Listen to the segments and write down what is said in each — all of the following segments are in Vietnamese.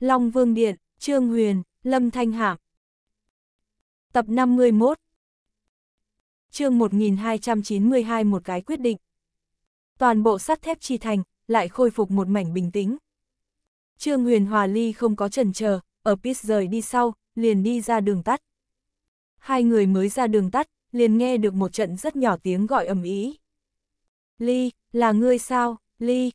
Long Vương Điện, Trương Huyền, Lâm Thanh Hạm. Tập 51 chương 1292 một cái quyết định. Toàn bộ sắt thép chi thành, lại khôi phục một mảnh bình tĩnh. Trương Huyền Hòa Ly không có trần chờ ở pit rời đi sau, liền đi ra đường tắt. Hai người mới ra đường tắt, liền nghe được một trận rất nhỏ tiếng gọi ầm ý. Ly, là ngươi sao, Ly?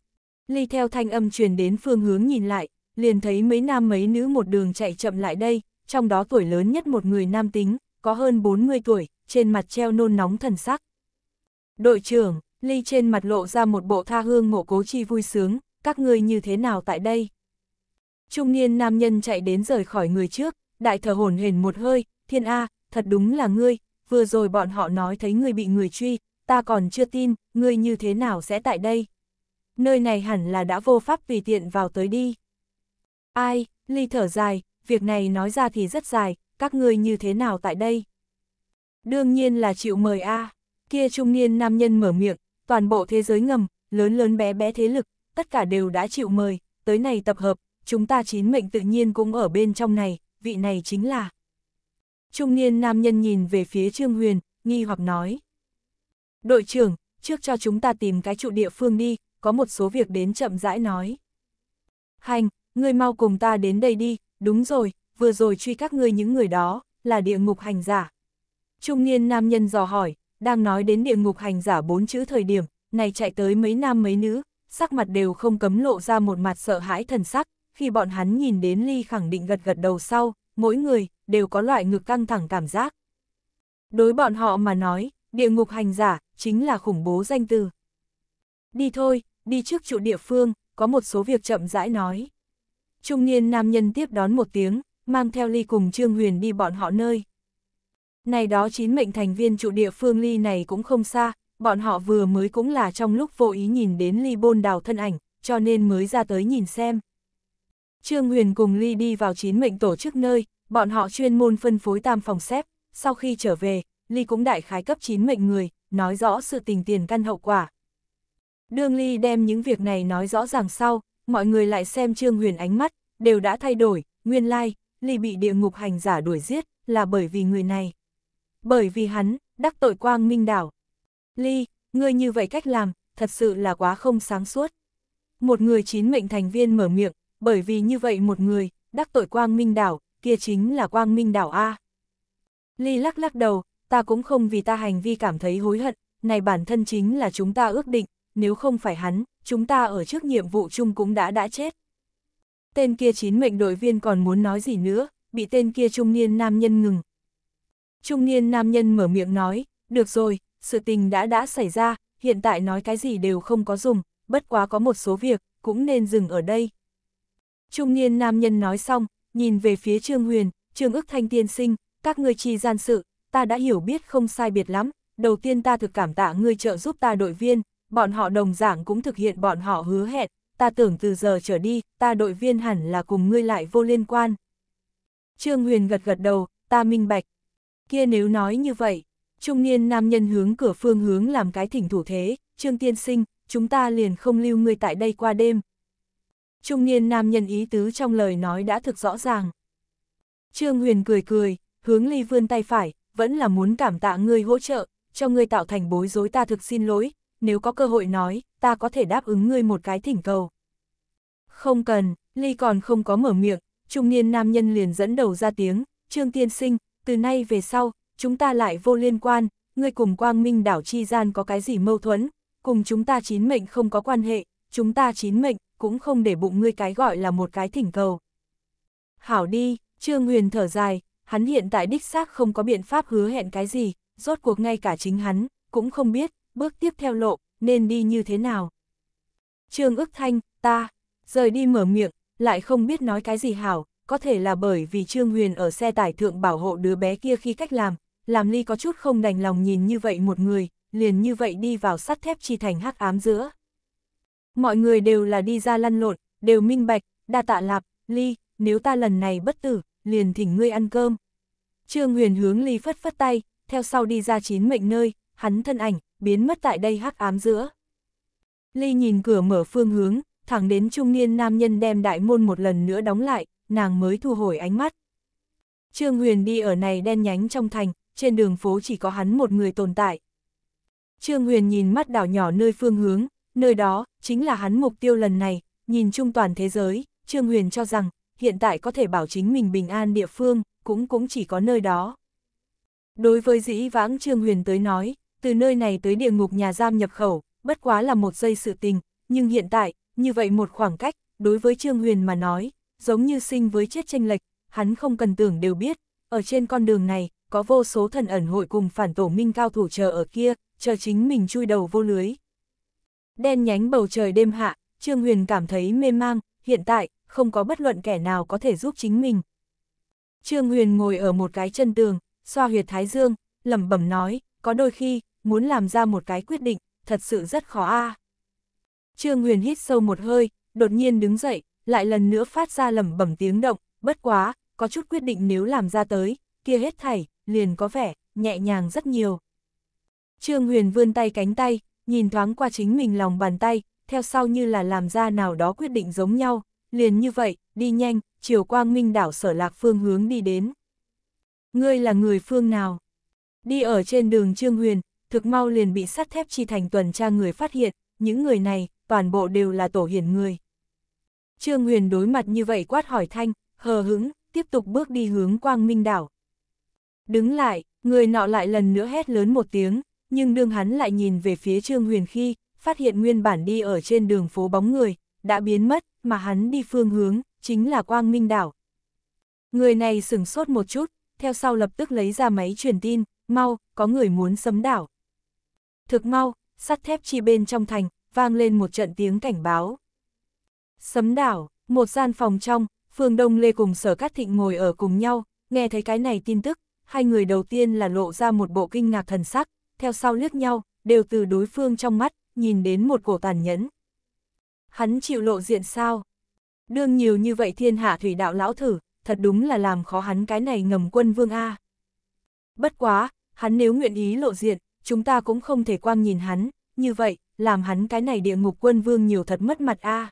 Ly theo thanh âm truyền đến phương hướng nhìn lại, liền thấy mấy nam mấy nữ một đường chạy chậm lại đây, trong đó tuổi lớn nhất một người nam tính, có hơn 40 tuổi, trên mặt treo nôn nóng thần sắc. Đội trưởng, Ly trên mặt lộ ra một bộ tha hương mộ cố chi vui sướng, các ngươi như thế nào tại đây? Trung niên nam nhân chạy đến rời khỏi người trước, đại thở hồn hển một hơi, thiên A, thật đúng là ngươi, vừa rồi bọn họ nói thấy ngươi bị người truy, ta còn chưa tin, ngươi như thế nào sẽ tại đây? Nơi này hẳn là đã vô pháp tùy tiện vào tới đi. Ai, ly thở dài, việc này nói ra thì rất dài, các ngươi như thế nào tại đây? Đương nhiên là chịu mời a kia trung niên nam nhân mở miệng, toàn bộ thế giới ngầm, lớn lớn bé bé thế lực, tất cả đều đã chịu mời, tới này tập hợp, chúng ta chín mệnh tự nhiên cũng ở bên trong này, vị này chính là. Trung niên nam nhân nhìn về phía Trương Huyền, nghi hoặc nói. Đội trưởng, trước cho chúng ta tìm cái trụ địa phương đi, có một số việc đến chậm rãi nói. Hành, ngươi mau cùng ta đến đây đi, đúng rồi, vừa rồi truy các ngươi những người đó, là địa ngục hành giả. Trung niên nam nhân dò hỏi, đang nói đến địa ngục hành giả bốn chữ thời điểm, này chạy tới mấy nam mấy nữ, sắc mặt đều không cấm lộ ra một mặt sợ hãi thần sắc, khi bọn hắn nhìn đến Ly khẳng định gật gật đầu sau, mỗi người, đều có loại ngực căng thẳng cảm giác. Đối bọn họ mà nói, địa ngục hành giả, chính là khủng bố danh từ. Đi thôi, đi trước trụ địa phương, có một số việc chậm rãi nói. Trung niên nam nhân tiếp đón một tiếng, mang theo ly cùng Trương Huyền đi bọn họ nơi. Này đó chín mệnh thành viên trụ địa phương ly này cũng không xa, bọn họ vừa mới cũng là trong lúc vô ý nhìn đến ly bôn đào thân ảnh, cho nên mới ra tới nhìn xem. Trương Huyền cùng ly đi vào chín mệnh tổ chức nơi, bọn họ chuyên môn phân phối tam phòng xếp, sau khi trở về, ly cũng đại khái cấp chín mệnh người, nói rõ sự tình tiền căn hậu quả. Đương ly đem những việc này nói rõ ràng sau, mọi người lại xem Trương Huyền ánh mắt, đều đã thay đổi, nguyên lai, ly bị địa ngục hành giả đuổi giết, là bởi vì người này. Bởi vì hắn, đắc tội quang minh đảo. Ly, ngươi như vậy cách làm, thật sự là quá không sáng suốt. Một người chín mệnh thành viên mở miệng, bởi vì như vậy một người, đắc tội quang minh đảo, kia chính là quang minh đảo A. Ly lắc lắc đầu, ta cũng không vì ta hành vi cảm thấy hối hận, này bản thân chính là chúng ta ước định, nếu không phải hắn, chúng ta ở trước nhiệm vụ chung cũng đã đã chết. Tên kia chín mệnh đội viên còn muốn nói gì nữa, bị tên kia trung niên nam nhân ngừng. Trung niên nam nhân mở miệng nói, được rồi, sự tình đã đã xảy ra, hiện tại nói cái gì đều không có dùng, bất quá có một số việc, cũng nên dừng ở đây. Trung niên nam nhân nói xong, nhìn về phía Trương Huyền, Trương ức thanh tiên sinh, các ngươi chi gian sự, ta đã hiểu biết không sai biệt lắm, đầu tiên ta thực cảm tạ ngươi trợ giúp ta đội viên, bọn họ đồng giảng cũng thực hiện bọn họ hứa hẹn, ta tưởng từ giờ trở đi, ta đội viên hẳn là cùng ngươi lại vô liên quan. Trương Huyền gật gật đầu, ta minh bạch. Kia nếu nói như vậy, trung niên nam nhân hướng cửa phương hướng làm cái thỉnh thủ thế, Trương Tiên Sinh, chúng ta liền không lưu ngươi tại đây qua đêm. Trung niên nam nhân ý tứ trong lời nói đã thực rõ ràng. Trương Huyền cười cười, hướng ly vươn tay phải, vẫn là muốn cảm tạ ngươi hỗ trợ, cho ngươi tạo thành bối rối ta thực xin lỗi, nếu có cơ hội nói, ta có thể đáp ứng ngươi một cái thỉnh cầu. Không cần, ly còn không có mở miệng, trung niên nam nhân liền dẫn đầu ra tiếng, trương tiên sinh, từ nay về sau, chúng ta lại vô liên quan, ngươi cùng quang minh đảo chi gian có cái gì mâu thuẫn, cùng chúng ta chín mệnh không có quan hệ, chúng ta chín mệnh, cũng không để bụng ngươi cái gọi là một cái thỉnh cầu. Hảo đi, Trương Huyền thở dài, hắn hiện tại đích xác không có biện pháp hứa hẹn cái gì, rốt cuộc ngay cả chính hắn, cũng không biết, bước tiếp theo lộ, nên đi như thế nào. Trương ức thanh, ta, rời đi mở miệng, lại không biết nói cái gì hảo, có thể là bởi vì Trương Huyền ở xe tải thượng bảo hộ đứa bé kia khi cách làm, làm Ly có chút không đành lòng nhìn như vậy một người, liền như vậy đi vào sắt thép chi thành hắc ám giữa. Mọi người đều là đi ra lăn lộn, đều minh bạch, đa tạ lạp, Ly, nếu ta lần này bất tử, liền thỉnh ngươi ăn cơm. Trương Huyền hướng Ly phất phất tay, theo sau đi ra chín mệnh nơi, hắn thân ảnh, biến mất tại đây hắc ám giữa. Ly nhìn cửa mở phương hướng, thẳng đến trung niên nam nhân đem đại môn một lần nữa đóng lại, nàng mới thu hồi ánh mắt. Trương Huyền đi ở này đen nhánh trong thành, trên đường phố chỉ có hắn một người tồn tại. Trương Huyền nhìn mắt đảo nhỏ nơi phương hướng, nơi đó, chính là hắn mục tiêu lần này, nhìn chung toàn thế giới, Trương Huyền cho rằng, hiện tại có thể bảo chính mình bình an địa phương, cũng cũng chỉ có nơi đó. Đối với dĩ vãng Trương Huyền tới nói, từ nơi này tới địa ngục nhà giam nhập khẩu, bất quá là một giây sự tình, nhưng hiện tại, như vậy một khoảng cách, đối với Trương Huyền mà nói, giống như sinh với chết tranh lệch, hắn không cần tưởng đều biết, ở trên con đường này, có vô số thần ẩn hội cùng phản tổ minh cao thủ chờ ở kia, chờ chính mình chui đầu vô lưới. Đen nhánh bầu trời đêm hạ, Trương Huyền cảm thấy mê mang, hiện tại, không có bất luận kẻ nào có thể giúp chính mình. Trương Huyền ngồi ở một cái chân tường, xoa huyệt thái dương, lẩm bẩm nói, có đôi khi, muốn làm ra một cái quyết định, thật sự rất khó a. Trương Huyền hít sâu một hơi, đột nhiên đứng dậy, lại lần nữa phát ra lẩm bẩm tiếng động, bất quá, có chút quyết định nếu làm ra tới, kia hết thảy, liền có vẻ, nhẹ nhàng rất nhiều. Trương Huyền vươn tay cánh tay, nhìn thoáng qua chính mình lòng bàn tay, theo sau như là làm ra nào đó quyết định giống nhau, liền như vậy, đi nhanh, chiều quang minh đảo sở lạc phương hướng đi đến. Ngươi là người phương nào? Đi ở trên đường Trương Huyền, thực mau liền bị sắt thép chi thành tuần tra người phát hiện, những người này, toàn bộ đều là tổ hiển người. Trương Huyền đối mặt như vậy quát hỏi thanh, hờ hững, tiếp tục bước đi hướng quang minh đảo. Đứng lại, người nọ lại lần nữa hét lớn một tiếng, nhưng đương hắn lại nhìn về phía Trương Huyền khi, phát hiện nguyên bản đi ở trên đường phố bóng người, đã biến mất, mà hắn đi phương hướng, chính là quang minh đảo. Người này sửng sốt một chút, theo sau lập tức lấy ra máy truyền tin, mau, có người muốn sấm đảo. Thực mau, sắt thép chi bên trong thành, vang lên một trận tiếng cảnh báo. Sấm đảo, một gian phòng trong, Phương Đông Lê cùng Sở Cát Thịnh ngồi ở cùng nhau, nghe thấy cái này tin tức, hai người đầu tiên là lộ ra một bộ kinh ngạc thần sắc, theo sau liếc nhau, đều từ đối phương trong mắt, nhìn đến một cổ tàn nhẫn. Hắn chịu lộ diện sao? Đương nhiều như vậy thiên hạ thủy đạo lão thử, thật đúng là làm khó hắn cái này ngầm quân vương A. Bất quá, hắn nếu nguyện ý lộ diện, chúng ta cũng không thể quang nhìn hắn, như vậy, làm hắn cái này địa ngục quân vương nhiều thật mất mặt A.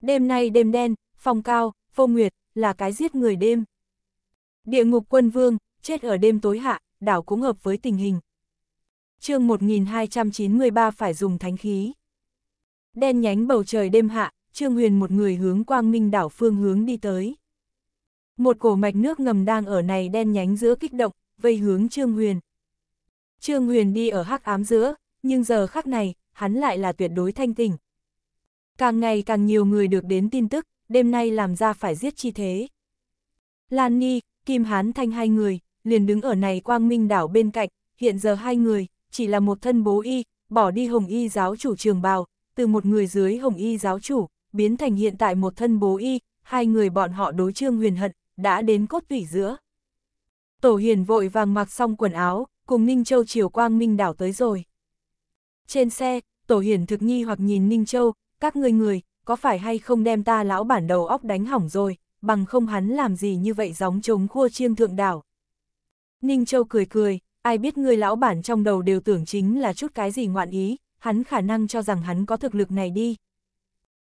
Đêm nay đêm đen, phong cao, vô nguyệt, là cái giết người đêm. Địa ngục quân vương, chết ở đêm tối hạ, đảo cũng hợp với tình hình. chương 1293 phải dùng thánh khí. Đen nhánh bầu trời đêm hạ, Trương Huyền một người hướng quang minh đảo phương hướng đi tới. Một cổ mạch nước ngầm đang ở này đen nhánh giữa kích động, vây hướng Trương Huyền. Trương Huyền đi ở hắc ám giữa, nhưng giờ khắc này, hắn lại là tuyệt đối thanh tỉnh. Càng ngày càng nhiều người được đến tin tức, đêm nay làm ra phải giết chi thế. Lan Ni, Kim Hán Thanh hai người, liền đứng ở này quang minh đảo bên cạnh, hiện giờ hai người, chỉ là một thân bố y, bỏ đi hồng y giáo chủ trường bào, từ một người dưới hồng y giáo chủ, biến thành hiện tại một thân bố y, hai người bọn họ đối trương huyền hận, đã đến cốt tủy giữa. Tổ hiền vội vàng mặc xong quần áo, cùng Ninh Châu chiều quang minh đảo tới rồi. Trên xe, Tổ hiển thực nghi hoặc nhìn Ninh Châu, các người người, có phải hay không đem ta lão bản đầu óc đánh hỏng rồi, bằng không hắn làm gì như vậy giống chống khua chiêng thượng đảo. Ninh Châu cười cười, ai biết người lão bản trong đầu đều tưởng chính là chút cái gì ngoạn ý, hắn khả năng cho rằng hắn có thực lực này đi.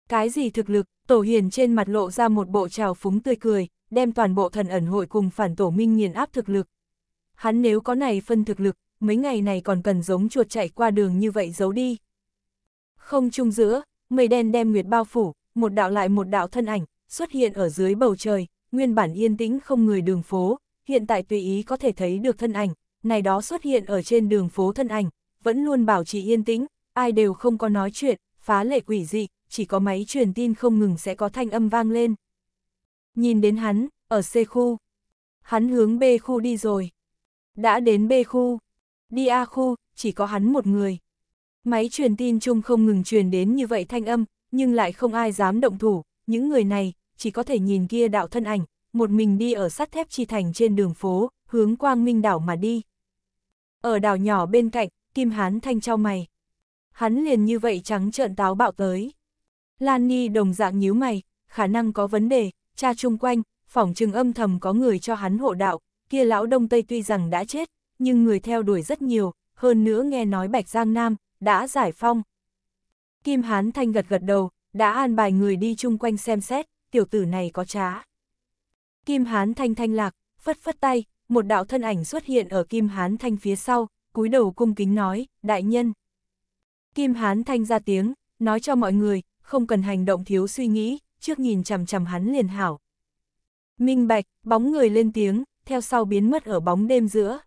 Cái gì thực lực, tổ hiền trên mặt lộ ra một bộ trào phúng tươi cười, đem toàn bộ thần ẩn hội cùng phản tổ minh nghiền áp thực lực. Hắn nếu có này phân thực lực, mấy ngày này còn cần giống chuột chạy qua đường như vậy giấu đi. Không chung giữa, mây đen đem nguyệt bao phủ, một đạo lại một đạo thân ảnh, xuất hiện ở dưới bầu trời, nguyên bản yên tĩnh không người đường phố, hiện tại tùy ý có thể thấy được thân ảnh, này đó xuất hiện ở trên đường phố thân ảnh, vẫn luôn bảo trì yên tĩnh, ai đều không có nói chuyện, phá lệ quỷ dị, chỉ có máy truyền tin không ngừng sẽ có thanh âm vang lên. Nhìn đến hắn, ở C khu. Hắn hướng B khu đi rồi. Đã đến B khu. Đi A khu, chỉ có hắn một người. Máy truyền tin chung không ngừng truyền đến như vậy thanh âm, nhưng lại không ai dám động thủ, những người này, chỉ có thể nhìn kia đạo thân ảnh, một mình đi ở sắt thép chi thành trên đường phố, hướng quang minh đảo mà đi. Ở đảo nhỏ bên cạnh, Kim Hán thanh trao mày. Hắn liền như vậy trắng trợn táo bạo tới. Lan Ni đồng dạng nhíu mày, khả năng có vấn đề, cha chung quanh, phỏng trừng âm thầm có người cho hắn hộ đạo, kia lão Đông Tây tuy rằng đã chết, nhưng người theo đuổi rất nhiều, hơn nữa nghe nói Bạch Giang Nam, đã giải phong. Kim Hán Thanh gật gật đầu, đã an bài người đi chung quanh xem xét, tiểu tử này có trá. Kim Hán Thanh thanh lạc, phất phất tay, một đạo thân ảnh xuất hiện ở Kim Hán Thanh phía sau, cúi đầu cung kính nói, đại nhân. Kim Hán Thanh ra tiếng, nói cho mọi người, không cần hành động thiếu suy nghĩ, trước nhìn chằm chằm hắn liền hảo. Minh bạch, bóng người lên tiếng, theo sau biến mất ở bóng đêm giữa.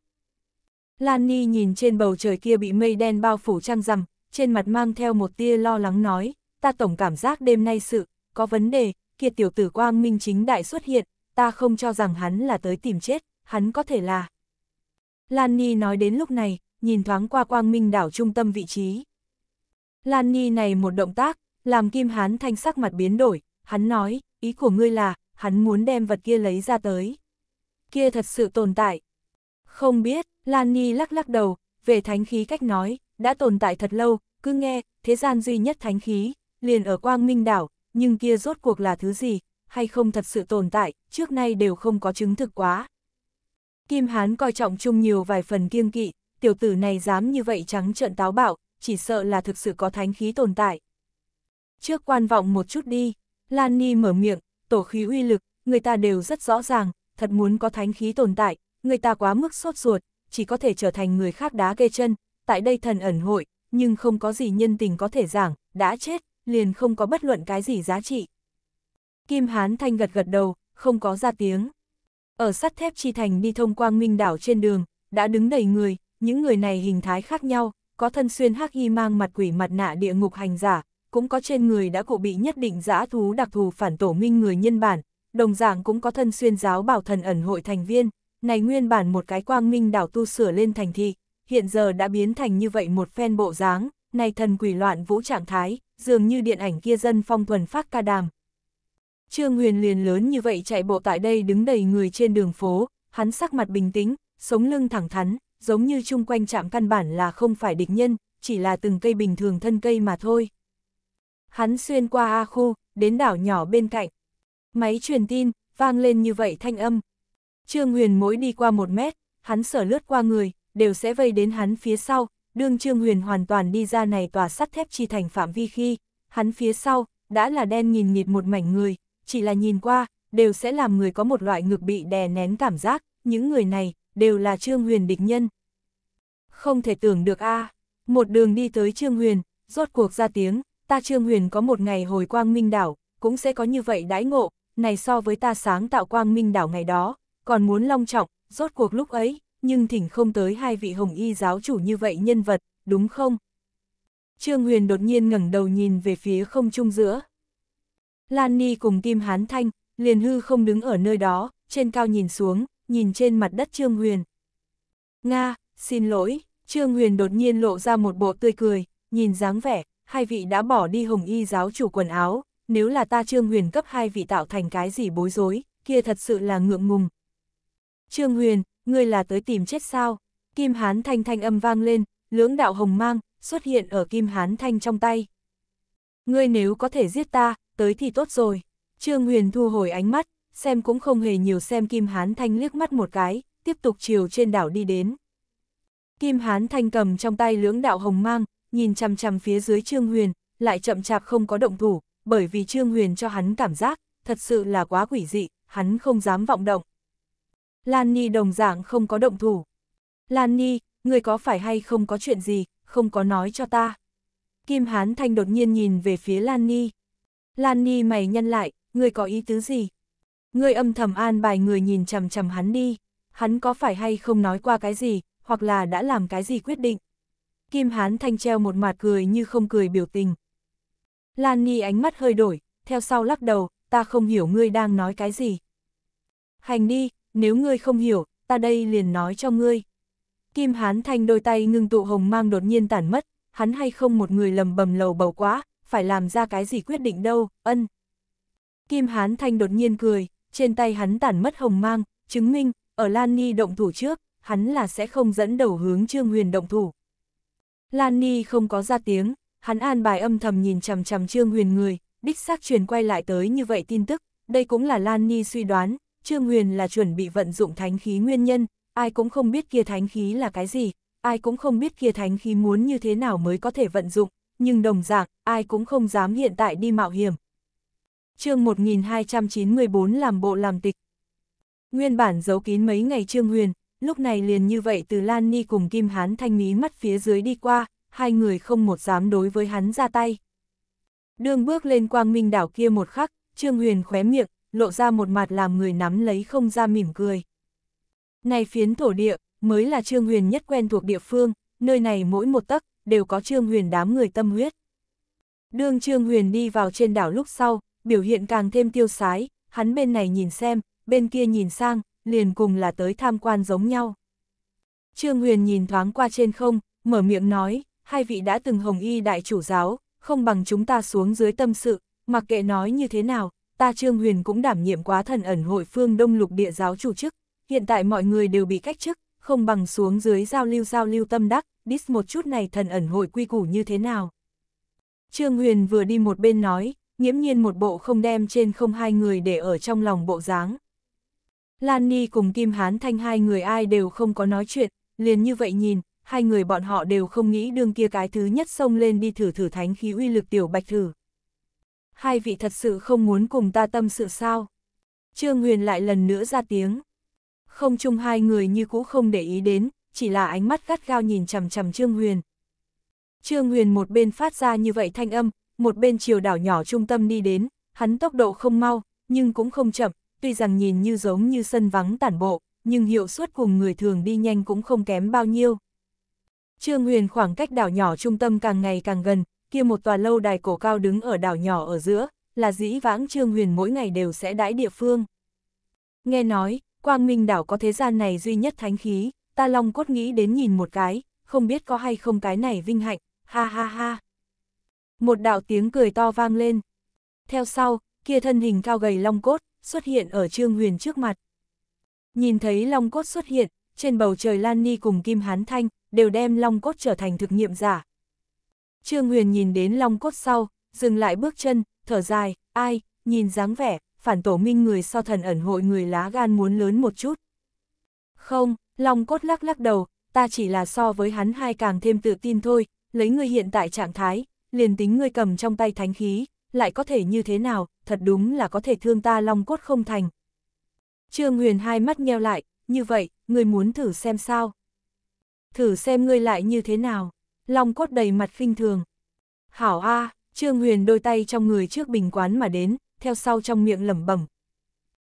Lan Ni nhìn trên bầu trời kia bị mây đen bao phủ trăng rằm, trên mặt mang theo một tia lo lắng nói, ta tổng cảm giác đêm nay sự, có vấn đề, kia tiểu tử quang minh chính đại xuất hiện, ta không cho rằng hắn là tới tìm chết, hắn có thể là. Lan Ni nói đến lúc này, nhìn thoáng qua quang minh đảo trung tâm vị trí. Lan Ni này một động tác, làm Kim Hán thanh sắc mặt biến đổi, hắn nói, ý của ngươi là, hắn muốn đem vật kia lấy ra tới. Kia thật sự tồn tại. Không biết, Lan Ni lắc lắc đầu, về thánh khí cách nói, đã tồn tại thật lâu, cứ nghe, thế gian duy nhất thánh khí, liền ở quang minh đảo, nhưng kia rốt cuộc là thứ gì, hay không thật sự tồn tại, trước nay đều không có chứng thực quá. Kim Hán coi trọng chung nhiều vài phần kiêng kỵ, tiểu tử này dám như vậy trắng trợn táo bạo, chỉ sợ là thực sự có thánh khí tồn tại. Trước quan vọng một chút đi, Lan Ni mở miệng, tổ khí uy lực, người ta đều rất rõ ràng, thật muốn có thánh khí tồn tại, người ta quá mức sốt ruột, chỉ có thể trở thành người khác đá kê chân, tại đây thần ẩn hội, nhưng không có gì nhân tình có thể giảng, đã chết, liền không có bất luận cái gì giá trị. Kim Hán Thanh gật gật đầu, không có ra tiếng. Ở sắt thép chi thành đi thông quang minh đảo trên đường, đã đứng đầy người, những người này hình thái khác nhau, có thân xuyên hắc y mang mặt quỷ mặt nạ địa ngục hành giả, cũng có trên người đã cụ bị nhất định giã thú đặc thù phản tổ minh người nhân bản, đồng dạng cũng có thân xuyên giáo bảo thần ẩn hội thành viên, này nguyên bản một cái quang minh đảo tu sửa lên thành thị, hiện giờ đã biến thành như vậy một phen bộ dáng, này thần quỷ loạn vũ trạng thái, dường như điện ảnh kia dân phong thuần phát ca đàm. Trương Huyền liền lớn như vậy chạy bộ tại đây đứng đầy người trên đường phố, hắn sắc mặt bình tĩnh, sống lưng thẳng thắn, giống như chung quanh chạm căn bản là không phải địch nhân, chỉ là từng cây bình thường thân cây mà thôi. Hắn xuyên qua A khu, đến đảo nhỏ bên cạnh. Máy truyền tin, vang lên như vậy thanh âm. Trương Huyền mỗi đi qua một mét, hắn sở lướt qua người, đều sẽ vây đến hắn phía sau, đương Trương Huyền hoàn toàn đi ra này tòa sắt thép chi thành phạm vi khi, hắn phía sau, đã là đen nhìn nhịt một mảnh người, chỉ là nhìn qua, đều sẽ làm người có một loại ngực bị đè nén cảm giác, những người này, đều là Trương Huyền địch nhân. Không thể tưởng được a. Một đường đi tới Trương Huyền, rốt cuộc ra tiếng, ta Trương Huyền có một ngày hồi quang minh đảo, cũng sẽ có như vậy đãi ngộ, này so với ta sáng tạo quang minh đảo ngày đó, còn muốn long trọng, rốt cuộc lúc ấy, nhưng thỉnh không tới hai vị hồng y giáo chủ như vậy nhân vật, đúng không? Trương Huyền đột nhiên ngẩng đầu nhìn về phía không trung giữa. Lan Ni cùng Kim Hán Thanh, liền hư không đứng ở nơi đó, trên cao nhìn xuống, nhìn trên mặt đất Trương Huyền. Nga, xin lỗi, Trương Huyền đột nhiên lộ ra một bộ tươi cười, nhìn dáng vẻ, hai vị đã bỏ đi hồng y giáo chủ quần áo, nếu là ta Trương Huyền cấp hai vị tạo thành cái gì bối rối, kia thật sự là ngượng ngùng. Trương Huyền, ngươi là tới tìm chết sao? Kim Hán Thanh thanh âm vang lên, lưỡng đạo hồng mang, xuất hiện ở Kim Hán Thanh trong tay. Ngươi nếu có thể giết ta, tới thì tốt rồi. Trương Huyền thu hồi ánh mắt, xem cũng không hề nhiều xem Kim Hán Thanh liếc mắt một cái, tiếp tục chiều trên đảo đi đến. Kim Hán Thanh cầm trong tay lưỡng đạo hồng mang, nhìn chằm chằm phía dưới Trương Huyền, lại chậm chạp không có động thủ, bởi vì Trương Huyền cho hắn cảm giác, thật sự là quá quỷ dị, hắn không dám vọng động. Lan Ni đồng dạng không có động thủ. Lan Ni, người có phải hay không có chuyện gì, không có nói cho ta. Kim Hán Thanh đột nhiên nhìn về phía Lan Ni. Lan Ni mày nhân lại, người có ý tứ gì? Người âm thầm an bài người nhìn chầm chầm hắn đi, hắn có phải hay không nói qua cái gì, hoặc là đã làm cái gì quyết định. Kim Hán Thanh treo một mặt cười như không cười biểu tình. Lan Ni ánh mắt hơi đổi, theo sau lắc đầu, ta không hiểu ngươi đang nói cái gì. Hành đi, nếu ngươi không hiểu, ta đây liền nói cho ngươi. Kim Hán Thanh đôi tay ngưng tụ hồng mang đột nhiên tản mất, hắn hay không một người lầm bầm lầu bầu quá, phải làm ra cái gì quyết định đâu, ân. Kim Hán Thanh đột nhiên cười, trên tay hắn tản mất hồng mang, chứng minh, ở Lan Ni động thủ trước, hắn là sẽ không dẫn đầu hướng Trương Huyền động thủ. Lan Ni không có ra tiếng, hắn an bài âm thầm nhìn chằm chằm Trương Huyền người, đích xác truyền quay lại tới như vậy tin tức, đây cũng là Lan Ni suy đoán, Trương Huyền là chuẩn bị vận dụng thánh khí nguyên nhân, ai cũng không biết kia thánh khí là cái gì, ai cũng không biết kia thánh khí muốn như thế nào mới có thể vận dụng, nhưng đồng dạng, ai cũng không dám hiện tại đi mạo hiểm. chương 1294 làm bộ làm tịch. Nguyên bản giấu kín mấy ngày Trương Huyền, lúc này liền như vậy từ Lan Ni cùng Kim Hán Thanh mí mắt phía dưới đi qua, hai người không một dám đối với hắn ra tay. Đường bước lên quang minh đảo kia một khắc, Trương Huyền khóe miệng, lộ ra một mặt làm người nắm lấy không ra mỉm cười. Này phiến thổ địa, mới là Trương Huyền nhất quen thuộc địa phương, nơi này mỗi một tấc đều có Trương Huyền đám người tâm huyết. đường Trương Huyền đi vào trên đảo lúc sau, biểu hiện càng thêm tiêu sái, hắn bên này nhìn xem, bên kia nhìn sang, liền cùng là tới tham quan giống nhau. Trương Huyền nhìn thoáng qua trên không, mở miệng nói, hai vị đã từng hồng y đại chủ giáo, không bằng chúng ta xuống dưới tâm sự, mặc kệ nói như thế nào, ta Trương Huyền cũng đảm nhiệm quá thần ẩn hội phương Đông Lục Địa giáo chủ chức, hiện tại mọi người đều bị cách chức, không bằng xuống dưới giao lưu giao lưu tâm đắc, dis một chút này thần ẩn hội quy củ như thế nào. Trương Huyền vừa đi một bên nói, nghiễm nhiên một bộ không đem trên không hai người để ở trong lòng bộ dáng. Lan Ni cùng Kim Hán Thanh hai người ai đều không có nói chuyện, liền như vậy nhìn, hai người bọn họ đều không nghĩ đương kia cái thứ nhất xông lên đi thử thử thánh khí uy lực tiểu bạch thử. Hai vị thật sự không muốn cùng ta tâm sự sao? Trương Huyền lại lần nữa ra tiếng. Không chung hai người như cũ không để ý đến, chỉ là ánh mắt gắt gao nhìn chằm chằm Trương Huyền. Trương Huyền một bên phát ra như vậy thanh âm, một bên chiều đảo nhỏ trung tâm đi đến, hắn tốc độ không mau, nhưng cũng không chậm, tuy rằng nhìn như giống như sân vắng tản bộ, nhưng hiệu suất cùng người thường đi nhanh cũng không kém bao nhiêu. Trương Huyền khoảng cách đảo nhỏ trung tâm càng ngày càng gần, kia một tòa lâu đài cổ cao đứng ở đảo nhỏ ở giữa, là dĩ vãng Trương Huyền mỗi ngày đều sẽ đãi địa phương. Nghe nói, Quang Minh đảo có thế gian này duy nhất thánh khí, ta long cốt nghĩ đến nhìn một cái, không biết có hay không cái này vinh hạnh, ha ha ha. Một đạo tiếng cười to vang lên. Theo sau, kia thân hình cao gầy long cốt, xuất hiện ở Trương Huyền trước mặt. Nhìn thấy long cốt xuất hiện, trên bầu trời Lan Ni cùng Kim Hán Thanh, đều đem long cốt trở thành thực nghiệm giả. Trương Huyền nhìn đến long cốt sau, dừng lại bước chân, thở dài, ai, nhìn dáng vẻ, phản tổ minh người so thần ẩn hội người lá gan muốn lớn một chút. Không, long cốt lắc lắc đầu, ta chỉ là so với hắn hai càng thêm tự tin thôi, lấy người hiện tại trạng thái, liền tính ngươi cầm trong tay thánh khí, lại có thể như thế nào, thật đúng là có thể thương ta long cốt không thành. Trương Huyền hai mắt nheo lại, như vậy, ngươi muốn thử xem sao? Thử xem ngươi lại như thế nào? Long cốt đầy mặt khinh thường. Hảo A, Trương Huyền đôi tay trong người trước bình quán mà đến, theo sau trong miệng lẩm bẩm.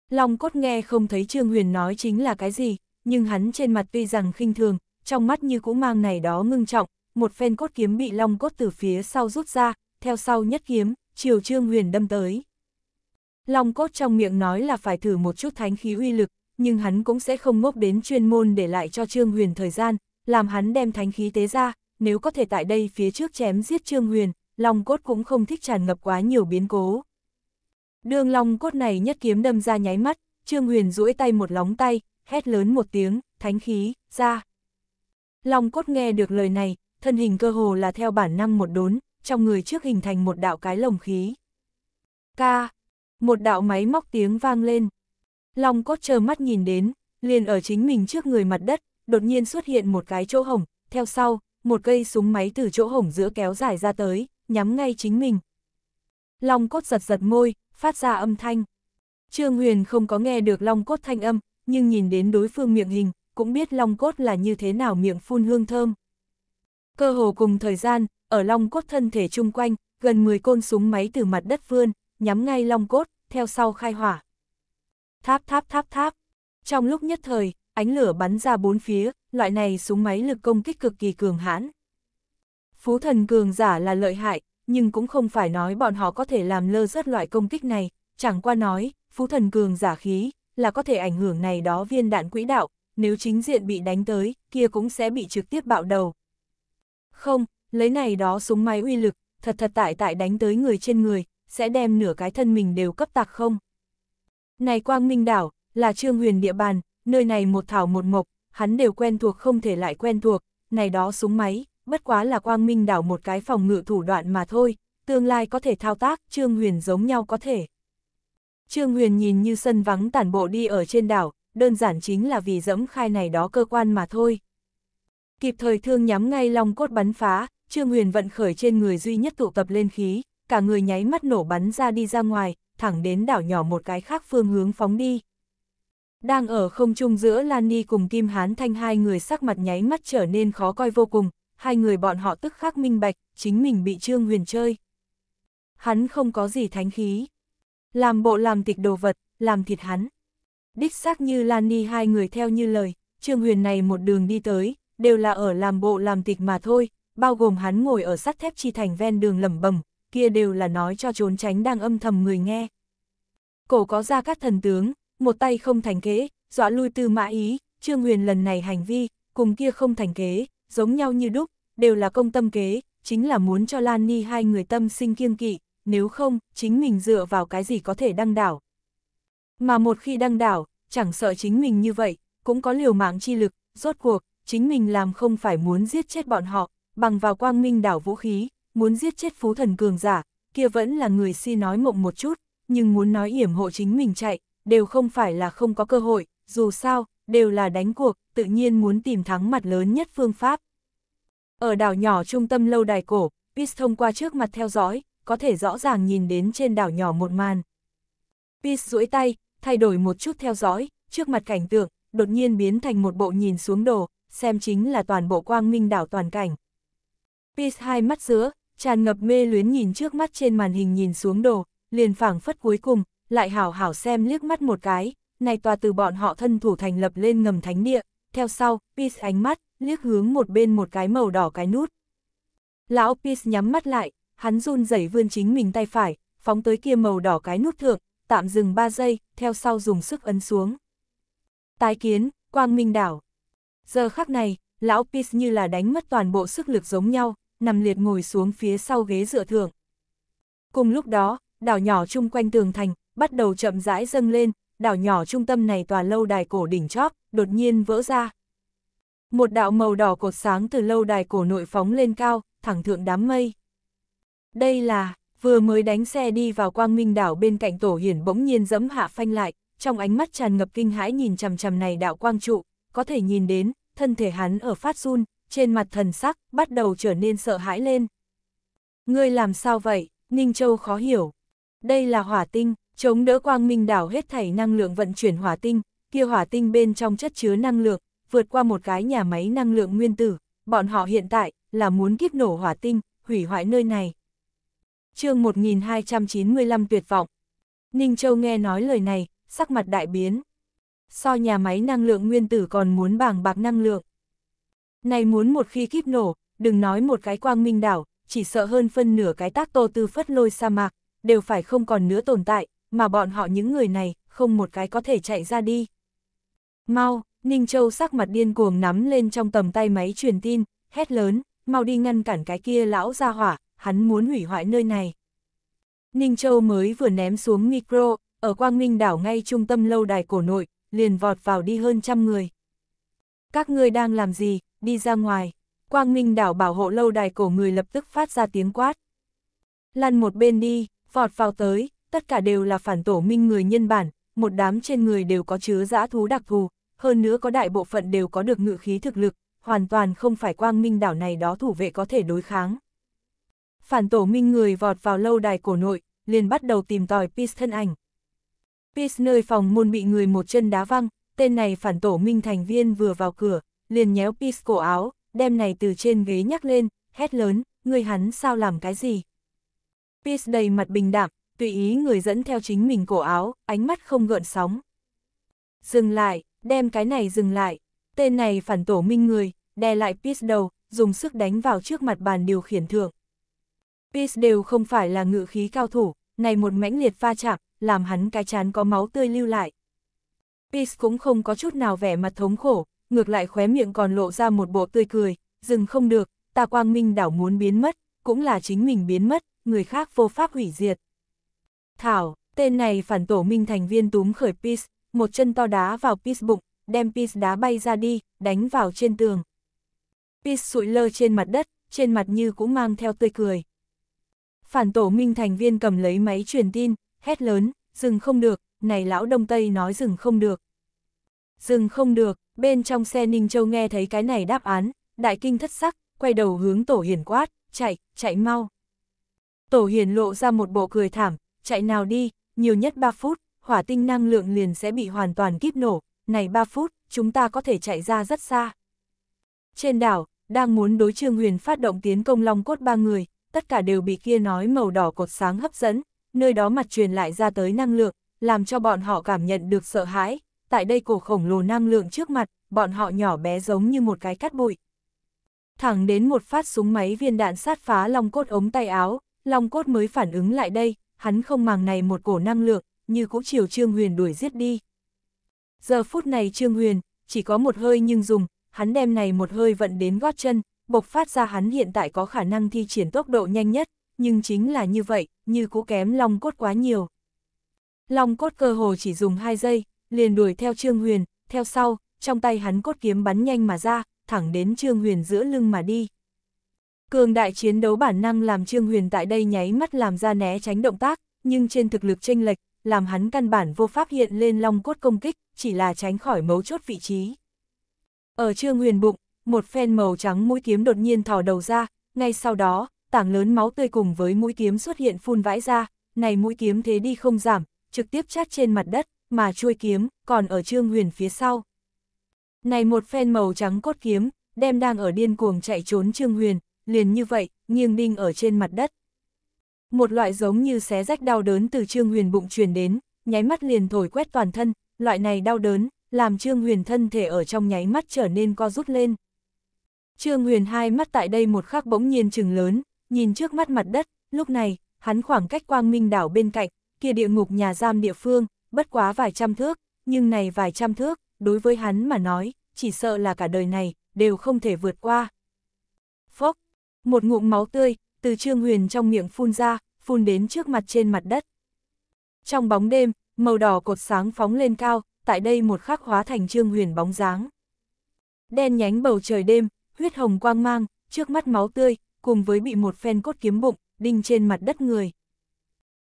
Long cốt nghe không thấy Trương Huyền nói chính là cái gì, nhưng hắn trên mặt tuy rằng khinh thường, trong mắt như cũ mang này đó ngưng trọng, một phen cốt kiếm bị long cốt từ phía sau rút ra, theo sau nhất kiếm, chiều Trương Huyền đâm tới. Long cốt trong miệng nói là phải thử một chút thánh khí uy lực, nhưng hắn cũng sẽ không ngốc đến chuyên môn để lại cho Trương Huyền thời gian, làm hắn đem thánh khí tế ra, nếu có thể tại đây phía trước chém giết Trương Huyền, Long cốt cũng không thích tràn ngập quá nhiều biến cố. Đường Long cốt này nhất kiếm đâm ra nháy mắt, Trương Huyền duỗi tay một lóng tay, hét lớn một tiếng, thánh khí, ra. Long cốt nghe được lời này, thân hình cơ hồ là theo bản năng một đốn, trong người trước hình thành một đạo cái lồng khí. Ca, một đạo máy móc tiếng vang lên. Long cốt chờ mắt nhìn đến, liền ở chính mình trước người mặt đất, đột nhiên xuất hiện một cái chỗ hổng, theo sau, một cây súng máy từ chỗ hổng giữa kéo dài ra tới, nhắm ngay chính mình. Long cốt giật giật môi, phát ra âm thanh. Trương Huyền không có nghe được long cốt thanh âm, nhưng nhìn đến đối phương miệng hình, cũng biết long cốt là như thế nào miệng phun hương thơm. Cơ hồ cùng thời gian, ở long cốt thân thể chung quanh, gần 10 côn súng máy từ mặt đất vươn, nhắm ngay long cốt, theo sau khai hỏa. Tháp tháp tháp tháp. Trong lúc nhất thời, ánh lửa bắn ra bốn phía, loại này súng máy lực công kích cực kỳ cường hãn. Phú thần cường giả là lợi hại, nhưng cũng không phải nói bọn họ có thể làm lơ rớt loại công kích này, chẳng qua nói, phú thần cường giả khí, là có thể ảnh hưởng này đó viên đạn quỹ đạo, nếu chính diện bị đánh tới, kia cũng sẽ bị trực tiếp bạo đầu. Không, lấy này đó súng máy uy lực, thật thật tại tại đánh tới người trên người, sẽ đem nửa cái thân mình đều cấp tạc không. Này Quang Minh Đảo, là Trương Huyền địa bàn, nơi này một thảo một mộc, hắn đều quen thuộc không thể lại quen thuộc, này đó súng máy, bất quá là Quang Minh Đảo một cái phòng ngự thủ đoạn mà thôi, tương lai có thể thao tác, Trương Huyền giống nhau có thể. Trương Huyền nhìn như sân vắng tản bộ đi ở trên đảo, đơn giản chính là vì dẫm khai này đó cơ quan mà thôi. Kịp thời thương nhắm ngay long cốt bắn phá, Trương Huyền vận khởi trên người duy nhất tụ tập lên khí, cả người nháy mắt nổ bắn ra đi ra ngoài, thẳng đến đảo nhỏ một cái khác phương hướng phóng đi. Đang ở không trung giữa Lan Ni cùng Kim Hán Thanh hai người sắc mặt nháy mắt trở nên khó coi vô cùng, hai người bọn họ tức khắc minh bạch, chính mình bị Trương Huyền chơi. Hắn không có gì thánh khí. Làm bộ làm tịch đồ vật, làm thịt hắn. Đích xác như Lan Ni hai người theo như lời, Trương Huyền này một đường đi tới, đều là ở làm bộ làm tịch mà thôi, bao gồm hắn ngồi ở sắt thép chi thành ven đường lẩm bẩm, kia đều là nói cho trốn tránh đang âm thầm người nghe. Cổ có ra các thần tướng, một tay không thành kế, dọa lui tư mã ý, Trương Huyền lần này hành vi, cùng kia không thành kế, giống nhau như đúc, đều là công tâm kế, chính là muốn cho Lan Ni hai người tâm sinh kiêng kỵ, nếu không, chính mình dựa vào cái gì có thể đăng đảo. Mà một khi đăng đảo, chẳng sợ chính mình như vậy, cũng có liều mạng chi lực, rốt cuộc, chính mình làm không phải muốn giết chết bọn họ, bằng vào quang minh đảo vũ khí, muốn giết chết phú thần cường giả, kia vẫn là người si nói mộng một chút, nhưng muốn nói yểm hộ chính mình chạy, đều không phải là không có cơ hội, dù sao, đều là đánh cuộc, tự nhiên muốn tìm thắng mặt lớn nhất phương pháp. Ở đảo nhỏ trung tâm lâu đài cổ, Pis thông qua trước mặt theo dõi, có thể rõ ràng nhìn đến trên đảo nhỏ một màn. Pis duỗi tay, thay đổi một chút theo dõi, trước mặt cảnh tượng, đột nhiên biến thành một bộ nhìn xuống đồ, xem chính là toàn bộ quang minh đảo toàn cảnh. Pis hai mắt giữa, tràn ngập mê luyến nhìn trước mắt trên màn hình nhìn xuống đồ, liền phảng phất cuối cùng, lại hảo hảo xem liếc mắt một cái, này tòa từ bọn họ thân thủ thành lập lên ngầm thánh địa, theo sau, Peace ánh mắt, liếc hướng một bên một cái màu đỏ cái nút. Lão Peace nhắm mắt lại, hắn run rẩy vươn chính mình tay phải, phóng tới kia màu đỏ cái nút thượng, tạm dừng 3 giây, theo sau dùng sức ấn xuống. Tái kiến, Quang Minh Đảo. Giờ khắc này, lão Peace như là đánh mất toàn bộ sức lực giống nhau, nằm liệt ngồi xuống phía sau ghế dựa thượng. Cùng lúc đó, đảo nhỏ chung quanh tường thành, bắt đầu chậm rãi dâng lên, đảo nhỏ trung tâm này tòa lâu đài cổ đỉnh chóp, đột nhiên vỡ ra. Một đạo màu đỏ cột sáng từ lâu đài cổ nội phóng lên cao, thẳng thượng đám mây. Đây là, vừa mới đánh xe đi vào quang minh đảo bên cạnh tổ hiển bỗng nhiên dẫm hạ phanh lại, trong ánh mắt tràn ngập kinh hãi nhìn chằm chằm này đạo quang trụ, có thể nhìn đến, thân thể hắn ở phát run, trên mặt thần sắc, bắt đầu trở nên sợ hãi lên. Ngươi làm sao vậy? Ninh Châu khó hiểu. Đây là hỏa tinh, chống đỡ quang minh đảo hết thảy năng lượng vận chuyển hỏa tinh, kia hỏa tinh bên trong chất chứa năng lượng, vượt qua một cái nhà máy năng lượng nguyên tử, bọn họ hiện tại, là muốn kiếp nổ hỏa tinh, hủy hoại nơi này. chương 1295 tuyệt vọng. Ninh Châu nghe nói lời này, sắc mặt đại biến. So nhà máy năng lượng nguyên tử còn muốn bảng bạc năng lượng. Này muốn một khi kiếp nổ, đừng nói một cái quang minh đảo, chỉ sợ hơn phân nửa cái tác tô tư phất lôi sa mạc, đều phải không còn nữa tồn tại, mà bọn họ những người này, không một cái có thể chạy ra đi. Mau, Ninh Châu sắc mặt điên cuồng nắm lên trong tầm tay máy truyền tin, hét lớn, mau đi ngăn cản cái kia lão ra hỏa, hắn muốn hủy hoại nơi này. Ninh Châu mới vừa ném xuống micro, ở Quang Minh đảo ngay trung tâm lâu đài cổ nội, liền vọt vào đi hơn trăm người. Các ngươi đang làm gì, đi ra ngoài. Quang Minh đảo bảo hộ lâu đài cổ người lập tức phát ra tiếng quát. Lăn một bên đi, vọt vào tới, tất cả đều là phản tổ minh người nhân bản, một đám trên người đều có chứa dã thú đặc thù, hơn nữa có đại bộ phận đều có được ngự khí thực lực, hoàn toàn không phải quang minh đảo này đó thủ vệ có thể đối kháng. Phản tổ minh người vọt vào lâu đài cổ nội, liền bắt đầu tìm tòi Peace thân ảnh. Peace nơi phòng môn bị người một chân đá văng, tên này phản tổ minh thành viên vừa vào cửa, liền nhéo Peace cổ áo, đem này từ trên ghế nhắc lên, hét lớn, người hắn sao làm cái gì? Peace đầy mặt bình đạm, tùy ý người dẫn theo chính mình cổ áo, ánh mắt không gợn sóng. Dừng lại, đem cái này dừng lại, tên này phản tổ minh người, đè lại Peace đầu, dùng sức đánh vào trước mặt bàn điều khiển thượng. Peace đều không phải là ngự khí cao thủ, này một mãnh liệt va chạm, làm hắn cái chán có máu tươi lưu lại. Peace cũng không có chút nào vẻ mặt thống khổ, ngược lại khóe miệng còn lộ ra một bộ tươi cười, dừng không được, ta quang minh đảo muốn biến mất, cũng là chính mình biến mất, người khác vô pháp hủy diệt. Thảo, tên này phản tổ minh thành viên túm khởi Peace, một chân to đá vào Peace bụng, đem Peace đá bay ra đi, đánh vào trên tường. Peace sụi lơ trên mặt đất, trên mặt như cũng mang theo tươi cười. Phản tổ minh thành viên cầm lấy máy truyền tin, hét lớn, dừng không được, này lão Đông Tây nói dừng không được. Dừng không được, bên trong xe Ninh Châu nghe thấy cái này đáp án, đại kinh thất sắc, quay đầu hướng tổ Hiển quát, chạy, chạy mau. Tổ Hiển lộ ra một bộ cười thảm, chạy nào đi, nhiều nhất 3 phút, hỏa tinh năng lượng liền sẽ bị hoàn toàn kíp nổ, này 3 phút, chúng ta có thể chạy ra rất xa. Trên đảo, đang muốn đối Trương Huyền phát động tiến công Long Cốt ba người, tất cả đều bị kia nói màu đỏ cột sáng hấp dẫn, nơi đó mặt truyền lại ra tới năng lượng, làm cho bọn họ cảm nhận được sợ hãi, tại đây cổ khổng lồ năng lượng trước mặt, bọn họ nhỏ bé giống như một cái cát bụi. Thẳng đến một phát súng máy viên đạn sát phá Long Cốt ống tay áo, Long Cốt mới phản ứng lại đây, hắn không màng này một cổ năng lượng, như cũ chiều Trương Huyền đuổi giết đi. Giờ phút này Trương Huyền, chỉ có một hơi nhưng dùng, hắn đem này một hơi vận đến gót chân, bộc phát ra hắn hiện tại có khả năng thi triển tốc độ nhanh nhất, nhưng chính là như vậy, như cũ kém Long Cốt quá nhiều. Long Cốt cơ hồ chỉ dùng 2 giây, liền đuổi theo Trương Huyền, theo sau, trong tay hắn cốt kiếm bắn nhanh mà ra, thẳng đến Trương Huyền giữa lưng mà đi. Cường đại chiến đấu bản năng làm Trương Huyền tại đây nháy mắt làm ra né tránh động tác, nhưng trên thực lực chênh lệch, làm hắn căn bản vô pháp hiện lên long cốt công kích, chỉ là tránh khỏi mấu chốt vị trí. Ở Trương Huyền bụng, một phen màu trắng mũi kiếm đột nhiên thò đầu ra, ngay sau đó, tảng lớn máu tươi cùng với mũi kiếm xuất hiện phun vãi ra, này mũi kiếm thế đi không giảm, trực tiếp chát trên mặt đất, mà chuôi kiếm, còn ở Trương Huyền phía sau. Này một phen màu trắng cốt kiếm, đem đang ở điên cuồng chạy trốn Trương Huyền, liền như vậy, nghiêng đinh ở trên mặt đất. Một loại giống như xé rách đau đớn từ Trương Huyền bụng truyền đến, nháy mắt liền thổi quét toàn thân, loại này đau đớn, làm Trương Huyền thân thể ở trong nháy mắt trở nên co rút lên. Trương Huyền hai mắt tại đây một khắc bỗng nhiên trừng lớn, nhìn trước mắt mặt đất, lúc này, hắn khoảng cách quang minh đảo bên cạnh, kia địa ngục nhà giam địa phương, bất quá vài trăm thước, nhưng này vài trăm thước, đối với hắn mà nói, chỉ sợ là cả đời này, đều không thể vượt qua. Phốc, một ngụm máu tươi, từ Trương Huyền trong miệng phun ra, phun đến trước mặt trên mặt đất. Trong bóng đêm, màu đỏ cột sáng phóng lên cao, tại đây một khắc hóa thành Trương Huyền bóng dáng. Đen nhánh bầu trời đêm, huyết hồng quang mang, trước mắt máu tươi, cùng với bị một phen cốt kiếm bụng, đinh trên mặt đất người.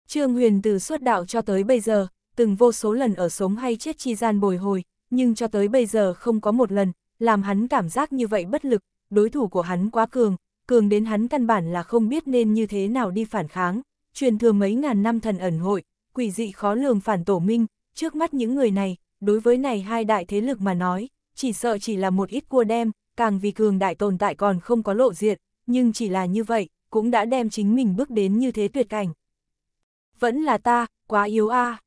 Trương Huyền từ suốt đạo cho tới bây giờ, từng vô số lần ở sống hay chết chi gian bồi hồi, nhưng cho tới bây giờ không có một lần, làm hắn cảm giác như vậy bất lực, đối thủ của hắn quá cường, cường đến hắn căn bản là không biết nên như thế nào đi phản kháng, truyền thừa mấy ngàn năm thần ẩn hội, quỷ dị khó lường phản tổ minh, trước mắt những người này, đối với này hai đại thế lực mà nói, chỉ sợ chỉ là một ít cua đem, càng vì cường đại tồn tại còn không có lộ diện, nhưng chỉ là như vậy, cũng đã đem chính mình bước đến như thế tuyệt cảnh. Vẫn là ta, quá yếu a.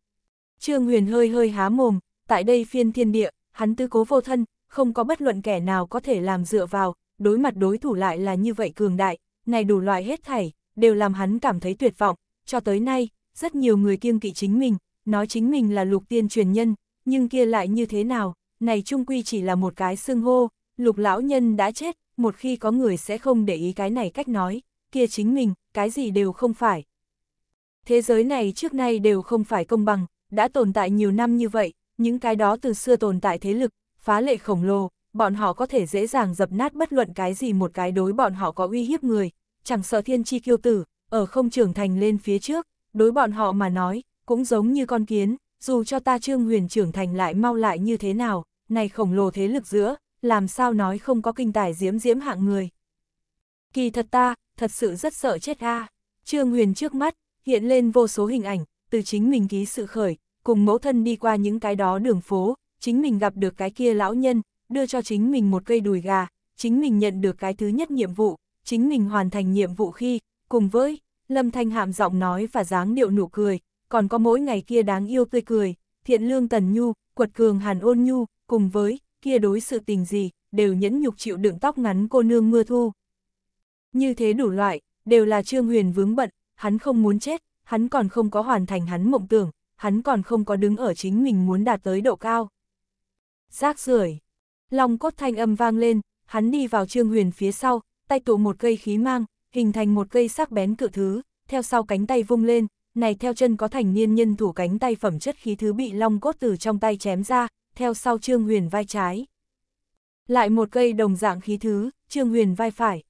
Trương Huyền hơi hơi há mồm, tại đây phiên thiên địa, hắn tư cố vô thân, không có bất luận kẻ nào có thể làm dựa vào, đối mặt đối thủ lại là như vậy cường đại, này đủ loại hết thảy, đều làm hắn cảm thấy tuyệt vọng, cho tới nay, rất nhiều người kiêng kỵ chính mình, nói chính mình là lục tiên truyền nhân, nhưng kia lại như thế nào, này trung quy chỉ là một cái xưng hô, lục lão nhân đã chết, một khi có người sẽ không để ý cái này cách nói, kia chính mình, cái gì đều không phải. Thế giới này trước nay đều không phải công bằng, đã tồn tại nhiều năm như vậy, những cái đó từ xưa tồn tại thế lực, phá lệ khổng lồ, bọn họ có thể dễ dàng dập nát bất luận cái gì một cái đối bọn họ có uy hiếp người, chẳng sợ thiên chi kiêu tử, ở không trưởng thành lên phía trước, đối bọn họ mà nói, cũng giống như con kiến, dù cho ta trương huyền trưởng thành lại mau lại như thế nào, này khổng lồ thế lực giữa, làm sao nói không có kinh tài diễm diễm hạng người. Kỳ thật ta, thật sự rất sợ chết a Trương huyền trước mắt, hiện lên vô số hình ảnh, từ chính mình ký sự khởi, cùng mẫu thân đi qua những cái đó đường phố, chính mình gặp được cái kia lão nhân, đưa cho chính mình một cây đùi gà, chính mình nhận được cái thứ nhất nhiệm vụ, chính mình hoàn thành nhiệm vụ khi, cùng với, Lâm Thanh Hạm giọng nói và dáng điệu nụ cười, còn có mỗi ngày kia đáng yêu tươi cười, thiện lương tần nhu, quật cường hàn ôn nhu, cùng với, kia đối sự tình gì, đều nhẫn nhục chịu đựng tóc ngắn cô nương mưa thu. Như thế đủ loại, đều là Trương Huyền vướng bận, hắn không muốn chết, hắn còn không có hoàn thành hắn mộng tưởng, hắn còn không có đứng ở chính mình muốn đạt tới độ cao. Rác rưởi Long cốt thanh âm vang lên, hắn đi vào Trương Huyền phía sau, tay tụ một cây khí mang, hình thành một cây sắc bén cự thứ, theo sau cánh tay vung lên, này theo chân có thành niên nhân thủ cánh tay phẩm chất khí thứ bị long cốt từ trong tay chém ra, theo sau Trương Huyền vai trái. Lại một cây đồng dạng khí thứ, Trương Huyền vai phải.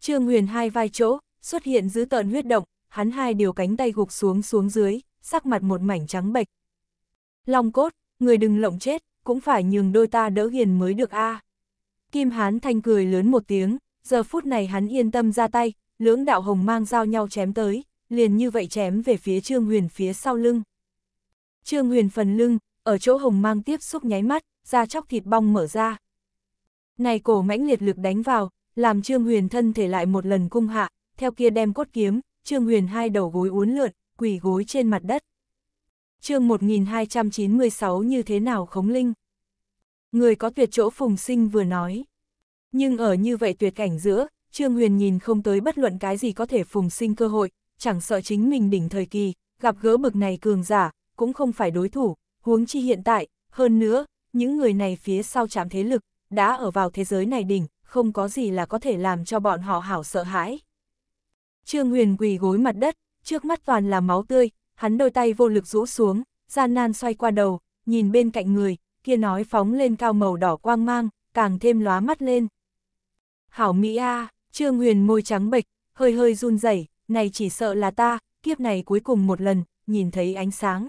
Trương Huyền hai vai chỗ, xuất hiện giữ tợn huyết động, hắn hai điều cánh tay gục xuống xuống dưới, sắc mặt một mảnh trắng bệch. Long cốt, người đừng lộng chết, cũng phải nhường đôi ta đỡ hiền mới được a. Kim Hán Thanh cười lớn một tiếng, giờ phút này hắn yên tâm ra tay, lưỡng đạo hồng mang giao nhau chém tới, liền như vậy chém về phía Trương Huyền phía sau lưng. Trương Huyền phần lưng, ở chỗ hồng mang tiếp xúc nháy mắt, da chóc thịt bong mở ra. Này cổ mãnh liệt lực đánh vào, làm Trương Huyền thân thể lại một lần cung hạ, theo kia đem cốt kiếm, Trương Huyền hai đầu gối uốn lượn, quỳ gối trên mặt đất chương 1296 như thế nào khống linh? Người có tuyệt chỗ phùng sinh vừa nói. Nhưng ở như vậy tuyệt cảnh giữa, Trương Huyền nhìn không tới bất luận cái gì có thể phùng sinh cơ hội, chẳng sợ chính mình đỉnh thời kỳ, gặp gỡ bực này cường giả, cũng không phải đối thủ, huống chi hiện tại, hơn nữa, những người này phía sau chạm thế lực, đã ở vào thế giới này đỉnh, không có gì là có thể làm cho bọn họ hảo sợ hãi. Trương Huyền quỳ gối mặt đất, trước mắt toàn là máu tươi, hắn đôi tay vô lực rũ xuống, gian nan xoay qua đầu, nhìn bên cạnh người, kia nói phóng lên cao màu đỏ quang mang, càng thêm lóa mắt lên. Hảo Mỹ A, Trương Huyền môi trắng bệch, hơi hơi run rẩy, này chỉ sợ là ta, kiếp này cuối cùng một lần, nhìn thấy ánh sáng.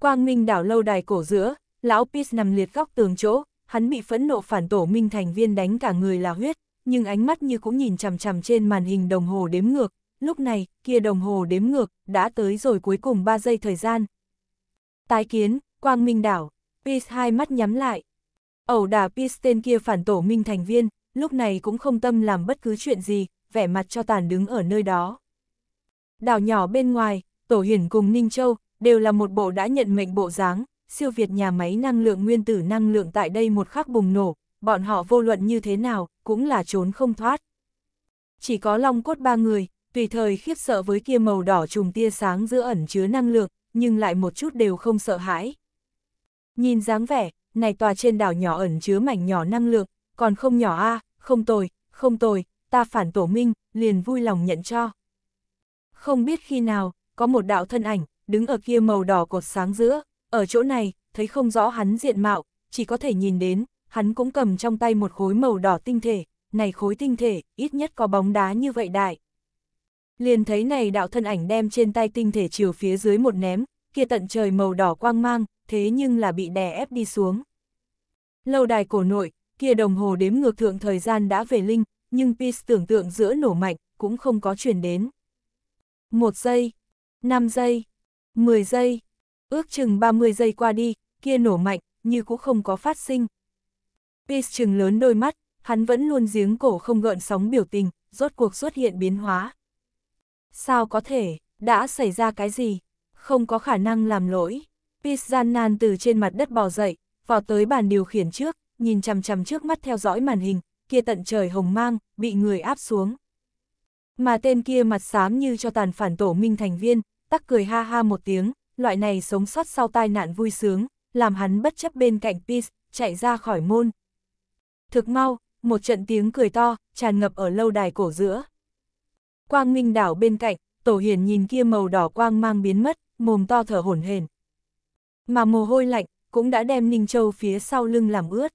Quang Minh đảo lâu đài cổ giữa, lão Pis nằm liệt góc tường chỗ, hắn bị phẫn nộ phản tổ minh thành viên đánh cả người là huyết, nhưng ánh mắt như cũng nhìn chằm chằm trên màn hình đồng hồ đếm ngược, lúc này, kia đồng hồ đếm ngược, đã tới rồi cuối cùng 3 giây thời gian. Tái kiến, Quang Minh đảo, Peace hai mắt nhắm lại. Ẩu đà Peace tên kia phản tổ minh thành viên, lúc này cũng không tâm làm bất cứ chuyện gì, vẻ mặt cho tàn đứng ở nơi đó. Đảo nhỏ bên ngoài, Tổ Hiển cùng Ninh Châu, đều là một bộ đã nhận mệnh bộ dáng, siêu việt nhà máy năng lượng nguyên tử năng lượng tại đây một khắc bùng nổ, bọn họ vô luận như thế nào, cũng là trốn không thoát. Chỉ có long cốt ba người, tùy thời khiếp sợ với kia màu đỏ trùng tia sáng giữa ẩn chứa năng lượng, nhưng lại một chút đều không sợ hãi. Nhìn dáng vẻ, này tòa trên đảo nhỏ ẩn chứa mảnh nhỏ năng lượng, còn không nhỏ a không tồi, không tồi, ta phản tổ minh, liền vui lòng nhận cho. Không biết khi nào, có một đạo thân ảnh, đứng ở kia màu đỏ cột sáng giữa, ở chỗ này, thấy không rõ hắn diện mạo, chỉ có thể nhìn đến, hắn cũng cầm trong tay một khối màu đỏ tinh thể, này khối tinh thể, ít nhất có bóng đá như vậy đại. Liền thấy này đạo thân ảnh đem trên tay tinh thể chiều phía dưới một ném, kia tận trời màu đỏ quang mang, thế nhưng là bị đè ép đi xuống. Lâu đài cổ nội, kia đồng hồ đếm ngược thượng thời gian đã về linh, nhưng Peace tưởng tượng giữa nổ mạnh, cũng không có truyền đến. Một giây, 5 giây, 10 giây, ước chừng 30 giây qua đi, kia nổ mạnh, như cũng không có phát sinh. Peace chừng lớn đôi mắt, hắn vẫn luôn giếng cổ không gợn sóng biểu tình, rốt cuộc xuất hiện biến hóa. Sao có thể, đã xảy ra cái gì? Không có khả năng làm lỗi. Pis gian nan từ trên mặt đất bò dậy, vào tới bàn điều khiển trước, nhìn chằm chằm trước mắt theo dõi màn hình, kia tận trời hồng mang, bị người áp xuống. Mà tên kia mặt xám như cho tàn phản tổ minh thành viên, tắc cười ha ha một tiếng, loại này sống sót sau tai nạn vui sướng, làm hắn bất chấp bên cạnh Peace, chạy ra khỏi môn. Thực mau, một trận tiếng cười to, tràn ngập ở lâu đài cổ giữa. Quang Minh đảo bên cạnh, Tổ Hiển nhìn kia màu đỏ quang mang biến mất, mồm to thở hổn hển. Mà mồ hôi lạnh, cũng đã đem Ninh Châu phía sau lưng làm ướt.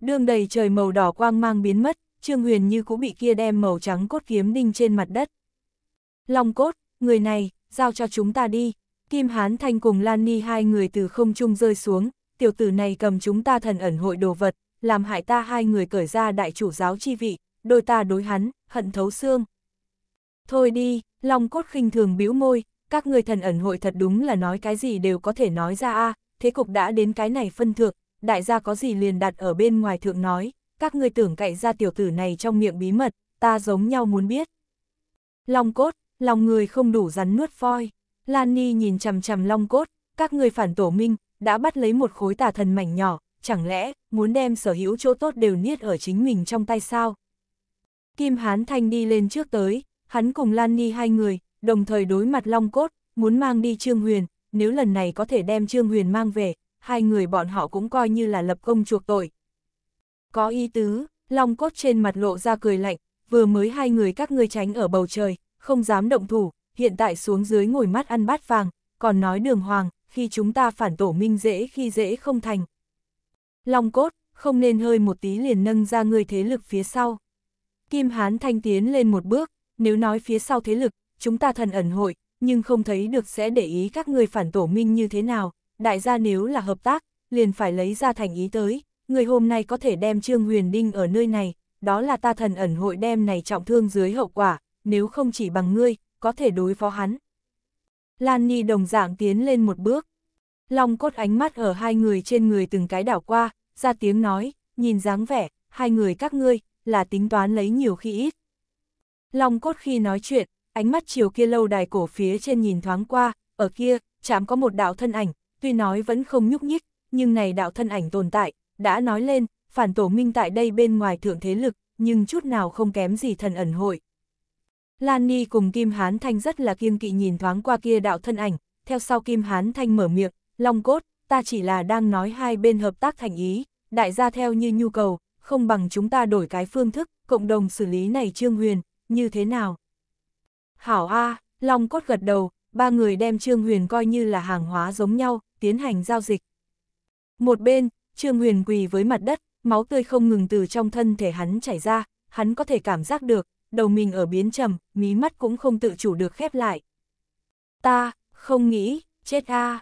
Đường đầy trời màu đỏ quang mang biến mất, Trương Huyền như cũng bị kia đem màu trắng cốt kiếm đinh trên mặt đất. Long cốt, người này, giao cho chúng ta đi. Kim Hán Thanh cùng Lan Ni hai người từ không trung rơi xuống, tiểu tử này cầm chúng ta thần ẩn hội đồ vật, làm hại ta hai người cởi ra đại chủ giáo chi vị, đôi ta đối hắn, hận thấu xương. Thôi đi, Long cốt khinh thường bĩu môi, các người thần ẩn hội thật đúng là nói cái gì đều có thể nói ra a thế cục đã đến cái này phân thượng, đại gia có gì liền đặt ở bên ngoài thượng nói, các người tưởng cậy ra tiểu tử này trong miệng bí mật, ta giống nhau muốn biết. Long cốt, lòng người không đủ rắn nuốt voi. Lan Ni nhìn chằm chằm long cốt, các người phản tổ minh, đã bắt lấy một khối tà thần mảnh nhỏ, chẳng lẽ, muốn đem sở hữu chỗ tốt đều niết ở chính mình trong tay sao? Kim Hán Thanh đi lên trước tới, hắn cùng Lan Ni hai người, đồng thời đối mặt long cốt, muốn mang đi Trương Huyền, nếu lần này có thể đem Trương Huyền mang về, hai người bọn họ cũng coi như là lập công chuộc tội. Có ý tứ, long cốt trên mặt lộ ra cười lạnh, vừa mới hai người các ngươi tránh ở bầu trời, không dám động thủ, hiện tại xuống dưới ngồi mắt ăn bát vàng, còn nói đường hoàng, khi chúng ta phản tổ minh dễ khi dễ không thành. Long cốt, không nên hơi một tí liền nâng ra người thế lực phía sau. Kim Hán thanh tiến lên một bước, nếu nói phía sau thế lực, chúng ta thần ẩn hội, nhưng không thấy được sẽ để ý các người phản tổ minh như thế nào, đại gia nếu là hợp tác, liền phải lấy ra thành ý tới, người hôm nay có thể đem Trương Huyền Đinh ở nơi này, đó là ta thần ẩn hội đem này trọng thương dưới hậu quả, nếu không chỉ bằng ngươi, có thể đối phó hắn. Lan Ni đồng dạng tiến lên một bước. Long cốt ánh mắt ở hai người trên người từng cái đảo qua, ra tiếng nói, nhìn dáng vẻ, hai người các ngươi, là tính toán lấy nhiều khi ít. Long cốt khi nói chuyện, ánh mắt chiều kia lâu đài cổ phía trên nhìn thoáng qua, ở kia, chạm có một đạo thân ảnh, tuy nói vẫn không nhúc nhích, nhưng này đạo thân ảnh tồn tại, đã nói lên, phản tổ minh tại đây bên ngoài thượng thế lực, nhưng chút nào không kém gì thần ẩn hội. Lan Ni cùng Kim Hán Thanh rất là kiêng kỵ nhìn thoáng qua kia đạo thân ảnh, theo sau Kim Hán Thanh mở miệng, Long Cốt, ta chỉ là đang nói hai bên hợp tác thành ý, đại gia theo như nhu cầu, không bằng chúng ta đổi cái phương thức, cộng đồng xử lý này Trương Huyền, như thế nào? Hảo A, Long Cốt gật đầu, ba người đem Trương Huyền coi như là hàng hóa giống nhau, tiến hành giao dịch. Một bên, Trương Huyền quỳ với mặt đất, máu tươi không ngừng từ trong thân thể hắn chảy ra, hắn có thể cảm giác được, đầu mình ở biến trầm, mí mắt cũng không tự chủ được khép lại. Ta, không nghĩ, chết a.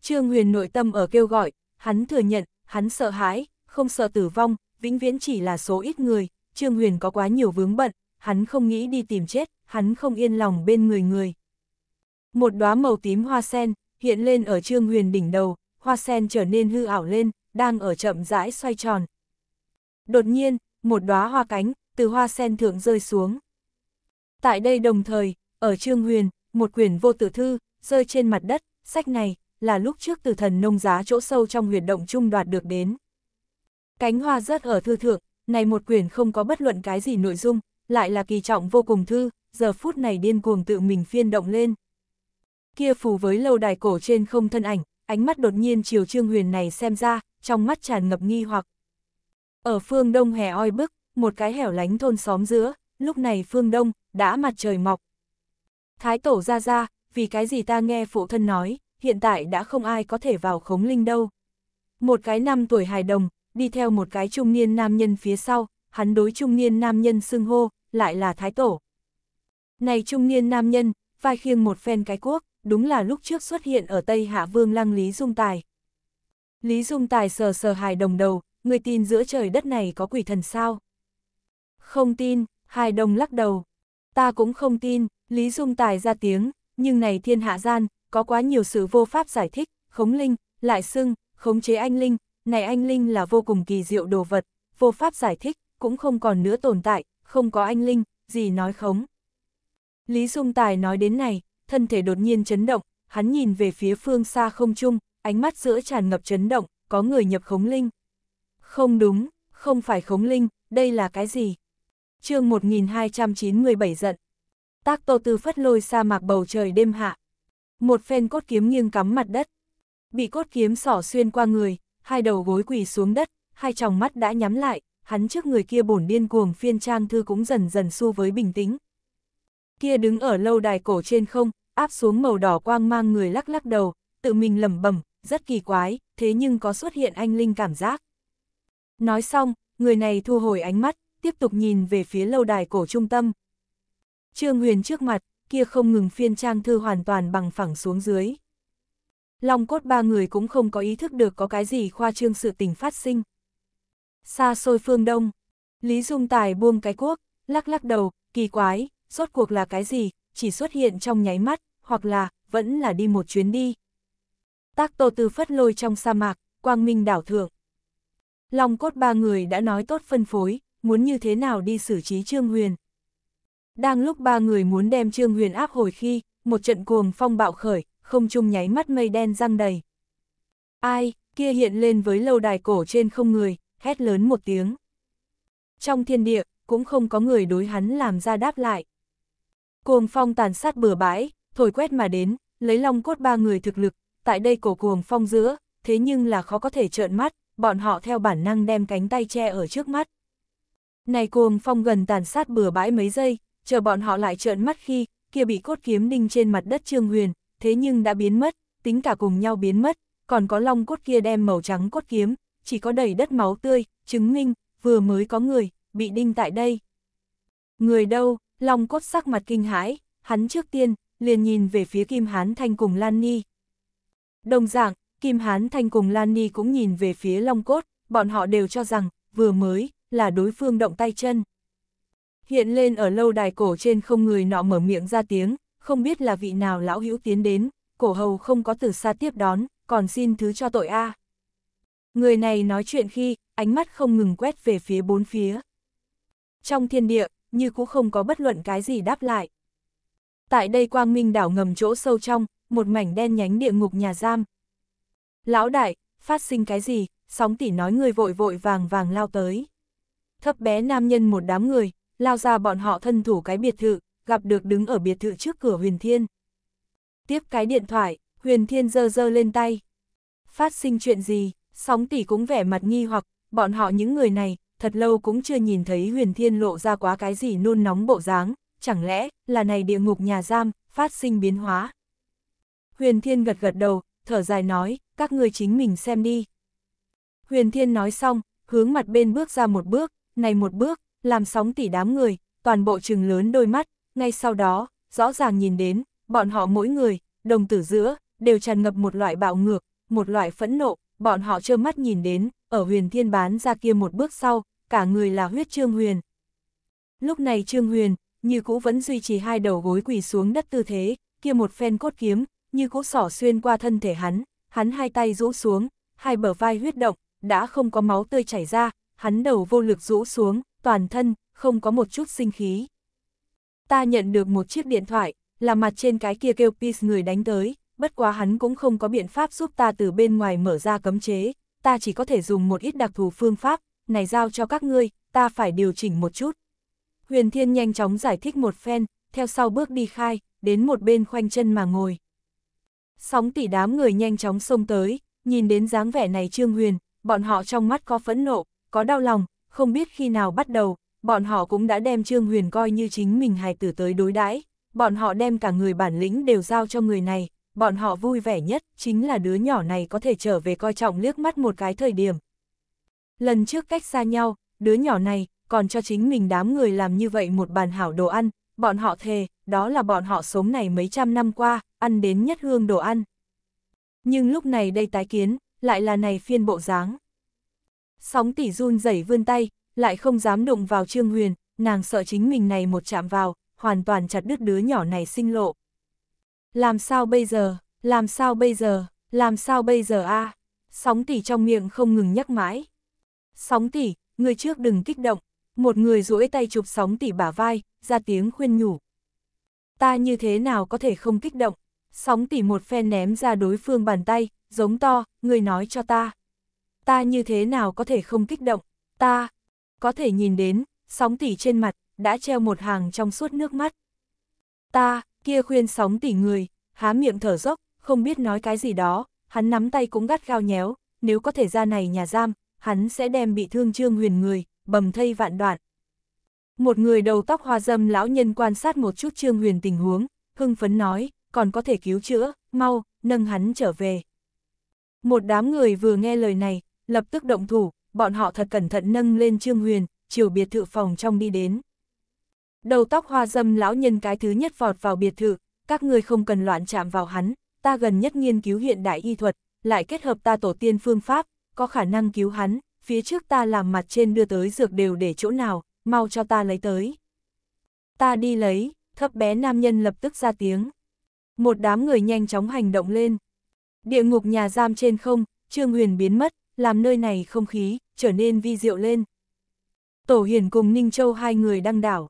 Trương Huyền nội tâm ở kêu gọi, hắn thừa nhận, hắn sợ hãi, không sợ tử vong, vĩnh viễn chỉ là số ít người, Trương Huyền có quá nhiều vướng bận, hắn không nghĩ đi tìm chết, hắn không yên lòng bên người người. Một đóa màu tím hoa sen, hiện lên ở Trương Huyền đỉnh đầu, hoa sen trở nên hư ảo lên, đang ở chậm rãi xoay tròn. Đột nhiên, một đóa hoa cánh, từ hoa sen thượng rơi xuống. Tại đây đồng thời, ở Trương Huyền, một quyển vô tử thư, rơi trên mặt đất, sách này, là lúc trước từ thần nông giá chỗ sâu trong huyệt động trung đoạt được đến. Cánh hoa rớt ở thư thượng, này một quyển không có bất luận cái gì nội dung, lại là kỳ trọng vô cùng thư, giờ phút này điên cuồng tự mình phiên động lên. Kia phù với lâu đài cổ trên không thân ảnh, ánh mắt đột nhiên chiều Trương Huyền này xem ra, trong mắt tràn ngập nghi hoặc. Ở phương đông hè oi bức, một cái hẻo lánh thôn xóm giữa, lúc này phương đông, đã mặt trời mọc. Thái tổ ra ra, vì cái gì ta nghe phụ thân nói, hiện tại đã không ai có thể vào khống linh đâu. Một cái năm tuổi hài đồng, đi theo một cái trung niên nam nhân phía sau, hắn đối trung niên nam nhân xưng hô, lại là thái tổ. Này trung niên nam nhân, vai khiêng một phen cái quốc, đúng là lúc trước xuất hiện ở Tây Hạ Vương Lăng Lý Dung Tài. Lý Dung Tài sờ sờ hài đồng đầu, người tin giữa trời đất này có quỷ thần sao? Không tin, hài đồng lắc đầu. Ta cũng không tin, Lý Dung Tài ra tiếng, nhưng này thiên hạ gian, có quá nhiều sự vô pháp giải thích, khống linh, lại xưng, khống chế anh linh, này anh linh là vô cùng kỳ diệu đồ vật, vô pháp giải thích, cũng không còn nữa tồn tại, không có anh linh, gì nói khống. Lý Dung Tài nói đến này, thân thể đột nhiên chấn động, hắn nhìn về phía phương xa không trung, ánh mắt giữa tràn ngập chấn động, có người nhập khống linh. Không đúng, không phải khống linh, đây là cái gì? chương 1297 giận. Tác tô tư phất lôi sa mạc bầu trời đêm hạ. Một phen cốt kiếm nghiêng cắm mặt đất. Bị cốt kiếm sỏ xuyên qua người, hai đầu gối quỳ xuống đất, hai tròng mắt đã nhắm lại, hắn trước người kia bổn điên cuồng phiên trang thư cũng dần dần xu với bình tĩnh. Kia đứng ở lâu đài cổ trên không, áp xuống màu đỏ quang mang người lắc lắc đầu, tự mình lẩm bẩm rất kỳ quái, thế nhưng có xuất hiện anh linh cảm giác. Nói xong, người này thu hồi ánh mắt, tiếp tục nhìn về phía lâu đài cổ trung tâm. Trương Huyền trước mặt, kia không ngừng phiên trang thư hoàn toàn bằng phẳng xuống dưới. Long cốt ba người cũng không có ý thức được có cái gì khoa trương sự tình phát sinh. Xa xôi phương đông, Lý Dung Tài buông cái cuốc, lắc lắc đầu, kỳ quái, rốt cuộc là cái gì, chỉ xuất hiện trong nháy mắt, hoặc là, vẫn là đi một chuyến đi. Tác tô tư phất lôi trong sa mạc, quang minh đảo thượng. Long cốt ba người đã nói tốt phân phối, muốn như thế nào đi xử trí Trương Huyền. Đang lúc ba người muốn đem Trương Huyền áp hồi khi, một trận cuồng phong bạo khởi, không chung nháy mắt mây đen răng đầy. Ai, kia hiện lên với lâu đài cổ trên không người, hét lớn một tiếng. Trong thiên địa, cũng không có người đối hắn làm ra đáp lại. Cuồng phong tàn sát bừa bãi, thổi quét mà đến, lấy long cốt ba người thực lực, tại đây cổ cuồng phong giữa, thế nhưng là khó có thể trợn mắt, bọn họ theo bản năng đem cánh tay che ở trước mắt. Này cuồng phong gần tàn sát bừa bãi mấy giây, chờ bọn họ lại trợn mắt khi, kia bị cốt kiếm đinh trên mặt đất Trương Huyền, thế nhưng đã biến mất, tính cả cùng nhau biến mất, còn có long cốt kia đem màu trắng cốt kiếm, chỉ có đầy đất máu tươi, chứng minh, vừa mới có người, bị đinh tại đây. Người đâu, long cốt sắc mặt kinh hãi, hắn trước tiên, liền nhìn về phía Kim Hán Thanh cùng Lan Ni. Đồng dạng, Kim Hán Thanh cùng Lan Ni cũng nhìn về phía long cốt, bọn họ đều cho rằng, vừa mới, là đối phương động tay chân. Hiện lên ở lâu đài cổ trên không người nọ mở miệng ra tiếng, không biết là vị nào lão hữu tiến đến, cổ hầu không có từ xa tiếp đón, còn xin thứ cho tội a. Người này nói chuyện khi, ánh mắt không ngừng quét về phía bốn phía. Trong thiên địa, như cũng không có bất luận cái gì đáp lại. Tại đây quang minh đảo ngầm chỗ sâu trong, một mảnh đen nhánh địa ngục nhà giam. Lão đại, phát sinh cái gì, sóng tỷ nói người vội vội vàng vàng lao tới. Thấp bé nam nhân một đám người, lao ra bọn họ thân thủ cái biệt thự, gặp được đứng ở biệt thự trước cửa huyền thiên. Tiếp cái điện thoại, huyền thiên dơ dơ lên tay. Phát sinh chuyện gì, sóng tỷ cũng vẻ mặt nghi hoặc, bọn họ những người này, thật lâu cũng chưa nhìn thấy huyền thiên lộ ra quá cái gì nôn nóng bộ dáng, chẳng lẽ là này địa ngục nhà giam, phát sinh biến hóa. Huyền thiên gật gật đầu, thở dài nói, các người chính mình xem đi. Huyền thiên nói xong, hướng mặt bên bước ra một bước, này một bước, làm sóng tỷ đám người, toàn bộ trừng lớn đôi mắt, ngay sau đó, rõ ràng nhìn đến, bọn họ mỗi người, đồng tử giữa, đều tràn ngập một loại bạo ngược, một loại phẫn nộ, bọn họ trơ mắt nhìn đến, ở huyền thiên bán ra kia một bước sau, cả người là huyết Trương Huyền. Lúc này Trương Huyền, như cũ vẫn duy trì hai đầu gối quỳ xuống đất tư thế, kia một phen cốt kiếm, như cũ sỏ xuyên qua thân thể hắn, hắn hai tay rũ xuống, hai bờ vai huyết động, đã không có máu tươi chảy ra, hắn đầu vô lực rũ xuống, toàn thân, không có một chút sinh khí. Ta nhận được một chiếc điện thoại, là mặt trên cái kia kêu peace người đánh tới, bất quá hắn cũng không có biện pháp giúp ta từ bên ngoài mở ra cấm chế, ta chỉ có thể dùng một ít đặc thù phương pháp, này giao cho các ngươi, ta phải điều chỉnh một chút. Huyền Thiên nhanh chóng giải thích một phen, theo sau bước đi khai, đến một bên khoanh chân mà ngồi. Sóng tỷ đám người nhanh chóng xông tới, nhìn đến dáng vẻ này Trương Huyền, bọn họ trong mắt có phẫn nộ, có đau lòng, không biết khi nào bắt đầu, bọn họ cũng đã đem Trương Huyền coi như chính mình hài tử tới đối đãi, bọn họ đem cả người bản lĩnh đều giao cho người này, bọn họ vui vẻ nhất chính là đứa nhỏ này có thể trở về coi trọng liếc mắt một cái thời điểm. Lần trước cách xa nhau, đứa nhỏ này còn cho chính mình đám người làm như vậy một bàn hảo đồ ăn, bọn họ thề, đó là bọn họ sống này mấy trăm năm qua, ăn đến nhất hương đồ ăn. Nhưng lúc này đây tái kiến, lại là này phiên bộ dáng. Sóng tỷ run rẩy vươn tay, lại không dám đụng vào Trương Huyền, nàng sợ chính mình này một chạm vào, hoàn toàn chặt đứt đứa nhỏ này sinh lộ. Làm sao bây giờ, làm sao bây giờ, làm sao bây giờ a Sóng tỷ trong miệng không ngừng nhắc mãi. Sóng tỷ, người trước đừng kích động, một người duỗi tay chụp sóng tỷ bả vai, ra tiếng khuyên nhủ. Ta như thế nào có thể không kích động, sóng tỷ một phen ném ra đối phương bàn tay, giống to, người nói cho ta. Ta như thế nào có thể không kích động, ta, có thể nhìn đến, sóng tỷ trên mặt, đã treo một hàng trong suốt nước mắt. Ta, kia khuyên sóng tỷ người, há miệng thở dốc, không biết nói cái gì đó, hắn nắm tay cũng gắt gao nhéo, nếu có thể ra này nhà giam, hắn sẽ đem bị thương trương huyền người, bầm thây vạn đoạn. Một người đầu tóc hoa dâm lão nhân quan sát một chút trương huyền tình huống, hưng phấn nói, còn có thể cứu chữa, mau, nâng hắn trở về. Một đám người vừa nghe lời này, lập tức động thủ, bọn họ thật cẩn thận nâng lên trương huyền, chiều biệt thự phòng trong đi đến. Đầu tóc hoa dâm lão nhân cái thứ nhất vọt vào biệt thự, các người không cần loạn chạm vào hắn, ta gần nhất nghiên cứu hiện đại y thuật, lại kết hợp ta tổ tiên phương pháp, có khả năng cứu hắn, phía trước ta làm mặt trên đưa tới dược đều để chỗ nào, mau cho ta lấy tới. Ta đi lấy, thấp bé nam nhân lập tức ra tiếng. Một đám người nhanh chóng hành động lên. Địa ngục nhà giam trên không, Trương Huyền biến mất, làm nơi này không khí, trở nên vi diệu lên. Tổ hiển cùng Ninh Châu hai người đăng đảo.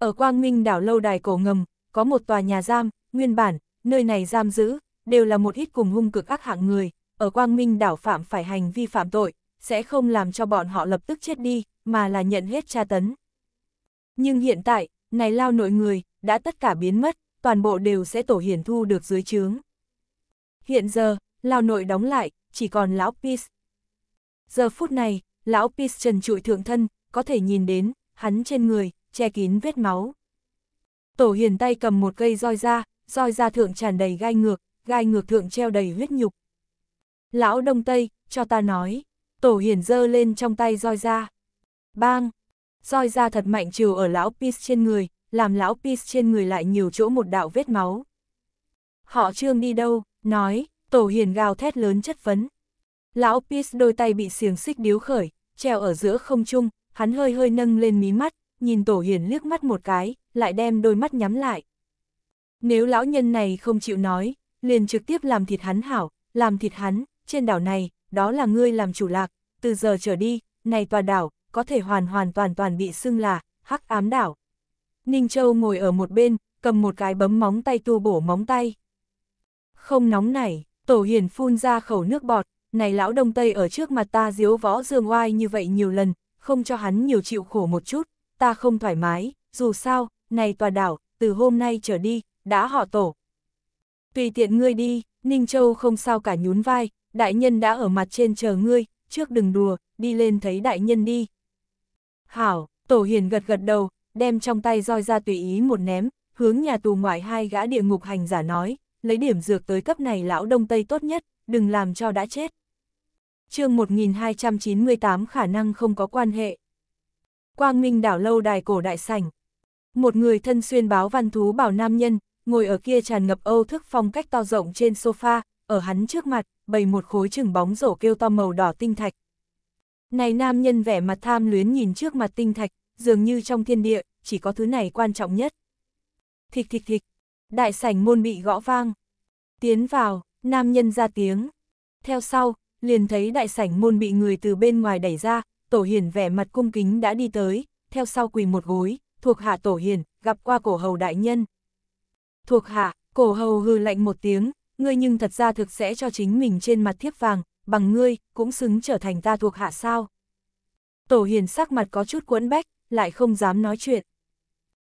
Ở Quang Minh đảo lâu đài cổ ngầm, có một tòa nhà giam, nguyên bản, nơi này giam giữ, đều là một ít cùng hung cực ác hạng người, ở Quang Minh đảo phạm phải hành vi phạm tội, sẽ không làm cho bọn họ lập tức chết đi, mà là nhận hết tra tấn. Nhưng hiện tại, này lao nội người, đã tất cả biến mất, toàn bộ đều sẽ tổ hiển thu được dưới chướng. Hiện giờ, lao nội đóng lại, chỉ còn lão Peace. Giờ phút này, lão Peace trần trụi thượng thân, có thể nhìn đến, hắn trên người, che kín vết máu. Tổ hiền tay cầm một cây roi ra, roi ra thượng tràn đầy gai ngược, gai ngược thượng treo đầy huyết nhục. Lão Đông Tây, cho ta nói, tổ hiền giơ lên trong tay roi ra. Bang! Roi ra thật mạnh trừ ở lão Peace trên người, làm lão Peace trên người lại nhiều chỗ một đạo vết máu. Họ trương đi đâu, nói, tổ hiền gào thét lớn chất vấn. Lão Peace đôi tay bị xiềng xích điếu khởi, treo ở giữa không trung, hắn hơi hơi nâng lên mí mắt, nhìn tổ hiền liếc mắt một cái, lại đem đôi mắt nhắm lại. Nếu lão nhân này không chịu nói, liền trực tiếp làm thịt hắn hảo, làm thịt hắn, trên đảo này, đó là ngươi làm chủ lạc, từ giờ trở đi, này tòa đảo, có thể hoàn hoàn toàn toàn bị xưng là, hắc ám đảo. Ninh Châu ngồi ở một bên, cầm một cái bấm móng tay tu bổ móng tay. Không nóng này, tổ hiền phun ra khẩu nước bọt, này lão đông tây ở trước mặt ta diếu võ dương oai như vậy nhiều lần, không cho hắn nhiều chịu khổ một chút, ta không thoải mái, dù sao, này tòa đảo, từ hôm nay trở đi, đã họ tổ. Tùy tiện ngươi đi, Ninh Châu không sao cả nhún vai, đại nhân đã ở mặt trên chờ ngươi, trước đừng đùa, đi lên thấy đại nhân đi. Hảo, Tổ Hiền gật gật đầu, đem trong tay roi ra tùy ý một ném, hướng nhà tù ngoại hai gã địa ngục hành giả nói, lấy điểm dược tới cấp này lão đông tây tốt nhất, đừng làm cho đã chết. chương 1298 khả năng không có quan hệ. Quang Minh đảo lâu đài cổ đại sảnh. Một người thân xuyên báo văn thú bảo nam nhân, ngồi ở kia tràn ngập âu thức phong cách to rộng trên sofa, ở hắn trước mặt, bày một khối trừng bóng rổ kêu to màu đỏ tinh thạch. Này nam nhân vẻ mặt tham luyến nhìn trước mặt tinh thạch, dường như trong thiên địa, chỉ có thứ này quan trọng nhất. Thịch thịch thịch, đại sảnh môn bị gõ vang. Tiến vào, nam nhân ra tiếng. Theo sau, liền thấy đại sảnh môn bị người từ bên ngoài đẩy ra, tổ hiền vẻ mặt cung kính đã đi tới, theo sau quỳ một gối, thuộc hạ tổ hiền, gặp qua cổ hầu đại nhân. Thuộc hạ, cổ hầu hư lạnh một tiếng, ngươi nhưng thật ra thực sẽ cho chính mình trên mặt thiếp vàng, bằng ngươi, cũng xứng trở thành ta thuộc hạ sao. Tổ hiền sắc mặt có chút quẫn bách, lại không dám nói chuyện.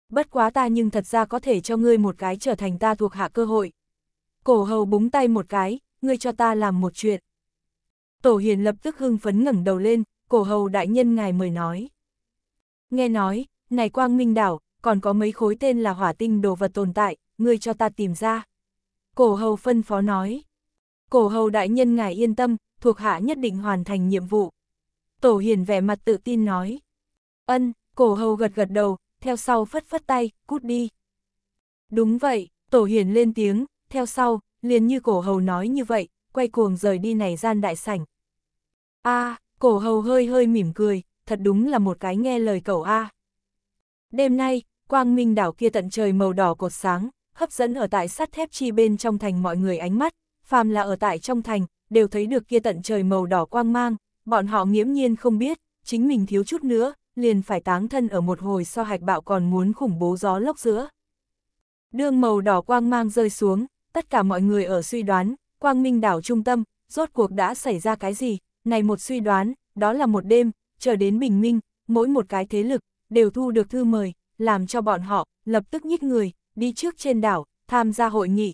Bất quá ta nhưng thật ra có thể cho ngươi một cái trở thành ta thuộc hạ cơ hội. Cổ hầu búng tay một cái, ngươi cho ta làm một chuyện. Tổ hiền lập tức hưng phấn ngẩng đầu lên, cổ hầu đại nhân ngài mời nói. Nghe nói, này quang minh đảo, còn có mấy khối tên là hỏa tinh đồ vật tồn tại, ngươi cho ta tìm ra. Cổ hầu phân phó nói. Cổ hầu đại nhân ngài yên tâm, thuộc hạ nhất định hoàn thành nhiệm vụ. Tổ hiền vẻ mặt tự tin nói. Ân, cổ hầu gật gật đầu, theo sau phất phất tay, cút đi. Đúng vậy, tổ hiền lên tiếng, theo sau, liền như cổ hầu nói như vậy, quay cuồng rời đi này gian đại sảnh. a cổ hầu hơi hơi mỉm cười, thật đúng là một cái nghe lời cậu A. Đêm nay, quang minh đảo kia tận trời màu đỏ cột sáng, hấp dẫn ở tại sắt thép chi bên trong thành mọi người ánh mắt, phàm là ở tại trong thành, đều thấy được kia tận trời màu đỏ quang mang, bọn họ nghiễm nhiên không biết, chính mình thiếu chút nữa, liền phải táng thân ở một hồi so hạch bạo còn muốn khủng bố gió lốc giữa. Đường màu đỏ quang mang rơi xuống, tất cả mọi người ở suy đoán, quang minh đảo trung tâm, rốt cuộc đã xảy ra cái gì, này một suy đoán, đó là một đêm, chờ đến bình minh, mỗi một cái thế lực, đều thu được thư mời, làm cho bọn họ, lập tức nhích người, đi trước trên đảo, tham gia hội nghị.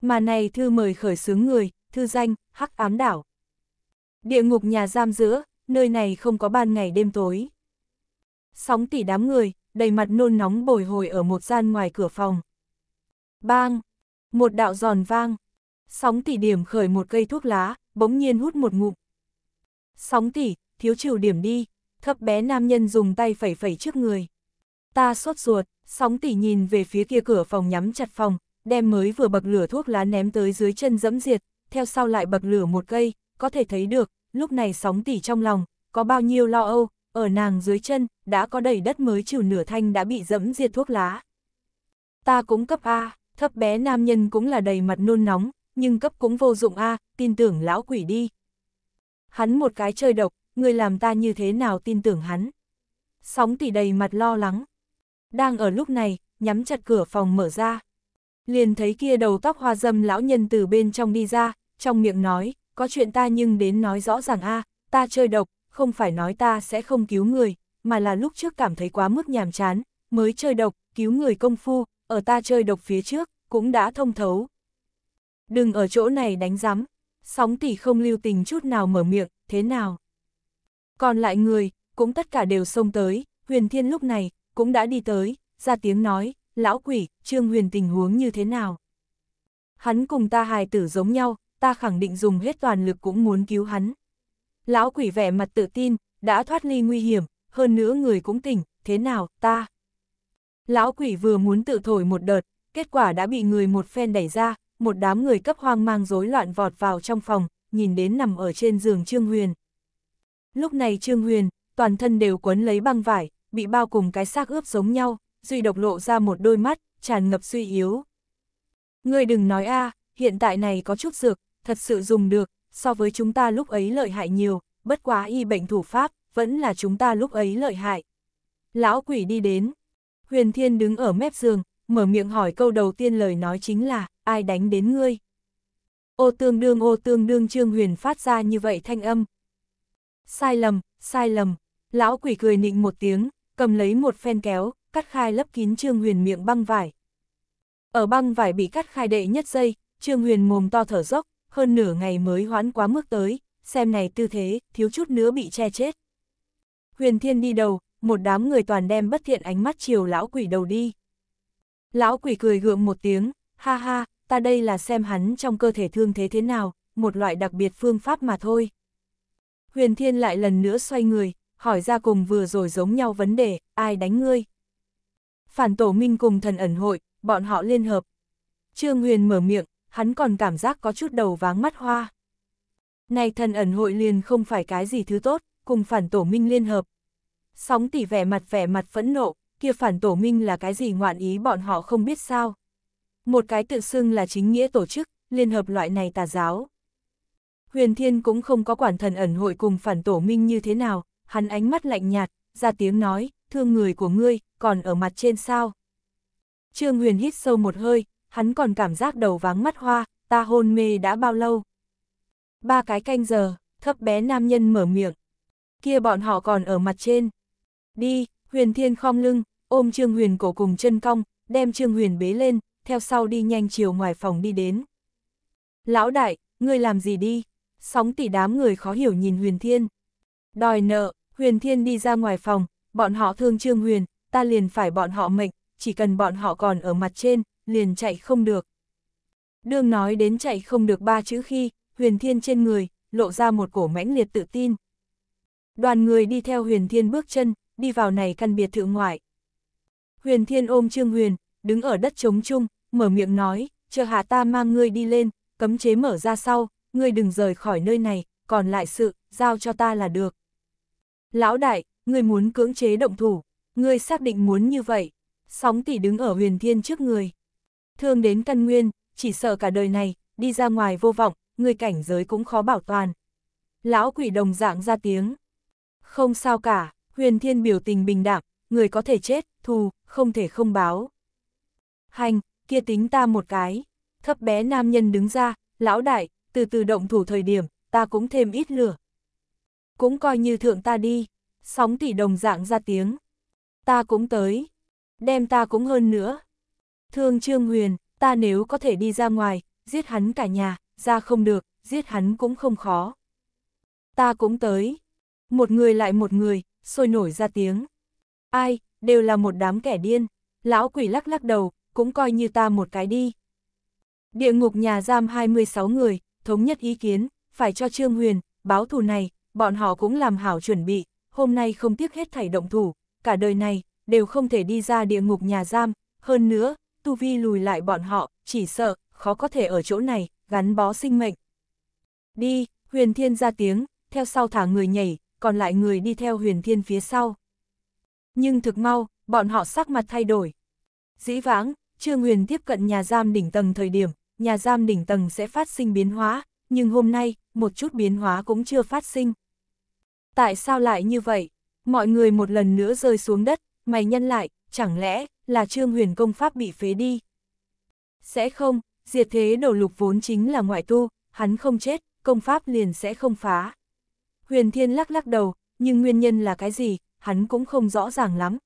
Mà này thư mời khởi xướng người, thư danh, hắc ám đảo. Địa ngục nhà giam giữa, nơi này không có ban ngày đêm tối. Sóng tỉ đám người, đầy mặt nôn nóng bồi hồi ở một gian ngoài cửa phòng. Bang! Một đạo giòn vang. Sóng tỉ điểm khởi một cây thuốc lá, bỗng nhiên hút một ngụm. Sóng tỉ, thiếu trừ điểm đi, thấp bé nam nhân dùng tay phẩy phẩy trước người. Ta sốt ruột, sóng tỉ nhìn về phía kia cửa phòng nhắm chặt phòng, đem mới vừa bậc lửa thuốc lá ném tới dưới chân dẫm diệt, theo sau lại bậc lửa một cây, có thể thấy được, lúc này sóng tỉ trong lòng, có bao nhiêu lo âu, ở nàng dưới chân, đã có đầy đất mới trừ nửa thanh đã bị dẫm diệt thuốc lá. Ta cũng cấp A, thấp bé nam nhân cũng là đầy mặt nôn nóng, nhưng cấp cũng vô dụng A, tin tưởng lão quỷ đi. Hắn một cái chơi độc, người làm ta như thế nào tin tưởng hắn. Sóng tỷ đầy mặt lo lắng. Đang ở lúc này, nhắm chặt cửa phòng mở ra. Liền thấy kia đầu tóc hoa dâm lão nhân từ bên trong đi ra, trong miệng nói, có chuyện ta nhưng đến nói rõ ràng a ta chơi độc, không phải nói ta sẽ không cứu người, mà là lúc trước cảm thấy quá mức nhàm chán, mới chơi độc, cứu người công phu, ở ta chơi độc phía trước, cũng đã thông thấu. Đừng ở chỗ này đánh giám, sóng tỷ không lưu tình chút nào mở miệng, thế nào? Còn lại người, cũng tất cả đều xông tới, huyền thiên lúc này, cũng đã đi tới, ra tiếng nói, lão quỷ, trương huyền tình huống như thế nào? Hắn cùng ta hài tử giống nhau, ta khẳng định dùng hết toàn lực cũng muốn cứu hắn. Lão quỷ vẻ mặt tự tin, đã thoát ly nguy hiểm, hơn nữa người cũng tỉnh, thế nào, ta? Lão quỷ vừa muốn tự thổi một đợt, kết quả đã bị người một phen đẩy ra, một đám người cấp hoang mang rối loạn vọt vào trong phòng, nhìn đến nằm ở trên giường Trương Huyền. Lúc này Trương Huyền, toàn thân đều quấn lấy băng vải, bị bao cùng cái xác ướp giống nhau, duy độc lộ ra một đôi mắt, tràn ngập suy yếu. Người đừng nói a hiện tại này có chút dược, thật sự dùng được, so với chúng ta lúc ấy lợi hại nhiều, bất quá y bệnh thủ pháp, vẫn là chúng ta lúc ấy lợi hại. Lão quỷ đi đến, huyền thiên đứng ở mép giường, mở miệng hỏi câu đầu tiên lời nói chính là, ai đánh đến ngươi? Ô tương đương ô tương đương trương huyền phát ra như vậy thanh âm. Sai lầm, sai lầm, lão quỷ cười nịnh một tiếng, cầm lấy một phen kéo, cắt khai lấp kín trương huyền miệng băng vải. Ở băng vải bị cắt khai đệ nhất giây, trương huyền mồm to thở dốc, hơn nửa ngày mới hoán quá mức tới, xem này tư thế, thiếu chút nữa bị che chết. Huyền thiên đi đầu, một đám người toàn đem bất thiện ánh mắt chiều lão quỷ đầu đi. Lão quỷ cười gượng một tiếng, ha ha, ta đây là xem hắn trong cơ thể thương thế thế nào, một loại đặc biệt phương pháp mà thôi. Huyền Thiên lại lần nữa xoay người, hỏi ra cùng vừa rồi giống nhau vấn đề, ai đánh ngươi? Phản tổ minh cùng thần ẩn hội, bọn họ liên hợp. Trương Huyền mở miệng, hắn còn cảm giác có chút đầu váng mắt hoa. Này thần ẩn hội liền không phải cái gì thứ tốt, cùng phản tổ minh liên hợp. Sóng tỷ vẻ mặt vẻ mặt phẫn nộ, kia phản tổ minh là cái gì ngoạn ý bọn họ không biết sao. Một cái tự xưng là chính nghĩa tổ chức, liên hợp loại này tà giáo. Huyền Thiên cũng không có quản thần ẩn hội cùng phản tổ minh như thế nào, hắn ánh mắt lạnh nhạt, ra tiếng nói, thương người của ngươi, còn ở mặt trên sao. Trương Huyền hít sâu một hơi, hắn còn cảm giác đầu váng mắt hoa, ta hôn mê đã bao lâu. Ba cái canh giờ, thấp bé nam nhân mở miệng. Kia bọn họ còn ở mặt trên. Đi, Huyền Thiên khom lưng, ôm Trương Huyền cổ cùng chân cong, đem Trương Huyền bế lên, theo sau đi nhanh chiều ngoài phòng đi đến. Lão đại, ngươi làm gì đi? Sóng tỷ đám người khó hiểu nhìn Huyền Thiên. Đòi nợ, Huyền Thiên đi ra ngoài phòng, bọn họ thương Trương Huyền, ta liền phải bọn họ mệnh, chỉ cần bọn họ còn ở mặt trên, liền chạy không được. Đương nói đến chạy không được ba chữ khi, Huyền Thiên trên người, lộ ra một cổ mãnh liệt tự tin. Đoàn người đi theo Huyền Thiên bước chân, đi vào này căn biệt thự ngoại. Huyền Thiên ôm Trương Huyền, đứng ở đất trống chung, mở miệng nói, chờ hạ ta mang ngươi đi lên, cấm chế mở ra sau, ngươi đừng rời khỏi nơi này, còn lại sự, giao cho ta là được. Lão đại, ngươi muốn cưỡng chế động thủ, ngươi xác định muốn như vậy. Sóng tỷ đứng ở huyền thiên trước người. Thương đến căn nguyên, chỉ sợ cả đời này, đi ra ngoài vô vọng, ngươi cảnh giới cũng khó bảo toàn. Lão quỷ đồng dạng ra tiếng. Không sao cả, huyền thiên biểu tình bình đẳng, người có thể chết, thù, không thể không báo. Hành, kia tính ta một cái. Thấp bé nam nhân đứng ra, lão đại, từ từ động thủ thời điểm, ta cũng thêm ít lửa. Cũng coi như thượng ta đi, sóng tỷ đồng dạng ra tiếng. Ta cũng tới, đem ta cũng hơn nữa. Thương Trương Huyền, ta nếu có thể đi ra ngoài, giết hắn cả nhà, ra không được, giết hắn cũng không khó. Ta cũng tới. Một người lại một người, sôi nổi ra tiếng. Ai, đều là một đám kẻ điên. Lão quỷ lắc lắc đầu, cũng coi như ta một cái đi. Địa ngục nhà giam 26 người, thống nhất ý kiến, phải cho Trương Huyền, báo thù này, bọn họ cũng làm hảo chuẩn bị, hôm nay không tiếc hết thảy động thủ, cả đời này, đều không thể đi ra địa ngục nhà giam, hơn nữa, tu vi lùi lại bọn họ, chỉ sợ, khó có thể ở chỗ này, gắn bó sinh mệnh. Đi, huyền thiên ra tiếng, theo sau thả người nhảy, còn lại người đi theo huyền thiên phía sau. Nhưng thực mau, bọn họ sắc mặt thay đổi. Dĩ vãng, Trương Huyền tiếp cận nhà giam đỉnh tầng thời điểm, nhà giam đỉnh tầng sẽ phát sinh biến hóa, nhưng hôm nay, một chút biến hóa cũng chưa phát sinh. Tại sao lại như vậy? Mọi người một lần nữa rơi xuống đất, mày nhân lại, chẳng lẽ là Trương Huyền công pháp bị phế đi? Sẽ không, diệt thế đổ lục vốn chính là ngoại tu, hắn không chết, công pháp liền sẽ không phá. Huyền Thiên lắc lắc đầu, nhưng nguyên nhân là cái gì, hắn cũng không rõ ràng lắm.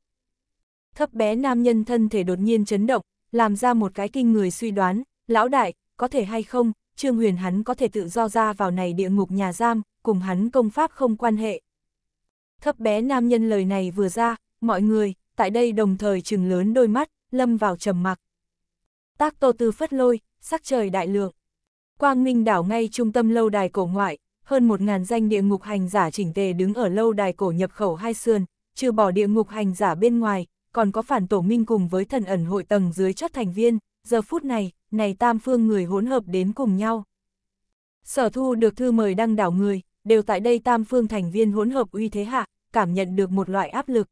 Thấp bé nam nhân thân thể đột nhiên chấn động, làm ra một cái kinh người suy đoán, lão đại, có thể hay không, Trương Huyền hắn có thể tự do ra vào này địa ngục nhà giam, cùng hắn công pháp không quan hệ. Thấp bé nam nhân lời này vừa ra, mọi người, tại đây đồng thời trừng lớn đôi mắt, lâm vào trầm mặc. Tác tô tư phất lôi, sắc trời đại lượng. Quang Minh đảo ngay trung tâm lâu đài cổ ngoại, hơn một ngàn danh địa ngục hành giả chỉnh tề đứng ở lâu đài cổ nhập khẩu hai sườn, trừ bỏ địa ngục hành giả bên ngoài, còn có phản tổ minh cùng với thần ẩn hội tầng dưới chót thành viên, giờ phút này, này tam phương người hỗn hợp đến cùng nhau. Sở thu được thư mời đăng đảo người, đều tại đây tam phương thành viên hỗn hợp uy thế hạ, cảm nhận được một loại áp lực.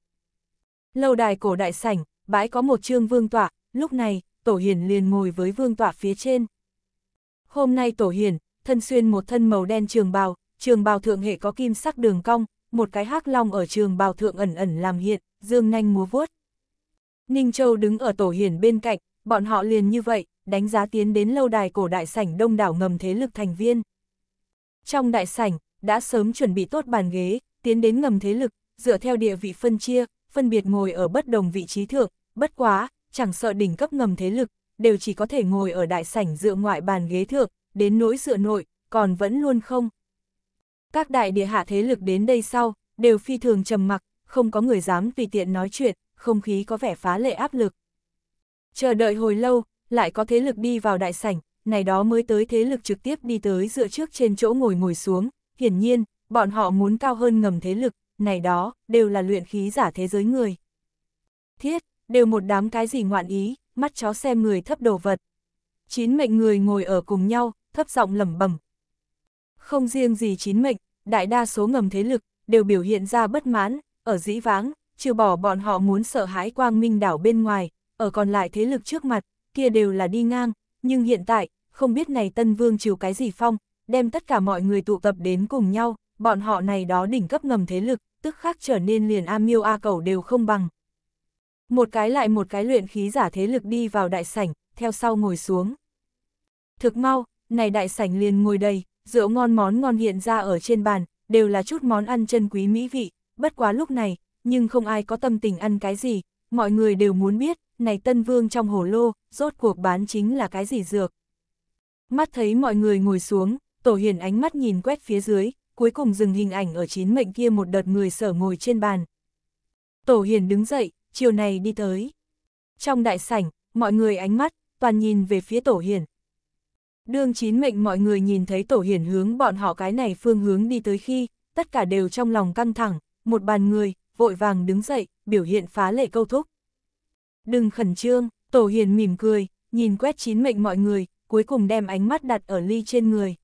Lâu đài cổ đại sảnh, bãi có một trương vương tọa, lúc này, tổ hiển liền ngồi với vương tọa phía trên. Hôm nay tổ hiển, thân xuyên một thân màu đen trường bào, trường bào thượng hệ có kim sắc đường cong, một cái hắc long ở trường bào thượng ẩn ẩn làm hiện, dương nanh múa vuốt. Ninh Châu đứng ở tổ hiển bên cạnh, bọn họ liền như vậy, đánh giá tiến đến lâu đài cổ đại sảnh đông đảo ngầm thế lực thành viên. Trong đại sảnh, đã sớm chuẩn bị tốt bàn ghế, tiến đến ngầm thế lực, dựa theo địa vị phân chia, phân biệt ngồi ở bất đồng vị trí thượng, bất quá, chẳng sợ đỉnh cấp ngầm thế lực, đều chỉ có thể ngồi ở đại sảnh dựa ngoại bàn ghế thượng, đến nỗi dựa nội, còn vẫn luôn không. Các đại địa hạ thế lực đến đây sau, đều phi thường trầm mặc, không có người dám tùy tiện nói chuyện, không khí có vẻ phá lệ áp lực. Chờ đợi hồi lâu, lại có thế lực đi vào đại sảnh, này đó mới tới thế lực trực tiếp đi tới dựa trước trên chỗ ngồi ngồi xuống, hiển nhiên, bọn họ muốn cao hơn ngầm thế lực, này đó, đều là luyện khí giả thế giới người. Thiết, đều một đám cái gì ngoạn ý, mắt chó xem người thấp đồ vật. Chín mệnh người ngồi ở cùng nhau, thấp giọng lẩm bẩm. Không riêng gì chín mệnh, đại đa số ngầm thế lực, đều biểu hiện ra bất mãn, ở dĩ vãng, trừ bỏ bọn họ muốn sợ hãi quang minh đảo bên ngoài, ở còn lại thế lực trước mặt, kia đều là đi ngang, nhưng hiện tại, không biết này Tân Vương chiều cái gì phong, đem tất cả mọi người tụ tập đến cùng nhau, bọn họ này đó đỉnh cấp ngầm thế lực, tức khác trở nên liền A miêu A cầu đều không bằng. Một cái lại một cái luyện khí giả thế lực đi vào đại sảnh, theo sau ngồi xuống. Thực mau, này đại sảnh liền ngồi đầy, rượu ngon món ngon hiện ra ở trên bàn, đều là chút món ăn chân quý mỹ vị, bất quá lúc này, nhưng không ai có tâm tình ăn cái gì, mọi người đều muốn biết, này tân vương trong hồ lô, rốt cuộc bán chính là cái gì dược. Mắt thấy mọi người ngồi xuống, tổ hiền ánh mắt nhìn quét phía dưới, cuối cùng dừng hình ảnh ở chín mệnh kia một đợt người sở ngồi trên bàn. Tổ hiền đứng dậy, chiều này đi tới. Trong đại sảnh, mọi người ánh mắt, toàn nhìn về phía tổ hiền. Đương chín mệnh mọi người nhìn thấy tổ hiển hướng bọn họ cái này phương hướng đi tới khi, tất cả đều trong lòng căng thẳng, một bàn người, vội vàng đứng dậy, biểu hiện phá lệ câu thúc. Đừng khẩn trương, tổ hiền mỉm cười, nhìn quét chín mệnh mọi người, cuối cùng đem ánh mắt đặt ở ly trên người.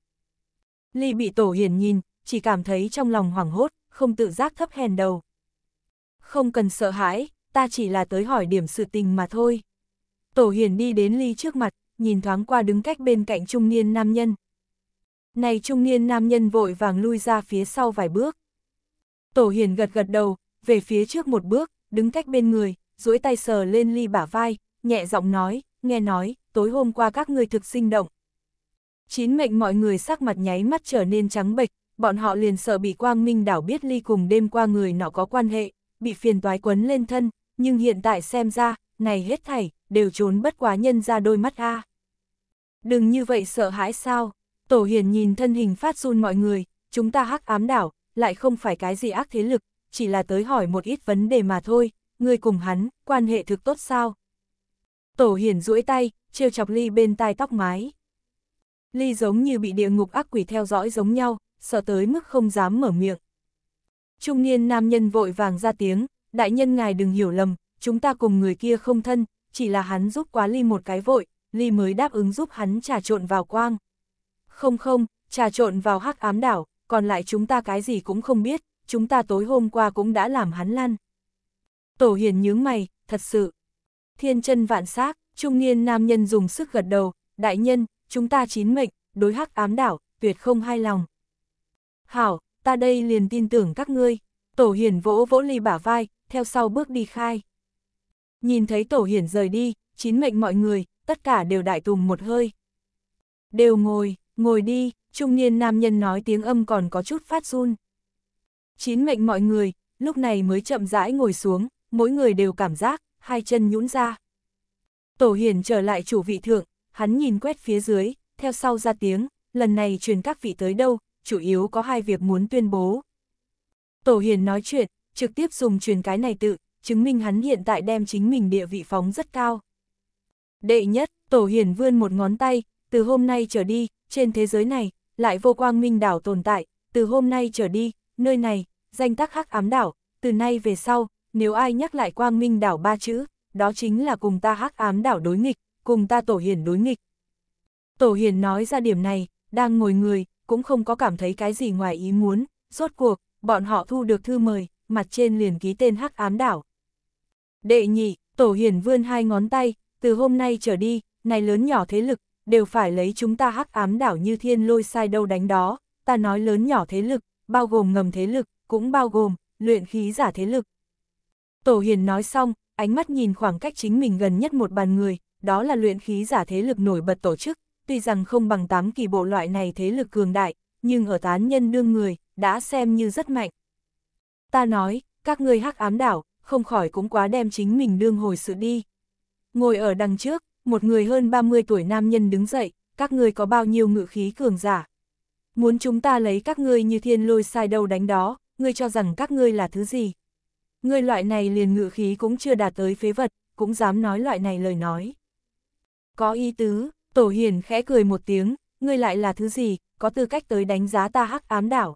Ly bị tổ hiền nhìn, chỉ cảm thấy trong lòng hoảng hốt, không tự giác thấp hèn đầu. Không cần sợ hãi, ta chỉ là tới hỏi điểm sự tình mà thôi. Tổ hiền đi đến ly trước mặt, nhìn thoáng qua đứng cách bên cạnh trung niên nam nhân. Này trung niên nam nhân vội vàng lui ra phía sau vài bước. Tổ hiền gật gật đầu, về phía trước một bước, đứng cách bên người, duỗi tay sờ lên ly bả vai, nhẹ giọng nói, nghe nói, tối hôm qua các người thực sinh động. Chín mệnh mọi người sắc mặt nháy mắt trở nên trắng bệch, bọn họ liền sợ bị quang minh đảo biết ly cùng đêm qua người nọ có quan hệ, bị phiền toái quấn lên thân, nhưng hiện tại xem ra, này hết thảy, đều trốn bất quá nhân ra đôi mắt a. Đừng như vậy sợ hãi sao, tổ hiền nhìn thân hình phát run mọi người, chúng ta hắc ám đảo, lại không phải cái gì ác thế lực, chỉ là tới hỏi một ít vấn đề mà thôi, người cùng hắn, quan hệ thực tốt sao? Tổ hiển duỗi tay, trêu chọc ly bên tai tóc mái. Ly giống như bị địa ngục ác quỷ theo dõi giống nhau, sợ tới mức không dám mở miệng. Trung niên nam nhân vội vàng ra tiếng, đại nhân ngài đừng hiểu lầm, chúng ta cùng người kia không thân, chỉ là hắn giúp quá Ly một cái vội, Ly mới đáp ứng giúp hắn trà trộn vào quang. Không không, trà trộn vào hắc ám đảo, còn lại chúng ta cái gì cũng không biết, chúng ta tối hôm qua cũng đã làm hắn lăn. Tổ hiền nhướng mày, thật sự. Thiên chân vạn xác trung niên nam nhân dùng sức gật đầu, đại nhân, chúng ta chín mệnh, đối hắc ám đảo, tuyệt không hai lòng. Hảo, ta đây liền tin tưởng các ngươi. Tổ hiền vỗ vỗ ly bả vai, theo sau bước đi khai. Nhìn thấy tổ hiển rời đi, chín mệnh mọi người, tất cả đều đại tùng một hơi. Đều ngồi, ngồi đi, trung niên nam nhân nói tiếng âm còn có chút phát run. Chín mệnh mọi người, lúc này mới chậm rãi ngồi xuống, mỗi người đều cảm giác, hai chân nhũn ra. Tổ hiển trở lại chủ vị thượng, hắn nhìn quét phía dưới, theo sau ra tiếng, lần này truyền các vị tới đâu, chủ yếu có hai việc muốn tuyên bố. Tổ hiển nói chuyện, trực tiếp dùng truyền cái này tự, chứng minh hắn hiện tại đem chính mình địa vị phóng rất cao. Đệ nhất, Tổ hiển vươn một ngón tay, từ hôm nay trở đi, trên thế giới này, lại vô quang minh đảo tồn tại, từ hôm nay trở đi, nơi này, danh tắc hắc ám đảo, từ nay về sau, nếu ai nhắc lại quang minh đảo ba chữ, đó chính là cùng ta hắc ám đảo đối nghịch, cùng ta tổ hiền đối nghịch. Tổ hiền nói ra điểm này, đang ngồi người, cũng không có cảm thấy cái gì ngoài ý muốn, rốt cuộc, bọn họ thu được thư mời, mặt trên liền ký tên hắc ám đảo. Đệ nhị, tổ hiền vươn hai ngón tay, từ hôm nay trở đi, này lớn nhỏ thế lực, đều phải lấy chúng ta hắc ám đảo như thiên lôi sai đâu đánh đó, ta nói lớn nhỏ thế lực, bao gồm ngầm thế lực, cũng bao gồm, luyện khí giả thế lực. Tổ hiền nói xong, ánh mắt nhìn khoảng cách chính mình gần nhất một bàn người, đó là luyện khí giả thế lực nổi bật tổ chức, tuy rằng không bằng tám kỳ bộ loại này thế lực cường đại, nhưng ở tán nhân đương người, đã xem như rất mạnh. Ta nói, các ngươi hắc ám đảo, không khỏi cũng quá đem chính mình đương hồi sự đi. Ngồi ở đằng trước, một người hơn 30 tuổi nam nhân đứng dậy, các ngươi có bao nhiêu ngự khí cường giả. Muốn chúng ta lấy các ngươi như thiên lôi sai đâu đánh đó, ngươi cho rằng các ngươi là thứ gì. Ngươi loại này liền ngự khí cũng chưa đạt tới phế vật, cũng dám nói loại này lời nói. Có ý tứ, tổ hiền khẽ cười một tiếng, ngươi lại là thứ gì, có tư cách tới đánh giá ta hắc ám đảo.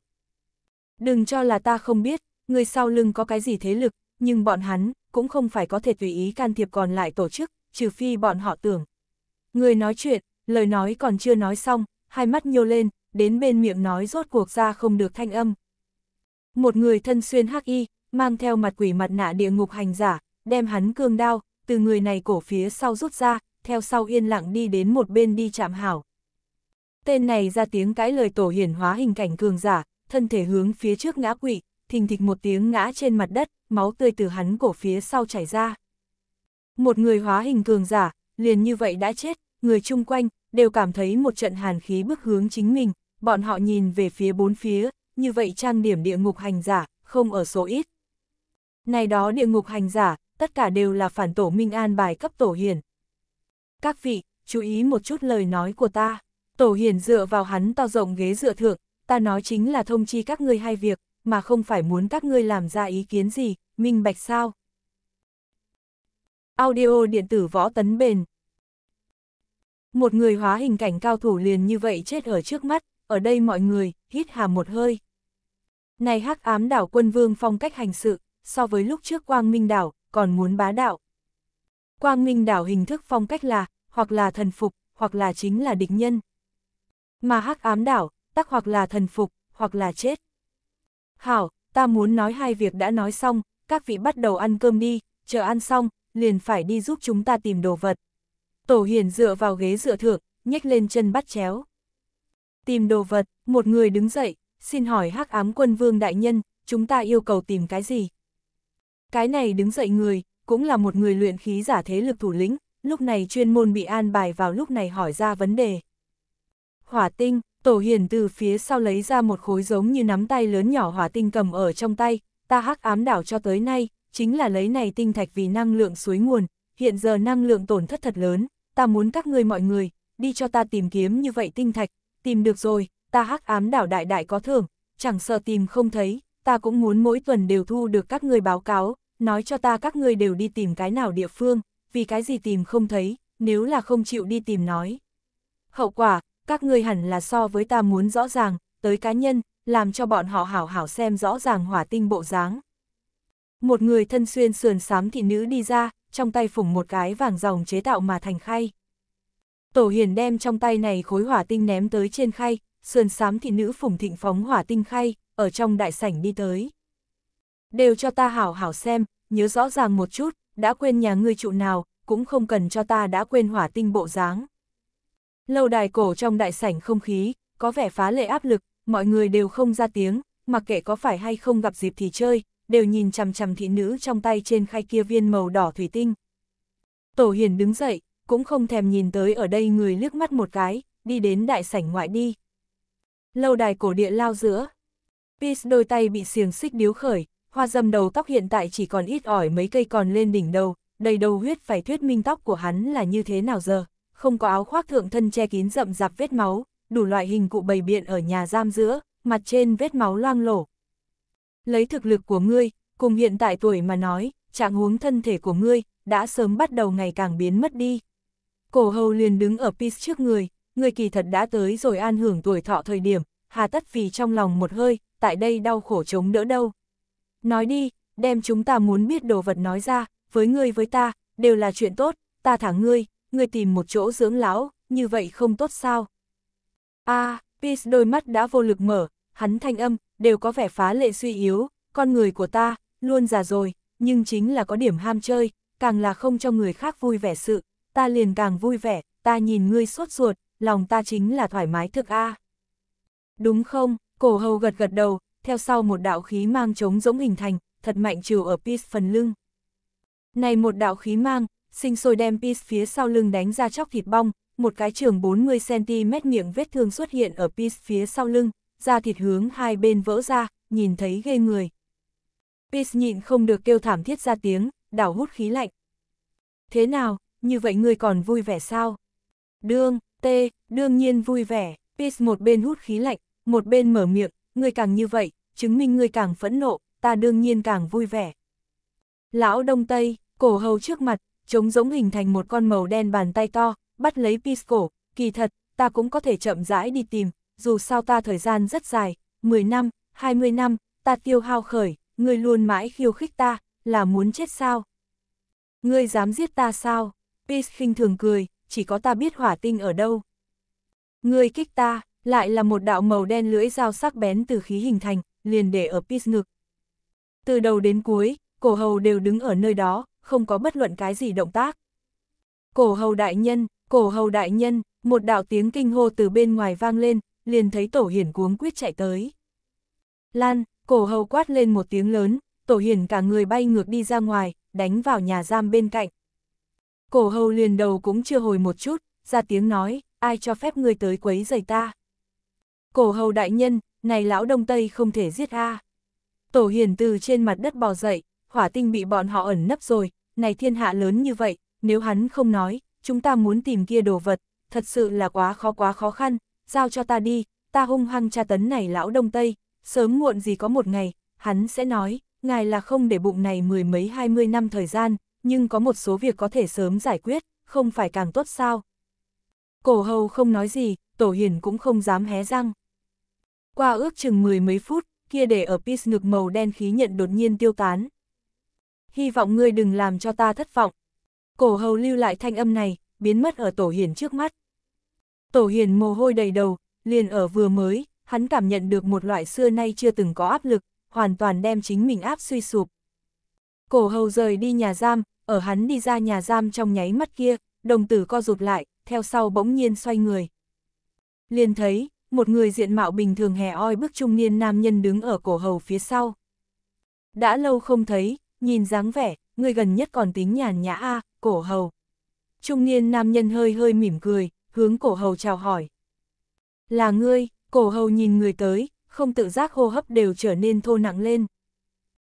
Đừng cho là ta không biết, ngươi sau lưng có cái gì thế lực, nhưng bọn hắn cũng không phải có thể tùy ý can thiệp còn lại tổ chức, trừ phi bọn họ tưởng. Người nói chuyện, lời nói còn chưa nói xong, hai mắt nhô lên, đến bên miệng nói rốt cuộc ra không được thanh âm. Một người thân xuyên hắc y, mang theo mặt quỷ mặt nạ địa ngục hành giả, đem hắn cương đao, từ người này cổ phía sau rút ra, theo sau yên lặng đi đến một bên đi chạm hảo. Tên này ra tiếng cãi lời tổ hiển hóa hình cảnh cường giả, thân thể hướng phía trước ngã quỵ, thình thịch một tiếng ngã trên mặt đất, máu tươi từ hắn cổ phía sau chảy ra. Một người hóa hình cường giả, liền như vậy đã chết, người chung quanh, đều cảm thấy một trận hàn khí bức hướng chính mình, bọn họ nhìn về phía bốn phía, như vậy trang điểm địa ngục hành giả, không ở số ít. Này đó địa ngục hành giả, tất cả đều là phản tổ Minh An bài cấp tổ hiển. Các vị, chú ý một chút lời nói của ta. Tổ hiển dựa vào hắn to rộng ghế dựa thượng, ta nói chính là thông chi các ngươi hai việc, mà không phải muốn các ngươi làm ra ý kiến gì, minh bạch sao. Audio điện tử võ tấn bền. Một người hóa hình cảnh cao thủ liền như vậy chết ở trước mắt, ở đây mọi người, hít hà một hơi. Này hắc ám đảo quân vương phong cách hành sự, so với lúc trước quang minh đảo, còn muốn bá đạo. Quang minh đảo hình thức phong cách là, hoặc là thần phục, hoặc là chính là địch nhân. Mà hắc ám đảo, tắc hoặc là thần phục, hoặc là chết. Hảo, ta muốn nói hai việc đã nói xong, các vị bắt đầu ăn cơm đi, chờ ăn xong, liền phải đi giúp chúng ta tìm đồ vật. Tổ hiền dựa vào ghế dựa thượng, nhếch lên chân bắt chéo. Tìm đồ vật, một người đứng dậy, xin hỏi hắc ám quân vương đại nhân, chúng ta yêu cầu tìm cái gì? Cái này đứng dậy người, cũng là một người luyện khí giả thế lực thủ lĩnh, lúc này chuyên môn bị an bài vào lúc này hỏi ra vấn đề. Hỏa tinh, tổ hiền từ phía sau lấy ra một khối giống như nắm tay lớn nhỏ hỏa tinh cầm ở trong tay, ta hắc ám đảo cho tới nay, chính là lấy này tinh thạch vì năng lượng suối nguồn, hiện giờ năng lượng tổn thất thật lớn, ta muốn các ngươi mọi người, đi cho ta tìm kiếm như vậy tinh thạch, tìm được rồi, ta hắc ám đảo đại đại có thưởng, chẳng sợ tìm không thấy, ta cũng muốn mỗi tuần đều thu được các ngươi báo cáo, nói cho ta các ngươi đều đi tìm cái nào địa phương, vì cái gì tìm không thấy, nếu là không chịu đi tìm nói. Hậu quả, các ngươi hẳn là so với ta muốn rõ ràng, tới cá nhân, làm cho bọn họ hảo hảo xem rõ ràng hỏa tinh bộ dáng. Một người thân xuyên sườn xám thị nữ đi ra, trong tay phủng một cái vàng dòng chế tạo mà thành khay. Tổ hiền đem trong tay này khối hỏa tinh ném tới trên khay, sườn xám thị nữ phủng thịnh phóng hỏa tinh khay, ở trong đại sảnh đi tới. Đều cho ta hảo hảo xem, nhớ rõ ràng một chút, đã quên nhà ngươi trụ nào, cũng không cần cho ta đã quên hỏa tinh bộ dáng. Lâu đài cổ trong đại sảnh không khí, có vẻ phá lệ áp lực, mọi người đều không ra tiếng, mặc kệ có phải hay không gặp dịp thì chơi, đều nhìn chằm chằm thị nữ trong tay trên khay kia viên màu đỏ thủy tinh. Tổ hiền đứng dậy, cũng không thèm nhìn tới ở đây người liếc mắt một cái, đi đến đại sảnh ngoại đi. Lâu đài cổ địa lao giữa. Peace đôi tay bị xiềng xích điếu khởi, hoa dâm đầu tóc hiện tại chỉ còn ít ỏi mấy cây còn lên đỉnh đầu, đầy đầu huyết phải thuyết minh tóc của hắn là như thế nào giờ, không có áo khoác thượng thân che kín rậm rạp vết máu, đủ loại hình cụ bày biện ở nhà giam giữa, mặt trên vết máu loang lổ. Lấy thực lực của ngươi, cùng hiện tại tuổi mà nói, trạng huống thân thể của ngươi, đã sớm bắt đầu ngày càng biến mất đi. Cổ hầu liền đứng ở Peace trước người, người kỳ thật đã tới rồi an hưởng tuổi thọ thời điểm, hà tất vì trong lòng một hơi, tại đây đau khổ chống đỡ đâu. Nói đi, đem chúng ta muốn biết đồ vật nói ra, với ngươi với ta, đều là chuyện tốt, ta thả ngươi, ngươi tìm một chỗ dưỡng lão, như vậy không tốt sao? a à, Peace đôi mắt đã vô lực mở, hắn thanh âm, đều có vẻ phá lệ suy yếu, con người của ta, luôn già rồi, nhưng chính là có điểm ham chơi, càng là không cho người khác vui vẻ sự, ta liền càng vui vẻ, ta nhìn ngươi sốt ruột, lòng ta chính là thoải mái thực a. Đúng không, cổ hầu gật gật đầu, theo sau một đạo khí mang trống rỗng hình thành, thật mạnh trừ ở Peace phần lưng. Này một đạo khí mang, sinh sôi đem Peace phía sau lưng đánh ra chóc thịt bong, một cái trường 40cm miệng vết thương xuất hiện ở Peace phía sau lưng, da thịt hướng hai bên vỡ ra, nhìn thấy ghê người. Peace nhịn không được kêu thảm thiết ra tiếng, đảo hút khí lạnh. Thế nào, như vậy ngươi còn vui vẻ sao? Đương, tê, đương nhiên vui vẻ, Peace một bên hút khí lạnh, một bên mở miệng, ngươi càng như vậy, chứng minh ngươi càng phẫn nộ, ta đương nhiên càng vui vẻ. Lão Đông Tây, cổ hầu trước mặt, trống giống hình thành một con màu đen bàn tay to, bắt lấy pisco kỳ thật, ta cũng có thể chậm rãi đi tìm, dù sao ta thời gian rất dài, 10 năm, 20 năm, ta tiêu hao khởi, ngươi luôn mãi khiêu khích ta, là muốn chết sao? Ngươi dám giết ta sao? Peace khinh thường cười, chỉ có ta biết hỏa tinh ở đâu. Ngươi kích ta, lại là một đạo màu đen lưỡi dao sắc bén từ khí hình thành, liền để ở Peace ngực. Từ đầu đến cuối, cổ hầu đều đứng ở nơi đó, không có bất luận cái gì động tác. Cổ hầu đại nhân, cổ hầu đại nhân, một đạo tiếng kinh hô từ bên ngoài vang lên, liền thấy tổ hiển cuống quyết chạy tới. Lan, cổ hầu quát lên một tiếng lớn, tổ hiển cả người bay ngược đi ra ngoài, đánh vào nhà giam bên cạnh. Cổ hầu liền đầu cũng chưa hồi một chút, ra tiếng nói, ai cho phép người tới quấy giày ta. Cổ hầu đại nhân, này lão đông tây không thể giết a. Tổ hiển từ trên mặt đất bò dậy, hỏa tinh bị bọn họ ẩn nấp rồi, này thiên hạ lớn như vậy, nếu hắn không nói, chúng ta muốn tìm kia đồ vật, thật sự là quá khó quá khó khăn, giao cho ta đi, ta hung hăng tra tấn này lão đông tây, sớm muộn gì có một ngày, hắn sẽ nói, ngài là không để bụng này mười mấy hai mươi năm thời gian, nhưng có một số việc có thể sớm giải quyết, không phải càng tốt sao. Cổ hầu không nói gì, tổ hiền cũng không dám hé răng. Qua ước chừng mười mấy phút, kia để ở pis ngực màu đen khí nhận đột nhiên tiêu tán. Hy vọng ngươi đừng làm cho ta thất vọng. Cổ hầu lưu lại thanh âm này, biến mất ở tổ hiền trước mắt. Tổ hiền mồ hôi đầy đầu, liền ở vừa mới, hắn cảm nhận được một loại xưa nay chưa từng có áp lực, hoàn toàn đem chính mình áp suy sụp. Cổ hầu rời đi nhà giam, ở hắn đi ra nhà giam trong nháy mắt kia, đồng tử co rụt lại, theo sau bỗng nhiên xoay người. Liền thấy, một người diện mạo bình thường hè oi bức trung niên nam nhân đứng ở cổ hầu phía sau. Đã lâu không thấy, nhìn dáng vẻ, người gần nhất còn tính nhàn nhã a cổ hầu. Trung niên nam nhân hơi hơi mỉm cười, hướng cổ hầu chào hỏi. Là ngươi, cổ hầu nhìn người tới, không tự giác hô hấp đều trở nên thô nặng lên.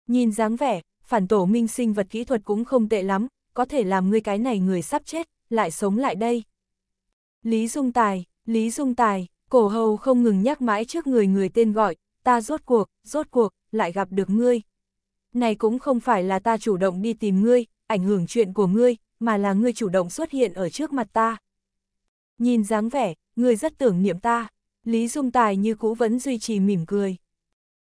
Nhìn dáng vẻ, phản tổ minh sinh vật kỹ thuật cũng không tệ lắm, có thể làm ngươi cái này người sắp chết, lại sống lại đây. Lý Dung Tài, Lý Dung Tài, cổ hầu không ngừng nhắc mãi trước người người tên gọi, ta rốt cuộc, rốt cuộc, lại gặp được ngươi. Này cũng không phải là ta chủ động đi tìm ngươi, ảnh hưởng chuyện của ngươi, mà là ngươi chủ động xuất hiện ở trước mặt ta. Nhìn dáng vẻ, ngươi rất tưởng niệm ta. Lý Dung Tài như cũ vẫn duy trì mỉm cười.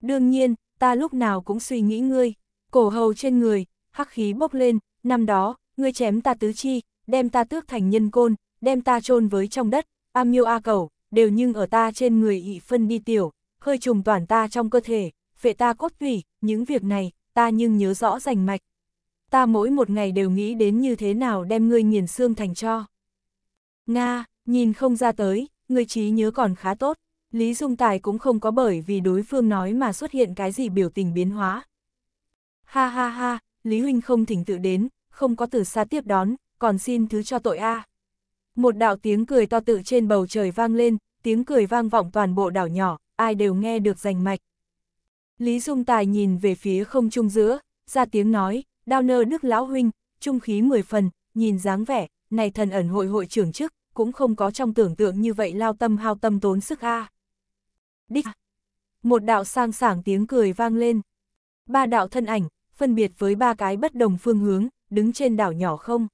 Đương nhiên, ta lúc nào cũng suy nghĩ ngươi, cổ hầu trên người, hắc khí bốc lên, năm đó, ngươi chém ta tứ chi, đem ta tước thành nhân côn, đem ta chôn với trong đất, a miêu a cầu, đều nhưng ở ta trên người ị phân đi tiểu, hơi trùng toàn ta trong cơ thể, phệ ta cốt tủy, những việc này, ta nhưng nhớ rõ rành mạch. Ta mỗi một ngày đều nghĩ đến như thế nào đem ngươi nghiền xương thành cho. Nga, nhìn không ra tới, ngươi trí nhớ còn khá tốt, Lý Dung Tài cũng không có bởi vì đối phương nói mà xuất hiện cái gì biểu tình biến hóa. Ha ha ha, Lý Huynh không thỉnh tự đến, không có từ xa tiếp đón, còn xin thứ cho tội a. Một đạo tiếng cười to tự trên bầu trời vang lên, tiếng cười vang vọng toàn bộ đảo nhỏ, ai đều nghe được rành mạch. Lý Dung Tài nhìn về phía không trung giữa, ra tiếng nói, đao nơ đức lão huynh, trung khí mười phần, nhìn dáng vẻ, này thần ẩn hội hội trưởng chức, cũng không có trong tưởng tượng như vậy lao tâm hao tâm tốn sức a. Đích! Một đạo sang sảng tiếng cười vang lên. Ba đạo thân ảnh, phân biệt với ba cái bất đồng phương hướng, đứng trên đảo nhỏ không.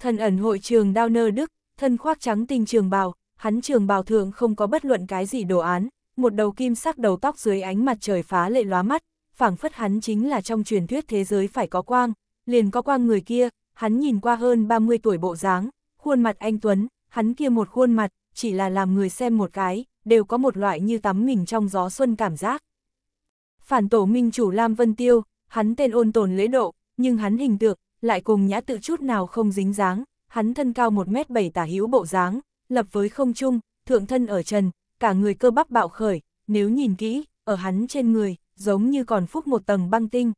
Thần ẩn hội trường đao nơ đức, thân khoác trắng tinh trường bào, hắn trường bào thường không có bất luận cái gì đồ án, một đầu kim sắc đầu tóc dưới ánh mặt trời phá lệ lóa mắt, phảng phất hắn chính là trong truyền thuyết thế giới phải có quang, liền có quang người kia, hắn nhìn qua hơn 30 tuổi bộ dáng, khuôn mặt anh Tuấn, hắn kia một khuôn mặt, chỉ là làm người xem một cái, đều có một loại như tắm mình trong gió xuân cảm giác. Phản tổ minh chủ Lam Vân Tiêu, hắn tên ôn tồn lễ độ, nhưng hắn hình tượng, lại cùng nhã tự chút nào không dính dáng, hắn thân cao 1m7 tả hữu bộ dáng, lập với không trung, thượng thân ở trần, cả người cơ bắp bạo khởi, nếu nhìn kỹ, ở hắn trên người, giống như còn phúc một tầng băng tinh.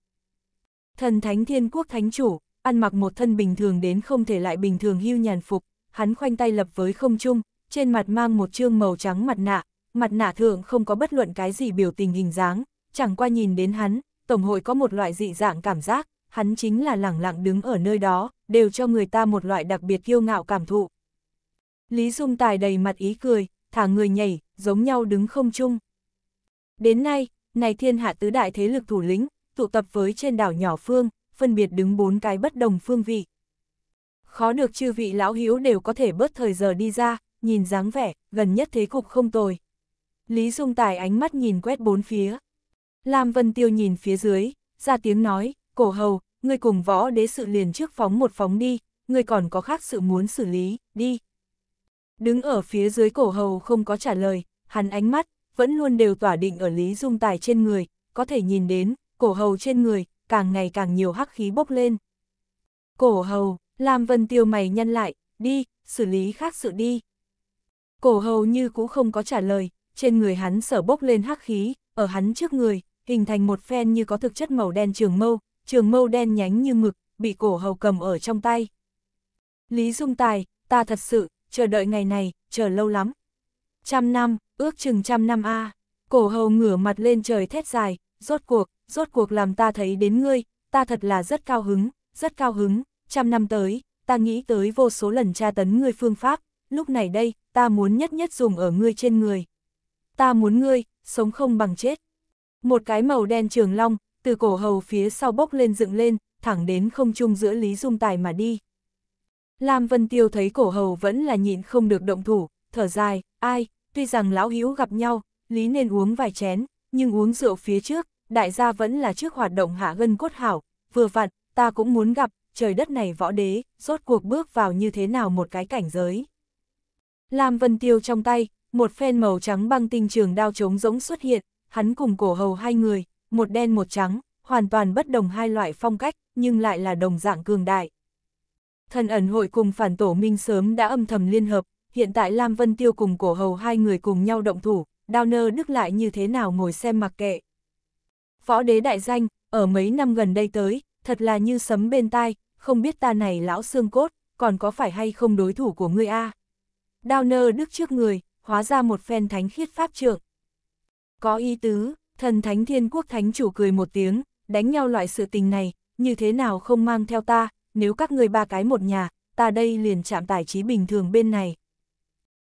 Thần thánh thiên quốc thánh chủ, ăn mặc một thân bình thường đến không thể lại bình thường hưu nhàn phục, hắn khoanh tay lập với không trung, trên mặt mang một trương màu trắng mặt nạ, mặt nạ thượng không có bất luận cái gì biểu tình hình dáng, chẳng qua nhìn đến hắn, Tổng hội có một loại dị dạng cảm giác, hắn chính là lẳng lặng đứng ở nơi đó, đều cho người ta một loại đặc biệt kiêu ngạo cảm thụ. Lý Dung Tài đầy mặt ý cười, thả người nhảy, giống nhau đứng không chung. Đến nay, này thiên hạ tứ đại thế lực thủ lĩnh, tụ tập với trên đảo nhỏ phương, phân biệt đứng bốn cái bất đồng phương vị. Khó được chư vị lão hiếu đều có thể bớt thời giờ đi ra, nhìn dáng vẻ, gần nhất thế cục không tồi. Lý Dung Tài ánh mắt nhìn quét bốn phía. Lam Vân Tiêu nhìn phía dưới, ra tiếng nói, cổ hầu, ngươi cùng võ đế sự liền trước phóng một phóng đi, ngươi còn có khác sự muốn xử lý, đi. Đứng ở phía dưới cổ hầu không có trả lời, hắn ánh mắt, vẫn luôn đều tỏa định ở Lý Dung Tài trên người, có thể nhìn đến, cổ hầu trên người, càng ngày càng nhiều hắc khí bốc lên. Cổ hầu, Lam Vân Tiêu mày nhăn lại, đi, xử lý khác sự đi. Cổ hầu như cũng không có trả lời, trên người hắn sở bốc lên hắc khí, ở hắn trước người, hình thành một phen như có thực chất màu đen trường mâu, trường mâu đen nhánh như mực, bị cổ hầu cầm ở trong tay. Lý Dung Tài, ta thật sự, chờ đợi ngày này, chờ lâu lắm. Trăm năm, ước chừng trăm năm a Cổ hầu ngửa mặt lên trời thét dài, rốt cuộc, rốt cuộc làm ta thấy đến ngươi, ta thật là rất cao hứng, rất cao hứng, trăm năm tới, ta nghĩ tới vô số lần tra tấn ngươi phương pháp, lúc này đây, ta muốn nhất nhất dùng ở ngươi trên người. Ta muốn ngươi, sống không bằng chết. Một cái màu đen trường long, từ cổ hầu phía sau bốc lên dựng lên, thẳng đến không trung giữa Lý Dung Tài mà đi. Lam Vân Tiêu thấy cổ hầu vẫn là nhịn không được động thủ, thở dài, ai, tuy rằng lão hữu gặp nhau, Lý nên uống vài chén, nhưng uống rượu phía trước, đại gia vẫn là trước hoạt động hạ gân cốt hảo, vừa vặn, ta cũng muốn gặp, trời đất này võ đế, rốt cuộc bước vào như thế nào một cái cảnh giới. Lam Vân Tiêu trong tay, một phen màu trắng băng tinh trường đao trống rỗng xuất hiện, hắn cùng cổ hầu hai người, một đen một trắng, hoàn toàn bất đồng hai loại phong cách, nhưng lại là đồng dạng cường đại. Thần ẩn hội cùng phản tổ minh sớm đã âm thầm liên hợp, hiện tại Lam Vân Tiêu cùng cổ hầu hai người cùng nhau động thủ, đao nơ đức lại như thế nào ngồi xem mặc kệ. Võ đế đại danh, ở mấy năm gần đây tới, thật là như sấm bên tai, không biết ta này lão xương cốt, còn có phải hay không đối thủ của ngươi a Đao nơ đức trước người, hóa ra một phen thánh khiết pháp trượng. Có ý tứ, thần thánh thiên quốc thánh chủ cười một tiếng, đánh nhau loại sự tình này, như thế nào không mang theo ta, nếu các người ba cái một nhà, ta đây liền chạm tài trí bình thường bên này.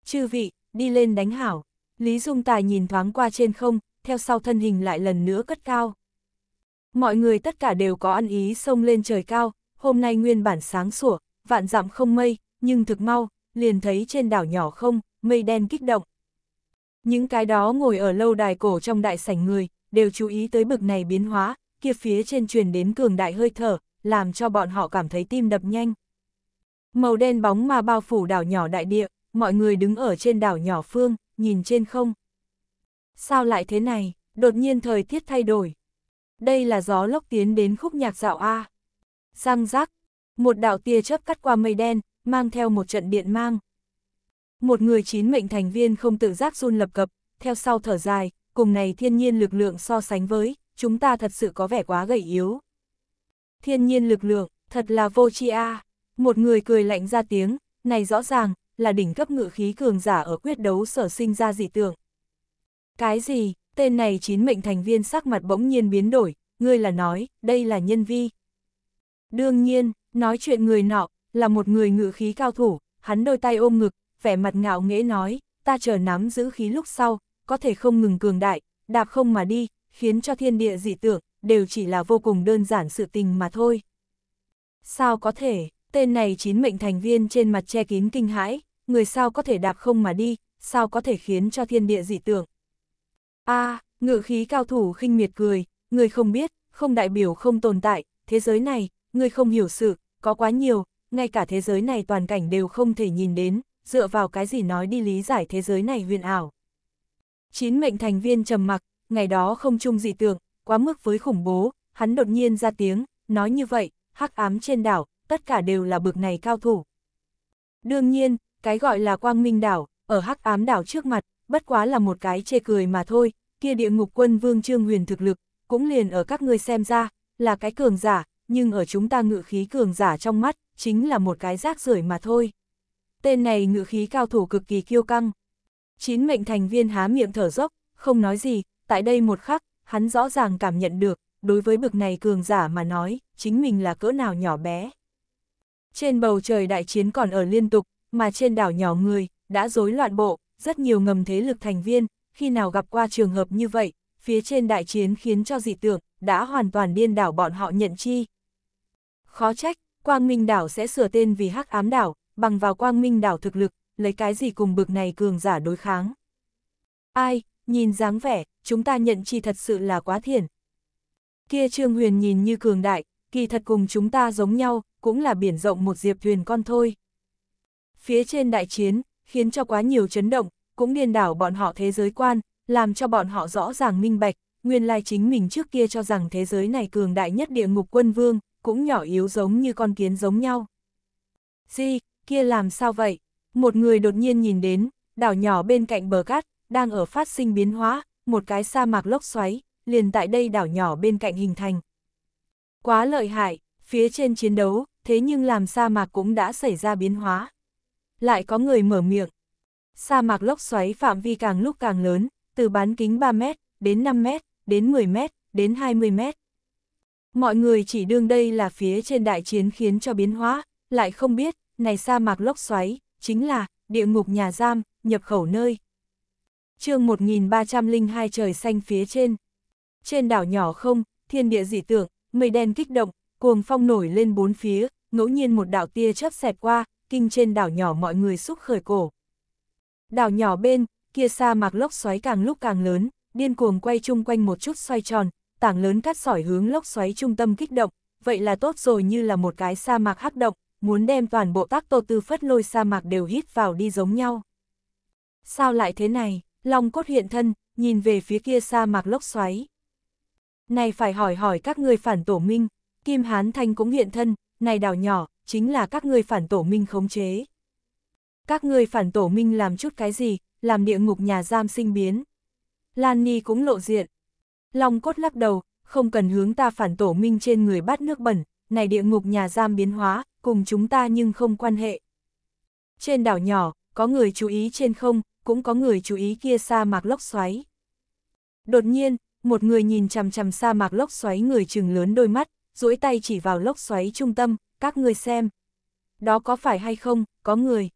Chư vị, đi lên đánh hảo, Lý Dung Tài nhìn thoáng qua trên không, theo sau thân hình lại lần nữa cất cao. Mọi người tất cả đều có ăn ý xông lên trời cao, hôm nay nguyên bản sáng sủa, vạn dặm không mây, nhưng thực mau, liền thấy trên đảo nhỏ không, mây đen kích động. Những cái đó ngồi ở lâu đài cổ trong đại sảnh người, đều chú ý tới bực này biến hóa, kia phía trên truyền đến cường đại hơi thở, làm cho bọn họ cảm thấy tim đập nhanh. Màu đen bóng mà bao phủ đảo nhỏ đại địa, mọi người đứng ở trên đảo nhỏ phương, nhìn trên không. Sao lại thế này, đột nhiên thời tiết thay đổi. Đây là gió lốc tiến đến khúc nhạc dạo A. Răng rác, một đạo tia chớp cắt qua mây đen, mang theo một trận điện mang. Một người chín mệnh thành viên không tự giác run lập cập, theo sau thở dài, cùng này thiên nhiên lực lượng so sánh với, chúng ta thật sự có vẻ quá gầy yếu. Thiên nhiên lực lượng, thật là vô tri a. Một người cười lạnh ra tiếng, này rõ ràng, là đỉnh cấp ngự khí cường giả ở quyết đấu sở sinh ra dị tượng. Cái gì, tên này chín mệnh thành viên sắc mặt bỗng nhiên biến đổi, ngươi là nói, đây là nhân vi. Đương nhiên, nói chuyện người nọ, là một người ngự khí cao thủ, hắn đôi tay ôm ngực, vẻ mặt ngạo nghễ nói, ta chờ nắm giữ khí lúc sau, có thể không ngừng cường đại, đạp không mà đi, khiến cho thiên địa dị tưởng, đều chỉ là vô cùng đơn giản sự tình mà thôi. Sao có thể, tên này chín mệnh thành viên trên mặt che kín kinh hãi, người sao có thể đạp không mà đi, sao có thể khiến cho thiên địa dị tưởng. a à, ngự khí cao thủ khinh miệt cười, người không biết, không đại biểu không tồn tại, thế giới này, người không hiểu sự, có quá nhiều, ngay cả thế giới này toàn cảnh đều không thể nhìn đến, dựa vào cái gì nói đi lý giải thế giới này huyền ảo. Chín mệnh thành viên trầm mặc, ngày đó không chung dị tượng, quá mức với khủng bố, hắn đột nhiên ra tiếng, nói như vậy, hắc ám trên đảo, tất cả đều là bực này cao thủ. Đương nhiên, cái gọi là quang minh đảo, ở hắc ám đảo trước mặt, bất quá là một cái chê cười mà thôi, kia địa ngục quân vương Trương Huyền thực lực, cũng liền ở các ngươi xem ra, là cái cường giả, nhưng ở chúng ta ngự khí cường giả trong mắt, chính là một cái rác rưởi mà thôi. Tên này ngự khí cao thủ cực kỳ kiêu căng. Chín mệnh thành viên há miệng thở dốc, không nói gì, tại đây một khắc, hắn rõ ràng cảm nhận được, đối với bực này cường giả mà nói, chính mình là cỡ nào nhỏ bé. Trên bầu trời đại chiến còn ở liên tục, mà trên đảo nhỏ người, đã rối loạn bộ, rất nhiều ngầm thế lực thành viên, khi nào gặp qua trường hợp như vậy, phía trên đại chiến khiến cho dị tưởng, đã hoàn toàn điên đảo bọn họ nhận chi. Khó trách, Quang Minh đảo sẽ sửa tên vì hắc ám đảo, bằng vào Quang Minh đảo thực lực, lấy cái gì cùng bực này cường giả đối kháng. Ai, nhìn dáng vẻ, chúng ta nhận chi thật sự là quá thiển. Kia Trương Huyền nhìn như cường đại, kỳ thật cùng chúng ta giống nhau, cũng là biển rộng một diệp thuyền con thôi. Phía trên đại chiến, khiến cho quá nhiều chấn động, cũng điên đảo bọn họ thế giới quan, làm cho bọn họ rõ ràng minh bạch, nguyên lai chính mình trước kia cho rằng thế giới này cường đại nhất địa ngục quân vương, cũng nhỏ yếu giống như con kiến giống nhau. Gì, kia làm sao vậy? Một người đột nhiên nhìn đến, đảo nhỏ bên cạnh bờ cát, đang ở phát sinh biến hóa, một cái sa mạc lốc xoáy, liền tại đây đảo nhỏ bên cạnh hình thành. Quá lợi hại, phía trên chiến đấu, thế nhưng làm sa mạc cũng đã xảy ra biến hóa. Lại có người mở miệng. Sa mạc lốc xoáy phạm vi càng lúc càng lớn, từ bán kính 3 mét, đến 5 mét, đến 10 mét, đến 20 mét. Mọi người chỉ đương đây là phía trên đại chiến khiến cho biến hóa, lại không biết, này sa mạc lốc xoáy, chính là, địa ngục nhà giam, nhập khẩu nơi. chương 1302 trời xanh phía trên. Trên đảo nhỏ không, thiên địa dị tượng, mây đen kích động, cuồng phong nổi lên bốn phía, ngẫu nhiên một đạo tia chớp xẹt qua, kinh trên đảo nhỏ mọi người xúc khởi cổ. Đảo nhỏ bên, kia sa mạc lốc xoáy càng lúc càng lớn, điên cuồng quay chung quanh một chút xoay tròn, tảng lớn cát sỏi hướng lốc xoáy trung tâm kích động, vậy là tốt rồi như là một cái sa mạc hắc động, muốn đem toàn bộ tác tô tư phất lôi sa mạc đều hít vào đi giống nhau. Sao lại thế này, Long cốt hiện thân, nhìn về phía kia sa mạc lốc xoáy. Này phải hỏi hỏi các người phản tổ minh, Kim Hán Thanh cũng hiện thân, này đảo nhỏ, chính là các người phản tổ minh khống chế. Các người phản tổ minh làm chút cái gì, làm địa ngục nhà giam sinh biến. Lan Ni cũng lộ diện. Long cốt lắc đầu, không cần hướng ta phản tổ minh trên người bắt nước bẩn, này địa ngục nhà giam biến hóa, cùng chúng ta nhưng không quan hệ. Trên đảo nhỏ, có người chú ý trên không, cũng có người chú ý kia sa mạc lốc xoáy. Đột nhiên, một người nhìn chằm chằm sa mạc lốc xoáy người chừng lớn đôi mắt, duỗi tay chỉ vào lốc xoáy trung tâm, các người xem. Đó có phải hay không, có người.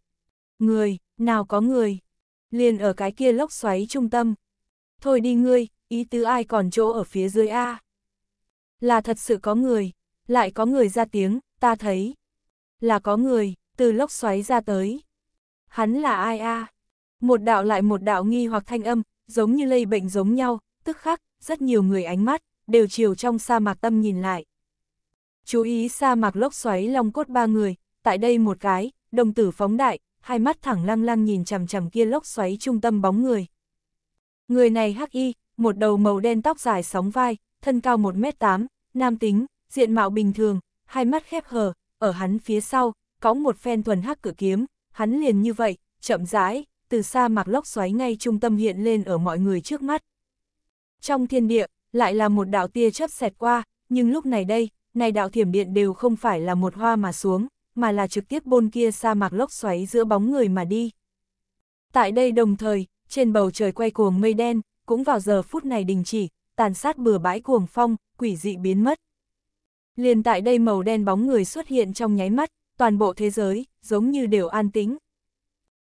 Người, nào có người. Liền ở cái kia lốc xoáy trung tâm. Thôi đi ngươi, ý tứ ai còn chỗ ở phía dưới A. Là thật sự có người, lại có người ra tiếng, ta thấy. Là có người, từ lốc xoáy ra tới. Hắn là ai A? Một đạo lại một đạo nghi hoặc thanh âm, giống như lây bệnh giống nhau, tức khắc, rất nhiều người ánh mắt, đều chiều trong sa mạc tâm nhìn lại. Chú ý sa mạc lốc xoáy long cốt ba người, tại đây một cái, đồng tử phóng đại, hai mắt thẳng lăng lăng nhìn chằm chằm kia lốc xoáy trung tâm bóng người. Người này hắc y, một đầu màu đen tóc dài sóng vai, thân cao 1m8, nam tính, diện mạo bình thường, hai mắt khép hờ, ở hắn phía sau, có một phen thuần hắc cử kiếm, hắn liền như vậy, chậm rãi, từ xa mạc lốc xoáy ngay trung tâm hiện lên ở mọi người trước mắt. Trong thiên địa, lại là một đạo tia chớp xẹt qua, nhưng lúc này đây, này đạo thiểm điện đều không phải là một hoa mà xuống, mà là trực tiếp bôn kia sa mạc lốc xoáy giữa bóng người mà đi. Tại đây đồng thời, trên bầu trời quay cuồng mây đen, cũng vào giờ phút này đình chỉ, tàn sát bừa bãi cuồng phong, quỷ dị biến mất. Liền tại đây màu đen bóng người xuất hiện trong nháy mắt, toàn bộ thế giới, giống như đều an tĩnh.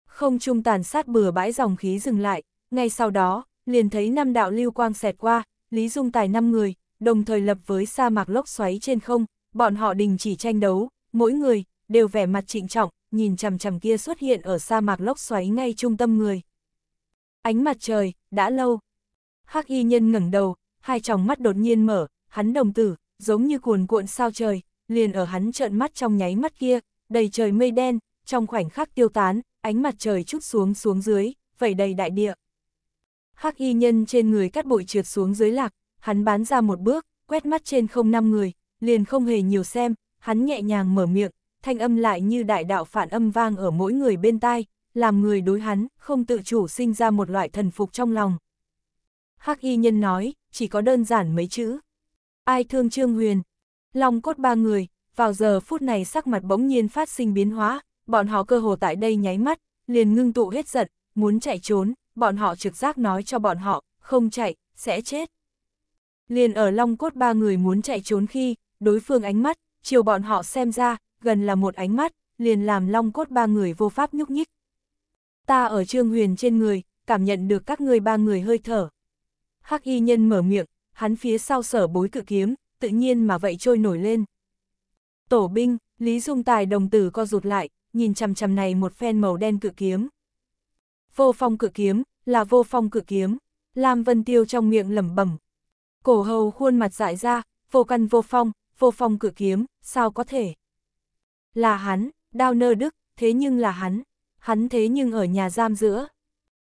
Không trung tàn sát bừa bãi dòng khí dừng lại, ngay sau đó, liền thấy năm đạo lưu quang xẹt qua, Lý Dung Tài năm người, đồng thời lập với sa mạc lốc xoáy trên không, bọn họ đình chỉ tranh đấu, mỗi người, đều vẻ mặt trịnh trọng, nhìn chằm chằm kia xuất hiện ở sa mạc lốc xoáy ngay trung tâm người. Ánh mặt trời, đã lâu. Hắc y nhân ngẩng đầu, hai tròng mắt đột nhiên mở, hắn đồng tử, giống như cuồn cuộn sao trời, liền ở hắn trợn mắt trong nháy mắt kia, đầy trời mây đen, trong khoảnh khắc tiêu tán, ánh mặt trời chút xuống xuống dưới, vẩy đầy đại địa. Hắc y nhân trên người cắt bụi trượt xuống dưới lạc, hắn bán ra một bước, quét mắt trên không năm người, liền không hề nhiều xem, hắn nhẹ nhàng mở miệng, thanh âm lại như đại đạo phản âm vang ở mỗi người bên tai, làm người đối hắn, không tự chủ sinh ra một loại thần phục trong lòng. Hắc y nhân nói, chỉ có đơn giản mấy chữ. Ai thương Trương Huyền? Long cốt ba người, vào giờ phút này sắc mặt bỗng nhiên phát sinh biến hóa, bọn họ cơ hồ tại đây nháy mắt, liền ngưng tụ hết giận, muốn chạy trốn, bọn họ trực giác nói cho bọn họ, không chạy, sẽ chết. Liền ở Long cốt ba người muốn chạy trốn khi, đối phương ánh mắt, chiều bọn họ xem ra, gần là một ánh mắt, liền làm Long cốt ba người vô pháp nhúc nhích. Ta ở Trương Huyền trên người, cảm nhận được các người ba người hơi thở. Hắc y nhân mở miệng, hắn phía sau sở bối cự kiếm, tự nhiên mà vậy trôi nổi lên. Tổ binh, Lý Dung Tài đồng tử co rụt lại, nhìn chằm chằm này một phen màu đen cự kiếm. Vô phong cự kiếm, là vô phong cự kiếm, Lam Vân Tiêu trong miệng lẩm bẩm. Cổ hầu khuôn mặt dại ra, vô căn vô phong, vô phong cử kiếm, sao có thể? Là hắn, đao nơ đức, thế nhưng là hắn, hắn thế nhưng ở nhà giam giữa.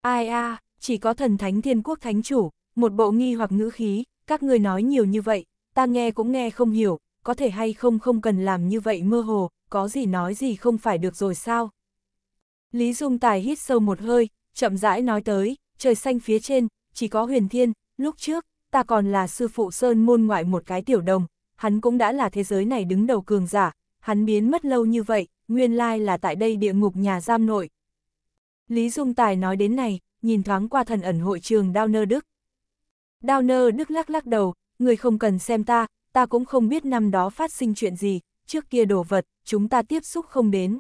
Ai a, chỉ có thần thánh thiên quốc thánh chủ, một bộ nghi hoặc ngữ khí, các người nói nhiều như vậy, ta nghe cũng nghe không hiểu, có thể hay không không cần làm như vậy mơ hồ, có gì nói gì không phải được rồi sao? Lý Dung Tài hít sâu một hơi, chậm rãi nói tới, trời xanh phía trên, chỉ có huyền thiên, lúc trước, ta còn là sư phụ Sơn môn ngoại một cái tiểu đồng, hắn cũng đã là thế giới này đứng đầu cường giả, hắn biến mất lâu như vậy, nguyên lai là tại đây địa ngục nhà giam nội. Lý Dung Tài nói đến này, nhìn thoáng qua thần ẩn hội trường Đao Nơ Đức. Đao Nơ Đức lắc lắc đầu, người không cần xem ta, ta cũng không biết năm đó phát sinh chuyện gì, trước kia đồ vật, chúng ta tiếp xúc không đến.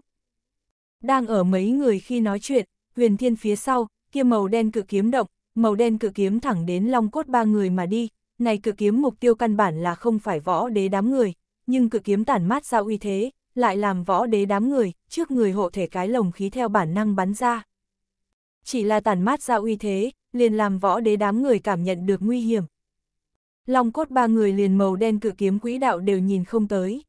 Đang ở mấy người khi nói chuyện, huyền thiên phía sau, kia màu đen cự kiếm động, màu đen cự kiếm thẳng đến long cốt ba người mà đi, này cự kiếm mục tiêu căn bản là không phải võ đế đám người, nhưng cự kiếm tản mát ra uy thế, lại làm võ đế đám người, trước người hộ thể cái lồng khí theo bản năng bắn ra. Chỉ là tản mát ra uy thế, liền làm võ đế đám người cảm nhận được nguy hiểm. Long cốt ba người liền màu đen cự kiếm quỹ đạo đều nhìn không tới.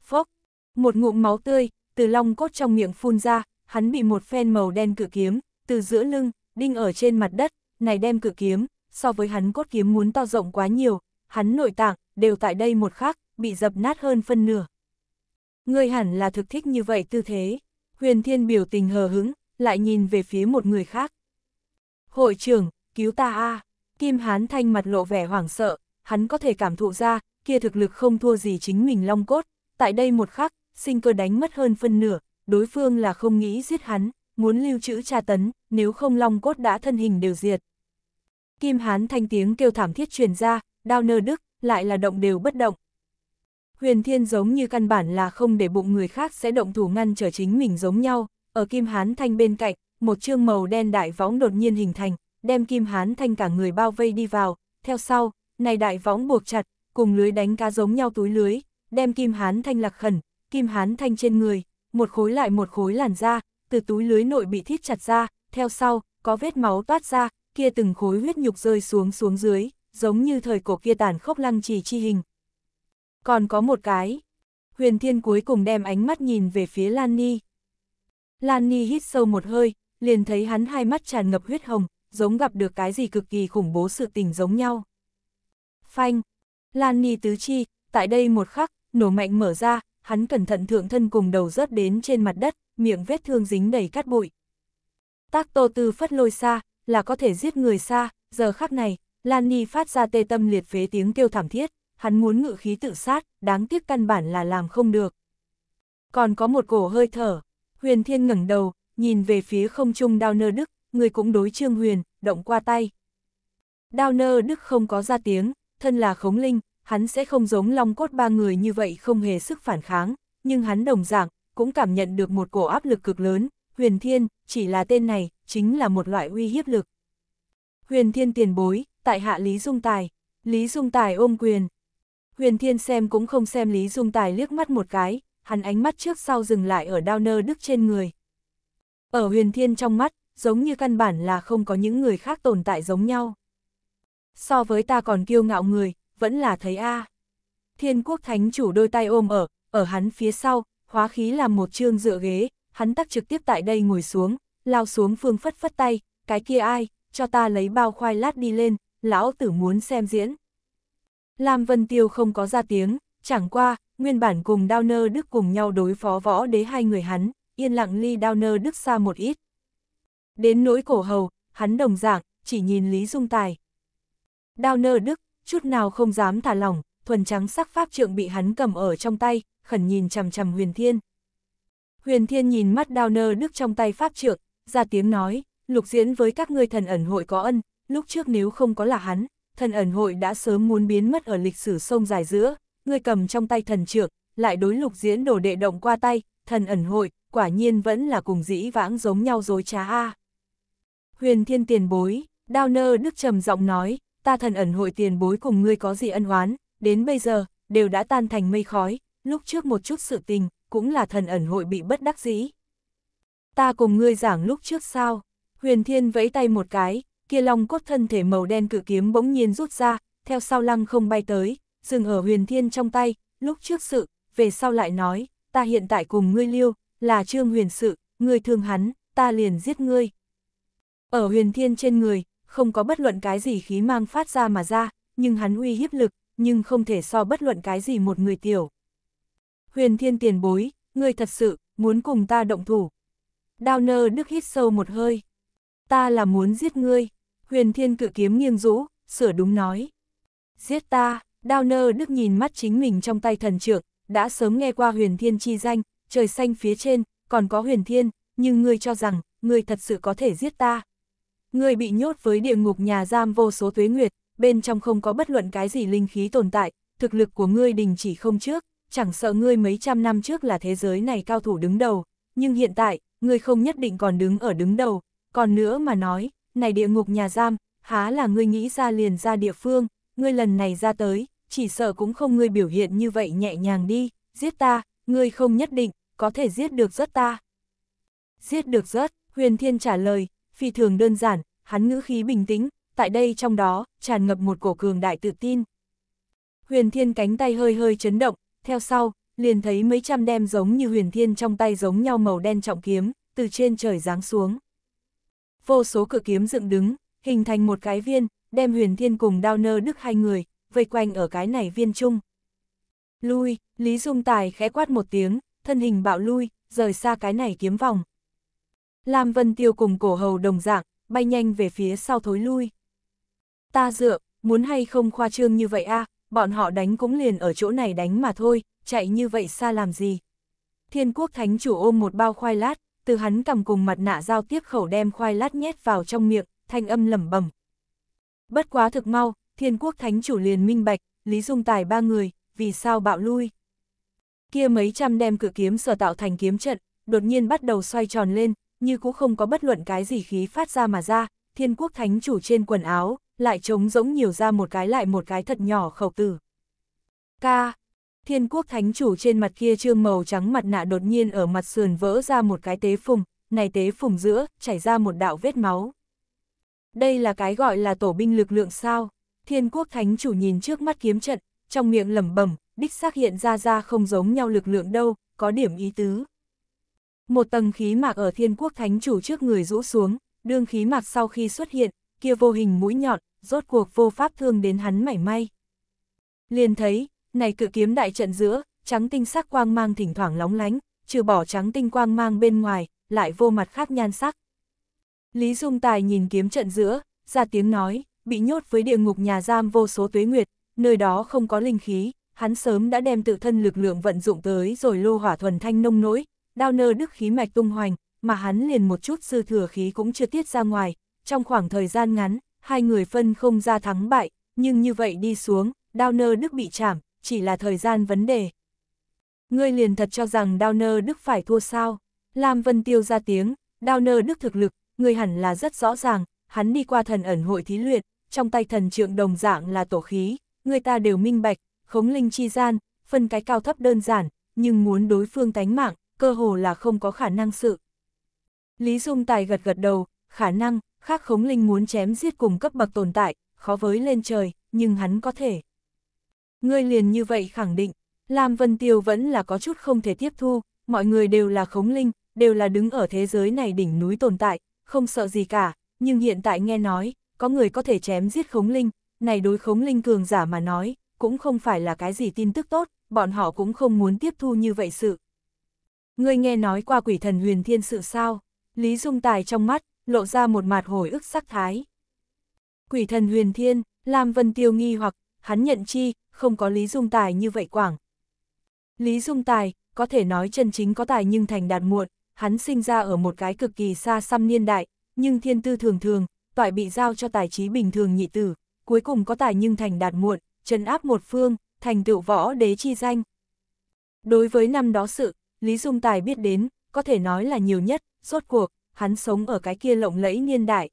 Phốc, một ngụm máu tươi, từ long cốt trong miệng phun ra, hắn bị một phen màu đen cự kiếm, từ giữa lưng, đinh ở trên mặt đất, này đem cự kiếm, so với hắn cốt kiếm muốn to rộng quá nhiều, hắn nội tạng, đều tại đây một khắc, bị dập nát hơn phân nửa. Người hẳn là thực thích như vậy tư thế, huyền thiên biểu tình hờ hứng, lại nhìn về phía một người khác. Hội trưởng, cứu ta a Kim Hán Thanh mặt lộ vẻ hoảng sợ, hắn có thể cảm thụ ra, kia thực lực không thua gì chính mình long cốt, tại đây một khắc, sinh cơ đánh mất hơn phân nửa, đối phương là không nghĩ giết hắn, muốn lưu trữ tra tấn, nếu không long cốt đã thân hình đều diệt. Kim Hán Thanh tiếng kêu thảm thiết truyền ra, đao nơ đức, lại là động đều bất động. Huyền Thiên giống như căn bản là không để bụng người khác sẽ động thủ ngăn trở chính mình giống nhau, ở Kim Hán Thanh bên cạnh, một chương màu đen đại võng đột nhiên hình thành, đem Kim Hán Thanh cả người bao vây đi vào, theo sau, này đại võng buộc chặt, cùng lưới đánh cá giống nhau túi lưới, đem Kim Hán Thanh lạc khẩn, Kim Hán Thanh trên người, một khối lại một khối làn da, từ túi lưới nội bị thít chặt ra, theo sau, có vết máu toát ra, kia từng khối huyết nhục rơi xuống xuống dưới, giống như thời cổ kia tàn khốc lăng trì chi hình. Còn có một cái, huyền thiên cuối cùng đem ánh mắt nhìn về phía Lan Ni. Lan Ni hít sâu một hơi, liền thấy hắn hai mắt tràn ngập huyết hồng, giống gặp được cái gì cực kỳ khủng bố sự tình giống nhau. Phanh, Lan Ni tứ chi, tại đây một khắc, nổ mạnh mở ra, hắn cẩn thận thượng thân cùng đầu rớt đến trên mặt đất, miệng vết thương dính đầy cát bụi. Tác tô tư phất lôi xa, là có thể giết người xa, giờ khắc này, Lan Ni phát ra tê tâm liệt phế tiếng kêu thảm thiết, hắn muốn ngự khí tự sát, đáng tiếc căn bản là làm không được. Còn có một cổ hơi thở, huyền thiên ngẩng đầu, nhìn về phía không trung đao nơ đức, người cũng đối trương huyền, động qua tay. Đao nơ đức không có ra tiếng, thân là khống linh, hắn sẽ không giống long cốt ba người như vậy không hề sức phản kháng, nhưng hắn đồng dạng, cũng cảm nhận được một cổ áp lực cực lớn, huyền thiên, chỉ là tên này, chính là một loại uy hiếp lực. Huyền thiên tiền bối, tại hạ Lý Dung Tài, Lý Dung Tài ôm quyền. Huyền thiên xem cũng không xem Lý Dung Tài liếc mắt một cái, hắn ánh mắt trước sau dừng lại ở đao nơ đức trên người. Ở huyền thiên trong mắt, giống như căn bản là không có những người khác tồn tại giống nhau. So với ta còn kiêu ngạo người, vẫn là thấy A. Thiên quốc thánh chủ đôi tay ôm ở, ở hắn phía sau, hóa khí làm một chương dựa ghế, hắn tắc trực tiếp tại đây ngồi xuống, lao xuống phương phất phất tay, cái kia ai, cho ta lấy bao khoai lát đi lên, lão tử muốn xem diễn. Lam Vân Tiêu không có ra tiếng, chẳng qua, nguyên bản cùng đao nơ đức cùng nhau đối phó võ đế hai người hắn, yên lặng ly đao nơ đức xa một ít. Đến nỗi cổ hầu, hắn đồng dạng, chỉ nhìn Lý Dung Tài. Đao nơ đức, chút nào không dám thả lỏng, thuần trắng sắc pháp trượng bị hắn cầm ở trong tay, khẩn nhìn chằm chằm huyền thiên. Huyền thiên nhìn mắt đao nơ đức trong tay pháp trượng, ra tiếng nói, lục diễn với các ngươi thần ẩn hội có ân, lúc trước nếu không có là hắn, thần ẩn hội đã sớm muốn biến mất ở lịch sử sông dài giữa, ngươi cầm trong tay thần trượng, lại đối lục diễn đổ đệ động qua tay, thần ẩn hội, quả nhiên vẫn là cùng dĩ vãng giống nhau dối trá a. Huyền thiên tiền bối, đao nơ đức trầm giọng nói, ta thần ẩn hội tiền bối cùng ngươi có gì ân oán, đến bây giờ, đều đã tan thành mây khói, lúc trước một chút sự tình, cũng là thần ẩn hội bị bất đắc dĩ. Ta cùng ngươi giảng lúc trước sao, huyền thiên vẫy tay một cái, kia long cốt thân thể màu đen cự kiếm bỗng nhiên rút ra, theo sau lăng không bay tới, dừng ở huyền thiên trong tay, lúc trước sự, về sau lại nói, ta hiện tại cùng ngươi liêu, là trương huyền sự, ngươi thương hắn, ta liền giết ngươi. Ở huyền thiên trên người, không có bất luận cái gì khí mang phát ra mà ra, nhưng hắn uy hiếp lực, nhưng không thể so bất luận cái gì một người tiểu. Huyền thiên tiền bối, ngươi thật sự, muốn cùng ta động thủ. Đao nơ đức hít sâu một hơi. Ta là muốn giết ngươi. Huyền thiên cự kiếm nghiêng rũ, sửa đúng nói. Giết ta, đao nơ đức nhìn mắt chính mình trong tay thần trượng, đã sớm nghe qua huyền thiên chi danh, trời xanh phía trên, còn có huyền thiên, nhưng ngươi cho rằng, ngươi thật sự có thể giết ta. Ngươi bị nhốt với địa ngục nhà giam vô số tuế nguyệt, bên trong không có bất luận cái gì linh khí tồn tại, thực lực của ngươi đình chỉ không trước, chẳng sợ ngươi mấy trăm năm trước là thế giới này cao thủ đứng đầu, nhưng hiện tại, ngươi không nhất định còn đứng ở đứng đầu, còn nữa mà nói, này địa ngục nhà giam, há là ngươi nghĩ ra liền ra địa phương, ngươi lần này ra tới, chỉ sợ cũng không ngươi biểu hiện như vậy nhẹ nhàng đi, giết ta, ngươi không nhất định, có thể giết được rất ta. Giết được rất, huyền thiên trả lời, phi thường đơn giản, hắn ngữ khí bình tĩnh, tại đây trong đó, tràn ngập một cổ cường đại tự tin. Huyền thiên cánh tay hơi hơi chấn động, theo sau, liền thấy mấy trăm đem giống như huyền thiên trong tay giống nhau màu đen trọng kiếm, từ trên trời giáng xuống. Vô số cự kiếm dựng đứng, hình thành một cái viên, đem huyền thiên cùng đao nơ đức hai người, vây quanh ở cái này viên chung. Lui, Lý Dung Tài khẽ quát một tiếng, thân hình bạo lui, rời xa cái này kiếm vòng. Lam Vân Tiêu cùng cổ hầu đồng dạng, bay nhanh về phía sau thối lui. Ta dựa, muốn hay không khoa trương như vậy a bọn họ đánh cũng liền ở chỗ này đánh mà thôi, chạy như vậy xa làm gì. Thiên quốc thánh chủ ôm một bao khoai lát, từ hắn cầm cùng mặt nạ giao tiếp khẩu đem khoai lát nhét vào trong miệng, thanh âm lẩm bẩm. Bất quá thực mau, thiên quốc thánh chủ liền minh bạch, Lý Dung Tài ba người, vì sao bạo lui. Kia mấy trăm đem cự kiếm sở tạo thành kiếm trận, đột nhiên bắt đầu xoay tròn lên, như cũng không có bất luận cái gì khí phát ra mà ra, thiên quốc thánh chủ trên quần áo, lại trống rỗng nhiều ra một cái lại một cái thật nhỏ khẩu tử. Ca, thiên quốc thánh chủ trên mặt kia trương màu trắng mặt nạ đột nhiên ở mặt sườn vỡ ra một cái tế phùng, này tế phùng giữa, chảy ra một đạo vết máu. Đây là cái gọi là tổ binh lực lượng sao, thiên quốc thánh chủ nhìn trước mắt kiếm trận, trong miệng lẩm bẩm đích xác hiện ra ra không giống nhau lực lượng đâu, có điểm ý tứ. Một tầng khí mạc ở thiên quốc thánh chủ trước người rũ xuống, đương khí mạc sau khi xuất hiện, kia vô hình mũi nhọn, rốt cuộc vô pháp thương đến hắn mảy may. Liền thấy, này cự kiếm đại trận giữa, trắng tinh sắc quang mang thỉnh thoảng lóng lánh, trừ bỏ trắng tinh quang mang bên ngoài, lại vô mặt khác nhan sắc. Lý Dung Tài nhìn kiếm trận giữa, ra tiếng nói, bị nhốt với địa ngục nhà giam vô số tuế nguyệt, nơi đó không có linh khí, hắn sớm đã đem tự thân lực lượng vận dụng tới rồi lô hỏa thuần thanh nông nỗi, đao nơ đức khí mạch tung hoành, mà hắn liền một chút sư thừa khí cũng chưa tiết ra ngoài, trong khoảng thời gian ngắn, hai người phân không ra thắng bại, nhưng như vậy đi xuống, đao nơ đức bị chảm, chỉ là thời gian vấn đề. Ngươi liền thật cho rằng đao nơ đức phải thua sao? Lam Vân Tiêu ra tiếng, đao nơ đức thực lực, người hẳn là rất rõ ràng, hắn đi qua thần ẩn hội thí luyện, trong tay thần trượng đồng dạng là tổ khí, người ta đều minh bạch, khống linh chi gian, phân cái cao thấp đơn giản, nhưng muốn đối phương tánh mạng, cơ hồ là không có khả năng sự. Lý Dung Tài gật gật đầu, khả năng, khác khống linh muốn chém giết cùng cấp bậc tồn tại, khó với lên trời, nhưng hắn có thể. Ngươi liền như vậy khẳng định, Lam Vân Tiêu vẫn là có chút không thể tiếp thu, mọi người đều là khống linh, đều là đứng ở thế giới này đỉnh núi tồn tại, không sợ gì cả, nhưng hiện tại nghe nói, có người có thể chém giết khống linh, này đối khống linh cường giả mà nói, cũng không phải là cái gì tin tức tốt, bọn họ cũng không muốn tiếp thu như vậy sự. Ngươi nghe nói qua quỷ thần huyền thiên sự sao? Lý Dung Tài trong mắt, lộ ra một mặt hồi ức sắc thái. Quỷ thần huyền thiên, Lam Vân Tiêu nghi hoặc, hắn nhận chi, không có Lý Dung Tài như vậy quảng. Lý Dung Tài, có thể nói chân chính có tài nhưng thành đạt muộn, hắn sinh ra ở một cái cực kỳ xa xăm niên đại, nhưng thiên tư thường thường, toại bị giao cho tài trí bình thường nhị tử, cuối cùng có tài nhưng thành đạt muộn, trấn áp một phương, thành tựu võ đế chi danh. Đối với năm đó sự, Lý Dung Tài biết đến, có thể nói là nhiều nhất, rốt cuộc, hắn sống ở cái kia lộng lẫy niên đại.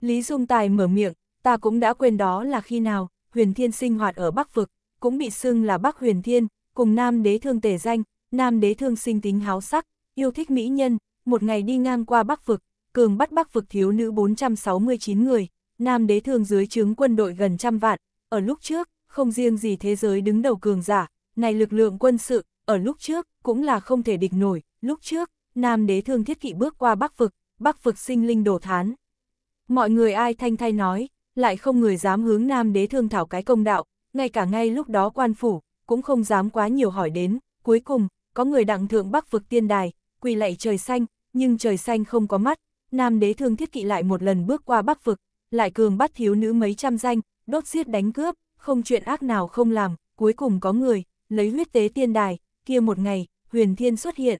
Lý Dung Tài mở miệng, ta cũng đã quên đó là khi nào, huyền thiên sinh hoạt ở Bắc Vực, cũng bị xưng là Bắc huyền thiên, cùng nam đế thương tề danh, nam đế thương sinh tính háo sắc, yêu thích mỹ nhân, một ngày đi ngang qua Bắc Vực, cường bắt Bắc Vực thiếu nữ 469 người, nam đế thương dưới trướng quân đội gần trăm vạn, ở lúc trước, không riêng gì thế giới đứng đầu cường giả, này lực lượng quân sự, ở lúc trước, cũng là không thể địch nổi, lúc trước, nam đế thương thiết kỵ bước qua Bắc Vực, Bắc Vực sinh linh đổ thán. Mọi người ai thanh thay nói, lại không người dám hướng nam đế thương thảo cái công đạo, ngay cả ngay lúc đó quan phủ, cũng không dám quá nhiều hỏi đến, cuối cùng, có người đặng thượng Bắc Vực tiên đài, quỳ lạy trời xanh, nhưng trời xanh không có mắt, nam đế thương thiết kỵ lại một lần bước qua Bắc Vực, lại cường bắt thiếu nữ mấy trăm danh, đốt giết đánh cướp, không chuyện ác nào không làm, cuối cùng có người, lấy huyết tế tiên đài, kia một ngày, huyền thiên xuất hiện.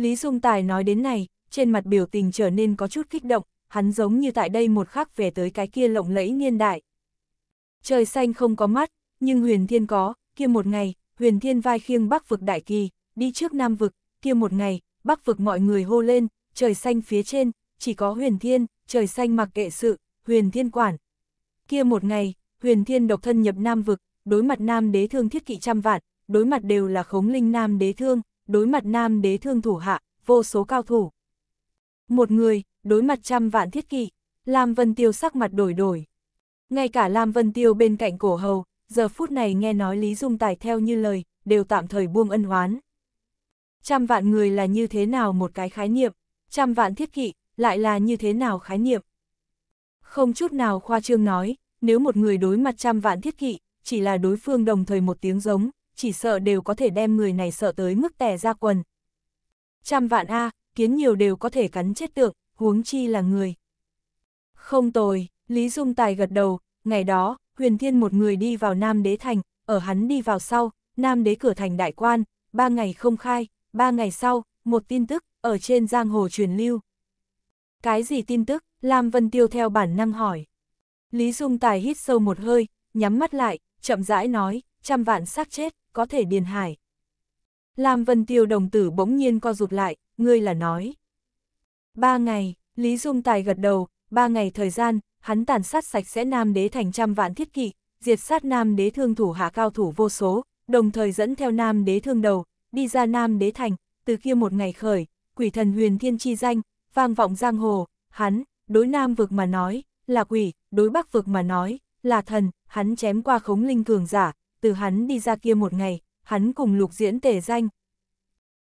Lý Dung Tài nói đến này, trên mặt biểu tình trở nên có chút kích động, hắn giống như tại đây một khắc về tới cái kia lộng lẫy niên đại. Trời xanh không có mắt, nhưng huyền thiên có, kia một ngày, huyền thiên vai khiêng bắc vực đại kỳ, đi trước nam vực, kia một ngày, bắc vực mọi người hô lên, trời xanh phía trên, chỉ có huyền thiên, trời xanh mặc kệ sự, huyền thiên quản. Kia một ngày, huyền thiên độc thân nhập nam vực, đối mặt nam đế thương thiết kỵ trăm vạn, đối mặt đều là khống linh nam đế thương, đối mặt nam đế thương thủ hạ, vô số cao thủ. Một người, đối mặt trăm vạn thiết kỵ, Lam Vân Tiêu sắc mặt đổi đổi. Ngay cả Lam Vân Tiêu bên cạnh cổ hầu, giờ phút này nghe nói Lý Dung Tài theo như lời, đều tạm thời buông ân hoán. Trăm vạn người là như thế nào một cái khái niệm, trăm vạn thiết kỵ, lại là như thế nào khái niệm. Không chút nào khoa trương nói, nếu một người đối mặt trăm vạn thiết kỵ, chỉ là đối phương đồng thời một tiếng giống, chỉ sợ đều có thể đem người này sợ tới mức tè ra quần. Trăm vạn A, kiến nhiều đều có thể cắn chết tượng, huống chi là người. Không tồi, Lý Dung Tài gật đầu, ngày đó, huyền thiên một người đi vào Nam Đế Thành, ở hắn đi vào sau, Nam Đế cửa thành đại quan, ba ngày không khai, ba ngày sau, một tin tức, ở trên giang hồ truyền lưu. Cái gì tin tức? Lam Vân Tiêu theo bản năng hỏi. Lý Dung Tài hít sâu một hơi, nhắm mắt lại, chậm rãi nói, trăm vạn xác chết, có thể điền hải. làm Vân Tiêu đồng tử bỗng nhiên co rụt lại, ngươi là nói. Ba ngày, Lý Dung Tài gật đầu, ba ngày thời gian, hắn tàn sát sạch sẽ Nam Đế thành trăm vạn thiết kỵ, diệt sát Nam Đế thương thủ hạ cao thủ vô số, đồng thời dẫn theo Nam Đế thương đầu, đi ra Nam Đế thành, từ kia một ngày khởi, quỷ thần huyền thiên chi danh, vang vọng giang hồ, hắn, đối Nam vực mà nói, là quỷ, đối Bắc vực mà nói, là thần, hắn chém qua khống linh cường giả, từ hắn đi ra kia một ngày, hắn cùng lục diễn tề danh.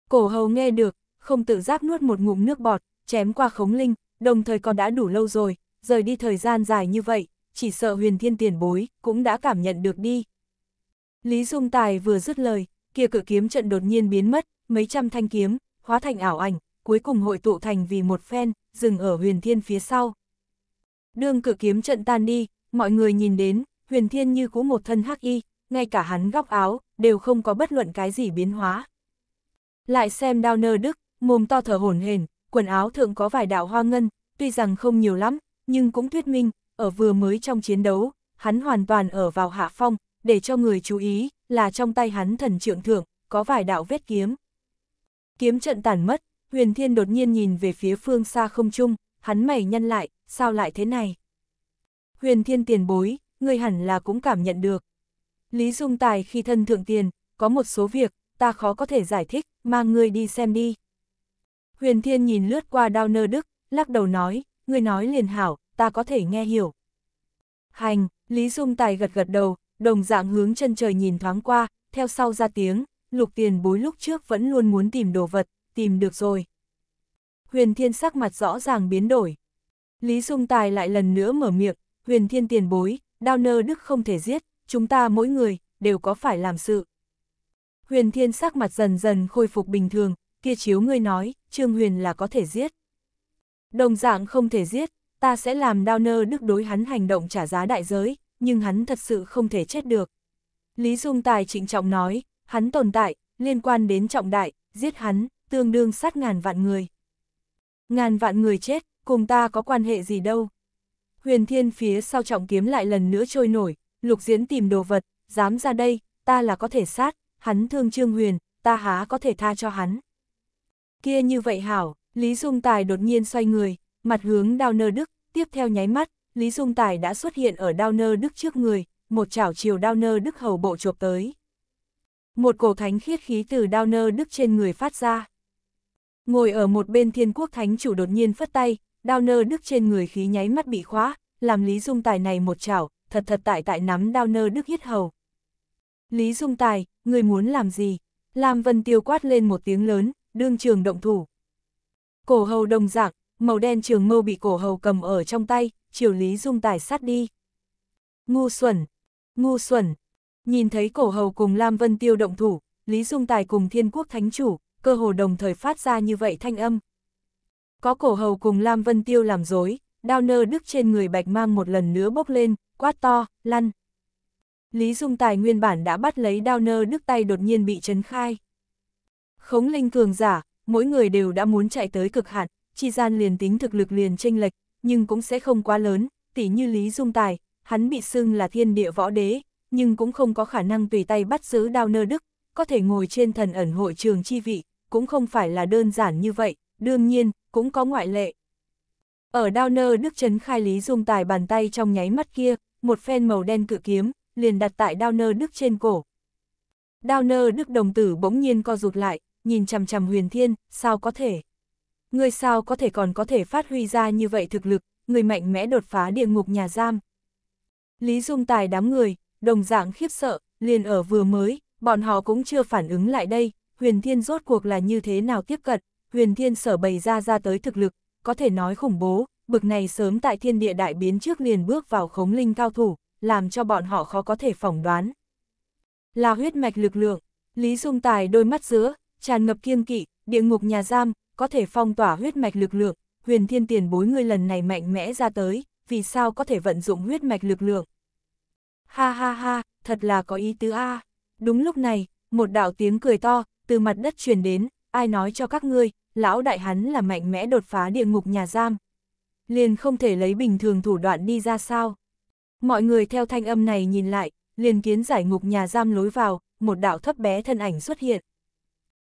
Cổ hầu nghe được, không tự giác nuốt một ngụm nước bọt, chém qua khống linh, đồng thời còn đã đủ lâu rồi, rời đi thời gian dài như vậy, chỉ sợ huyền thiên tiền bối, cũng đã cảm nhận được đi. Lý Dung Tài vừa dứt lời, kia cự kiếm trận đột nhiên biến mất, mấy trăm thanh kiếm, hóa thành ảo ảnh, cuối cùng hội tụ thành vì một phen, dừng ở huyền thiên phía sau. Đương cự kiếm trận tan đi, mọi người nhìn đến, huyền thiên như cũ một thân hắc y, ngay cả hắn góc áo, đều không có bất luận cái gì biến hóa. Lại xem đao nơ đức, mồm to thở hổn hển, quần áo thượng có vài đạo hoa ngân, tuy rằng không nhiều lắm, nhưng cũng thuyết minh, ở vừa mới trong chiến đấu, hắn hoàn toàn ở vào hạ phong, để cho người chú ý, là trong tay hắn thần trượng thượng, có vài đạo vết kiếm. Kiếm trận tản mất, huyền thiên đột nhiên nhìn về phía phương xa không trung, hắn mày nhăn lại, sao lại thế này? Huyền thiên tiền bối, người hẳn là cũng cảm nhận được. Lý Dung Tài khi thân thượng tiền, có một số việc, ta khó có thể giải thích, mang ngươi đi xem đi. Huyền Thiên nhìn lướt qua đao nơ đức, lắc đầu nói, ngươi nói liền hảo, ta có thể nghe hiểu. Hành, Lý Dung Tài gật gật đầu, đồng dạng hướng chân trời nhìn thoáng qua, theo sau ra tiếng, lục tiền bối lúc trước vẫn luôn muốn tìm đồ vật, tìm được rồi. Huyền Thiên sắc mặt rõ ràng biến đổi. Lý Dung Tài lại lần nữa mở miệng, Huyền Thiên tiền bối, đao nơ đức không thể giết, chúng ta mỗi người, đều có phải làm sự. Huyền Thiên sắc mặt dần dần khôi phục bình thường, kia chiếu ngươi nói, Trương Huyền là có thể giết. Đồng dạng không thể giết, ta sẽ làm đao nơ đức đối hắn hành động trả giá đại giới, nhưng hắn thật sự không thể chết được. Lý Dung Tài trịnh trọng nói, hắn tồn tại, liên quan đến trọng đại, giết hắn, tương đương sát ngàn vạn người. Ngàn vạn người chết, cùng ta có quan hệ gì đâu. Huyền Thiên phía sau trọng kiếm lại lần nữa trôi nổi, lục diễn tìm đồ vật, dám ra đây, ta là có thể sát, hắn thương Trương Huyền, ta há có thể tha cho hắn. Kia như vậy hảo, Lý Dung Tài đột nhiên xoay người, mặt hướng đao nơ đức, tiếp theo nháy mắt, Lý Dung Tài đã xuất hiện ở đao nơ đức trước người, một chảo chiều đao nơ đức hầu bộ chộp tới. Một cổ thánh khiết khí từ đao nơ đức trên người phát ra. Ngồi ở một bên thiên quốc thánh chủ đột nhiên phất tay, đao nơ đức trên người khí nháy mắt bị khóa, làm Lý Dung Tài này một chảo, thật thật tại tại nắm đao nơ đức hiết hầu. Lý Dung Tài, người muốn làm gì? Lam Vân Tiêu quát lên một tiếng lớn, đương trường động thủ. Cổ hầu đồng dạng, màu đen trường mâu bị cổ hầu cầm ở trong tay, chiều Lý Dung Tài sát đi. Ngu xuẩn, ngu xuẩn, nhìn thấy cổ hầu cùng Lam Vân Tiêu động thủ, Lý Dung Tài cùng Thiên Quốc Thánh Chủ, cơ hồ đồng thời phát ra như vậy thanh âm. Có cổ hầu cùng Lam Vân Tiêu làm dối, đao nơ đức trên người bạch mang một lần nữa bốc lên, quát to, lăn. Lý Dung Tài nguyên bản đã bắt lấy đao nơ đức tay đột nhiên bị chấn khai. Khống linh cường giả, mỗi người đều đã muốn chạy tới cực hạn, chi gian liền tính thực lực liền tranh lệch, nhưng cũng sẽ không quá lớn, tỉ như Lý Dung Tài, hắn bị xưng là thiên địa võ đế, nhưng cũng không có khả năng tùy tay bắt giữ đao nơ đức, có thể ngồi trên thần ẩn hội trường chi vị, cũng không phải là đơn giản như vậy, đương nhiên, cũng có ngoại lệ. Ở đao nơ đức Trấn khai Lý Dung Tài bàn tay trong nháy mắt kia, một phen màu đen cự kiếm, liền đặt tại đao nơ đức trên cổ. Đao nơ đức đồng tử bỗng nhiên co rụt lại, nhìn chằm chằm huyền thiên, sao có thể? Người sao có thể còn có thể phát huy ra như vậy thực lực, người mạnh mẽ đột phá địa ngục nhà giam. Lý Dung Tài đám người, đồng dạng khiếp sợ, liền ở vừa mới, bọn họ cũng chưa phản ứng lại đây, huyền thiên rốt cuộc là như thế nào tiếp cận, huyền thiên sở bày ra ra tới thực lực, có thể nói khủng bố, bực này sớm tại thiên địa đại biến trước liền bước vào khống linh cao thủ, làm cho bọn họ khó có thể phỏng đoán. Là huyết mạch lực lượng, Lý Dung Tài đôi mắt giữa, tràn ngập kiêng kỵ, địa ngục nhà giam, có thể phong tỏa huyết mạch lực lượng, huyền thiên tiền bối ngươi lần này mạnh mẽ ra tới, vì sao có thể vận dụng huyết mạch lực lượng. Ha ha ha, thật là có ý tứ A. Đúng lúc này, một đạo tiếng cười to, từ mặt đất truyền đến, ai nói cho các ngươi, lão đại hắn là mạnh mẽ đột phá địa ngục nhà giam. Liền không thể lấy bình thường thủ đoạn đi ra sao. Mọi người theo thanh âm này nhìn lại, liền kiến giải ngục nhà giam lối vào, một đạo thấp bé thân ảnh xuất hiện.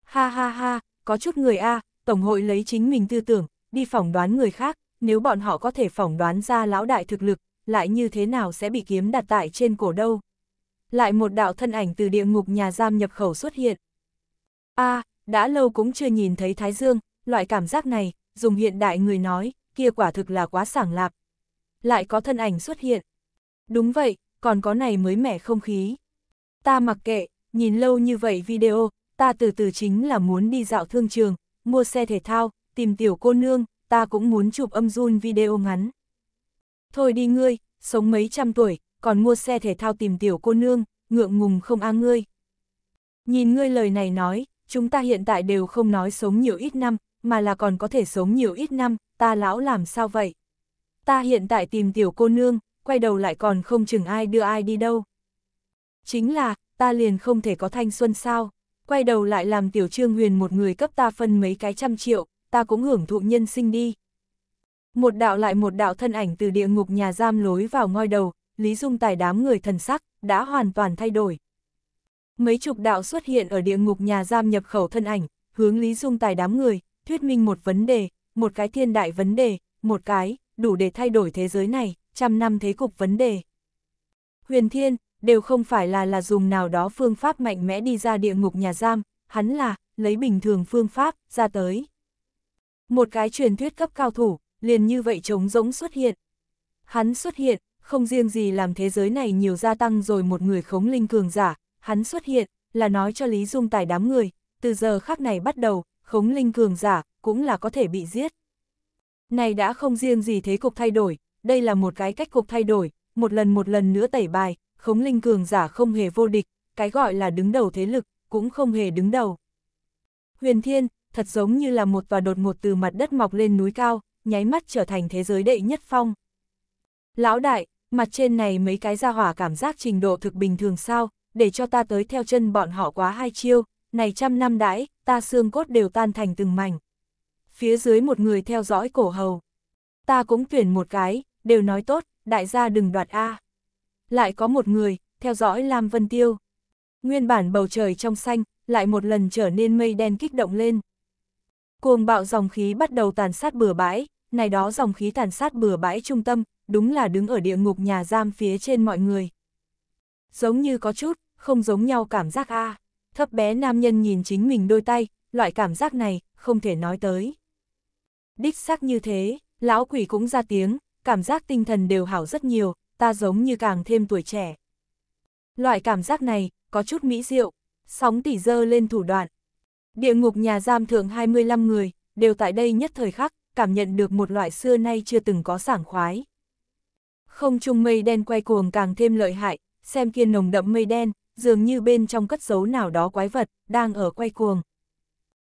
Ha ha ha, có chút người A, Tổng hội lấy chính mình tư tưởng, đi phỏng đoán người khác, nếu bọn họ có thể phỏng đoán ra lão đại thực lực, lại như thế nào sẽ bị kiếm đặt tại trên cổ đâu. Lại một đạo thân ảnh từ địa ngục nhà giam nhập khẩu xuất hiện. A, đã lâu cũng chưa nhìn thấy Thái Dương, loại cảm giác này, dùng hiện đại người nói, kia quả thực là quá sảng lạp. Lại có thân ảnh xuất hiện. Đúng vậy, còn có này mới mẻ không khí. Ta mặc kệ, nhìn lâu như vậy video, ta từ từ chính là muốn đi dạo thương trường, mua xe thể thao, tìm tiểu cô nương, ta cũng muốn chụp âm run video ngắn. Thôi đi ngươi, sống mấy trăm tuổi, còn mua xe thể thao tìm tiểu cô nương, ngượng ngùng không a ngươi. Nhìn ngươi lời này nói, chúng ta hiện tại đều không nói sống nhiều ít năm, mà là còn có thể sống nhiều ít năm, ta lão làm sao vậy? Ta hiện tại tìm tiểu cô nương, quay đầu lại còn không chừng ai đưa ai đi đâu. Chính là, ta liền không thể có thanh xuân sao, quay đầu lại làm tiểu trương huyền một người cấp ta phân mấy cái trăm triệu, ta cũng hưởng thụ nhân sinh đi. Một đạo lại một đạo thân ảnh từ địa ngục nhà giam lối vào ngôi đầu, Lý Dung Tài đám người thần sắc, đã hoàn toàn thay đổi. Mấy chục đạo xuất hiện ở địa ngục nhà giam nhập khẩu thân ảnh, hướng Lý Dung Tài đám người, thuyết minh một vấn đề, một cái thiên đại vấn đề, một cái, đủ để thay đổi thế giới này, trăm năm thế cục vấn đề. Huyền Thiên, đều không phải là là dùng nào đó phương pháp mạnh mẽ đi ra địa ngục nhà giam, hắn là, lấy bình thường phương pháp, ra tới. Một cái truyền thuyết cấp cao thủ, liền như vậy trống rỗng xuất hiện. Hắn xuất hiện, không riêng gì làm thế giới này nhiều gia tăng rồi một người khống linh cường giả, hắn xuất hiện, là nói cho Lý Dung Tài đám người, từ giờ khắc này bắt đầu, khống linh cường giả, cũng là có thể bị giết. Này đã không riêng gì thế cục thay đổi, đây là một cái cách cục thay đổi, một lần một lần nữa tẩy bài, khống linh cường giả không hề vô địch, cái gọi là đứng đầu thế lực, cũng không hề đứng đầu. Huyền Thiên, thật giống như là một tòa đột ngột từ mặt đất mọc lên núi cao, nháy mắt trở thành thế giới đệ nhất phong. Lão đại, mặt trên này mấy cái gia hỏa cảm giác trình độ thực bình thường sao, để cho ta tới theo chân bọn họ quá hai chiêu, này trăm năm đãi, ta xương cốt đều tan thành từng mảnh. Phía dưới một người theo dõi cổ hầu. Ta cũng tuyển một cái, đều nói tốt, đại gia đừng đoạt A. Lại có một người, theo dõi Lam Vân Tiêu. Nguyên bản bầu trời trong xanh, lại một lần trở nên mây đen kích động lên. Cuồng bạo dòng khí bắt đầu tàn sát bừa bãi, này đó dòng khí tàn sát bừa bãi trung tâm, đúng là đứng ở địa ngục nhà giam phía trên mọi người. Giống như có chút, không giống nhau cảm giác a Thấp bé nam nhân nhìn chính mình đôi tay, loại cảm giác này, không thể nói tới. Đích xác như thế, lão quỷ cũng ra tiếng, cảm giác tinh thần đều hảo rất nhiều, ta giống như càng thêm tuổi trẻ. Loại cảm giác này, có chút mỹ diệu, sóng tỉ dơ lên thủ đoạn. Địa ngục nhà giam thượng 25 người, đều tại đây nhất thời khắc, cảm nhận được một loại xưa nay chưa từng có sảng khoái. Không trung mây đen quay cuồng càng thêm lợi hại, xem kia nồng đậm mây đen, dường như bên trong cất giấu nào đó quái vật, đang ở quay cuồng.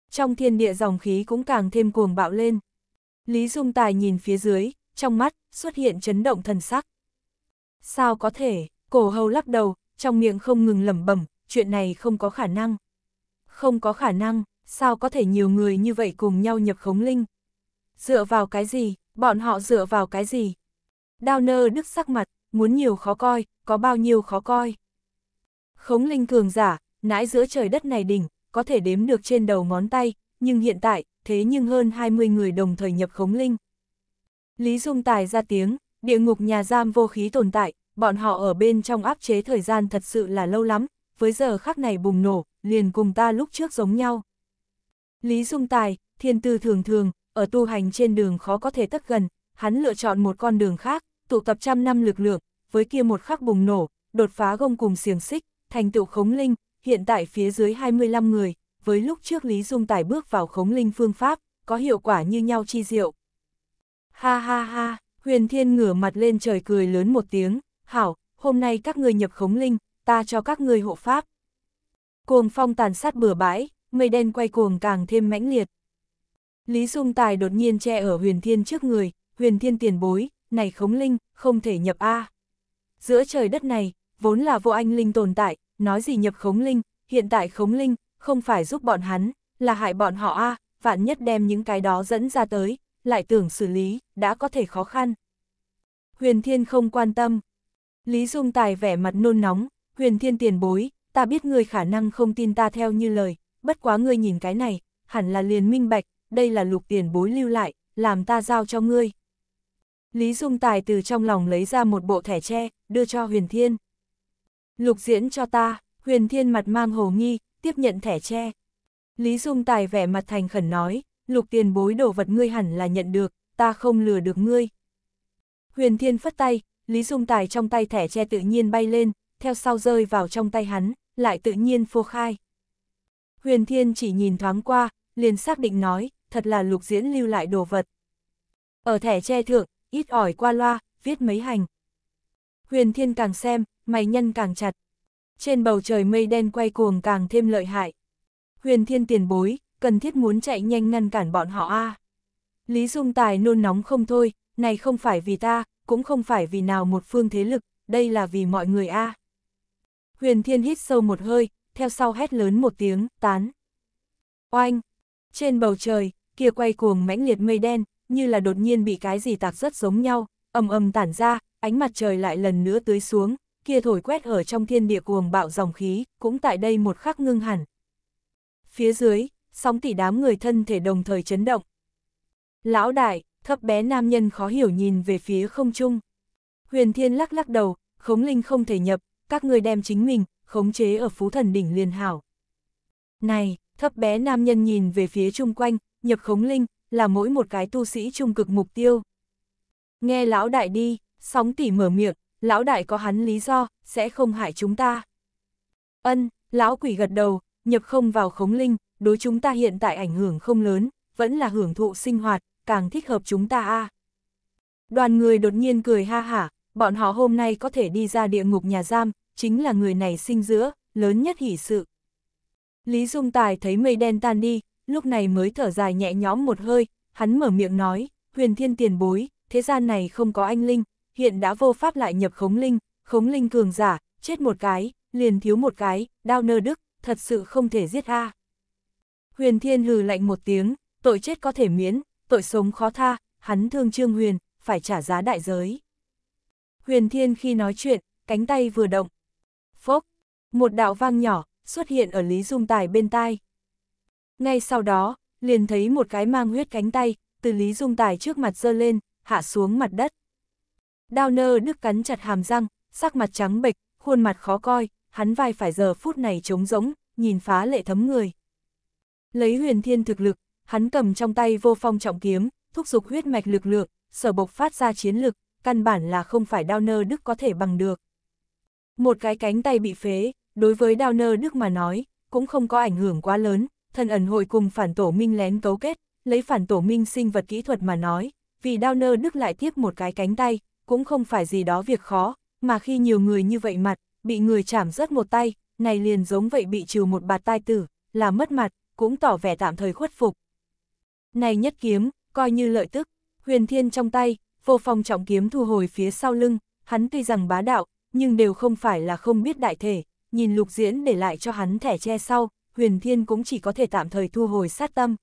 Trong thiên địa dòng khí cũng càng thêm cuồng bạo lên. Lý Dung Tài nhìn phía dưới, trong mắt, xuất hiện chấn động thần sắc. Sao có thể, cổ hầu lắc đầu, trong miệng không ngừng lẩm bẩm, chuyện này không có khả năng. Không có khả năng, sao có thể nhiều người như vậy cùng nhau nhập khống linh? Dựa vào cái gì, bọn họ dựa vào cái gì? Đao nơ đức sắc mặt, muốn nhiều khó coi, có bao nhiêu khó coi. Khống linh cường giả, nãi giữa trời đất này đỉnh, có thể đếm được trên đầu ngón tay, nhưng hiện tại, thế nhưng hơn 20 người đồng thời nhập khống linh. Lý Dung Tài ra tiếng, địa ngục nhà giam vô khí tồn tại, bọn họ ở bên trong áp chế thời gian thật sự là lâu lắm, với giờ khắc này bùng nổ, liền cùng ta lúc trước giống nhau. Lý Dung Tài, thiên tư thường thường, ở tu hành trên đường khó có thể tất gần, hắn lựa chọn một con đường khác, tụ tập trăm năm lực lượng, với kia một khắc bùng nổ, đột phá gông cùng xiềng xích, thành tựu khống linh, hiện tại phía dưới 25 người, với lúc trước Lý Dung Tài bước vào khống linh phương pháp, có hiệu quả như nhau chi diệu. Ha ha ha, huyền thiên ngửa mặt lên trời cười lớn một tiếng, hảo, hôm nay các người nhập khống linh, ta cho các người hộ pháp. Cuồng phong tàn sát bừa bãi, mây đen quay cuồng càng thêm mãnh liệt. Lý Dung Tài đột nhiên che ở huyền thiên trước người, huyền thiên tiền bối, này khống linh, không thể nhập A. Giữa trời đất này, vốn là vô anh linh tồn tại, nói gì nhập khống linh, hiện tại khống linh, không phải giúp bọn hắn, là hại bọn họ A, vạn nhất đem những cái đó dẫn ra tới, lại tưởng xử lý, đã có thể khó khăn. Huyền Thiên không quan tâm. Lý Dung Tài vẻ mặt nôn nóng, Huyền Thiên tiền bối, ta biết ngươi khả năng không tin ta theo như lời, bất quá ngươi nhìn cái này, hẳn là liền minh bạch, đây là lục tiền bối lưu lại, làm ta giao cho ngươi. Lý Dung Tài từ trong lòng lấy ra một bộ thẻ tre, đưa cho Huyền Thiên. Lục diễn cho ta, Huyền Thiên mặt mang hồ nghi, tiếp nhận thẻ tre. Lý Dung Tài vẻ mặt thành khẩn nói, lục tiền bối đồ vật ngươi hẳn là nhận được, ta không lừa được ngươi. Huyền Thiên phất tay, Lý Dung Tài trong tay thẻ tre tự nhiên bay lên, theo sau rơi vào trong tay hắn, lại tự nhiên phô khai. Huyền Thiên chỉ nhìn thoáng qua, liền xác định nói, thật là lục diễn lưu lại đồ vật. Ở thẻ tre thượng, ít ỏi qua loa, viết mấy hành. Huyền Thiên càng xem, mày nhân càng chặt. Trên bầu trời mây đen quay cuồng càng thêm lợi hại. Huyền Thiên tiền bối, cần thiết muốn chạy nhanh ngăn cản bọn họ a. Lý Dung Tài nôn nóng không thôi, này không phải vì ta, cũng không phải vì nào một phương thế lực, đây là vì mọi người a. Huyền Thiên hít sâu một hơi, theo sau hét lớn một tiếng, tán. Oanh! Trên bầu trời, kia quay cuồng mãnh liệt mây đen, như là đột nhiên bị cái gì tạc rất giống nhau, ầm ầm tản ra, ánh mặt trời lại lần nữa tưới xuống, kia thổi quét ở trong thiên địa cuồng bạo dòng khí, cũng tại đây một khắc ngưng hẳn. Phía dưới, sóng tỷ đám người thân thể đồng thời chấn động. Lão đại, thấp bé nam nhân khó hiểu nhìn về phía không trung. Huyền Thiên lắc lắc đầu, khống linh không thể nhập, các người đem chính mình, khống chế ở phú thần đỉnh liền hảo. Này, thấp bé nam nhân nhìn về phía chung quanh, nhập khống linh, là mỗi một cái tu sĩ trung cực mục tiêu. Nghe lão đại đi, sóng tỉ mở miệng, lão đại có hắn lý do, sẽ không hại chúng ta. Ân, lão quỷ gật đầu, nhập không vào khống linh, đối chúng ta hiện tại ảnh hưởng không lớn, vẫn là hưởng thụ sinh hoạt, càng thích hợp chúng ta a. Đoàn người đột nhiên cười ha hả, bọn họ hôm nay có thể đi ra địa ngục nhà giam, chính là người này sinh giữa, lớn nhất hỷ sự. Lý Dung Tài thấy mây đen tan đi, lúc này mới thở dài nhẹ nhõm một hơi, hắn mở miệng nói, huyền thiên tiền bối, thế gian này không có anh linh, hiện đã vô pháp lại nhập khống linh, khống linh cường giả, chết một cái, liền thiếu một cái, đao nơ đức, thật sự không thể giết a. Huyền thiên hừ lạnh một tiếng, tội chết có thể miễn, tội sống khó tha, hắn thương Trương Huyền, phải trả giá đại giới. Huyền thiên khi nói chuyện, cánh tay vừa động. Phốc, một đạo vang nhỏ, xuất hiện ở Lý Dung Tài bên tai. Ngay sau đó, liền thấy một cái mang huyết cánh tay, từ Lý Dung Tài trước mặt giơ lên, hạ xuống mặt đất. Đao nơ đức cắn chặt hàm răng, sắc mặt trắng bệch, khuôn mặt khó coi, hắn vai phải giờ phút này trống rỗng, nhìn phá lệ thấm người. Lấy huyền thiên thực lực, hắn cầm trong tay vô phong trọng kiếm, thúc giục huyết mạch lực lượng, sở bộc phát ra chiến lực, căn bản là không phải đao nơ đức có thể bằng được. Một cái cánh tay bị phế, đối với đao nơ đức mà nói, cũng không có ảnh hưởng quá lớn, thần ẩn hội cùng phản tổ minh lén cấu kết, lấy phản tổ minh sinh vật kỹ thuật mà nói, vì đao nơ đức lại tiếp một cái cánh tay, cũng không phải gì đó việc khó, mà khi nhiều người như vậy mặt, bị người chảm rớt một tay, này liền giống vậy bị trừ một bạt tai tử, là mất mặt, cũng tỏ vẻ tạm thời khuất phục. Này nhất kiếm, coi như lợi tức, huyền thiên trong tay, vô phong trọng kiếm thu hồi phía sau lưng, hắn tuy rằng bá đạo, nhưng đều không phải là không biết đại thể, nhìn lục diễn để lại cho hắn thẻ che sau, huyền thiên cũng chỉ có thể tạm thời thu hồi sát tâm.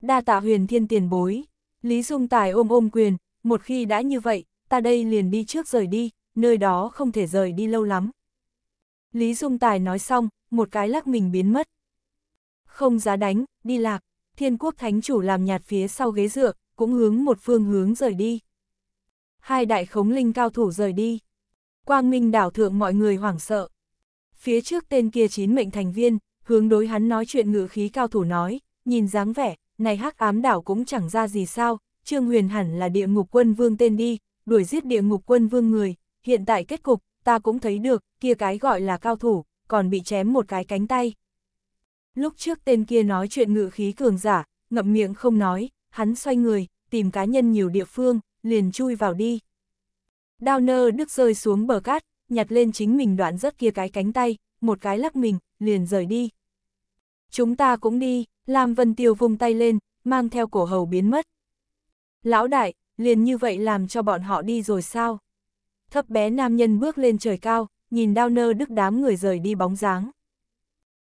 Đa tạ huyền thiên tiền bối, Lý Dung Tài ôm ôm quyền, một khi đã như vậy, ta đây liền đi trước rời đi, nơi đó không thể rời đi lâu lắm. Lý Dung Tài nói xong, một cái lắc mình biến mất. Không giá đánh, đi lạc, thiên quốc thánh chủ làm nhạt phía sau ghế dựa, cũng hướng một phương hướng rời đi. Hai đại khống linh cao thủ rời đi. Quang Minh đảo thượng mọi người hoảng sợ. Phía trước tên kia chín mệnh thành viên, hướng đối hắn nói chuyện ngữ khí cao thủ nói, nhìn dáng vẻ, này hắc ám đảo cũng chẳng ra gì sao, Trương Huyền hẳn là địa ngục quân vương tên đi, đuổi giết địa ngục quân vương người, hiện tại kết cục, ta cũng thấy được, kia cái gọi là cao thủ, còn bị chém một cái cánh tay. Lúc trước tên kia nói chuyện ngự khí cường giả, ngậm miệng không nói, hắn xoay người, tìm cá nhân nhiều địa phương, liền chui vào đi. Downer nơ đức rơi xuống bờ cát, nhặt lên chính mình đoạn rất kia cái cánh tay, một cái lắc mình, liền rời đi. Chúng ta cũng đi, Lam Vân Tiêu vung tay lên, mang theo cổ hầu biến mất. Lão đại, liền như vậy làm cho bọn họ đi rồi sao? Thấp bé nam nhân bước lên trời cao, nhìn đao nơ đức đám người rời đi bóng dáng.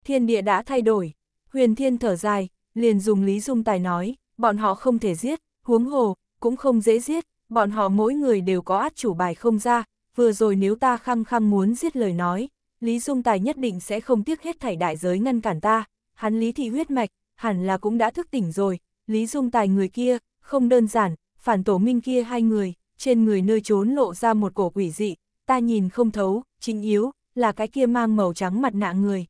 Thiên địa đã thay đổi, huyền thiên thở dài, liền dùng Lý Dung Tài nói, bọn họ không thể giết, huống hồ, cũng không dễ giết, bọn họ mỗi người đều có át chủ bài không ra, vừa rồi nếu ta khăng khăng muốn giết lời nói, Lý Dung Tài nhất định sẽ không tiếc hết thảy đại giới ngăn cản ta, hắn Lý Thị huyết mạch, hẳn là cũng đã thức tỉnh rồi, Lý Dung Tài người kia, không đơn giản, phản tổ minh kia hai người, trên người nơi trốn lộ ra một cổ quỷ dị, ta nhìn không thấu, chính yếu, là cái kia mang màu trắng mặt nạ người.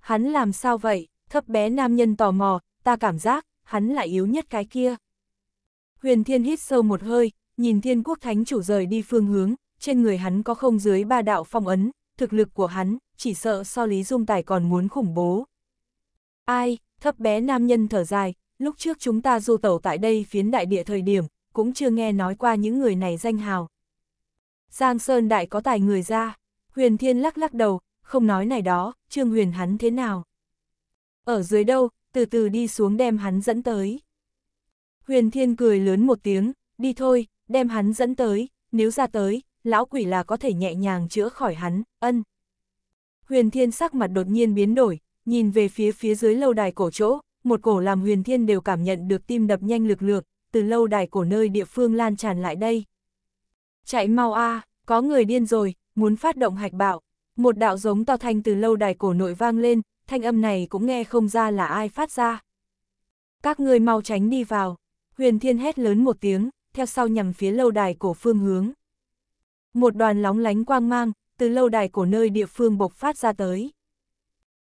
Hắn làm sao vậy, thấp bé nam nhân tò mò, ta cảm giác, hắn là yếu nhất cái kia. Huyền Thiên hít sâu một hơi, nhìn thiên quốc thánh chủ rời đi phương hướng, trên người hắn có không dưới ba đạo phong ấn, thực lực của hắn, chỉ sợ so Lý Dung Tài còn muốn khủng bố. Ai, thấp bé nam nhân thở dài, lúc trước chúng ta du tẩu tại đây phiến đại địa thời điểm, cũng chưa nghe nói qua những người này danh hào. Giang Sơn Đại có tài người ra, Huyền Thiên lắc lắc đầu, không nói này đó, Trương Huyền hắn thế nào. Ở dưới đâu, từ từ đi xuống đem hắn dẫn tới. Huyền Thiên cười lớn một tiếng, đi thôi, đem hắn dẫn tới, nếu ra tới, lão quỷ là có thể nhẹ nhàng chữa khỏi hắn, ân. Huyền Thiên sắc mặt đột nhiên biến đổi, nhìn về phía phía dưới lâu đài cổ chỗ, một cổ làm Huyền Thiên đều cảm nhận được tim đập nhanh lực lược, từ lâu đài cổ nơi địa phương lan tràn lại đây. Chạy mau a, có người điên rồi, muốn phát động hạch bạo. Một đạo giống to thanh từ lâu đài cổ nội vang lên, thanh âm này cũng nghe không ra là ai phát ra. Các người mau tránh đi vào. Huyền Thiên hét lớn một tiếng, theo sau nhằm phía lâu đài cổ phương hướng. Một đoàn lóng lánh quang mang, từ lâu đài cổ nơi địa phương bộc phát ra tới.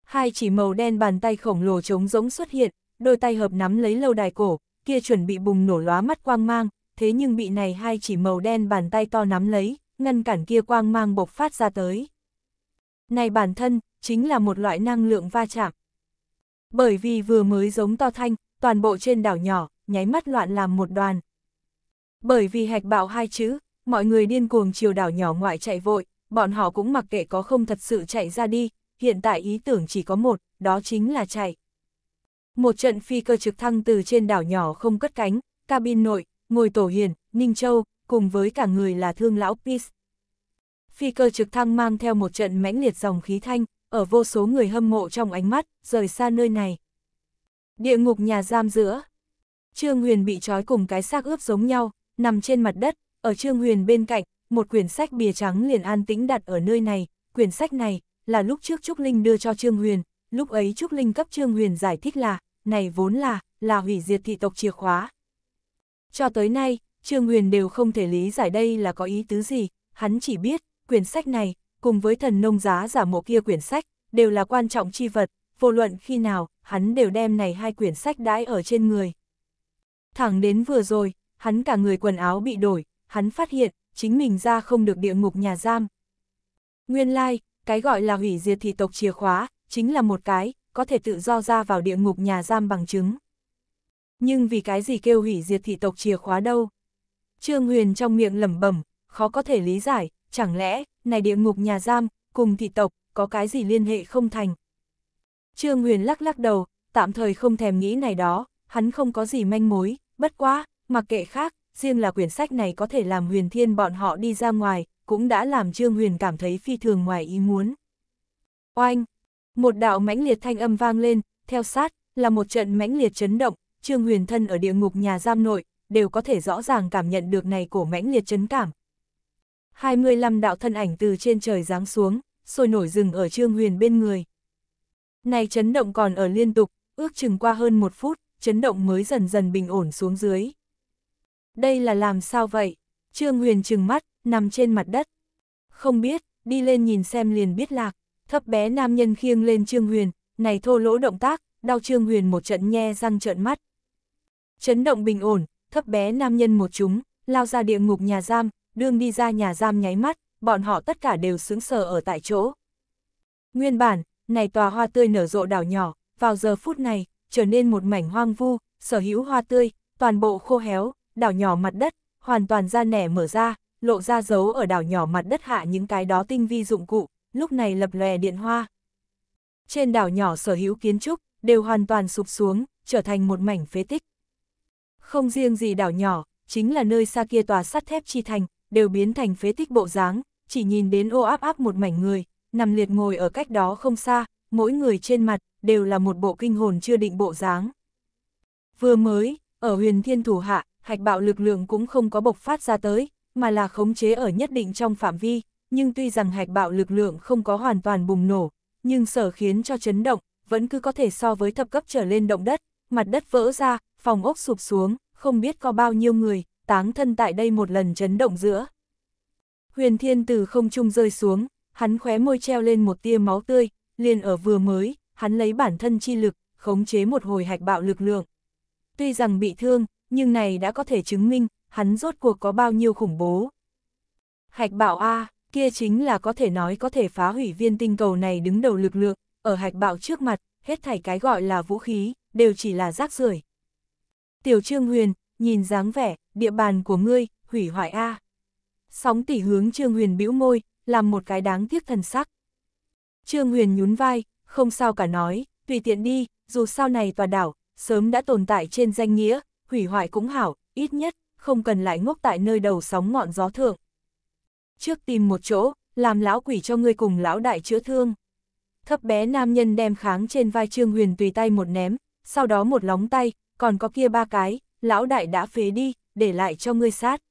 Hai chỉ màu đen bàn tay khổng lồ trống rỗng xuất hiện, đôi tay hợp nắm lấy lâu đài cổ, kia chuẩn bị bùng nổ lóa mắt quang mang, thế nhưng bị này hai chỉ màu đen bàn tay to nắm lấy, ngăn cản kia quang mang bộc phát ra tới. Này bản thân, chính là một loại năng lượng va chạm. Bởi vì vừa mới giống to thanh, toàn bộ trên đảo nhỏ, nháy mắt loạn làm một đoàn. Bởi vì hạch bạo hai chữ, mọi người điên cuồng chiều đảo nhỏ ngoại chạy vội, bọn họ cũng mặc kệ có không thật sự chạy ra đi, hiện tại ý tưởng chỉ có một, đó chính là chạy. Một trận phi cơ trực thăng từ trên đảo nhỏ không cất cánh, cabin nội, ngồi Tổ Hiền, Ninh Châu, cùng với cả người là thương lão Peace. Phi cơ trực thăng mang theo một trận mãnh liệt dòng khí thanh, ở vô số người hâm mộ trong ánh mắt, rời xa nơi này. Địa ngục nhà giam giữa. Trương Huyền bị trói cùng cái xác ướp giống nhau, nằm trên mặt đất, ở Trương Huyền bên cạnh, một quyển sách bìa trắng liền an tĩnh đặt ở nơi này, quyển sách này là lúc trước Trúc Linh đưa cho Trương Huyền, lúc ấy Trúc Linh cấp Trương Huyền giải thích là, này vốn là, là hủy diệt thị tộc chìa khóa. Cho tới nay, Trương Huyền đều không thể lý giải đây là có ý tứ gì, hắn chỉ biết, quyển sách này, cùng với thần nông giá giả mộ kia quyển sách, đều là quan trọng chi vật, vô luận khi nào, hắn đều đem này hai quyển sách đãi ở trên người. Thẳng đến vừa rồi, hắn cả người quần áo bị đổi, hắn phát hiện, chính mình ra không được địa ngục nhà giam. Nguyên lai, like, cái gọi là hủy diệt thị tộc chìa khóa, chính là một cái, có thể tự do ra vào địa ngục nhà giam bằng chứng. Nhưng vì cái gì kêu hủy diệt thị tộc chìa khóa đâu? Trương Huyền trong miệng lẩm bẩm, khó có thể lý giải, chẳng lẽ, này địa ngục nhà giam, cùng thị tộc, có cái gì liên hệ không thành? Trương Huyền lắc lắc đầu, tạm thời không thèm nghĩ này đó, hắn không có gì manh mối, bất quá, mặc kệ khác, riêng là quyển sách này có thể làm huyền thiên bọn họ đi ra ngoài, cũng đã làm Trương Huyền cảm thấy phi thường ngoài ý muốn. Oanh! Một đạo mãnh liệt thanh âm vang lên, theo sát, là một trận mãnh liệt chấn động, Trương Huyền thân ở địa ngục nhà giam nội, đều có thể rõ ràng cảm nhận được này cổ mãnh liệt chấn cảm. 25 đạo thân ảnh từ trên trời giáng xuống, sôi nổi rừng ở Trương Huyền bên người. Này chấn động còn ở liên tục, ước chừng qua hơn một phút, chấn động mới dần dần bình ổn xuống dưới. Đây là làm sao vậy? Trương Huyền trừng mắt, nằm trên mặt đất. Không biết, đi lên nhìn xem liền biết lạc. Thấp bé nam nhân khiêng lên Trương Huyền, này thô lỗ động tác, đau Trương Huyền một trận nhe răng trợn mắt. Chấn động bình ổn, thấp bé nam nhân một chúng, lao ra địa ngục nhà giam, đương đi ra nhà giam nháy mắt, bọn họ tất cả đều sướng sờ ở tại chỗ. Nguyên bản, này tòa hoa tươi nở rộ đảo nhỏ, vào giờ phút này, trở nên một mảnh hoang vu, sở hữu hoa tươi, toàn bộ khô héo, đảo nhỏ mặt đất, hoàn toàn ra nẻ mở ra, lộ ra dấu ở đảo nhỏ mặt đất hạ những cái đó tinh vi dụng cụ, lúc này lập lòe điện hoa. Trên đảo nhỏ sở hữu kiến trúc, đều hoàn toàn sụp xuống, trở thành một mảnh phế tích. Không riêng gì đảo nhỏ, chính là nơi xa kia tòa sắt thép chi thành, đều biến thành phế tích bộ dáng, chỉ nhìn đến ô áp áp một mảnh người, nằm liệt ngồi ở cách đó không xa, mỗi người trên mặt, đều là một bộ kinh hồn chưa định bộ dáng. Vừa mới, ở huyền thiên thủ hạ, hạch bạo lực lượng cũng không có bộc phát ra tới, mà là khống chế ở nhất định trong phạm vi, nhưng tuy rằng hạch bạo lực lượng không có hoàn toàn bùng nổ, nhưng sở khiến cho chấn động, vẫn cứ có thể so với thập cấp trở lên động đất, mặt đất vỡ ra, phòng ốc sụp xuống, không biết có bao nhiêu người, táng thân tại đây một lần chấn động giữa. Huyền thiên từ không trung rơi xuống, hắn khóe môi treo lên một tia máu tươi, liền ở vừa mới, hắn lấy bản thân chi lực, khống chế một hồi hạch bạo lực lượng. Tuy rằng bị thương, nhưng này đã có thể chứng minh, hắn rốt cuộc có bao nhiêu khủng bố. Hạch bạo A, kia chính là có thể nói có thể phá hủy viên tinh cầu này đứng đầu lực lượng, ở hạch bạo trước mặt, hết thảy cái gọi là vũ khí, đều chỉ là rác rưởi. Tiểu Trương Huyền, nhìn dáng vẻ, địa bàn của ngươi, hủy hoại A. Sóng tỉ hướng Trương Huyền bĩu môi, làm một cái đáng tiếc thần sắc. Trương Huyền nhún vai, không sao cả nói, tùy tiện đi, dù sao này tòa đảo, sớm đã tồn tại trên danh nghĩa, hủy hoại cũng hảo, ít nhất, không cần lại ngốc tại nơi đầu sóng ngọn gió thượng. Trước tìm một chỗ, làm lão quỷ cho ngươi cùng lão đại chữa thương. Thấp bé nam nhân đem kháng trên vai Trương Huyền tùy tay một ném, sau đó một lóng tay, còn có kia ba cái, lão đại đã phế đi, để lại cho ngươi sát.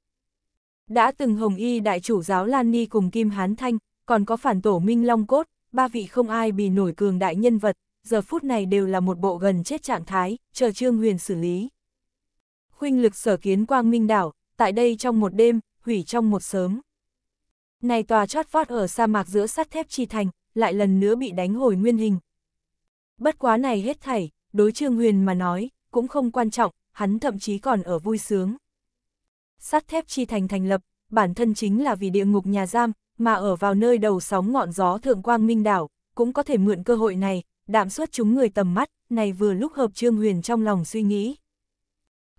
Đã từng hồng y đại chủ giáo Lan Ni cùng Kim Hán Thanh, còn có phản tổ Minh Long Cốt, ba vị không ai bị nổi cường đại nhân vật, giờ phút này đều là một bộ gần chết trạng thái, chờ Trương Huyền xử lý. Khuynh lực sở kiến quang minh đảo, tại đây trong một đêm, hủy trong một sớm. Này tòa chót vót ở sa mạc giữa sắt thép chi thành, lại lần nữa bị đánh hồi nguyên hình. Bất quá này hết thảy, đối Trương Huyền mà nói, cũng không quan trọng, hắn thậm chí còn ở vui sướng. Sắt thép chi thành thành lập, bản thân chính là vì địa ngục nhà giam, mà ở vào nơi đầu sóng ngọn gió thượng quang minh đảo, cũng có thể mượn cơ hội này, đạm suất chúng người tầm mắt, này vừa lúc hợp Trương Huyền trong lòng suy nghĩ.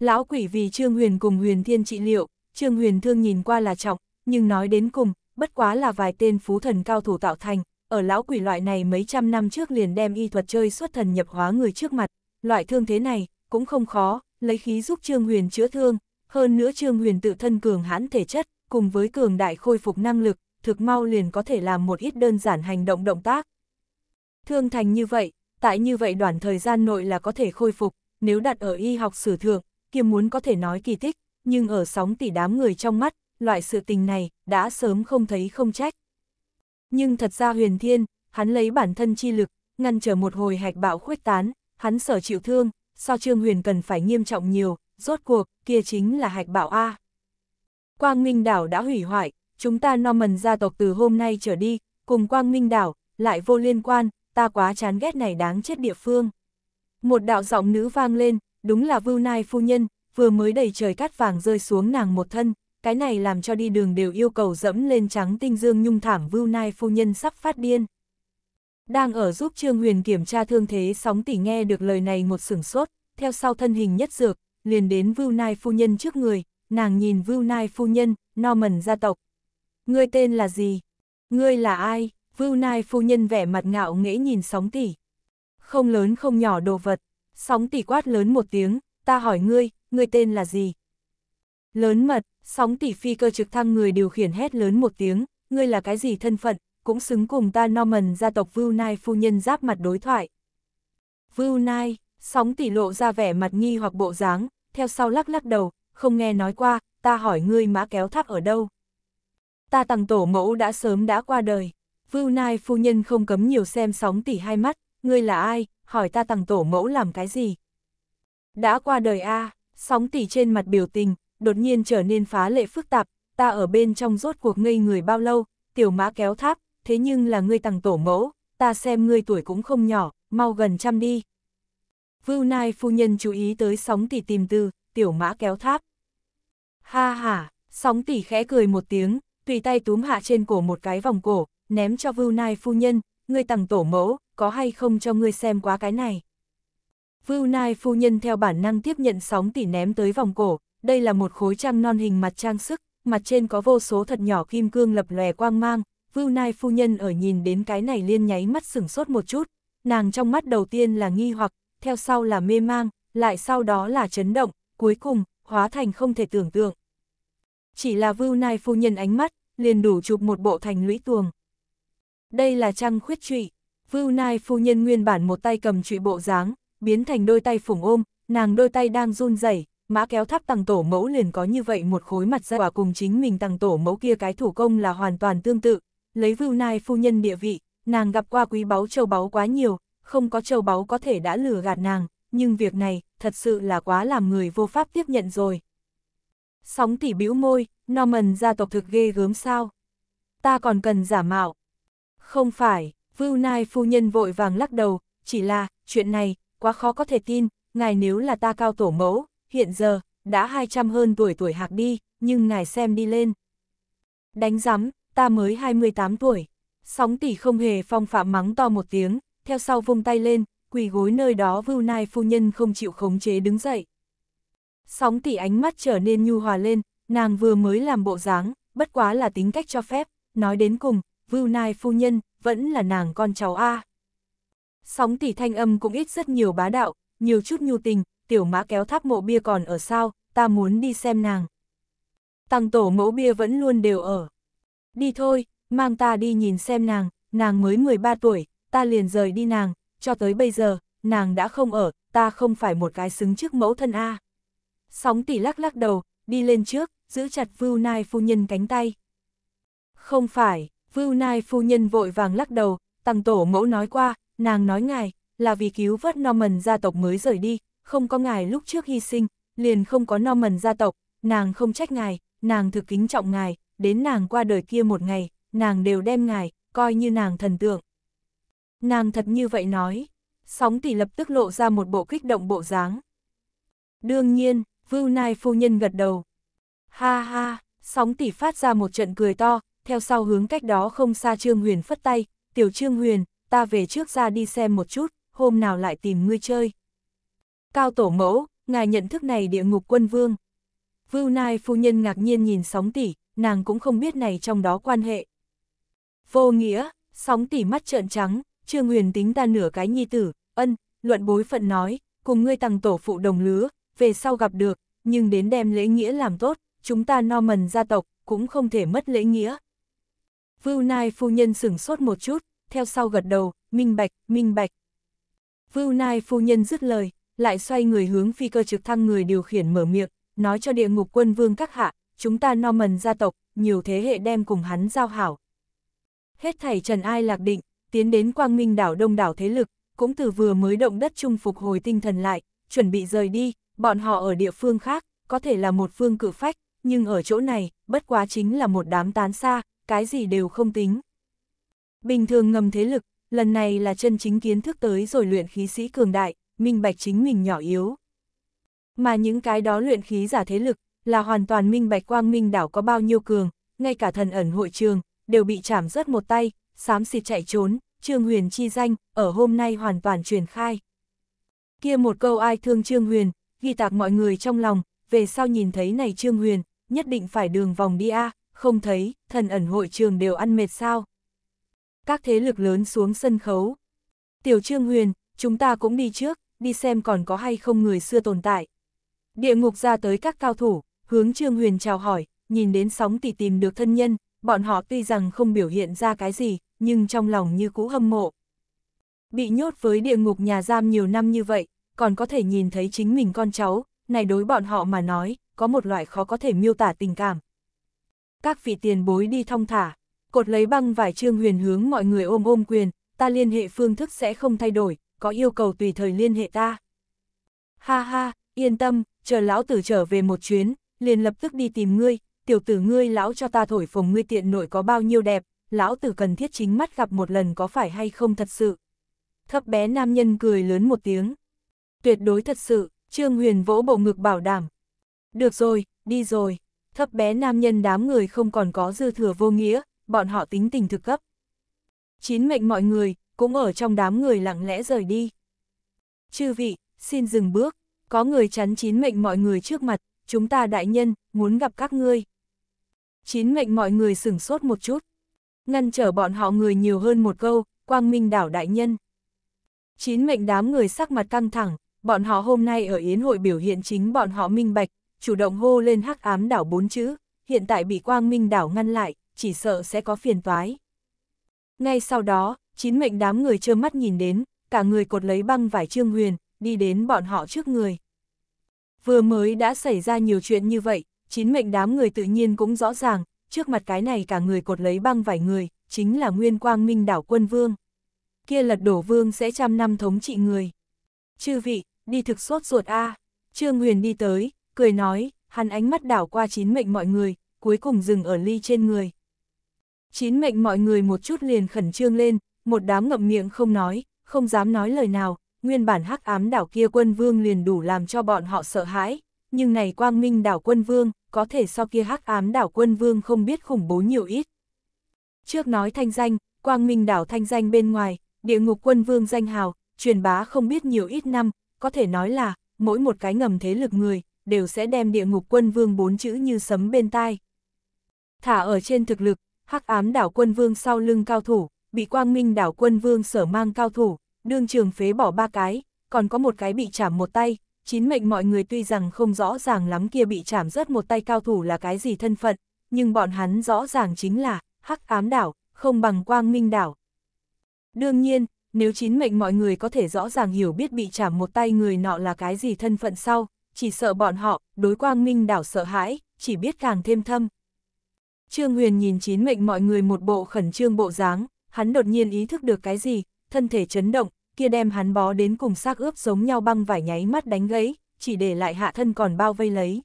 Lão quỷ vì Trương Huyền cùng Huyền Thiên trị liệu, Trương Huyền thương nhìn qua là trọng, nhưng nói đến cùng, bất quá là vài tên phú thần cao thủ tạo thành, ở lão quỷ loại này mấy trăm năm trước liền đem y thuật chơi xuất thần nhập hóa người trước mặt, loại thương thế này, cũng không khó, lấy khí giúp Trương Huyền chữa thương, hơn nữa Trương Huyền tự thân cường hãn thể chất, cùng với cường đại khôi phục năng lực, thực mau liền có thể làm một ít đơn giản hành động động tác. Thương thành như vậy, tại như vậy đoạn thời gian nội là có thể khôi phục, nếu đặt ở y học sử thượng, kia muốn có thể nói kỳ tích, nhưng ở sóng tỷ đám người trong mắt, loại sự tình này, đã sớm không thấy không trách. Nhưng thật ra huyền thiên, hắn lấy bản thân chi lực, ngăn trở một hồi hạch bạo khuếch tán, hắn sở chịu thương, so trương huyền cần phải nghiêm trọng nhiều, rốt cuộc, kia chính là hạch bạo A. Quang Minh đảo đã hủy hoại, chúng ta Norman gia tộc từ hôm nay trở đi, cùng Quang Minh đảo, lại vô liên quan, ta quá chán ghét này đáng chết địa phương. Một đạo giọng nữ vang lên, đúng là Vưu Nai phu nhân, vừa mới đầy trời cát vàng rơi xuống nàng một thân, cái này làm cho đi đường đều yêu cầu dẫm lên trắng tinh dương nhung thảm Vưu Nai phu nhân sắp phát điên. Đang ở giúp Trương Huyền kiểm tra thương thế sóng tỉ nghe được lời này một sửng sốt, theo sau thân hình nhất dược, liền đến Vưu Nai phu nhân trước người, nàng nhìn Vưu Nai phu nhân, Norman gia tộc. Ngươi tên là gì? Ngươi là ai? Vưu Nai phu nhân vẻ mặt ngạo nghễ nhìn sóng tỉ. Không lớn không nhỏ đồ vật, sóng tỷ quát lớn một tiếng, ta hỏi ngươi, ngươi tên là gì? Lớn mật, sóng tỷ phi cơ trực thăng người điều khiển hét lớn một tiếng, ngươi là cái gì thân phận, cũng xứng cùng ta Norman gia tộc Vưu Nai phu nhân giáp mặt đối thoại. Vưu Nai, sóng tỷ lộ ra vẻ mặt nghi hoặc bộ dáng, theo sau lắc lắc đầu, không nghe nói qua, ta hỏi ngươi mã kéo tháp ở đâu. Ta tầng tổ mẫu đã sớm đã qua đời. Vưu Nai phu nhân không cấm nhiều xem sóng tỷ hai mắt, ngươi là ai, hỏi ta tầng tổ mẫu làm cái gì. Đã qua đời a sóng tỷ trên mặt biểu tình, đột nhiên trở nên phá lệ phức tạp, ta ở bên trong rốt cuộc ngây người bao lâu, tiểu mã kéo tháp, thế nhưng là ngươi tầng tổ mẫu, ta xem ngươi tuổi cũng không nhỏ, mau gần trăm đi. Vưu Nai phu nhân chú ý tới sóng tỷ tìm từ, tiểu mã kéo tháp. Ha ha, sóng tỷ khẽ cười một tiếng, tùy tay túm hạ trên cổ một cái vòng cổ, ném cho Vưu Nai phu nhân, ngươi tầng tổ mẫu, có hay không cho ngươi xem quá cái này. Vưu Nai phu nhân theo bản năng tiếp nhận sóng tỉ ném tới vòng cổ, đây là một khối trang non hình mặt trang sức, mặt trên có vô số thật nhỏ kim cương lập lòe quang mang, Vưu Nai phu nhân ở nhìn đến cái này liên nháy mắt sửng sốt một chút, nàng trong mắt đầu tiên là nghi hoặc, theo sau là mê mang, lại sau đó là chấn động, cuối cùng, hóa thành không thể tưởng tượng. Chỉ là Vưu Nai phu nhân ánh mắt, liền đủ chụp một bộ thành lũy tuồng. Đây là trăng khuyết trụy, Vưu Nai phu nhân nguyên bản một tay cầm trụy bộ dáng, biến thành đôi tay phủng ôm, nàng đôi tay đang run rẩy, mã kéo tháp tầng tổ mẫu liền có như vậy một khối mặt ra. quả cùng chính mình tầng tổ mẫu kia cái thủ công là hoàn toàn tương tự, lấy Vưu Nai phu nhân địa vị, nàng gặp qua quý báu châu báu quá nhiều, không có châu báu có thể đã lừa gạt nàng, nhưng việc này, thật sự là quá làm người vô pháp tiếp nhận rồi. Sóng tỉ bĩu môi, Norman gia tộc thực ghê gớm sao? Ta còn cần giả mạo. Không phải, Vưu Nai phu nhân vội vàng lắc đầu, chỉ là, chuyện này, quá khó có thể tin, ngài nếu là ta cao tổ mẫu, hiện giờ, đã 200 hơn tuổi tuổi hạc đi, nhưng ngài xem đi lên. Đánh giám, ta mới 28 tuổi. Sóng tỷ không hề phong phạm mắng to một tiếng, theo sau vung tay lên, quỳ gối nơi đó Vưu Nai phu nhân không chịu khống chế đứng dậy. Sóng tỷ ánh mắt trở nên nhu hòa lên, nàng vừa mới làm bộ dáng, bất quá là tính cách cho phép, nói đến cùng, Vưu Nai phu nhân, vẫn là nàng con cháu A. Sóng tỷ thanh âm cũng ít rất nhiều bá đạo, nhiều chút nhu tình, tiểu mã kéo tháp mộ bia còn ở sao, ta muốn đi xem nàng. Tăng tổ mẫu bia vẫn luôn đều ở. Đi thôi, mang ta đi nhìn xem nàng, nàng mới 13 tuổi, ta liền rời đi nàng, cho tới bây giờ, nàng đã không ở, ta không phải một cái xứng trước mẫu thân A. Sóng tỷ lắc lắc đầu, đi lên trước, giữ chặt Vưu Nai phu nhân cánh tay. Không phải, Vưu Nai phu nhân vội vàng lắc đầu, tăng tổ mẫu nói qua, nàng nói ngài, là vì cứu vớt Norman gia tộc mới rời đi, không có ngài lúc trước hy sinh, liền không có Norman gia tộc, nàng không trách ngài, nàng thực kính trọng ngài, đến nàng qua đời kia một ngày, nàng đều đem ngài, coi như nàng thần tượng. Nàng thật như vậy nói, sóng tỷ lập tức lộ ra một bộ kích động bộ dáng. Đương nhiên, Vưu Nai phu nhân gật đầu. Ha ha, sóng tỷ phát ra một trận cười to, theo sau hướng cách đó không xa Trương Huyền phất tay, tiểu Trương Huyền, ta về trước ra đi xem một chút, hôm nào lại tìm ngươi chơi. Cao tổ mẫu, ngài nhận thức này địa ngục quân vương. Vưu Nai phu nhân ngạc nhiên nhìn sóng tỷ, nàng cũng không biết này trong đó quan hệ. Vô nghĩa, Sóng tỷ mắt trợn trắng, Trương Huyền tính ta nửa cái nhi tử, ân, luận bối phận nói, cùng ngươi tăng tổ phụ đồng lứa, về sau gặp được, nhưng đến đem lễ nghĩa làm tốt, chúng ta no mần gia tộc, cũng không thể mất lễ nghĩa. Vưu Nai phu nhân sửng sốt một chút, theo sau gật đầu, minh bạch, minh bạch. Vưu Nai phu nhân dứt lời, lại xoay người hướng phi cơ trực thăng người điều khiển mở miệng, nói cho địa ngục quân vương các hạ, chúng ta no mần gia tộc, nhiều thế hệ đem cùng hắn giao hảo. Hết thảy Trần Ai lạc định, tiến đến quang minh đảo đông đảo thế lực, cũng từ vừa mới động đất chung phục hồi tinh thần lại, chuẩn bị rời đi, bọn họ ở địa phương khác, có thể là một phương cự phách, nhưng ở chỗ này, bất quá chính là một đám tán xa, cái gì đều không tính. Bình thường ngầm thế lực, lần này là chân chính kiến thức tới rồi luyện khí sĩ cường đại, minh bạch chính mình nhỏ yếu. Mà những cái đó luyện khí giả thế lực, là hoàn toàn minh bạch quang minh đảo có bao nhiêu cường, ngay cả thần ẩn hội trường, đều bị chảm rớt một tay, xám xịt chạy trốn, Trương Huyền chi danh, ở hôm nay hoàn toàn truyền khai. Kia một câu ai thương Trương Huyền, ghi tạc mọi người trong lòng, về sau nhìn thấy này Trương Huyền, nhất định phải đường vòng đi a không thấy, thần ẩn hội trường đều ăn mệt sao. Các thế lực lớn xuống sân khấu. Tiểu Trương Huyền, chúng ta cũng đi trước, đi xem còn có hay không người xưa tồn tại. Địa ngục ra tới các cao thủ, hướng Trương Huyền chào hỏi, nhìn đến sóng tỷ tìm được thân nhân, bọn họ tuy rằng không biểu hiện ra cái gì, nhưng trong lòng như cũ hâm mộ. Bị nhốt với địa ngục nhà giam nhiều năm như vậy, còn có thể nhìn thấy chính mình con cháu, này đối bọn họ mà nói, có một loại khó có thể miêu tả tình cảm. Các vị tiền bối đi thong thả, cột lấy băng vải trương huyền hướng mọi người ôm ôm quyền, ta liên hệ phương thức sẽ không thay đổi, có yêu cầu tùy thời liên hệ ta. Ha ha, yên tâm, chờ lão tử trở về một chuyến, liền lập tức đi tìm ngươi, tiểu tử ngươi lão cho ta thổi phồng ngươi tiện nội có bao nhiêu đẹp, lão tử cần thiết chính mắt gặp một lần có phải hay không thật sự. Thấp bé nam nhân cười lớn một tiếng. Tuyệt đối thật sự, Trương Huyền vỗ bộ ngực bảo đảm. Được rồi, đi rồi. Thấp bé nam nhân đám người không còn có dư thừa vô nghĩa, bọn họ tính tình thực cấp. Chín mệnh mọi người, cũng ở trong đám người lặng lẽ rời đi. Chư vị, xin dừng bước, có người chắn chín mệnh mọi người trước mặt, chúng ta đại nhân, muốn gặp các ngươi. Chín mệnh mọi người sửng sốt một chút, ngăn trở bọn họ người nhiều hơn một câu, quang minh đảo đại nhân. Chín mệnh đám người sắc mặt căng thẳng, bọn họ hôm nay ở Yến hội biểu hiện chính bọn họ minh bạch, chủ động hô lên hắc ám đảo bốn chữ, hiện tại bị quang minh đảo ngăn lại, chỉ sợ sẽ có phiền toái. Ngay sau đó, chín mệnh đám người trơ mắt nhìn đến, cả người cột lấy băng vải trương huyền, đi đến bọn họ trước người. Vừa mới đã xảy ra nhiều chuyện như vậy, chín mệnh đám người tự nhiên cũng rõ ràng, trước mặt cái này cả người cột lấy băng vải người, chính là nguyên quang minh đảo quân vương. Kia lật đổ vương sẽ trăm năm thống trị người. Chư vị, đi thực sốt ruột a Trương Huyền đi tới, cười nói, hắn ánh mắt đảo qua chín mệnh mọi người, cuối cùng dừng ở ly trên người. Chín mệnh mọi người một chút liền khẩn trương lên, một đám ngậm miệng không nói, không dám nói lời nào, nguyên bản hắc ám đảo kia quân vương liền đủ làm cho bọn họ sợ hãi, nhưng này quang minh đảo quân vương, có thể so kia hắc ám đảo quân vương không biết khủng bố nhiều ít. Trước nói thanh danh, quang minh đảo thanh danh bên ngoài, địa ngục quân vương danh hào, truyền bá không biết nhiều ít năm, có thể nói là, mỗi một cái ngầm thế lực người, đều sẽ đem địa ngục quân vương bốn chữ như sấm bên tai. Thả ở trên thực lực, hắc ám đảo quân vương sau lưng cao thủ, bị quang minh đảo quân vương sở mang cao thủ, đương trường phế bỏ ba cái, còn có một cái bị chảm một tay, chín mệnh mọi người tuy rằng không rõ ràng lắm kia bị chảm rớt một tay cao thủ là cái gì thân phận, nhưng bọn hắn rõ ràng chính là, hắc ám đảo, không bằng quang minh đảo. Đương nhiên, nếu chín mệnh mọi người có thể rõ ràng hiểu biết bị chảm một tay người nọ là cái gì thân phận sau, chỉ sợ bọn họ, đối quang minh đảo sợ hãi, chỉ biết càng thêm thâm. Trương Huyền nhìn chín mệnh mọi người một bộ khẩn trương bộ dáng, hắn đột nhiên ý thức được cái gì, thân thể chấn động, kia đem hắn bó đến cùng xác ướp giống nhau băng vải nháy mắt đánh gãy, chỉ để lại hạ thân còn bao vây lấy.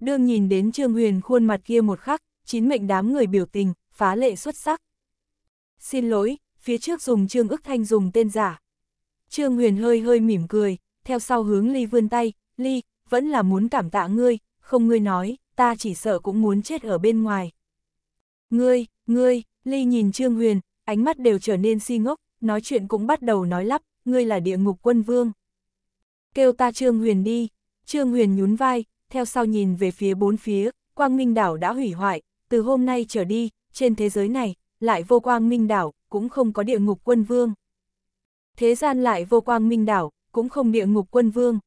Đương nhìn đến Trương Huyền khuôn mặt kia một khắc, chín mệnh đám người biểu tình, phá lệ xuất sắc. Xin lỗi, phía trước dùng Trương ức thanh dùng tên giả. Trương Huyền hơi hơi mỉm cười, theo sau hướng Ly vươn tay, Ly, vẫn là muốn cảm tạ ngươi, không ngươi nói, ta chỉ sợ cũng muốn chết ở bên ngoài. Ngươi, ngươi, Ly nhìn Trương Huyền, ánh mắt đều trở nên si ngốc, nói chuyện cũng bắt đầu nói lắp, ngươi là địa ngục quân vương. Kêu ta Trương Huyền đi, Trương Huyền nhún vai, theo sau nhìn về phía bốn phía, quang minh đảo đã hủy hoại, từ hôm nay trở đi, trên thế giới này, lại vô quang minh đảo, cũng không có địa ngục quân vương. Thế gian lại vô quang minh đảo, cũng không địa ngục quân vương.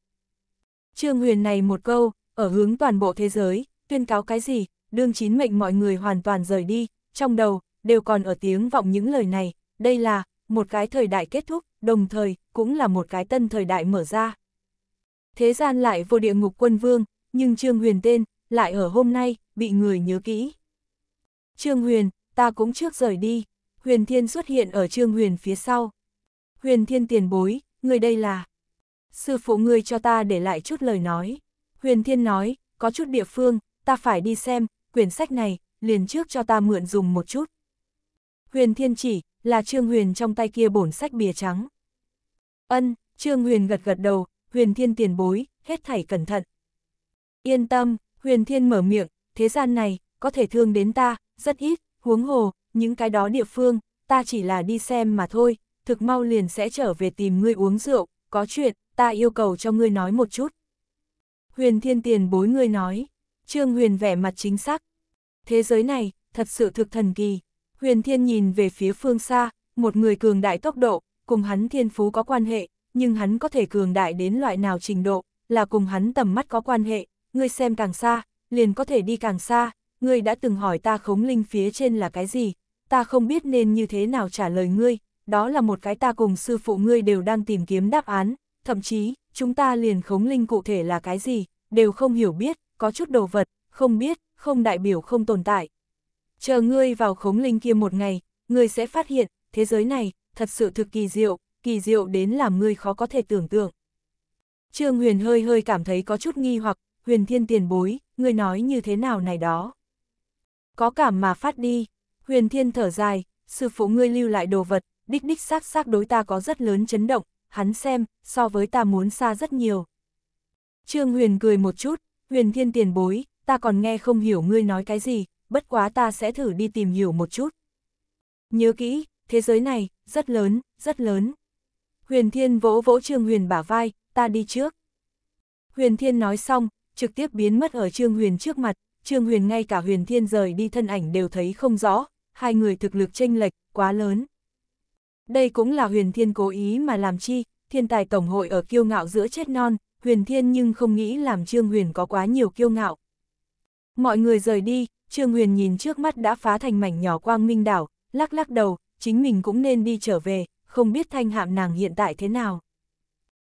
Trương Huyền này một câu, ở hướng toàn bộ thế giới, tuyên cáo cái gì, đương chín mệnh mọi người hoàn toàn rời đi, trong đầu, đều còn ở tiếng vọng những lời này, đây là, một cái thời đại kết thúc, đồng thời, cũng là một cái tân thời đại mở ra. Thế gian lại vô địa ngục quân vương, nhưng Trương Huyền tên, lại ở hôm nay, bị người nhớ kỹ. Trương Huyền, ta cũng trước rời đi, Huyền Thiên xuất hiện ở Trương Huyền phía sau. Huyền Thiên tiền bối, người đây là... Sư phụ ngươi cho ta để lại chút lời nói. Huyền Thiên nói, có chút địa phương, ta phải đi xem, quyển sách này, liền trước cho ta mượn dùng một chút. Huyền Thiên chỉ, là Trương Huyền trong tay kia bổn sách bìa trắng. Ân, Trương Huyền gật gật đầu, Huyền Thiên tiền bối, hết thảy cẩn thận. Yên tâm, Huyền Thiên mở miệng, thế gian này, có thể thương đến ta, rất ít, huống hồ, những cái đó địa phương, ta chỉ là đi xem mà thôi, thực mau liền sẽ trở về tìm ngươi uống rượu, có chuyện, ta yêu cầu cho ngươi nói một chút. Huyền Thiên tiền bối ngươi nói, Trương Huyền vẻ mặt chính xác. Thế giới này, thật sự thực thần kỳ. Huyền Thiên nhìn về phía phương xa, một người cường đại tốc độ, cùng hắn thiên phú có quan hệ, nhưng hắn có thể cường đại đến loại nào trình độ, là cùng hắn tầm mắt có quan hệ, ngươi xem càng xa, liền có thể đi càng xa, ngươi đã từng hỏi ta khống linh phía trên là cái gì, ta không biết nên như thế nào trả lời ngươi, đó là một cái ta cùng sư phụ ngươi đều đang tìm kiếm đáp án, thậm chí, chúng ta liền khống linh cụ thể là cái gì, đều không hiểu biết, có chút đồ vật, không biết, không đại biểu không tồn tại. Chờ ngươi vào khống linh kia một ngày, ngươi sẽ phát hiện, thế giới này, thật sự thực kỳ diệu, kỳ diệu đến làm ngươi khó có thể tưởng tượng. Trương Huyền hơi hơi cảm thấy có chút nghi hoặc, Huyền Thiên tiền bối, ngươi nói như thế nào này đó. Có cảm mà phát đi, Huyền Thiên thở dài, sư phụ ngươi lưu lại đồ vật, đích đích xác xác đối ta có rất lớn chấn động, hắn xem, so với ta muốn xa rất nhiều. Trương Huyền cười một chút, Huyền Thiên tiền bối, ta còn nghe không hiểu ngươi nói cái gì, bất quá ta sẽ thử đi tìm hiểu một chút. Nhớ kỹ, thế giới này, rất lớn, rất lớn. Huyền Thiên vỗ vỗ Trương Huyền bả vai, ta đi trước. Huyền Thiên nói xong, trực tiếp biến mất ở Trương Huyền trước mặt, Trương Huyền ngay cả Huyền Thiên rời đi thân ảnh đều thấy không rõ, hai người thực lực chênh lệch, quá lớn. Đây cũng là Huyền Thiên cố ý mà làm chi, thiên tài tổng hội ở kiêu ngạo giữa chết non, Huyền Thiên nhưng không nghĩ làm Trương Huyền có quá nhiều kiêu ngạo. Mọi người rời đi, Trương Huyền nhìn trước mắt đã phá thành mảnh nhỏ quang minh đảo, lắc lắc đầu, chính mình cũng nên đi trở về, không biết thanh hạm nàng hiện tại thế nào.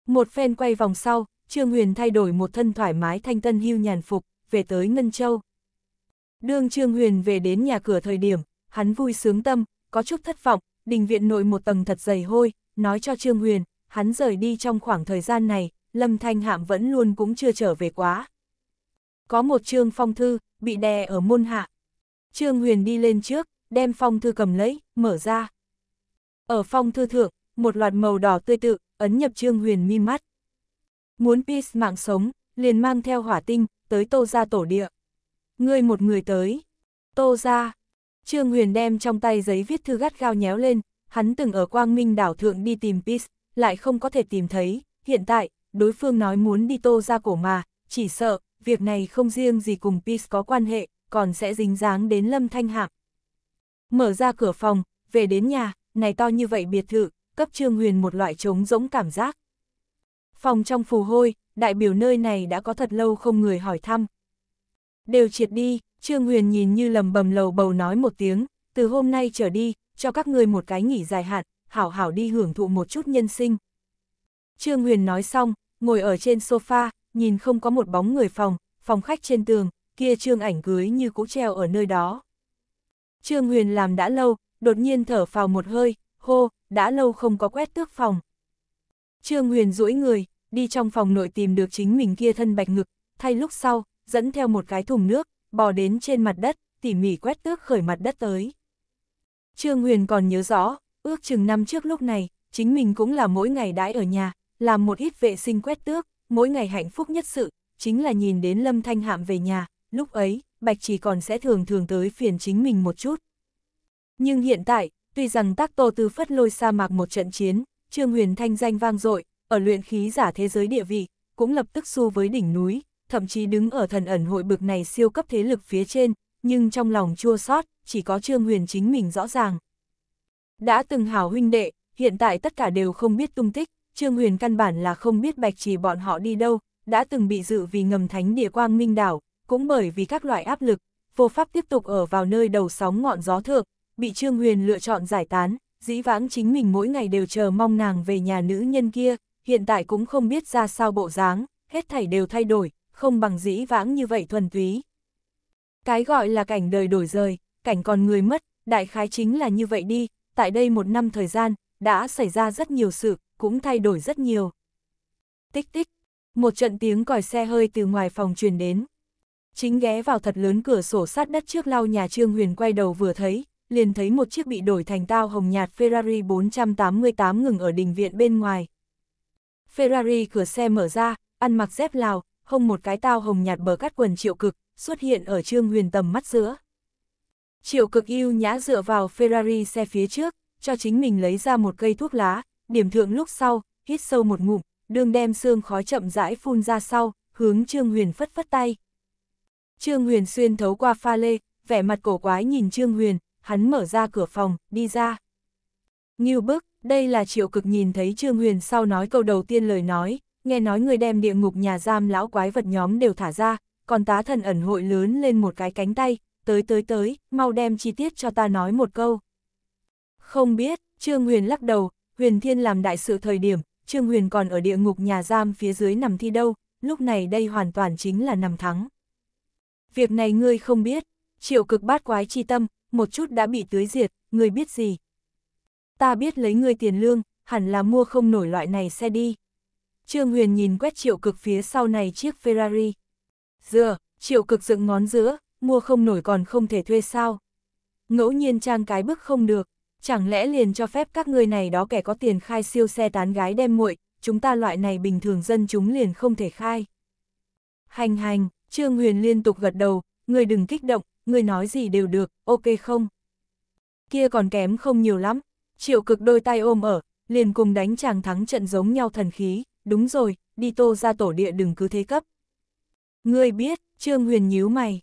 Một phen quay vòng sau, Trương Huyền thay đổi một thân thoải mái thanh tân hưu nhàn phục, về tới Ngân Châu. Đương Trương Huyền về đến nhà cửa thời điểm, hắn vui sướng tâm, có chút thất vọng, đình viện nội một tầng thật dày hôi, nói cho Trương Huyền, hắn rời đi trong khoảng thời gian này, Lâm Thanh Hạm vẫn luôn cũng chưa trở về quá. Có một trương phong thư, bị đè ở môn hạ. Trương Huyền đi lên trước, đem phong thư cầm lấy, mở ra. Ở phong thư thượng, một loạt màu đỏ tươi tự, ấn nhập Trương Huyền mi mắt. Muốn Peace mạng sống, liền mang theo hỏa tinh, tới tô ra tổ địa. Ngươi một người tới. Tô ra. Trương Huyền đem trong tay giấy viết thư gắt gao nhéo lên, hắn từng ở Quang Minh đảo thượng đi tìm Peace, lại không có thể tìm thấy, hiện tại, đối phương nói muốn đi tô ra cổ mà, chỉ sợ, việc này không riêng gì cùng Peace có quan hệ, còn sẽ dính dáng đến Lâm Thanh Hạm. Mở ra cửa phòng, về đến nhà, này to như vậy biệt thự, cấp Trương Huyền một loại trống rỗng cảm giác. Phòng trong phù hôi, đại biểu nơi này đã có thật lâu không người hỏi thăm. Đều triệt đi, Trương Huyền nhìn như lầm bầm lầu bầu nói một tiếng, từ hôm nay trở đi, cho các người một cái nghỉ dài hạn, hảo hảo đi hưởng thụ một chút nhân sinh. Trương Huyền nói xong, ngồi ở trên sofa, nhìn không có một bóng người phòng, phòng khách trên tường, kia trương ảnh cưới như cũ treo ở nơi đó. Trương Huyền làm đã lâu, đột nhiên thở phào một hơi, hô, đã lâu không có quét tước phòng. Trương Huyền duỗi người, đi trong phòng nội tìm được chính mình kia thân bạch ngực, thay lúc sau, dẫn theo một cái thùng nước, bò đến trên mặt đất, tỉ mỉ quét tước khởi mặt đất tới. Trương Huyền còn nhớ rõ, ước chừng năm trước lúc này, chính mình cũng là mỗi ngày đãi ở nhà, làm một ít vệ sinh quét tước, mỗi ngày hạnh phúc nhất sự, chính là nhìn đến Lâm Thanh Hạm về nhà, lúc ấy, Bạch chỉ còn sẽ thường thường tới phiền chính mình một chút. Nhưng hiện tại, tuy rằng tác tô tư phất lôi sa mạc một trận chiến, Trương Huyền thanh danh vang dội, ở luyện khí giả thế giới địa vị, cũng lập tức xu với đỉnh núi, thậm chí đứng ở thần ẩn hội bực này siêu cấp thế lực phía trên, nhưng trong lòng chua sót, chỉ có Trương Huyền chính mình rõ ràng. Đã từng hảo huynh đệ, hiện tại tất cả đều không biết tung tích, Trương Huyền căn bản là không biết bạch trì bọn họ đi đâu, đã từng bị dự vì ngầm thánh địa quang minh đảo, cũng bởi vì các loại áp lực, vô pháp tiếp tục ở vào nơi đầu sóng ngọn gió thượng, bị Trương Huyền lựa chọn giải tán, dĩ vãng chính mình mỗi ngày đều chờ mong nàng về nhà nữ nhân kia, hiện tại cũng không biết ra sao bộ dáng, hết thảy đều thay đổi, không bằng dĩ vãng như vậy thuần túy. Cái gọi là cảnh đời đổi rời, cảnh còn người mất, đại khái chính là như vậy đi, tại đây một năm thời gian, đã xảy ra rất nhiều sự, cũng thay đổi rất nhiều. Tích tích, một trận tiếng còi xe hơi từ ngoài phòng truyền đến. Chính ghé vào thật lớn cửa sổ sát đất trước lau nhà Trương Huyền quay đầu vừa thấy, liền thấy một chiếc bị đổi thành tao hồng nhạt Ferrari 488 ngừng ở đình viện bên ngoài. Ferrari cửa xe mở ra, ăn mặc dép lào, hông một cái tao hồng nhạt bờ cắt quần triệu cực, xuất hiện ở Trương Huyền tầm mắt giữa. Triệu cực yêu nhã dựa vào Ferrari xe phía trước, cho chính mình lấy ra một cây thuốc lá, điểm thượng lúc sau, hít sâu một ngụm, đường đem xương khói chậm rãi phun ra sau, hướng Trương Huyền phất phất tay. Trương Huyền xuyên thấu qua pha lê, vẻ mặt cổ quái nhìn Trương Huyền, hắn mở ra cửa phòng, đi ra. Nghiêu bức, đây là triệu cực nhìn thấy Trương Huyền sau nói câu đầu tiên lời nói, nghe nói người đem địa ngục nhà giam lão quái vật nhóm đều thả ra, còn tá thần ẩn hội lớn lên một cái cánh tay, tới tới tới, mau đem chi tiết cho ta nói một câu. Không biết, Trương Huyền lắc đầu, Huyền Thiên làm đại sự thời điểm, Trương Huyền còn ở địa ngục nhà giam phía dưới nằm thi đâu, lúc này đây hoàn toàn chính là nằm thắng. Việc này ngươi không biết, triệu cực bát quái chi tâm, một chút đã bị tưới diệt, ngươi biết gì? Ta biết lấy ngươi tiền lương, hẳn là mua không nổi loại này xe đi. Trương Huyền nhìn quét triệu cực phía sau này chiếc Ferrari. dừa triệu cực dựng ngón giữa, mua không nổi còn không thể thuê sao. Ngẫu nhiên trang cái bức không được, chẳng lẽ liền cho phép các người này đó kẻ có tiền khai siêu xe tán gái đem muội, chúng ta loại này bình thường dân chúng liền không thể khai. Hành hành, Trương Huyền liên tục gật đầu, người đừng kích động, người nói gì đều được, ok không? Kia còn kém không nhiều lắm, triệu cực đôi tay ôm ở, liền cùng đánh chàng thắng trận giống nhau thần khí, đúng rồi, đi tô ra tổ địa đừng cứ thế cấp. Ngươi biết, Trương Huyền nhíu mày.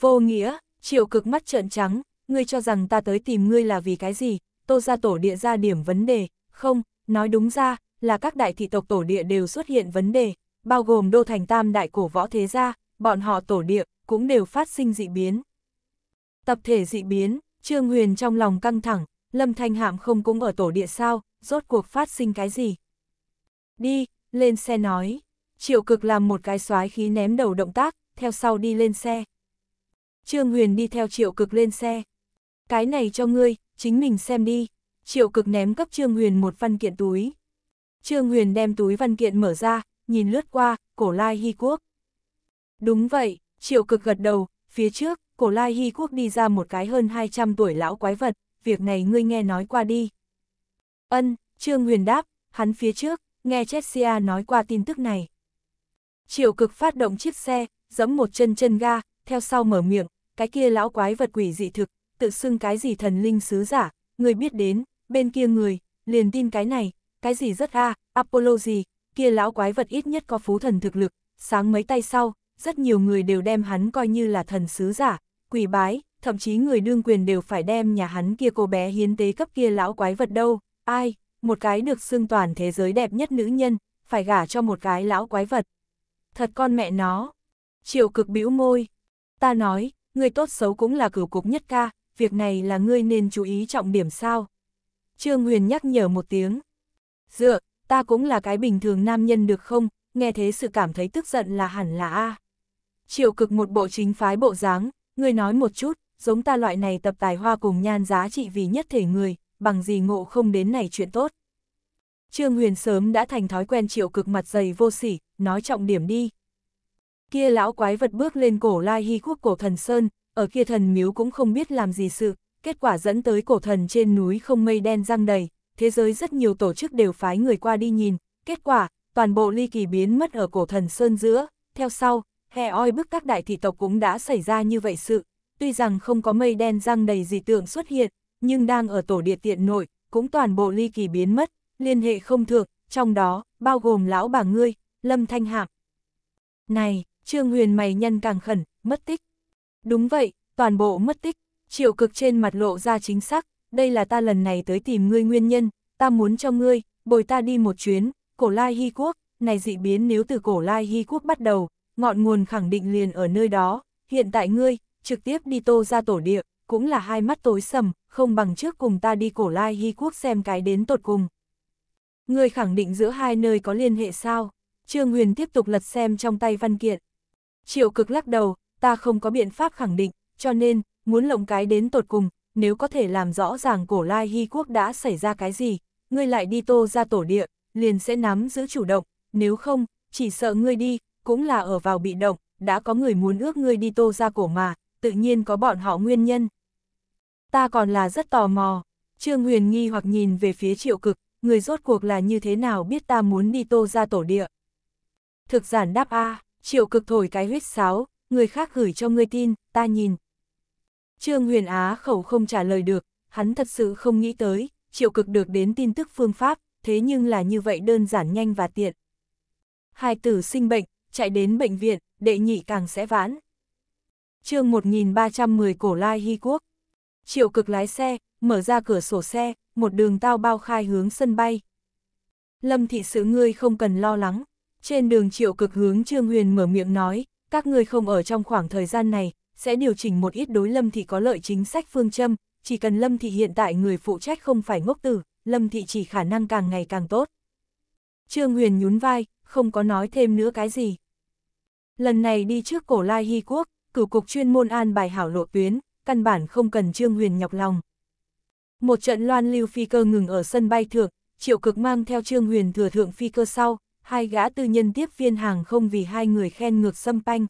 Vô nghĩa, triệu cực mắt trợn trắng, ngươi cho rằng ta tới tìm ngươi là vì cái gì, tô ra tổ địa ra điểm vấn đề, không, nói đúng ra, là các đại thị tộc tổ địa đều xuất hiện vấn đề, bao gồm đô thành tam đại cổ võ thế gia, bọn họ tổ địa, cũng đều phát sinh dị biến. Tập thể dị biến, Trương Huyền trong lòng căng thẳng, Lâm Thanh Hạm không cũng ở tổ địa sao, rốt cuộc phát sinh cái gì? Đi, lên xe nói. Triệu cực làm một cái xoái khí ném đầu động tác, theo sau đi lên xe. Trương Huyền đi theo triệu cực lên xe. Cái này cho ngươi, chính mình xem đi. Triệu cực ném cấp Trương Huyền một văn kiện túi. Trương Huyền đem túi văn kiện mở ra, nhìn lướt qua, cổ lai hy quốc. Đúng vậy, triệu cực gật đầu, phía trước, cổ lai hy quốc đi ra một cái hơn 200 tuổi lão quái vật, việc này ngươi nghe nói qua đi. Ân, Trương Huyền đáp, hắn phía trước, nghe Chessia nói qua tin tức này. Triệu cực phát động chiếc xe, giẫm một chân chân ga, theo sau mở miệng, cái kia lão quái vật quỷ dị thực, tự xưng cái gì thần linh sứ giả, người biết đến, bên kia người, liền tin cái này, cái gì rất a, Apollo gì, kia lão quái vật ít nhất có phú thần thực lực, sáng mấy tay sau, rất nhiều người đều đem hắn coi như là thần sứ giả, quỷ bái, thậm chí người đương quyền đều phải đem nhà hắn kia cô bé hiến tế cấp kia lão quái vật đâu, ai, một cái được xưng toàn thế giới đẹp nhất nữ nhân, phải gả cho một cái lão quái vật. Thật con mẹ nó. Triệu cực bĩu môi. Ta nói, người tốt xấu cũng là cửu cục nhất ca, việc này là ngươi nên chú ý trọng điểm sao. Trương Huyền nhắc nhở một tiếng. Dựa, ta cũng là cái bình thường nam nhân được không, nghe thế sự cảm thấy tức giận là hẳn là A. Triệu cực một bộ chính phái bộ dáng, ngươi nói một chút, giống ta loại này tập tài hoa cùng nhan giá trị vì nhất thể người, bằng gì ngộ không đến này chuyện tốt. Trương Huyền sớm đã thành thói quen triệu cực mặt dày vô sỉ, nói trọng điểm đi. Kia lão quái vật bước lên cổ lai hy quốc cổ thần Sơn, ở kia thần miếu cũng không biết làm gì sự, kết quả dẫn tới cổ thần trên núi không mây đen răng đầy, thế giới rất nhiều tổ chức đều phái người qua đi nhìn, kết quả, toàn bộ ly kỳ biến mất ở cổ thần Sơn giữa, theo sau, hè oi bức các đại thị tộc cũng đã xảy ra như vậy sự, tuy rằng không có mây đen răng đầy gì tượng xuất hiện, nhưng đang ở tổ địa tiện nội, cũng toàn bộ ly kỳ biến mất, liên hệ không thượng, trong đó, bao gồm lão bà ngươi, Lâm Thanh Hạm. Này, Trương Huyền mày nhân càng khẩn, mất tích. Đúng vậy, toàn bộ mất tích, triệu cực trên mặt lộ ra chính xác, đây là ta lần này tới tìm ngươi nguyên nhân, ta muốn cho ngươi, bồi ta đi một chuyến, cổ lai hy quốc, này dị biến nếu từ cổ lai hy quốc bắt đầu, ngọn nguồn khẳng định liền ở nơi đó, hiện tại ngươi, trực tiếp đi tô ra tổ địa, cũng là hai mắt tối sầm, không bằng trước cùng ta đi cổ lai hy quốc xem cái đến tột cùng. người khẳng định giữa hai nơi có liên hệ sao? Trương Huyền tiếp tục lật xem trong tay văn kiện. Triệu cực lắc đầu, ta không có biện pháp khẳng định, cho nên, muốn lộng cái đến tột cùng, nếu có thể làm rõ ràng cổ lai hy quốc đã xảy ra cái gì, ngươi lại đi tô ra tổ địa, liền sẽ nắm giữ chủ động, nếu không, chỉ sợ ngươi đi, cũng là ở vào bị động, đã có người muốn ước ngươi đi tô ra cổ mà, tự nhiên có bọn họ nguyên nhân. Ta còn là rất tò mò, Trương Huyền nghi hoặc nhìn về phía triệu cực, người rốt cuộc là như thế nào biết ta muốn đi tô ra tổ địa. Thực giản đáp A, triệu cực thổi cái huyết sáo, người khác gửi cho ngươi tin, ta nhìn. Trương Huyền Á khẩu không trả lời được, hắn thật sự không nghĩ tới, triệu cực được đến tin tức phương pháp, thế nhưng là như vậy đơn giản nhanh và tiện. Hai tử sinh bệnh, chạy đến bệnh viện, đệ nhị càng sẽ vãn. chương 1310 Cổ Lai Hy Quốc. Triệu cực lái xe, mở ra cửa sổ xe, một đường tao bao khai hướng sân bay. Lâm thị sự ngươi không cần lo lắng. Trên đường triệu cực hướng Trương Huyền mở miệng nói, các ngươi không ở trong khoảng thời gian này, sẽ điều chỉnh một ít đối Lâm thị có lợi chính sách phương châm, chỉ cần Lâm thị hiện tại người phụ trách không phải ngốc tử, Lâm thị chỉ khả năng càng ngày càng tốt. Trương Huyền nhún vai, không có nói thêm nữa cái gì. Lần này đi trước cổ lai hy quốc, cửu cục chuyên môn an bài hảo lộ tuyến, căn bản không cần Trương Huyền nhọc lòng. Một trận loan lưu phi cơ ngừng ở sân bay thượng, triệu cực mang theo Trương Huyền thừa thượng phi cơ sau, hai gã tư nhân tiếp viên hàng không vì hai người khen ngược xâm panh.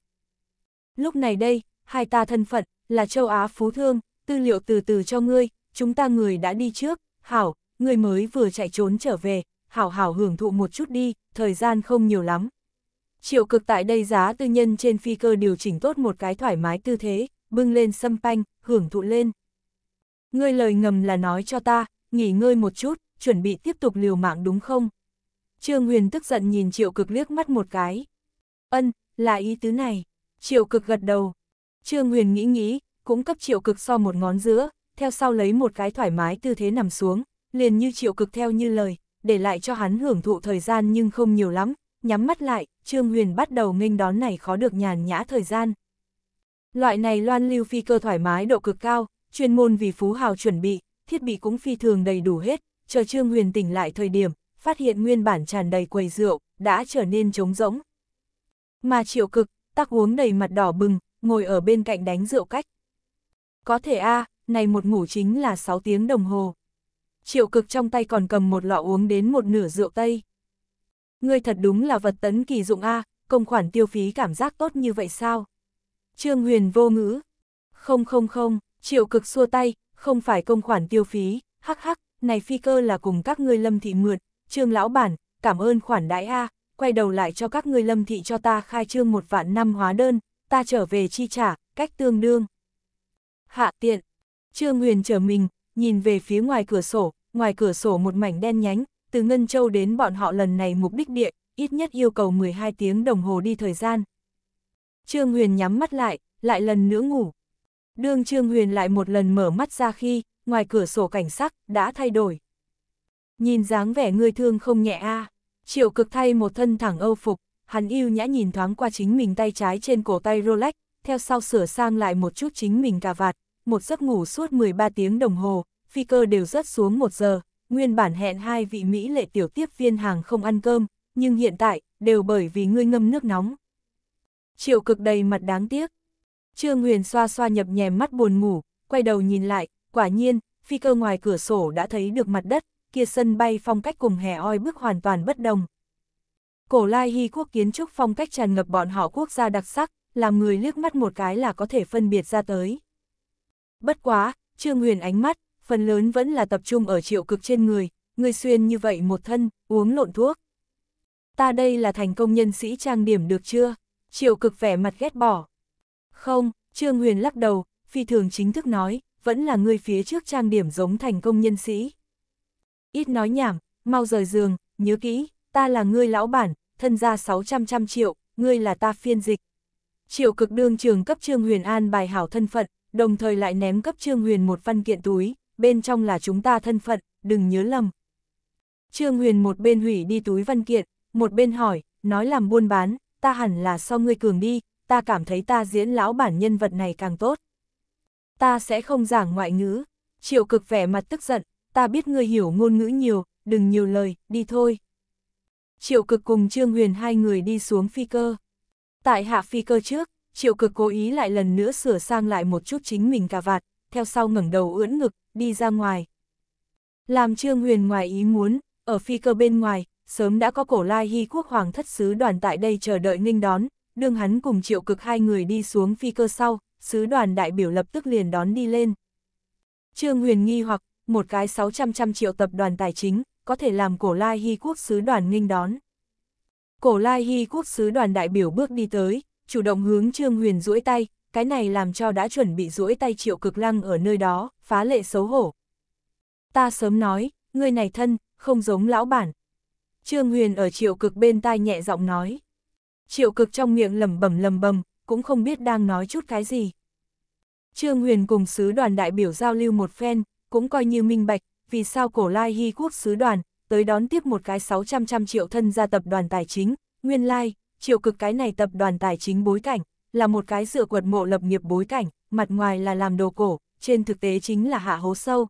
Lúc này đây, hai ta thân phận, là châu Á phú thương, tư liệu từ từ cho ngươi, chúng ta người đã đi trước, hảo, người mới vừa chạy trốn trở về, hảo hảo hưởng thụ một chút đi, thời gian không nhiều lắm. Triệu cực tại đây giá tư nhân trên phi cơ điều chỉnh tốt một cái thoải mái tư thế, bưng lên xâm panh, hưởng thụ lên. Ngươi lời ngầm là nói cho ta, nghỉ ngơi một chút, chuẩn bị tiếp tục liều mạng đúng không? Trương Huyền tức giận nhìn triệu cực liếc mắt một cái. Ân, là ý tứ này. Triệu cực gật đầu. Trương Huyền nghĩ nghĩ, cũng cấp triệu cực so một ngón giữa, theo sau lấy một cái thoải mái tư thế nằm xuống, liền như triệu cực theo như lời, để lại cho hắn hưởng thụ thời gian nhưng không nhiều lắm, nhắm mắt lại, Trương Huyền bắt đầu nghênh đón này khó được nhàn nhã thời gian. Loại này loan lưu phi cơ thoải mái độ cực cao, chuyên môn vì phú hào chuẩn bị, thiết bị cũng phi thường đầy đủ hết, chờ Trương Huyền tỉnh lại thời điểm, phát hiện nguyên bản tràn đầy quầy rượu, đã trở nên trống rỗng. Mà triệu cực, tắc uống đầy mặt đỏ bừng, ngồi ở bên cạnh đánh rượu cách. Có thể a này một ngủ chính là 6 tiếng đồng hồ. Triệu cực trong tay còn cầm một lọ uống đến một nửa rượu tây. Ngươi thật đúng là vật tấn kỳ dụng a công khoản tiêu phí cảm giác tốt như vậy sao? Trương Huyền vô ngữ. Không không không, triệu cực xua tay, không phải công khoản tiêu phí, hắc hắc, này phi cơ là cùng các ngươi lâm thị mượn, trương lão bản, cảm ơn khoản đãi A, quay đầu lại cho các ngươi lâm thị cho ta khai trương một vạn năm hóa đơn, ta trở về chi trả, cách tương đương. Hạ tiện, Trương Huyền trở mình, nhìn về phía ngoài cửa sổ, ngoài cửa sổ một mảnh đen nhánh, từ Ngân Châu đến bọn họ lần này mục đích địa, ít nhất yêu cầu 12 tiếng đồng hồ đi thời gian. Trương Huyền nhắm mắt lại, lại lần nữa ngủ. Đương Trương Huyền lại một lần mở mắt ra khi, ngoài cửa sổ cảnh sắc, đã thay đổi. Nhìn dáng vẻ người thương không nhẹ a Triệu cực thay một thân thẳng âu phục, hắn yêu nhã nhìn thoáng qua chính mình tay trái trên cổ tay Rolex, theo sau sửa sang lại một chút chính mình cà vạt, một giấc ngủ suốt 13 tiếng đồng hồ, phi cơ đều rớt xuống một giờ, nguyên bản hẹn hai vị Mỹ lệ tiểu tiếp viên hàng không ăn cơm, nhưng hiện tại, đều bởi vì ngươi ngâm nước nóng. Triệu cực đầy mặt đáng tiếc. Trương Huyền xoa xoa nhập nhèm mắt buồn ngủ, quay đầu nhìn lại, quả nhiên, phi cơ ngoài cửa sổ đã thấy được mặt đất, kia sân bay phong cách cùng hè oi bức hoàn toàn bất đồng. Cổ lai hy quốc kiến trúc phong cách tràn ngập bọn họ quốc gia đặc sắc, làm người liếc mắt một cái là có thể phân biệt ra tới. Bất quá, Trương Huyền ánh mắt, phần lớn vẫn là tập trung ở triệu cực trên người, người xuyên như vậy một thân, uống lộn thuốc. Ta đây là thành công nhân sĩ trang điểm được chưa? Triệu cực vẻ mặt ghét bỏ. Không, Trương Huyền lắc đầu, phi thường chính thức nói, vẫn là người phía trước trang điểm giống thành công nhân sĩ. Ít nói nhảm, mau rời giường, nhớ kỹ, ta là ngươi lão bản, thân gia 600 trăm triệu, ngươi là ta phiên dịch. Triệu cực đương trường cấp Trương Huyền An bài hảo thân phận, đồng thời lại ném cấp Trương Huyền một văn kiện túi, bên trong là chúng ta thân phận, đừng nhớ lầm. Trương Huyền một bên hủy đi túi văn kiện, một bên hỏi, nói làm buôn bán, ta hẳn là so ngươi cường đi, ta cảm thấy ta diễn lão bản nhân vật này càng tốt. Ta sẽ không giảng ngoại ngữ, triệu cực vẻ mặt tức giận, ta biết ngươi hiểu ngôn ngữ nhiều, đừng nhiều lời, đi thôi. Triệu cực cùng Trương Huyền hai người đi xuống phi cơ. Tại hạ phi cơ trước, triệu cực cố ý lại lần nữa sửa sang lại một chút chính mình cà vạt, theo sau ngẩng đầu ưỡn ngực, đi ra ngoài. Làm Trương Huyền ngoài ý muốn, ở phi cơ bên ngoài, sớm đã có cổ lai hy quốc hoàng thất sứ đoàn tại đây chờ đợi nghênh đón, đương hắn cùng triệu cực hai người đi xuống phi cơ sau, sứ đoàn đại biểu lập tức liền đón đi lên. Trương Huyền nghi hoặc, một cái 600 trăm triệu tập đoàn tài chính, có thể làm cổ lai hy quốc sứ đoàn nghênh đón. Cổ lai hy quốc sứ đoàn đại biểu bước đi tới, chủ động hướng Trương Huyền duỗi tay, cái này làm cho đã chuẩn bị duỗi tay triệu cực lăng ở nơi đó, phá lệ xấu hổ. Ta sớm nói, người này thân, không giống lão bản. Trương Huyền ở triệu cực bên tai nhẹ giọng nói. Triệu cực trong miệng lầm bầm lầm bầm, cũng không biết đang nói chút cái gì. Trương Huyền cùng sứ đoàn đại biểu giao lưu một phen, cũng coi như minh bạch, vì sao cổ lai hy quốc sứ đoàn, tới đón tiếp một cái 600 trăm triệu thân gia tập đoàn tài chính, nguyên lai, triệu cực cái này tập đoàn tài chính bối cảnh, là một cái dựa quật mộ lập nghiệp bối cảnh, mặt ngoài là làm đồ cổ, trên thực tế chính là hạ hố sâu.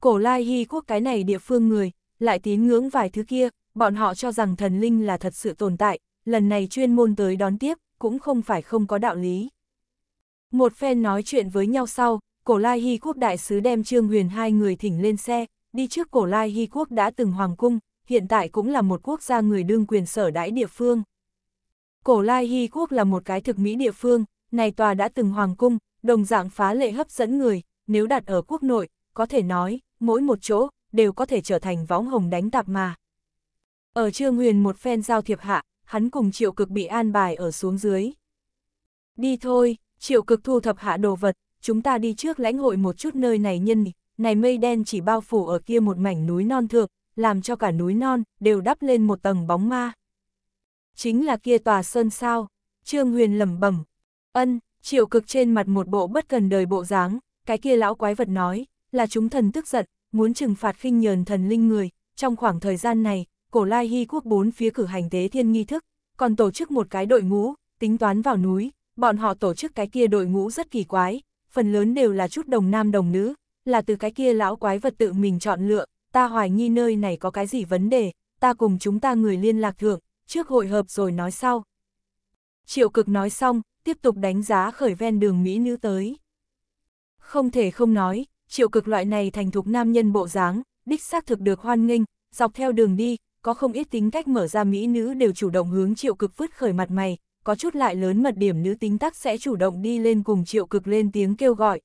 Cổ lai hy quốc cái này địa phương người, lại tín ngưỡng vài thứ kia, bọn họ cho rằng thần linh là thật sự tồn tại, lần này chuyên môn tới đón tiếp, cũng không phải không có đạo lý. Một phen nói chuyện với nhau sau, cổ lai hy quốc đại sứ đem Trương Huyền hai người thỉnh lên xe, đi trước cổ lai hy quốc đã từng hoàng cung, hiện tại cũng là một quốc gia người đương quyền sở đãi địa phương. Cổ lai hy quốc là một cái thực mỹ địa phương, này tòa đã từng hoàng cung, đồng dạng phá lệ hấp dẫn người, nếu đặt ở quốc nội, có thể nói, mỗi một chỗ, đều có thể trở thành võng hồng đánh tạp mà. Ở Trương Huyền một phen giao thiệp hạ, hắn cùng triệu cực bị an bài ở xuống dưới. Đi thôi, triệu cực thu thập hạ đồ vật, chúng ta đi trước lãnh hội một chút nơi này nhân này mây đen chỉ bao phủ ở kia một mảnh núi non thượng, làm cho cả núi non, đều đắp lên một tầng bóng ma. Chính là kia tòa sơn sao, Trương Huyền lẩm bẩm ân, triệu cực trên mặt một bộ bất cần đời bộ dáng, cái kia lão quái vật nói, là chúng thần tức giận, muốn trừng phạt khinh nhờn thần linh người, trong khoảng thời gian này, cổ lai hy quốc bốn phía cử hành tế thiên nghi thức, còn tổ chức một cái đội ngũ, tính toán vào núi, bọn họ tổ chức cái kia đội ngũ rất kỳ quái, phần lớn đều là chút đồng nam đồng nữ, là từ cái kia lão quái vật tự mình chọn lựa, ta hoài nghi nơi này có cái gì vấn đề, ta cùng chúng ta người liên lạc thượng, trước hội hợp rồi nói sau. Triệu cực nói xong, tiếp tục đánh giá khởi ven đường Mỹ nữ tới. Không thể không nói, triệu cực loại này thành thục nam nhân bộ dáng, đích xác thực được hoan nghênh, dọc theo đường đi, có không ít tính cách mở ra Mỹ nữ đều chủ động hướng triệu cực vứt khởi mặt mày, có chút lại lớn mật điểm nữ tính tắc sẽ chủ động đi lên cùng triệu cực lên tiếng kêu gọi.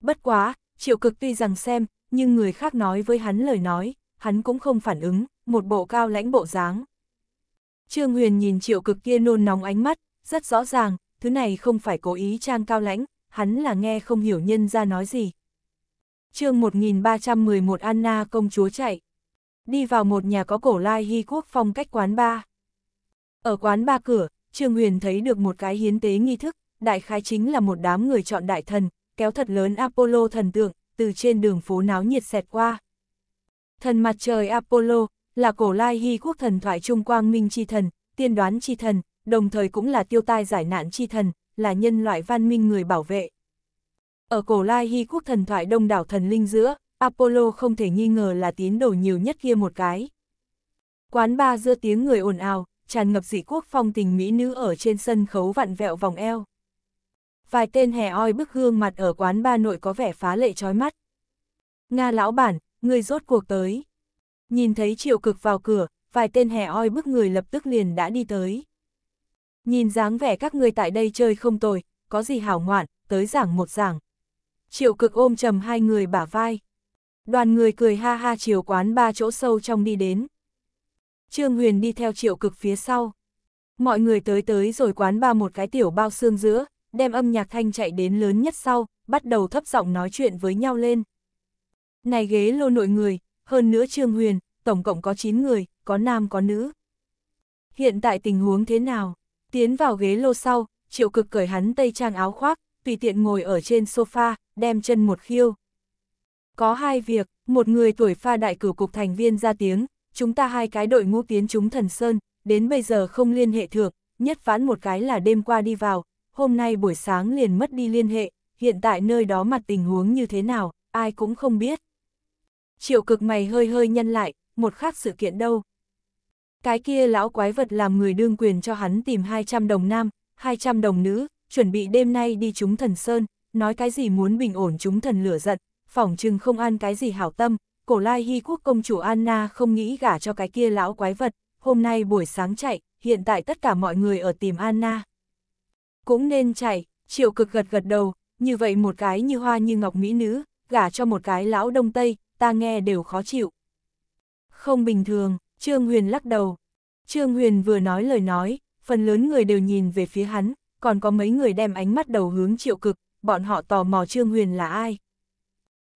Bất quá, triệu cực tuy rằng xem, nhưng người khác nói với hắn lời nói, hắn cũng không phản ứng, một bộ cao lãnh bộ dáng. Trương Huyền nhìn triệu cực kia nôn nóng ánh mắt, rất rõ ràng, thứ này không phải cố ý trang cao lãnh, hắn là nghe không hiểu nhân ra nói gì chương 1311 Anna công chúa chạy. Đi vào một nhà có cổ lai hy quốc phong cách quán ba. Ở quán ba cửa, Trương Huyền thấy được một cái hiến tế nghi thức, đại khái chính là một đám người chọn đại thần, kéo thật lớn Apollo thần tượng, từ trên đường phố náo nhiệt xẹt qua. Thần mặt trời Apollo, là cổ lai hy quốc thần thoại trung quang minh chi thần, tiên đoán chi thần, đồng thời cũng là tiêu tai giải nạn chi thần, là nhân loại văn minh người bảo vệ. Ở cổ lai hy quốc thần thoại đông đảo thần linh giữa, Apollo không thể nghi ngờ là tín đồ nhiều nhất kia một cái. Quán ba giữa tiếng người ồn ào, tràn ngập dị quốc phong tình mỹ nữ ở trên sân khấu vặn vẹo vòng eo. Vài tên hè oi bức gương mặt ở quán ba nội có vẻ phá lệ chói mắt. Nga lão bản, người rốt cuộc tới. Nhìn thấy triệu cực vào cửa, vài tên hè oi bức người lập tức liền đã đi tới. Nhìn dáng vẻ các người tại đây chơi không tồi, có gì hảo ngoạn, tới giảng một giảng. Triệu cực ôm trầm hai người bả vai. Đoàn người cười ha ha chiều quán ba chỗ sâu trong đi đến. Trương Huyền đi theo triệu cực phía sau. Mọi người tới tới rồi quán ba một cái tiểu bao xương giữa, đem âm nhạc thanh chạy đến lớn nhất sau, bắt đầu thấp giọng nói chuyện với nhau lên. Này ghế lô nội người, hơn nữa Trương Huyền, tổng cộng có 9 người, có nam có nữ. Hiện tại tình huống thế nào? Tiến vào ghế lô sau, triệu cực cởi hắn tây trang áo khoác, tùy tiện ngồi ở trên sofa, đem chân một khiêu. Có hai việc, một người tuổi pha đại cửu cục thành viên ra tiếng, chúng ta hai cái đội ngũ tiến chúng thần sơn, đến bây giờ không liên hệ thượng, nhất vãn một cái là đêm qua đi vào, hôm nay buổi sáng liền mất đi liên hệ, hiện tại nơi đó mặt tình huống như thế nào, ai cũng không biết. Triệu cực mày hơi hơi nhân lại, một khác sự kiện đâu. Cái kia lão quái vật làm người đương quyền cho hắn tìm 200 đồng nam, 200 đồng nữ, chuẩn bị đêm nay đi chúng thần sơn, nói cái gì muốn bình ổn chúng thần lửa giận, phỏng chừng không ăn cái gì hảo tâm, cổ lai hy quốc công chủ Anna không nghĩ gả cho cái kia lão quái vật, hôm nay buổi sáng chạy, hiện tại tất cả mọi người ở tìm Anna. Cũng nên chạy, triệu cực gật gật đầu, như vậy một cái như hoa như ngọc mỹ nữ, gả cho một cái lão đông tây, ta nghe đều khó chịu. Không bình thường, Trương Huyền lắc đầu. Trương Huyền vừa nói lời nói, phần lớn người đều nhìn về phía hắn, còn có mấy người đem ánh mắt đầu hướng triệu cực, bọn họ tò mò Trương Huyền là ai.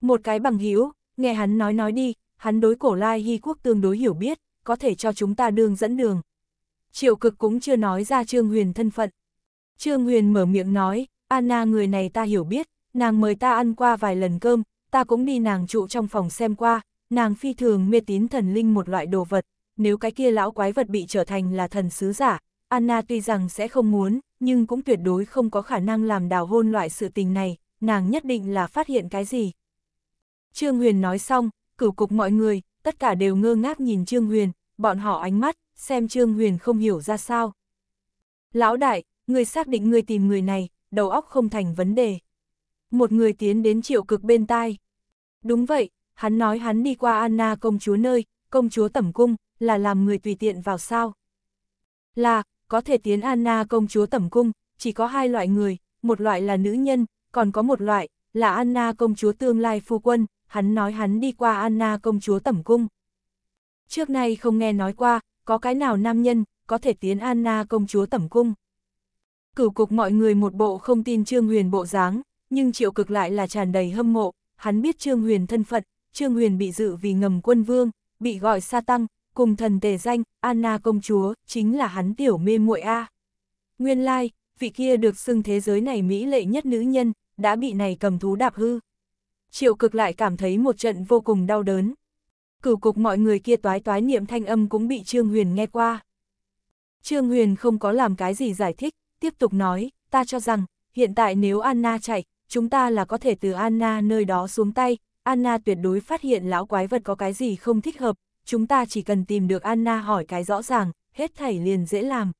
Một cái bằng hữu nghe hắn nói nói đi, hắn đối cổ lai hy quốc tương đối hiểu biết, có thể cho chúng ta đường dẫn đường. Triệu cực cũng chưa nói ra Trương Huyền thân phận. Trương Huyền mở miệng nói, Anna người này ta hiểu biết, nàng mời ta ăn qua vài lần cơm, ta cũng đi nàng trụ trong phòng xem qua, nàng phi thường mê tín thần linh một loại đồ vật, nếu cái kia lão quái vật bị trở thành là thần sứ giả, Anna tuy rằng sẽ không muốn, nhưng cũng tuyệt đối không có khả năng làm đào hôn loại sự tình này, nàng nhất định là phát hiện cái gì. Trương Huyền nói xong, cửu cục mọi người, tất cả đều ngơ ngác nhìn Trương Huyền, bọn họ ánh mắt, xem Trương Huyền không hiểu ra sao. Lão đại, người xác định người tìm người này, đầu óc không thành vấn đề. Một người tiến đến triệu cực bên tai. Đúng vậy, hắn nói hắn đi qua Anna công chúa nơi, công chúa tẩm cung, là làm người tùy tiện vào sao. Là, có thể tiến Anna công chúa tẩm cung, chỉ có hai loại người, một loại là nữ nhân, còn có một loại, là Anna công chúa tương lai phu quân, hắn nói hắn đi qua Anna công chúa tẩm cung. Trước nay không nghe nói qua, có cái nào nam nhân, có thể tiến Anna công chúa tẩm cung. Cửu cục mọi người một bộ không tin Trương Huyền bộ dáng, nhưng triệu cực lại là tràn đầy hâm mộ, hắn biết Trương Huyền thân phận, Trương Huyền bị dự vì ngầm quân vương, bị gọi sa tăng, cùng thần tề danh, Anna công chúa, chính là hắn tiểu mê muội A. Nguyên lai, like, vị kia được xưng thế giới này mỹ lệ nhất nữ nhân, đã bị này cầm thú đạp hư. Triệu cực lại cảm thấy một trận vô cùng đau đớn. Cửu cục mọi người kia toái toái niệm thanh âm cũng bị Trương Huyền nghe qua. Trương Huyền không có làm cái gì giải thích, tiếp tục nói, ta cho rằng, hiện tại nếu Anna chạy, chúng ta là có thể từ Anna nơi đó xuống tay, Anna tuyệt đối phát hiện lão quái vật có cái gì không thích hợp, chúng ta chỉ cần tìm được Anna hỏi cái rõ ràng, hết thảy liền dễ làm.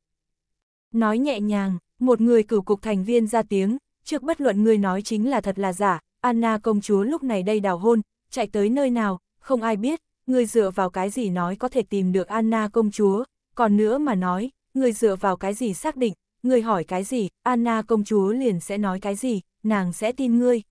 Nói nhẹ nhàng, một người cửu cục thành viên ra tiếng, trước bất luận người nói chính là thật là giả, Anna công chúa lúc này đây đào hôn, chạy tới nơi nào, không ai biết, người dựa vào cái gì nói có thể tìm được Anna công chúa, còn nữa mà nói, người dựa vào cái gì xác định, người hỏi cái gì, Anna công chúa liền sẽ nói cái gì, nàng sẽ tin ngươi.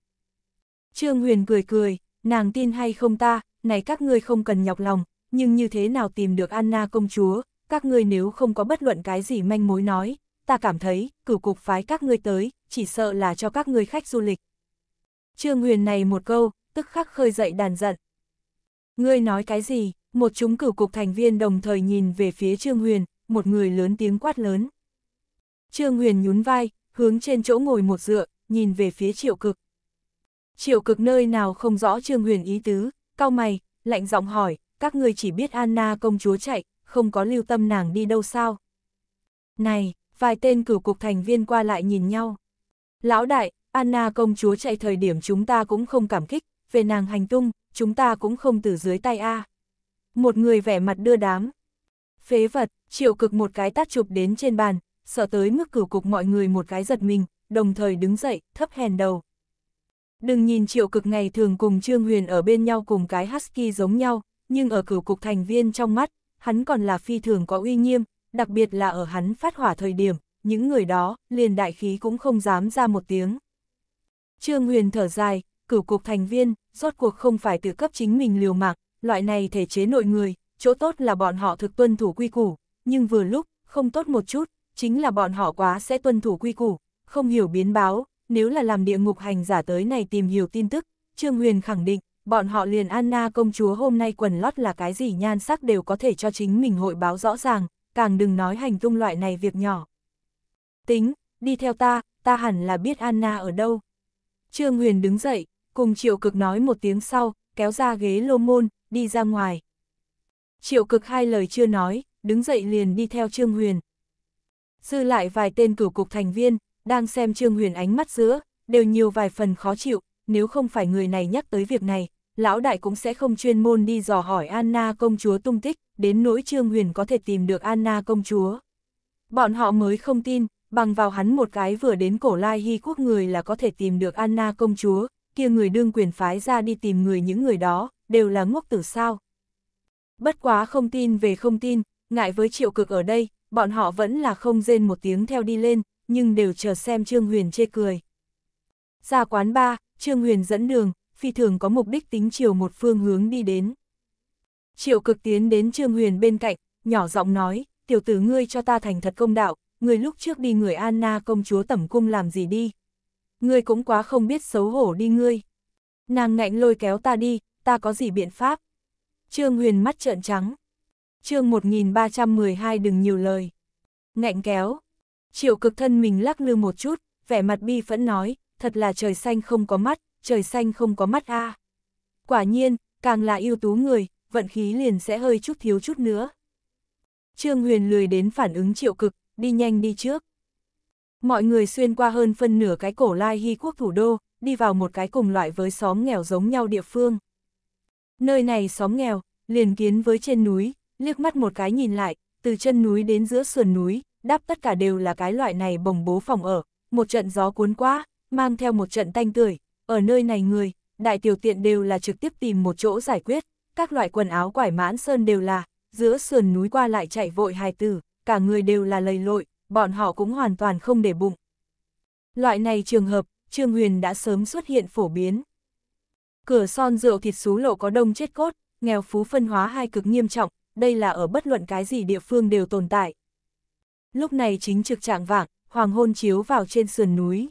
Trương Huyền cười cười, nàng tin hay không ta, này các ngươi không cần nhọc lòng, nhưng như thế nào tìm được Anna công chúa, các ngươi nếu không có bất luận cái gì manh mối nói, ta cảm thấy, cửu cục phái các ngươi tới, chỉ sợ là cho các ngươi khách du lịch. Trương Huyền này một câu, tức khắc khơi dậy đàn giận. Ngươi nói cái gì? Một chúng cửu cục thành viên đồng thời nhìn về phía Trương Huyền, một người lớn tiếng quát lớn. Trương Huyền nhún vai, hướng trên chỗ ngồi một dựa, nhìn về phía triệu cực. Triệu cực nơi nào không rõ Trương Huyền ý tứ, cao mày, lạnh giọng hỏi, các ngươi chỉ biết Anna công chúa chạy, không có lưu tâm nàng đi đâu sao? Này, vài tên cửu cục thành viên qua lại nhìn nhau. Lão đại, Anna công chúa chạy thời điểm chúng ta cũng không cảm kích, về nàng hành tung, chúng ta cũng không từ dưới tay A. Một người vẻ mặt đưa đám. Phế vật, triệu cực một cái tát chụp đến trên bàn, sợ tới mức cửu cục mọi người một cái giật mình, đồng thời đứng dậy, thấp hèn đầu. Đừng nhìn triệu cực ngày thường cùng Trương Huyền ở bên nhau cùng cái husky giống nhau, nhưng ở cửu cục thành viên trong mắt, hắn còn là phi thường có uy nghiêm, đặc biệt là ở hắn phát hỏa thời điểm, những người đó, liền đại khí cũng không dám ra một tiếng. Trương Huyền thở dài, cửu cục thành viên, rốt cuộc không phải tự cấp chính mình liều mạng, loại này thể chế nội người, chỗ tốt là bọn họ thực tuân thủ quy củ, nhưng vừa lúc, không tốt một chút, chính là bọn họ quá sẽ tuân thủ quy củ, không hiểu biến báo, nếu là làm địa ngục hành giả tới này tìm hiểu tin tức, Trương Huyền khẳng định, bọn họ liền Anna công chúa hôm nay quần lót là cái gì nhan sắc đều có thể cho chính mình hội báo rõ ràng, càng đừng nói hành tung loại này việc nhỏ. Tính, đi theo ta, ta hẳn là biết Anna ở đâu. Trương Huyền đứng dậy, cùng triệu cực nói một tiếng sau, kéo ra ghế lô môn, đi ra ngoài. Triệu cực hai lời chưa nói, đứng dậy liền đi theo Trương Huyền. Dư lại vài tên cửu cục thành viên, đang xem Trương Huyền ánh mắt giữa, đều nhiều vài phần khó chịu, nếu không phải người này nhắc tới việc này, lão đại cũng sẽ không chuyên môn đi dò hỏi Anna công chúa tung tích, đến nỗi Trương Huyền có thể tìm được Anna công chúa. Bọn họ mới không tin, bằng vào hắn một cái vừa đến cổ lai hy quốc người là có thể tìm được Anna công chúa, kia người đương quyền phái ra đi tìm người những người đó, đều là ngốc tử sao. Bất quá không tin về không tin, ngại với triệu cực ở đây, bọn họ vẫn là không rên một tiếng theo đi lên, nhưng đều chờ xem Trương Huyền chê cười. Ra quán ba, Trương Huyền dẫn đường, phi thường có mục đích tính chiều một phương hướng đi đến. Triệu cực tiến đến Trương Huyền bên cạnh, nhỏ giọng nói, tiểu tử ngươi cho ta thành thật công đạo, ngươi lúc trước đi người Anna công chúa tẩm cung làm gì đi. Ngươi cũng quá không biết xấu hổ đi ngươi. Nàng ngạnh lôi kéo ta đi, ta có gì biện pháp. Trương Huyền mắt trợn trắng. chương 1312 đừng nhiều lời. Ngạnh kéo. Triệu cực thân mình lắc lư một chút, vẻ mặt bi phẫn nói, thật là trời xanh không có mắt, trời xanh không có mắt a. Quả nhiên, càng là ưu tú người, vận khí liền sẽ hơi chút thiếu chút nữa. Trương Huyền lười đến phản ứng triệu cực, đi nhanh đi trước. Mọi người xuyên qua hơn phân nửa cái cổ lai hy quốc thủ đô, đi vào một cái cùng loại với xóm nghèo giống nhau địa phương. Nơi này xóm nghèo, liền kiến với trên núi, liếc mắt một cái nhìn lại, từ chân núi đến giữa sườn núi, đáp tất cả đều là cái loại này bồng bố phòng ở, một trận gió cuốn qua, mang theo một trận tanh tưởi, ở nơi này người, đại tiểu tiện đều là trực tiếp tìm một chỗ giải quyết, các loại quần áo quải mãn sơn đều là, giữa sườn núi qua lại chạy vội hài tử, cả người đều là lầy lội, bọn họ cũng hoàn toàn không để bụng. Loại này trường hợp, Trương Huyền đã sớm xuất hiện phổ biến. Cửa son rượu thịt xú lộ có đông chết cốt, nghèo phú phân hóa hai cực nghiêm trọng, đây là ở bất luận cái gì địa phương đều tồn tại. Lúc này chính trực trạng vạng, hoàng hôn chiếu vào trên sườn núi.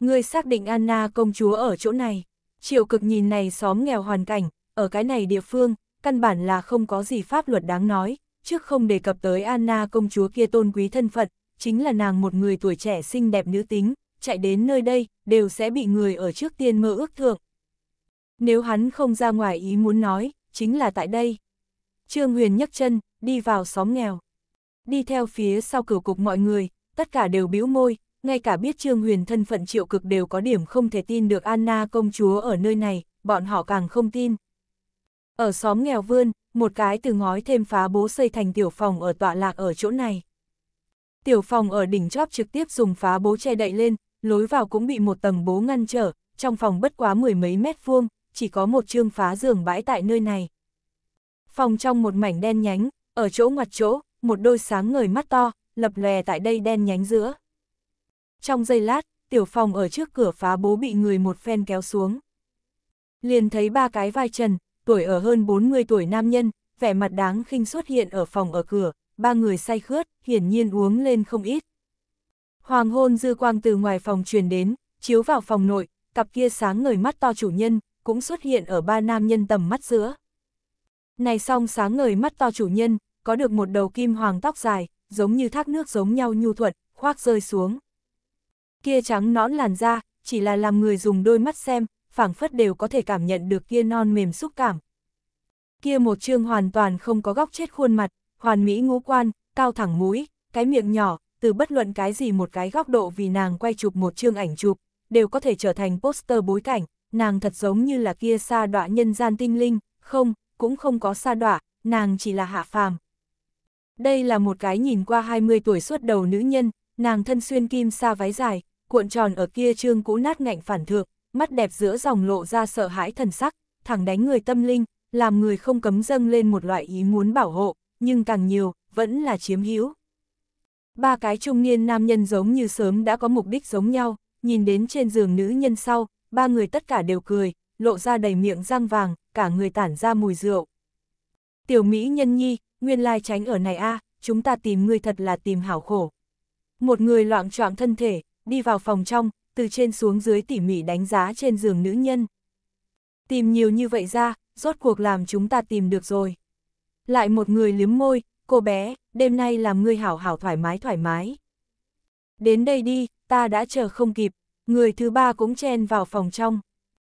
Ngươi xác định Anna công chúa ở chỗ này. Triệu cực nhìn này xóm nghèo hoàn cảnh, ở cái này địa phương, căn bản là không có gì pháp luật đáng nói, trước không đề cập tới Anna công chúa kia tôn quý thân phận, chính là nàng một người tuổi trẻ xinh đẹp nữ tính, chạy đến nơi đây, đều sẽ bị người ở trước tiên mơ ước thượng. Nếu hắn không ra ngoài ý muốn nói, chính là tại đây. Trương Huyền nhấc chân, đi vào xóm nghèo. Đi theo phía sau cửu cục mọi người, tất cả đều bĩu môi, ngay cả biết Trương Huyền thân phận triệu cực đều có điểm không thể tin được Anna công chúa ở nơi này, bọn họ càng không tin. Ở xóm nghèo vươn, một cái từ ngói thêm phá bố xây thành tiểu phòng ở tọa lạc ở chỗ này. Tiểu phòng ở đỉnh chóp trực tiếp dùng phá bố che đậy lên, lối vào cũng bị một tầng bố ngăn trở, trong phòng bất quá mười mấy mét vuông, chỉ có một chương phá giường bãi tại nơi này. Phòng trong một mảnh đen nhánh, ở chỗ ngoặt chỗ, một đôi sáng ngời mắt to, lập lè tại đây đen nhánh giữa. Trong giây lát, tiểu phòng ở trước cửa phá bố bị người một phen kéo xuống. Liền thấy ba cái vai trần, tuổi ở hơn 40 tuổi nam nhân, vẻ mặt đáng khinh xuất hiện ở phòng ở cửa, ba người say khướt, hiển nhiên uống lên không ít. Hoàng hôn dư quang từ ngoài phòng truyền đến, chiếu vào phòng nội, cặp kia sáng ngời mắt to chủ nhân, cũng xuất hiện ở ba nam nhân tầm mắt giữa. Này song sáng ngời mắt to chủ nhân, có được một đầu kim hoàng tóc dài, giống như thác nước giống nhau nhu thuận, khoác rơi xuống. Kia trắng nõn làn da, chỉ là làm người dùng đôi mắt xem, phảng phất đều có thể cảm nhận được kia non mềm xúc cảm. Kia một trương hoàn toàn không có góc chết khuôn mặt, hoàn mỹ ngũ quan, cao thẳng mũi, cái miệng nhỏ, từ bất luận cái gì một cái góc độ vì nàng quay chụp một chương ảnh chụp, đều có thể trở thành poster bối cảnh, nàng thật giống như là kia sa đọa nhân gian tinh linh, không, cũng không có sa đọa, nàng chỉ là hạ phàm. Đây là một cái nhìn qua 20 tuổi suốt đầu nữ nhân, nàng thân xuyên kim sa váy dài, cuộn tròn ở kia trương cũ nát ngạnh phản thượng, mắt đẹp giữa dòng lộ ra sợ hãi thần sắc, thẳng đánh người tâm linh, làm người không cấm dâng lên một loại ý muốn bảo hộ, nhưng càng nhiều, vẫn là chiếm hữu. Ba cái trung niên nam nhân giống như sớm đã có mục đích giống nhau, nhìn đến trên giường nữ nhân sau, ba người tất cả đều cười, lộ ra đầy miệng răng vàng, cả người tản ra mùi rượu. Tiểu Mỹ nhân nhi, nguyên lai tránh ở này a chúng ta tìm người thật là tìm hảo khổ. Một người loạn trọng thân thể, đi vào phòng trong, từ trên xuống dưới tỉ mỉ đánh giá trên giường nữ nhân. Tìm nhiều như vậy ra, rốt cuộc làm chúng ta tìm được rồi. Lại một người liếm môi, cô bé, đêm nay làm ngươi hảo hảo thoải mái thoải mái. Đến đây đi, ta đã chờ không kịp, người thứ ba cũng chen vào phòng trong.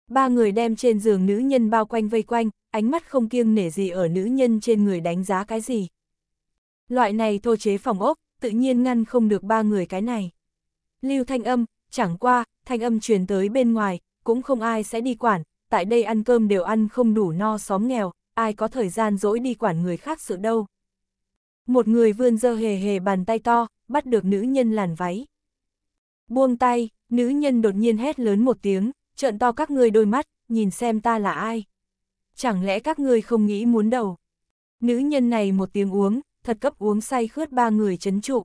Ba người đem trên giường nữ nhân bao quanh vây quanh, ánh mắt không kiêng nể gì ở nữ nhân trên người đánh giá cái gì. Loại này thô chế phòng ốc, tự nhiên ngăn không được ba người cái này. Lưu thanh âm, chẳng qua, thanh âm truyền tới bên ngoài, cũng không ai sẽ đi quản, tại đây ăn cơm đều ăn không đủ no xóm nghèo, ai có thời gian dỗi đi quản người khác sự đâu. Một người vươn dơ hề hề bàn tay to, bắt được nữ nhân làn váy. Buông tay, nữ nhân đột nhiên hét lớn một tiếng, trợn to các ngươi đôi mắt, nhìn xem ta là ai. Chẳng lẽ các ngươi không nghĩ muốn đầu. Nữ nhân này một tiếng uống, thật cấp uống say khướt ba người chấn trụ.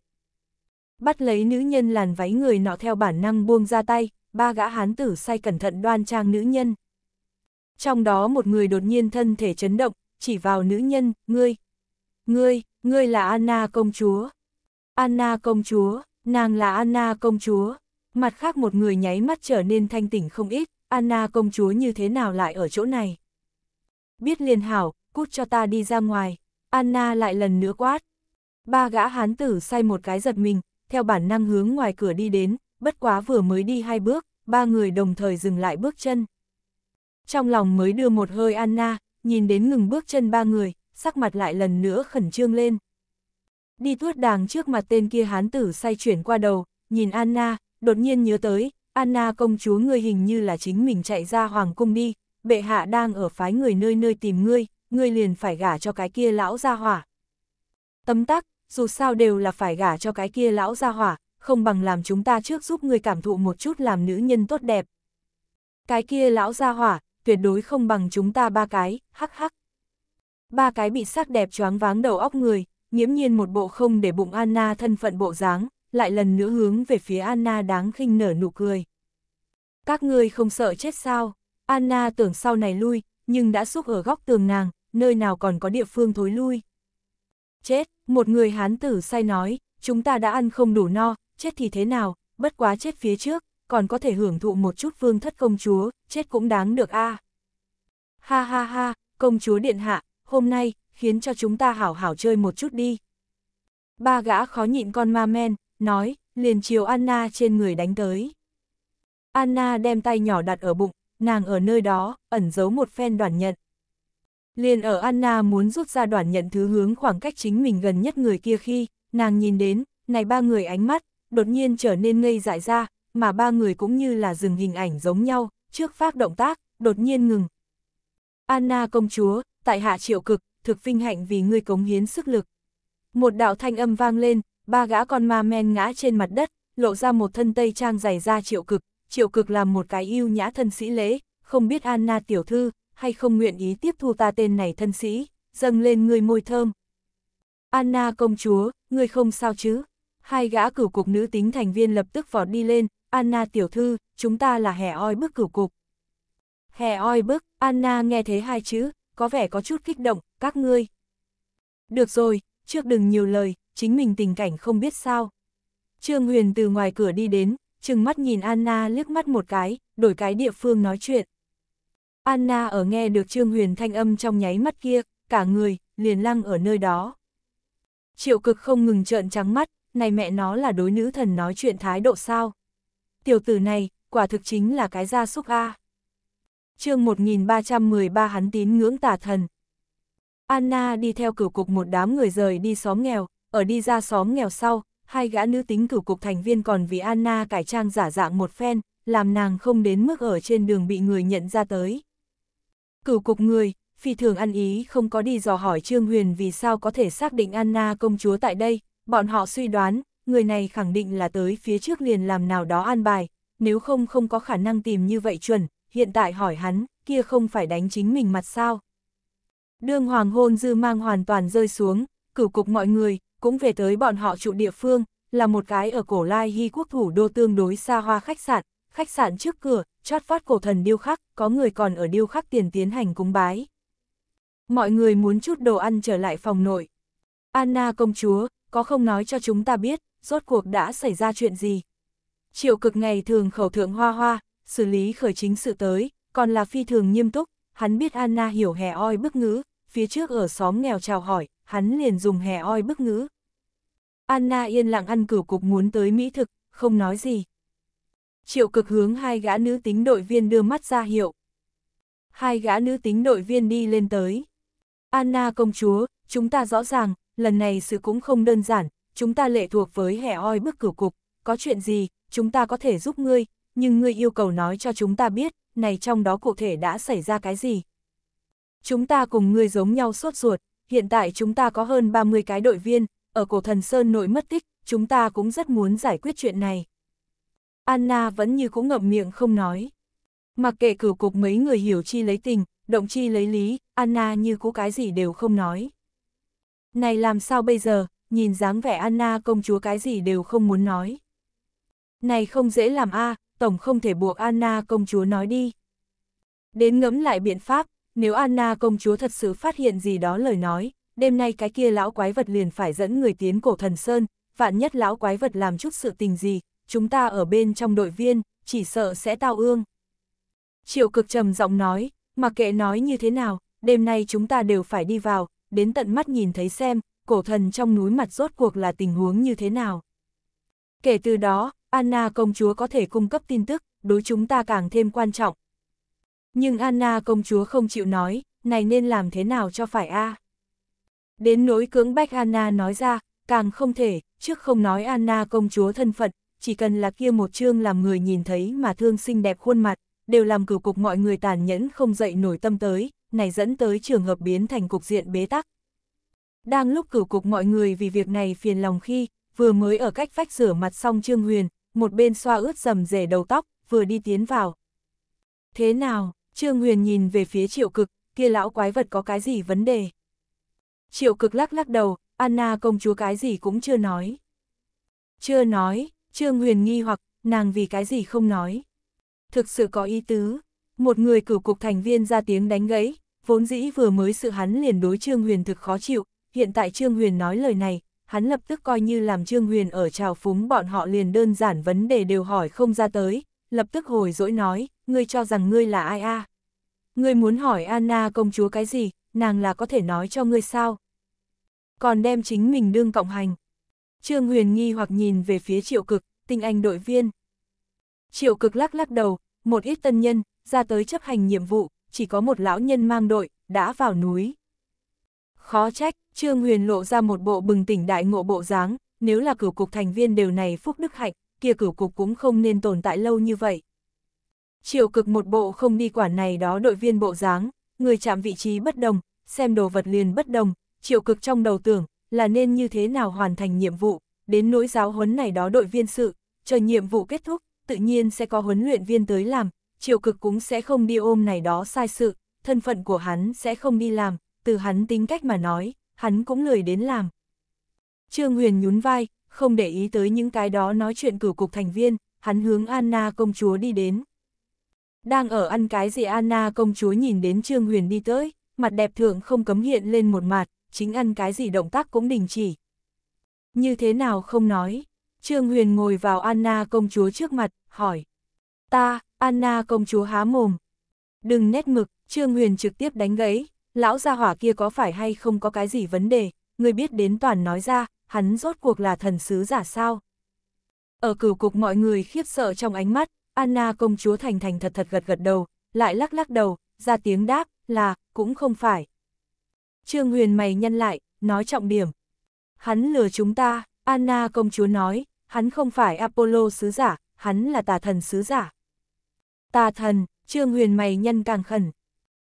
Bắt lấy nữ nhân làn váy người nọ theo bản năng buông ra tay, ba gã hán tử say cẩn thận đoan trang nữ nhân. Trong đó một người đột nhiên thân thể chấn động, chỉ vào nữ nhân, ngươi, ngươi, ngươi là Anna công chúa. Anna công chúa, nàng là Anna công chúa. Mặt khác một người nháy mắt trở nên thanh tỉnh không ít, Anna công chúa như thế nào lại ở chỗ này. Biết liền hảo, cút cho ta đi ra ngoài. Anna lại lần nữa quát. Ba gã hán tử say một cái giật mình, theo bản năng hướng ngoài cửa đi đến, bất quá vừa mới đi hai bước, ba người đồng thời dừng lại bước chân. Trong lòng mới đưa một hơi Anna, nhìn đến ngừng bước chân ba người, sắc mặt lại lần nữa khẩn trương lên. Đi tuốt đàng trước mặt tên kia hán tử say chuyển qua đầu, nhìn Anna, đột nhiên nhớ tới, Anna công chúa ngươi hình như là chính mình chạy ra hoàng cung đi, bệ hạ đang ở phái người nơi nơi tìm ngươi, ngươi liền phải gả cho cái kia lão gia hỏa. Tấm tắc, dù sao đều là phải gả cho cái kia lão gia hỏa, không bằng làm chúng ta trước giúp người cảm thụ một chút làm nữ nhân tốt đẹp. Cái kia lão gia hỏa, tuyệt đối không bằng chúng ta ba cái, hắc hắc. Ba cái bị sắc đẹp choáng váng đầu óc người, nghiễm nhiên một bộ không để bụng Anna thân phận bộ dáng, lại lần nữa hướng về phía Anna đáng khinh nở nụ cười. Các ngươi không sợ chết sao? Anna tưởng sau này lui, nhưng đã xúc ở góc tường nàng, nơi nào còn có địa phương thối lui. Chết, một người hán tử say nói, chúng ta đã ăn không đủ no, chết thì thế nào, bất quá chết phía trước, còn có thể hưởng thụ một chút vương thất công chúa, chết cũng đáng được a. Ha ha ha, công chúa điện hạ, hôm nay, khiến cho chúng ta hảo hảo chơi một chút đi. Ba gã khó nhịn con ma men, nói, liền chiều Anna trên người đánh tới. Anna đem tay nhỏ đặt ở bụng, nàng ở nơi đó, ẩn giấu một phen đoàn nhận. Liền ở Anna muốn rút ra đoàn nhận thứ hướng khoảng cách chính mình gần nhất người kia khi, nàng nhìn đến, này ba người ánh mắt, đột nhiên trở nên ngây dại ra, mà ba người cũng như là dừng hình ảnh giống nhau, trước phát động tác, đột nhiên ngừng. Anna công chúa, tại hạ triệu cực, thực vinh hạnh vì ngươi cống hiến sức lực. Một đạo thanh âm vang lên, ba gã con ma men ngã trên mặt đất, lộ ra một thân tây trang dày ra triệu cực, triệu cực là một cái yêu nhã thân sĩ lễ, không biết Anna tiểu thư, hay không nguyện ý tiếp thu ta tên này thân sĩ, dâng lên người môi thơm. Anna công chúa, người không sao chứ? Hai gã cửu cục nữ tính thành viên lập tức vọt đi lên, Anna tiểu thư, chúng ta là hẻ oi bức cửu cục. Hẻ oi bức, Anna nghe thấy hai chữ, có vẻ có chút kích động, các ngươi. Được rồi, trước đừng nhiều lời, chính mình tình cảnh không biết sao. Trương Huyền từ ngoài cửa đi đến, chừng mắt nhìn Anna liếc mắt một cái, đổi cái địa phương nói chuyện. Anna ở nghe được Trương Huyền thanh âm trong nháy mắt kia, cả người, liền lăng ở nơi đó. Triệu cực không ngừng trợn trắng mắt, này mẹ nó là đối nữ thần nói chuyện thái độ sao. Tiểu tử này, quả thực chính là cái gia súc A. chương 1313 hắn tín ngưỡng tà thần. Anna đi theo cửu cục một đám người rời đi xóm nghèo, ở đi ra xóm nghèo sau, hai gã nữ tính cửu cục thành viên còn vì Anna cải trang giả dạng một phen, làm nàng không đến mức ở trên đường bị người nhận ra tới. Cửu cục người, phi thường ăn ý không có đi dò hỏi Trương Huyền vì sao có thể xác định Anna công chúa tại đây, bọn họ suy đoán, người này khẳng định là tới phía trước liền làm nào đó an bài, nếu không không có khả năng tìm như vậy chuẩn, hiện tại hỏi hắn, kia không phải đánh chính mình mặt sao. Đương hoàng hôn dư mang hoàn toàn rơi xuống, cửu cục mọi người, cũng về tới bọn họ trụ địa phương, là một cái ở cổ lai hy quốc thủ đô tương đối xa hoa khách sạn, khách sạn trước cửa, chót vót cổ thần điêu khắc, có người còn ở điêu khắc tiền tiến hành cúng bái. Mọi người muốn chút đồ ăn trở lại phòng nội. Anna công chúa, có không nói cho chúng ta biết, rốt cuộc đã xảy ra chuyện gì. Triệu cực ngày thường khẩu thượng hoa hoa, xử lý khởi chính sự tới, còn là phi thường nghiêm túc, hắn biết Anna hiểu hè oi bức ngữ, phía trước ở xóm nghèo chào hỏi, hắn liền dùng hè oi bức ngữ. Anna yên lặng ăn cửu cục muốn tới Mỹ thực, không nói gì. Triệu cực hướng hai gã nữ tính đội viên đưa mắt ra hiệu. Hai gã nữ tính đội viên đi lên tới. Anna công chúa, chúng ta rõ ràng, lần này sự cũng không đơn giản, chúng ta lệ thuộc với hẻ oi bức cửu cục, có chuyện gì, chúng ta có thể giúp ngươi, nhưng ngươi yêu cầu nói cho chúng ta biết, này trong đó cụ thể đã xảy ra cái gì. Chúng ta cùng ngươi giống nhau sốt ruột, hiện tại chúng ta có hơn 30 cái đội viên, ở cổ thần Sơn nội mất tích, chúng ta cũng rất muốn giải quyết chuyện này. Anna vẫn như cũng ngậm miệng không nói. Mặc kệ cửu cục mấy người hiểu chi lấy tình, động chi lấy lý, Anna như cũ cái gì đều không nói. Này làm sao bây giờ, nhìn dáng vẻ Anna công chúa cái gì đều không muốn nói. Này không dễ làm a tổng không thể buộc Anna công chúa nói đi. Đến ngẫm lại biện pháp, nếu Anna công chúa thật sự phát hiện gì đó lời nói, đêm nay cái kia lão quái vật liền phải dẫn người tiến cổ thần sơn, vạn nhất lão quái vật làm chút sự tình gì, chúng ta ở bên trong đội viên, chỉ sợ sẽ tao ương. Triệu cực trầm giọng nói, mặc kệ nói như thế nào, đêm nay chúng ta đều phải đi vào, đến tận mắt nhìn thấy xem, cổ thần trong núi mặt rốt cuộc là tình huống như thế nào. Kể từ đó, Anna công chúa có thể cung cấp tin tức, đối chúng ta càng thêm quan trọng. Nhưng Anna công chúa không chịu nói, này nên làm thế nào cho phải a? Đến nỗi cưỡng bách Anna nói ra, càng không thể, trước không nói Anna công chúa thân phận, chỉ cần là kia một chương làm người nhìn thấy mà thương xinh đẹp khuôn mặt, đều làm cửu cục mọi người tàn nhẫn không dậy nổi tâm tới, này dẫn tới trường hợp biến thành cục diện bế tắc. Đang lúc cửu cục mọi người vì việc này phiền lòng khi, vừa mới ở cách vách rửa mặt xong Trương Huyền, một bên xoa ướt dầm rể đầu tóc, vừa đi tiến vào. Thế nào, Trương Huyền nhìn về phía triệu cực, kia lão quái vật có cái gì vấn đề? Triệu cực lắc lắc đầu, Anna công chúa cái gì cũng chưa nói. Chưa nói, Trương Huyền nghi hoặc, nàng vì cái gì không nói. Thực sự có ý tứ, một người cửu cục thành viên ra tiếng đánh gãy, vốn dĩ vừa mới sự hắn liền đối Trương Huyền thực khó chịu, hiện tại Trương Huyền nói lời này, hắn lập tức coi như làm Trương Huyền ở trào phúng bọn họ liền đơn giản vấn đề đều hỏi không ra tới, lập tức hồi dỗi nói, ngươi cho rằng ngươi là ai a? Ngươi muốn hỏi Anna công chúa cái gì, nàng là có thể nói cho ngươi sao? Còn đem chính mình đương cộng hành. Trương Huyền nghi hoặc nhìn về phía triệu cực, tinh anh đội viên. Triệu cực lắc lắc đầu, một ít tân nhân, ra tới chấp hành nhiệm vụ, chỉ có một lão nhân mang đội, đã vào núi. Khó trách, Trương Huyền lộ ra một bộ bừng tỉnh đại ngộ bộ dáng, nếu là cửu cục thành viên đều này phúc đức hạnh, kia cửu cục cũng không nên tồn tại lâu như vậy. Triệu cực một bộ không đi quản này đó đội viên bộ dáng, người chạm vị trí bất đồng, xem đồ vật liền bất đồng, triệu cực trong đầu tưởng, là nên như thế nào hoàn thành nhiệm vụ, đến nỗi giáo huấn này đó đội viên sự, chờ nhiệm vụ kết thúc, tự nhiên sẽ có huấn luyện viên tới làm, triệu cực cũng sẽ không đi ôm này đó sai sự, thân phận của hắn sẽ không đi làm, từ hắn tính cách mà nói, hắn cũng lười đến làm. Trương Huyền nhún vai, không để ý tới những cái đó nói chuyện cửu cục thành viên, hắn hướng Anna công chúa đi đến. Đang ở ăn cái gì Anna công chúa nhìn đến Trương Huyền đi tới, mặt đẹp thượng không cấm hiện lên một mặt, chính ăn cái gì động tác cũng đình chỉ. Như thế nào không nói, Trương Huyền ngồi vào Anna công chúa trước mặt, hỏi. Ta, Anna công chúa há mồm. Đừng nét mực, Trương Huyền trực tiếp đánh gãy, lão gia hỏa kia có phải hay không có cái gì vấn đề, người biết đến toàn nói ra, hắn rốt cuộc là thần sứ giả sao. Ở cửu cục mọi người khiếp sợ trong ánh mắt, Anna công chúa thành thành thật thật gật gật đầu, lại lắc lắc đầu, ra tiếng đáp, là, cũng không phải. Trương Huyền mày nhân lại, nói trọng điểm. Hắn lừa chúng ta, Anna công chúa nói, hắn không phải Apollo sứ giả, hắn là tà thần sứ giả. Tà thần, Trương Huyền mày nhân càng khẩn.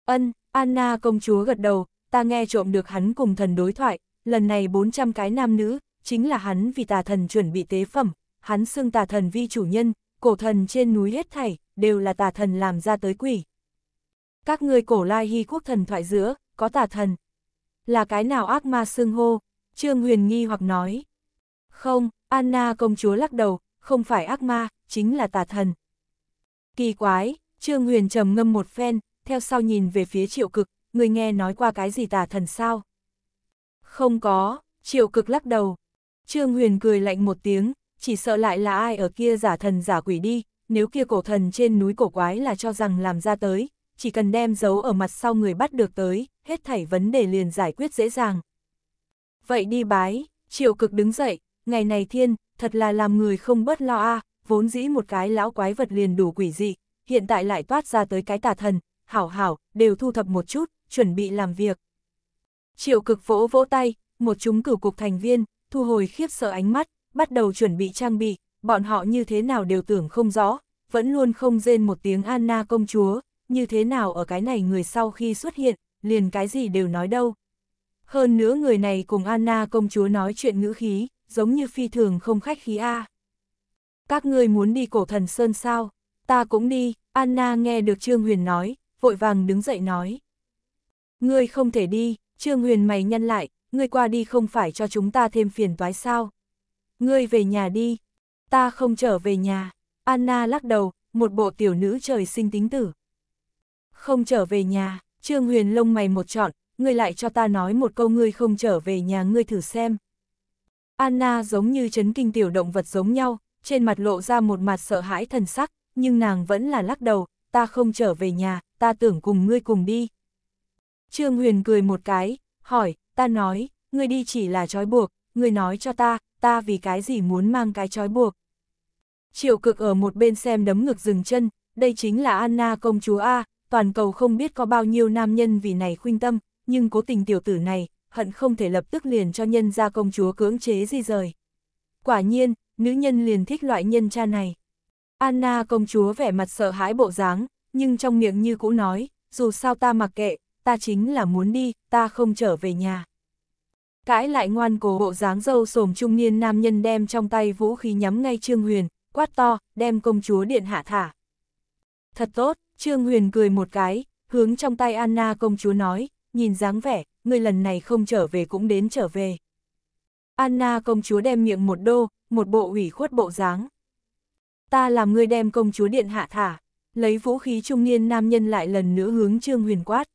Ân, Anna công chúa gật đầu, ta nghe trộm được hắn cùng thần đối thoại, lần này 400 cái nam nữ, chính là hắn vì tà thần chuẩn bị tế phẩm, hắn xưng tà thần vi chủ nhân, cổ thần trên núi hết thảy, đều là tà thần làm ra tới quỷ. Các ngươi cổ lai hy quốc thần thoại giữa, có tà thần. Là cái nào ác ma xưng hô? Trương Huyền nghi hoặc nói. Không, Anna công chúa lắc đầu, không phải ác ma, chính là tà thần. Kỳ quái, Trương Huyền trầm ngâm một phen, theo sau nhìn về phía triệu cực, người nghe nói qua cái gì tà thần sao? Không có, triệu cực lắc đầu. Trương Huyền cười lạnh một tiếng, chỉ sợ lại là ai ở kia giả thần giả quỷ đi, nếu kia cổ thần trên núi cổ quái là cho rằng làm ra tới, chỉ cần đem dấu ở mặt sau người bắt được tới, hết thảy vấn đề liền giải quyết dễ dàng. Vậy đi bái, triệu cực đứng dậy, ngày này thiên, thật là làm người không bớt lo a vốn dĩ một cái lão quái vật liền đủ quỷ dị, hiện tại lại toát ra tới cái tà thần, hảo hảo, đều thu thập một chút, chuẩn bị làm việc. Triệu cực vỗ vỗ tay, một chúng cửu cục thành viên, thu hồi khiếp sợ ánh mắt, bắt đầu chuẩn bị trang bị, bọn họ như thế nào đều tưởng không rõ, vẫn luôn không rên một tiếng Anna công chúa, như thế nào ở cái này người sau khi xuất hiện, liền cái gì đều nói đâu. Hơn nữa người này cùng Anna công chúa nói chuyện ngữ khí, giống như phi thường không khách khí A. Các ngươi muốn đi cổ thần sơn sao? Ta cũng đi, Anna nghe được Trương Huyền nói, vội vàng đứng dậy nói. Ngươi không thể đi, Trương Huyền mày nhăn lại, ngươi qua đi không phải cho chúng ta thêm phiền toái sao? Ngươi về nhà đi, ta không trở về nhà. Anna lắc đầu, một bộ tiểu nữ trời sinh tính tử. Không trở về nhà, Trương Huyền lông mày một trọn, ngươi lại cho ta nói một câu ngươi không trở về nhà ngươi thử xem. Anna giống như chấn kinh tiểu động vật giống nhau, trên mặt lộ ra một mặt sợ hãi thần sắc, nhưng nàng vẫn là lắc đầu, ta không trở về nhà, ta tưởng cùng ngươi cùng đi. Trương Huyền cười một cái, hỏi, ta nói, ngươi đi chỉ là trói buộc, ngươi nói cho ta, ta vì cái gì muốn mang cái trói buộc. Triệu cực ở một bên xem đấm ngực dừng chân, đây chính là Anna công chúa A, toàn cầu không biết có bao nhiêu nam nhân vì này khuynh tâm, nhưng cố tình tiểu tử này, hận không thể lập tức liền cho nhân ra công chúa cưỡng chế di rời. Quả nhiên, nữ nhân liền thích loại nhân cha này. Anna công chúa vẻ mặt sợ hãi bộ dáng, nhưng trong miệng như cũ nói, dù sao ta mặc kệ, ta chính là muốn đi, ta không trở về nhà. Cãi lại ngoan cố bộ dáng dâu sồm trung niên nam nhân đem trong tay vũ khí nhắm ngay Trương Huyền, quát to, đem công chúa điện hạ thả. Thật tốt, Trương Huyền cười một cái, hướng trong tay Anna công chúa nói, nhìn dáng vẻ, người lần này không trở về cũng đến trở về. Anna công chúa đem miệng một đô, một bộ ủy khuất bộ dáng. Ta làm ngươi đem công chúa điện hạ thả, lấy vũ khí trung niên nam nhân lại lần nữa hướng Trương Huyền quát.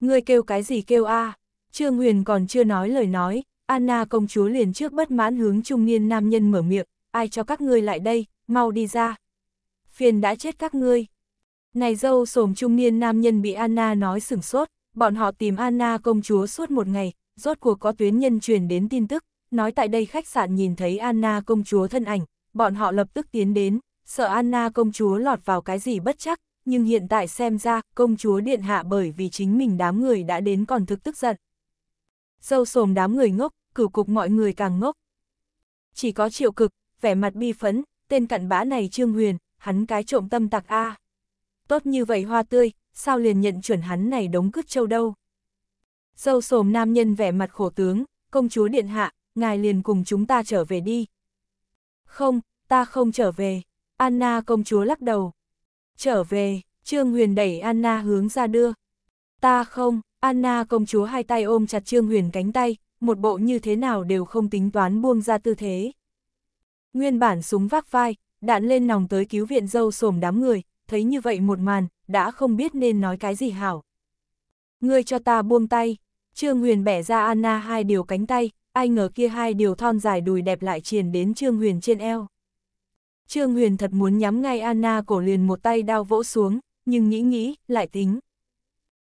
Ngươi kêu cái gì kêu a? Trương Huyền còn chưa nói lời nói, Anna công chúa liền trước bất mãn hướng trung niên nam nhân mở miệng, ai cho các ngươi lại đây, mau đi ra. Phiền đã chết các ngươi. Này dâu sồm trung niên nam nhân bị Anna nói sửng sốt, bọn họ tìm Anna công chúa suốt một ngày, rốt cuộc có tuyến nhân truyền đến tin tức, nói tại đây khách sạn nhìn thấy Anna công chúa thân ảnh, bọn họ lập tức tiến đến, sợ Anna công chúa lọt vào cái gì bất chắc, nhưng hiện tại xem ra, công chúa điện hạ bởi vì chính mình đám người đã đến còn thực tức giận. Dâu sồm đám người ngốc, cửu cục mọi người càng ngốc. Chỉ có triệu cực, vẻ mặt bi phấn, tên cặn bã này Trương Huyền, hắn cái trộm tâm tặc A. Tốt như vậy hoa tươi, sao liền nhận chuẩn hắn này đống cứt châu đâu. Dâu sồm nam nhân vẻ mặt khổ tướng, công chúa điện hạ, ngài liền cùng chúng ta trở về đi. Không, ta không trở về. Anna công chúa lắc đầu. Trở về, Trương Huyền đẩy Anna hướng ra đưa. Ta không, Anna công chúa hai tay ôm chặt Trương Huyền cánh tay, một bộ như thế nào đều không tính toán buông ra tư thế. Nguyên bản súng vác vai, đạn lên nòng tới cứu viện dâu sồm đám người, thấy như vậy một màn, đã không biết nên nói cái gì hảo. Ngươi cho ta buông tay, Trương Huyền bẻ ra Anna hai điều cánh tay, ai ngờ kia hai điều thon dài đùi đẹp lại triền đến Trương Huyền trên eo. Trương Huyền thật muốn nhắm ngay Anna cổ liền một tay đao vỗ xuống, nhưng nghĩ nghĩ, lại tính.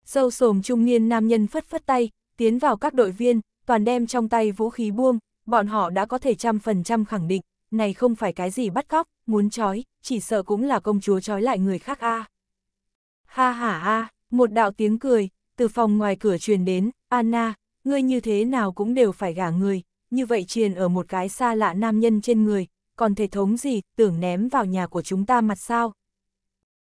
sâu sồm trung niên nam nhân phất phất tay, tiến vào các đội viên, toàn đem trong tay vũ khí buông, bọn họ đã có thể trăm phần trăm khẳng định, này không phải cái gì bắt cóc, muốn trói, chỉ sợ cũng là công chúa trói lại người khác a. Ha ha ha, một đạo tiếng cười, từ phòng ngoài cửa truyền đến, Anna, ngươi như thế nào cũng đều phải gả người, như vậy truyền ở một cái xa lạ nam nhân trên người, còn thể thống gì, tưởng ném vào nhà của chúng ta mặt sao.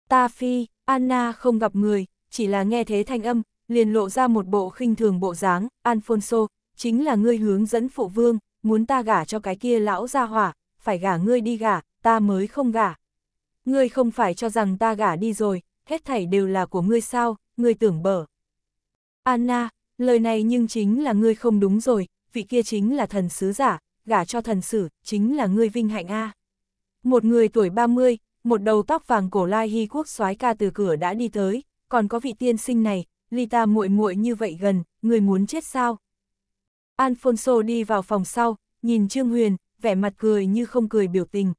Ta phi, Anna không gặp người, chỉ là nghe thế thanh âm, liền lộ ra một bộ khinh thường bộ dáng, Alfonso, chính là ngươi hướng dẫn phụ vương, muốn ta gả cho cái kia lão gia hỏa, phải gả ngươi đi gả, ta mới không gả. Ngươi không phải cho rằng ta gả đi rồi, hết thảy đều là của ngươi sao, ngươi tưởng bở. Anna, lời này nhưng chính là ngươi không đúng rồi, vị kia chính là thần sứ giả, gả cho thần sử, chính là ngươi vinh hạnh A. Một người tuổi 30, một đầu tóc vàng cổ lai hy quốc soái ca từ cửa đã đi tới, còn có vị tiên sinh này, ly ta muội muội như vậy gần, người muốn chết sao? Alfonso đi vào phòng sau, nhìn Trương Huyền, vẻ mặt cười như không cười biểu tình.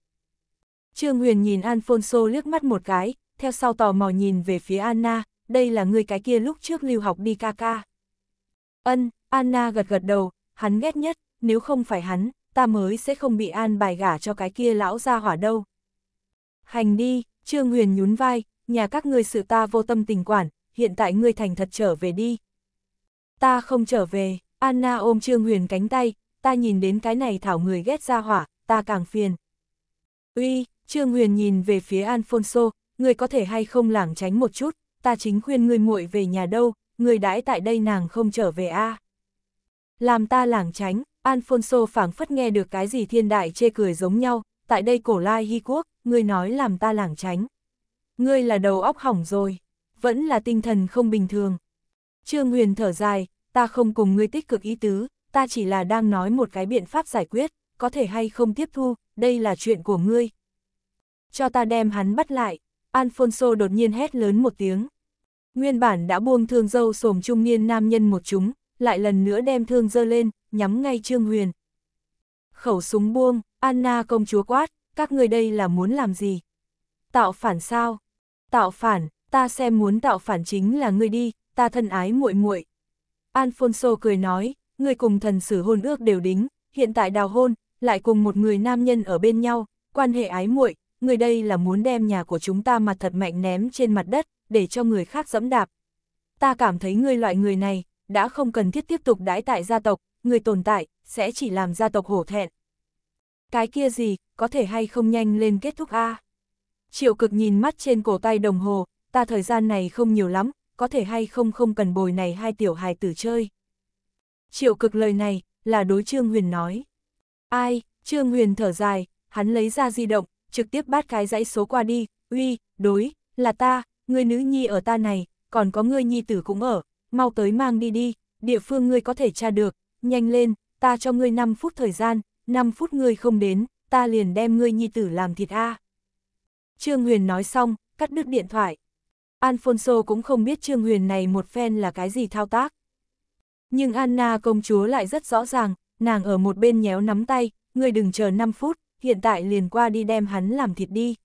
Trương Huyền nhìn Alfonso liếc mắt một cái, theo sau tò mò nhìn về phía Anna, đây là người cái kia lúc trước lưu học đi ca ca. Ân, Anna gật gật đầu, hắn ghét nhất, nếu không phải hắn, ta mới sẽ không bị an bài gả cho cái kia lão gia hỏa đâu. Hành đi, Trương Huyền nhún vai, nhà các ngươi sự ta vô tâm tình quản, hiện tại ngươi thành thật trở về đi. Ta không trở về, Anna ôm Trương Huyền cánh tay, ta nhìn đến cái này thảo người ghét ra hỏa, ta càng phiền. Uy, Trương Huyền nhìn về phía Alfonso, người có thể hay không lảng tránh một chút, ta chính khuyên ngươi muội về nhà đâu, người đãi tại đây nàng không trở về a. Làm ta lảng tránh, Alfonso phảng phất nghe được cái gì thiên đại chê cười giống nhau, tại đây cổ lai hy quốc, ngươi nói làm ta lảng tránh. Ngươi là đầu óc hỏng rồi, vẫn là tinh thần không bình thường. Trương Huyền thở dài, ta không cùng ngươi tích cực ý tứ, ta chỉ là đang nói một cái biện pháp giải quyết, có thể hay không tiếp thu, đây là chuyện của ngươi. Cho ta đem hắn bắt lại, Alfonso đột nhiên hét lớn một tiếng. Nguyên bản đã buông thương dâu sồm trung niên nam nhân một chúng, lại lần nữa đem thương dơ lên, nhắm ngay Trương Huyền. Khẩu súng buông, Anna công chúa quát, các người đây là muốn làm gì? Tạo phản sao? Tạo phản, ta xem muốn tạo phản chính là ngươi đi, ta thân ái muội muội. Alfonso cười nói, người cùng thần sử hôn ước đều đính, hiện tại đào hôn, lại cùng một người nam nhân ở bên nhau, quan hệ ái muội, người đây là muốn đem nhà của chúng ta mặt thật mạnh ném trên mặt đất, để cho người khác dẫm đạp. Ta cảm thấy ngươi loại người này, đã không cần thiết tiếp tục đãi tại gia tộc, người tồn tại, sẽ chỉ làm gia tộc hổ thẹn. Cái kia gì, có thể hay không nhanh lên kết thúc A. Triệu cực nhìn mắt trên cổ tay đồng hồ, ta thời gian này không nhiều lắm, có thể hay không không cần bồi này hai tiểu hài tử chơi. Triệu cực lời này, là đối Trương Huyền nói. Ai, Trương Huyền thở dài, hắn lấy ra di động, trực tiếp bắt cái dãy số qua đi, uy, đối, là ta, người nữ nhi ở ta này, còn có người nhi tử cũng ở, mau tới mang đi đi, địa phương ngươi có thể tra được, nhanh lên, ta cho ngươi 5 phút thời gian, 5 phút ngươi không đến, ta liền đem ngươi nhi tử làm thịt a. Trương Huyền nói xong, cắt đứt điện thoại. Alfonso cũng không biết Trương Huyền này một phen là cái gì thao tác. Nhưng Anna công chúa lại rất rõ ràng, nàng ở một bên nhéo nắm tay, ngươi đừng chờ 5 phút, hiện tại liền qua đi đem hắn làm thịt đi.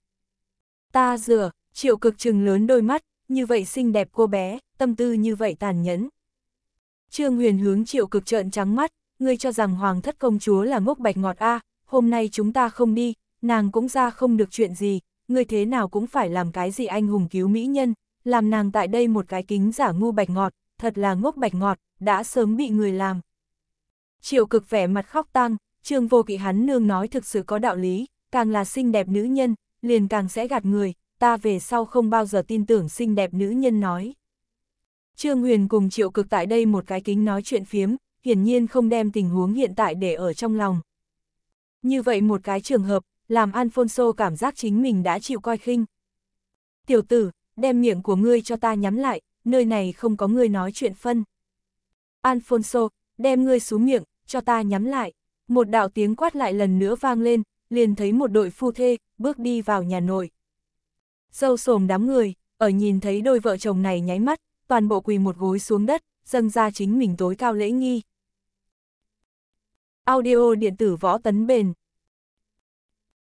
Ta rửa, triệu cực trừng lớn đôi mắt, như vậy xinh đẹp cô bé, tâm tư như vậy tàn nhẫn. Trương Huyền hướng triệu cực trợn trắng mắt, ngươi cho rằng hoàng thất công chúa là ngốc bạch ngọt a hôm nay chúng ta không đi, nàng cũng ra không được chuyện gì, ngươi thế nào cũng phải làm cái gì anh hùng cứu mỹ nhân, làm nàng tại đây một cái kính giả ngu bạch ngọt, thật là ngốc bạch ngọt, đã sớm bị người làm. Triệu cực vẻ mặt khóc tăng, trương vô kỵ hắn nương nói thực sự có đạo lý, càng là xinh đẹp nữ nhân, liền càng sẽ gạt người, ta về sau không bao giờ tin tưởng xinh đẹp nữ nhân nói. Trương Huyền cùng triệu cực tại đây một cái kính nói chuyện phiếm, hiển nhiên không đem tình huống hiện tại để ở trong lòng. Như vậy một cái trường hợp, làm Alfonso cảm giác chính mình đã chịu coi khinh. Tiểu tử, đem miệng của ngươi cho ta nhắm lại, nơi này không có ngươi nói chuyện phân. Alfonso, đem ngươi xuống miệng, cho ta nhắm lại. Một đạo tiếng quát lại lần nữa vang lên, liền thấy một đội phu thê, bước đi vào nhà nội. Dâu sồm đám người, ở nhìn thấy đôi vợ chồng này nháy mắt, toàn bộ quỳ một gối xuống đất, dâng ra chính mình tối cao lễ nghi. Audio điện tử võ tấn bền.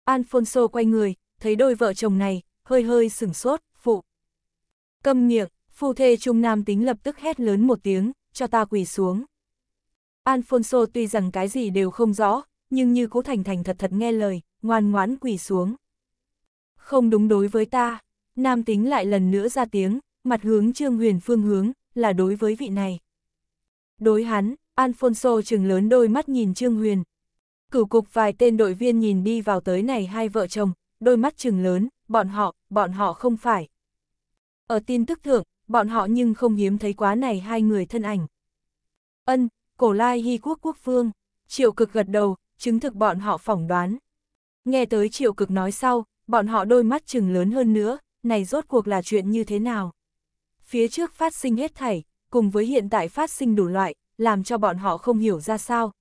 Alfonso quay người, thấy đôi vợ chồng này, hơi hơi sửng sốt, phụ. Câm miệng, phu thê trung nam tính lập tức hét lớn một tiếng, cho ta quỳ xuống. Alfonso tuy rằng cái gì đều không rõ, nhưng như cố thành thành thật thật nghe lời, ngoan ngoãn quỳ xuống. Không đúng đối với ta, nam tính lại lần nữa ra tiếng, mặt hướng Trương Huyền phương hướng, là đối với vị này. Đối hắn, Alfonso trừng lớn đôi mắt nhìn Trương Huyền. Cửu cục vài tên đội viên nhìn đi vào tới này hai vợ chồng, đôi mắt trừng lớn, bọn họ, bọn họ không phải. Ở tin tức thượng, bọn họ nhưng không hiếm thấy quá này hai người thân ảnh. Ân, cổ lai hy quốc quốc phương, triệu cực gật đầu, chứng thực bọn họ phỏng đoán. Nghe tới triệu cực nói sau, bọn họ đôi mắt chừng lớn hơn nữa, này rốt cuộc là chuyện như thế nào? Phía trước phát sinh hết thảy, cùng với hiện tại phát sinh đủ loại, làm cho bọn họ không hiểu ra sao.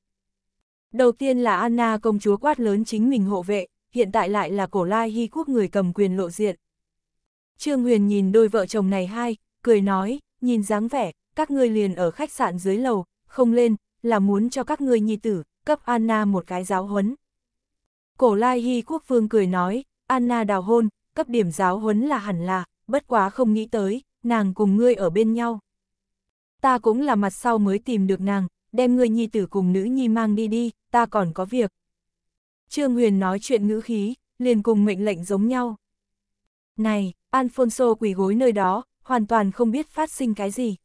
Đầu tiên là Anna công chúa quát lớn chính mình hộ vệ, hiện tại lại là cổ lai hy quốc người cầm quyền lộ diện. Trương Huyền nhìn đôi vợ chồng này hai, cười nói, nhìn dáng vẻ, các ngươi liền ở khách sạn dưới lầu, không lên, là muốn cho các ngươi nhi tử, cấp Anna một cái giáo huấn. Cổ lai hy quốc vương cười nói, Anna đào hôn, cấp điểm giáo huấn là hẳn là, bất quá không nghĩ tới, nàng cùng ngươi ở bên nhau. Ta cũng là mặt sau mới tìm được nàng, đem ngươi nhi tử cùng nữ nhi mang đi đi, ta còn có việc. Trương Huyền nói chuyện ngữ khí, liền cùng mệnh lệnh giống nhau. Này, Alfonso quỳ gối nơi đó, hoàn toàn không biết phát sinh cái gì.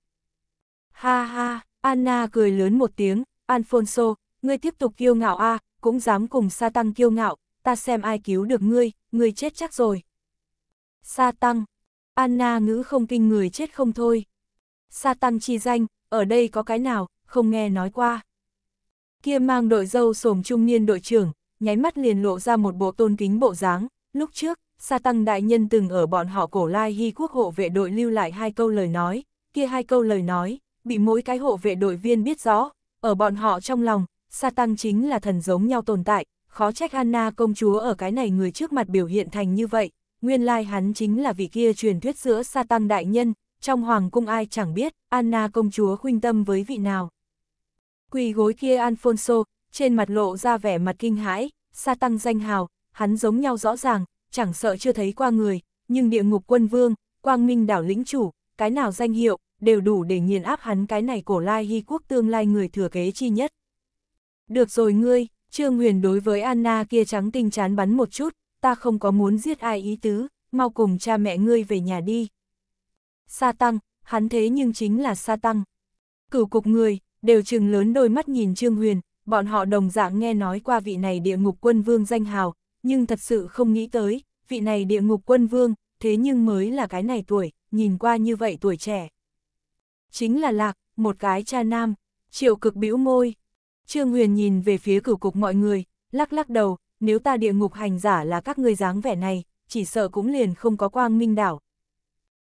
Ha ha, Anna cười lớn một tiếng, Alfonso, ngươi tiếp tục kiêu ngạo a, cũng dám cùng sa tăng kiêu ngạo, ta xem ai cứu được ngươi, ngươi chết chắc rồi. Sa tăng, Anna ngữ không kinh người chết không thôi. Sa tăng chi danh, ở đây có cái nào, không nghe nói qua. Kia mang đội dâu sồm trung niên đội trưởng, nháy mắt liền lộ ra một bộ tôn kính bộ dáng, lúc trước, Sa Tăng Đại Nhân từng ở bọn họ cổ lai hy quốc hộ vệ đội lưu lại hai câu lời nói, kia hai câu lời nói, bị mỗi cái hộ vệ đội viên biết rõ, ở bọn họ trong lòng, Sa Tăng chính là thần giống nhau tồn tại, khó trách Anna công chúa ở cái này người trước mặt biểu hiện thành như vậy, nguyên lai hắn chính là vị kia truyền thuyết giữa Sa Tăng Đại Nhân, trong hoàng cung ai chẳng biết, Anna công chúa khuynh tâm với vị nào. Quỳ gối kia Alfonso, trên mặt lộ ra vẻ mặt kinh hãi, Sa Tăng danh hào, hắn giống nhau rõ ràng, chẳng sợ chưa thấy qua người, nhưng địa ngục quân vương, quang minh đảo lĩnh chủ, cái nào danh hiệu, đều đủ để nghiền áp hắn cái này cổ lai hy quốc tương lai người thừa kế chi nhất. Được rồi ngươi, Trương Huyền đối với Anna kia trắng tinh chán bắn một chút, ta không có muốn giết ai ý tứ, mau cùng cha mẹ ngươi về nhà đi. Sa Tăng, hắn thế nhưng chính là Sa Tăng. Cửu cục người, đều chừng lớn đôi mắt nhìn Trương Huyền, bọn họ đồng dạng nghe nói qua vị này địa ngục quân vương danh hào, nhưng thật sự không nghĩ tới, vị này địa ngục quân vương, thế nhưng mới là cái này tuổi, nhìn qua như vậy tuổi trẻ. Chính là lạc, một cái cha nam, triệu cực bĩu môi. Trương Huyền nhìn về phía cửu cục mọi người, lắc lắc đầu, nếu ta địa ngục hành giả là các ngươi dáng vẻ này, chỉ sợ cũng liền không có quang minh đảo.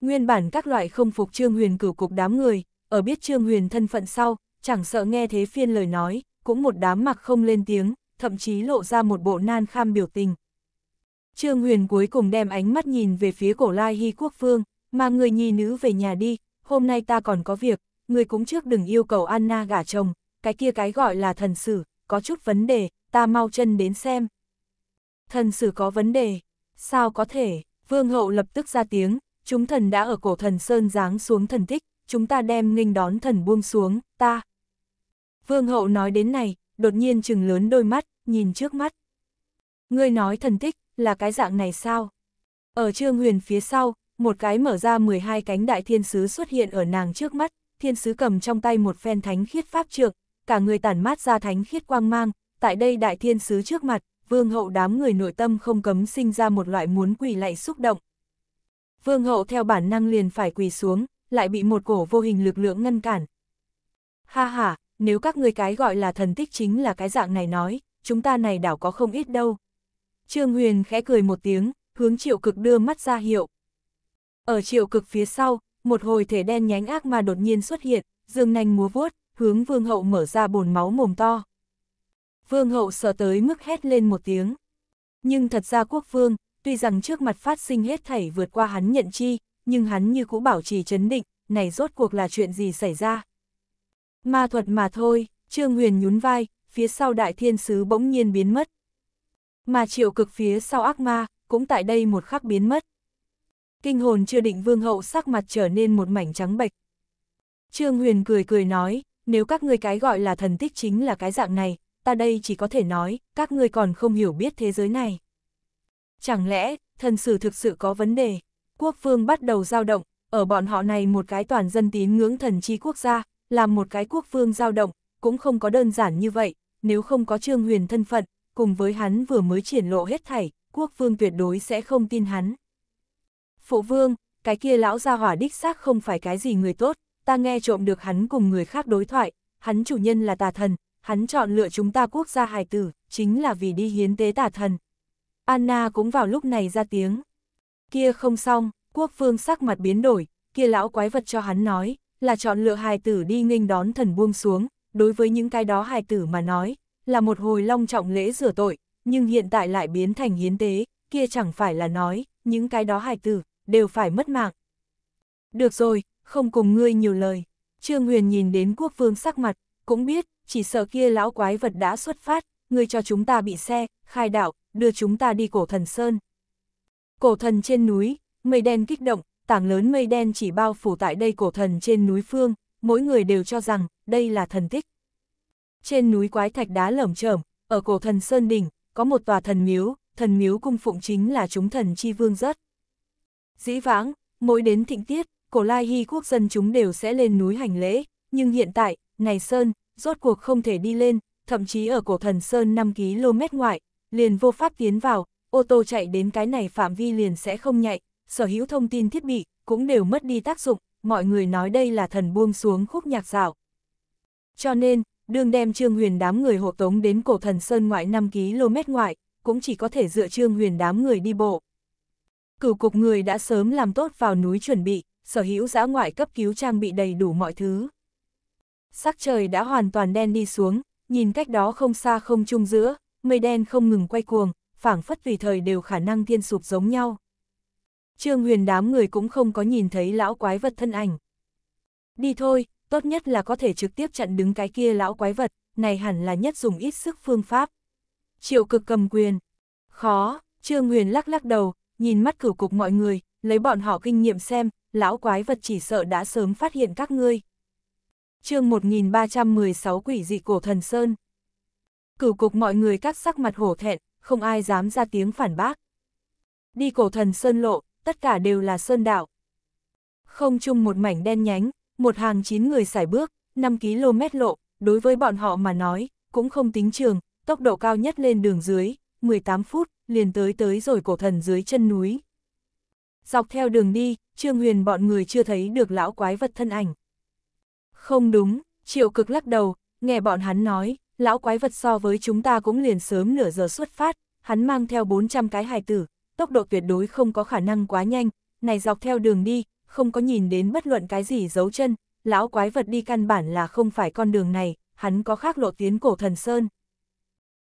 Nguyên bản các loại không phục Trương Huyền cửu cục đám người, ở biết Trương Huyền thân phận sau, chẳng sợ nghe thế phiên lời nói, cũng một đám mặc không lên tiếng, thậm chí lộ ra một bộ nan kham biểu tình. Trương Huyền cuối cùng đem ánh mắt nhìn về phía cổ lai hy quốc phương, mà người nhi nữ về nhà đi, hôm nay ta còn có việc, người cũng trước đừng yêu cầu Anna gả chồng, cái kia cái gọi là thần sử, có chút vấn đề, ta mau chân đến xem. Thần sử có vấn đề, sao có thể, vương hậu lập tức ra tiếng, chúng thần đã ở cổ thần sơn giáng xuống thần tích, chúng ta đem nghênh đón thần buông xuống, ta. Vương hậu nói đến này, đột nhiên trừng lớn đôi mắt, nhìn trước mắt. Ngươi nói thần tích, là cái dạng này sao? Ở trương huyền phía sau, một cái mở ra 12 cánh đại thiên sứ xuất hiện ở nàng trước mắt, thiên sứ cầm trong tay một phen thánh khiết pháp trượng, cả người tản mát ra thánh khiết quang mang, tại đây đại thiên sứ trước mặt, vương hậu đám người nội tâm không cấm sinh ra một loại muốn quỳ lạy xúc động. Vương hậu theo bản năng liền phải quỳ xuống, lại bị một cổ vô hình lực lượng ngăn cản. Ha ha, nếu các người cái gọi là thần tích chính là cái dạng này nói, chúng ta này đảo có không ít đâu. Trương Huyền khẽ cười một tiếng, hướng triệu cực đưa mắt ra hiệu. Ở triệu cực phía sau, một hồi thể đen nhánh ác mà đột nhiên xuất hiện, dương nanh múa vuốt, hướng vương hậu mở ra bồn máu mồm to. Vương hậu sợ tới mức hét lên một tiếng. Nhưng thật ra quốc vương, tuy rằng trước mặt phát sinh hết thảy vượt qua hắn nhận chi, nhưng hắn như cũ bảo trì chấn định, này rốt cuộc là chuyện gì xảy ra. Ma thuật mà thôi, Trương Huyền nhún vai, phía sau đại thiên sứ bỗng nhiên biến mất. Mà triệu cực phía sau ác ma, cũng tại đây một khắc biến mất. Kinh hồn chưa định vương hậu sắc mặt trở nên một mảnh trắng bệch. Trương Huyền cười cười nói, nếu các ngươi cái gọi là thần tích chính là cái dạng này, ta đây chỉ có thể nói, các ngươi còn không hiểu biết thế giới này. Chẳng lẽ, thần sử thực sự có vấn đề? Quốc vương bắt đầu dao động, ở bọn họ này một cái toàn dân tín ngưỡng thần chi quốc gia, làm một cái quốc vương dao động, cũng không có đơn giản như vậy, nếu không có Trương Huyền thân phận, cùng với hắn vừa mới triển lộ hết thảy, quốc vương tuyệt đối sẽ không tin hắn. Phụ vương, cái kia lão gia hỏa đích xác không phải cái gì người tốt, ta nghe trộm được hắn cùng người khác đối thoại, hắn chủ nhân là tà thần, hắn chọn lựa chúng ta quốc gia hài tử, chính là vì đi hiến tế tà thần. Anna cũng vào lúc này ra tiếng. Kia không xong, quốc vương sắc mặt biến đổi, kia lão quái vật cho hắn nói, là chọn lựa hài tử đi nghênh đón thần buông xuống, đối với những cái đó hài tử mà nói, là một hồi long trọng lễ rửa tội, nhưng hiện tại lại biến thành hiến tế, kia chẳng phải là nói, những cái đó hài tử, đều phải mất mạng. Được rồi, không cùng ngươi nhiều lời. Trương Huyền nhìn đến quốc vương sắc mặt, cũng biết, chỉ sợ kia lão quái vật đã xuất phát, ngươi cho chúng ta bị xe, khai đạo, đưa chúng ta đi cổ thần sơn. Cổ thần trên núi, mây đen kích động, tảng lớn mây đen chỉ bao phủ tại đây cổ thần trên núi phương, mỗi người đều cho rằng, đây là thần tích. Trên núi quái thạch đá lởm chởm, ở cổ thần Sơn Đỉnh, có một tòa thần miếu, thần miếu cung phụng chính là chúng thần chi vương rớt. Dĩ vãng, mỗi đến thịnh tiết, cổ lai hy quốc dân chúng đều sẽ lên núi hành lễ, nhưng hiện tại, này Sơn, rốt cuộc không thể đi lên, thậm chí ở cổ thần Sơn 5 km ngoại, liền vô pháp tiến vào, ô tô chạy đến cái này phạm vi liền sẽ không nhạy, sở hữu thông tin thiết bị, cũng đều mất đi tác dụng, mọi người nói đây là thần buông xuống khúc nhạc dạo. Cho nên, đương đem Trương Huyền đám người hộ tống đến cổ thần Sơn ngoại 5 km ngoại, cũng chỉ có thể dựa Trương Huyền đám người đi bộ. Cửu cục người đã sớm làm tốt vào núi chuẩn bị, sở hữu giã ngoại cấp cứu trang bị đầy đủ mọi thứ. Sắc trời đã hoàn toàn đen đi xuống, nhìn cách đó không xa không trung giữa, mây đen không ngừng quay cuồng, phảng phất vì thời đều khả năng thiên sụp giống nhau. Trương huyền đám người cũng không có nhìn thấy lão quái vật thân ảnh. Đi thôi, tốt nhất là có thể trực tiếp chặn đứng cái kia lão quái vật, này hẳn là nhất dùng ít sức phương pháp. Triệu cực cầm quyền. Khó, Trương Huyền lắc lắc đầu, nhìn mắt cửu cục mọi người, lấy bọn họ kinh nghiệm xem, lão quái vật chỉ sợ đã sớm phát hiện các ngươi. chương 1316 quỷ dị cổ thần Sơn. Cửu cục mọi người các sắc mặt hổ thẹn, không ai dám ra tiếng phản bác. Đi cổ thần Sơn lộ, tất cả đều là Sơn đạo. Không chung một mảnh đen nhánh, một hàng chín người xài bước, 5 km lộ, đối với bọn họ mà nói, cũng không tính trường, tốc độ cao nhất lên đường dưới, 18 phút, liền tới tới rồi cổ thần dưới chân núi. Dọc theo đường đi, Trương Huyền bọn người chưa thấy được lão quái vật thân ảnh. Không đúng, triệu cực lắc đầu, nghe bọn hắn nói, lão quái vật so với chúng ta cũng liền sớm nửa giờ xuất phát, hắn mang theo 400 cái hài tử, tốc độ tuyệt đối không có khả năng quá nhanh, này dọc theo đường đi, không có nhìn đến bất luận cái gì giấu chân, lão quái vật đi căn bản là không phải con đường này, hắn có khác lộ tiến cổ thần sơn.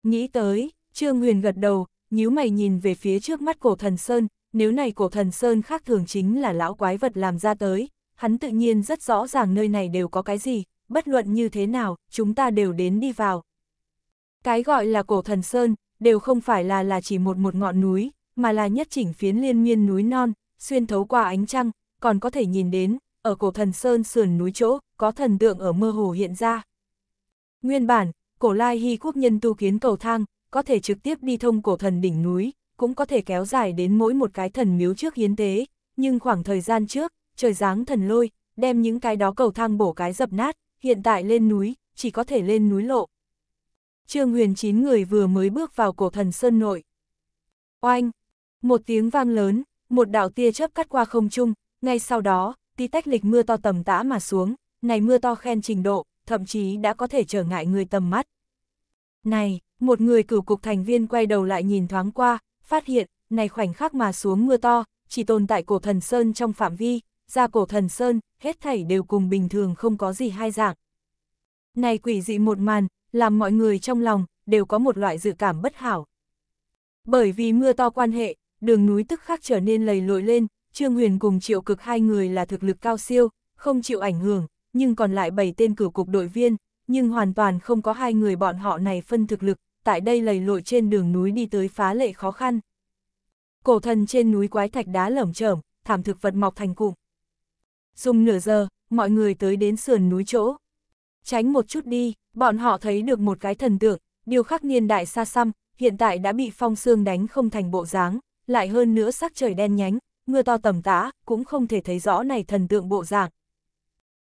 Nghĩ tới, Trương Huyền gật đầu, nhíu mày nhìn về phía trước mắt cổ thần sơn, nếu này cổ thần sơn khác thường chính là lão quái vật làm ra tới, hắn tự nhiên rất rõ ràng nơi này đều có cái gì, bất luận như thế nào, chúng ta đều đến đi vào. Cái gọi là cổ thần sơn, đều không phải là là chỉ một một ngọn núi, mà là nhất chỉnh phiến liên miên núi non, xuyên thấu qua ánh trăng, còn có thể nhìn đến, ở cổ thần sơn sườn núi chỗ, có thần tượng ở mơ hồ hiện ra. Nguyên bản, cổ lai hy quốc nhân tu kiến cầu thang, có thể trực tiếp đi thông cổ thần đỉnh núi, cũng có thể kéo dài đến mỗi một cái thần miếu trước hiến tế, nhưng khoảng thời gian trước, trời giáng thần lôi, đem những cái đó cầu thang bổ cái dập nát, hiện tại lên núi, chỉ có thể lên núi lộ. Trương huyền chín người vừa mới bước vào cổ thần sơn nội. Oanh! Một tiếng vang lớn, một đạo tia chớp cắt qua không trung, ngay sau đó, tí tách lịch mưa to tầm tã mà xuống, này mưa to khen trình độ, thậm chí đã có thể trở ngại người tầm mắt. Này, một người cửu cục thành viên quay đầu lại nhìn thoáng qua, phát hiện, này khoảnh khắc mà xuống mưa to, chỉ tồn tại cổ thần Sơn trong phạm vi, ra cổ thần Sơn, hết thảy đều cùng bình thường không có gì hai dạng. Này quỷ dị một màn, làm mọi người trong lòng, đều có một loại dự cảm bất hảo. Bởi vì mưa to quan hệ, đường núi tức khắc trở nên lầy lội lên, Trương Huyền cùng triệu cực hai người là thực lực cao siêu, không chịu ảnh hưởng, nhưng còn lại bảy tên cửu cục đội viên, nhưng hoàn toàn không có hai người bọn họ này phân thực lực, tại đây lầy lội trên đường núi đi tới phá lệ khó khăn. Cổ thần trên núi quái thạch đá lởm chởm, thảm thực vật mọc thành cụm. Dùng nửa giờ, mọi người tới đến sườn núi chỗ. Tránh một chút đi, bọn họ thấy được một cái thần tượng, điều khắc niên đại xa xăm, hiện tại đã bị phong xương đánh không thành bộ dáng, lại hơn nữa sắc trời đen nhánh, mưa to tầm tã, cũng không thể thấy rõ này thần tượng bộ dạng.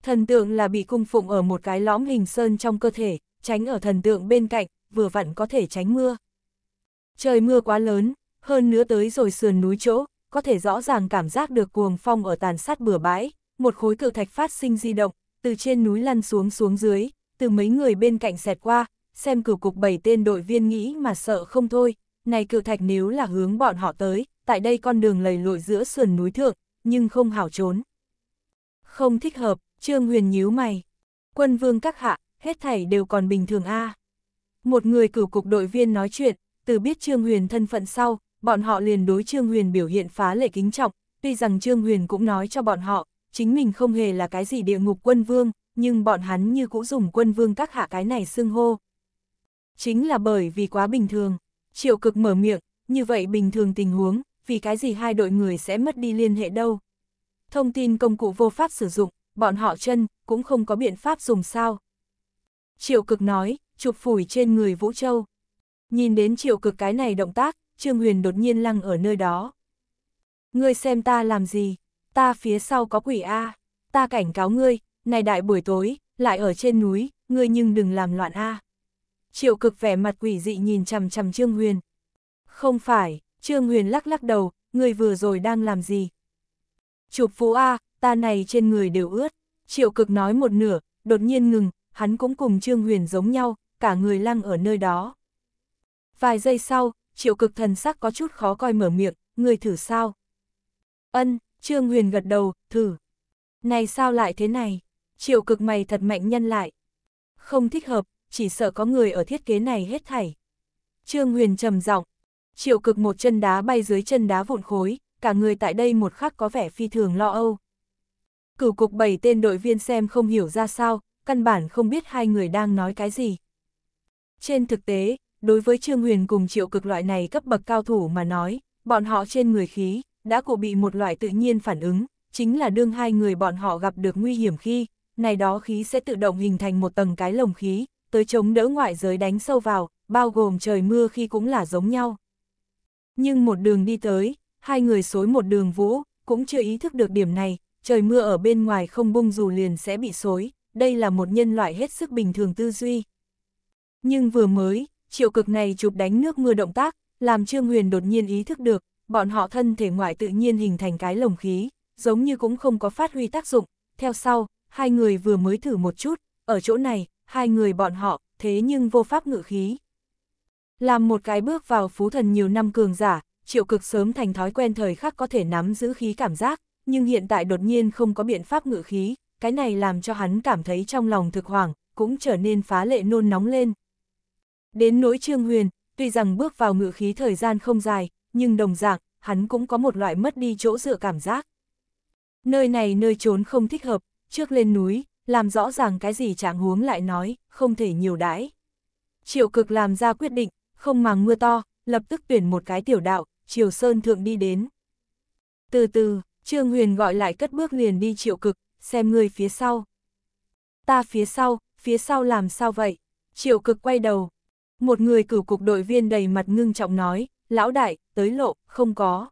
Thần tượng là bị cung phụng ở một cái lõm hình sơn trong cơ thể, tránh ở thần tượng bên cạnh, vừa vặn có thể tránh mưa. Trời mưa quá lớn, hơn nữa tới rồi sườn núi chỗ, có thể rõ ràng cảm giác được cuồng phong ở tàn sát bừa bãi, một khối cự thạch phát sinh di động, từ trên núi lăn xuống xuống dưới, từ mấy người bên cạnh xẹt qua, xem cửu cục bảy tên đội viên nghĩ mà sợ không thôi, này cự thạch nếu là hướng bọn họ tới, tại đây con đường lầy lội giữa sườn núi thượng, nhưng không hảo trốn. Không thích hợp, Trương Huyền nhíu mày. Quân vương các hạ, hết thảy đều còn bình thường a. Một người cửu cục đội viên nói chuyện, từ biết Trương Huyền thân phận sau, bọn họ liền đối Trương Huyền biểu hiện phá lệ kính trọng, tuy rằng Trương Huyền cũng nói cho bọn họ, chính mình không hề là cái gì địa ngục quân vương, nhưng bọn hắn như cũ dùng quân vương các hạ cái này xưng hô. Chính là bởi vì quá bình thường, triệu cực mở miệng, như vậy bình thường tình huống, vì cái gì hai đội người sẽ mất đi liên hệ đâu. Thông tin công cụ vô pháp sử dụng, bọn họ chân, cũng không có biện pháp dùng sao. Triệu cực nói, chụp phủi trên người Vũ Châu. Nhìn đến triệu cực cái này động tác, Trương Huyền đột nhiên lăng ở nơi đó. Ngươi xem ta làm gì? Ta phía sau có quỷ A. Ta cảnh cáo ngươi, này đại buổi tối, lại ở trên núi, ngươi nhưng đừng làm loạn A. Triệu cực vẻ mặt quỷ dị nhìn chằm chằm Trương Huyền. Không phải, Trương Huyền lắc lắc đầu, ngươi vừa rồi đang làm gì? Chụp phú A, ta này trên người đều ướt. Triệu cực nói một nửa, đột nhiên ngừng, hắn cũng cùng Trương Huyền giống nhau, cả người lăng ở nơi đó. Vài giây sau, triệu cực thần sắc có chút khó coi mở miệng, người thử sao? Ân, Trương Huyền gật đầu, thử. Này sao lại thế này? Triệu cực mày thật mạnh nhân lại. Không thích hợp, chỉ sợ có người ở thiết kế này hết thảy. Trương Huyền trầm giọng, triệu cực một chân đá bay dưới chân đá vụn khối, cả người tại đây một khắc có vẻ phi thường lo âu. Cửu cục bảy tên đội viên xem không hiểu ra sao, căn bản không biết hai người đang nói cái gì. Trên thực tế, đối với Trương Huyền cùng triệu cực loại này cấp bậc cao thủ mà nói, bọn họ trên người khí, đã cụ bị một loại tự nhiên phản ứng, chính là đương hai người bọn họ gặp được nguy hiểm khi, này đó khí sẽ tự động hình thành một tầng cái lồng khí, tới chống đỡ ngoại giới đánh sâu vào, bao gồm trời mưa khi cũng là giống nhau. Nhưng một đường đi tới, hai người xối một đường vũ, cũng chưa ý thức được điểm này, trời mưa ở bên ngoài không bung dù liền sẽ bị xối, đây là một nhân loại hết sức bình thường tư duy. Nhưng vừa mới, triệu cực này chụp đánh nước mưa động tác, làm Trương Huyền đột nhiên ý thức được, bọn họ thân thể ngoại tự nhiên hình thành cái lồng khí, giống như cũng không có phát huy tác dụng. Theo sau, hai người vừa mới thử một chút, ở chỗ này, hai người bọn họ, thế nhưng vô pháp ngự khí. Làm một cái bước vào phú thần nhiều năm cường giả, triệu cực sớm thành thói quen thời khắc có thể nắm giữ khí cảm giác, nhưng hiện tại đột nhiên không có biện pháp ngự khí, cái này làm cho hắn cảm thấy trong lòng thực hoàng, cũng trở nên phá lệ nôn nóng lên. Đến nỗi Trương Huyền, tuy rằng bước vào ngự khí thời gian không dài, nhưng đồng dạng, hắn cũng có một loại mất đi chỗ dựa cảm giác. Nơi này nơi trốn không thích hợp, trước lên núi, làm rõ ràng cái gì trạng huống lại nói, không thể nhiều đãi. Triệu cực làm ra quyết định, không màng mưa to, lập tức tuyển một cái tiểu đạo, Triều Sơn Thượng đi đến. Từ từ, Trương Huyền gọi lại cất bước liền đi triệu cực, xem người phía sau. Ta phía sau, phía sau làm sao vậy? Triệu cực quay đầu. Một người cử cục đội viên đầy mặt ngưng trọng nói, lão đại, tới lộ, không có.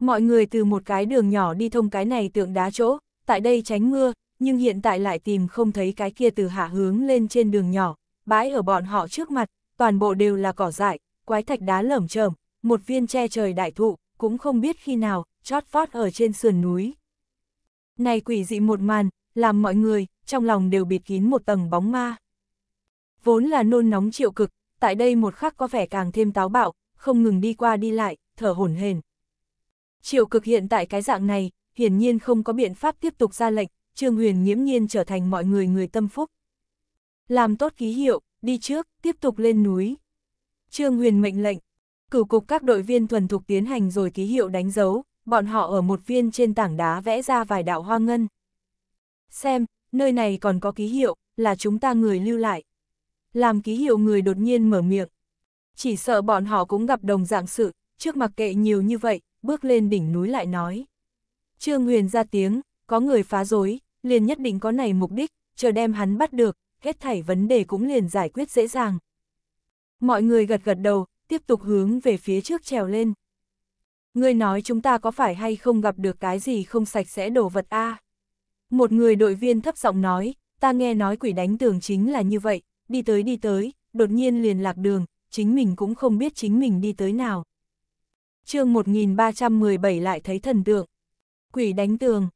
Mọi người từ một cái đường nhỏ đi thông cái này tượng đá chỗ, tại đây tránh mưa, nhưng hiện tại lại tìm không thấy cái kia từ hạ hướng lên trên đường nhỏ, bãi ở bọn họ trước mặt, toàn bộ đều là cỏ dại, quái thạch đá lởm chởm, một viên che trời đại thụ, cũng không biết khi nào, chót vót ở trên sườn núi. Này quỷ dị một màn, làm mọi người, trong lòng đều bịt kín một tầng bóng ma. Vốn là nôn nóng triệu cực, tại đây một khắc có vẻ càng thêm táo bạo, không ngừng đi qua đi lại, thở hổn hển. Triệu cực hiện tại cái dạng này, hiển nhiên không có biện pháp tiếp tục ra lệnh, Trương Huyền nghiễm nhiên trở thành mọi người người tâm phúc. Làm tốt ký hiệu, đi trước, tiếp tục lên núi. Trương Huyền mệnh lệnh, cửu cục các đội viên thuần thục tiến hành rồi ký hiệu đánh dấu, bọn họ ở một viên trên tảng đá vẽ ra vài đạo hoa ngân. Xem, nơi này còn có ký hiệu, là chúng ta người lưu lại. Làm ký hiệu người đột nhiên mở miệng. Chỉ sợ bọn họ cũng gặp đồng dạng sự, trước mặc kệ nhiều như vậy, bước lên đỉnh núi lại nói. Trương Huyền ra tiếng, có người phá rối, liền nhất định có này mục đích, chờ đem hắn bắt được, hết thảy vấn đề cũng liền giải quyết dễ dàng. Mọi người gật gật đầu, tiếp tục hướng về phía trước trèo lên. Ngươi nói chúng ta có phải hay không gặp được cái gì không sạch sẽ đổ vật a? Một người đội viên thấp giọng nói, ta nghe nói quỷ đánh tường chính là như vậy, đi tới đi tới, đột nhiên liền lạc đường, chính mình cũng không biết chính mình đi tới nào. chương 1317 lại thấy thần tượng. Quỷ đánh tường.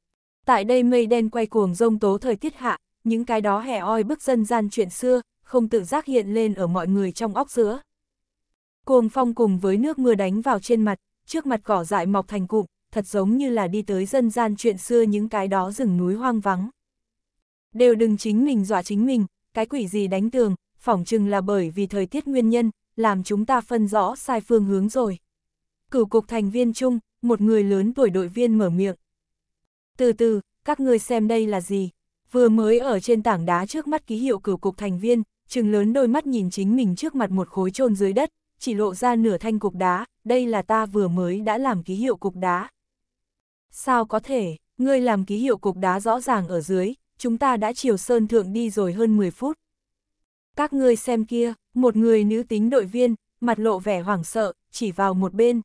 Tại đây mây đen quay cuồng rông tố thời tiết hạ, những cái đó hẻ oi bức dân gian chuyện xưa, không tự giác hiện lên ở mọi người trong óc giữa. Cuồng phong cùng với nước mưa đánh vào trên mặt, trước mặt cỏ dại mọc thành cụm, thật giống như là đi tới dân gian chuyện xưa những cái đó rừng núi hoang vắng. Đều đừng chính mình dọa chính mình, cái quỷ gì đánh tường, phỏng chừng là bởi vì thời tiết nguyên nhân, làm chúng ta phân rõ sai phương hướng rồi. Cửu cục thành viên chung, một người lớn tuổi đội viên mở miệng. Từ từ, các ngươi xem đây là gì? Vừa mới ở trên tảng đá trước mắt ký hiệu cửu cục thành viên, trừng lớn đôi mắt nhìn chính mình trước mặt một khối trôn dưới đất, chỉ lộ ra nửa thanh cục đá, đây là ta vừa mới đã làm ký hiệu cục đá. Sao có thể, ngươi làm ký hiệu cục đá rõ ràng ở dưới, chúng ta đã chiều sơn thượng đi rồi hơn 10 phút. Các ngươi xem kia, một người nữ tính đội viên, mặt lộ vẻ hoảng sợ, chỉ vào một bên.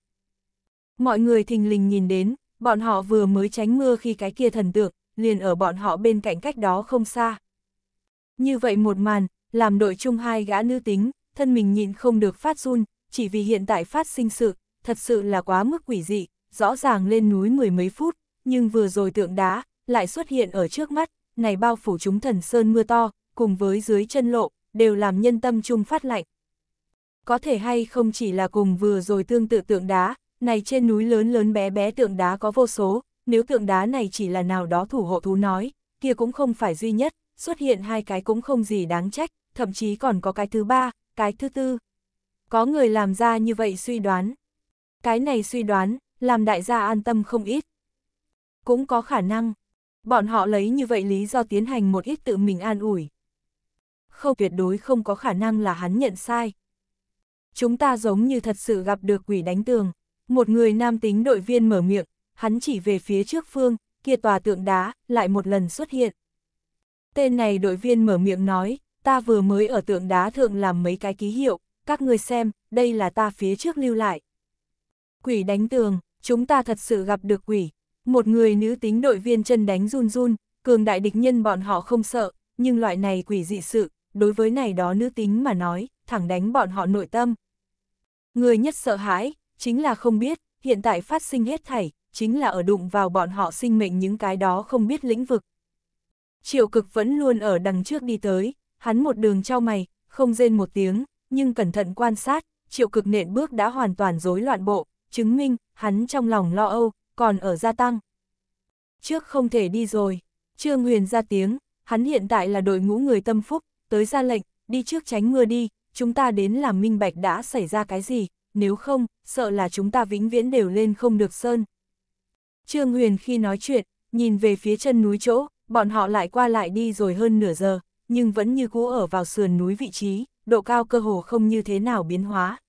Mọi người thình lình nhìn đến, bọn họ vừa mới tránh mưa khi cái kia thần tượng, liền ở bọn họ bên cạnh cách đó không xa. Như vậy một màn, làm đội chung hai gã nữ tính, thân mình nhịn không được phát run, chỉ vì hiện tại phát sinh sự, thật sự là quá mức quỷ dị, rõ ràng lên núi mười mấy phút, nhưng vừa rồi tượng đá, lại xuất hiện ở trước mắt, này bao phủ chúng thần sơn mưa to, cùng với dưới chân lộ, đều làm nhân tâm chung phát lạnh. Có thể hay không chỉ là cùng vừa rồi tương tự tượng đá, này trên núi lớn lớn bé bé tượng đá có vô số, nếu tượng đá này chỉ là nào đó thủ hộ thú nói, kia cũng không phải duy nhất, xuất hiện hai cái cũng không gì đáng trách, thậm chí còn có cái thứ ba, cái thứ tư. Có người làm ra như vậy suy đoán. Cái này suy đoán, làm đại gia an tâm không ít. Cũng có khả năng, bọn họ lấy như vậy lý do tiến hành một ít tự mình an ủi. Không tuyệt đối không có khả năng là hắn nhận sai. Chúng ta giống như thật sự gặp được quỷ đánh tường. Một người nam tính đội viên mở miệng, hắn chỉ về phía trước phương, kia tòa tượng đá, lại một lần xuất hiện. Tên này đội viên mở miệng nói, ta vừa mới ở tượng đá thượng làm mấy cái ký hiệu, các người xem, đây là ta phía trước lưu lại. Quỷ đánh tường, chúng ta thật sự gặp được quỷ. Một người nữ tính đội viên chân đánh run run, cường đại địch nhân bọn họ không sợ, nhưng loại này quỷ dị sự, đối với này đó nữ tính mà nói, thẳng đánh bọn họ nội tâm. Người nhất sợ hãi, chính là không biết, hiện tại phát sinh hết thảy, chính là ở đụng vào bọn họ sinh mệnh những cái đó không biết lĩnh vực. Triệu cực vẫn luôn ở đằng trước đi tới, hắn một đường trao mày, không rên một tiếng, nhưng cẩn thận quan sát, triệu cực nện bước đã hoàn toàn rối loạn bộ, chứng minh, hắn trong lòng lo âu, còn ở gia tăng. Trước không thể đi rồi, Trương Huyền ra tiếng, hắn hiện tại là đội ngũ người tâm phúc, tới ra lệnh, đi trước tránh mưa đi, chúng ta đến làm minh bạch đã xảy ra cái gì, nếu không, sợ là chúng ta vĩnh viễn đều lên không được sơn. Trương Huyền khi nói chuyện, nhìn về phía chân núi chỗ, bọn họ lại qua lại đi rồi hơn nửa giờ, nhưng vẫn như cũ ở vào sườn núi vị trí, độ cao cơ hồ không như thế nào biến hóa.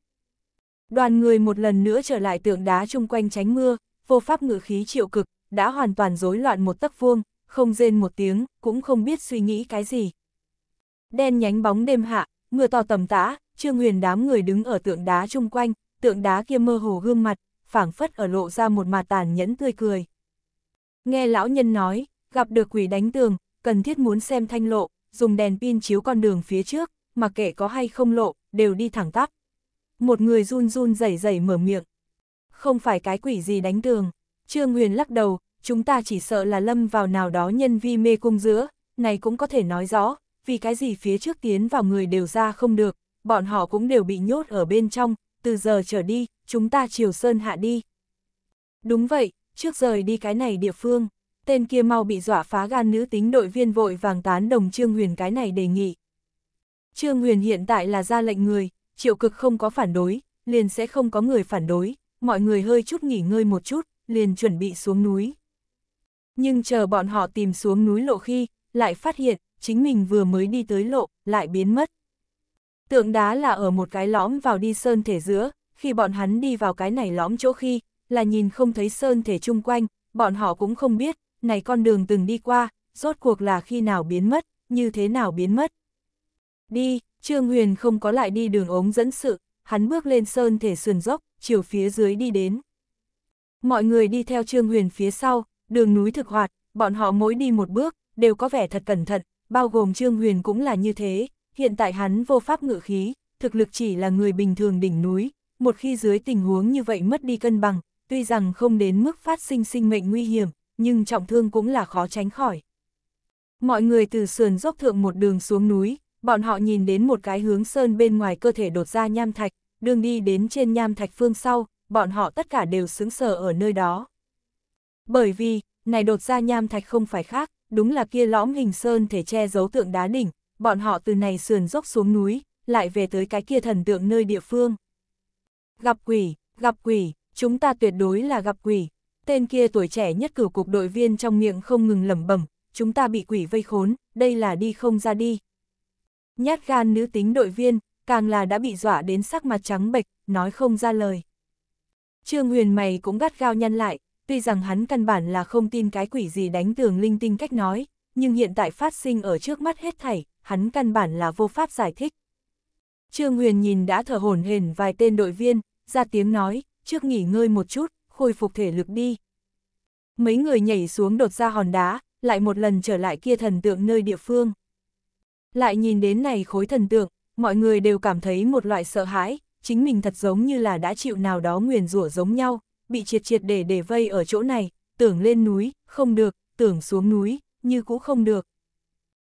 Đoàn người một lần nữa trở lại tượng đá chung quanh tránh mưa, vô pháp ngự khí triệu cực, đã hoàn toàn rối loạn một tấc vuông, không rên một tiếng, cũng không biết suy nghĩ cái gì. Đen nhánh bóng đêm hạ, mưa to tầm tã, Trương Huyền đám người đứng ở tượng đá chung quanh, tượng đá kia mơ hồ gương mặt, phảng phất ở lộ ra một mà tàn nhẫn tươi cười. Nghe lão nhân nói, gặp được quỷ đánh tường, cần thiết muốn xem thanh lộ, dùng đèn pin chiếu con đường phía trước, mà kể có hay không lộ, đều đi thẳng tắp. Một người run run rẩy rẩy mở miệng. Không phải cái quỷ gì đánh tường. Trương Huyền lắc đầu, chúng ta chỉ sợ là lâm vào nào đó nhân vi mê cung giữa, này cũng có thể nói rõ, vì cái gì phía trước tiến vào người đều ra không được, bọn họ cũng đều bị nhốt ở bên trong, từ giờ trở đi, chúng ta chiều sơn hạ đi. Đúng vậy, trước rời đi cái này địa phương, tên kia mau bị dọa phá gan nữ tính đội viên vội vàng tán đồng Trương Huyền cái này đề nghị. Trương Huyền hiện tại là ra lệnh người, triệu cực không có phản đối, liền sẽ không có người phản đối, mọi người hơi chút nghỉ ngơi một chút, liền chuẩn bị xuống núi. Nhưng chờ bọn họ tìm xuống núi lộ khi, lại phát hiện, chính mình vừa mới đi tới lộ, lại biến mất. Tượng đá là ở một cái lõm vào đi sơn thể giữa, khi bọn hắn đi vào cái này lõm chỗ khi, là nhìn không thấy sơn thể chung quanh, bọn họ cũng không biết, này con đường từng đi qua, rốt cuộc là khi nào biến mất, như thế nào biến mất. Đi, Trương Huyền không có lại đi đường ống dẫn sự, hắn bước lên sơn thể sườn dốc, chiều phía dưới đi đến. Mọi người đi theo Trương Huyền phía sau, đường núi thực hoạt, bọn họ mỗi đi một bước, đều có vẻ thật cẩn thận, bao gồm Trương Huyền cũng là như thế, hiện tại hắn vô pháp ngự khí, thực lực chỉ là người bình thường đỉnh núi, một khi dưới tình huống như vậy mất đi cân bằng, tuy rằng không đến mức phát sinh sinh mệnh nguy hiểm, nhưng trọng thương cũng là khó tránh khỏi. Mọi người từ sườn dốc thượng một đường xuống núi, bọn họ nhìn đến một cái hướng sơn bên ngoài cơ thể đột ra nham thạch, đường đi đến trên nham thạch phương sau, bọn họ tất cả đều xứng sở ở nơi đó. Bởi vì, này đột ra nham thạch không phải khác, đúng là kia lõm hình sơn thể che giấu tượng đá đỉnh, bọn họ từ này sườn dốc xuống núi, lại về tới cái kia thần tượng nơi địa phương. Gặp quỷ, gặp quỷ, chúng ta tuyệt đối là gặp quỷ. Tên kia tuổi trẻ nhất cửu cục đội viên trong miệng không ngừng lẩm bẩm, chúng ta bị quỷ vây khốn, đây là đi không ra đi. Nhát gan nữ tính đội viên, càng là đã bị dọa đến sắc mặt trắng bệch, nói không ra lời. Trương Huyền mày cũng gắt gao nhăn lại, tuy rằng hắn căn bản là không tin cái quỷ gì đánh tường linh tinh cách nói, nhưng hiện tại phát sinh ở trước mắt hết thảy, hắn căn bản là vô pháp giải thích. Trương Huyền nhìn đã thở hổn hển vài tên đội viên, ra tiếng nói, trước nghỉ ngơi một chút, khôi phục thể lực đi. Mấy người nhảy xuống đột ra hòn đá, lại một lần trở lại kia thần tượng nơi địa phương. Lại nhìn đến này khối thần tượng, mọi người đều cảm thấy một loại sợ hãi, chính mình thật giống như là đã chịu nào đó nguyền rủa giống nhau, bị triệt triệt để để vây ở chỗ này, tưởng lên núi, không được, tưởng xuống núi, như cũ không được.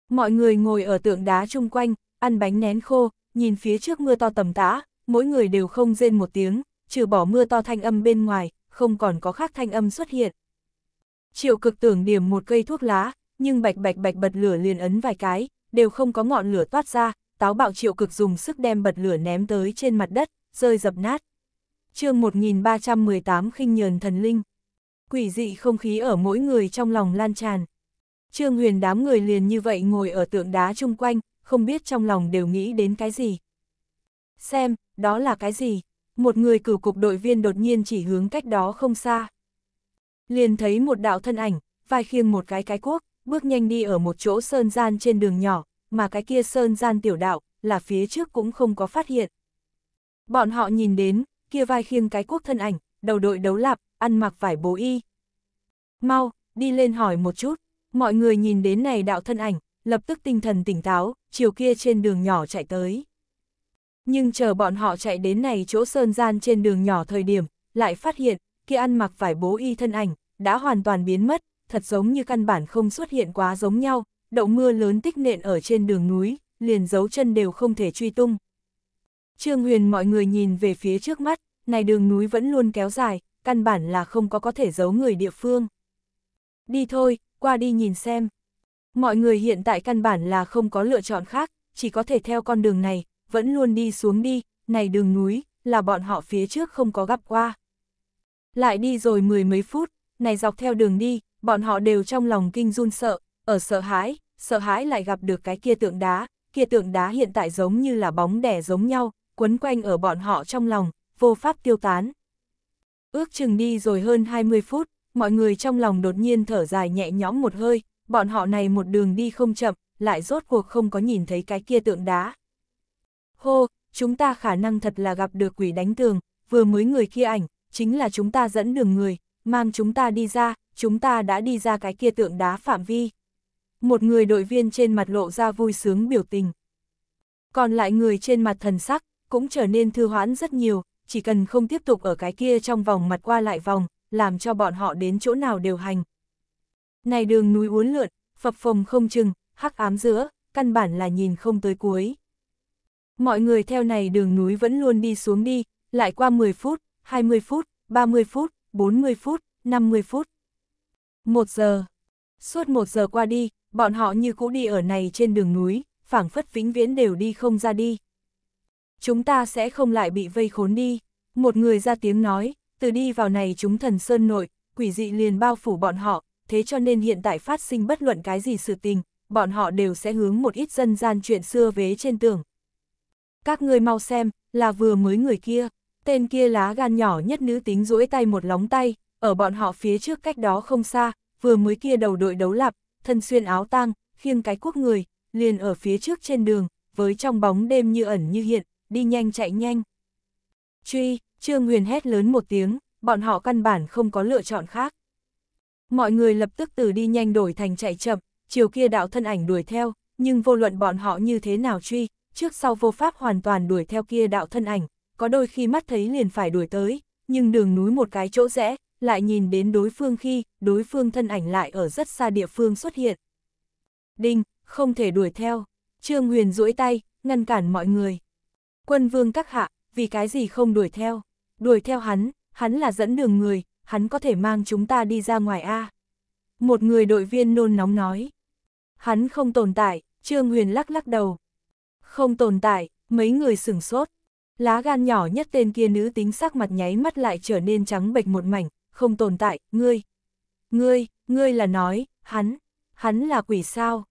Mọi người ngồi ở tượng đá chung quanh, ăn bánh nén khô, nhìn phía trước mưa to tầm tã, mỗi người đều không rên một tiếng, trừ bỏ mưa to thanh âm bên ngoài, không còn có khác thanh âm xuất hiện. Triệu cực tưởng điểm một cây thuốc lá, nhưng bạch bạch bạch bật lửa liền ấn vài cái, đều không có ngọn lửa toát ra, táo bạo triệu cực dùng sức đem bật lửa ném tới trên mặt đất, rơi dập nát. chương 1318 khinh nhờn thần linh. Quỷ dị không khí ở mỗi người trong lòng lan tràn. Trương huyền đám người liền như vậy ngồi ở tượng đá chung quanh, không biết trong lòng đều nghĩ đến cái gì. Xem, đó là cái gì? Một người cử cục đội viên đột nhiên chỉ hướng cách đó không xa. Liền thấy một đạo thân ảnh, vai khiêng một cái cái cuốc, bước nhanh đi ở một chỗ sơn gian trên đường nhỏ, mà cái kia sơn gian tiểu đạo, là phía trước cũng không có phát hiện. Bọn họ nhìn đến, kia vai khiêng cái quốc thân ảnh, đầu đội đấu lạp, ăn mặc vải bố y. Mau, đi lên hỏi một chút, mọi người nhìn đến này đạo thân ảnh, lập tức tinh thần tỉnh táo, chiều kia trên đường nhỏ chạy tới. Nhưng chờ bọn họ chạy đến này chỗ sơn gian trên đường nhỏ thời điểm, lại phát hiện, kia ăn mặc vải bố y thân ảnh, đã hoàn toàn biến mất, thật giống như căn bản không xuất hiện quá giống nhau, đậu mưa lớn tích nện ở trên đường núi, liền dấu chân đều không thể truy tung. Trương Huyền mọi người nhìn về phía trước mắt, này đường núi vẫn luôn kéo dài, căn bản là không có có thể giấu người địa phương. Đi thôi, qua đi nhìn xem. Mọi người hiện tại căn bản là không có lựa chọn khác, chỉ có thể theo con đường này, vẫn luôn đi xuống đi, này đường núi, là bọn họ phía trước không có gặp qua. Lại đi rồi mười mấy phút, này dọc theo đường đi, bọn họ đều trong lòng kinh run sợ, ở sợ hãi, sợ hãi lại gặp được cái kia tượng đá, kia tượng đá hiện tại giống như là bóng đẻ giống nhau, quấn quanh ở bọn họ trong lòng, vô pháp tiêu tán. Ước chừng đi rồi hơn 20 phút, mọi người trong lòng đột nhiên thở dài nhẹ nhõm một hơi, bọn họ này một đường đi không chậm, lại rốt cuộc không có nhìn thấy cái kia tượng đá. Hô, chúng ta khả năng thật là gặp được quỷ đánh tường, vừa mới người kia ảnh, chính là chúng ta dẫn đường người, mang chúng ta đi ra, chúng ta đã đi ra cái kia tượng đá phạm vi. Một người đội viên trên mặt lộ ra vui sướng biểu tình. Còn lại người trên mặt thần sắc, cũng trở nên thư hoãn rất nhiều, chỉ cần không tiếp tục ở cái kia trong vòng mặt qua lại vòng, làm cho bọn họ đến chỗ nào đều hành. Này đường núi uốn lượn, phập phồng không chừng, hắc ám giữa, căn bản là nhìn không tới cuối. Mọi người theo này đường núi vẫn luôn đi xuống đi, lại qua 10 phút, 20 phút, 30 phút, 40 phút, 50 phút. Một giờ. Suốt một giờ qua đi, bọn họ như cũ đi ở này trên đường núi, phảng phất vĩnh viễn đều đi không ra đi. Chúng ta sẽ không lại bị vây khốn đi. Một người ra tiếng nói, từ đi vào này chúng thần sơn nội, quỷ dị liền bao phủ bọn họ, thế cho nên hiện tại phát sinh bất luận cái gì sự tình, bọn họ đều sẽ hướng một ít dân gian chuyện xưa vế trên tường. Các ngươi mau xem, là vừa mới người kia, tên kia lá gan nhỏ nhất nữ tính duỗi tay một lóng tay, ở bọn họ phía trước cách đó không xa, vừa mới kia đầu đội đấu lạp, thân xuyên áo tang, khiêng cái quốc người, liền ở phía trước trên đường, với trong bóng đêm như ẩn như hiện, đi nhanh chạy nhanh. Truy, Trương Huyền hét lớn một tiếng, bọn họ căn bản không có lựa chọn khác. Mọi người lập tức từ đi nhanh đổi thành chạy chậm, chiều kia đạo thân ảnh đuổi theo, nhưng vô luận bọn họ như thế nào truy, trước sau vô pháp hoàn toàn đuổi theo kia đạo thân ảnh, có đôi khi mắt thấy liền phải đuổi tới, nhưng đường núi một cái chỗ rẽ, lại nhìn đến đối phương khi, đối phương thân ảnh lại ở rất xa địa phương xuất hiện. Đinh, không thể đuổi theo, Trương Huyền duỗi tay, ngăn cản mọi người. Quân vương các hạ, vì cái gì không đuổi theo? Đuổi theo hắn, hắn là dẫn đường người, hắn có thể mang chúng ta đi ra ngoài A. Một người đội viên nôn nóng nói. Hắn không tồn tại, Trương Huyền lắc lắc đầu. Không tồn tại, mấy người sửng sốt. Lá gan nhỏ nhất tên kia nữ tính sắc mặt nháy mắt lại trở nên trắng bệch một mảnh, không tồn tại, ngươi. Ngươi, ngươi là nói, hắn, hắn là quỷ sao?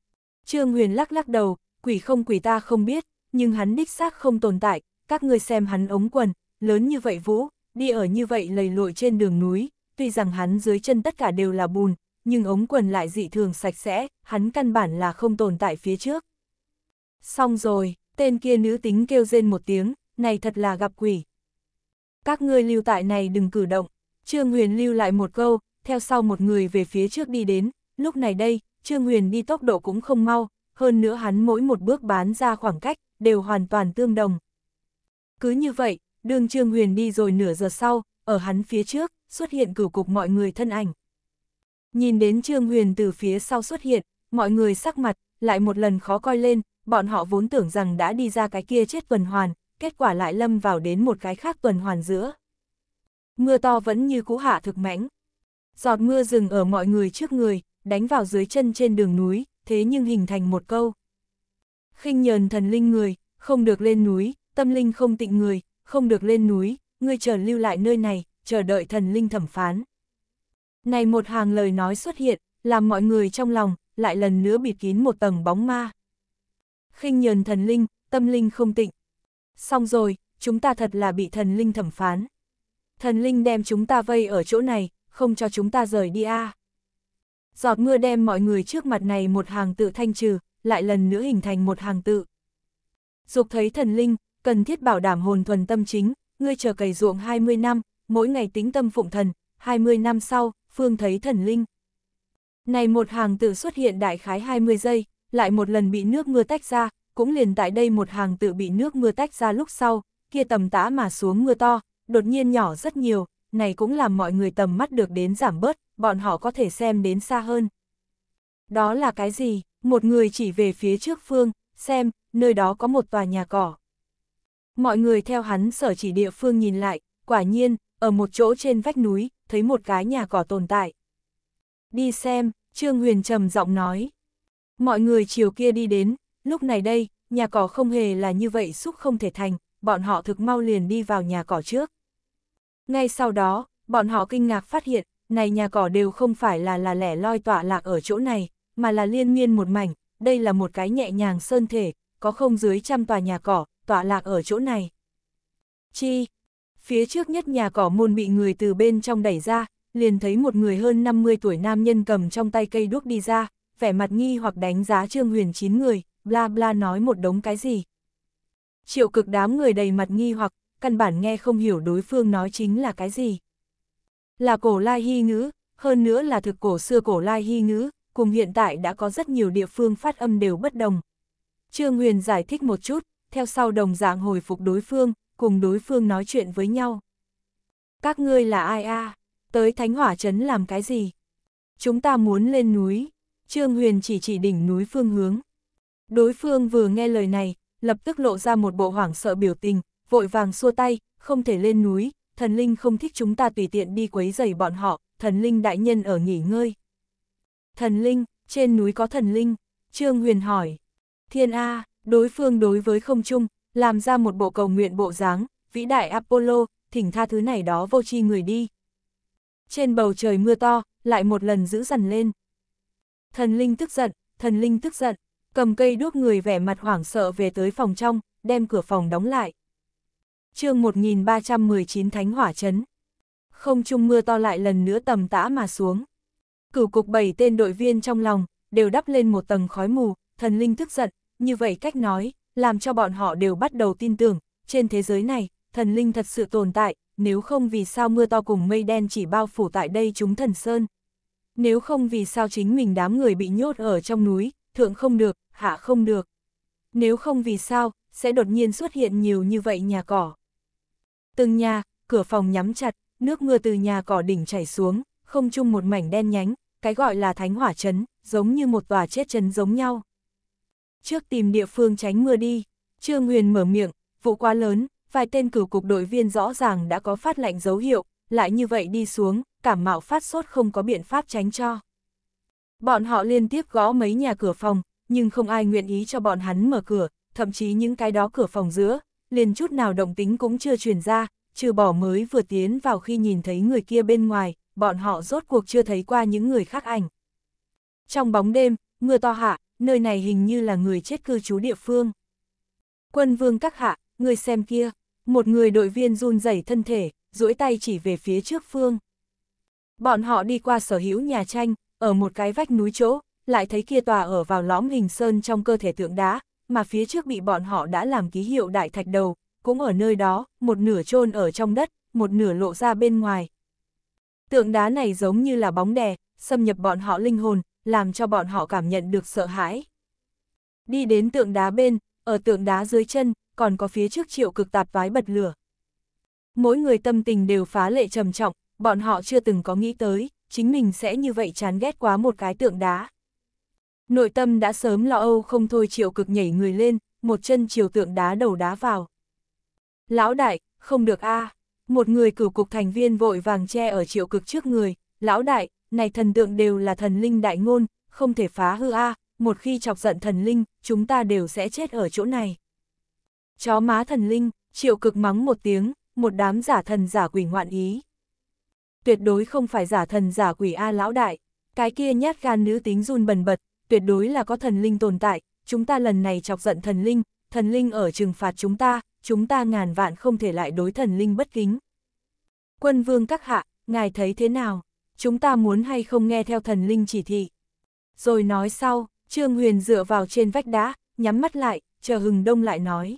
Trương Huyền lắc lắc đầu, quỷ không quỷ ta không biết, nhưng hắn đích xác không tồn tại, các ngươi xem hắn ống quần, lớn như vậy vũ, đi ở như vậy lầy lội trên đường núi, tuy rằng hắn dưới chân tất cả đều là bùn, nhưng ống quần lại dị thường sạch sẽ, hắn căn bản là không tồn tại phía trước. Xong rồi, tên kia nữ tính kêu rên một tiếng, này thật là gặp quỷ. Các ngươi lưu tại này đừng cử động, Trương Huyền lưu lại một câu, theo sau một người về phía trước đi đến, lúc này đây, Trương Huyền đi tốc độ cũng không mau, hơn nữa hắn mỗi một bước bán ra khoảng cách, đều hoàn toàn tương đồng. Cứ như vậy, đường Trương Huyền đi rồi nửa giờ sau, ở hắn phía trước, xuất hiện cửu cục mọi người thân ảnh. Nhìn đến Trương Huyền từ phía sau xuất hiện, mọi người sắc mặt, lại một lần khó coi lên, bọn họ vốn tưởng rằng đã đi ra cái kia chết tuần hoàn, kết quả lại lâm vào đến một cái khác tuần hoàn giữa. Mưa to vẫn như cũ hạ thực mãnh. Giọt mưa dừng ở mọi người trước người, đánh vào dưới chân trên đường núi, thế nhưng hình thành một câu. khinh nhờn thần linh người, không được lên núi, tâm linh không tịnh người, không được lên núi, ngươi chờ lưu lại nơi này, chờ đợi thần linh thẩm phán. Này một hàng lời nói xuất hiện, làm mọi người trong lòng, lại lần nữa bịt kín một tầng bóng ma. khinh nhờn thần linh, tâm linh không tịnh. Xong rồi, chúng ta thật là bị thần linh thẩm phán. Thần linh đem chúng ta vây ở chỗ này, không cho chúng ta rời đi a. À. Giọt mưa đem mọi người trước mặt này một hàng tự thanh trừ, lại lần nữa hình thành một hàng tự. Dục thấy thần linh, cần thiết bảo đảm hồn thuần tâm chính, ngươi chờ cày ruộng 20 năm, mỗi ngày tính tâm phụng thần, 20 năm sau, phương thấy thần linh. Này một hàng tự xuất hiện đại khái 20 giây, lại một lần bị nước mưa tách ra, cũng liền tại đây một hàng tự bị nước mưa tách ra lúc sau, kia tầm tã mà xuống mưa to, đột nhiên nhỏ rất nhiều, này cũng làm mọi người tầm mắt được đến giảm bớt, bọn họ có thể xem đến xa hơn. Đó là cái gì? Một người chỉ về phía trước phương, xem, nơi đó có một tòa nhà cỏ. Mọi người theo hắn sở chỉ địa phương nhìn lại, quả nhiên, ở một chỗ trên vách núi, thấy một cái nhà cỏ tồn tại. Đi xem, Trương Huyền trầm giọng nói. Mọi người chiều kia đi đến, lúc này đây, nhà cỏ không hề là như vậy xúc không thể thành, bọn họ thực mau liền đi vào nhà cỏ trước. Ngay sau đó, bọn họ kinh ngạc phát hiện, này nhà cỏ đều không phải là là lẻ loi tọa lạc ở chỗ này, mà là liên miên một mảnh, đây là một cái nhẹ nhàng sơn thể, có không dưới trăm tòa nhà cỏ, tọa lạc ở chỗ này. Chi? Phía trước nhất nhà cỏ môn bị người từ bên trong đẩy ra, liền thấy một người hơn 50 tuổi nam nhân cầm trong tay cây đuốc đi ra, vẻ mặt nghi hoặc đánh giá Trương Huyền chín người, bla bla nói một đống cái gì. Triệu cực đám người đầy mặt nghi hoặc, căn bản nghe không hiểu đối phương nói chính là cái gì. Là cổ lai hy ngữ, hơn nữa là thực cổ xưa cổ lai hy ngữ, cùng hiện tại đã có rất nhiều địa phương phát âm đều bất đồng. Trương Huyền giải thích một chút, theo sau đồng dạng hồi phục đối phương, cùng đối phương nói chuyện với nhau. Các ngươi là ai a? Tới Thánh Hỏa Trấn làm cái gì? Chúng ta muốn lên núi. Trương Huyền chỉ chỉ đỉnh núi phương hướng. Đối phương vừa nghe lời này, lập tức lộ ra một bộ hoảng sợ biểu tình, vội vàng xua tay, không thể lên núi, thần linh không thích chúng ta tùy tiện đi quấy rầy bọn họ, thần linh đại nhân ở nghỉ ngơi. Thần linh, trên núi có thần linh, Trương Huyền hỏi. Thiên A, đối phương đối với không trung, làm ra một bộ cầu nguyện bộ dáng, vĩ đại Apollo, thỉnh tha thứ này đó vô chi người đi. Trên bầu trời mưa to, lại một lần giữ dần lên. Thần linh tức giận, thần linh tức giận, cầm cây đuốc người vẻ mặt hoảng sợ về tới phòng trong, đem cửa phòng đóng lại chương 1319 Thánh Hỏa Trấn Không trung mưa to lại lần nữa tầm tã mà xuống. Cửu cục bảy tên đội viên trong lòng, đều đắp lên một tầng khói mù, thần linh tức giận, như vậy cách nói, làm cho bọn họ đều bắt đầu tin tưởng, trên thế giới này, thần linh thật sự tồn tại, nếu không vì sao mưa to cùng mây đen chỉ bao phủ tại đây chúng thần sơn. Nếu không vì sao chính mình đám người bị nhốt ở trong núi, thượng không được, hạ không được. Nếu không vì sao, sẽ đột nhiên xuất hiện nhiều như vậy nhà cỏ. Từng nhà, cửa phòng nhắm chặt, nước mưa từ nhà cỏ đỉnh chảy xuống, không chung một mảnh đen nhánh, cái gọi là thánh hỏa chấn, giống như một tòa chết chấn giống nhau. Trước tìm địa phương tránh mưa đi, Trương Huyền mở miệng, vụ quá lớn, vài tên cửu cục đội viên rõ ràng đã có phát lệnh dấu hiệu, lại như vậy đi xuống, cảm mạo phát sốt không có biện pháp tránh cho. Bọn họ liên tiếp gõ mấy nhà cửa phòng, nhưng không ai nguyện ý cho bọn hắn mở cửa, thậm chí những cái đó cửa phòng giữa, liền chút nào động tính cũng chưa truyền ra, trừ bỏ mới vừa tiến vào khi nhìn thấy người kia bên ngoài, bọn họ rốt cuộc chưa thấy qua những người khác ảnh. Trong bóng đêm, mưa to hạ, nơi này hình như là người chết cư trú địa phương. Quân vương các hạ, người xem kia, một người đội viên run rẩy thân thể, duỗi tay chỉ về phía trước phương. Bọn họ đi qua sở hữu nhà tranh, ở một cái vách núi chỗ, lại thấy kia tòa ở vào lõm hình sơn trong cơ thể tượng đá, mà phía trước bị bọn họ đã làm ký hiệu đại thạch đầu, cũng ở nơi đó, một nửa chôn ở trong đất, một nửa lộ ra bên ngoài. Tượng đá này giống như là bóng đè, xâm nhập bọn họ linh hồn, làm cho bọn họ cảm nhận được sợ hãi. Đi đến tượng đá bên, ở tượng đá dưới chân, còn có phía trước triệu cực tạp vái bật lửa. Mỗi người tâm tình đều phá lệ trầm trọng, bọn họ chưa từng có nghĩ tới, chính mình sẽ như vậy chán ghét quá một cái tượng đá. Nội tâm đã sớm lo âu không thôi triệu cực nhảy người lên, một chân chiều tượng đá đầu đá vào. Lão đại, không được a Một người cửu cục thành viên vội vàng che ở triệu cực trước người, lão đại, này thần tượng đều là thần linh đại ngôn, không thể phá hư a một khi chọc giận thần linh, chúng ta đều sẽ chết ở chỗ này. Chó má thần linh, triệu cực mắng một tiếng, một đám giả thần giả quỷ ngoạn ý. Tuyệt đối không phải giả thần giả quỷ A lão đại, cái kia nhát gan nữ tính run bần bật, tuyệt đối là có thần linh tồn tại, chúng ta lần này chọc giận thần linh, thần linh ở trừng phạt chúng ta, chúng ta ngàn vạn không thể lại đối thần linh bất kính. Quân vương các hạ, ngài thấy thế nào? Chúng ta muốn hay không nghe theo thần linh chỉ thị? Rồi nói sau, Trương Huyền dựa vào trên vách đá, nhắm mắt lại, chờ hừng đông lại nói.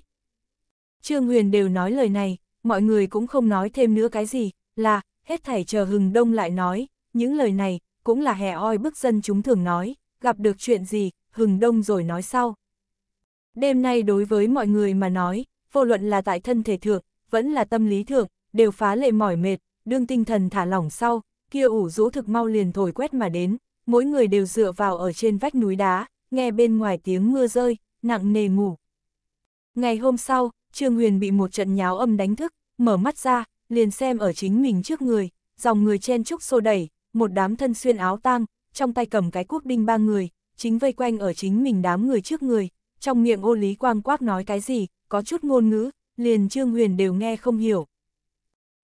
Trương Huyền đều nói lời này, mọi người cũng không nói thêm nữa cái gì, là, hết thảy chờ hừng đông lại nói, những lời này, cũng là hè oi bức dân chúng thường nói, gặp được chuyện gì, hừng đông rồi nói sau. Đêm nay đối với mọi người mà nói, vô luận là tại thân thể thượng, vẫn là tâm lý thượng, đều phá lệ mỏi mệt, đương tinh thần thả lỏng sau, kia ủ rũ thực mau liền thổi quét mà đến, mỗi người đều dựa vào ở trên vách núi đá, nghe bên ngoài tiếng mưa rơi, nặng nề ngủ. Ngày hôm sau, Trương Huyền bị một trận nháo âm đánh thức, mở mắt ra, liền xem ở chính mình trước người, dòng người chen trúc xô đẩy, một đám thân xuyên áo tang, trong tay cầm cái cuốc đinh ba người, chính vây quanh ở chính mình đám người trước người, trong miệng ô lý quang quát nói cái gì, có chút ngôn ngữ, liền Trương Huyền đều nghe không hiểu.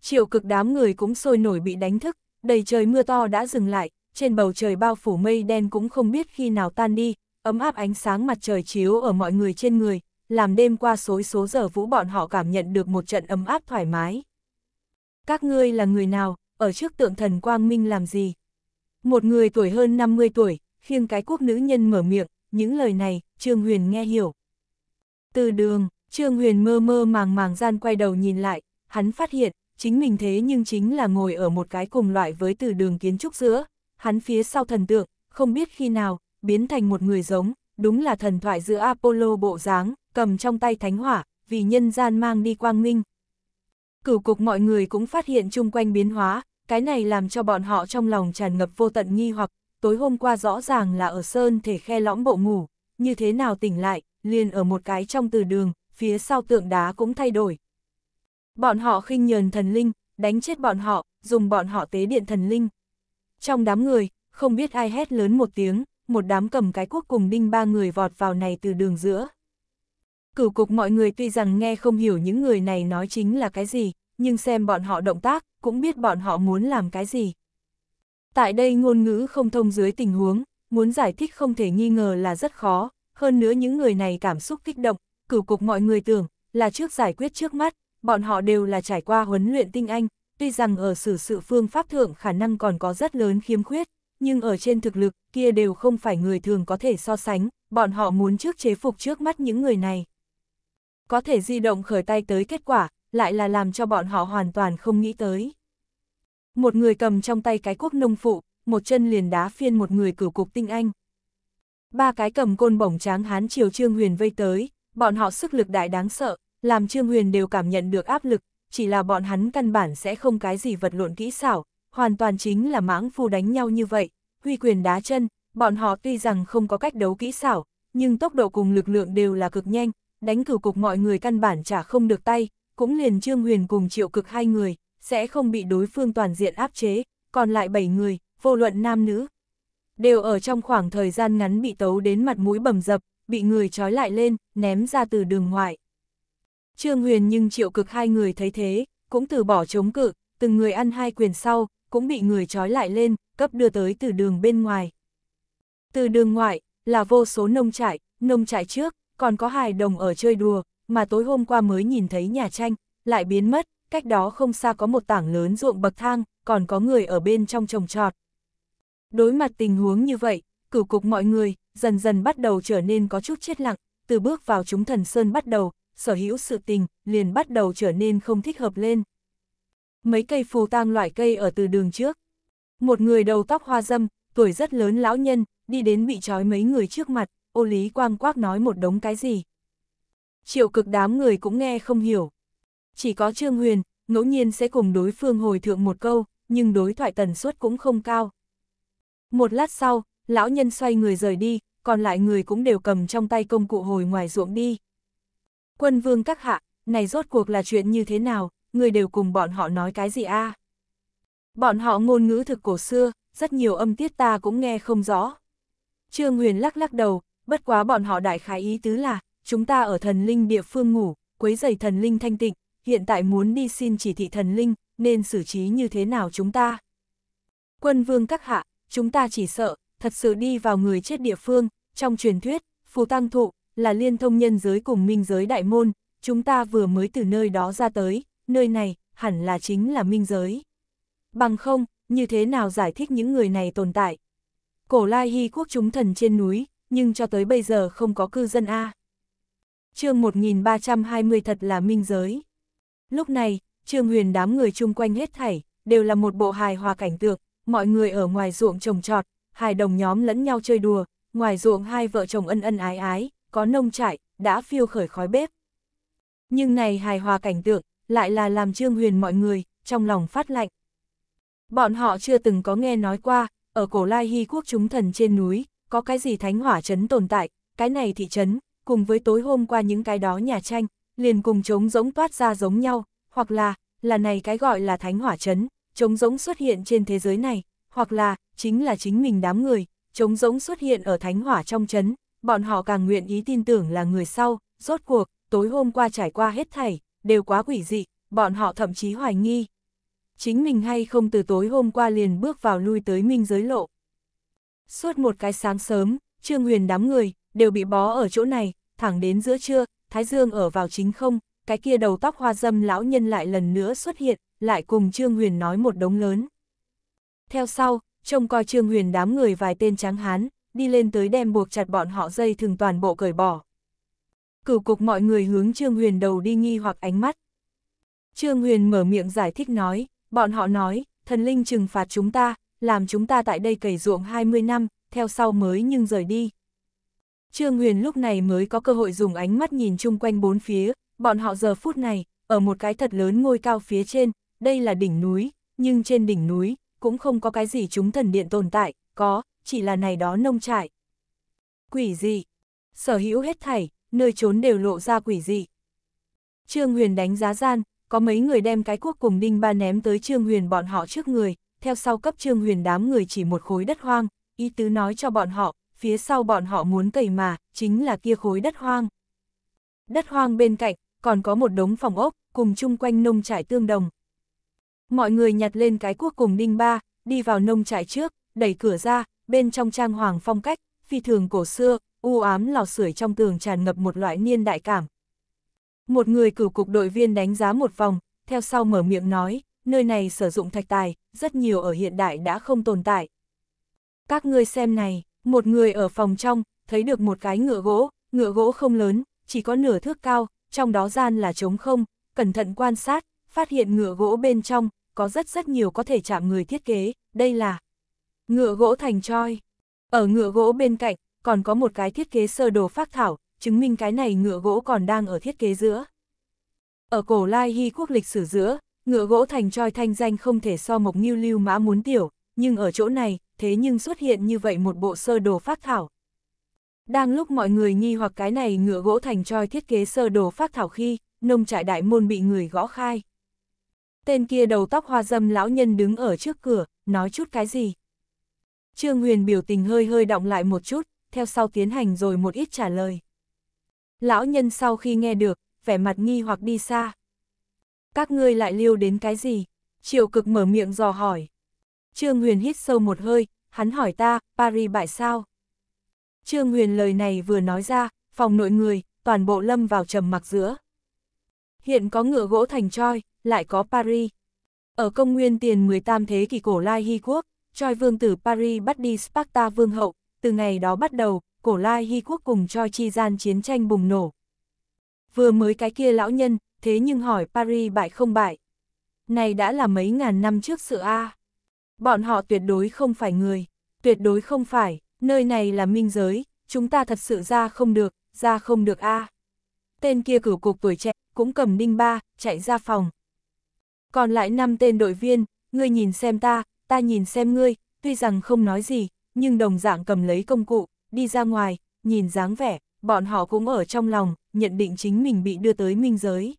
Triệu cực đám người cũng sôi nổi bị đánh thức, đầy trời mưa to đã dừng lại, trên bầu trời bao phủ mây đen cũng không biết khi nào tan đi, ấm áp ánh sáng mặt trời chiếu ở mọi người trên người, làm đêm qua xối số giờ vũ bọn họ cảm nhận được một trận ấm áp thoải mái. Các ngươi là người nào, ở trước tượng thần Quang Minh làm gì? Một người tuổi hơn 50 tuổi, khiêng cái quốc nữ nhân mở miệng, những lời này, Trương Huyền nghe hiểu. Từ đường, Trương Huyền mơ mơ màng màng gian quay đầu nhìn lại, hắn phát hiện, chính mình thế nhưng chính là ngồi ở một cái cùng loại với từ đường kiến trúc giữa, hắn phía sau thần tượng, không biết khi nào, biến thành một người giống, đúng là thần thoại giữa Apollo bộ dáng, cầm trong tay thánh hỏa, vì nhân gian mang đi quang minh. Cửu cục mọi người cũng phát hiện chung quanh biến hóa, cái này làm cho bọn họ trong lòng tràn ngập vô tận nghi hoặc, tối hôm qua rõ ràng là ở sơn thể khe lõm bộ ngủ, như thế nào tỉnh lại, liền ở một cái trong từ đường, phía sau tượng đá cũng thay đổi. Bọn họ khinh nhờn thần linh, đánh chết bọn họ, dùng bọn họ tế điện thần linh. Trong đám người, không biết ai hét lớn một tiếng, một đám cầm cái cuốc cùng đinh ba người vọt vào này từ đường giữa. Cửu cục mọi người tuy rằng nghe không hiểu những người này nói chính là cái gì, nhưng xem bọn họ động tác, cũng biết bọn họ muốn làm cái gì. Tại đây ngôn ngữ không thông dưới tình huống, muốn giải thích không thể nghi ngờ là rất khó, hơn nữa những người này cảm xúc kích động, cửu cục mọi người tưởng, là trước giải quyết trước mắt, bọn họ đều là trải qua huấn luyện tinh anh, tuy rằng ở xử sự phương pháp thượng khả năng còn có rất lớn khiếm khuyết, nhưng ở trên thực lực kia đều không phải người thường có thể so sánh, bọn họ muốn trước chế phục trước mắt những người này. Có thể di động khởi tay tới kết quả, lại là làm cho bọn họ hoàn toàn không nghĩ tới. Một người cầm trong tay cái quốc nông phụ, một chân liền đá phiên một người cửu cục tinh anh. Ba cái cầm côn bổng tráng hán chiều Trương Huyền vây tới, bọn họ sức lực đại đáng sợ, làm Trương Huyền đều cảm nhận được áp lực, chỉ là bọn hắn căn bản sẽ không cái gì vật lộn kỹ xảo, hoàn toàn chính là mãng phu đánh nhau như vậy, huy quyền đá chân, bọn họ tuy rằng không có cách đấu kỹ xảo, nhưng tốc độ cùng lực lượng đều là cực nhanh, đánh cửu cục mọi người căn bản trả không được tay, cũng liền Trương Huyền cùng triệu cực hai người, sẽ không bị đối phương toàn diện áp chế, còn lại bảy người, vô luận nam nữ. Đều ở trong khoảng thời gian ngắn bị tấu đến mặt mũi bầm dập, bị người trói lại lên, ném ra từ đường ngoại. Trương Huyền nhưng triệu cực hai người thấy thế, cũng từ bỏ chống cự, từng người ăn hai quyền sau, cũng bị người trói lại lên, cấp đưa tới từ đường bên ngoài. Từ đường ngoại, là vô số nông trại, nông trại trước, còn có hài đồng ở chơi đùa, mà tối hôm qua mới nhìn thấy nhà tranh, lại biến mất, cách đó không xa có một tảng lớn ruộng bậc thang, còn có người ở bên trong trồng trọt. Đối mặt tình huống như vậy, cửu cục mọi người, dần dần bắt đầu trở nên có chút chết lặng, từ bước vào chúng thần sơn bắt đầu, sở hữu sự tình, liền bắt đầu trở nên không thích hợp lên. Mấy cây phù tang loại cây ở từ đường trước, Một người đầu tóc hoa dâm, tuổi rất lớn lão nhân, đi đến bị trói mấy người trước mặt, ô lý quang quác nói một đống cái gì. Triệu cực đám người cũng nghe không hiểu. Chỉ có Trương Huyền, ngẫu nhiên sẽ cùng đối phương hồi thượng một câu, nhưng đối thoại tần suất cũng không cao. Một lát sau, lão nhân xoay người rời đi, còn lại người cũng đều cầm trong tay công cụ hồi ngoài ruộng đi. Quân vương các hạ, này rốt cuộc là chuyện như thế nào, người đều cùng bọn họ nói cái gì a? Bọn họ ngôn ngữ thực cổ xưa, rất nhiều âm tiết ta cũng nghe không rõ. Trương Huyền lắc lắc đầu, bất quá bọn họ đại khái ý tứ là, chúng ta ở thần linh địa phương ngủ, quấy giày thần linh thanh tịnh, hiện tại muốn đi xin chỉ thị thần linh, nên xử trí như thế nào chúng ta. Quân vương các hạ, chúng ta chỉ sợ, thật sự đi vào người chết địa phương, trong truyền thuyết, phù tăng thụ, là liên thông nhân giới cùng minh giới đại môn, chúng ta vừa mới từ nơi đó ra tới, nơi này, hẳn là chính là minh giới. Bằng không, như thế nào giải thích những người này tồn tại? Cổ lai hy quốc chúng thần trên núi, nhưng cho tới bây giờ không có cư dân A chương 1320 thật là minh giới. Lúc này, Trương Huyền đám người chung quanh hết thảy, đều là một bộ hài hòa cảnh tượng, mọi người ở ngoài ruộng trồng trọt, hài đồng nhóm lẫn nhau chơi đùa, ngoài ruộng hai vợ chồng ân ân ái ái, có nông trại, đã phiêu khởi khói bếp. Nhưng này hài hòa cảnh tượng, lại là làm Trương Huyền mọi người, trong lòng phát lạnh. Bọn họ chưa từng có nghe nói qua, ở cổ lai hy quốc chúng thần trên núi, có cái gì thánh hỏa trấn tồn tại, cái này thị trấn, cùng với tối hôm qua những cái đó nhà tranh, liền cùng trống giống toát ra giống nhau, hoặc là, là này cái gọi là thánh hỏa chấn trống giống xuất hiện trên thế giới này, hoặc là, chính là chính mình đám người, trống giống xuất hiện ở thánh hỏa trong chấn bọn họ càng nguyện ý tin tưởng là người sau, rốt cuộc, tối hôm qua trải qua hết thảy, đều quá quỷ dị, bọn họ thậm chí hoài nghi. Chính mình hay không từ tối hôm qua liền bước vào lui tới minh giới lộ. Suốt một cái sáng sớm, Trương Huyền đám người, đều bị bó ở chỗ này, thẳng đến giữa trưa, Thái Dương ở vào chính không, cái kia đầu tóc hoa dâm lão nhân lại lần nữa xuất hiện, lại cùng Trương Huyền nói một đống lớn. Theo sau, trông coi Trương Huyền đám người vài tên Tráng hán, đi lên tới đem buộc chặt bọn họ dây thường toàn bộ cởi bỏ. Cửu cục mọi người hướng Trương Huyền đầu đi nghi hoặc ánh mắt. Trương Huyền mở miệng giải thích nói, bọn họ nói, thần linh trừng phạt chúng ta, làm chúng ta tại đây cày ruộng 20 năm, theo sau mới nhưng rời đi. Trương Huyền lúc này mới có cơ hội dùng ánh mắt nhìn chung quanh bốn phía, bọn họ giờ phút này, ở một cái thật lớn ngôi cao phía trên, đây là đỉnh núi, nhưng trên đỉnh núi, cũng không có cái gì chúng thần điện tồn tại, có, chỉ là này đó nông trại. Quỷ gì? Sở hữu hết thảy, nơi trốn đều lộ ra quỷ dị. Trương Huyền đánh giá gian, có mấy người đem cái cuốc cùng đinh ba ném tới Trương Huyền bọn họ trước người, theo sau cấp Trương Huyền đám người chỉ một khối đất hoang, ý tứ nói cho bọn họ, phía sau bọn họ muốn cầy mà, chính là kia khối đất hoang. Đất hoang bên cạnh, còn có một đống phòng ốc, cùng chung quanh nông trại tương đồng. Mọi người nhặt lên cái cuốc cùng đinh ba, đi vào nông trại trước, đẩy cửa ra, bên trong trang hoàng phong cách, phi thường cổ xưa, u ám lò sưởi trong tường tràn ngập một loại niên đại cảm. Một người cử cục đội viên đánh giá một vòng, theo sau mở miệng nói, nơi này sử dụng thạch tài, rất nhiều ở hiện đại đã không tồn tại. Các ngươi xem này, một người ở phòng trong, thấy được một cái ngựa gỗ, ngựa gỗ không lớn, chỉ có nửa thước cao, trong đó gian là trống không, cẩn thận quan sát, phát hiện ngựa gỗ bên trong, có rất rất nhiều có thể chạm người thiết kế, đây là ngựa gỗ thành choi. Ở ngựa gỗ bên cạnh, còn có một cái thiết kế sơ đồ phác thảo, chứng minh cái này ngựa gỗ còn đang ở thiết kế giữa. Ở cổ lai hy quốc lịch sử giữa, ngựa gỗ thành choi thanh danh không thể so mộc nghiêu lưu mã muốn tiểu, nhưng ở chỗ này, thế nhưng xuất hiện như vậy một bộ sơ đồ phát thảo. Đang lúc mọi người nghi hoặc cái này ngựa gỗ thành troi thiết kế sơ đồ phát thảo khi, nông trại đại môn bị người gõ khai. Tên kia đầu tóc hoa dâm lão nhân đứng ở trước cửa, nói chút cái gì. Trương Huyền biểu tình hơi hơi động lại một chút, theo sau tiến hành rồi một ít trả lời. Lão nhân sau khi nghe được, vẻ mặt nghi hoặc đi xa. Các ngươi lại liêu đến cái gì? Triệu cực mở miệng dò hỏi. Trương Huyền hít sâu một hơi, hắn hỏi ta, Paris bại sao? Trương Huyền lời này vừa nói ra, phòng nội người, toàn bộ lâm vào trầm mặc giữa. Hiện có ngựa gỗ thành Troy, lại có Paris. Ở công nguyên tiền 18 thế kỷ cổ lai Hy quốc, Troy vương tử Paris bắt đi Sparta vương hậu, từ ngày đó bắt đầu, cổ lai Hy quốc cùng Troy chi gian chiến tranh bùng nổ. Vừa mới cái kia lão nhân, thế nhưng hỏi Paris bại không bại. Này đã là mấy ngàn năm trước sự A. Bọn họ tuyệt đối không phải người, tuyệt đối không phải, nơi này là minh giới, chúng ta thật sự ra không được, ra không được a. Tên kia cửu cục tuổi trẻ, cũng cầm đinh ba, chạy ra phòng. Còn lại năm tên đội viên, ngươi nhìn xem ta, ta nhìn xem ngươi, tuy rằng không nói gì, nhưng đồng dạng cầm lấy công cụ, đi ra ngoài, nhìn dáng vẻ, bọn họ cũng ở trong lòng, nhận định chính mình bị đưa tới minh giới.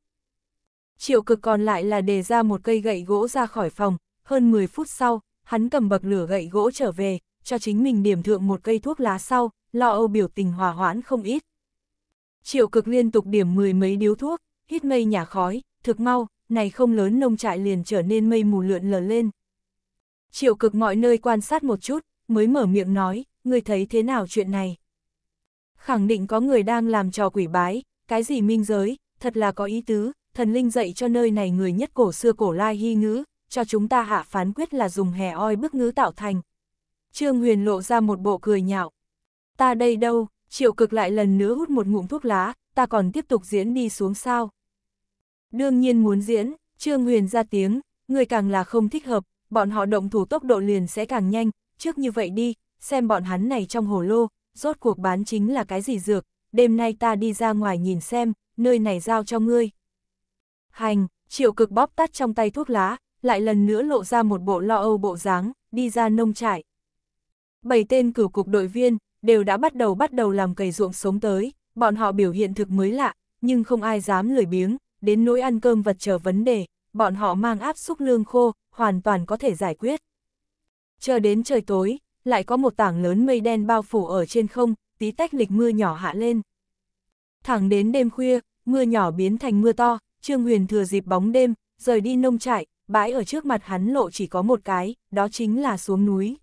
Triệu cực còn lại là đề ra một cây gậy gỗ ra khỏi phòng, hơn 10 phút sau, hắn cầm bậc lửa gậy gỗ trở về, cho chính mình điểm thượng một cây thuốc lá sau, lo âu biểu tình hòa hoãn không ít. Triệu cực liên tục điểm mười mấy điếu thuốc, hít mây nhà khói, thực mau, này không lớn nông trại liền trở nên mây mù lượn lờ lên. Triệu cực mọi nơi quan sát một chút, mới mở miệng nói, người thấy thế nào chuyện này? Khẳng định có người đang làm trò quỷ bái, cái gì minh giới, thật là có ý tứ, thần linh dạy cho nơi này người nhất cổ xưa cổ lai hy ngữ, cho chúng ta hạ phán quyết là dùng hè oi bức ngữ tạo thành. Trương Huyền lộ ra một bộ cười nhạo. Ta đây đâu, triệu cực lại lần nữa hút một ngụm thuốc lá, ta còn tiếp tục diễn đi xuống sao. Đương nhiên muốn diễn, Trương Huyền ra tiếng, người càng là không thích hợp, bọn họ động thủ tốc độ liền sẽ càng nhanh, trước như vậy đi, xem bọn hắn này trong hồ lô, rốt cuộc bán chính là cái gì dược, đêm nay ta đi ra ngoài nhìn xem, nơi này giao cho ngươi. Hành, triệu cực bóp tắt trong tay thuốc lá, lại lần nữa lộ ra một bộ lo âu bộ dáng, đi ra nông trại. Bảy tên cửu cục đội viên, đều đã bắt đầu bắt đầu làm cày ruộng sống tới, bọn họ biểu hiện thực mới lạ, nhưng không ai dám lười biếng, đến nỗi ăn cơm vật trở vấn đề, bọn họ mang áp xúc lương khô, hoàn toàn có thể giải quyết. Chờ đến trời tối, lại có một tảng lớn mây đen bao phủ ở trên không, tí tách lịch mưa nhỏ hạ lên. Thẳng đến đêm khuya, mưa nhỏ biến thành mưa to, Trương Huyền thừa dịp bóng đêm, rời đi nông trại, bãi ở trước mặt hắn lộ chỉ có một cái, đó chính là xuống núi.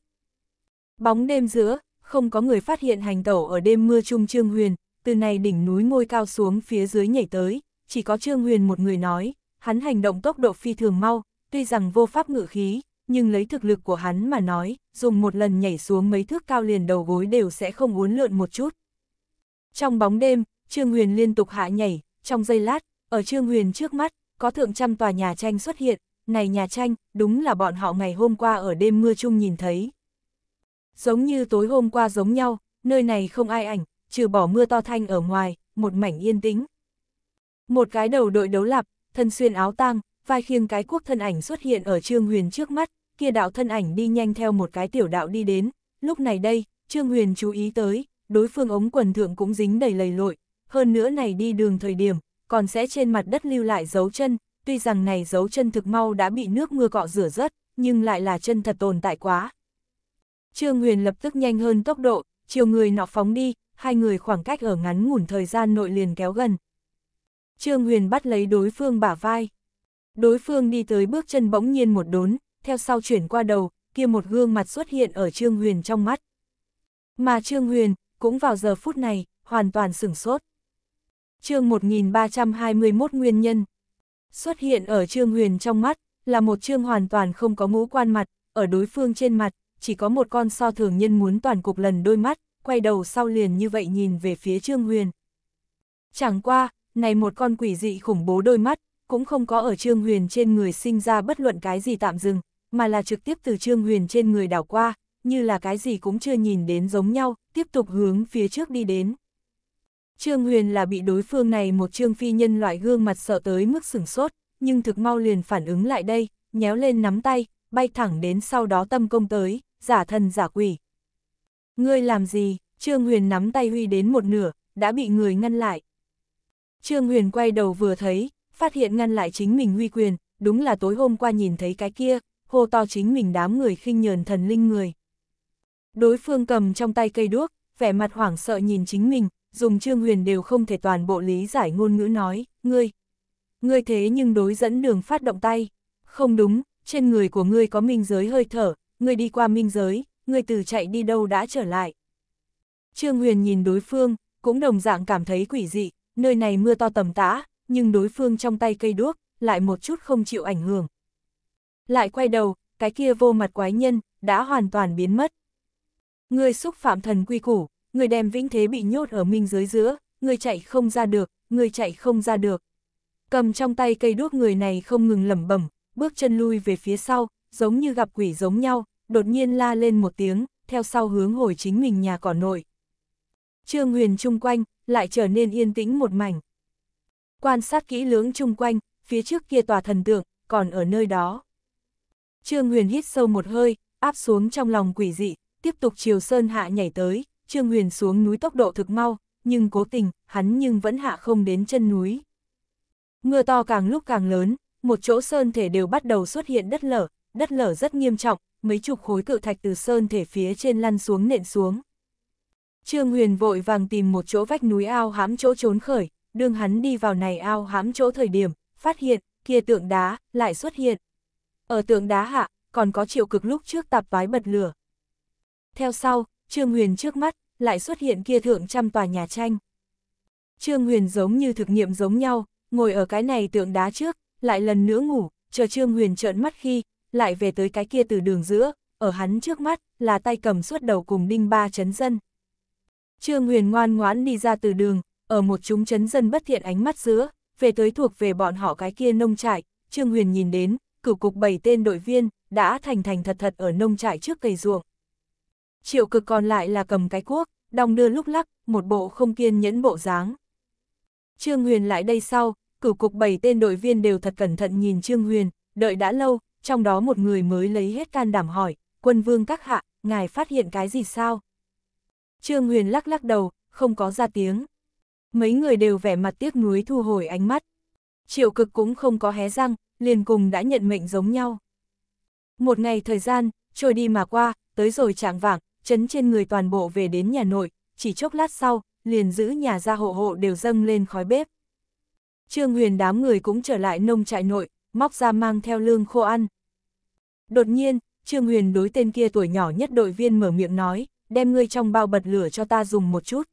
Bóng đêm giữa, không có người phát hiện hành tẩu ở đêm mưa chung Trương Huyền, từ này đỉnh núi ngôi cao xuống phía dưới nhảy tới, chỉ có Trương Huyền một người nói, hắn hành động tốc độ phi thường mau, tuy rằng vô pháp ngự khí, nhưng lấy thực lực của hắn mà nói, dùng một lần nhảy xuống mấy thước cao liền đầu gối đều sẽ không uốn lượn một chút. Trong bóng đêm, Trương Huyền liên tục hạ nhảy, trong giây lát, ở Trương Huyền trước mắt, có thượng trăm tòa nhà tranh xuất hiện, này nhà tranh, đúng là bọn họ ngày hôm qua ở đêm mưa chung nhìn thấy. Giống như tối hôm qua giống nhau, nơi này không ai ảnh, trừ bỏ mưa to thanh ở ngoài, một mảnh yên tĩnh. Một cái đầu đội đấu lạp, thân xuyên áo tang, vai khiêng cái quốc thân ảnh xuất hiện ở Trương Huyền trước mắt, kia đạo thân ảnh đi nhanh theo một cái tiểu đạo đi đến, lúc này đây, Trương Huyền chú ý tới, đối phương ống quần thượng cũng dính đầy lầy lội, hơn nữa này đi đường thời điểm, còn sẽ trên mặt đất lưu lại dấu chân, tuy rằng này dấu chân thực mau đã bị nước mưa cọ rửa rớt, nhưng lại là chân thật tồn tại quá. Trương Huyền lập tức nhanh hơn tốc độ, chiều người nọ phóng đi, hai người khoảng cách ở ngắn ngủn thời gian nội liền kéo gần. Trương Huyền bắt lấy đối phương bả vai. Đối phương đi tới bước chân bỗng nhiên một đốn, theo sau chuyển qua đầu, kia một gương mặt xuất hiện ở Trương Huyền trong mắt. Mà Trương Huyền, cũng vào giờ phút này, hoàn toàn sửng sốt. chương 1321 nguyên nhân. Xuất hiện ở Trương Huyền trong mắt, là một trương hoàn toàn không có ngũ quan mặt, ở đối phương trên mặt, chỉ có một con so thường nhân muốn toàn cục lần đôi mắt, quay đầu sau liền như vậy nhìn về phía Trương Huyền. Chẳng qua, này một con quỷ dị khủng bố đôi mắt, cũng không có ở Trương Huyền trên người sinh ra bất luận cái gì tạm dừng, mà là trực tiếp từ Trương Huyền trên người đảo qua, như là cái gì cũng chưa nhìn đến giống nhau, tiếp tục hướng phía trước đi đến. Trương Huyền là bị đối phương này một trương phi nhân loại gương mặt sợ tới mức sửng sốt, nhưng thực mau liền phản ứng lại đây, nhéo lên nắm tay, bay thẳng đến sau đó tâm công tới, giả thần giả quỷ. Ngươi làm gì? Trương Huyền nắm tay huy đến một nửa, đã bị người ngăn lại. Trương Huyền quay đầu vừa thấy, phát hiện ngăn lại chính mình huy quyền, đúng là tối hôm qua nhìn thấy cái kia, hô to chính mình đám người khinh nhờn thần linh người. Đối phương cầm trong tay cây đuốc, vẻ mặt hoảng sợ nhìn chính mình, dùng Trương Huyền đều không thể toàn bộ lý giải ngôn ngữ nói, ngươi. Ngươi thế nhưng đối dẫn đường phát động tay. Không đúng, trên người của ngươi có minh giới hơi thở, ngươi đi qua minh giới, ngươi từ chạy đi đâu đã trở lại. Trương Huyền nhìn đối phương, cũng đồng dạng cảm thấy quỷ dị, nơi này mưa to tầm tã, nhưng đối phương trong tay cây đuốc, lại một chút không chịu ảnh hưởng. Lại quay đầu, cái kia vô mặt quái nhân, đã hoàn toàn biến mất. ngươi xúc phạm thần quy củ, người đem vĩnh thế bị nhốt ở minh giới giữa, người chạy không ra được, người chạy không ra được. Cầm trong tay cây đuốc người này không ngừng lẩm bẩm, bước chân lui về phía sau, giống như gặp quỷ giống nhau, đột nhiên la lên một tiếng, theo sau hướng hồi chính mình nhà cỏ nội. Trương Huyền chung quanh, lại trở nên yên tĩnh một mảnh. Quan sát kỹ lưỡng chung quanh, phía trước kia tòa thần tượng, còn ở nơi đó. Trương Huyền hít sâu một hơi, áp xuống trong lòng quỷ dị, tiếp tục chiều sơn hạ nhảy tới, Trương Huyền xuống núi tốc độ thực mau, nhưng cố tình, hắn nhưng vẫn hạ không đến chân núi. Mưa to càng lúc càng lớn, một chỗ sơn thể đều bắt đầu xuất hiện đất lở, đất lở rất nghiêm trọng, mấy chục khối cự thạch từ sơn thể phía trên lăn xuống nện xuống. Trương Huyền vội vàng tìm một chỗ vách núi ao hãm chỗ trốn khởi, đương hắn đi vào này ao hãm chỗ thời điểm, phát hiện, kia tượng đá, lại xuất hiện. Ở tượng đá hạ, còn có triệu cực lúc trước tạp vái bật lửa. Theo sau, Trương Huyền trước mắt, lại xuất hiện kia thượng trăm tòa nhà tranh. Trương Huyền giống như thực nghiệm giống nhau, ngồi ở cái này tượng đá trước, lại lần nữa ngủ, chờ Trương Huyền trợn mắt khi, lại về tới cái kia từ đường giữa, ở hắn trước mắt, là tay cầm suốt đầu cùng đinh ba chấn dân. Trương Huyền ngoan ngoãn đi ra từ đường, ở một chúng chấn dân bất thiện ánh mắt giữa, về tới thuộc về bọn họ cái kia nông trại, Trương Huyền nhìn đến, cửu cục bảy tên đội viên, đã thành thành thật thật ở nông trại trước cây ruộng. Triệu cực còn lại là cầm cái cuốc, đong đưa lúc lắc, một bộ không kiên nhẫn bộ dáng. Trương Huyền lại đây sau, cửu cục bảy tên đội viên đều thật cẩn thận nhìn Trương Huyền, đợi đã lâu, trong đó một người mới lấy hết can đảm hỏi, quân vương các hạ, ngài phát hiện cái gì sao? Trương Huyền lắc lắc đầu, không có ra tiếng. Mấy người đều vẻ mặt tiếc nuối thu hồi ánh mắt. Triệu cực cũng không có hé răng, liền cùng đã nhận mệnh giống nhau. Một ngày thời gian, trôi đi mà qua, tới rồi trạng vạng, chấn trên người toàn bộ về đến nhà nội, chỉ chốc lát sau, liền giữ nhà ra hộ hộ đều dâng lên khói bếp. Trương Huyền đám người cũng trở lại nông trại nội, móc ra mang theo lương khô ăn. Đột nhiên, Trương Huyền đối tên kia tuổi nhỏ nhất đội viên mở miệng nói, đem ngươi trong bao bật lửa cho ta dùng một chút.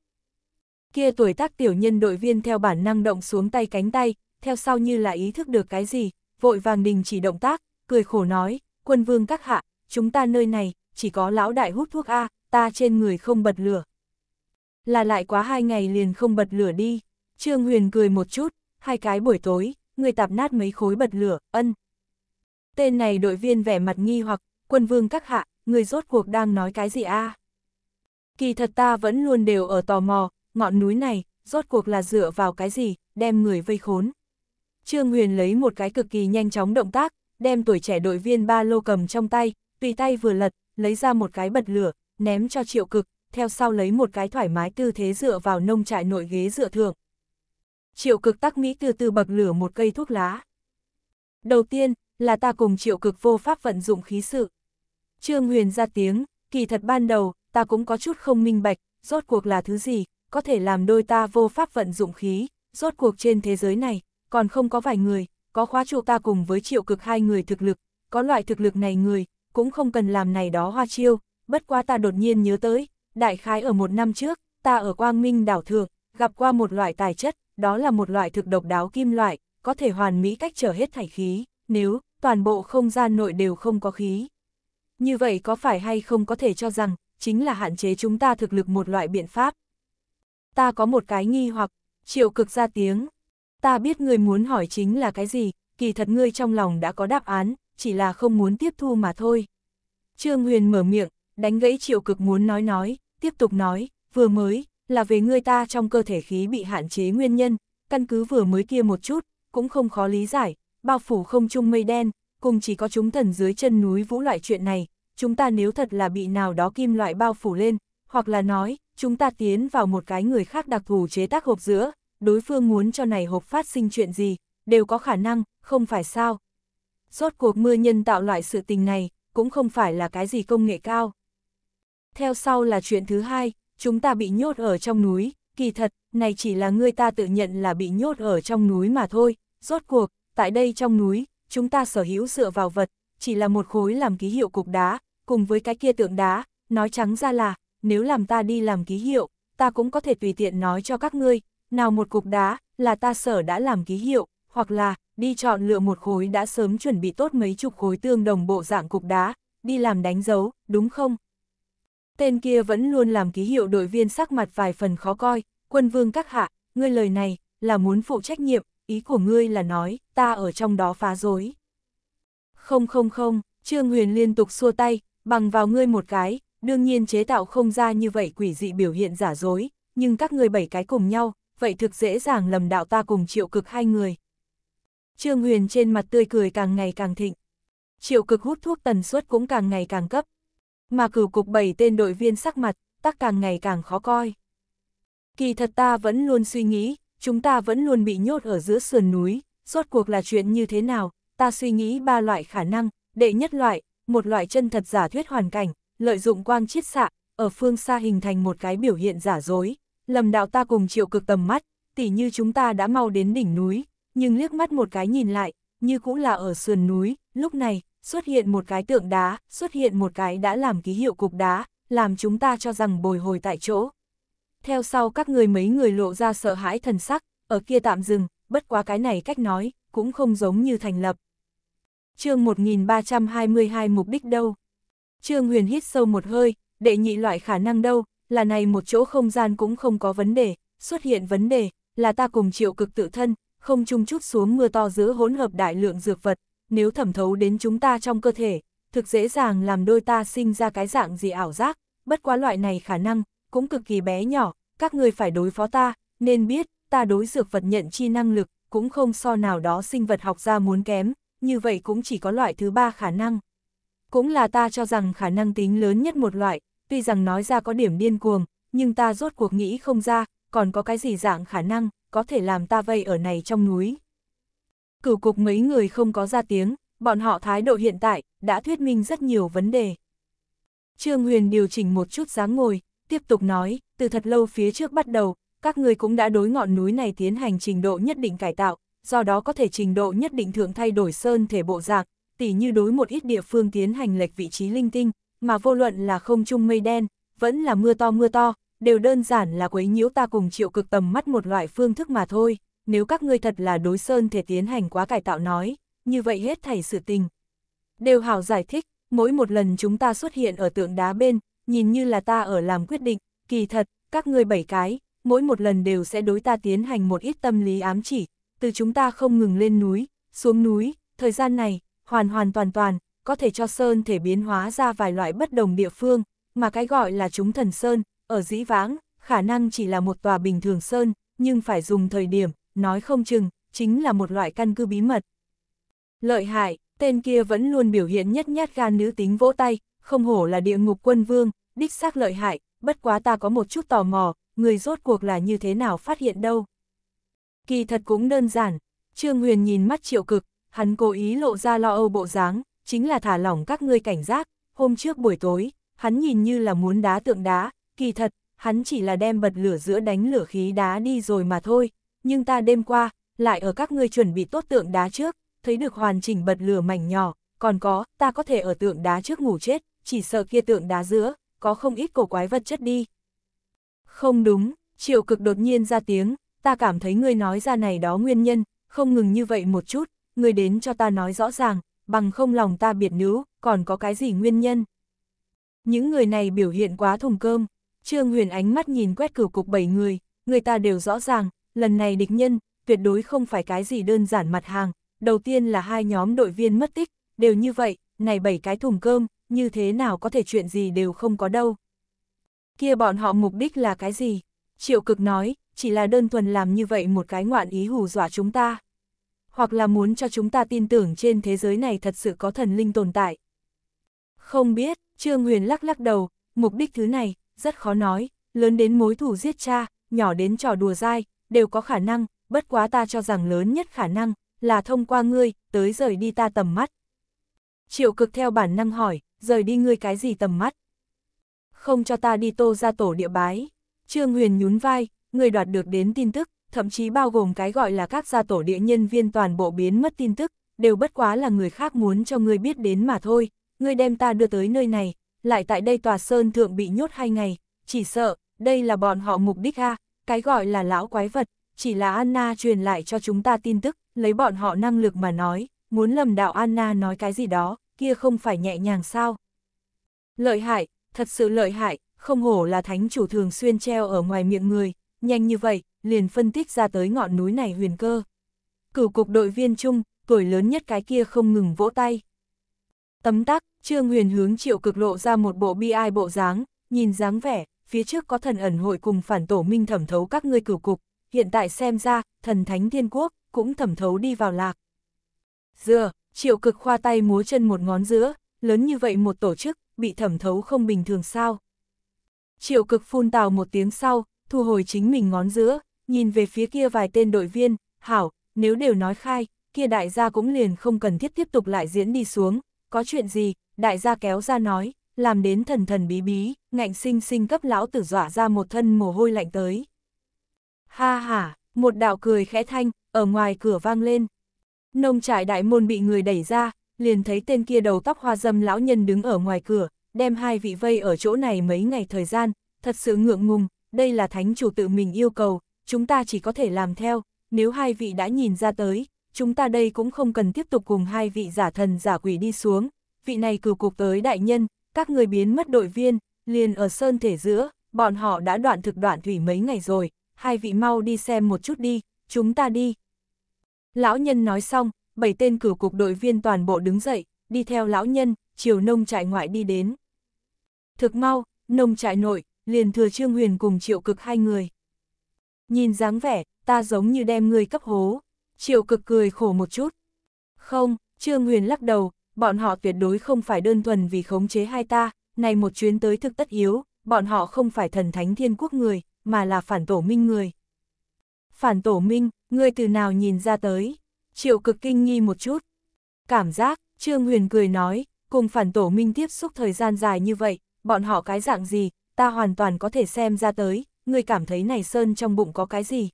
Kia tuổi tác tiểu nhân đội viên theo bản năng động xuống tay cánh tay, theo sau như là ý thức được cái gì, vội vàng đình chỉ động tác, cười khổ nói, quân vương các hạ, chúng ta nơi này, chỉ có lão đại hút thuốc A, ta trên người không bật lửa. Là lại quá hai ngày liền không bật lửa đi, Trương Huyền cười một chút, hai cái buổi tối, người tạp nát mấy khối bật lửa, ân. Tên này đội viên vẻ mặt nghi hoặc, quân vương các hạ, người rốt cuộc đang nói cái gì a? Kỳ thật ta vẫn luôn đều ở tò mò, ngọn núi này, rốt cuộc là dựa vào cái gì, đem người vây khốn. Trương Huyền lấy một cái cực kỳ nhanh chóng động tác, đem tuổi trẻ đội viên ba lô cầm trong tay, tùy tay vừa lật, lấy ra một cái bật lửa, ném cho triệu cực, theo sau lấy một cái thoải mái tư thế dựa vào nông trại nội ghế dựa thượng. Triệu cực tắc Mỹ từ từ bậc lửa một cây thuốc lá. Đầu tiên, là ta cùng triệu cực vô pháp vận dụng khí sự. Trương Huyền ra tiếng, kỳ thật ban đầu, ta cũng có chút không minh bạch, rốt cuộc là thứ gì, có thể làm đôi ta vô pháp vận dụng khí, rốt cuộc trên thế giới này, còn không có vài người, có khóa trụ ta cùng với triệu cực hai người thực lực, có loại thực lực này người, cũng không cần làm này đó hoa chiêu, bất quá ta đột nhiên nhớ tới, đại khái ở một năm trước, ta ở Quang Minh đảo thượng, gặp qua một loại tài chất, đó là một loại thực độc đáo kim loại, có thể hoàn mỹ cách trở hết thải khí, nếu toàn bộ không gian nội đều không có khí. Như vậy có phải hay không có thể cho rằng, chính là hạn chế chúng ta thực lực một loại biện pháp. Ta có một cái nghi hoặc, triệu cực ra tiếng. Ta biết người muốn hỏi chính là cái gì, kỳ thật ngươi trong lòng đã có đáp án, chỉ là không muốn tiếp thu mà thôi. Trương Huyền mở miệng, đánh gãy triệu cực muốn nói nói, tiếp tục nói, vừa mới, là về người ta trong cơ thể khí bị hạn chế nguyên nhân, căn cứ vừa mới kia một chút, cũng không khó lý giải, bao phủ không trung mây đen, cùng chỉ có chúng thần dưới chân núi vũ loại chuyện này, chúng ta nếu thật là bị nào đó kim loại bao phủ lên, hoặc là nói, chúng ta tiến vào một cái người khác đặc thù chế tác hộp giữa, đối phương muốn cho này hộp phát sinh chuyện gì, đều có khả năng, không phải sao. Rốt cuộc mưa nhân tạo loại sự tình này, cũng không phải là cái gì công nghệ cao. Theo sau là chuyện thứ hai, chúng ta bị nhốt ở trong núi, kỳ thật, này chỉ là người ta tự nhận là bị nhốt ở trong núi mà thôi, rốt cuộc, tại đây trong núi, chúng ta sở hữu dựa vào vật, chỉ là một khối làm ký hiệu cục đá, cùng với cái kia tượng đá, nói trắng ra là, nếu làm ta đi làm ký hiệu, ta cũng có thể tùy tiện nói cho các ngươi, nào một cục đá, là ta sở đã làm ký hiệu, hoặc là, đi chọn lựa một khối đã sớm chuẩn bị tốt mấy chục khối tương đồng bộ dạng cục đá, đi làm đánh dấu, đúng không? Tên kia vẫn luôn làm ký hiệu đội viên sắc mặt vài phần khó coi, quân vương các hạ, ngươi lời này, là muốn phụ trách nhiệm, ý của ngươi là nói, ta ở trong đó phá dối. Không không không, Trương Huyền liên tục xua tay, bằng vào ngươi một cái, đương nhiên chế tạo không ra như vậy quỷ dị biểu hiện giả dối, nhưng các ngươi bảy cái cùng nhau, vậy thực dễ dàng lầm đạo ta cùng triệu cực hai người. Trương Huyền trên mặt tươi cười càng ngày càng thịnh. Triệu cực hút thuốc tần suất cũng càng ngày càng cấp. Mà cửu cục bảy tên đội viên sắc mặt, tắc càng ngày càng khó coi. Kỳ thật ta vẫn luôn suy nghĩ, chúng ta vẫn luôn bị nhốt ở giữa sườn núi, rốt cuộc là chuyện như thế nào, ta suy nghĩ ba loại khả năng, đệ nhất loại, một loại chân thật giả thuyết hoàn cảnh, lợi dụng quang chiết xạ, ở phương xa hình thành một cái biểu hiện giả dối, lầm đạo ta cùng triệu cực tầm mắt, tỉ như chúng ta đã mau đến đỉnh núi, nhưng liếc mắt một cái nhìn lại, như cũng là ở sườn núi, lúc này, xuất hiện một cái tượng đá, xuất hiện một cái đã làm ký hiệu cục đá, làm chúng ta cho rằng bồi hồi tại chỗ. Theo sau các người mấy người lộ ra sợ hãi thần sắc, ở kia tạm dừng, bất quá cái này cách nói, cũng không giống như thành lập. chương 1322 mục đích đâu? Trương Huyền hít sâu một hơi, đệ nhị loại khả năng đâu, là này một chỗ không gian cũng không có vấn đề, xuất hiện vấn đề, là ta cùng triệu cực tự thân, không chung chút xuống mưa to giữa hỗn hợp đại lượng dược vật, nếu thẩm thấu đến chúng ta trong cơ thể, thực dễ dàng làm đôi ta sinh ra cái dạng gì ảo giác, bất quá loại này khả năng, cũng cực kỳ bé nhỏ, các người phải đối phó ta, nên biết, ta đối dược vật nhận chi năng lực, cũng không so nào đó sinh vật học ra muốn kém, như vậy cũng chỉ có loại thứ ba khả năng. Cũng là ta cho rằng khả năng tính lớn nhất một loại, tuy rằng nói ra có điểm điên cuồng, nhưng ta rốt cuộc nghĩ không ra, còn có cái gì dạng khả năng, có thể làm ta vây ở này trong núi. Cửu cục mấy người không có ra tiếng, bọn họ thái độ hiện tại, đã thuyết minh rất nhiều vấn đề. Trương Huyền điều chỉnh một chút dáng ngồi, tiếp tục nói, từ thật lâu phía trước bắt đầu, các người cũng đã đối ngọn núi này tiến hành trình độ nhất định cải tạo, do đó có thể trình độ nhất định thượng thay đổi sơn thể bộ dạng, tỉ như đối một ít địa phương tiến hành lệch vị trí linh tinh, mà vô luận là không trung mây đen, vẫn là mưa to mưa to, đều đơn giản là quấy nhiễu ta cùng triệu cực tầm mắt một loại phương thức mà thôi, nếu các ngươi thật là đối sơn thể tiến hành quá cải tạo nói, như vậy hết thảy sự tình. Đều hảo giải thích, mỗi một lần chúng ta xuất hiện ở tượng đá bên, nhìn như là ta ở làm quyết định, kỳ thật, các ngươi bảy cái, mỗi một lần đều sẽ đối ta tiến hành một ít tâm lý ám chỉ, từ chúng ta không ngừng lên núi, xuống núi, thời gian này, hoàn hoàn toàn toàn, có thể cho sơn thể biến hóa ra vài loại bất đồng địa phương, mà cái gọi là chúng thần sơn, ở dĩ vãng, khả năng chỉ là một tòa bình thường sơn, nhưng phải dùng thời điểm, nói không chừng, chính là một loại căn cứ bí mật. Lợi hại, tên kia vẫn luôn biểu hiện nhất nhát gan nữ tính vỗ tay, không hổ là địa ngục quân vương, đích xác lợi hại, bất quá ta có một chút tò mò, người rốt cuộc là như thế nào phát hiện đâu. Kỳ thật cũng đơn giản, Trương Huyền nhìn mắt triệu cực, hắn cố ý lộ ra lo âu bộ dáng, chính là thả lỏng các ngươi cảnh giác, hôm trước buổi tối, hắn nhìn như là muốn đá tượng đá, kỳ thật, hắn chỉ là đem bật lửa giữa đánh lửa khí đá đi rồi mà thôi, nhưng ta đêm qua, lại ở các ngươi chuẩn bị tốt tượng đá trước, thấy được hoàn chỉnh bật lửa mảnh nhỏ, còn có, ta có thể ở tượng đá trước ngủ chết, chỉ sợ kia tượng đá giữa, có không ít cổ quái vật chất đi. Không đúng, triệu cực đột nhiên ra tiếng, ta cảm thấy ngươi nói ra này đó nguyên nhân, không ngừng như vậy một chút, ngươi đến cho ta nói rõ ràng, bằng không lòng ta biệt nữ, còn có cái gì nguyên nhân. Những người này biểu hiện quá thùng cơm, Trương Huyền ánh mắt nhìn quét cửu cục bảy người, người ta đều rõ ràng, lần này địch nhân, tuyệt đối không phải cái gì đơn giản mặt hàng, đầu tiên là hai nhóm đội viên mất tích, đều như vậy, này bảy cái thùng cơm, như thế nào có thể chuyện gì đều không có đâu. Kia bọn họ mục đích là cái gì? Triệu cực nói, chỉ là đơn thuần làm như vậy một cái ngoạn ý hù dọa chúng ta. Hoặc là muốn cho chúng ta tin tưởng trên thế giới này thật sự có thần linh tồn tại. Không biết, Trương Huyền lắc lắc đầu, mục đích thứ này, rất khó nói, lớn đến mối thủ giết cha, nhỏ đến trò đùa dai, đều có khả năng, bất quá ta cho rằng lớn nhất khả năng, là thông qua ngươi, tới rời đi ta tầm mắt. Triệu cực theo bản năng hỏi, rời đi ngươi cái gì tầm mắt? Không cho ta đi tô ra tổ địa bái. Trương Huyền nhún vai, người đoạt được đến tin tức, thậm chí bao gồm cái gọi là các gia tổ địa nhân viên toàn bộ biến mất tin tức, đều bất quá là người khác muốn cho ngươi biết đến mà thôi, ngươi đem ta đưa tới nơi này, lại tại đây tòa sơn thượng bị nhốt hai ngày, chỉ sợ, đây là bọn họ mục đích ha, cái gọi là lão quái vật, chỉ là Anna truyền lại cho chúng ta tin tức, lấy bọn họ năng lực mà nói, muốn lầm đạo Anna nói cái gì đó, kia không phải nhẹ nhàng sao. Lợi hại, thật sự lợi hại, không hổ là thánh chủ thường xuyên treo ở ngoài miệng người, nhanh như vậy, liền phân tích ra tới ngọn núi này huyền cơ. Cửu cục đội viên chung, tuổi lớn nhất cái kia không ngừng vỗ tay. Tấm tắc, Trương Huyền hướng triệu cực lộ ra một bộ bi ai bộ dáng, nhìn dáng vẻ, phía trước có thần ẩn hội cùng phản tổ minh thẩm thấu các ngươi cửu cục, hiện tại xem ra, thần thánh thiên quốc, cũng thẩm thấu đi vào lạc. Dừa, triệu cực khoa tay múa chân một ngón giữa, lớn như vậy một tổ chức, bị thẩm thấu không bình thường sao. Triệu cực phun tào một tiếng sau, thu hồi chính mình ngón giữa, nhìn về phía kia vài tên đội viên, hảo, nếu đều nói khai, kia đại gia cũng liền không cần thiết tiếp tục lại diễn đi xuống, có chuyện gì, đại gia kéo ra nói, làm đến thần thần bí bí, ngạnh sinh sinh cấp lão tử dọa ra một thân mồ hôi lạnh tới. Ha ha, một đạo cười khẽ thanh, ở ngoài cửa vang lên. Nông trại đại môn bị người đẩy ra, liền thấy tên kia đầu tóc hoa dâm lão nhân đứng ở ngoài cửa, đem hai vị vây ở chỗ này mấy ngày thời gian, thật sự ngượng ngùng, đây là thánh chủ tự mình yêu cầu, chúng ta chỉ có thể làm theo, nếu hai vị đã nhìn ra tới, chúng ta đây cũng không cần tiếp tục cùng hai vị giả thần giả quỷ đi xuống, vị này cử cục tới đại nhân, các người biến mất đội viên, liền ở sơn thể giữa, bọn họ đã đoạn thực đoạn thủy mấy ngày rồi, hai vị mau đi xem một chút đi, chúng ta đi. Lão nhân nói xong, bảy tên cử cục đội viên toàn bộ đứng dậy, đi theo lão nhân, chiều nông trại ngoại đi đến. Thực mau, nông trại nội, liền thừa Trương Huyền cùng triệu cực hai người. Nhìn dáng vẻ, ta giống như đem người cấp hố. Triệu cực cười khổ một chút. Không, Trương Huyền lắc đầu, bọn họ tuyệt đối không phải đơn thuần vì khống chế hai ta, này một chuyến tới thực tất yếu, bọn họ không phải thần thánh thiên quốc người, mà là phản tổ minh người. Phản tổ minh, ngươi từ nào nhìn ra tới? Triệu cực kinh nghi một chút. Cảm giác, Trương Huyền cười nói, cùng phản tổ minh tiếp xúc thời gian dài như vậy, bọn họ cái dạng gì, ta hoàn toàn có thể xem ra tới, ngươi cảm thấy này sơn trong bụng có cái gì.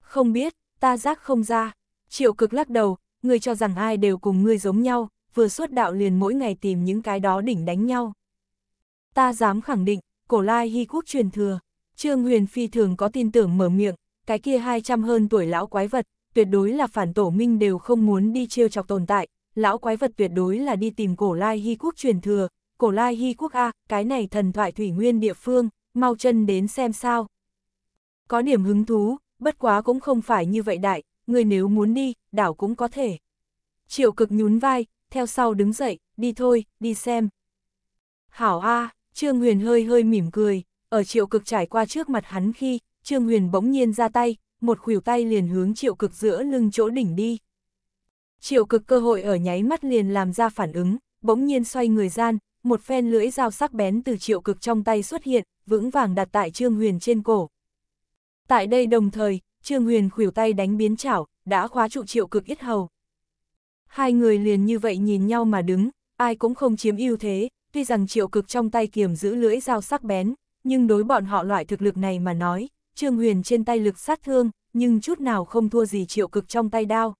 Không biết, ta giác không ra. Triệu cực lắc đầu, ngươi cho rằng ai đều cùng ngươi giống nhau, vừa suốt đạo liền mỗi ngày tìm những cái đó đỉnh đánh nhau. Ta dám khẳng định, cổ lai hy quốc truyền thừa. Trương Huyền Phi thường có tin tưởng mở miệng, cái kia 200 hơn tuổi lão quái vật, tuyệt đối là phản tổ minh đều không muốn đi trêu chọc tồn tại, lão quái vật tuyệt đối là đi tìm cổ lai hy quốc truyền thừa, cổ lai hy quốc A, cái này thần thoại thủy nguyên địa phương, mau chân đến xem sao. Có điểm hứng thú, bất quá cũng không phải như vậy đại, người nếu muốn đi, đảo cũng có thể. Triệu cực nhún vai, theo sau đứng dậy, đi thôi, đi xem. Hảo A, Trương Huyền hơi hơi mỉm cười, ở triệu cực trải qua trước mặt hắn khi, Trương Huyền bỗng nhiên ra tay, một khuỷu tay liền hướng triệu cực giữa lưng chỗ đỉnh đi. Triệu cực cơ hội ở nháy mắt liền làm ra phản ứng, bỗng nhiên xoay người gian, một phen lưỡi dao sắc bén từ triệu cực trong tay xuất hiện, vững vàng đặt tại Trương Huyền trên cổ. Tại đây đồng thời, Trương Huyền khuỷu tay đánh biến chảo, đã khóa trụ triệu cực ít hầu. Hai người liền như vậy nhìn nhau mà đứng, ai cũng không chiếm ưu thế, tuy rằng triệu cực trong tay kiềm giữ lưỡi dao sắc bén, nhưng đối bọn họ loại thực lực này mà nói, Trương Huyền trên tay lực sát thương, nhưng chút nào không thua gì triệu cực trong tay đao.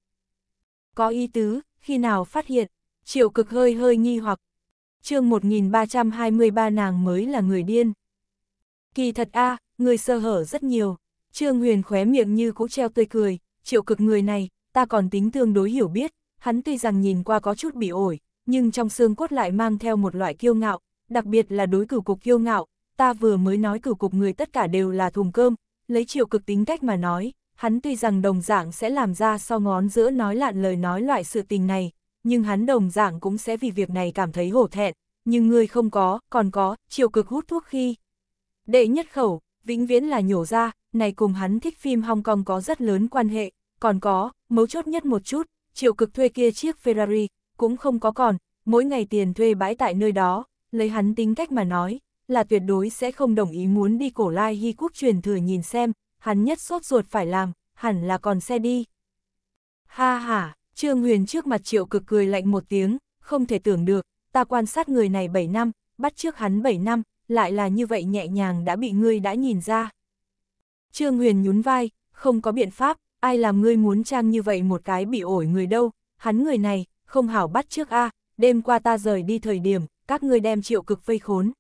Có ý tứ, khi nào phát hiện, triệu cực hơi hơi nghi hoặc. chương 1323 nàng mới là người điên. Kỳ thật a người sơ hở rất nhiều. Trương Huyền khóe miệng như cũ treo tươi cười, triệu cực người này, ta còn tính tương đối hiểu biết, hắn tuy rằng nhìn qua có chút bị ổi, nhưng trong xương cốt lại mang theo một loại kiêu ngạo, đặc biệt là đối cửu cục kiêu ngạo, ta vừa mới nói cửu cục người tất cả đều là thùng cơm, lấy triệu cực tính cách mà nói, hắn tuy rằng đồng dạng sẽ làm ra so ngón giữa nói lạn lời nói loại sự tình này, nhưng hắn đồng dạng cũng sẽ vì việc này cảm thấy hổ thẹn, nhưng người không có, còn có, triệu cực hút thuốc khi. Đệ nhất khẩu, vĩnh viễn là nhổ ra, này cùng hắn thích phim Hong Kong có rất lớn quan hệ, còn có, mấu chốt nhất một chút, triệu cực thuê kia chiếc Ferrari, cũng không có còn, mỗi ngày tiền thuê bãi tại nơi đó, lấy hắn tính cách mà nói, là tuyệt đối sẽ không đồng ý muốn đi cổ lai hy quốc truyền thừa nhìn xem, hắn nhất sốt ruột phải làm, hẳn là còn xe đi. Ha ha, Trương Huyền trước mặt triệu cực cười lạnh một tiếng, không thể tưởng được, ta quan sát người này 7 năm, bắt trước hắn 7 năm, lại là như vậy nhẹ nhàng đã bị ngươi đã nhìn ra. Trương Huyền nhún vai, không có biện pháp, ai làm ngươi muốn trang như vậy một cái bị ổi người đâu, hắn người này, không hảo bắt trước a đêm qua ta rời đi thời điểm, các ngươi đem triệu cực vây khốn.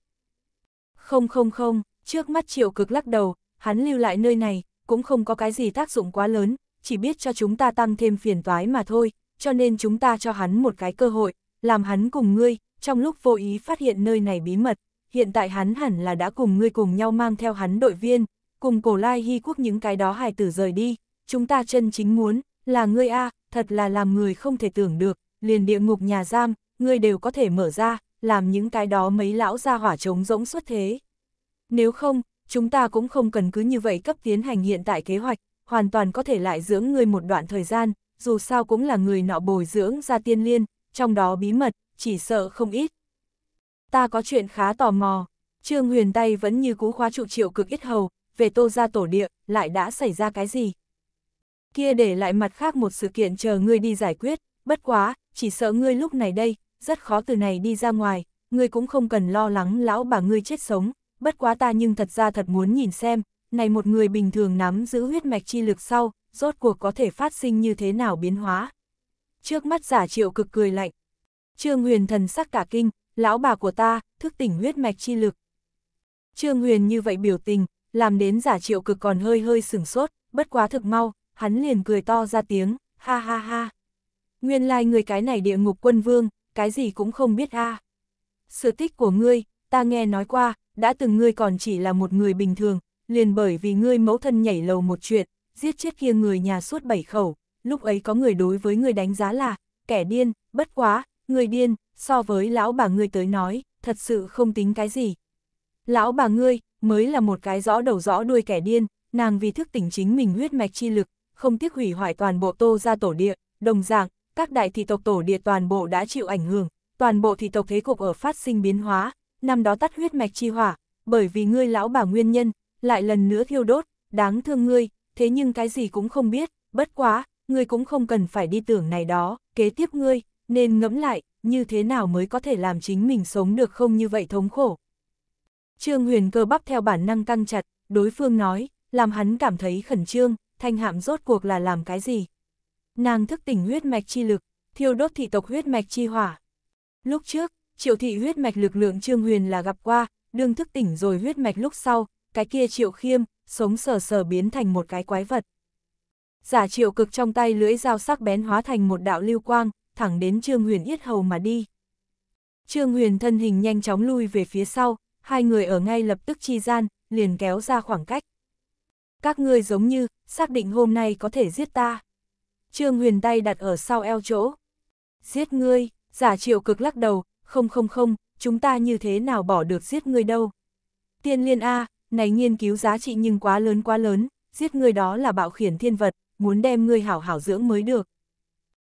Không không không, trước mắt triệu cực lắc đầu, hắn lưu lại nơi này, cũng không có cái gì tác dụng quá lớn, chỉ biết cho chúng ta tăng thêm phiền toái mà thôi, cho nên chúng ta cho hắn một cái cơ hội, làm hắn cùng ngươi, trong lúc vô ý phát hiện nơi này bí mật, hiện tại hắn hẳn là đã cùng ngươi cùng nhau mang theo hắn đội viên, cùng cổ lai hy quốc những cái đó hài tử rời đi, chúng ta chân chính muốn, là ngươi a thật là làm người không thể tưởng được, liền địa ngục nhà giam, ngươi đều có thể mở ra, làm những cái đó mấy lão ra hỏa trống rỗng xuất thế. Nếu không, chúng ta cũng không cần cứ như vậy cấp tiến hành hiện tại kế hoạch, hoàn toàn có thể lại dưỡng ngươi một đoạn thời gian, dù sao cũng là người nọ bồi dưỡng ra tiên liên, trong đó bí mật, chỉ sợ không ít. Ta có chuyện khá tò mò, Trương Huyền tay vẫn như cú khóa trụ triệu cực ít hầu, về tô ra tổ địa, lại đã xảy ra cái gì? Kia để lại mặt khác một sự kiện chờ ngươi đi giải quyết, bất quá, chỉ sợ ngươi lúc này đây, rất khó từ này đi ra ngoài, ngươi cũng không cần lo lắng lão bà ngươi chết sống, bất quá ta nhưng thật ra thật muốn nhìn xem, này một người bình thường nắm giữ huyết mạch chi lực sau, rốt cuộc có thể phát sinh như thế nào biến hóa. Trước mắt giả triệu cực cười lạnh. Trương huyền thần sắc cả kinh, lão bà của ta, thức tỉnh huyết mạch chi lực. Trương huyền như vậy biểu tình, làm đến giả triệu cực còn hơi hơi sửng sốt, bất quá thực mau, hắn liền cười to ra tiếng, ha ha ha. Nguyên lai like người cái này địa ngục quân vương, cái gì cũng không biết a. À. Sự tích của ngươi, ta nghe nói qua, đã từng ngươi còn chỉ là một người bình thường, liền bởi vì ngươi mẫu thân nhảy lầu một chuyện, giết chết kia người nhà suốt bảy khẩu, lúc ấy có người đối với ngươi đánh giá là, kẻ điên, bất quá, người điên, so với lão bà ngươi tới nói, thật sự không tính cái gì. Lão bà ngươi, mới là một cái rõ đầu rõ đuôi kẻ điên, nàng vì thức tỉnh chính mình huyết mạch chi lực, không tiếc hủy hoại toàn bộ tô ra tổ địa, đồng dạng, các đại thị tộc tổ địa toàn bộ đã chịu ảnh hưởng, toàn bộ thị tộc thế cục ở phát sinh biến hóa, năm đó tắt huyết mạch chi hỏa, bởi vì ngươi lão bà nguyên nhân, lại lần nữa thiêu đốt, đáng thương ngươi, thế nhưng cái gì cũng không biết, bất quá, ngươi cũng không cần phải đi tưởng này đó, kế tiếp ngươi, nên ngẫm lại, như thế nào mới có thể làm chính mình sống được không như vậy thống khổ. Trương Huyền cơ bắp theo bản năng căng chặt, đối phương nói, làm hắn cảm thấy khẩn trương, thanh hạm rốt cuộc là làm cái gì. Nàng thức tỉnh huyết mạch chi lực, thiêu đốt thị tộc huyết mạch chi hỏa. Lúc trước, triệu thị huyết mạch lực lượng Trương Huyền là gặp qua, đương thức tỉnh rồi huyết mạch lúc sau, cái kia triệu khiêm, sống sờ sờ biến thành một cái quái vật. Giả triệu cực trong tay lưỡi dao sắc bén hóa thành một đạo lưu quang, thẳng đến Trương Huyền yết hầu mà đi. Trương Huyền thân hình nhanh chóng lui về phía sau, hai người ở ngay lập tức chi gian, liền kéo ra khoảng cách. Các ngươi giống như, xác định hôm nay có thể giết ta. Trương Huyền tay đặt ở sau eo chỗ. Giết ngươi, giả triệu cực lắc đầu, không không không, chúng ta như thế nào bỏ được giết ngươi đâu. Tiên liên A, này nghiên cứu giá trị nhưng quá lớn quá lớn, giết ngươi đó là bạo khiển thiên vật, muốn đem ngươi hảo hảo dưỡng mới được.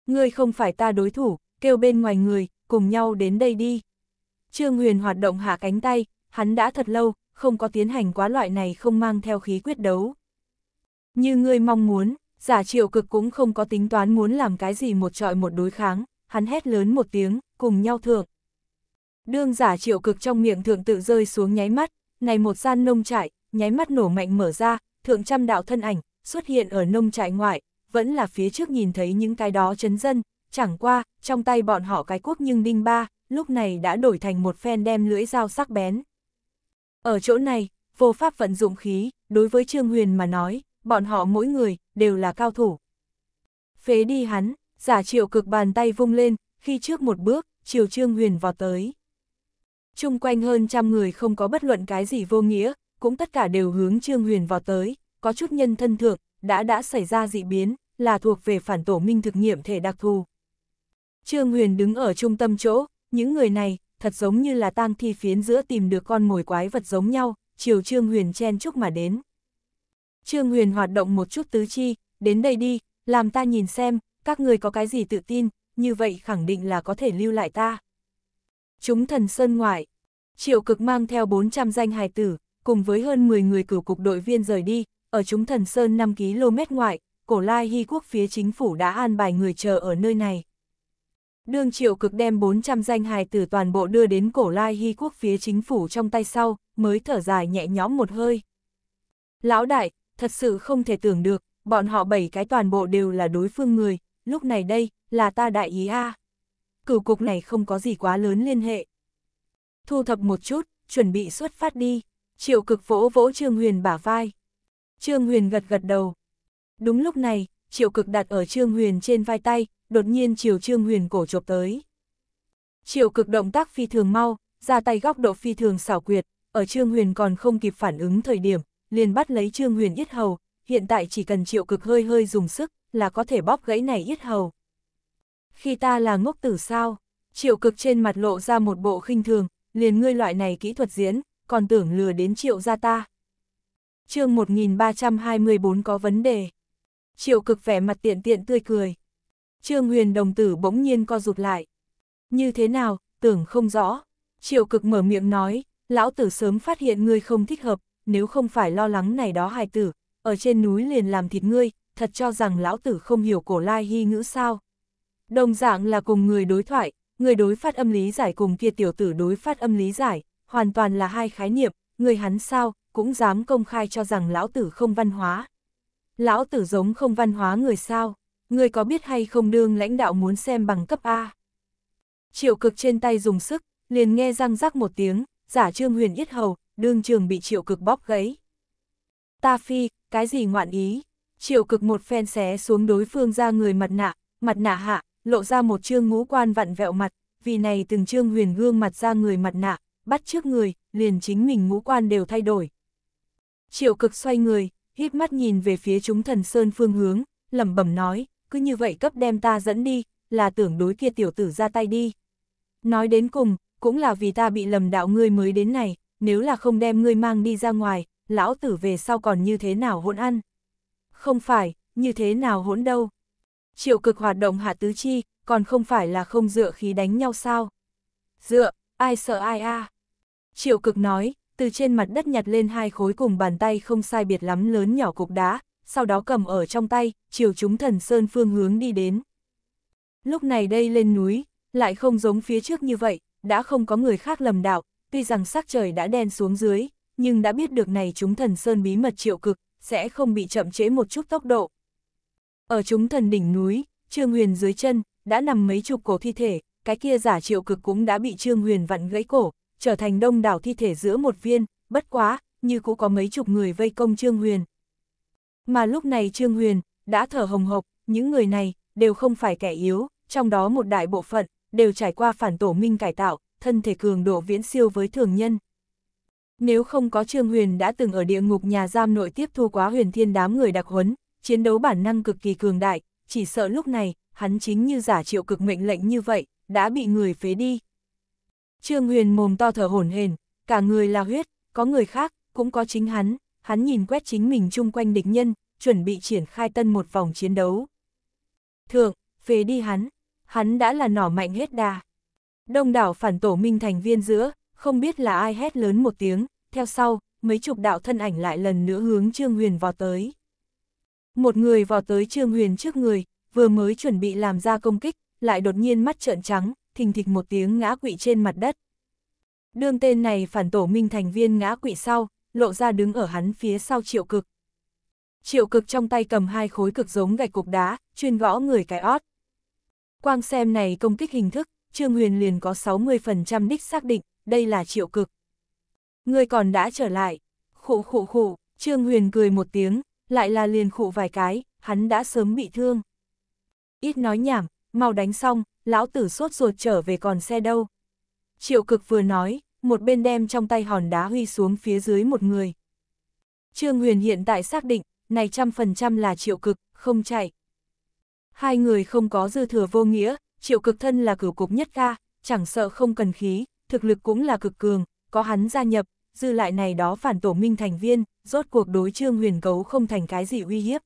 Ngươi không phải ta đối thủ, kêu bên ngoài người, cùng nhau đến đây đi. Trương Huyền hoạt động hạ cánh tay, hắn đã thật lâu, không có tiến hành quá loại này không mang theo khí quyết đấu. Như ngươi mong muốn, giả triệu cực cũng không có tính toán muốn làm cái gì một trọi một đối kháng, hắn hét lớn một tiếng, cùng nhau thượng. Đương giả triệu cực trong miệng thượng tự rơi xuống nháy mắt, này một gian nông trại, nháy mắt nổ mạnh mở ra, thượng trăm đạo thân ảnh, xuất hiện ở nông trại ngoại, vẫn là phía trước nhìn thấy những cái đó chấn dân, chẳng qua, trong tay bọn họ cái quốc nhưng đinh ba, lúc này đã đổi thành một phen đem lưỡi dao sắc bén. Ở chỗ này, vô pháp vận dụng khí, đối với Trương Huyền mà nói, bọn họ mỗi người, đều là cao thủ. Phế đi hắn, giả triệu cực bàn tay vung lên, khi trước một bước, chiều Trương Huyền vào tới. Trung quanh hơn trăm người không có bất luận cái gì vô nghĩa, cũng tất cả đều hướng Trương Huyền vào tới, có chút nhân thân thượng, đã đã xảy ra dị biến, là thuộc về phản tổ minh thực nghiệm thể đặc thù. Trương Huyền đứng ở trung tâm chỗ, những người này, thật giống như là tang thi phiến giữa tìm được con mồi quái vật giống nhau, chiều Trương Huyền chen chúc mà đến. Trương Huyền hoạt động một chút tứ chi, đến đây đi, làm ta nhìn xem, các người có cái gì tự tin, như vậy khẳng định là có thể lưu lại ta. Chúng thần sơn ngoại, triệu cực mang theo 400 danh hài tử, cùng với hơn 10 người cửu cục đội viên rời đi, ở chúng thần sơn 5 km ngoại, cổ lai hy quốc phía chính phủ đã an bài người chờ ở nơi này. Đương triệu cực đem 400 danh hài tử toàn bộ đưa đến cổ lai hy quốc phía chính phủ trong tay sau, mới thở dài nhẹ nhõm một hơi. Lão đại, thật sự không thể tưởng được, bọn họ bảy cái toàn bộ đều là đối phương người, lúc này đây, là ta đại ý a. Cửu cục này không có gì quá lớn liên hệ. Thu thập một chút, chuẩn bị xuất phát đi, triệu cực vỗ vỗ Trương Huyền bả vai. Trương Huyền gật gật đầu. Đúng lúc này, triệu cực đặt ở Trương Huyền trên vai tay, đột nhiên chiều Trương Huyền cổ chộp tới. Triệu cực động tác phi thường mau, ra tay góc độ phi thường xảo quyệt, ở Trương Huyền còn không kịp phản ứng thời điểm, liền bắt lấy Trương Huyền yết hầu, hiện tại chỉ cần triệu cực hơi hơi dùng sức, là có thể bóp gãy này yết hầu. Khi ta là ngốc tử sao? Triệu cực trên mặt lộ ra một bộ khinh thường, liền ngươi loại này kỹ thuật diễn, còn tưởng lừa đến triệu gia ta. chương 1324 có vấn đề. Triệu cực vẻ mặt tiện tiện tươi cười. Trương huyền đồng tử bỗng nhiên co rụt lại. Như thế nào, tưởng không rõ. Triệu cực mở miệng nói, lão tử sớm phát hiện ngươi không thích hợp, nếu không phải lo lắng này đó hài tử, ở trên núi liền làm thịt ngươi, thật cho rằng lão tử không hiểu cổ lai hy ngữ sao. Đồng dạng là cùng người đối thoại, người đối phát âm lý giải cùng kia tiểu tử đối phát âm lý giải, hoàn toàn là hai khái niệm, người hắn sao, cũng dám công khai cho rằng lão tử không văn hóa. Lão tử giống không văn hóa người sao, người có biết hay không đương lãnh đạo muốn xem bằng cấp A. Triệu cực trên tay dùng sức, liền nghe răng rắc một tiếng, giả trương huyền yết hầu, đương trường bị triệu cực bóp gãy. Ta phi, cái gì ngoạn ý? Triệu cực một phen xé xuống đối phương ra người mặt nạ, mặt nạ hạ, lộ ra một trương ngũ quan vặn vẹo mặt, vì này từng trương huyền gương mặt ra người mặt nạ, bắt trước người, liền chính mình ngũ quan đều thay đổi. Triệu cực xoay người, hít mắt nhìn về phía chúng thần sơn phương hướng, lẩm bẩm nói, cứ như vậy cấp đem ta dẫn đi, là tưởng đối kia tiểu tử ra tay đi. Nói đến cùng, cũng là vì ta bị lầm đạo ngươi mới đến này, nếu là không đem ngươi mang đi ra ngoài, lão tử về sau còn như thế nào hỗn ăn. Không phải, như thế nào hỗn đâu. Triệu cực hoạt động hạ tứ chi, còn không phải là không dựa khí đánh nhau sao. Dựa, ai sợ ai a Triệu cực nói, từ trên mặt đất nhặt lên hai khối cùng bàn tay không sai biệt lắm lớn nhỏ cục đá, sau đó cầm ở trong tay, chiều chúng thần sơn phương hướng đi đến. Lúc này đây lên núi, lại không giống phía trước như vậy, đã không có người khác lầm đạo, tuy rằng sắc trời đã đen xuống dưới, nhưng đã biết được này chúng thần sơn bí mật triệu cực, sẽ không bị chậm chế một chút tốc độ. Ở chúng thần đỉnh núi, Trương Huyền dưới chân, đã nằm mấy chục cổ thi thể, cái kia giả triệu cực cũng đã bị Trương Huyền vặn gãy cổ, trở thành đông đảo thi thể giữa một viên, bất quá, như cũng có mấy chục người vây công Trương Huyền. Mà lúc này Trương Huyền, đã thở hồng hộc, những người này, đều không phải kẻ yếu, trong đó một đại bộ phận, đều trải qua phản tổ minh cải tạo, thân thể cường độ viễn siêu với thường nhân. Nếu không có Trương Huyền đã từng ở địa ngục nhà giam nội tiếp thu quá huyền thiên đám người đặc huấn, chiến đấu bản năng cực kỳ cường đại, chỉ sợ lúc này, hắn chính như giả triệu cực mệnh lệnh như vậy, đã bị người phế đi. Trương Huyền mồm to thở hổn hển, cả người là huyết, có người khác, cũng có chính hắn, hắn nhìn quét chính mình chung quanh địch nhân, chuẩn bị triển khai tân một vòng chiến đấu. Thượng, phế đi hắn, hắn đã là nỏ mạnh hết đà. Đông đảo phản tổ minh thành viên giữa, không biết là ai hét lớn một tiếng, theo sau, mấy chục đạo thân ảnh lại lần nữa hướng Trương Huyền vào tới. Một người vào tới Trương Huyền trước người, vừa mới chuẩn bị làm ra công kích, lại đột nhiên mắt trợn trắng, thình thịch một tiếng ngã quỵ trên mặt đất. Đương tên này phản tổ minh thành viên ngã quỵ sau, lộ ra đứng ở hắn phía sau triệu cực. Triệu cực trong tay cầm hai khối cực giống gạch cục đá, chuyên gõ người cái ót. Quang xem này công kích hình thức, Trương Huyền liền có 60% đích xác định, đây là triệu cực. Người còn đã trở lại. Khụ khụ khụ, Trương Huyền cười một tiếng, lại là liền khụ vài cái, hắn đã sớm bị thương. Ít nói nhảm, mau đánh xong, lão tử sốt ruột trở về còn xe đâu. Triệu cực vừa nói, một bên đem trong tay hòn đá huy xuống phía dưới một người. Trương Huyền hiện tại xác định, này trăm phần trăm là triệu cực, không chạy. Hai người không có dư thừa vô nghĩa, triệu cực thân là cửu cục nhất ca, chẳng sợ không cần khí, thực lực cũng là cực cường, có hắn gia nhập, dư lại này đó phản tổ minh thành viên, rốt cuộc đối trương huyền cấu không thành cái gì uy hiếp.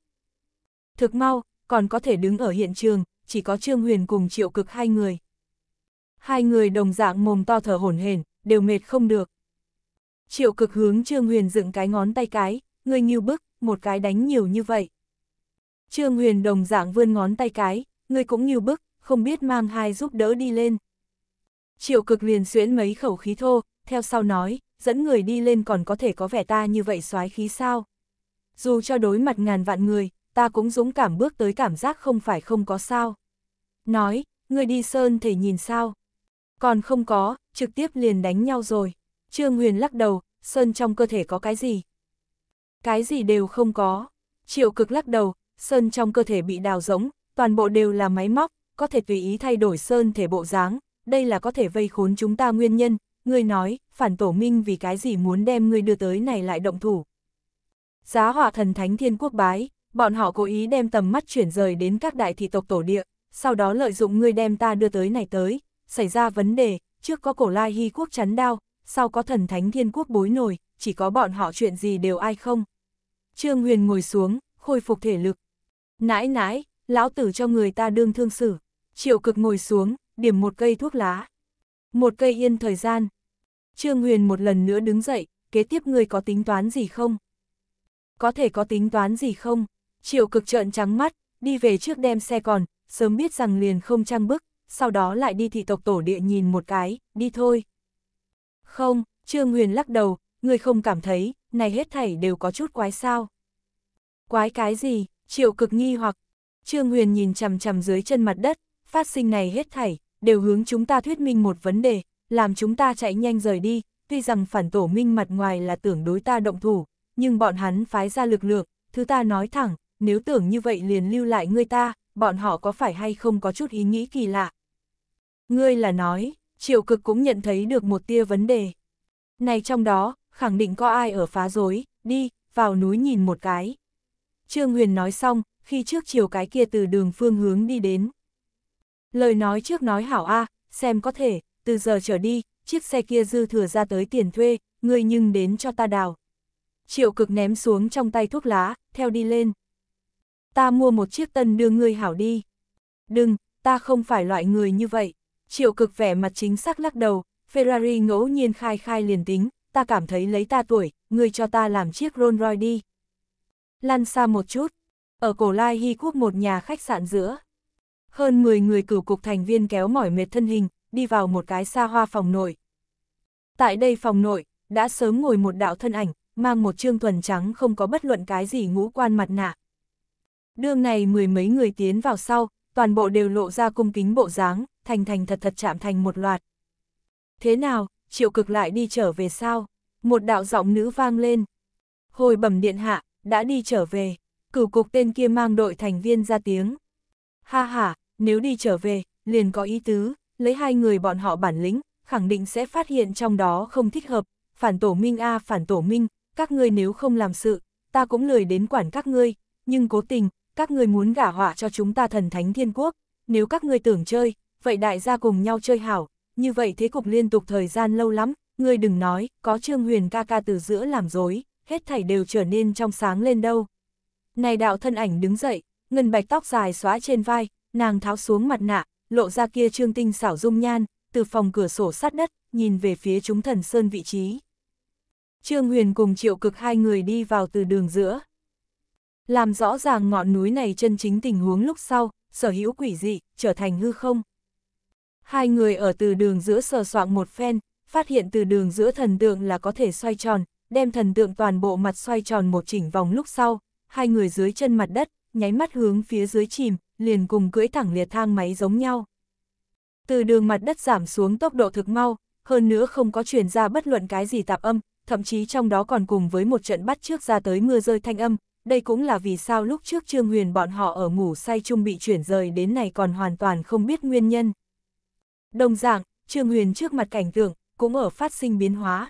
Thực mau, còn có thể đứng ở hiện trường, chỉ có trương huyền cùng triệu cực hai người. Hai người đồng dạng mồm to thở hổn hển, đều mệt không được. Triệu cực hướng trương huyền dựng cái ngón tay cái, người như bức, một cái đánh nhiều như vậy. Trương huyền đồng dạng vươn ngón tay cái, người cũng như bức, không biết mang hai giúp đỡ đi lên. Triệu cực liền xuyễn mấy khẩu khí thô, theo sau nói, dẫn người đi lên còn có thể có vẻ ta như vậy soái khí sao. Dù cho đối mặt ngàn vạn người, ta cũng dũng cảm bước tới cảm giác không phải không có sao. Nói, người đi sơn thể nhìn sao. Còn không có, trực tiếp liền đánh nhau rồi. Trương Huyền lắc đầu, sơn trong cơ thể có cái gì? Cái gì đều không có. Triệu cực lắc đầu, sơn trong cơ thể bị đào rỗng, toàn bộ đều là máy móc, có thể tùy ý thay đổi sơn thể bộ dáng, đây là có thể vây khốn chúng ta nguyên nhân, ngươi nói, phản tổ minh vì cái gì muốn đem ngươi đưa tới này lại động thủ. Giá họa thần thánh thiên quốc bái, bọn họ cố ý đem tầm mắt chuyển rời đến các đại thị tộc tổ địa, sau đó lợi dụng ngươi đem ta đưa tới này tới, xảy ra vấn đề, trước có cổ lai hy quốc chắn đao, sau có thần thánh thiên quốc bối nổi, chỉ có bọn họ chuyện gì đều ai không. Trương Huyền ngồi xuống, khôi phục thể lực. Nãi nãi, lão tử cho người ta đương thương xử. Triệu cực ngồi xuống, điểm một cây thuốc lá. Một cây yên thời gian. Trương Huyền một lần nữa đứng dậy, kế tiếp người có tính toán gì không? Có thể có tính toán gì không? Triệu cực trợn trắng mắt, đi về trước đem xe còn, sớm biết rằng liền không trăng bức, sau đó lại đi thị tộc tổ địa nhìn một cái, đi thôi. Không, Trương Huyền lắc đầu, người không cảm thấy, này hết thảy đều có chút quái sao. Quái cái gì, triệu cực nghi hoặc, Trương Huyền nhìn chằm chằm dưới chân mặt đất, phát sinh này hết thảy, đều hướng chúng ta thuyết minh một vấn đề, làm chúng ta chạy nhanh rời đi, tuy rằng phản tổ minh mặt ngoài là tưởng đối ta động thủ, nhưng bọn hắn phái ra lực lượng, thứ ta nói thẳng, nếu tưởng như vậy liền lưu lại ngươi ta, bọn họ có phải hay không có chút ý nghĩ kỳ lạ. Ngươi là nói, triệu cực cũng nhận thấy được một tia vấn đề. Này trong đó, khẳng định có ai ở phá rối, đi, vào núi nhìn một cái. Trương Huyền nói xong, khi trước chiều cái kia từ đường phương hướng đi đến. Lời nói trước nói hảo A, xem có thể, từ giờ trở đi, chiếc xe kia dư thừa ra tới tiền thuê, ngươi nhưng đến cho ta đào. Triệu cực ném xuống trong tay thuốc lá, theo đi lên. Ta mua một chiếc tân đưa ngươi hảo đi. Đừng, ta không phải loại người như vậy. Triệu cực vẻ mặt chính xác lắc đầu, Ferrari ngẫu nhiên khai khai liền tính, ta cảm thấy lấy ta tuổi, người cho ta làm chiếc Rolls Royce đi. Lăn xa một chút, ở cổ lai Hy Quốc một nhà khách sạn giữa. Hơn 10 người cửu cục thành viên kéo mỏi mệt thân hình, đi vào một cái xa hoa phòng nội. Tại đây phòng nội, đã sớm ngồi một đạo thân ảnh, mang một trương thuần trắng không có bất luận cái gì ngũ quan mặt nạ. Đương này mười mấy người tiến vào sau, toàn bộ đều lộ ra cung kính bộ dáng, thành thành thật thật chạm thành một loạt. Thế nào, triệu cực lại đi trở về sao? Một đạo giọng nữ vang lên. Hồi bẩm điện hạ, đã đi trở về. Cửu cục tên kia mang đội thành viên ra tiếng. Ha ha, nếu đi trở về, liền có ý tứ, lấy hai người bọn họ bản lĩnh, khẳng định sẽ phát hiện trong đó không thích hợp. Phản tổ minh a phản tổ minh, các ngươi nếu không làm sự, ta cũng lười đến quản các ngươi, nhưng cố tình, các ngươi muốn gả họa cho chúng ta thần thánh thiên quốc, nếu các ngươi tưởng chơi, vậy đại gia cùng nhau chơi hảo, như vậy thế cục liên tục thời gian lâu lắm, ngươi đừng nói, có Trương Huyền ca ca từ giữa làm dối, hết thảy đều trở nên trong sáng lên đâu. Này đạo thân ảnh đứng dậy, ngân bạch tóc dài xóa trên vai, nàng tháo xuống mặt nạ, lộ ra kia trương tinh xảo dung nhan, từ phòng cửa sổ sát đất, nhìn về phía chúng thần sơn vị trí. Trương Huyền cùng triệu cực hai người đi vào từ đường giữa. Làm rõ ràng ngọn núi này chân chính tình huống lúc sau, sở hữu quỷ dị, trở thành hư không. Hai người ở từ đường giữa sờ soạn một phen, phát hiện từ đường giữa thần tượng là có thể xoay tròn, đem thần tượng toàn bộ mặt xoay tròn một chỉnh vòng lúc sau, hai người dưới chân mặt đất, nháy mắt hướng phía dưới chìm, liền cùng cưỡi thẳng liệt thang máy giống nhau. Từ đường mặt đất giảm xuống tốc độ thực mau, hơn nữa không có truyền ra bất luận cái gì tạp âm, thậm chí trong đó còn cùng với một trận bắt trước ra tới mưa rơi thanh âm, đây cũng là vì sao lúc trước Trương Huyền bọn họ ở ngủ say chung bị chuyển rời đến này còn hoàn toàn không biết nguyên nhân. Đồng dạng, Trương Huyền trước mặt cảnh tượng, cũng ở phát sinh biến hóa.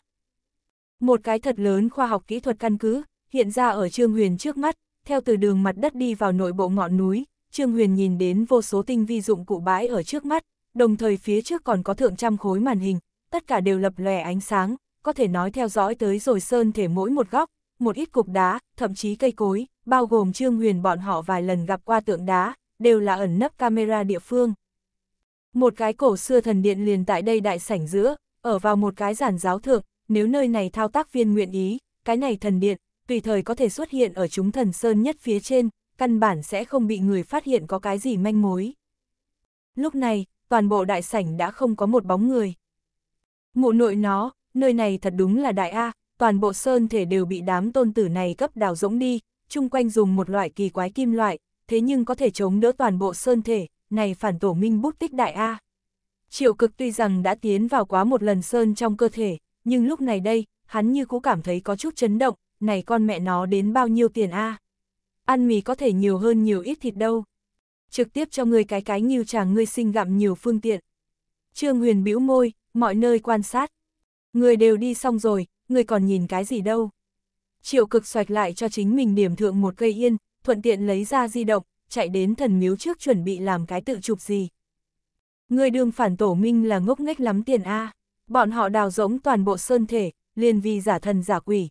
Một cái thật lớn khoa học kỹ thuật căn cứ, hiện ra ở Trương Huyền trước mắt, theo từ đường mặt đất đi vào nội bộ ngọn núi, Trương Huyền nhìn đến vô số tinh vi dụng cụ bãi ở trước mắt, đồng thời phía trước còn có thượng trăm khối màn hình, tất cả đều lập lòe ánh sáng, có thể nói theo dõi tới rồi sơn thể mỗi một góc, một ít cục đá, thậm chí cây cối, bao gồm Trương Huyền bọn họ vài lần gặp qua tượng đá, đều là ẩn nấp camera địa phương. Một cái cổ xưa thần điện liền tại đây đại sảnh giữa, ở vào một cái giản giáo thượng, nếu nơi này thao tác viên nguyện ý, cái này thần điện, tùy thời có thể xuất hiện ở chúng thần sơn nhất phía trên, căn bản sẽ không bị người phát hiện có cái gì manh mối. Lúc này, toàn bộ đại sảnh đã không có một bóng người. Mụ nội nó, nơi này thật đúng là đại A, toàn bộ sơn thể đều bị đám tôn tử này cấp đào rỗng đi, chung quanh dùng một loại kỳ quái kim loại, thế nhưng có thể chống đỡ toàn bộ sơn thể, này phản tổ minh bút tích đại A. Triệu cực tuy rằng đã tiến vào quá một lần sơn trong cơ thể, nhưng lúc này đây, hắn như cũng cảm thấy có chút chấn động, này con mẹ nó đến bao nhiêu tiền A. Ăn mì có thể nhiều hơn nhiều ít thịt đâu. Trực tiếp cho người cái cái nhiều chàng ngươi sinh gặm nhiều phương tiện. Trương Huyền bĩu môi, mọi nơi quan sát. Người đều đi xong rồi, người còn nhìn cái gì đâu. Triệu cực xoạch lại cho chính mình điểm thượng một cây yên, thuận tiện lấy ra di động, chạy đến thần miếu trước chuẩn bị làm cái tự chụp gì. Người đường phản tổ minh là ngốc nghếch lắm tiền A, bọn họ đào rỗng toàn bộ sơn thể, liền vì giả thần giả quỷ.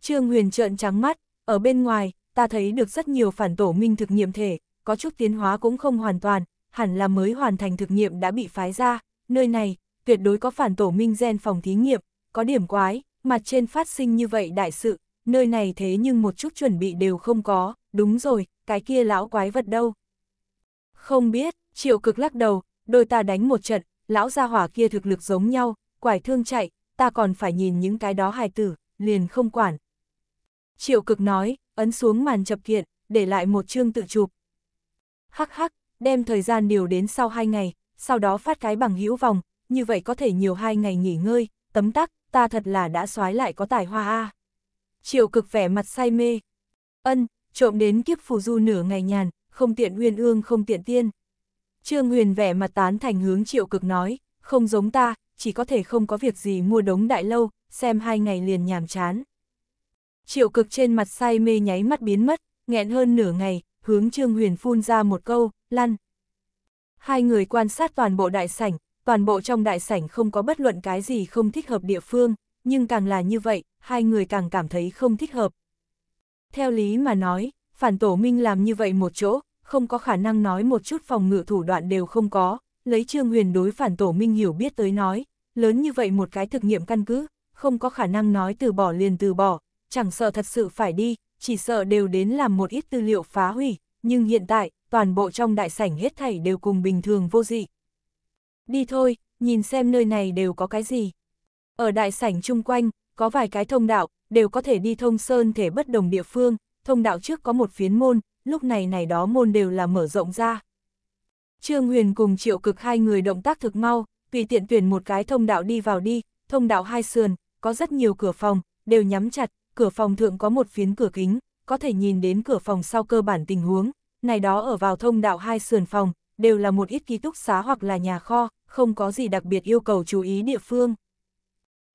Trương Huyền trợn trắng mắt, ở bên ngoài, ta thấy được rất nhiều phản tổ minh thực nghiệm thể, có chút tiến hóa cũng không hoàn toàn, hẳn là mới hoàn thành thực nghiệm đã bị phái ra, nơi này, tuyệt đối có phản tổ minh gen phòng thí nghiệm, có điểm quái, mặt trên phát sinh như vậy đại sự, nơi này thế nhưng một chút chuẩn bị đều không có, đúng rồi, cái kia lão quái vật đâu. Không biết, triệu cực lắc đầu, đôi ta đánh một trận, lão gia hỏa kia thực lực giống nhau, quải thương chạy, ta còn phải nhìn những cái đó hài tử, liền không quản. Triệu cực nói, ấn xuống màn chập kiện, để lại một chương tự chụp. Hắc hắc, đem thời gian điều đến sau hai ngày, sau đó phát cái bằng hữu vòng, như vậy có thể nhiều hai ngày nghỉ ngơi, tấm tắc, ta thật là đã xoái lại có tài hoa a. Triệu cực vẻ mặt say mê. Ân, trộm đến kiếp phù du nửa ngày nhàn, không tiện uyên ương không tiện tiên. Trương Huyền vẻ mặt tán thành hướng triệu cực nói, không giống ta, chỉ có thể không có việc gì mua đống đại lâu, xem hai ngày liền nhàm chán. Triệu cực trên mặt say mê nháy mắt biến mất, nghẹn hơn nửa ngày, hướng Trương Huyền phun ra một câu, lăn. Hai người quan sát toàn bộ đại sảnh, toàn bộ trong đại sảnh không có bất luận cái gì không thích hợp địa phương, nhưng càng là như vậy, hai người càng cảm thấy không thích hợp. Theo lý mà nói, phản tổ minh làm như vậy một chỗ, không có khả năng nói một chút phòng ngự thủ đoạn đều không có, lấy Trương Huyền đối phản tổ minh hiểu biết tới nói, lớn như vậy một cái thực nghiệm căn cứ, không có khả năng nói từ bỏ liền từ bỏ, chẳng sợ thật sự phải đi, chỉ sợ đều đến làm một ít tư liệu phá hủy, nhưng hiện tại, toàn bộ trong đại sảnh hết thảy đều cùng bình thường vô dị. Đi thôi, nhìn xem nơi này đều có cái gì. Ở đại sảnh chung quanh, có vài cái thông đạo, đều có thể đi thông sơn thể bất đồng địa phương, thông đạo trước có một phiến môn, lúc này này đó môn đều là mở rộng ra. Trương Huyền cùng triệu cực hai người động tác thực mau, tùy tiện tuyển một cái thông đạo đi vào đi, thông đạo hai sườn, có rất nhiều cửa phòng, đều nhắm chặt, cửa phòng thượng có một phiến cửa kính, có thể nhìn đến cửa phòng sau cơ bản tình huống, này đó ở vào thông đạo hai sườn phòng, đều là một ít ký túc xá hoặc là nhà kho, không có gì đặc biệt yêu cầu chú ý địa phương.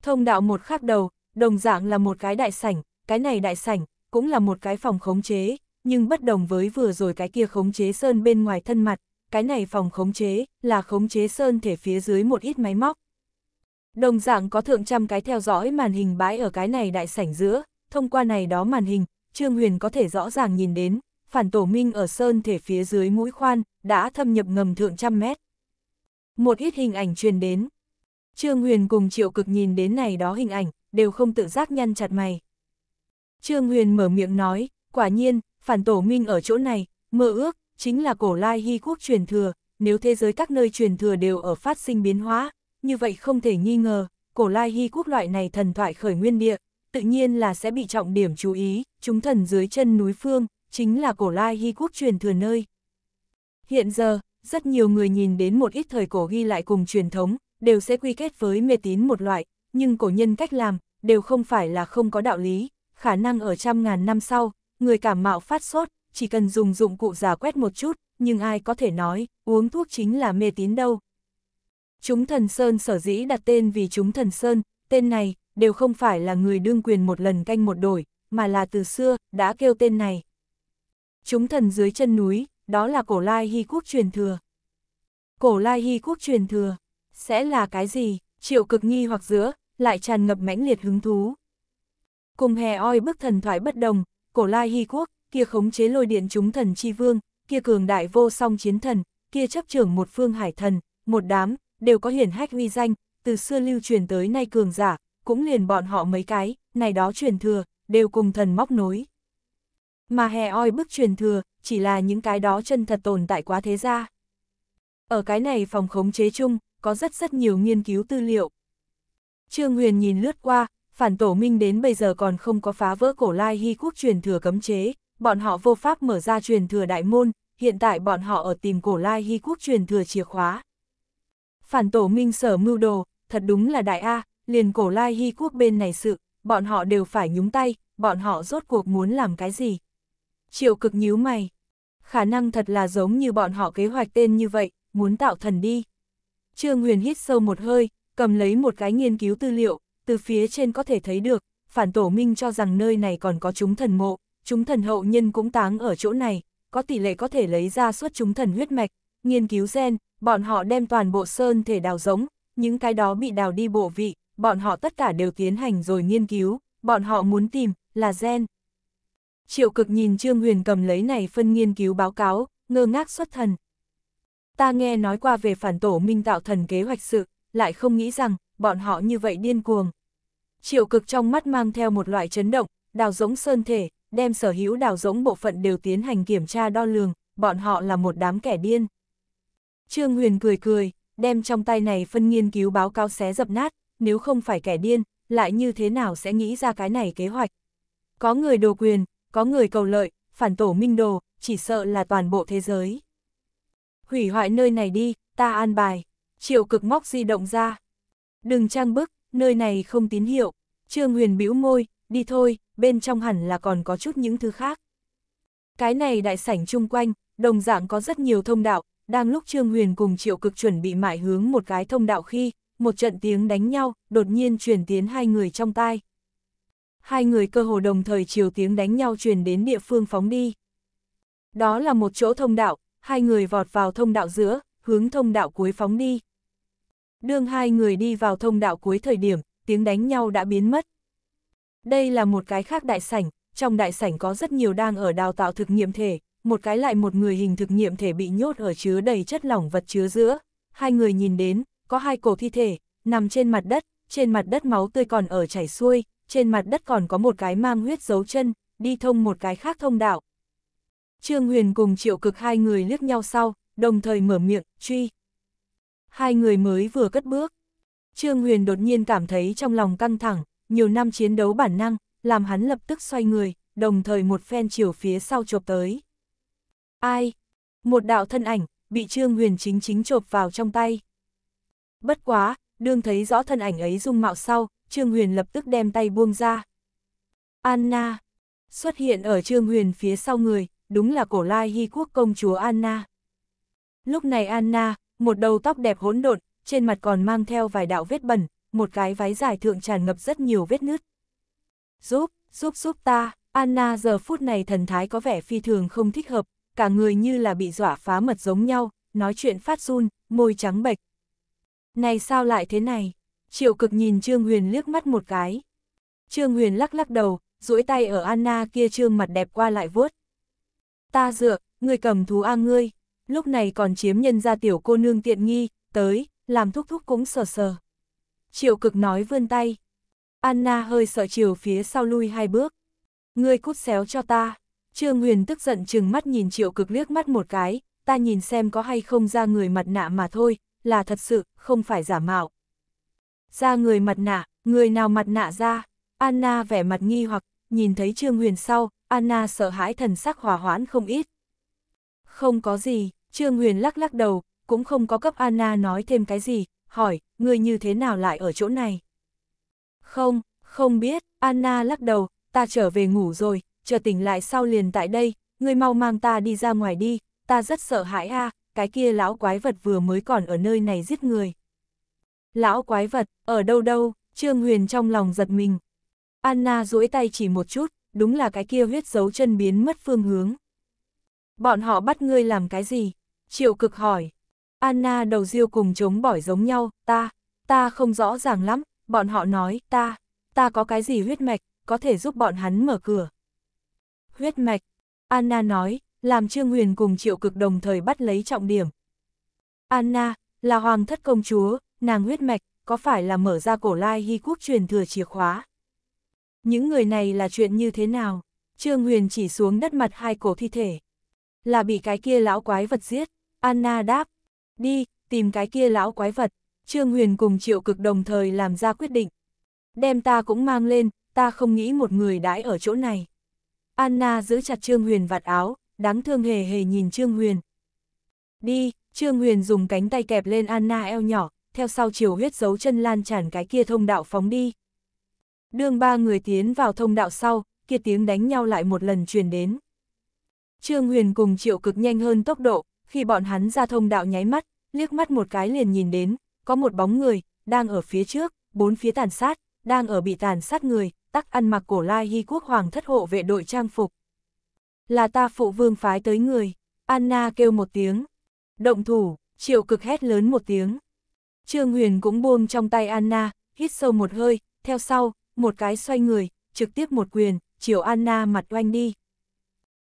Thông đạo một khác đầu, đồng dạng là một cái đại sảnh, cái này đại sảnh, cũng là một cái phòng khống chế, nhưng bất đồng với vừa rồi cái kia khống chế sơn bên ngoài thân mặt, cái này phòng khống chế, là khống chế sơn thể phía dưới một ít máy móc. Đồng dạng có thượng trăm cái theo dõi màn hình bãi ở cái này đại sảnh giữa, thông qua này đó màn hình, Trương Huyền có thể rõ ràng nhìn đến, phản tổ minh ở sơn thể phía dưới mũi khoan, đã thâm nhập ngầm thượng trăm mét. Một ít hình ảnh truyền đến. Trương Huyền cùng triệu cực nhìn đến này đó hình ảnh, đều không tự giác nhăn chặt mày. Trương Huyền mở miệng nói, quả nhiên, phản tổ minh ở chỗ này, mơ ước, chính là cổ lai hy quốc truyền thừa, nếu thế giới các nơi truyền thừa đều ở phát sinh biến hóa, như vậy không thể nghi ngờ, cổ lai hy quốc loại này thần thoại khởi nguyên địa, tự nhiên là sẽ bị trọng điểm chú ý, chúng thần dưới chân núi phương, chính là cổ lai hy quốc truyền thừa nơi. Hiện giờ, rất nhiều người nhìn đến một ít thời cổ ghi lại cùng truyền thống, đều sẽ quy kết với mê tín một loại, nhưng cổ nhân cách làm, đều không phải là không có đạo lý, khả năng ở trăm ngàn năm sau, người cảm mạo phát sốt, chỉ cần dùng dụng cụ giả quét một chút, nhưng ai có thể nói, uống thuốc chính là mê tín đâu. Chúng thần Sơn sở dĩ đặt tên vì chúng thần Sơn, tên này, đều không phải là người đương quyền một lần canh một đổi, mà là từ xưa, đã kêu tên này. Chúng thần dưới chân núi, đó là cổ lai hy quốc truyền thừa. Cổ lai hy quốc truyền thừa, sẽ là cái gì? Triệu cực nghi hoặc giữa, lại tràn ngập mãnh liệt hứng thú. Cùng hè oi bức thần thoại bất đồng, cổ lai hy quốc, kia khống chế lôi điện chúng thần chi vương, kia cường đại vô song chiến thần, kia chấp trưởng một phương hải thần, một đám, đều có hiển hách uy danh, từ xưa lưu truyền tới nay cường giả, cũng liền bọn họ mấy cái, này đó truyền thừa, đều cùng thần móc nối. Mà hè oi bức truyền thừa, chỉ là những cái đó chân thật tồn tại quá thế gia. Ở cái này phòng khống chế chung, có rất rất nhiều nghiên cứu tư liệu. Trương Huyền nhìn lướt qua, phản tổ minh đến bây giờ còn không có phá vỡ cổ lai hy quốc truyền thừa cấm chế, bọn họ vô pháp mở ra truyền thừa đại môn, hiện tại bọn họ ở tìm cổ lai hy quốc truyền thừa chìa khóa. Phản tổ minh sở mưu đồ, thật đúng là đại A, liền cổ lai hy quốc bên này sự, bọn họ đều phải nhúng tay, bọn họ rốt cuộc muốn làm cái gì. Triệu cực nhíu mày, khả năng thật là giống như bọn họ kế hoạch tên như vậy, muốn tạo thần đi. Trương Huyền hít sâu một hơi, cầm lấy một cái nghiên cứu tư liệu, từ phía trên có thể thấy được, phản tổ minh cho rằng nơi này còn có chúng thần mộ, chúng thần hậu nhân cũng táng ở chỗ này, có tỷ lệ có thể lấy ra suốt chúng thần huyết mạch, nghiên cứu gen, bọn họ đem toàn bộ sơn thể đào giống, những cái đó bị đào đi bộ vị, bọn họ tất cả đều tiến hành rồi nghiên cứu, bọn họ muốn tìm, là gen. Triệu cực nhìn Trương Huyền cầm lấy này phân nghiên cứu báo cáo, ngơ ngác xuất thần. Ta nghe nói qua về phản tổ minh tạo thần kế hoạch sự, lại không nghĩ rằng, bọn họ như vậy điên cuồng. Triệu cực trong mắt mang theo một loại chấn động, đào giống sơn thể, đem sở hữu đào giống bộ phận đều tiến hành kiểm tra đo lường, bọn họ là một đám kẻ điên. Trương Huyền cười cười, đem trong tay này phân nghiên cứu báo cáo xé dập nát, nếu không phải kẻ điên, lại như thế nào sẽ nghĩ ra cái này kế hoạch. Có người đồ quyền, có người cầu lợi, phản tổ minh đồ, chỉ sợ là toàn bộ thế giới. Hủy hoại nơi này đi, ta an bài. Triệu cực móc di động ra. Đừng trang bức, nơi này không tín hiệu. Trương Huyền bĩu môi, đi thôi, bên trong hẳn là còn có chút những thứ khác. Cái này đại sảnh chung quanh, đồng dạng có rất nhiều thông đạo, đang lúc Trương Huyền cùng Triệu Cực chuẩn bị mải hướng một cái thông đạo khi, một trận tiếng đánh nhau, đột nhiên truyền tiến hai người trong tai. Hai người cơ hồ đồng thời chiều tiếng đánh nhau truyền đến địa phương phóng đi. Đó là một chỗ thông đạo, hai người vọt vào thông đạo giữa, hướng thông đạo cuối phóng đi. Đương hai người đi vào thông đạo cuối thời điểm, tiếng đánh nhau đã biến mất. Đây là một cái khác đại sảnh, trong đại sảnh có rất nhiều đang ở đào tạo thực nghiệm thể, một cái lại một người hình thực nghiệm thể bị nhốt ở chứa đầy chất lỏng vật chứa giữa. Hai người nhìn đến, có hai cổ thi thể, nằm trên mặt đất, trên mặt đất máu tươi còn ở chảy xuôi, trên mặt đất còn có một cái mang huyết dấu chân, đi thông một cái khác thông đạo. Trương Huyền cùng triệu cực hai người liếc nhau sau, đồng thời mở miệng, truy. Hai người mới vừa cất bước. Trương Huyền đột nhiên cảm thấy trong lòng căng thẳng, nhiều năm chiến đấu bản năng, làm hắn lập tức xoay người, đồng thời một phen chiều phía sau chộp tới. Ai? Một đạo thân ảnh, bị Trương Huyền chính chính chộp vào trong tay. Bất quá, đương thấy rõ thân ảnh ấy dung mạo sau, Trương Huyền lập tức đem tay buông ra. Anna xuất hiện ở Trương Huyền phía sau người, đúng là cổ lai hy quốc công chúa Anna. Lúc này Anna, một đầu tóc đẹp hỗn độn, trên mặt còn mang theo vài đạo vết bẩn, một cái váy dài thượng tràn ngập rất nhiều vết nứt. Giúp, giúp giúp ta, Anna giờ phút này thần thái có vẻ phi thường không thích hợp, cả người như là bị dọa phá mật giống nhau, nói chuyện phát run, môi trắng bệch. Này sao lại thế này? Triệu cực nhìn Trương Huyền liếc mắt một cái. Trương Huyền lắc lắc đầu, duỗi tay ở Anna kia trương mặt đẹp qua lại vuốt. Ta dựa, người cầm thú A ngươi, lúc này còn chiếm nhân ra tiểu cô nương tiện nghi, tới, làm thúc thúc cũng sờ sờ. Triệu cực nói vươn tay. Anna hơi sợ chiều phía sau lui hai bước. Ngươi cút xéo cho ta. Trương Huyền tức giận chừng mắt nhìn triệu cực liếc mắt một cái, ta nhìn xem có hay không ra người mặt nạ mà thôi, là thật sự, không phải giả mạo. Ra người mặt nạ, người nào mặt nạ ra, Anna vẻ mặt nghi hoặc, nhìn thấy Trương Huyền sau, Anna sợ hãi thần sắc hòa hoãn không ít. Không có gì, Trương Huyền lắc lắc đầu, cũng không có cấp Anna nói thêm cái gì, hỏi, người như thế nào lại ở chỗ này? Không, không biết, Anna lắc đầu, ta trở về ngủ rồi, chờ tỉnh lại sau liền tại đây, người mau mang ta đi ra ngoài đi, ta rất sợ hãi a, cái kia lão quái vật vừa mới còn ở nơi này giết người. Lão quái vật, ở đâu đâu, Trương Huyền trong lòng giật mình. Anna duỗi tay chỉ một chút, đúng là cái kia huyết dấu chân biến mất phương hướng. Bọn họ bắt ngươi làm cái gì? Triệu cực hỏi. Anna đầu riêu cùng chống bỏi giống nhau, ta, ta không rõ ràng lắm, bọn họ nói, ta, ta có cái gì huyết mạch, có thể giúp bọn hắn mở cửa. Huyết mạch, Anna nói, làm Trương Huyền cùng triệu cực đồng thời bắt lấy trọng điểm. Anna, là hoàng thất công chúa, nàng huyết mạch, có phải là mở ra cổ lai hy quốc truyền thừa chìa khóa? Những người này là chuyện như thế nào? Trương Huyền chỉ xuống đất mặt hai cổ thi thể. Là bị cái kia lão quái vật giết. Anna đáp. Đi, tìm cái kia lão quái vật. Trương Huyền cùng triệu cực đồng thời làm ra quyết định. Đem ta cũng mang lên, ta không nghĩ một người đãi ở chỗ này. Anna giữ chặt Trương Huyền vạt áo, đáng thương hề hề nhìn Trương Huyền. Đi, Trương Huyền dùng cánh tay kẹp lên Anna eo nhỏ, theo sau chiều huyết dấu chân lan tràn cái kia thông đạo phóng đi. Đường ba người tiến vào thông đạo sau, kia tiếng đánh nhau lại một lần truyền đến. Trương Huyền cùng triệu cực nhanh hơn tốc độ, khi bọn hắn ra thông đạo nháy mắt, liếc mắt một cái liền nhìn đến, có một bóng người, đang ở phía trước, bốn phía tàn sát, đang ở bị tàn sát người, tắc ăn mặc cổ lai hy quốc hoàng thất hộ vệ đội trang phục. Là ta phụ vương phái tới người, Anna kêu một tiếng. Động thủ, Triệu cực hét lớn một tiếng. Trương Huyền cũng buông trong tay Anna, hít sâu một hơi, theo sau, một cái xoay người, trực tiếp một quyền, chiều Anna mặt oanh đi.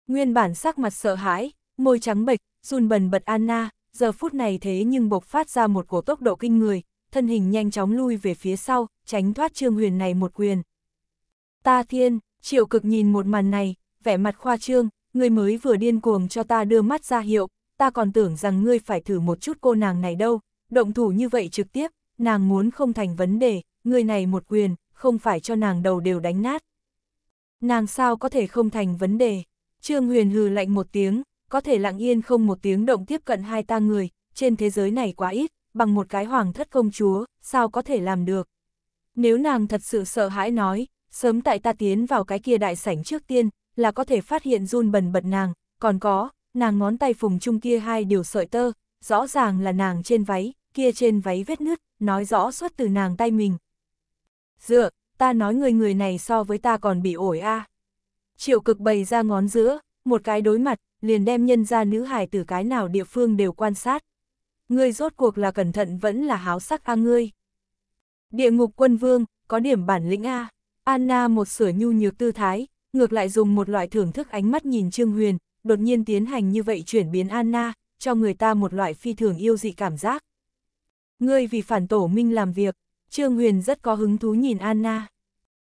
Nguyên bản sắc mặt sợ hãi, môi trắng bệch, run bần bật Anna, giờ phút này thế nhưng bộc phát ra một cổ tốc độ kinh người, thân hình nhanh chóng lui về phía sau, tránh thoát Trương Huyền này một quyền. Ta thiên, triệu cực nhìn một màn này, vẻ mặt khoa trương, người mới vừa điên cuồng cho ta đưa mắt ra hiệu, ta còn tưởng rằng ngươi phải thử một chút cô nàng này đâu, động thủ như vậy trực tiếp, nàng muốn không thành vấn đề, người này một quyền, không phải cho nàng đầu đều đánh nát. Nàng sao có thể không thành vấn đề, Trương Huyền hừ lạnh một tiếng, có thể lặng yên không một tiếng động tiếp cận hai ta người, trên thế giới này quá ít, bằng một cái hoàng thất công chúa, sao có thể làm được. Nếu nàng thật sự sợ hãi nói, sớm tại ta tiến vào cái kia đại sảnh trước tiên, là có thể phát hiện run bần bật nàng, còn có, nàng ngón tay phùng chung kia hai điều sợi tơ, rõ ràng là nàng trên váy, kia trên váy vết nứt, nói rõ xuất từ nàng tay mình. Dựa, ta nói người người này so với ta còn bị ổi a. Triệu cực bày ra ngón giữa, một cái đối mặt, liền đem nhân ra nữ hài từ cái nào địa phương đều quan sát. Ngươi rốt cuộc là cẩn thận vẫn là háo sắc a ngươi. Địa ngục quân vương, có điểm bản lĩnh a. Anna một sửa nhu nhược tư thái, ngược lại dùng một loại thưởng thức ánh mắt nhìn Trương Huyền, đột nhiên tiến hành như vậy chuyển biến Anna, cho người ta một loại phi thường yêu dị cảm giác. Ngươi vì phản tổ minh làm việc, Trương Huyền rất có hứng thú nhìn Anna.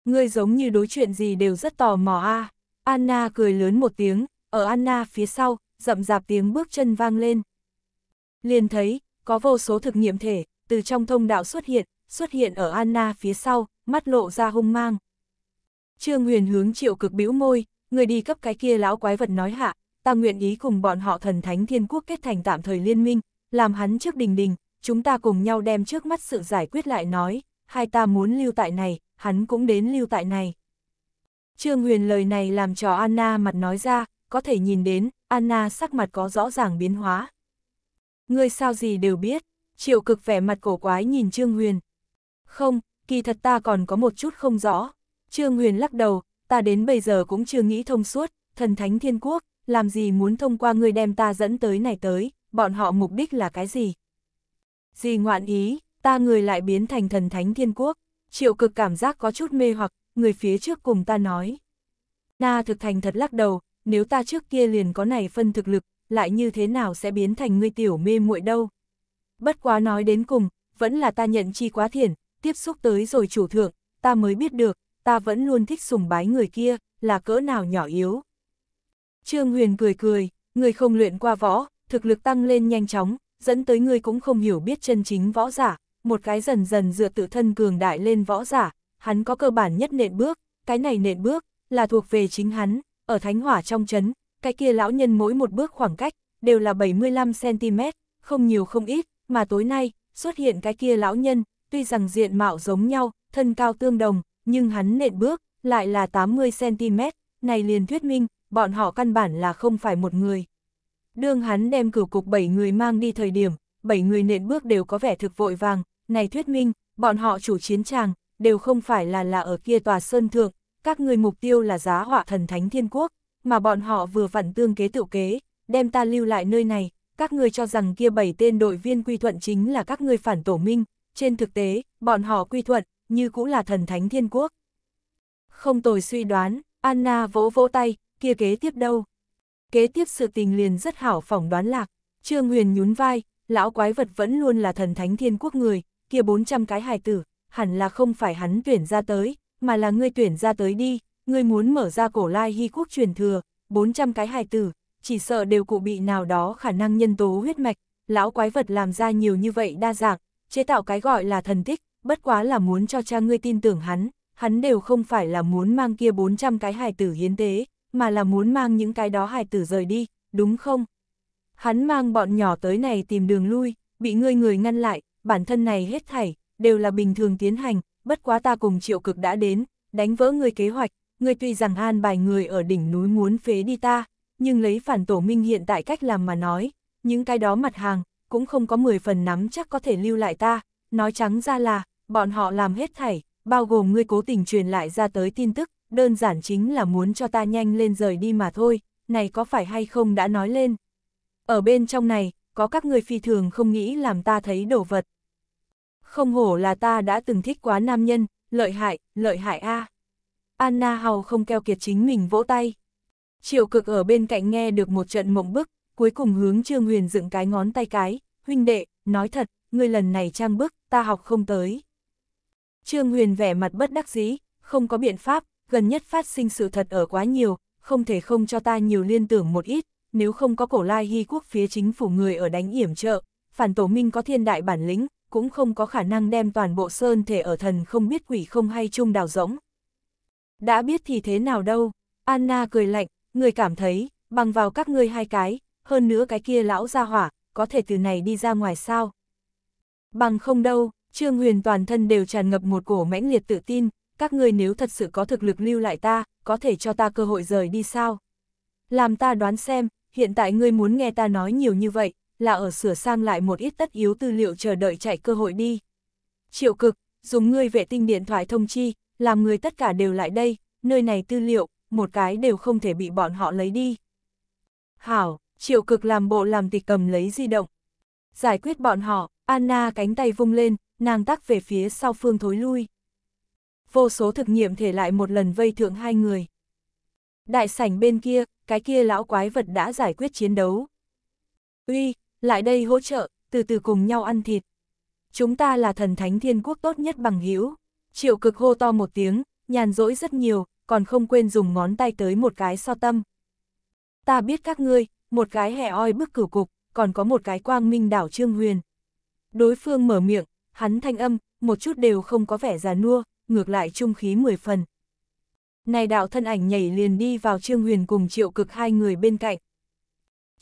Ngươi giống như đối chuyện gì đều rất tò mò a. Anna cười lớn một tiếng, ở Anna phía sau, rậm rạp tiếng bước chân vang lên. Liền thấy, có vô số thực nghiệm thể, từ trong thông đạo xuất hiện, xuất hiện ở Anna phía sau, mắt lộ ra hung mang. Trương Huyền hướng triệu cực bĩu môi, người đi cấp cái kia lão quái vật nói hạ, ta nguyện ý cùng bọn họ thần thánh thiên quốc kết thành tạm thời liên minh, làm hắn trước đình đình, chúng ta cùng nhau đem trước mắt sự giải quyết lại nói, hai ta muốn lưu tại này, hắn cũng đến lưu tại này. Trương Huyền lời này làm cho Anna mặt nói ra, có thể nhìn đến, Anna sắc mặt có rõ ràng biến hóa. Ngươi sao gì đều biết, triệu cực vẻ mặt cổ quái nhìn Trương Huyền. Không, kỳ thật ta còn có một chút không rõ. Trương Huyền lắc đầu, ta đến bây giờ cũng chưa nghĩ thông suốt, thần thánh thiên quốc, làm gì muốn thông qua ngươi đem ta dẫn tới này tới, bọn họ mục đích là cái gì? Gì ngoạn ý, ta người lại biến thành thần thánh thiên quốc, triệu cực cảm giác có chút mê hoặc, người phía trước cùng ta nói. Na thực thành thật lắc đầu, nếu ta trước kia liền có này phân thực lực, lại như thế nào sẽ biến thành ngươi tiểu mê muội đâu. Bất quá nói đến cùng, vẫn là ta nhận chi quá thiển, tiếp xúc tới rồi chủ thượng, ta mới biết được, ta vẫn luôn thích sùng bái người kia, là cỡ nào nhỏ yếu. Trương Huyền cười cười, người không luyện qua võ, thực lực tăng lên nhanh chóng, dẫn tới người cũng không hiểu biết chân chính võ giả, một cái dần dần dựa tự thân cường đại lên võ giả, hắn có cơ bản nhất nện bước, cái này nện bước, là thuộc về chính hắn, ở thánh hỏa trong chấn, cái kia lão nhân mỗi một bước khoảng cách, đều là 75cm, không nhiều không ít, mà tối nay, xuất hiện cái kia lão nhân, tuy rằng diện mạo giống nhau, thân cao tương đồng, nhưng hắn nện bước, lại là 80cm, này liền thuyết minh, bọn họ căn bản là không phải một người. Đương hắn đem cửu cục 7 người mang đi thời điểm, 7 người nện bước đều có vẻ thực vội vàng, này thuyết minh, bọn họ chủ chiến tràng, đều không phải là là ở kia tòa sơn thượng, các người mục tiêu là giá họa thần thánh thiên quốc, mà bọn họ vừa vặn tương kế tự kế, đem ta lưu lại nơi này, các người cho rằng kia bảy tên đội viên quy thuận chính là các người phản tổ minh, trên thực tế, bọn họ quy thuận, như cũng là thần thánh thiên quốc. Không tồi suy đoán, Anna vỗ vỗ tay, kia kế tiếp đâu? Kế tiếp sự tình liền rất hảo phỏng đoán lạc, Trương Huyền nhún vai, lão quái vật vẫn luôn là thần thánh thiên quốc người, kia 400 cái hài tử, hẳn là không phải hắn tuyển ra tới, mà là ngươi tuyển ra tới đi, ngươi muốn mở ra cổ lai hy quốc truyền thừa, 400 cái hài tử, chỉ sợ đều cụ bị nào đó khả năng nhân tố huyết mạch, lão quái vật làm ra nhiều như vậy đa dạng, chế tạo cái gọi là thần tích, bất quá là muốn cho cha ngươi tin tưởng hắn, hắn đều không phải là muốn mang kia 400 cái hài tử hiến tế, mà là muốn mang những cái đó hài tử rời đi, đúng không? Hắn mang bọn nhỏ tới này tìm đường lui, bị ngươi người ngăn lại, bản thân này hết thảy, đều là bình thường tiến hành, bất quá ta cùng triệu cực đã đến, đánh vỡ người kế hoạch, người tuy rằng an bài người ở đỉnh núi muốn phế đi ta, nhưng lấy phản tổ minh hiện tại cách làm mà nói, những cái đó mặt hàng, cũng không có 10 phần nắm chắc có thể lưu lại ta, nói trắng ra là, bọn họ làm hết thảy, bao gồm ngươi cố tình truyền lại ra tới tin tức, đơn giản chính là muốn cho ta nhanh lên rời đi mà thôi, này có phải hay không đã nói lên. Ở bên trong này, có các người phi thường không nghĩ làm ta thấy đồ vật. Không hổ là ta đã từng thích quá nam nhân, lợi hại, lợi hại a. Anna Hầu không keo kiệt chính mình vỗ tay. Triệu cực ở bên cạnh nghe được một trận mộng bức, cuối cùng hướng Trương Huyền dựng cái ngón tay cái, huynh đệ, nói thật, ngươi lần này trang bức, ta học không tới. Trương Huyền vẻ mặt bất đắc dĩ, không có biện pháp, gần nhất phát sinh sự thật ở quá nhiều, không thể không cho ta nhiều liên tưởng một ít, nếu không có cổ lai hy quốc phía chính phủ người ở đánh yểm trợ, phản tổ minh có thiên đại bản lĩnh, cũng không có khả năng đem toàn bộ sơn thể ở thần không biết quỷ không hay chung đào rỗng. Đã biết thì thế nào đâu, Anna cười lạnh, người cảm thấy, bằng vào các ngươi hai cái, hơn nữa cái kia lão ra hỏa, có thể từ này đi ra ngoài sao. Bằng không đâu, Trương Huyền toàn thân đều tràn ngập một cổ mãnh liệt tự tin, các ngươi nếu thật sự có thực lực lưu lại ta, có thể cho ta cơ hội rời đi sao? Làm ta đoán xem, hiện tại ngươi muốn nghe ta nói nhiều như vậy, là ở sửa sang lại một ít tất yếu tư liệu chờ đợi chạy cơ hội đi. Triệu cực, dùng ngươi vệ tinh điện thoại thông chi, làm người tất cả đều lại đây, nơi này tư liệu, một cái đều không thể bị bọn họ lấy đi. Hảo, triệu cực làm bộ làm tịch cầm lấy di động. Giải quyết bọn họ, Anna cánh tay vung lên, nàng tắc về phía sau phương thối lui. Vô số thực nghiệm thể lại một lần vây thượng hai người. Đại sảnh bên kia, cái kia lão quái vật đã giải quyết chiến đấu. Uy, lại đây hỗ trợ, từ từ cùng nhau ăn thịt. Chúng ta là thần thánh thiên quốc tốt nhất bằng hữu Triệu cực hô to một tiếng, nhàn rỗi rất nhiều, còn không quên dùng ngón tay tới một cái so tâm. Ta biết các ngươi, một cái hẻ oi bức cửu cục, còn có một cái quang minh đảo trương huyền. Đối phương mở miệng, hắn thanh âm, một chút đều không có vẻ già nua, ngược lại trung khí mười phần. Này đạo thân ảnh nhảy liền đi vào Trương Huyền cùng triệu cực hai người bên cạnh.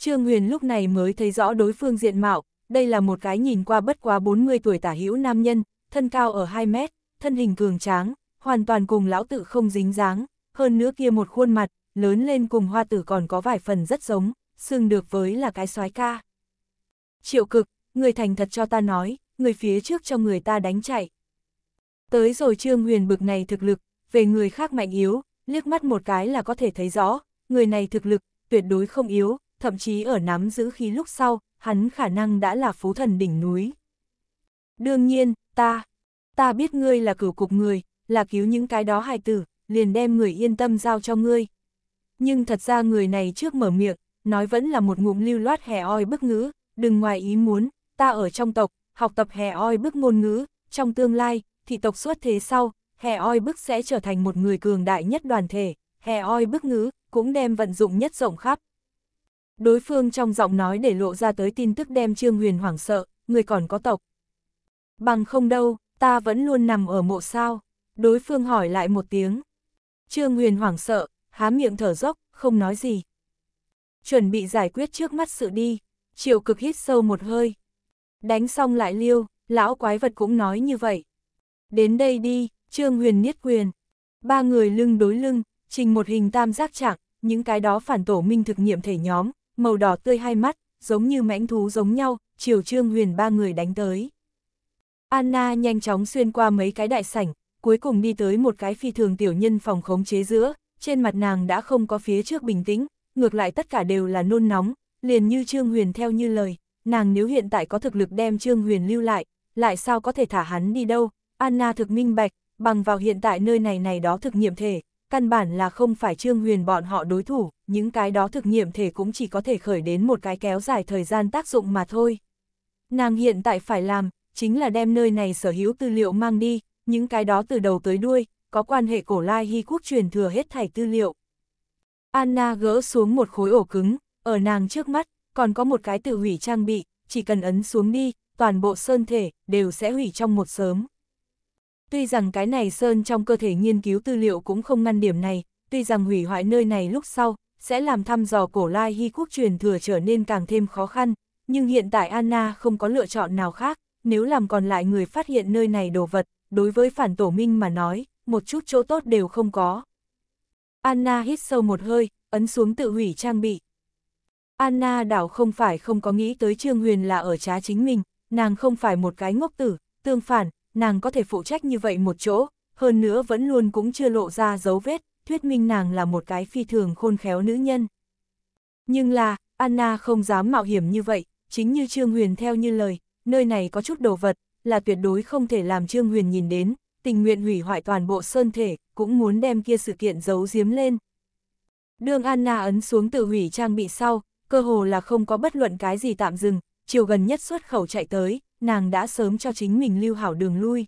Trương Huyền lúc này mới thấy rõ đối phương diện mạo, đây là một cái nhìn qua bất quá 40 tuổi tả hữu nam nhân, thân cao ở 2 mét, thân hình cường tráng, hoàn toàn cùng lão tự không dính dáng, hơn nữa kia một khuôn mặt, lớn lên cùng hoa tử còn có vài phần rất giống, xưng được với là cái soái ca. Triệu cực, người thành thật cho ta nói, người phía trước cho người ta đánh chạy. Tới rồi Trương Huyền bực này thực lực, về người khác mạnh yếu, liếc mắt một cái là có thể thấy rõ, người này thực lực, tuyệt đối không yếu, thậm chí ở nắm giữ khí lúc sau, hắn khả năng đã là phú thần đỉnh núi. Đương nhiên, ta, ta biết ngươi là cửu cục người, là cứu những cái đó hài tử, liền đem người yên tâm giao cho ngươi. Nhưng thật ra người này trước mở miệng, nói vẫn là một ngụm lưu loát hè oi bức ngữ, đừng ngoài ý muốn, ta ở trong tộc, học tập hè oi bức ngôn ngữ, trong tương lai, thì tộc suốt thế sau, hè oi bức sẽ trở thành một người cường đại nhất đoàn thể, hè oi bức ngữ, cũng đem vận dụng nhất rộng khắp. Đối phương trong giọng nói để lộ ra tới tin tức đem Trương Huyền hoảng sợ, người còn có tộc. Bằng không đâu, ta vẫn luôn nằm ở mộ sao, đối phương hỏi lại một tiếng. Trương Huyền hoảng sợ, há miệng thở dốc, không nói gì. Chuẩn bị giải quyết trước mắt sự đi, triệu cực hít sâu một hơi. Đánh xong lại liêu, lão quái vật cũng nói như vậy. Đến đây đi, Trương Huyền niết quyền. Ba người lưng đối lưng, trình một hình tam giác trạng, những cái đó phản tổ minh thực nghiệm thể nhóm, màu đỏ tươi hai mắt, giống như mãnh thú giống nhau, chiều Trương Huyền ba người đánh tới. Anna nhanh chóng xuyên qua mấy cái đại sảnh, cuối cùng đi tới một cái phi thường tiểu nhân phòng khống chế giữa, trên mặt nàng đã không có phía trước bình tĩnh, ngược lại tất cả đều là nôn nóng, liền như Trương Huyền theo như lời, nàng nếu hiện tại có thực lực đem Trương Huyền lưu lại, lại sao có thể thả hắn đi đâu, Anna thực minh bạch, bằng vào hiện tại nơi này này đó thực nghiệm thể, căn bản là không phải Trương Huyền bọn họ đối thủ, những cái đó thực nghiệm thể cũng chỉ có thể khởi đến một cái kéo dài thời gian tác dụng mà thôi. Nàng hiện tại phải làm, chính là đem nơi này sở hữu tư liệu mang đi, những cái đó từ đầu tới đuôi, có quan hệ cổ lai hy quốc truyền thừa hết thảy tư liệu. Anna gỡ xuống một khối ổ cứng, ở nàng trước mắt, còn có một cái tự hủy trang bị, chỉ cần ấn xuống đi, toàn bộ sơn thể, đều sẽ hủy trong một sớm. Tuy rằng cái này sơn trong cơ thể nghiên cứu tư liệu cũng không ngăn điểm này, tuy rằng hủy hoại nơi này lúc sau, sẽ làm thăm dò cổ lai hy quốc truyền thừa trở nên càng thêm khó khăn, nhưng hiện tại Anna không có lựa chọn nào khác, nếu làm còn lại người phát hiện nơi này đồ vật, đối với phản tổ minh mà nói, một chút chỗ tốt đều không có. Anna hít sâu một hơi, ấn xuống tự hủy trang bị. Anna đảo không phải không có nghĩ tới Trương Huyền là ở trá chính mình, nàng không phải một cái ngốc tử, tương phản, nàng có thể phụ trách như vậy một chỗ, hơn nữa vẫn luôn cũng chưa lộ ra dấu vết, thuyết minh nàng là một cái phi thường khôn khéo nữ nhân. Nhưng là, Anna không dám mạo hiểm như vậy, chính như Trương Huyền theo như lời, nơi này có chút đồ vật, là tuyệt đối không thể làm Trương Huyền nhìn đến, tình nguyện hủy hoại toàn bộ sơn thể, cũng muốn đem kia sự kiện giấu giếm lên. Đường Anna ấn xuống tự hủy trang bị sau, cơ hồ là không có bất luận cái gì tạm dừng, chiều gần nhất xuất khẩu chạy tới, nàng đã sớm cho chính mình lưu hảo đường lui.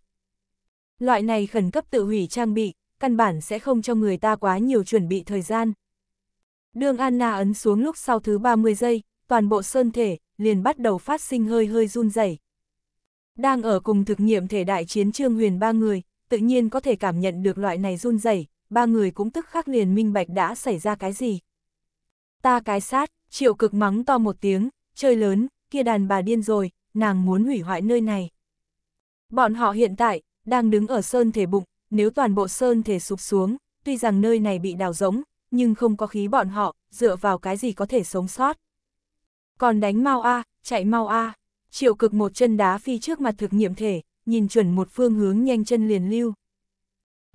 Loại này khẩn cấp tự hủy trang bị, căn bản sẽ không cho người ta quá nhiều chuẩn bị thời gian. Đường Anna ấn xuống lúc sau thứ 30 giây, toàn bộ sơn thể, liền bắt đầu phát sinh hơi hơi run rẩy. Đang ở cùng thực nghiệm thể đại chiến trương huyền ba người, tự nhiên có thể cảm nhận được loại này run rẩy, ba người cũng tức khắc liền minh bạch đã xảy ra cái gì. Ta cái sát, triệu cực mắng to một tiếng, chơi lớn, kia đàn bà điên rồi, nàng muốn hủy hoại nơi này. Bọn họ hiện tại, đang đứng ở sơn thể bụng, nếu toàn bộ sơn thể sụp xuống, tuy rằng nơi này bị đào rỗng, nhưng không có khí bọn họ, dựa vào cái gì có thể sống sót. Còn đánh mau A, chạy mau A, triệu cực một chân đá phi trước mặt thực nghiệm thể, nhìn chuẩn một phương hướng nhanh chân liền lưu.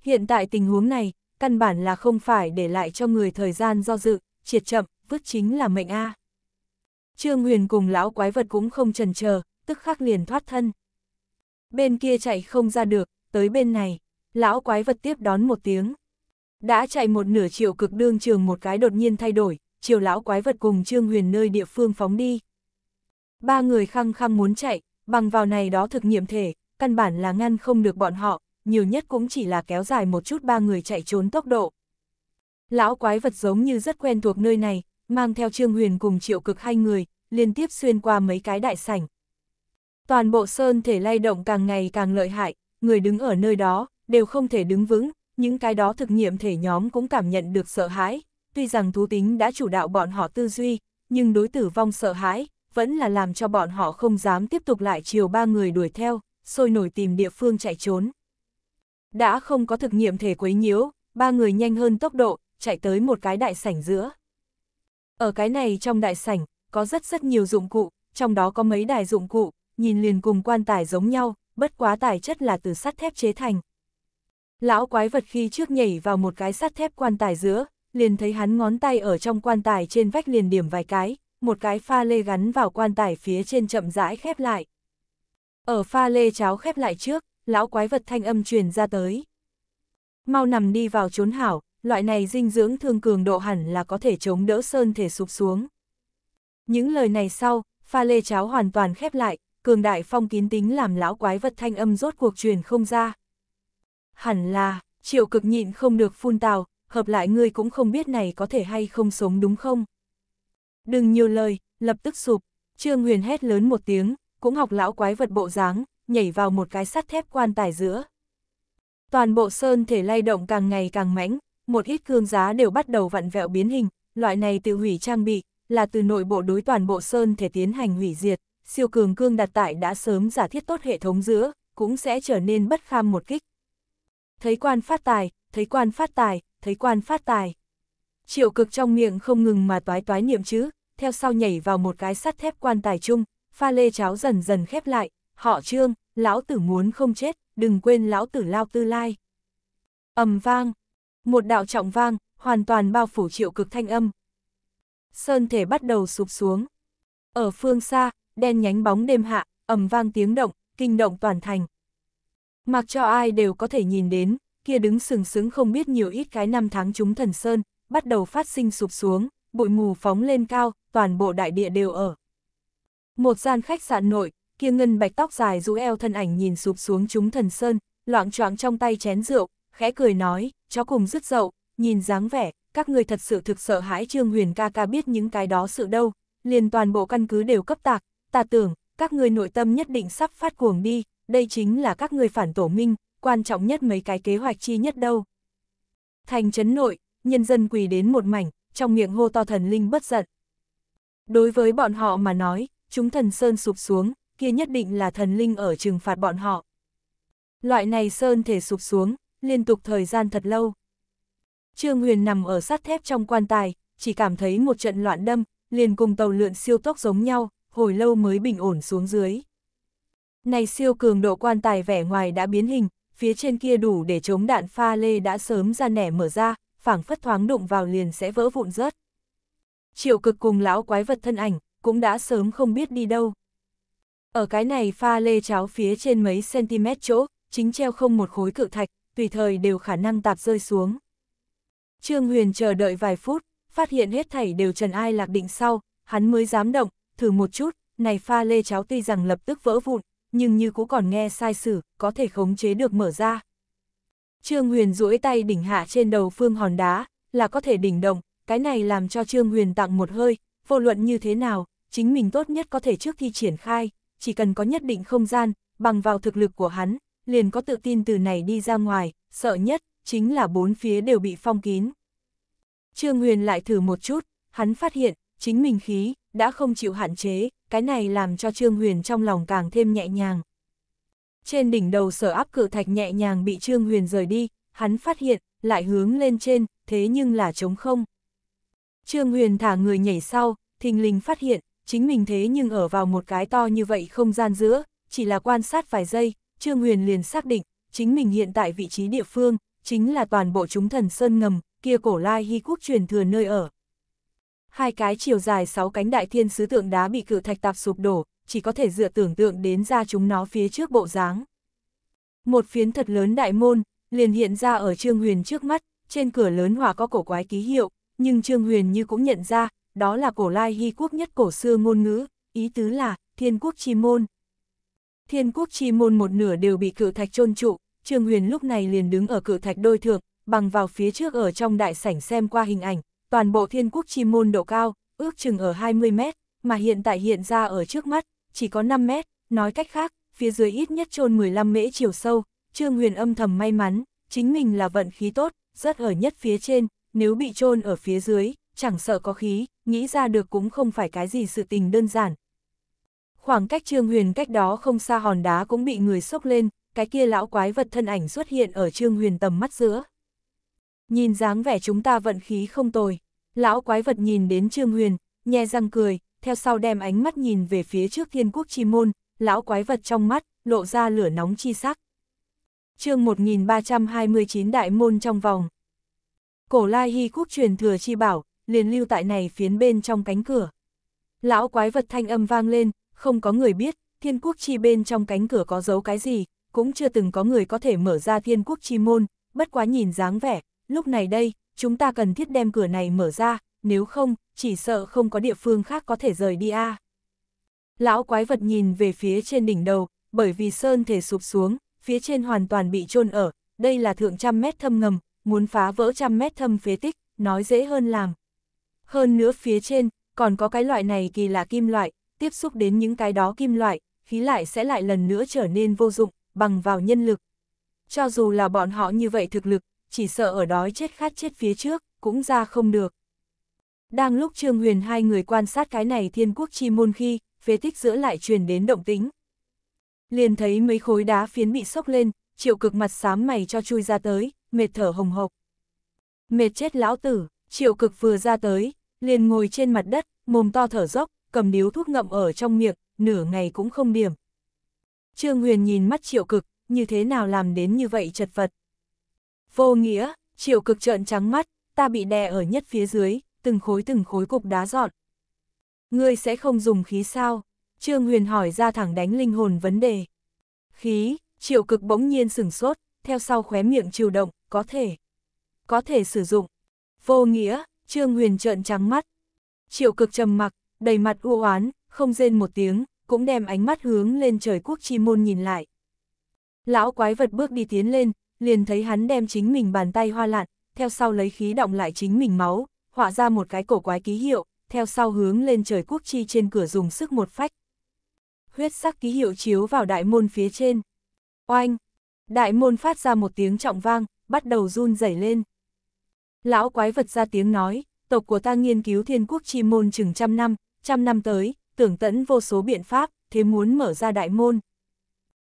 Hiện tại tình huống này, căn bản là không phải để lại cho người thời gian do dự, triệt chậm, vứt chính là mệnh A. Trương Huyền cùng lão quái vật cũng không chần chờ, tức khắc liền thoát thân. Bên kia chạy không ra được, tới bên này, lão quái vật tiếp đón một tiếng. Đã chạy một nửa triệu cực đương trường một cái đột nhiên thay đổi, chiều lão quái vật cùng Trương Huyền nơi địa phương phóng đi. Ba người khăng khăng muốn chạy, bằng vào này đó thực nghiệm thể, căn bản là ngăn không được bọn họ, nhiều nhất cũng chỉ là kéo dài một chút ba người chạy trốn tốc độ. Lão quái vật giống như rất quen thuộc nơi này, mang theo Trương Huyền cùng triệu cực hai người, liên tiếp xuyên qua mấy cái đại sảnh. Toàn bộ sơn thể lay động càng ngày càng lợi hại, người đứng ở nơi đó, đều không thể đứng vững, những cái đó thực nghiệm thể nhóm cũng cảm nhận được sợ hãi, tuy rằng thú tính đã chủ đạo bọn họ tư duy, nhưng đối tử vong sợ hãi, vẫn là làm cho bọn họ không dám tiếp tục lại chiều ba người đuổi theo, sôi nổi tìm địa phương chạy trốn. Đã không có thực nghiệm thể quấy nhiễu, ba người nhanh hơn tốc độ, chạy tới một cái đại sảnh giữa. Ở cái này trong đại sảnh, có rất rất nhiều dụng cụ, trong đó có mấy đài dụng cụ, nhìn liền cùng quan tài giống nhau, bất quá tài chất là từ sắt thép chế thành. Lão quái vật khi trước nhảy vào một cái sắt thép quan tài giữa, liền thấy hắn ngón tay ở trong quan tài trên vách liền điểm vài cái, một cái pha lê gắn vào quan tài phía trên chậm rãi khép lại. Ở pha lê cháo khép lại trước, lão quái vật thanh âm truyền ra tới. Mau nằm đi vào trốn hảo, loại này dinh dưỡng thương cường độ hẳn là có thể chống đỡ sơn thể sụp xuống. Những lời này sau, pha lê cháo hoàn toàn khép lại, cường đại phong kín tính làm lão quái vật thanh âm rốt cuộc truyền không ra. Hẳn là, triệu cực nhịn không được phun tào, hợp lại ngươi cũng không biết này có thể hay không sống đúng không? Đừng nhiều lời, lập tức sụp, Trương Huyền hét lớn một tiếng, cũng học lão quái vật bộ dáng, nhảy vào một cái sắt thép quan tài giữa. Toàn bộ sơn thể lay động càng ngày càng mãnh, một ít cương giá đều bắt đầu vặn vẹo biến hình, loại này tự hủy trang bị, là từ nội bộ đối toàn bộ sơn thể tiến hành hủy diệt, siêu cường cương đặt tại đã sớm giả thiết tốt hệ thống giữa, cũng sẽ trở nên bất kham một kích. Thấy quan phát tài, thấy quan phát tài, thấy quan phát tài. Triệu cực trong miệng không ngừng mà toái toái niệm chứ, theo sau nhảy vào một cái sắt thép quan tài chung, pha lê cháo dần dần khép lại, họ trương, lão tử muốn không chết, đừng quên lão tử lao tư lai. ầm vang, một đạo trọng vang, hoàn toàn bao phủ triệu cực thanh âm. Sơn thể bắt đầu sụp xuống. Ở phương xa, đen nhánh bóng đêm hạ, ầm vang tiếng động, kinh động toàn thành. Mặc cho ai đều có thể nhìn đến, kia đứng sừng sững không biết nhiều ít cái năm tháng chúng thần sơn, bắt đầu phát sinh sụp xuống, bụi mù phóng lên cao, toàn bộ đại địa đều ở. Một gian khách sạn nội, kia ngân bạch tóc dài rũ eo thân ảnh nhìn sụp xuống chúng thần sơn, loạn choạng trong tay chén rượu, khẽ cười nói, chó cùng rứt dậu, nhìn dáng vẻ, các người thật sự thực sợ hãi Trương Huyền ca ca biết những cái đó sự đâu, liền toàn bộ căn cứ đều cấp tạc, ta tưởng, các người nội tâm nhất định sắp phát cuồng đi, đây chính là các người phản tổ minh, quan trọng nhất mấy cái kế hoạch chi nhất đâu. Thành trấn nội, nhân dân quỳ đến một mảnh, trong miệng hô to thần linh bất giận. Đối với bọn họ mà nói, chúng thần sơn sụp xuống, kia nhất định là thần linh ở trừng phạt bọn họ. Loại này sơn thể sụp xuống, liên tục thời gian thật lâu. Trương Huyền nằm ở sát thép trong quan tài, chỉ cảm thấy một trận loạn đâm, liền cùng tàu lượn siêu tốc giống nhau, hồi lâu mới bình ổn xuống dưới. Này siêu cường độ quan tài vẻ ngoài đã biến hình, phía trên kia đủ để chống đạn pha lê đã sớm ra nẻ mở ra, phảng phất thoáng đụng vào liền sẽ vỡ vụn rớt. Triệu cực cùng lão quái vật thân ảnh, cũng đã sớm không biết đi đâu. Ở cái này pha lê cháo phía trên mấy cm chỗ, chính treo không một khối cự thạch, tùy thời đều khả năng tạp rơi xuống. Trương Huyền chờ đợi vài phút, phát hiện hết thảy đều trần ai lạc định sau, hắn mới dám động, thử một chút, này pha lê cháo tuy rằng lập tức vỡ vụn, nhưng như cũ còn nghe sai sử, có thể khống chế được mở ra. Trương Huyền duỗi tay đỉnh hạ trên đầu phương hòn đá, là có thể đỉnh động, cái này làm cho Trương Huyền tặng một hơi, vô luận như thế nào, chính mình tốt nhất có thể trước khi triển khai, chỉ cần có nhất định không gian, bằng vào thực lực của hắn, liền có tự tin từ này đi ra ngoài, sợ nhất, chính là bốn phía đều bị phong kín. Trương Huyền lại thử một chút, hắn phát hiện, chính mình khí, đã không chịu hạn chế, cái này làm cho Trương Huyền trong lòng càng thêm nhẹ nhàng. Trên đỉnh đầu sở áp cự thạch nhẹ nhàng bị Trương Huyền rời đi, hắn phát hiện, lại hướng lên trên, thế nhưng là trống không. Trương Huyền thả người nhảy sau, thình lình phát hiện, chính mình thế nhưng ở vào một cái to như vậy không gian giữa, chỉ là quan sát vài giây, Trương Huyền liền xác định, chính mình hiện tại vị trí địa phương, chính là toàn bộ chúng thần sơn ngầm, kia cổ lai hy quốc truyền thừa nơi ở. Hai cái chiều dài sáu cánh đại thiên sứ tượng đá bị cự thạch tạp sụp đổ, chỉ có thể dựa tưởng tượng đến ra chúng nó phía trước bộ dáng. Một phiến thật lớn đại môn, liền hiện ra ở Trương Huyền trước mắt, trên cửa lớn hòa có cổ quái ký hiệu, nhưng Trương Huyền như cũng nhận ra, đó là cổ lai hy quốc nhất cổ xưa ngôn ngữ, ý tứ là, thiên quốc chi môn. Thiên quốc chi môn một nửa đều bị cự thạch chôn trụ, Trương Huyền lúc này liền đứng ở cự thạch đôi thượng, bằng vào phía trước ở trong đại sảnh xem qua hình ảnh, toàn bộ thiên quốc chi môn độ cao, ước chừng ở 20 mét, mà hiện tại hiện ra ở trước mắt, chỉ có 5 mét, nói cách khác, phía dưới ít nhất trôn 15 mễ chiều sâu, Trương Huyền âm thầm may mắn, chính mình là vận khí tốt, rất ở nhất phía trên, nếu bị trôn ở phía dưới, chẳng sợ có khí, nghĩ ra được cũng không phải cái gì sự tình đơn giản. Khoảng cách Trương Huyền cách đó không xa hòn đá cũng bị người sốc lên, cái kia lão quái vật thân ảnh xuất hiện ở Trương Huyền tầm mắt giữa. Nhìn dáng vẻ chúng ta vận khí không tồi, lão quái vật nhìn đến Trương Huyền, nhe răng cười, theo sau đem ánh mắt nhìn về phía trước thiên quốc chi môn, lão quái vật trong mắt, lộ ra lửa nóng chi sắc. chương 1329 đại môn trong vòng. Cổ lai hy quốc truyền thừa chi bảo, liền lưu tại này phiến bên trong cánh cửa. Lão quái vật thanh âm vang lên, không có người biết, thiên quốc chi bên trong cánh cửa có dấu cái gì, cũng chưa từng có người có thể mở ra thiên quốc chi môn, bất quá nhìn dáng vẻ, lúc này đây, chúng ta cần thiết đem cửa này mở ra, nếu không, chỉ sợ không có địa phương khác có thể rời đi a. À. Lão quái vật nhìn về phía trên đỉnh đầu, bởi vì sơn thể sụp xuống, phía trên hoàn toàn bị chôn ở, đây là thượng trăm mét thâm ngầm, muốn phá vỡ trăm mét thâm phế tích, nói dễ hơn làm. Hơn nữa phía trên, còn có cái loại này kỳ lạ kim loại, tiếp xúc đến những cái đó kim loại, khí lại sẽ lại lần nữa trở nên vô dụng, bằng vào nhân lực. Cho dù là bọn họ như vậy thực lực, chỉ sợ ở đói chết khát chết phía trước, cũng ra không được. Đang lúc Trương Huyền hai người quan sát cái này thiên quốc chi môn khi, phế tích giữa lại truyền đến động tính. Liền thấy mấy khối đá phiến bị sốc lên, triệu cực mặt xám mày cho chui ra tới, mệt thở hồng hộc. Mệt chết lão tử, triệu cực vừa ra tới, liền ngồi trên mặt đất, mồm to thở dốc, cầm điếu thuốc ngậm ở trong miệng, nửa ngày cũng không điểm. Trương Huyền nhìn mắt triệu cực, như thế nào làm đến như vậy chật vật. Vô nghĩa, triệu cực trợn trắng mắt, ta bị đè ở nhất phía dưới, từng khối từng khối cục đá dọn. Ngươi sẽ không dùng khí sao? Trương Huyền hỏi ra thẳng đánh linh hồn vấn đề. Khí, triệu cực bỗng nhiên sửng sốt, theo sau khóe miệng chiều động, có thể. Có thể sử dụng. Vô nghĩa, Trương Huyền trợn trắng mắt. Triệu cực trầm mặc, đầy mặt u oán, không rên một tiếng, cũng đem ánh mắt hướng lên trời quốc chi môn nhìn lại. Lão quái vật bước đi tiến lên, liền thấy hắn đem chính mình bàn tay hoa lạn, theo sau lấy khí động lại chính mình máu, họa ra một cái cổ quái ký hiệu, theo sau hướng lên trời quốc chi trên cửa dùng sức một phách. Huyết sắc ký hiệu chiếu vào đại môn phía trên. Oanh! Đại môn phát ra một tiếng trọng vang, bắt đầu run rẩy lên. Lão quái vật ra tiếng nói, tộc của ta nghiên cứu thiên quốc chi môn chừng trăm năm, trăm năm tới, tưởng tẫn vô số biện pháp, thế muốn mở ra đại môn.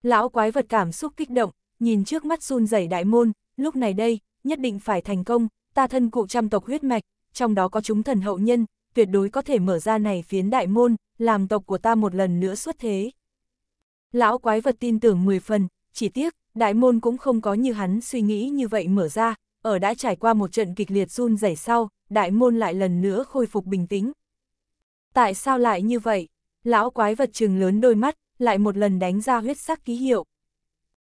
Lão quái vật cảm xúc kích động, nhìn trước mắt run rẩy đại môn, lúc này đây, nhất định phải thành công, ta thân cụ trăm tộc huyết mạch, trong đó có chúng thần hậu nhân, tuyệt đối có thể mở ra này phiến đại môn, làm tộc của ta một lần nữa xuất thế. Lão quái vật tin tưởng 10 phần, chỉ tiếc, đại môn cũng không có như hắn suy nghĩ như vậy mở ra, ở đã trải qua một trận kịch liệt run rẩy sau, đại môn lại lần nữa khôi phục bình tĩnh. Tại sao lại như vậy? Lão quái vật trừng lớn đôi mắt, lại một lần đánh ra huyết sắc ký hiệu.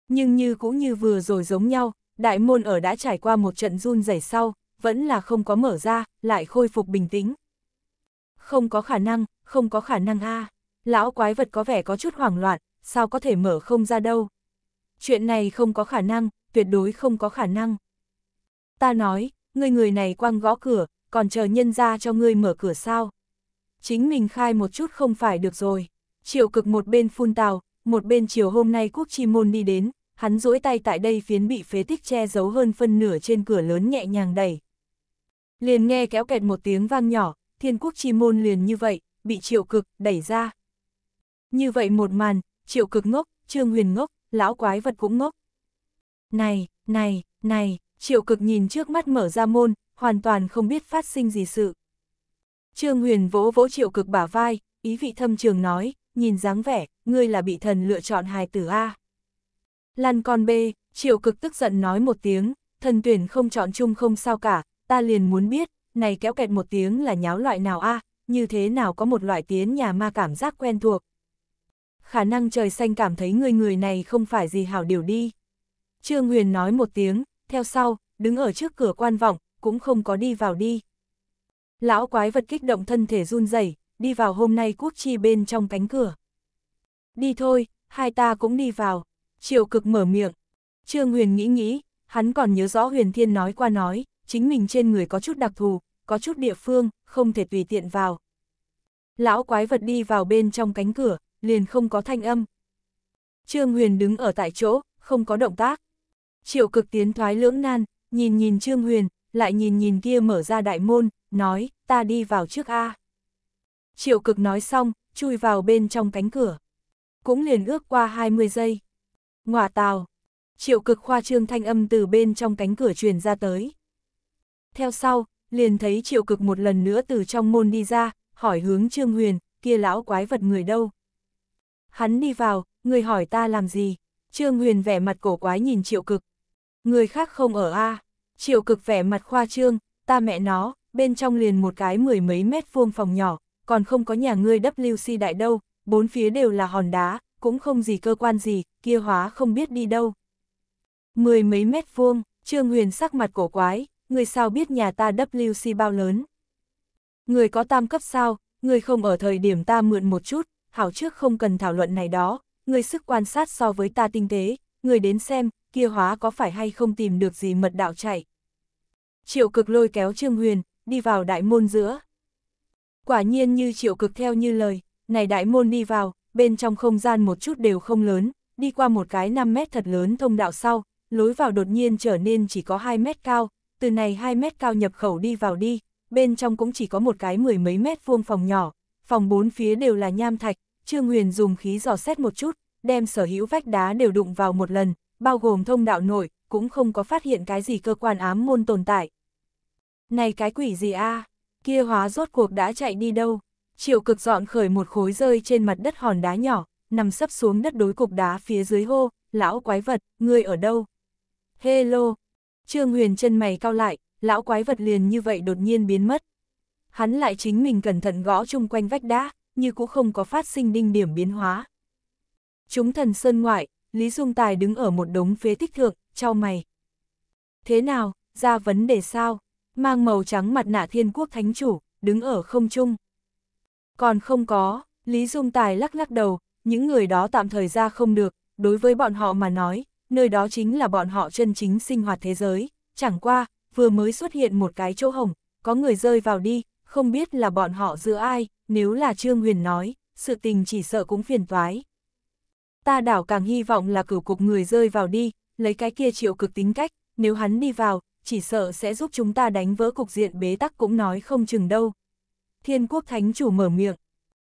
Nhưng như cũng như vừa rồi giống nhau, đại môn ở đã trải qua một trận run rẩy sau, vẫn là không có mở ra, lại khôi phục bình tĩnh. Không có khả năng, không có khả năng a lão quái vật có vẻ có chút hoảng loạn, sao có thể mở không ra đâu. Chuyện này không có khả năng, tuyệt đối không có khả năng. Ta nói, ngươi người này quăng gõ cửa, còn chờ nhân ra cho ngươi mở cửa sao. Chính mình khai một chút không phải được rồi. Triệu cực một bên phun tào, một bên chiều hôm nay quốc chi môn đi đến, hắn duỗi tay tại đây phiến bị phế tích che giấu hơn phân nửa trên cửa lớn nhẹ nhàng đẩy. Liền nghe kéo kẹt một tiếng vang nhỏ, thiên quốc chi môn liền như vậy, bị triệu cực đẩy ra. Như vậy một màn, triệu cực ngốc, trương huyền ngốc, lão quái vật cũng ngốc. Này, này, này, triệu cực nhìn trước mắt mở ra môn, hoàn toàn không biết phát sinh gì sự. Trương huyền vỗ vỗ triệu cực bả vai, ý vị thâm trường nói, nhìn dáng vẻ, ngươi là bị thần lựa chọn hài tử A. Lăn con B, triệu cực tức giận nói một tiếng, thần tuyển không chọn chung không sao cả, ta liền muốn biết, này kéo kẹt một tiếng là nháo loại nào A, như thế nào có một loại tiến nhà ma cảm giác quen thuộc. Khả năng trời xanh cảm thấy người người này không phải gì hảo điều đi. Trương Huyền nói một tiếng, theo sau, đứng ở trước cửa quan vọng, cũng không có đi vào đi. Lão quái vật kích động thân thể run rẩy đi vào hôm nay quốc chi bên trong cánh cửa. Đi thôi, hai ta cũng đi vào. Triệu cực mở miệng. Trương Huyền nghĩ nghĩ, hắn còn nhớ rõ Huyền Thiên nói qua nói, chính mình trên người có chút đặc thù, có chút địa phương, không thể tùy tiện vào. Lão quái vật đi vào bên trong cánh cửa, liền không có thanh âm. Trương Huyền đứng ở tại chỗ, không có động tác. Triệu cực tiến thoái lưỡng nan, nhìn nhìn Trương Huyền, lại nhìn nhìn kia mở ra đại môn, nói, ta đi vào trước A. Triệu cực nói xong, chui vào bên trong cánh cửa. Cũng liền ước qua 20 giây. Ngọa tào. Triệu cực khoa trương thanh âm từ bên trong cánh cửa truyền ra tới. Theo sau, liền thấy triệu cực một lần nữa từ trong môn đi ra, hỏi hướng Trương Huyền, kia lão quái vật người đâu. Hắn đi vào, người hỏi ta làm gì? Trương Huyền vẻ mặt cổ quái nhìn triệu cực. Người khác không ở A. Triệu cực vẻ mặt khoa trương, ta mẹ nó, bên trong liền một cái mười mấy mét vuông phòng nhỏ, còn không có nhà ngươi WC đại đâu, bốn phía đều là hòn đá, cũng không gì cơ quan gì, kia hóa không biết đi đâu. Mười mấy mét vuông, Trương Huyền sắc mặt cổ quái, người sao biết nhà ta WC bao lớn. Người có tam cấp sao, người không ở thời điểm ta mượn một chút, hảo trước không cần thảo luận này đó, người sức quan sát so với ta tinh tế, người đến xem, kia hóa có phải hay không tìm được gì mật đạo chạy. Triệu cực lôi kéo Trương Huyền, đi vào đại môn giữa. Quả nhiên như triệu cực theo như lời, này đại môn đi vào, bên trong không gian một chút đều không lớn, đi qua một cái 5 mét thật lớn thông đạo sau, lối vào đột nhiên trở nên chỉ có 2 mét cao, từ này 2 mét cao nhập khẩu đi vào đi, bên trong cũng chỉ có một cái mười mấy mét vuông phòng nhỏ, phòng bốn phía đều là nham thạch, Trương Huyền dùng khí dò xét một chút, đem sở hữu vách đá đều đụng vào một lần, bao gồm thông đạo nội, cũng không có phát hiện cái gì cơ quan ám môn tồn tại. Này cái quỷ gì a kia hóa rốt cuộc đã chạy đi đâu? Triệu cực dọn khởi một khối rơi trên mặt đất hòn đá nhỏ, nằm sấp xuống đất đối cục đá phía dưới hô, lão quái vật, ngươi ở đâu? Hello! Trương Huyền chân mày cao lại, lão quái vật liền như vậy đột nhiên biến mất. Hắn lại chính mình cẩn thận gõ chung quanh vách đá, như cũng không có phát sinh đinh điểm biến hóa. Chúng thần sơn ngoại, Lý Dung Tài đứng ở một đống phế tích thượng, trao mày. Thế nào, ra vấn đề sao? Mang màu trắng mặt nạ thiên quốc thánh chủ, đứng ở không trung. Còn không có, Lý Dung Tài lắc lắc đầu, những người đó tạm thời ra không được, đối với bọn họ mà nói, nơi đó chính là bọn họ chân chính sinh hoạt thế giới, chẳng qua, vừa mới xuất hiện một cái chỗ hồng, có người rơi vào đi, không biết là bọn họ giữa ai, nếu là Trương Huyền nói, sự tình chỉ sợ cũng phiền toái. Ta đảo càng hy vọng là cửu cục người rơi vào đi, lấy cái kia triệu cực tính cách, nếu hắn đi vào, chỉ sợ sẽ giúp chúng ta đánh vỡ cục diện bế tắc cũng nói không chừng đâu. Thiên quốc thánh chủ mở miệng.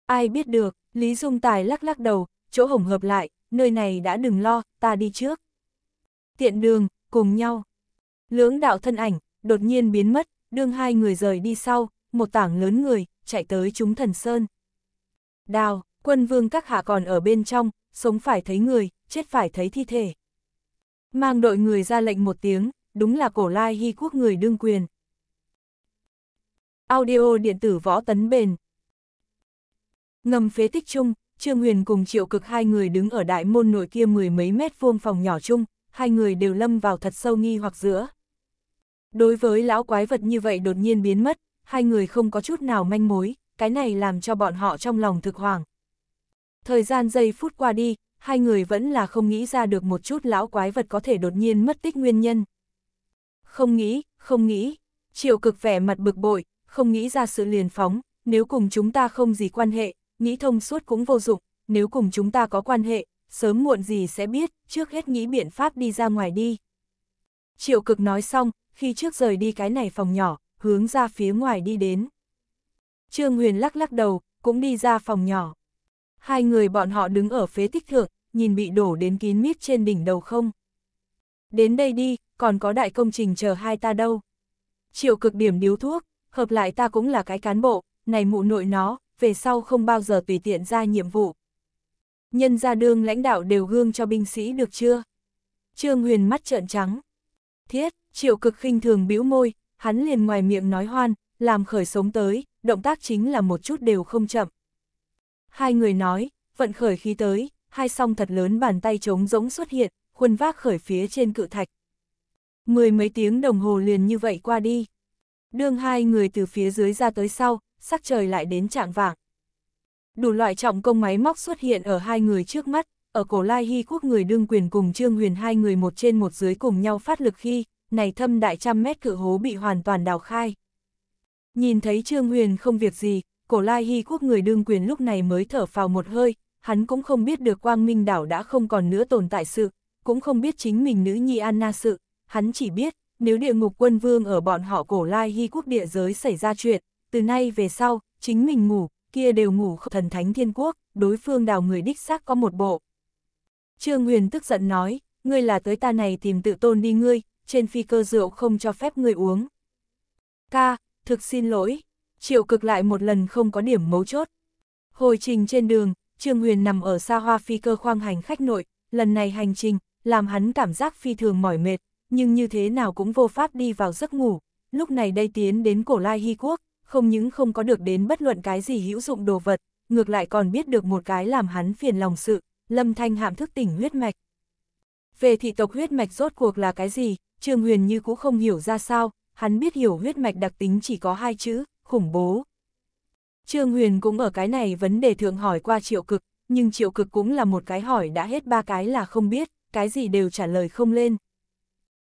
Ai biết được, Lý Dung Tài lắc lắc đầu, chỗ hổng hợp lại, nơi này đã đừng lo, ta đi trước. Tiện đường, cùng nhau. Lưỡng đạo thân ảnh, đột nhiên biến mất, đương hai người rời đi sau, một tảng lớn người, chạy tới chúng thần sơn. Đào, quân vương các hạ còn ở bên trong, sống phải thấy người, chết phải thấy thi thể. Mang đội người ra lệnh một tiếng, đúng là cổ lai hy quốc người đương quyền. Audio điện tử võ tấn bền Ngầm phế tích chung, Trương Huyền cùng triệu cực hai người đứng ở đại môn nội kia mười mấy mét vuông phòng nhỏ chung, hai người đều lâm vào thật sâu nghi hoặc giữa. Đối với lão quái vật như vậy đột nhiên biến mất, hai người không có chút nào manh mối, cái này làm cho bọn họ trong lòng thực hoàng. Thời gian giây phút qua đi, hai người vẫn là không nghĩ ra được một chút lão quái vật có thể đột nhiên mất tích nguyên nhân. Không nghĩ, không nghĩ, triệu cực vẻ mặt bực bội, không nghĩ ra sự liền phóng, nếu cùng chúng ta không gì quan hệ, nghĩ thông suốt cũng vô dụng, nếu cùng chúng ta có quan hệ, sớm muộn gì sẽ biết, trước hết nghĩ biện pháp đi ra ngoài đi. Triệu cực nói xong, khi trước rời đi cái này phòng nhỏ, hướng ra phía ngoài đi đến. Trương Huyền lắc lắc đầu, cũng đi ra phòng nhỏ. Hai người bọn họ đứng ở phế tích thượng, nhìn bị đổ đến kín mít trên đỉnh đầu không. Đến đây đi, còn có đại công trình chờ hai ta đâu. Triệu cực điểm điếu thuốc, hợp lại ta cũng là cái cán bộ, này mụ nội nó, về sau không bao giờ tùy tiện ra nhiệm vụ. Nhân ra đương lãnh đạo đều gương cho binh sĩ được chưa? Trương Huyền mắt trợn trắng. Thiết, triệu cực khinh thường bĩu môi, hắn liền ngoài miệng nói hoan, làm khởi sống tới, động tác chính là một chút đều không chậm. Hai người nói, vận khởi khí tới, hai song thật lớn bàn tay trống rỗng xuất hiện, khuôn vác khởi phía trên cự thạch. Mười mấy tiếng đồng hồ liền như vậy qua đi. Đương hai người từ phía dưới ra tới sau, sắc trời lại đến trạng vạng. Đủ loại trọng công máy móc xuất hiện ở hai người trước mắt, ở cổ lai hy quốc người đương quyền cùng Trương Huyền hai người một trên một dưới cùng nhau phát lực khi, này thâm đại trăm mét cự hố bị hoàn toàn đào khai. Nhìn thấy Trương Huyền không việc gì, cổ lai hy quốc người đương quyền lúc này mới thở phào một hơi, hắn cũng không biết được quang minh đảo đã không còn nữa tồn tại sự, cũng không biết chính mình nữ nhi Anna sự, hắn chỉ biết, nếu địa ngục quân vương ở bọn họ cổ lai hy quốc địa giới xảy ra chuyện, từ nay về sau, chính mình ngủ, kia đều ngủ thần thánh thiên quốc, đối phương đào người đích xác có một bộ. Trương Huyền tức giận nói, ngươi là tới ta này tìm tự tôn đi ngươi, trên phi cơ rượu không cho phép ngươi uống. Ca, thực xin lỗi, triệu cực lại một lần không có điểm mấu chốt. Hồi trình trên đường, Trương Huyền nằm ở xa hoa phi cơ khoang hành khách nội, lần này hành trình, làm hắn cảm giác phi thường mỏi mệt, nhưng như thế nào cũng vô pháp đi vào giấc ngủ. Lúc này đây tiến đến cổ lai hy quốc, không những không có được đến bất luận cái gì hữu dụng đồ vật, ngược lại còn biết được một cái làm hắn phiền lòng sự, lâm thanh hạm thức tỉnh huyết mạch. Về thị tộc huyết mạch rốt cuộc là cái gì, Trương Huyền như cũng không hiểu ra sao, hắn biết hiểu huyết mạch đặc tính chỉ có hai chữ, khủng bố. Trương Huyền cũng ở cái này vấn đề thượng hỏi qua triệu cực, nhưng triệu cực cũng là một cái hỏi đã hết ba cái là không biết, cái gì đều trả lời không lên.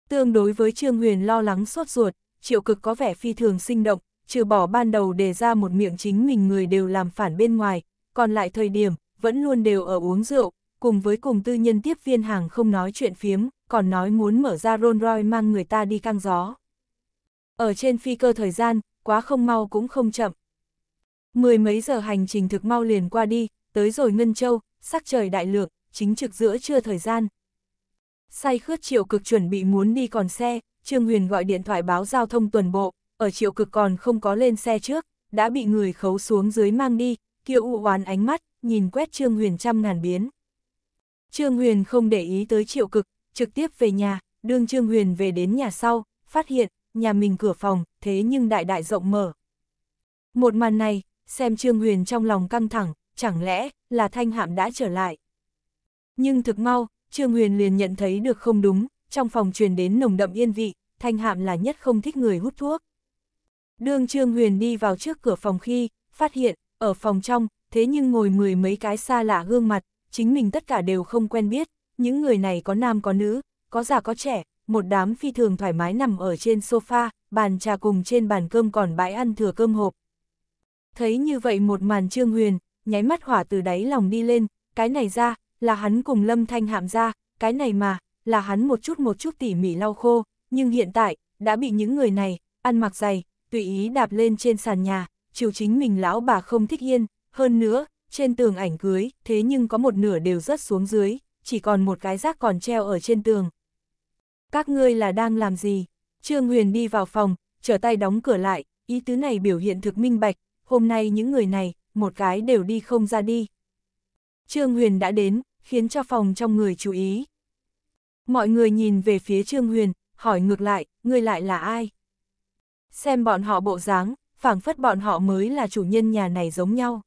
Tương đối với Trương Huyền lo lắng sốt ruột, triệu cực có vẻ phi thường sinh động, trừ bỏ ban đầu đề ra một miệng chính mình người đều làm phản bên ngoài, còn lại thời điểm, vẫn luôn đều ở uống rượu, cùng với cùng tư nhân tiếp viên hàng không nói chuyện phiếm, còn nói muốn mở ra Rolls Royce mang người ta đi căng gió. Ở trên phi cơ thời gian, quá không mau cũng không chậm. Mười mấy giờ hành trình thực mau liền qua đi, tới rồi Ngân Châu, sắc trời đại lượng, chính trực giữa trưa thời gian. Say khướt triệu cực chuẩn bị muốn đi còn xe, Trương Huyền gọi điện thoại báo giao thông tuần bộ, ở triệu cực còn không có lên xe trước, đã bị người khấu xuống dưới mang đi, kia u oán ánh mắt, nhìn quét Trương Huyền trăm ngàn biến. Trương Huyền không để ý tới triệu cực, trực tiếp về nhà, đương Trương Huyền về đến nhà sau, phát hiện, nhà mình cửa phòng, thế nhưng đại đại rộng mở. Một màn này, xem Trương Huyền trong lòng căng thẳng, chẳng lẽ là thanh hạm đã trở lại. Nhưng thực mau, Trương Huyền liền nhận thấy được không đúng, trong phòng truyền đến nồng đậm yên vị, thanh hạm là nhất không thích người hút thuốc. Đương Trương Huyền đi vào trước cửa phòng khi, phát hiện, ở phòng trong, thế nhưng ngồi mười mấy cái xa lạ gương mặt, chính mình tất cả đều không quen biết, những người này có nam có nữ, có già có trẻ, một đám phi thường thoải mái nằm ở trên sofa, bàn trà cùng trên bàn cơm còn bãi ăn thừa cơm hộp. Thấy như vậy một màn Trương Huyền, nháy mắt hỏa từ đáy lòng đi lên, cái này ra, là hắn cùng Lâm Thanh Hạm ra, cái này mà, là hắn một chút một chút tỉ mỉ lau khô, nhưng hiện tại, đã bị những người này, ăn mặc dày, tùy ý đạp lên trên sàn nhà, chiều chính mình lão bà không thích yên, hơn nữa, trên tường ảnh cưới, thế nhưng có một nửa đều rớt xuống dưới, chỉ còn một cái rác còn treo ở trên tường. Các ngươi là đang làm gì? Trương Huyền đi vào phòng, trở tay đóng cửa lại, ý tứ này biểu hiện thực minh bạch, hôm nay những người này, một cái đều đi không ra đi. Trương Huyền đã đến, khiến cho phòng trong người chú ý. Mọi người nhìn về phía Trương Huyền, hỏi ngược lại, người lại là ai? Xem bọn họ bộ dáng, phảng phất bọn họ mới là chủ nhân nhà này giống nhau.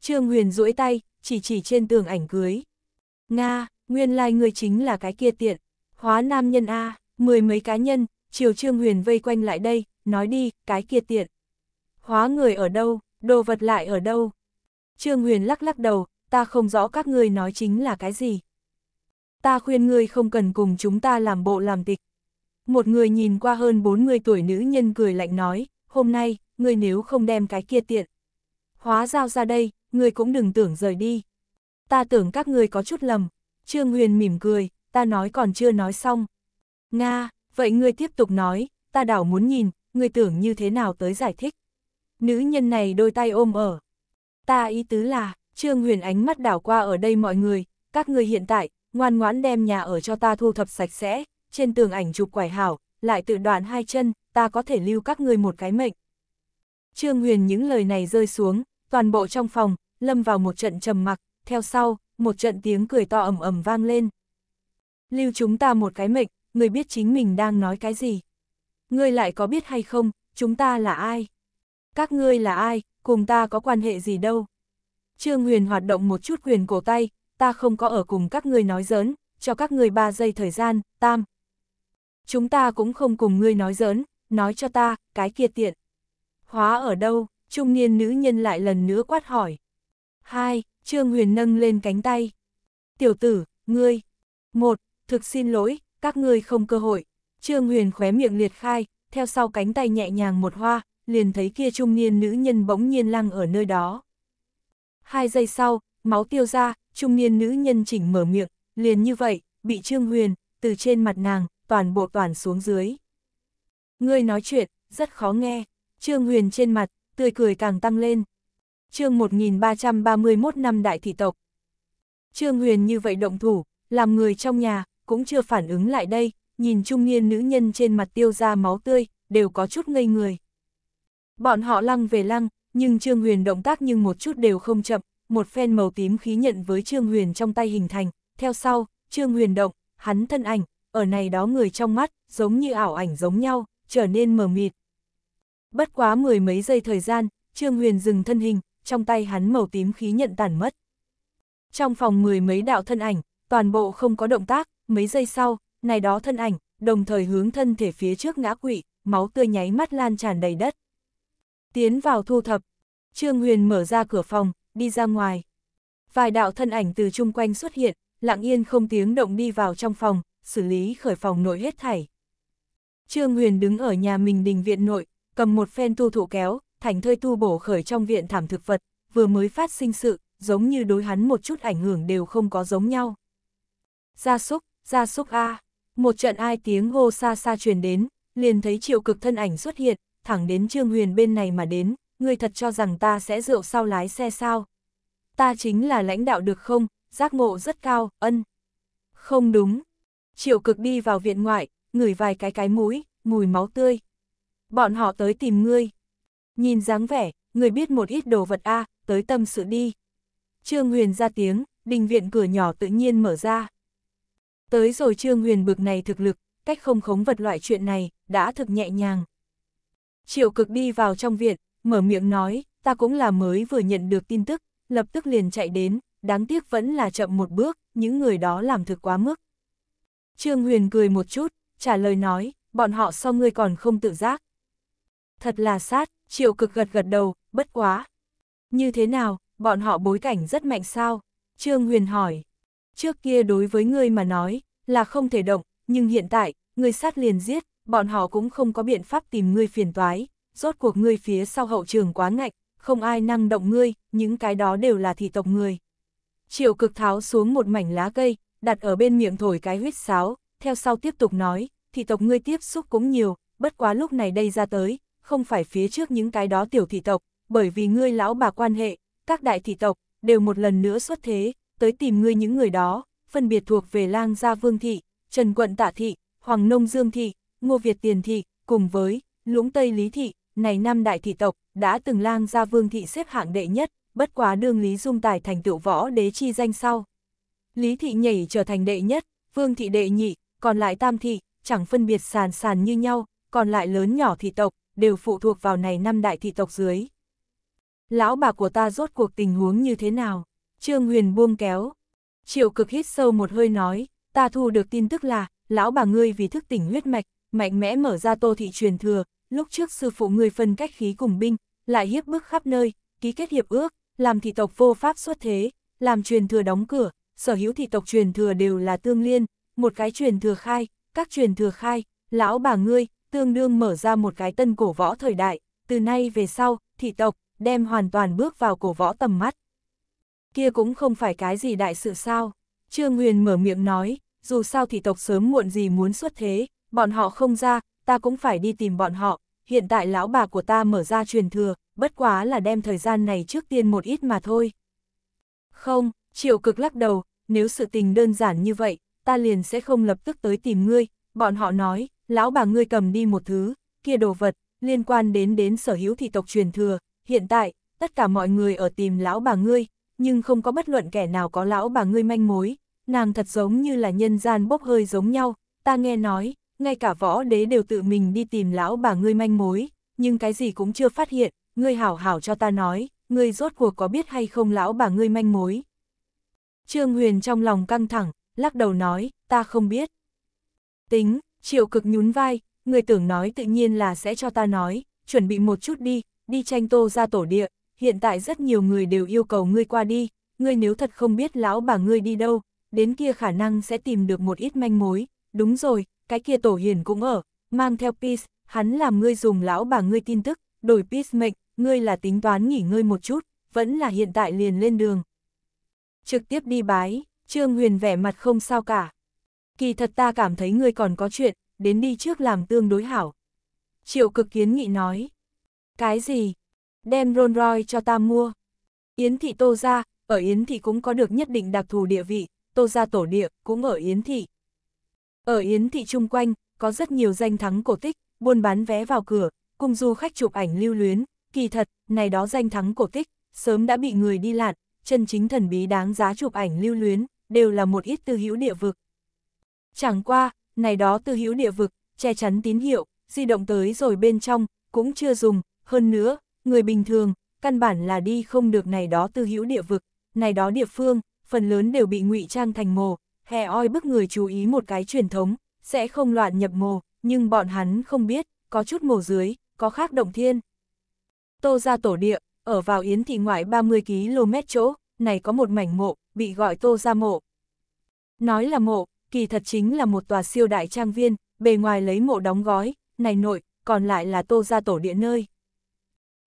Trương Huyền duỗi tay, chỉ chỉ trên tường ảnh cưới. Nga, nguyên lai like người chính là cái kia tiện, hóa nam nhân A, mười mấy cá nhân, chiều Trương Huyền vây quanh lại đây, nói đi, cái kia tiện. Hóa người ở đâu, đồ vật lại ở đâu? Trương Huyền lắc lắc đầu, ta không rõ các ngươi nói chính là cái gì. Ta khuyên ngươi không cần cùng chúng ta làm bộ làm tịch. Một người nhìn qua hơn 40 tuổi nữ nhân cười lạnh nói, hôm nay, ngươi nếu không đem cái kia tiện. Hóa giao ra đây, ngươi cũng đừng tưởng rời đi. Ta tưởng các ngươi có chút lầm. Trương Huyền mỉm cười, ta nói còn chưa nói xong. Nga, vậy ngươi tiếp tục nói, ta đảo muốn nhìn, ngươi tưởng như thế nào tới giải thích. Nữ nhân này đôi tay ôm ở. Ta ý tứ là, Trương Huyền ánh mắt đảo qua ở đây mọi người, các người hiện tại, ngoan ngoãn đem nhà ở cho ta thu thập sạch sẽ, trên tường ảnh chụp quải hảo, lại tự đoạn hai chân, ta có thể lưu các người một cái mệnh. Trương Huyền những lời này rơi xuống, toàn bộ trong phòng, lâm vào một trận trầm mặc, theo sau, một trận tiếng cười to ầm ầm vang lên. Lưu chúng ta một cái mệnh, người biết chính mình đang nói cái gì. Ngươi lại có biết hay không, chúng ta là ai? Các ngươi là ai, cùng ta có quan hệ gì đâu? Trương Huyền hoạt động một chút quyền cổ tay, ta không có ở cùng các ngươi nói giỡn, cho các ngươi 3 giây thời gian, tam. Chúng ta cũng không cùng ngươi nói giỡn, nói cho ta, cái kia tiện. Hóa ở đâu, trung niên nữ nhân lại lần nữa quát hỏi. Hai, Trương Huyền nâng lên cánh tay. Tiểu tử, ngươi. Một, thực xin lỗi, các ngươi không cơ hội. Trương Huyền khóe miệng liệt khai, theo sau cánh tay nhẹ nhàng một hoa, liền thấy kia trung niên nữ nhân bỗng nhiên lăng ở nơi đó. Hai giây sau, máu tiêu ra, trung niên nữ nhân chỉnh mở miệng, liền như vậy, bị Trương Huyền, từ trên mặt nàng, toàn bộ toàn xuống dưới. Ngươi nói chuyện, rất khó nghe, Trương Huyền trên mặt, tươi cười càng tăng lên. chương 1331 năm đại thị tộc. Trương Huyền như vậy động thủ, làm người trong nhà, cũng chưa phản ứng lại đây, nhìn trung niên nữ nhân trên mặt tiêu ra máu tươi, đều có chút ngây người. Bọn họ lăng về lăng, nhưng Trương Huyền động tác nhưng một chút đều không chậm, một phen màu tím khí nhận với Trương Huyền trong tay hình thành, theo sau, Trương Huyền động, hắn thân ảnh, ở này đó người trong mắt, giống như ảo ảnh giống nhau, trở nên mờ mịt. Bất quá mười mấy giây thời gian, Trương Huyền dừng thân hình, trong tay hắn màu tím khí nhận tàn mất. Trong phòng mười mấy đạo thân ảnh, toàn bộ không có động tác, mấy giây sau, này đó thân ảnh, đồng thời hướng thân thể phía trước ngã quỵ, máu tươi nháy mắt lan tràn đầy đất. Tiến vào thu thập, Trương Huyền mở ra cửa phòng, đi ra ngoài. Vài đạo thân ảnh từ chung quanh xuất hiện, lặng yên không tiếng động đi vào trong phòng, xử lý khởi phòng nội hết thảy. Trương Huyền đứng ở nhà mình đình viện nội, cầm một phen tu thụ kéo, thành thơi tu bổ khởi trong viện thảm thực vật, vừa mới phát sinh sự, giống như đối hắn một chút ảnh hưởng đều không có giống nhau. Gia súc, gia súc A, một trận ai tiếng hô xa xa truyền đến, liền thấy triệu cực thân ảnh xuất hiện, thẳng đến Trương Huyền bên này mà đến, người thật cho rằng ta sẽ rượu sau lái xe sao. Ta chính là lãnh đạo được không, giác ngộ rất cao, ân. Không đúng. Triệu cực đi vào viện ngoại, ngửi vài cái cái mũi, mùi máu tươi. Bọn họ tới tìm ngươi. Nhìn dáng vẻ, người biết một ít đồ vật A, tới tâm sự đi. Trương Huyền ra tiếng, đình viện cửa nhỏ tự nhiên mở ra. Tới rồi Trương Huyền bực này thực lực, cách không khống vật loại chuyện này, đã thực nhẹ nhàng. Triệu cực đi vào trong viện, mở miệng nói, ta cũng là mới vừa nhận được tin tức, lập tức liền chạy đến, đáng tiếc vẫn là chậm một bước, những người đó làm thực quá mức. Trương Huyền cười một chút, trả lời nói, bọn họ so ngươi còn không tự giác. Thật là sát, triệu cực gật gật đầu, bất quá. Như thế nào, bọn họ bối cảnh rất mạnh sao? Trương Huyền hỏi. Trước kia đối với ngươi mà nói, là không thể động, nhưng hiện tại, ngươi sát liền giết, bọn họ cũng không có biện pháp tìm ngươi phiền toái, rốt cuộc ngươi phía sau hậu trường quá ngạnh, không ai năng động ngươi, những cái đó đều là thị tộc người. Triệu cực tháo xuống một mảnh lá cây, đặt ở bên miệng thổi cái huyết sáo, theo sau tiếp tục nói, thị tộc ngươi tiếp xúc cũng nhiều, bất quá lúc này đây ra tới, không phải phía trước những cái đó tiểu thị tộc, bởi vì ngươi lão bà quan hệ, các đại thị tộc, đều một lần nữa xuất thế, tới tìm ngươi những người đó, phân biệt thuộc về lang gia vương thị, trần quận tạ thị, hoàng nông dương thị, ngô Việt tiền thị, cùng với lũng tây lý thị, này năm đại thị tộc, đã từng lang gia vương thị xếp hạng đệ nhất, bất quá đương Lý Dung Tài thành tựu võ đế chi danh sau. Lý thị nhảy trở thành đệ nhất, vương thị đệ nhị, còn lại tam thị, chẳng phân biệt sàn sàn như nhau, còn lại lớn nhỏ thị tộc, đều phụ thuộc vào này năm đại thị tộc dưới. lão bà của ta rốt cuộc tình huống như thế nào? Trương Huyền buông kéo. Triệu cực hít sâu một hơi nói, ta thu được tin tức là, lão bà ngươi vì thức tỉnh huyết mạch, mạnh mẽ mở ra tô thị truyền thừa, lúc trước sư phụ ngươi phân cách khí cùng binh, lại hiếp bức khắp nơi, ký kết hiệp ước, làm thị tộc vô pháp xuất thế, làm truyền thừa đóng cửa, sở hữu thị tộc truyền thừa đều là tương liên, một cái truyền thừa khai, các truyền thừa khai, lão bà ngươi, tương đương mở ra một cái tân cổ võ thời đại, từ nay về sau, thị tộc, đem hoàn toàn bước vào cổ võ tầm mắt. Kia cũng không phải cái gì đại sự sao, Trương Huyền mở miệng nói, dù sao thị tộc sớm muộn gì muốn xuất thế, bọn họ không ra, ta cũng phải đi tìm bọn họ, hiện tại lão bà của ta mở ra truyền thừa, bất quá là đem thời gian này trước tiên một ít mà thôi. Không, triệu cực lắc đầu, nếu sự tình đơn giản như vậy, ta liền sẽ không lập tức tới tìm ngươi, bọn họ nói, lão bà ngươi cầm đi một thứ, kia đồ vật, liên quan đến đến sở hữu thị tộc truyền thừa, hiện tại, tất cả mọi người ở tìm lão bà ngươi, nhưng không có bất luận kẻ nào có lão bà ngươi manh mối, nàng thật giống như là nhân gian bốc hơi giống nhau, ta nghe nói, ngay cả võ đế đều tự mình đi tìm lão bà ngươi manh mối, nhưng cái gì cũng chưa phát hiện, ngươi hảo hảo cho ta nói, ngươi rốt cuộc có biết hay không lão bà ngươi manh mối. Trương Huyền trong lòng căng thẳng, lắc đầu nói, ta không biết. Tính, triệu cực nhún vai, người tưởng nói tự nhiên là sẽ cho ta nói, chuẩn bị một chút đi, đi tranh tô ra tổ địa, hiện tại rất nhiều người đều yêu cầu ngươi qua đi, ngươi nếu thật không biết lão bà ngươi đi đâu, đến kia khả năng sẽ tìm được một ít manh mối, đúng rồi, cái kia tổ hiền cũng ở, mang theo Peace, hắn làm ngươi dùng lão bà ngươi tin tức, đổi Peace mệnh, ngươi là tính toán nghỉ ngơi một chút, vẫn là hiện tại liền lên đường. Trực tiếp đi bái, Trương Huyền vẻ mặt không sao cả. Kỳ thật ta cảm thấy ngươi còn có chuyện, đến đi trước làm tương đối hảo. Triệu cực kiến nghị nói. Cái gì? Đem Rolls Royce cho ta mua. Yến thị tô ra, ở Yến thị cũng có được nhất định đặc thù địa vị, tô ra tổ địa, cũng ở Yến thị. Ở Yến thị chung quanh, có rất nhiều danh thắng cổ tích, buôn bán vé vào cửa, cùng du khách chụp ảnh lưu luyến, kỳ thật, này đó danh thắng cổ tích, sớm đã bị người đi lạn, chân chính thần bí đáng giá chụp ảnh lưu luyến, đều là một ít tư hữu địa vực. Chẳng qua, này đó tư hữu địa vực, che chắn tín hiệu, di động tới rồi bên trong, cũng chưa dùng, hơn nữa, người bình thường, căn bản là đi không được này đó tư hữu địa vực, này đó địa phương, phần lớn đều bị ngụy trang thành mồ, hè oi bức người chú ý một cái truyền thống, sẽ không loạn nhập mồ, nhưng bọn hắn không biết, có chút mồ dưới, có khác động thiên. Tô ra tổ địa, ở vào Yến thị ngoại 30 km chỗ, này có một mảnh mộ, bị gọi Tô ra mộ. Nói là mộ, kỳ thật chính là một tòa siêu đại trang viên, bề ngoài lấy mộ đóng gói, này nội, còn lại là Tô ra tổ địa nơi.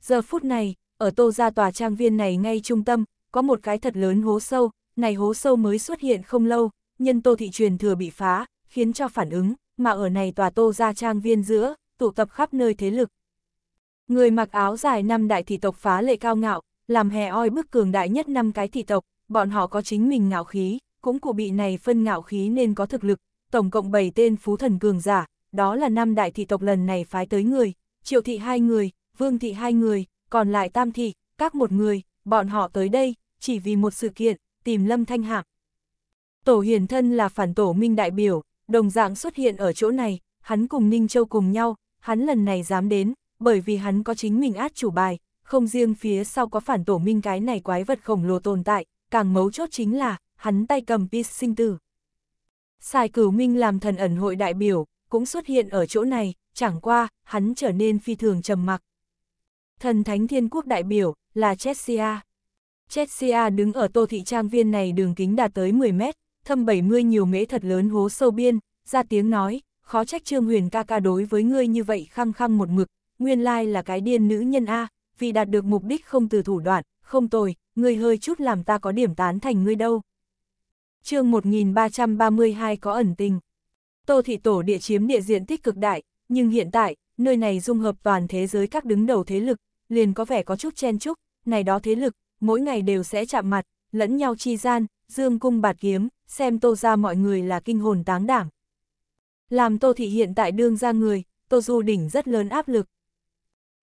Giờ phút này, ở Tô ra tòa trang viên này ngay trung tâm, có một cái thật lớn hố sâu, này hố sâu mới xuất hiện không lâu, nhân Tô thị truyền thừa bị phá, khiến cho phản ứng, mà ở này tòa Tô ra trang viên giữa, tụ tập khắp nơi thế lực. Người mặc áo dài năm đại thị tộc phá lệ cao ngạo, làm hè oi bức cường đại nhất năm cái thị tộc, bọn họ có chính mình ngạo khí, cũng cụ bị này phân ngạo khí nên có thực lực, tổng cộng 7 tên phú thần cường giả, đó là năm đại thị tộc lần này phái tới người, triệu thị hai người, vương thị hai người, còn lại tam thị, các một người, bọn họ tới đây, chỉ vì một sự kiện, tìm lâm thanh hạc. Tổ hiền thân là phản tổ minh đại biểu, đồng dạng xuất hiện ở chỗ này, hắn cùng Ninh Châu cùng nhau, hắn lần này dám đến, bởi vì hắn có chính mình át chủ bài, không riêng phía sau có phản tổ minh cái này quái vật khổng lồ tồn tại, càng mấu chốt chính là, hắn tay cầm Peace sinh tử. Sai cửu minh làm thần ẩn hội đại biểu, cũng xuất hiện ở chỗ này, chẳng qua, hắn trở nên phi thường trầm mặc. Thần thánh thiên quốc đại biểu, là Chessia. Chessia đứng ở tô thị trang viên này đường kính đạt tới 10 mét, thâm 70 nhiều mễ thật lớn hố sâu biên, ra tiếng nói, khó trách Trương Huyền ca ca đối với ngươi như vậy khăng khăng một mực, nguyên lai là cái điên nữ nhân A, vì đạt được mục đích không từ thủ đoạn, không tồi, ngươi hơi chút làm ta có điểm tán thành ngươi đâu. chương 1332 có ẩn tình. Tô thị tổ địa chiếm địa diện tích cực đại, nhưng hiện tại, nơi này dung hợp toàn thế giới các đứng đầu thế lực, liền có vẻ có chút chen chúc, này đó thế lực, mỗi ngày đều sẽ chạm mặt, lẫn nhau chi gian, dương cung bạt kiếm, xem tô ra mọi người là kinh hồn táng đảng. Làm tô thị hiện tại đương ra người, tô du đỉnh rất lớn áp lực.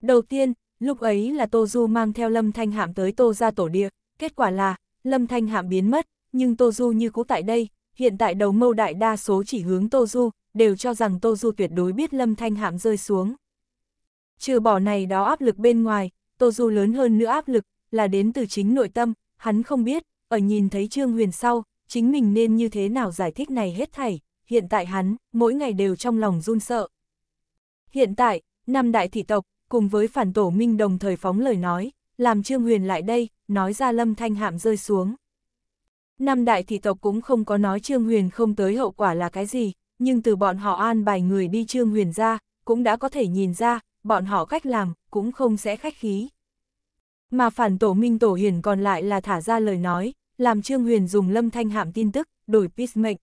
Đầu tiên, lúc ấy là tô du mang theo lâm thanh hạm tới tô ra tổ địa, kết quả là, lâm thanh hạm biến mất, nhưng tô du như cũ tại đây, hiện tại đầu mâu đại đa số chỉ hướng tô du, đều cho rằng tô du tuyệt đối biết lâm thanh hạm rơi xuống. Trừ bỏ này đó áp lực bên ngoài, Tô Du lớn hơn nữa áp lực, là đến từ chính nội tâm, hắn không biết, ở nhìn thấy Trương Huyền sau, chính mình nên như thế nào giải thích này hết thảy, hiện tại hắn, mỗi ngày đều trong lòng run sợ. Hiện tại, năm đại thị tộc, cùng với phản tổ minh đồng thời phóng lời nói, làm Trương Huyền lại đây, nói ra lâm thanh hạm rơi xuống. Năm đại thị tộc cũng không có nói Trương Huyền không tới hậu quả là cái gì, nhưng từ bọn họ an bài người đi Trương Huyền ra, cũng đã có thể nhìn ra, bọn họ cách làm, cũng không sẽ khách khí. Mà phản tổ minh tổ hiển còn lại là thả ra lời nói, làm Trương Huyền dùng lâm thanh hạm tin tức, đổi peace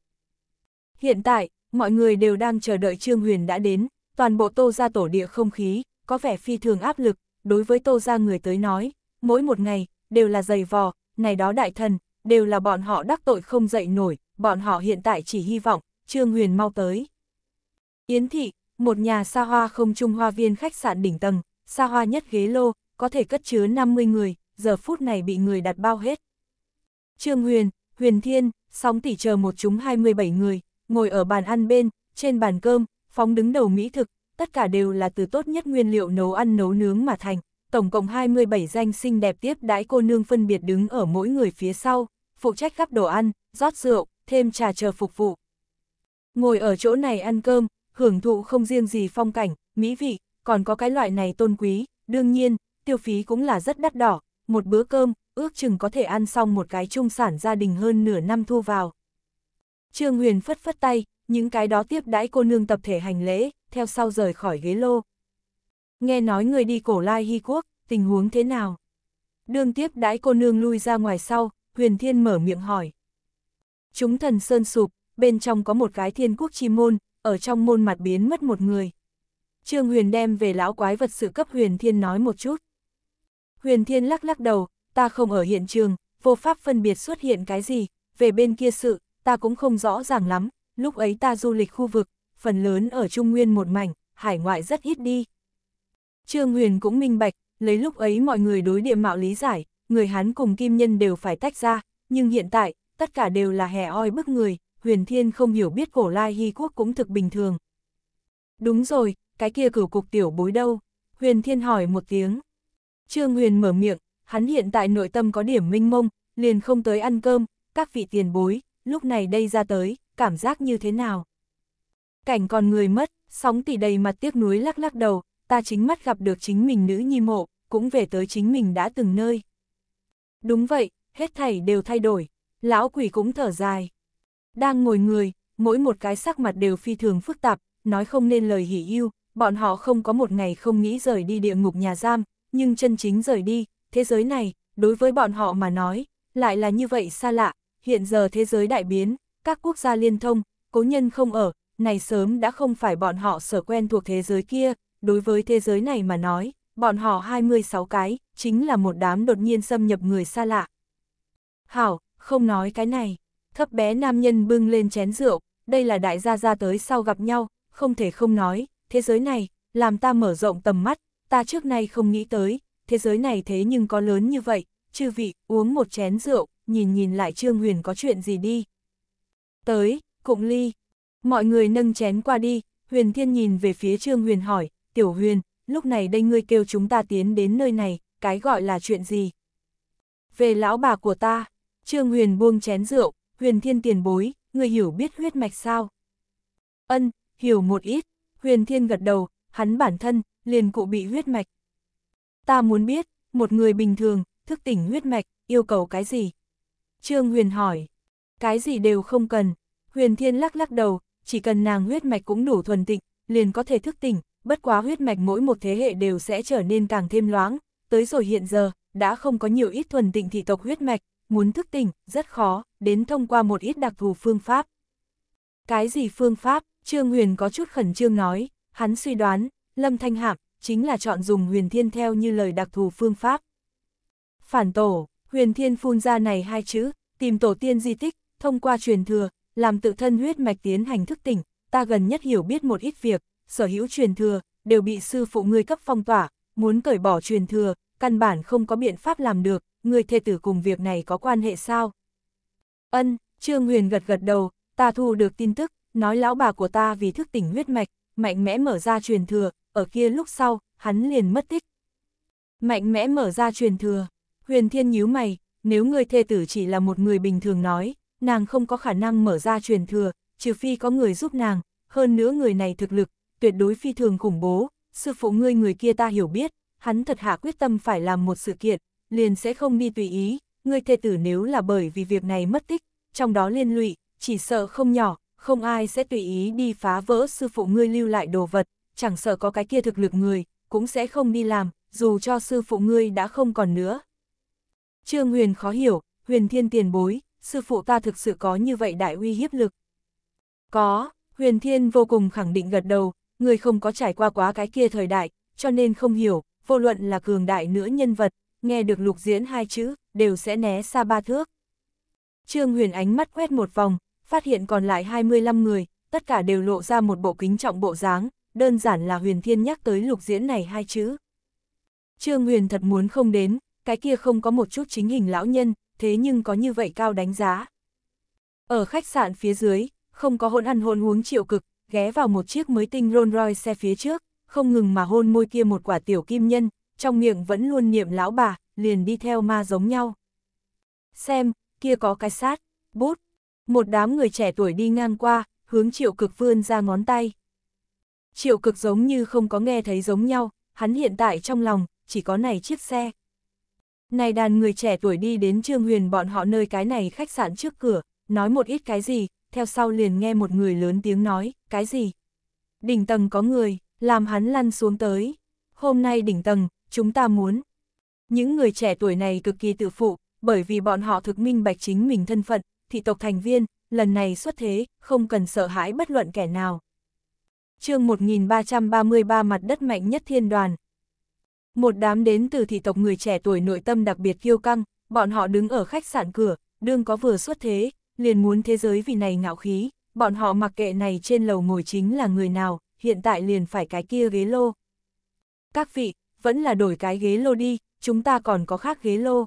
Hiện tại, mọi người đều đang chờ đợi Trương Huyền đã đến, toàn bộ tô ra tổ địa không khí, có vẻ phi thường áp lực, đối với tô ra người tới nói, mỗi một ngày, đều là dày vò, này đó đại thần, đều là bọn họ đắc tội không dậy nổi, bọn họ hiện tại chỉ hy vọng, Trương Huyền mau tới. Yến Thị, một nhà xa hoa không trung hoa viên khách sạn đỉnh tầng, xa hoa nhất ghế lô, có thể cất chứa 50 người, giờ phút này bị người đặt bao hết. Trương Huyền, Huyền Thiên, sóng tỉ chờ một chúng 27 người, ngồi ở bàn ăn bên, trên bàn cơm, phóng đứng đầu mỹ thực, tất cả đều là từ tốt nhất nguyên liệu nấu ăn nấu nướng mà thành, tổng cộng 27 danh xinh đẹp tiếp đãi cô nương phân biệt đứng ở mỗi người phía sau, phụ trách gắp đồ ăn, rót rượu, thêm trà chờ phục vụ. Ngồi ở chỗ này ăn cơm, hưởng thụ không riêng gì phong cảnh, mỹ vị, còn có cái loại này tôn quý, đương nhiên, tiêu phí cũng là rất đắt đỏ, một bữa cơm, ước chừng có thể ăn xong một cái trung sản gia đình hơn nửa năm thu vào. Trương Huyền phất phất tay, những cái đó tiếp đãi cô nương tập thể hành lễ, theo sau rời khỏi ghế lô. Nghe nói người đi cổ lai hy quốc, tình huống thế nào? Đương tiếp đãi cô nương lui ra ngoài sau, Huyền Thiên mở miệng hỏi. Chúng thần sơn sụp, bên trong có một cái thiên quốc chi môn, ở trong môn mặt biến mất một người. Trương Huyền đem về lão quái vật sự cấp Huyền Thiên nói một chút. Huyền Thiên lắc lắc đầu, ta không ở hiện trường, vô pháp phân biệt xuất hiện cái gì, về bên kia sự, ta cũng không rõ ràng lắm, lúc ấy ta du lịch khu vực, phần lớn ở Trung Nguyên một mảnh, hải ngoại rất ít đi. Trương Huyền cũng minh bạch, lấy lúc ấy mọi người đối địa mạo lý giải, người Hán cùng Kim Nhân đều phải tách ra, nhưng hiện tại, tất cả đều là hè oi bức người, Huyền Thiên không hiểu biết cổ lai hy quốc cũng thực bình thường. Đúng rồi, cái kia cửu cục tiểu bối đâu? Huyền Thiên hỏi một tiếng. Trương Huyền mở miệng, hắn hiện tại nội tâm có điểm minh mông, liền không tới ăn cơm, các vị tiền bối, lúc này đây ra tới, cảm giác như thế nào? Cảnh còn người mất, sóng tỷ đầy mặt tiếc nuối lắc lắc đầu, ta chính mắt gặp được chính mình nữ nhi mộ, cũng về tới chính mình đã từng nơi. Đúng vậy, hết thảy đều thay đổi, lão quỷ cũng thở dài. Đang ngồi người, mỗi một cái sắc mặt đều phi thường phức tạp, nói không nên lời hỉ yêu, bọn họ không có một ngày không nghĩ rời đi địa ngục nhà giam, nhưng chân chính rời đi, thế giới này, đối với bọn họ mà nói, lại là như vậy xa lạ, hiện giờ thế giới đại biến, các quốc gia liên thông, cố nhân không ở, này sớm đã không phải bọn họ sở quen thuộc thế giới kia, đối với thế giới này mà nói, bọn họ 26 cái, chính là một đám đột nhiên xâm nhập người xa lạ. Hảo, không nói cái này, thấp bé nam nhân bưng lên chén rượu, đây là đại gia gia tới sau gặp nhau, không thể không nói, thế giới này, làm ta mở rộng tầm mắt, ta trước nay không nghĩ tới, thế giới này thế nhưng có lớn như vậy, chư vị, uống một chén rượu, nhìn nhìn lại Trương Huyền có chuyện gì đi. Tới, cụng ly, mọi người nâng chén qua đi, Huyền Thiên nhìn về phía Trương Huyền hỏi, Tiểu Huyền, lúc này đây ngươi kêu chúng ta tiến đến nơi này, cái gọi là chuyện gì? Về lão bà của ta, Trương Huyền buông chén rượu, Huyền Thiên tiền bối, ngươi hiểu biết huyết mạch sao? Ân, hiểu một ít, Huyền Thiên gật đầu, hắn bản thân, liền cụ bị huyết mạch. Ta muốn biết, một người bình thường, thức tỉnh huyết mạch, yêu cầu cái gì? Trương Huyền hỏi, cái gì đều không cần. Huyền Thiên lắc lắc đầu, chỉ cần nàng huyết mạch cũng đủ thuần tịnh, liền có thể thức tỉnh, bất quá huyết mạch mỗi một thế hệ đều sẽ trở nên càng thêm loáng, tới rồi hiện giờ, đã không có nhiều ít thuần tịnh thị tộc huyết mạch, muốn thức tỉnh, rất khó, đến thông qua một ít đặc thù phương pháp. Cái gì phương pháp, Trương Huyền có chút khẩn trương nói, hắn suy đoán, Lâm Thanh Hạm, chính là chọn dùng huyền thiên theo như lời đặc thù phương pháp. Phản tổ, huyền thiên phun ra này hai chữ, tìm tổ tiên di tích, thông qua truyền thừa, làm tự thân huyết mạch tiến hành thức tỉnh, ta gần nhất hiểu biết một ít việc, sở hữu truyền thừa, đều bị sư phụ ngươi cấp phong tỏa, muốn cởi bỏ truyền thừa, căn bản không có biện pháp làm được, người thê tử cùng việc này có quan hệ sao? Ân, Trương Huyền gật gật đầu, ta thu được tin tức, nói lão bà của ta vì thức tỉnh huyết mạch, mạnh mẽ mở ra truyền thừa, ở kia lúc sau, hắn liền mất tích. Mạnh mẽ mở ra truyền thừa. Huyền Thiên nhíu mày, nếu người thê tử chỉ là một người bình thường nói, nàng không có khả năng mở ra truyền thừa, trừ phi có người giúp nàng, hơn nữa người này thực lực, tuyệt đối phi thường khủng bố, sư phụ ngươi người kia ta hiểu biết, hắn thật hạ quyết tâm phải làm một sự kiện, liền sẽ không đi tùy ý, ngươi thê tử nếu là bởi vì việc này mất tích, trong đó liên lụy, chỉ sợ không nhỏ, không ai sẽ tùy ý đi phá vỡ sư phụ ngươi lưu lại đồ vật, chẳng sợ có cái kia thực lực người, cũng sẽ không đi làm, dù cho sư phụ ngươi đã không còn nữa. Trương Huyền khó hiểu, Huyền Thiên tiền bối, sư phụ ta thực sự có như vậy đại uy hiếp lực. Có, Huyền Thiên vô cùng khẳng định gật đầu, người không có trải qua quá cái kia thời đại, cho nên không hiểu, vô luận là cường đại nữa nhân vật, nghe được lục diễn hai chữ, đều sẽ né xa ba thước. Trương Huyền ánh mắt quét một vòng, phát hiện còn lại 25 người, tất cả đều lộ ra một bộ kính trọng bộ dáng, đơn giản là Huyền Thiên nhắc tới lục diễn này hai chữ. Trương Huyền thật muốn không đến, cái kia không có một chút chính hình lão nhân, thế nhưng có như vậy cao đánh giá. Ở khách sạn phía dưới, không có hôn ăn hôn uống triệu cực, ghé vào một chiếc mới tinh Rolls Royce xe phía trước, không ngừng mà hôn môi kia một quả tiểu kim nhân, trong miệng vẫn luôn niệm lão bà, liền đi theo ma giống nhau. Xem, kia có cái sát, bút, một đám người trẻ tuổi đi ngang qua, hướng triệu cực vươn ra ngón tay. Triệu cực giống như không có nghe thấy giống nhau, hắn hiện tại trong lòng, chỉ có này chiếc xe. Này đàn người trẻ tuổi đi đến Trương Huyền bọn họ nơi cái này khách sạn trước cửa, nói một ít cái gì, theo sau liền nghe một người lớn tiếng nói, cái gì? Đỉnh tầng có người, làm hắn lăn xuống tới. Hôm nay đỉnh tầng, chúng ta muốn. Những người trẻ tuổi này cực kỳ tự phụ, bởi vì bọn họ thực minh bạch chính mình thân phận, thị tộc thành viên, lần này xuất thế, không cần sợ hãi bất luận kẻ nào chương 1333 mặt đất mạnh nhất thiên đoàn. Một đám đến từ thị tộc người trẻ tuổi nội tâm đặc biệt kiêu căng, bọn họ đứng ở khách sạn cửa, đương có vừa xuất thế, liền muốn thế giới vì này ngạo khí, bọn họ mặc kệ này trên lầu ngồi chính là người nào, hiện tại liền phải cái kia ghế lô. Các vị, vẫn là đổi cái ghế lô đi, chúng ta còn có khác ghế lô.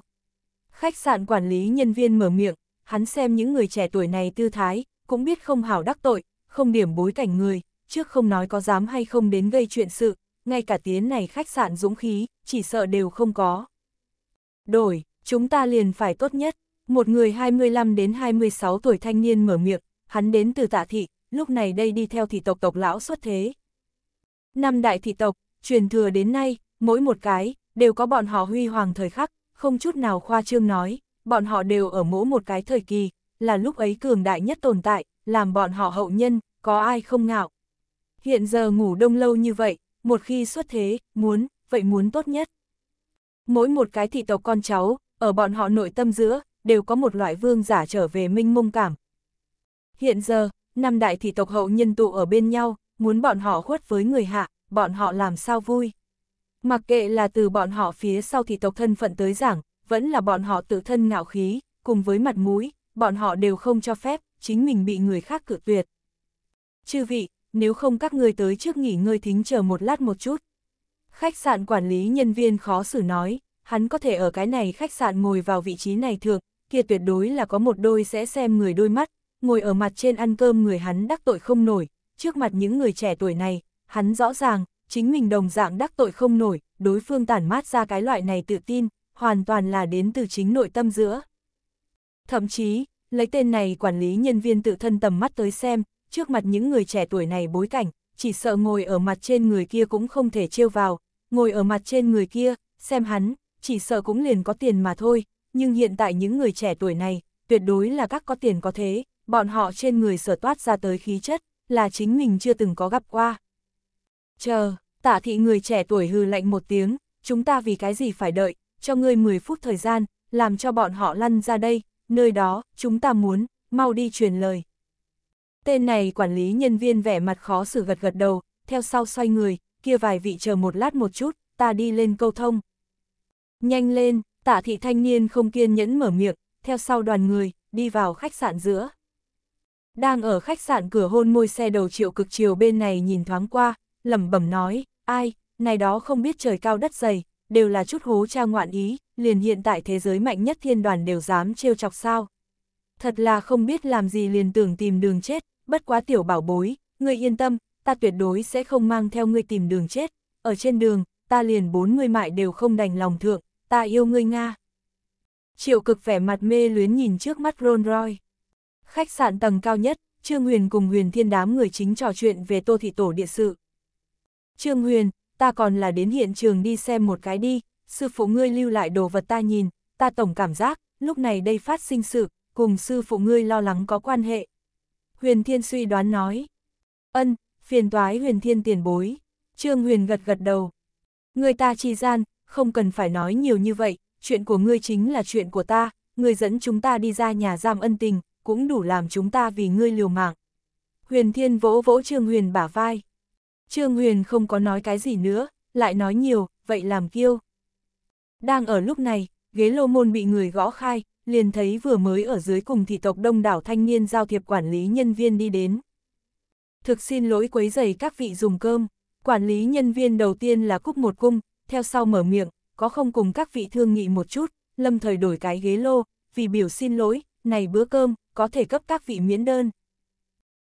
Khách sạn quản lý nhân viên mở miệng, hắn xem những người trẻ tuổi này tư thái, cũng biết không hảo đắc tội, không điểm bối cảnh người, trước không nói có dám hay không đến gây chuyện sự, ngay cả tiếng này khách sạn dũng khí, chỉ sợ đều không có. Đổi, chúng ta liền phải tốt nhất. Một người 25 đến 26 tuổi thanh niên mở miệng, hắn đến từ tạ thị, lúc này đây đi theo thị tộc tộc lão xuất thế. Năm đại thị tộc, truyền thừa đến nay, mỗi một cái, đều có bọn họ huy hoàng thời khắc, không chút nào khoa trương nói, bọn họ đều ở mỗi một cái thời kỳ, là lúc ấy cường đại nhất tồn tại, làm bọn họ hậu nhân, có ai không ngạo. Hiện giờ ngủ đông lâu như vậy, một khi xuất thế, muốn, vậy muốn tốt nhất. Mỗi một cái thị tộc con cháu, ở bọn họ nội tâm giữa, đều có một loại vương giả trở về minh mông cảm. Hiện giờ, năm đại thị tộc hậu nhân tụ ở bên nhau, muốn bọn họ khuất với người hạ, bọn họ làm sao vui. Mặc kệ là từ bọn họ phía sau thị tộc thân phận tới giảng, vẫn là bọn họ tự thân ngạo khí, cùng với mặt mũi, bọn họ đều không cho phép, chính mình bị người khác cự tuyệt. Chư vị, nếu không các người tới trước nghỉ ngơi thính chờ một lát một chút. Khách sạn quản lý nhân viên khó xử nói, hắn có thể ở cái này khách sạn ngồi vào vị trí này thường, kia tuyệt đối là có một đôi sẽ xem người đôi mắt, ngồi ở mặt trên ăn cơm người hắn đắc tội không nổi, trước mặt những người trẻ tuổi này, hắn rõ ràng, chính mình đồng dạng đắc tội không nổi, đối phương tản mát ra cái loại này tự tin, hoàn toàn là đến từ chính nội tâm giữa. Thậm chí, lấy tên này quản lý nhân viên tự thân tầm mắt tới xem, trước mặt những người trẻ tuổi này bối cảnh, chỉ sợ ngồi ở mặt trên người kia cũng không thể trêu vào, ngồi ở mặt trên người kia, xem hắn, chỉ sợ cũng liền có tiền mà thôi, nhưng hiện tại những người trẻ tuổi này, tuyệt đối là các có tiền có thế, bọn họ trên người sở toát ra tới khí chất, là chính mình chưa từng có gặp qua. Chờ, tả thị người trẻ tuổi hư lạnh một tiếng, chúng ta vì cái gì phải đợi, cho ngươi 10 phút thời gian, làm cho bọn họ lăn ra đây, nơi đó, chúng ta muốn, mau đi truyền lời. Tên này quản lý nhân viên vẻ mặt khó xử gật gật đầu, theo sau xoay người, kia vài vị chờ một lát một chút, ta đi lên câu thông. Nhanh lên, tả thị thanh niên không kiên nhẫn mở miệng, theo sau đoàn người, đi vào khách sạn giữa. Đang ở khách sạn cửa hôn môi xe đầu triệu cực chiều bên này nhìn thoáng qua, lẩm bẩm nói, ai, này đó không biết trời cao đất dày, đều là chút hố tra ngoạn ý, liền hiện tại thế giới mạnh nhất thiên đoàn đều dám trêu chọc sao. Thật là không biết làm gì liền tưởng tìm đường chết, bất quá tiểu bảo bối, ngươi yên tâm, ta tuyệt đối sẽ không mang theo ngươi tìm đường chết, ở trên đường, ta liền 40 mại đều không đành lòng thượng, ta yêu ngươi Nga. Triệu cực vẻ mặt mê luyến nhìn trước mắt Rolls Royce. Khách sạn tầng cao nhất, Trương Huyền cùng Huyền Thiên đám người chính trò chuyện về Tô Thị Tổ địa sự. Trương Huyền, ta còn là đến hiện trường đi xem một cái đi, sư phụ ngươi lưu lại đồ vật ta nhìn, ta tổng cảm giác, lúc này đây phát sinh sự, cùng sư phụ ngươi lo lắng có quan hệ. Huyền Thiên suy đoán nói. Ân, phiền toái Huyền Thiên tiền bối. Trương Huyền gật gật đầu. Người ta chi gian, không cần phải nói nhiều như vậy, chuyện của ngươi chính là chuyện của ta, ngươi dẫn chúng ta đi ra nhà giam ân tình, cũng đủ làm chúng ta vì ngươi liều mạng. Huyền Thiên vỗ vỗ Trương Huyền bả vai. Trương Huyền không có nói cái gì nữa, lại nói nhiều, vậy làm kiêu. Đang ở lúc này, ghế lô môn bị người gõ khai, liền thấy vừa mới ở dưới cùng thị tộc đông đảo thanh niên giao thiệp quản lý nhân viên đi đến. Thực xin lỗi quấy giày các vị dùng cơm, quản lý nhân viên đầu tiên là cúc một cung, theo sau mở miệng, có không cùng các vị thương nghị một chút, lâm thời đổi cái ghế lô, vì biểu xin lỗi, này bữa cơm, có thể cấp các vị miễn đơn.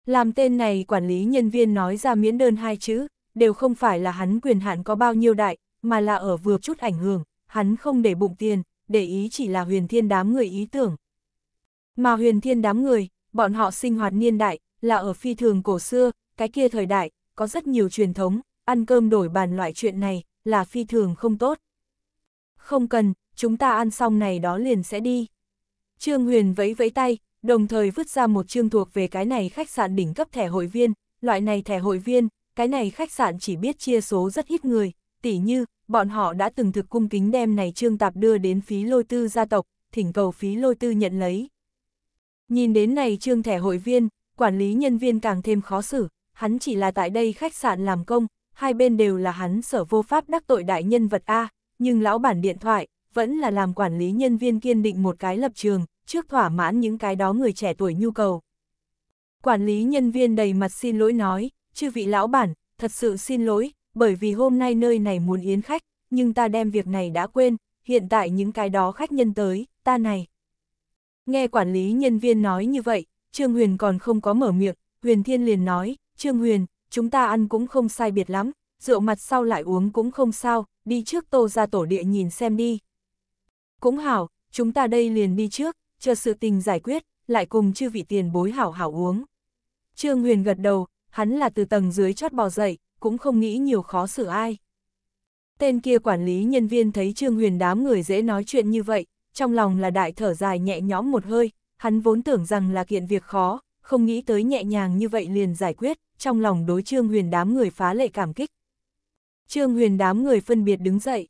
Làm tên này quản lý nhân viên nói ra miễn đơn hai chữ, đều không phải là hắn quyền hạn có bao nhiêu đại, mà là ở vừa chút ảnh hưởng, hắn không để bụng tiền, để ý chỉ là huyền thiên đám người ý tưởng. Mà huyền thiên đám người, bọn họ sinh hoạt niên đại, là ở phi thường cổ xưa, cái kia thời đại, có rất nhiều truyền thống, ăn cơm đổi bàn loại chuyện này, là phi thường không tốt. Không cần, chúng ta ăn xong này đó liền sẽ đi. Trương Huyền vẫy vẫy tay, đồng thời vứt ra một chương thuộc về cái này khách sạn đỉnh cấp thẻ hội viên, loại này thẻ hội viên, cái này khách sạn chỉ biết chia số rất ít người, tỉ như, bọn họ đã từng thực cung kính đem này trương tạp đưa đến phí lôi tư gia tộc, thỉnh cầu phí lôi tư nhận lấy. Nhìn đến này trương thẻ hội viên, quản lý nhân viên càng thêm khó xử, hắn chỉ là tại đây khách sạn làm công, hai bên đều là hắn sở vô pháp đắc tội đại nhân vật A, nhưng lão bản điện thoại, vẫn là làm quản lý nhân viên kiên định một cái lập trường, trước thỏa mãn những cái đó người trẻ tuổi nhu cầu. Quản lý nhân viên đầy mặt xin lỗi nói, chư vị lão bản, thật sự xin lỗi, bởi vì hôm nay nơi này muốn yến khách, nhưng ta đem việc này đã quên, hiện tại những cái đó khách nhân tới, ta này. Nghe quản lý nhân viên nói như vậy, Trương Huyền còn không có mở miệng, Huyền Thiên liền nói, Trương Huyền, chúng ta ăn cũng không sai biệt lắm, rượu mặt sau lại uống cũng không sao, đi trước tô ra tổ địa nhìn xem đi. Cũng hảo, chúng ta đây liền đi trước, chờ sự tình giải quyết, lại cùng chư vị tiền bối hảo hảo uống. Trương Huyền gật đầu, hắn là từ tầng dưới chót bò dậy, cũng không nghĩ nhiều khó xử ai. Tên kia quản lý nhân viên thấy Trương Huyền đám người dễ nói chuyện như vậy, trong lòng là đại thở dài nhẹ nhõm một hơi, hắn vốn tưởng rằng là kiện việc khó, không nghĩ tới nhẹ nhàng như vậy liền giải quyết, trong lòng đối Trương Huyền đám người phá lệ cảm kích. Trương Huyền đám người phân biệt đứng dậy.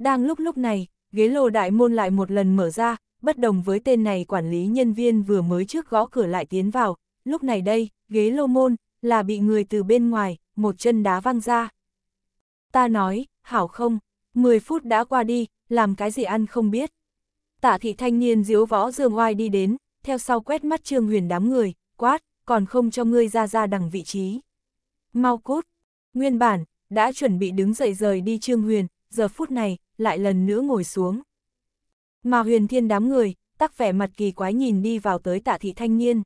Đang lúc lúc này, ghế lô đại môn lại một lần mở ra, bất đồng với tên này quản lý nhân viên vừa mới trước gõ cửa lại tiến vào, lúc này đây, ghế lô môn, là bị người từ bên ngoài, một chân đá văng ra. Ta nói, hảo không, 10 phút đã qua đi, làm cái gì ăn không biết. Tạ thị thanh niên diếu võ dương oai đi đến, theo sau quét mắt trương huyền đám người, quát, còn không cho ngươi ra ra đằng vị trí. Mau cút, nguyên bản, đã chuẩn bị đứng dậy rời đi trương huyền, giờ phút này, lại lần nữa ngồi xuống. Mà huyền thiên đám người, tắc vẻ mặt kỳ quái nhìn đi vào tới tạ thị thanh niên.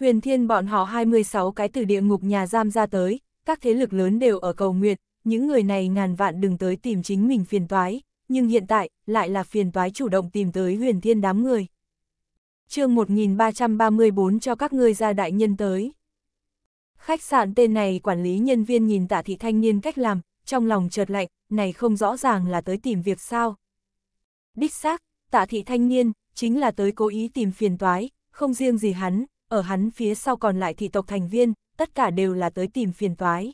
Huyền thiên bọn họ 26 cái từ địa ngục nhà giam ra tới, các thế lực lớn đều ở cầu nguyện, những người này ngàn vạn đừng tới tìm chính mình phiền toái, nhưng hiện tại, lại là phiền toái chủ động tìm tới huyền thiên đám người. chương 1334 cho các ngươi ra đại nhân tới. Khách sạn tên này quản lý nhân viên nhìn tạ thị thanh niên cách làm, trong lòng chợt lạnh, này không rõ ràng là tới tìm việc sao. Đích xác, tạ thị thanh niên, chính là tới cố ý tìm phiền toái, không riêng gì hắn, ở hắn phía sau còn lại thị tộc thành viên, tất cả đều là tới tìm phiền toái.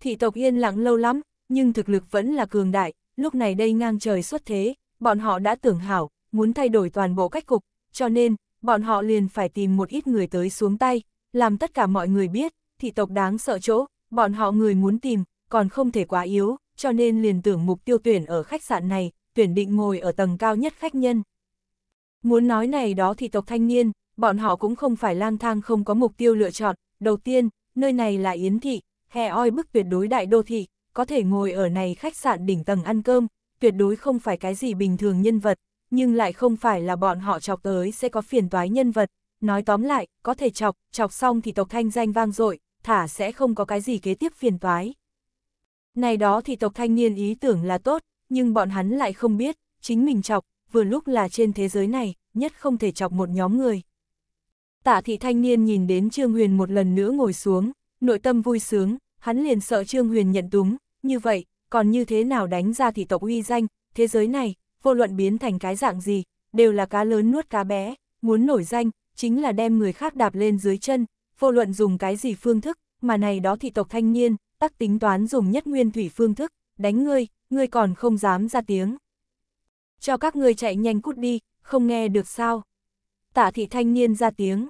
Thị tộc yên lặng lâu lắm, nhưng thực lực vẫn là cường đại, lúc này đây ngang trời xuất thế, bọn họ đã tưởng hảo, muốn thay đổi toàn bộ cách cục, cho nên, bọn họ liền phải tìm một ít người tới xuống tay, làm tất cả mọi người biết, thị tộc đáng sợ chỗ, bọn họ người muốn tìm, còn không thể quá yếu, cho nên liền tưởng mục tiêu tuyển ở khách sạn này, tuyển định ngồi ở tầng cao nhất khách nhân. Muốn nói này đó thì tộc thanh niên, bọn họ cũng không phải lang thang không có mục tiêu lựa chọn, đầu tiên, nơi này là Yến Thị, hè oi bức tuyệt đối đại đô thị, có thể ngồi ở này khách sạn đỉnh tầng ăn cơm, tuyệt đối không phải cái gì bình thường nhân vật, nhưng lại không phải là bọn họ chọc tới sẽ có phiền toái nhân vật, nói tóm lại, có thể chọc, chọc xong thì tộc thanh danh vang dội, thả sẽ không có cái gì kế tiếp phiền toái. Này đó thì tộc thanh niên ý tưởng là tốt, nhưng bọn hắn lại không biết, chính mình chọc, vừa lúc là trên thế giới này, nhất không thể chọc một nhóm người. Tạ thị thanh niên nhìn đến Trương Huyền một lần nữa ngồi xuống, nội tâm vui sướng, hắn liền sợ Trương Huyền nhận túng, như vậy, còn như thế nào đánh ra thị tộc uy danh, thế giới này, vô luận biến thành cái dạng gì, đều là cá lớn nuốt cá bé, muốn nổi danh, chính là đem người khác đạp lên dưới chân, vô luận dùng cái gì phương thức, mà này đó thị tộc thanh niên, tắc tính toán dùng nhất nguyên thủy phương thức, đánh ngươi, ngươi còn không dám ra tiếng. Cho các ngươi chạy nhanh cút đi, không nghe được sao. Tạ thị thanh niên ra tiếng.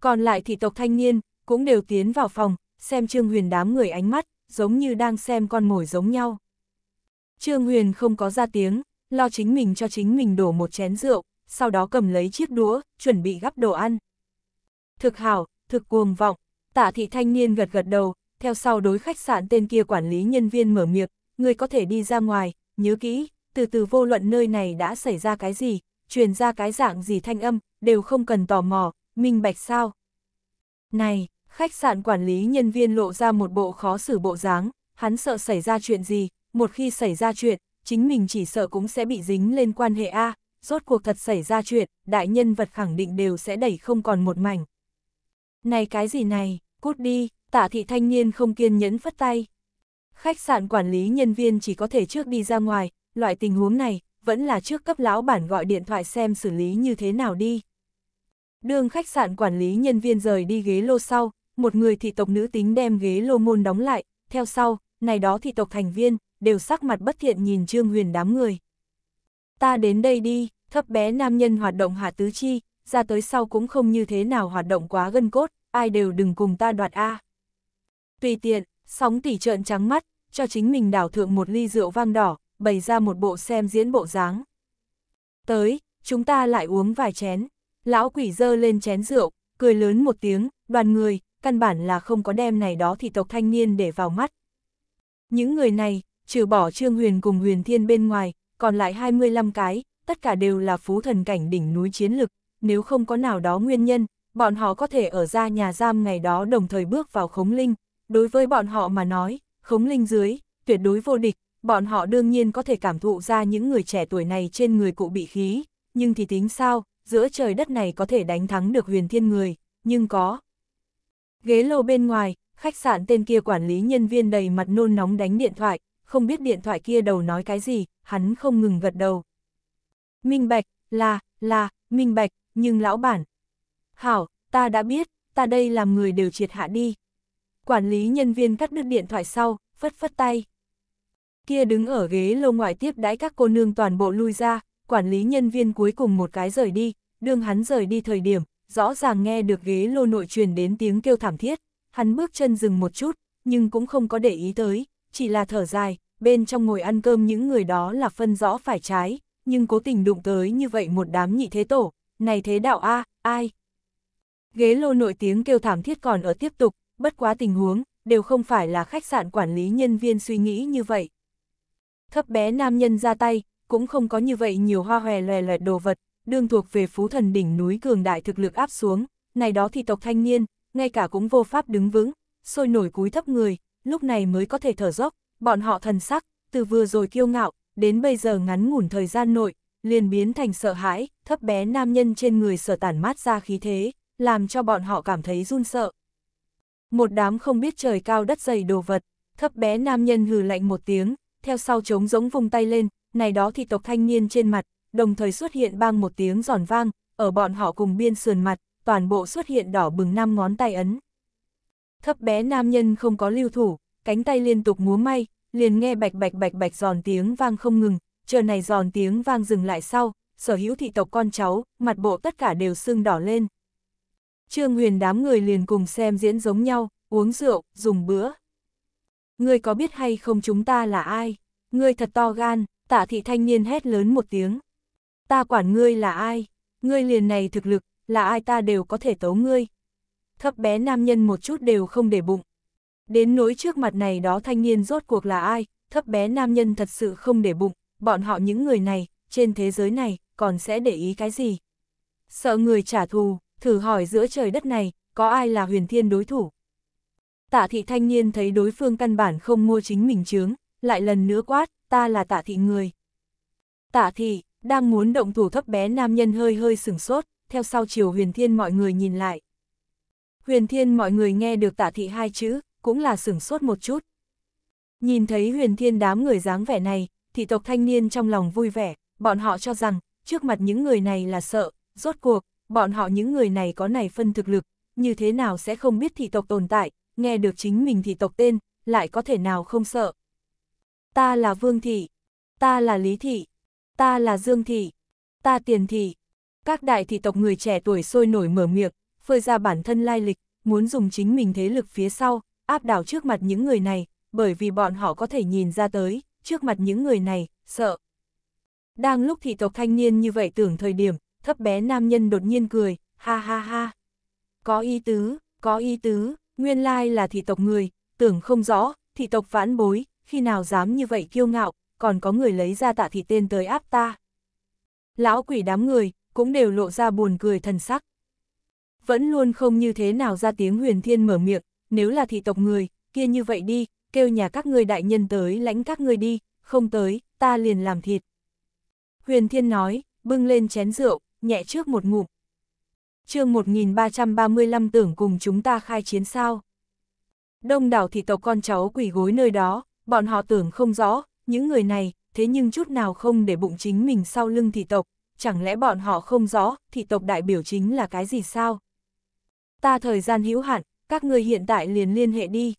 Còn lại thị tộc thanh niên, cũng đều tiến vào phòng, xem Trương Huyền đám người ánh mắt, giống như đang xem con mồi giống nhau. Trương Huyền không có ra tiếng, lo chính mình cho chính mình đổ một chén rượu, sau đó cầm lấy chiếc đũa, chuẩn bị gắp đồ ăn. Thực hảo, thực cuồng vọng, tạ thị thanh niên gật gật đầu, theo sau đối khách sạn tên kia quản lý nhân viên mở miệng, người có thể đi ra ngoài, nhớ kỹ, từ từ vô luận nơi này đã xảy ra cái gì, truyền ra cái dạng gì thanh âm, đều không cần tò mò, minh bạch sao. Này, khách sạn quản lý nhân viên lộ ra một bộ khó xử bộ dáng, hắn sợ xảy ra chuyện gì, một khi xảy ra chuyện, chính mình chỉ sợ cũng sẽ bị dính lên quan hệ A, rốt cuộc thật xảy ra chuyện, đại nhân vật khẳng định đều sẽ đẩy không còn một mảnh. Này cái gì này, cút đi, tạ thị thanh niên không kiên nhẫn phất tay. Khách sạn quản lý nhân viên chỉ có thể trước đi ra ngoài, loại tình huống này, vẫn là trước cấp lão bản gọi điện thoại xem xử lý như thế nào đi. Đường khách sạn quản lý nhân viên rời đi ghế lô sau, một người thị tộc nữ tính đem ghế lô môn đóng lại, theo sau, này đó thị tộc thành viên, đều sắc mặt bất thiện nhìn Trương Huyền đám người. Ta đến đây đi, thấp bé nam nhân hoạt động hạ tứ chi, ra tới sau cũng không như thế nào hoạt động quá gân cốt, ai đều đừng cùng ta đoạt A. Tùy tiện, sóng tỉ trợn trắng mắt, cho chính mình đảo thượng một ly rượu vang đỏ, bày ra một bộ xem diễn bộ dáng. Tới, chúng ta lại uống vài chén. Lão quỷ dơ lên chén rượu, cười lớn một tiếng, đoàn người, căn bản là không có đem này đó thì tộc thanh niên để vào mắt. Những người này, trừ bỏ Trương Huyền cùng Huyền Thiên bên ngoài, còn lại 25 cái, tất cả đều là phú thần cảnh đỉnh núi chiến lực, nếu không có nào đó nguyên nhân, bọn họ có thể ở ra nhà giam ngày đó đồng thời bước vào khống linh. Đối với bọn họ mà nói, khống linh dưới, tuyệt đối vô địch, bọn họ đương nhiên có thể cảm thụ ra những người trẻ tuổi này trên người cụ bị khí, nhưng thì tính sao, giữa trời đất này có thể đánh thắng được huyền thiên người, nhưng có. Ghế lầu bên ngoài, khách sạn tên kia quản lý nhân viên đầy mặt nôn nóng đánh điện thoại, không biết điện thoại kia đầu nói cái gì, hắn không ngừng gật đầu. Minh Bạch, là, là, Minh Bạch, nhưng lão bản. Hảo, ta đã biết, ta đây làm người đều triệt hạ đi. Quản lý nhân viên cắt đứt điện thoại sau, phất phất tay. Kia đứng ở ghế lô ngoại tiếp đãi các cô nương toàn bộ lui ra, quản lý nhân viên cuối cùng một cái rời đi, đương hắn rời đi thời điểm, rõ ràng nghe được ghế lô nội truyền đến tiếng kêu thảm thiết, hắn bước chân dừng một chút, nhưng cũng không có để ý tới, chỉ là thở dài, bên trong ngồi ăn cơm những người đó là phân rõ phải trái, nhưng cố tình đụng tới như vậy một đám nhị thế tổ, này thế đạo A, ai? Ghế lô nội tiếng kêu thảm thiết còn ở tiếp tục, bất quá tình huống, đều không phải là khách sạn quản lý nhân viên suy nghĩ như vậy. Thấp bé nam nhân ra tay, cũng không có như vậy nhiều hoa hòe lòe loẹt đồ vật, đương thuộc về phú thần đỉnh núi cường đại thực lực áp xuống, này đó thì tộc thanh niên, ngay cả cũng vô pháp đứng vững, sôi nổi cúi thấp người, lúc này mới có thể thở dốc, bọn họ thần sắc, từ vừa rồi kiêu ngạo, đến bây giờ ngắn ngủn thời gian nội, liền biến thành sợ hãi, thấp bé nam nhân trên người sở tản mát ra khí thế, làm cho bọn họ cảm thấy run sợ. Một đám không biết trời cao đất dày đồ vật, thấp bé nam nhân hừ lạnh một tiếng, theo sau trống giống vùng tay lên, này đó thì tộc thanh niên trên mặt, đồng thời xuất hiện bang một tiếng giòn vang, ở bọn họ cùng biên sườn mặt, toàn bộ xuất hiện đỏ bừng năm ngón tay ấn. Thấp bé nam nhân không có lưu thủ, cánh tay liên tục múa may, liền nghe bạch bạch bạch bạch giòn tiếng vang không ngừng, chờ này giòn tiếng vang dừng lại sau, sở hữu thị tộc con cháu, mặt bộ tất cả đều sưng đỏ lên. Trương Huyền đám người liền cùng xem diễn giống nhau, uống rượu, dùng bữa. Ngươi có biết hay không chúng ta là ai? Ngươi thật to gan, tạ thị thanh niên hét lớn một tiếng. Ta quản ngươi là ai? Ngươi liền này thực lực, là ai ta đều có thể tấu ngươi. Thấp bé nam nhân một chút đều không để bụng. Đến nỗi trước mặt này đó thanh niên rốt cuộc là ai, thấp bé nam nhân thật sự không để bụng, bọn họ những người này, trên thế giới này, còn sẽ để ý cái gì? Sợ người trả thù, thử hỏi giữa trời đất này, có ai là huyền thiên đối thủ? Tạ thị thanh niên thấy đối phương căn bản không mua chính mình chướng, lại lần nữa quát, ta là tạ thị người. Tạ thị, đang muốn động thủ thấp bé nam nhân hơi hơi sửng sốt, theo sau chiều huyền thiên mọi người nhìn lại. Huyền thiên mọi người nghe được tạ thị hai chữ, cũng là sửng sốt một chút. Nhìn thấy huyền thiên đám người dáng vẻ này, thị tộc thanh niên trong lòng vui vẻ, bọn họ cho rằng, trước mặt những người này là sợ, rốt cuộc, bọn họ những người này có này phân thực lực, như thế nào sẽ không biết thị tộc tồn tại, nghe được chính mình thì tộc tên, lại có thể nào không sợ. Ta là Vương Thị, ta là Lý Thị, ta là Dương Thị, ta Tiền Thị. Các đại thị tộc người trẻ tuổi sôi nổi mở miệng, phơi ra bản thân lai lịch, muốn dùng chính mình thế lực phía sau, áp đảo trước mặt những người này, bởi vì bọn họ có thể nhìn ra tới, trước mặt những người này, sợ. Đang lúc thị tộc thanh niên như vậy tưởng thời điểm, thấp bé nam nhân đột nhiên cười, ha ha ha. Có ý tứ, có ý tứ, nguyên lai là thị tộc người, tưởng không rõ, thị tộc vãn bối, khi nào dám như vậy kiêu ngạo, còn có người lấy ra tạ thị tên tới áp ta. Lão quỷ đám người, cũng đều lộ ra buồn cười thần sắc. Vẫn luôn không như thế nào ra tiếng huyền thiên mở miệng, nếu là thị tộc người, kia như vậy đi, kêu nhà các ngươi đại nhân tới lãnh các ngươi đi, không tới, ta liền làm thịt. Huyền thiên nói, bưng lên chén rượu, nhẹ trước một ngụm chương 1335 tưởng cùng chúng ta khai chiến sao. Đông đảo thị tộc con cháu quỷ gối nơi đó, bọn họ tưởng không rõ, những người này, thế nhưng chút nào không để bụng chính mình sau lưng thị tộc, chẳng lẽ bọn họ không rõ, thị tộc đại biểu chính là cái gì sao? Ta thời gian hữu hạn, các người hiện tại liền liên hệ đi.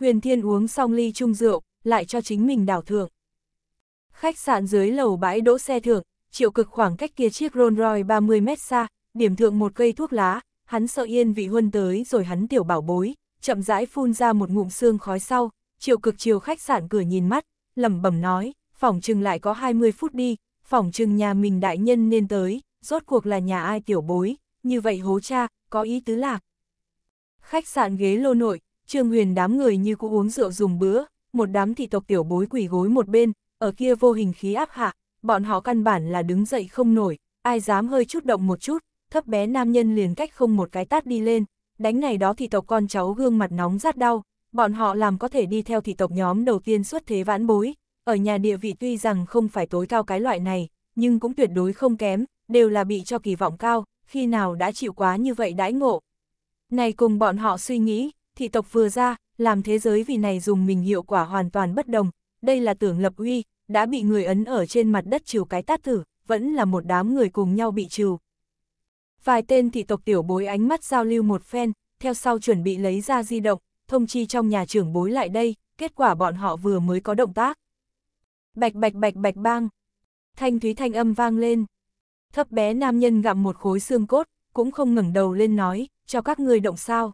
Huyền Thiên uống xong ly chung rượu, lại cho chính mình đảo thượng. Khách sạn dưới lầu bãi đỗ xe thượng, triệu cực khoảng cách kia chiếc Rolls Royce 30 mét xa, điểm thượng một cây thuốc lá, hắn sợ yên vị huân tới rồi hắn tiểu bảo bối, chậm rãi phun ra một ngụm xương khói sau, triệu cực chiều khách sạn cửa nhìn mắt, lẩm bẩm nói, phòng trừng lại có 20 phút đi, phòng trừng nhà mình đại nhân nên tới, rốt cuộc là nhà ai tiểu bối, như vậy hố cha, có ý tứ lạc. Khách sạn ghế lô nội, Trương Huyền đám người như cũ uống rượu dùng bữa, một đám thị tộc tiểu bối quỷ gối một bên, ở kia vô hình khí áp hạ, bọn họ căn bản là đứng dậy không nổi, ai dám hơi chút động một chút, thấp bé nam nhân liền cách không một cái tát đi lên, đánh này đó thì tộc con cháu gương mặt nóng rát đau, bọn họ làm có thể đi theo thị tộc nhóm đầu tiên xuất thế vãn bối, ở nhà địa vị tuy rằng không phải tối cao cái loại này, nhưng cũng tuyệt đối không kém, đều là bị cho kỳ vọng cao, khi nào đã chịu quá như vậy đãi ngộ. Này cùng bọn họ suy nghĩ, thị tộc vừa ra, làm thế giới vì này dùng mình hiệu quả hoàn toàn bất đồng, đây là tưởng lập uy, đã bị người ấn ở trên mặt đất trừ cái tát thử, vẫn là một đám người cùng nhau bị trừ. Vài tên thị tộc tiểu bối ánh mắt giao lưu một phen, theo sau chuẩn bị lấy ra di động, thông chi trong nhà trưởng bối lại đây, kết quả bọn họ vừa mới có động tác. Bạch bạch bạch bạch bang. Thanh thúy thanh âm vang lên. Thấp bé nam nhân gặm một khối xương cốt, cũng không ngẩng đầu lên nói, cho các người động sao.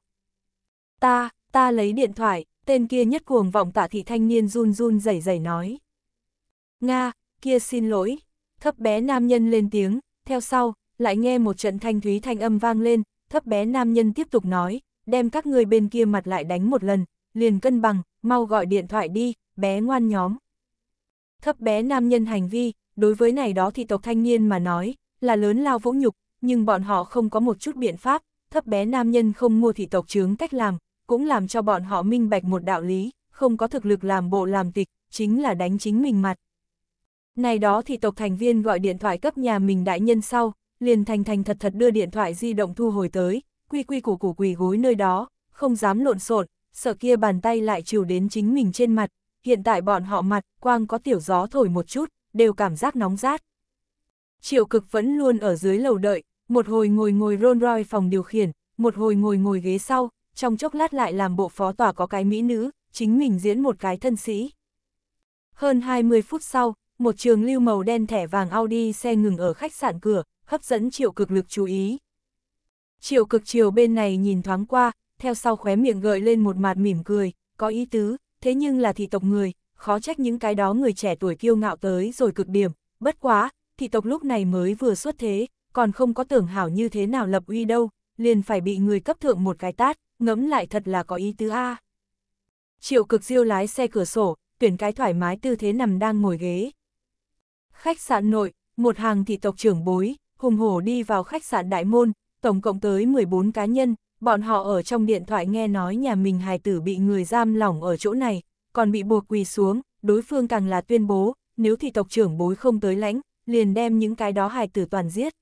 Ta, ta lấy điện thoại, tên kia nhất cuồng vọng tạ thị thanh niên run run rẩy rẩy nói. Nga, kia xin lỗi. Thấp bé nam nhân lên tiếng, theo sau, lại nghe một trận thanh thúy thanh âm vang lên, thấp bé nam nhân tiếp tục nói, đem các người bên kia mặt lại đánh một lần, liền cân bằng, mau gọi điện thoại đi, bé ngoan nhóm. Thấp bé nam nhân hành vi, đối với này đó thì tộc thanh niên mà nói, là lớn lao vũ nhục, nhưng bọn họ không có một chút biện pháp, thấp bé nam nhân không mua thị tộc chướng cách làm, cũng làm cho bọn họ minh bạch một đạo lý, không có thực lực làm bộ làm tịch, chính là đánh chính mình mặt. Này đó thì tộc thành viên gọi điện thoại cấp nhà mình đại nhân sau, liền thành thành thật thật đưa điện thoại di động thu hồi tới, quy quy củ củ quỳ gối nơi đó, không dám lộn xộn, sợ kia bàn tay lại chiều đến chính mình trên mặt, hiện tại bọn họ mặt, quang có tiểu gió thổi một chút, đều cảm giác nóng rát. Triệu cực vẫn luôn ở dưới lầu đợi, một hồi ngồi ngồi rôn roi phòng điều khiển, một hồi ngồi ngồi ghế sau, trong chốc lát lại làm bộ phó tòa có cái mỹ nữ, chính mình diễn một cái thân sĩ. Hơn 20 phút sau, một trường lưu màu đen thẻ vàng Audi xe ngừng ở khách sạn cửa, hấp dẫn triệu cực lực chú ý. Triệu cực chiều bên này nhìn thoáng qua, theo sau khóe miệng gợi lên một mặt mỉm cười, có ý tứ, thế nhưng là thị tộc người, khó trách những cái đó người trẻ tuổi kiêu ngạo tới rồi cực điểm, bất quá, thị tộc lúc này mới vừa xuất thế, còn không có tưởng hảo như thế nào lập uy đâu, liền phải bị người cấp thượng một cái tát, ngẫm lại thật là có ý tứ A. Triệu cực diêu lái xe cửa sổ, tuyển cái thoải mái tư thế nằm đang ngồi ghế. Khách sạn nội, một hàng thị tộc trưởng bối, hùng hổ đi vào khách sạn đại môn, tổng cộng tới 14 cá nhân, bọn họ ở trong điện thoại nghe nói nhà mình hài tử bị người giam lỏng ở chỗ này, còn bị buộc quỳ xuống, đối phương càng là tuyên bố, nếu thì tộc trưởng bối không tới lãnh, liền đem những cái đó hài tử toàn giết.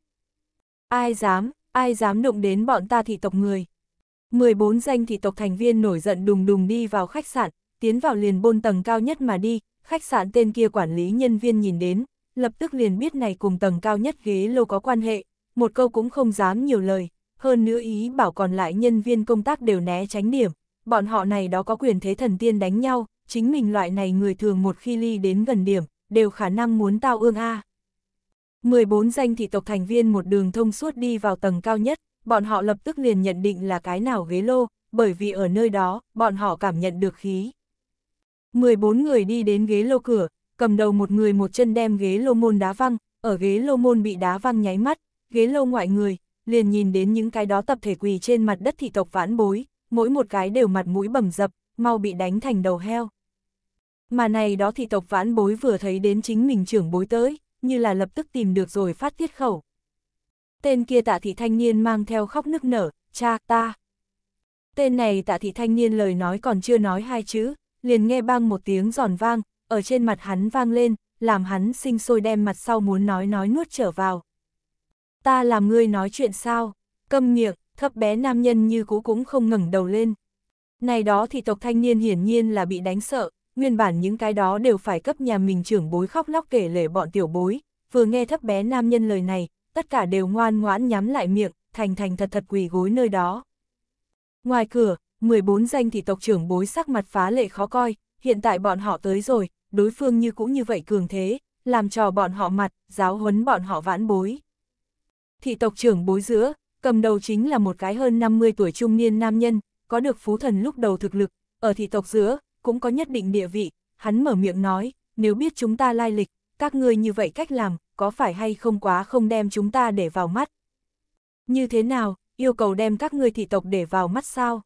Ai dám, ai dám đụng đến bọn ta thị tộc người. 14 danh thị tộc thành viên nổi giận đùng đùng đi vào khách sạn, tiến vào liền bôn tầng cao nhất mà đi, khách sạn tên kia quản lý nhân viên nhìn đến, lập tức liền biết này cùng tầng cao nhất ghế lô có quan hệ, một câu cũng không dám nhiều lời, hơn nữa ý bảo còn lại nhân viên công tác đều né tránh điểm, bọn họ này đó có quyền thế thần tiên đánh nhau, chính mình loại này người thường một khi ly đến gần điểm, đều khả năng muốn tao ương A. 14 danh thị tộc thành viên một đường thông suốt đi vào tầng cao nhất, bọn họ lập tức liền nhận định là cái nào ghế lô, bởi vì ở nơi đó, bọn họ cảm nhận được khí. 14 người đi đến ghế lô cửa, cầm đầu một người một chân đem ghế lô môn đá văng, ở ghế lô môn bị đá văng nháy mắt, ghế lô ngoại người, liền nhìn đến những cái đó tập thể quỳ trên mặt đất thị tộc vãn bối, mỗi một cái đều mặt mũi bầm dập, mau bị đánh thành đầu heo. Mà này đó thị tộc vãn bối vừa thấy đến chính mình trưởng bối tới, như là lập tức tìm được rồi phát tiết khẩu. Tên kia tạ thị thanh niên mang theo khóc nức nở, cha ta. Tên này tạ thị thanh niên lời nói còn chưa nói hai chữ, liền nghe bang một tiếng giòn vang, ở trên mặt hắn vang lên, làm hắn sinh sôi đem mặt sau muốn nói nói nuốt trở vào. Ta làm ngươi nói chuyện sao? Câm miệng, thấp bé nam nhân như cũ cũng không ngẩng đầu lên. Này đó thì tộc thanh niên hiển nhiên là bị đánh sợ, nguyên bản những cái đó đều phải cấp nhà mình trưởng bối khóc lóc kể lể bọn tiểu bối, vừa nghe thấp bé nam nhân lời này, tất cả đều ngoan ngoãn nhắm lại miệng, thành thành thật thật quỳ gối nơi đó. Ngoài cửa, 14 danh thị tộc trưởng bối sắc mặt phá lệ khó coi, hiện tại bọn họ tới rồi, đối phương như cũng như vậy cường thế, làm trò bọn họ mặt, giáo huấn bọn họ vãn bối. Thị tộc trưởng bối giữa, cầm đầu chính là một cái hơn 50 tuổi trung niên nam nhân, có được phú thần lúc đầu thực lực, ở thị tộc giữa, cũng có nhất định địa vị, hắn mở miệng nói, nếu biết chúng ta lai lịch, các ngươi như vậy cách làm, có phải hay không quá không đem chúng ta để vào mắt? Như thế nào, yêu cầu đem các ngươi thị tộc để vào mắt sao?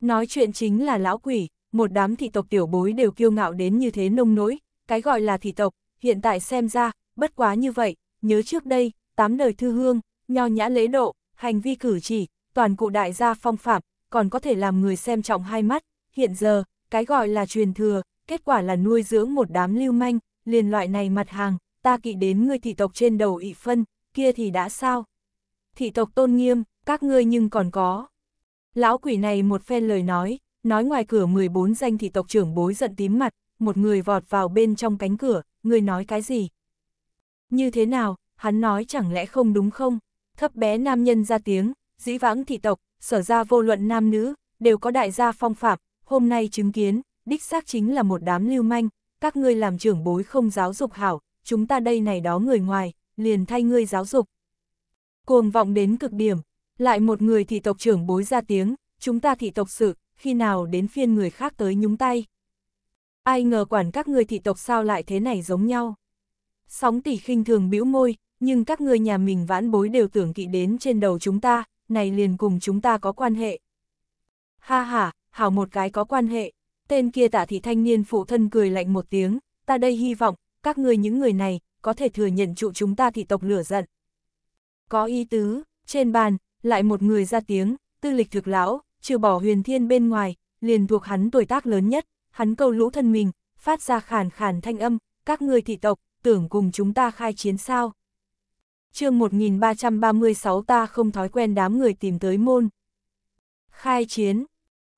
Nói chuyện chính là lão quỷ, một đám thị tộc tiểu bối đều kiêu ngạo đến như thế nông nỗi, cái gọi là thị tộc, hiện tại xem ra, bất quá như vậy, nhớ trước đây, tám đời thư hương, nho nhã lễ độ, hành vi cử chỉ, toàn cụ đại gia phong phạm, còn có thể làm người xem trọng hai mắt, hiện giờ, cái gọi là truyền thừa, kết quả là nuôi dưỡng một đám lưu manh, liền loại này mặt hàng, ta kỵ đến người thị tộc trên đầu ị phân, kia thì đã sao? Thị tộc tôn nghiêm, các ngươi nhưng còn có. Lão quỷ này một phen lời nói, nói ngoài cửa 14 danh thị tộc trưởng bối giận tím mặt, một người vọt vào bên trong cánh cửa, người nói cái gì? Như thế nào, hắn nói chẳng lẽ không đúng không? Thấp bé nam nhân ra tiếng, dĩ vãng thị tộc, sở ra vô luận nam nữ, đều có đại gia phong phạm, hôm nay chứng kiến, đích xác chính là một đám lưu manh, các ngươi làm trưởng bối không giáo dục hảo, chúng ta đây này đó người ngoài, liền thay ngươi giáo dục. Cuồng vọng đến cực điểm, lại một người thị tộc trưởng bối ra tiếng, chúng ta thị tộc sự, khi nào đến phiên người khác tới nhúng tay. Ai ngờ quản các người thị tộc sao lại thế này giống nhau. Sóng tỷ khinh thường bĩu môi, nhưng các người nhà mình vãn bối đều tưởng kỵ đến trên đầu chúng ta, này liền cùng chúng ta có quan hệ. Ha ha, hảo một cái có quan hệ, tên kia tạ thị thanh niên phụ thân cười lạnh một tiếng, ta đây hy vọng, các người những người này, có thể thừa nhận trụ chúng ta thị tộc lửa giận. Có ý tứ, trên bàn, lại một người ra tiếng, tư lịch thực lão, trừ bỏ huyền thiên bên ngoài, liền thuộc hắn tuổi tác lớn nhất, hắn câu lũ thân mình, phát ra khàn khàn thanh âm, các người thị tộc, tưởng cùng chúng ta khai chiến sao. chương 1336 ta không thói quen đám người tìm tới môn. Khai chiến.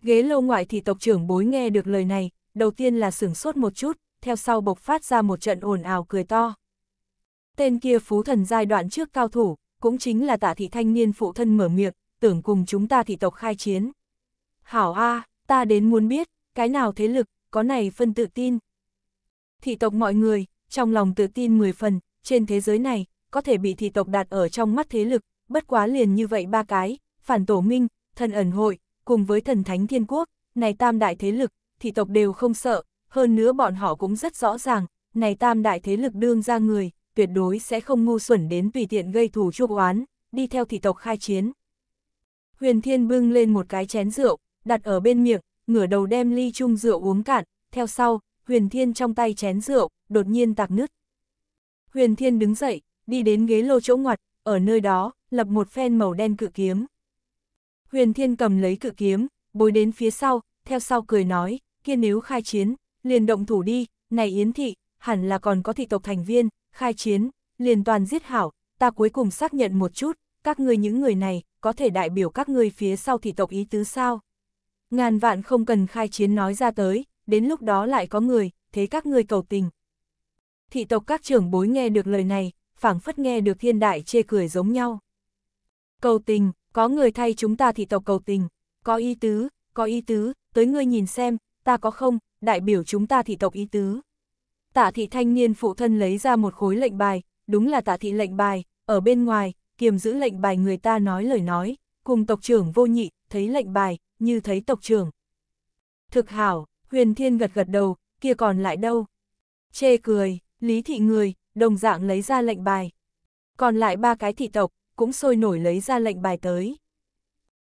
Ghế lâu ngoại thị tộc trưởng bối nghe được lời này, đầu tiên là sửng sốt một chút, theo sau bộc phát ra một trận ồn ào cười to. Tên kia phú thần giai đoạn trước cao thủ, cũng chính là tạ thị thanh niên phụ thân mở miệng, tưởng cùng chúng ta thị tộc khai chiến. Hảo A, ta đến muốn biết, cái nào thế lực, có này phân tự tin. Thị tộc mọi người, trong lòng tự tin 10 phần, trên thế giới này, có thể bị thị tộc đặt ở trong mắt thế lực, bất quá liền như vậy ba cái, phản tổ minh, thần ẩn hội, cùng với thần thánh thiên quốc, này tam đại thế lực, thị tộc đều không sợ, hơn nữa bọn họ cũng rất rõ ràng, này tam đại thế lực đương ra người, tuyệt đối sẽ không ngu xuẩn đến tùy tiện gây thù chuốc oán, đi theo thị tộc khai chiến. Huyền Thiên bưng lên một cái chén rượu, đặt ở bên miệng, ngửa đầu đem ly chung rượu uống cạn, theo sau, Huyền Thiên trong tay chén rượu, đột nhiên tạc nứt. Huyền Thiên đứng dậy, đi đến ghế lô chỗ ngoặt, ở nơi đó, lập một phen màu đen cự kiếm. Huyền Thiên cầm lấy cự kiếm, bối đến phía sau, theo sau cười nói, kia nếu khai chiến, liền động thủ đi, này Yến Thị, hẳn là còn có thị tộc thành viên, khai chiến, liền toàn giết hảo, ta cuối cùng xác nhận một chút, các ngươi những người này, có thể đại biểu các ngươi phía sau thị tộc ý tứ sao? Ngàn vạn không cần khai chiến nói ra tới, đến lúc đó lại có người, thế các ngươi cầu tình. Thị tộc các trưởng bối nghe được lời này, phảng phất nghe được thiên đại chê cười giống nhau. Cầu tình, có người thay chúng ta thị tộc cầu tình, có ý tứ, có ý tứ, tới ngươi nhìn xem, ta có không, đại biểu chúng ta thị tộc ý tứ. Tạ thị thanh niên phụ thân lấy ra một khối lệnh bài, đúng là tạ thị lệnh bài, ở bên ngoài, kiềm giữ lệnh bài người ta nói lời nói, cùng tộc trưởng vô nhị, thấy lệnh bài, như thấy tộc trưởng. Thực hảo, huyền thiên gật gật đầu, kia còn lại đâu? Chê cười, lý thị người, đồng dạng lấy ra lệnh bài. Còn lại ba cái thị tộc, cũng sôi nổi lấy ra lệnh bài tới.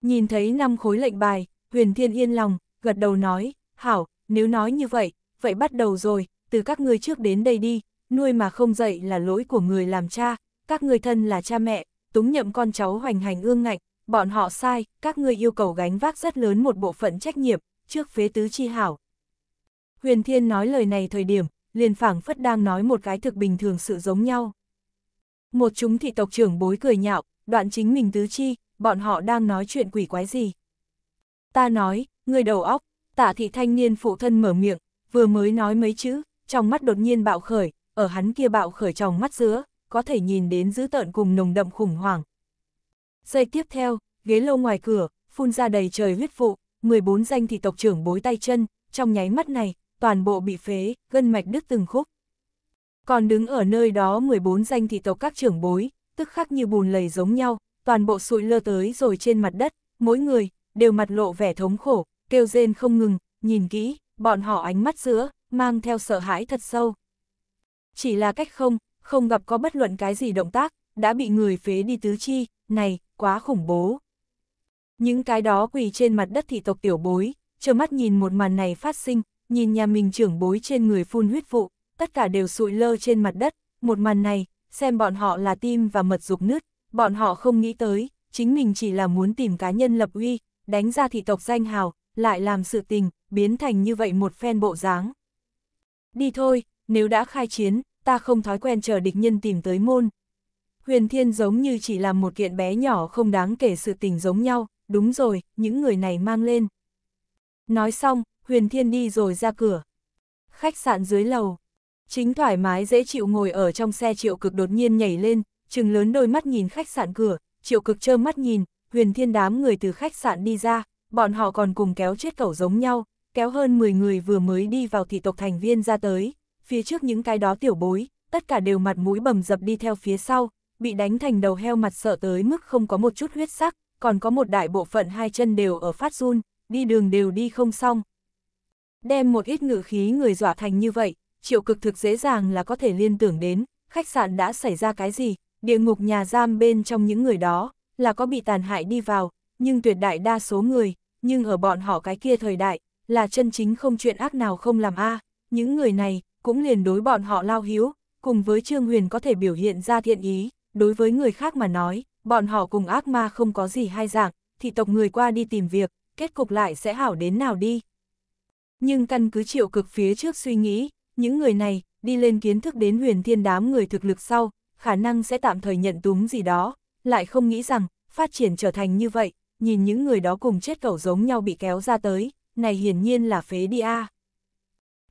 Nhìn thấy năm khối lệnh bài, huyền thiên yên lòng, gật đầu nói, hảo, nếu nói như vậy, vậy bắt đầu rồi, từ các ngươi trước đến đây đi, nuôi mà không dạy là lỗi của người làm cha, các ngươi thân là cha mẹ, túng nhậm con cháu hoành hành ương ngạnh, bọn họ sai, các ngươi yêu cầu gánh vác rất lớn một bộ phận trách nhiệm, trước phế tứ chi hảo. Huyền Thiên nói lời này thời điểm, liền phảng phất đang nói một cái thực bình thường sự giống nhau. Một chúng thị tộc trưởng bối cười nhạo, đoạn chính mình tứ chi, bọn họ đang nói chuyện quỷ quái gì. Ta nói, người đầu óc, Tả thị thanh niên phụ thân mở miệng, vừa mới nói mấy chữ, trong mắt đột nhiên bạo khởi, ở hắn kia bạo khởi trong mắt giữa, có thể nhìn đến dữ tợn cùng nồng đậm khủng hoảng. Giây tiếp theo, ghế lâu ngoài cửa, phun ra đầy trời huyết vụ, 14 danh thị tộc trưởng bối tay chân, trong nháy mắt này, toàn bộ bị phế, gân mạch đứt từng khúc. Còn đứng ở nơi đó 14 danh thị tộc các trưởng bối, tức khắc như bùn lầy giống nhau, toàn bộ sụi lơ tới rồi trên mặt đất, mỗi người, đều mặt lộ vẻ thống khổ, kêu rên không ngừng, nhìn kỹ, bọn họ ánh mắt giữa, mang theo sợ hãi thật sâu. Chỉ là cách không, không gặp có bất luận cái gì động tác, đã bị người phế đi tứ chi, này, quá khủng bố. Những cái đó quỳ trên mặt đất thị tộc tiểu bối, trơ mắt nhìn một màn này phát sinh, nhìn nhà mình trưởng bối trên người phun huyết vụ, tất cả đều sụi lơ trên mặt đất, một màn này, xem bọn họ là tim và mật dục nứt, bọn họ không nghĩ tới, chính mình chỉ là muốn tìm cá nhân lập uy, đánh ra thị tộc danh hào, lại làm sự tình, biến thành như vậy một phen bộ dáng. Đi thôi, nếu đã khai chiến, ta không thói quen chờ địch nhân tìm tới môn. Huyền Thiên giống như chỉ làm một kiện bé nhỏ không đáng kể sự tình giống nhau, đúng rồi, những người này mang lên. Nói xong, Huyền Thiên đi rồi ra cửa. Khách sạn dưới lầu. Chính thoải mái dễ chịu ngồi ở trong xe triệu cực đột nhiên nhảy lên, trừng lớn đôi mắt nhìn khách sạn cửa, triệu cực trơ mắt nhìn, huyền thiên đám người từ khách sạn đi ra, bọn họ còn cùng kéo chết cẩu giống nhau, kéo hơn 10 người vừa mới đi vào thị tộc thành viên ra tới, phía trước những cái đó tiểu bối, tất cả đều mặt mũi bầm dập đi theo phía sau, bị đánh thành đầu heo mặt sợ tới mức không có một chút huyết sắc, còn có một đại bộ phận hai chân đều ở phát run, đi đường đều đi không xong. Đem một ít ngự khí người dọa thành như vậy, triệu cực thực dễ dàng là có thể liên tưởng đến, khách sạn đã xảy ra cái gì, địa ngục nhà giam bên trong những người đó, là có bị tàn hại đi vào, nhưng tuyệt đại đa số người, nhưng ở bọn họ cái kia thời đại, là chân chính không chuyện ác nào không làm a những người này, cũng liền đối bọn họ lao hiếu, cùng với Trương Huyền có thể biểu hiện ra thiện ý, đối với người khác mà nói, bọn họ cùng ác ma không có gì hai dạng, thì tộc người qua đi tìm việc, kết cục lại sẽ hảo đến nào đi. Nhưng căn cứ triệu cực phía trước suy nghĩ, những người này, đi lên kiến thức đến huyền thiên đám người thực lực sau, khả năng sẽ tạm thời nhận túng gì đó, lại không nghĩ rằng, phát triển trở thành như vậy, nhìn những người đó cùng chết cẩu giống nhau bị kéo ra tới, này hiển nhiên là phế đi a.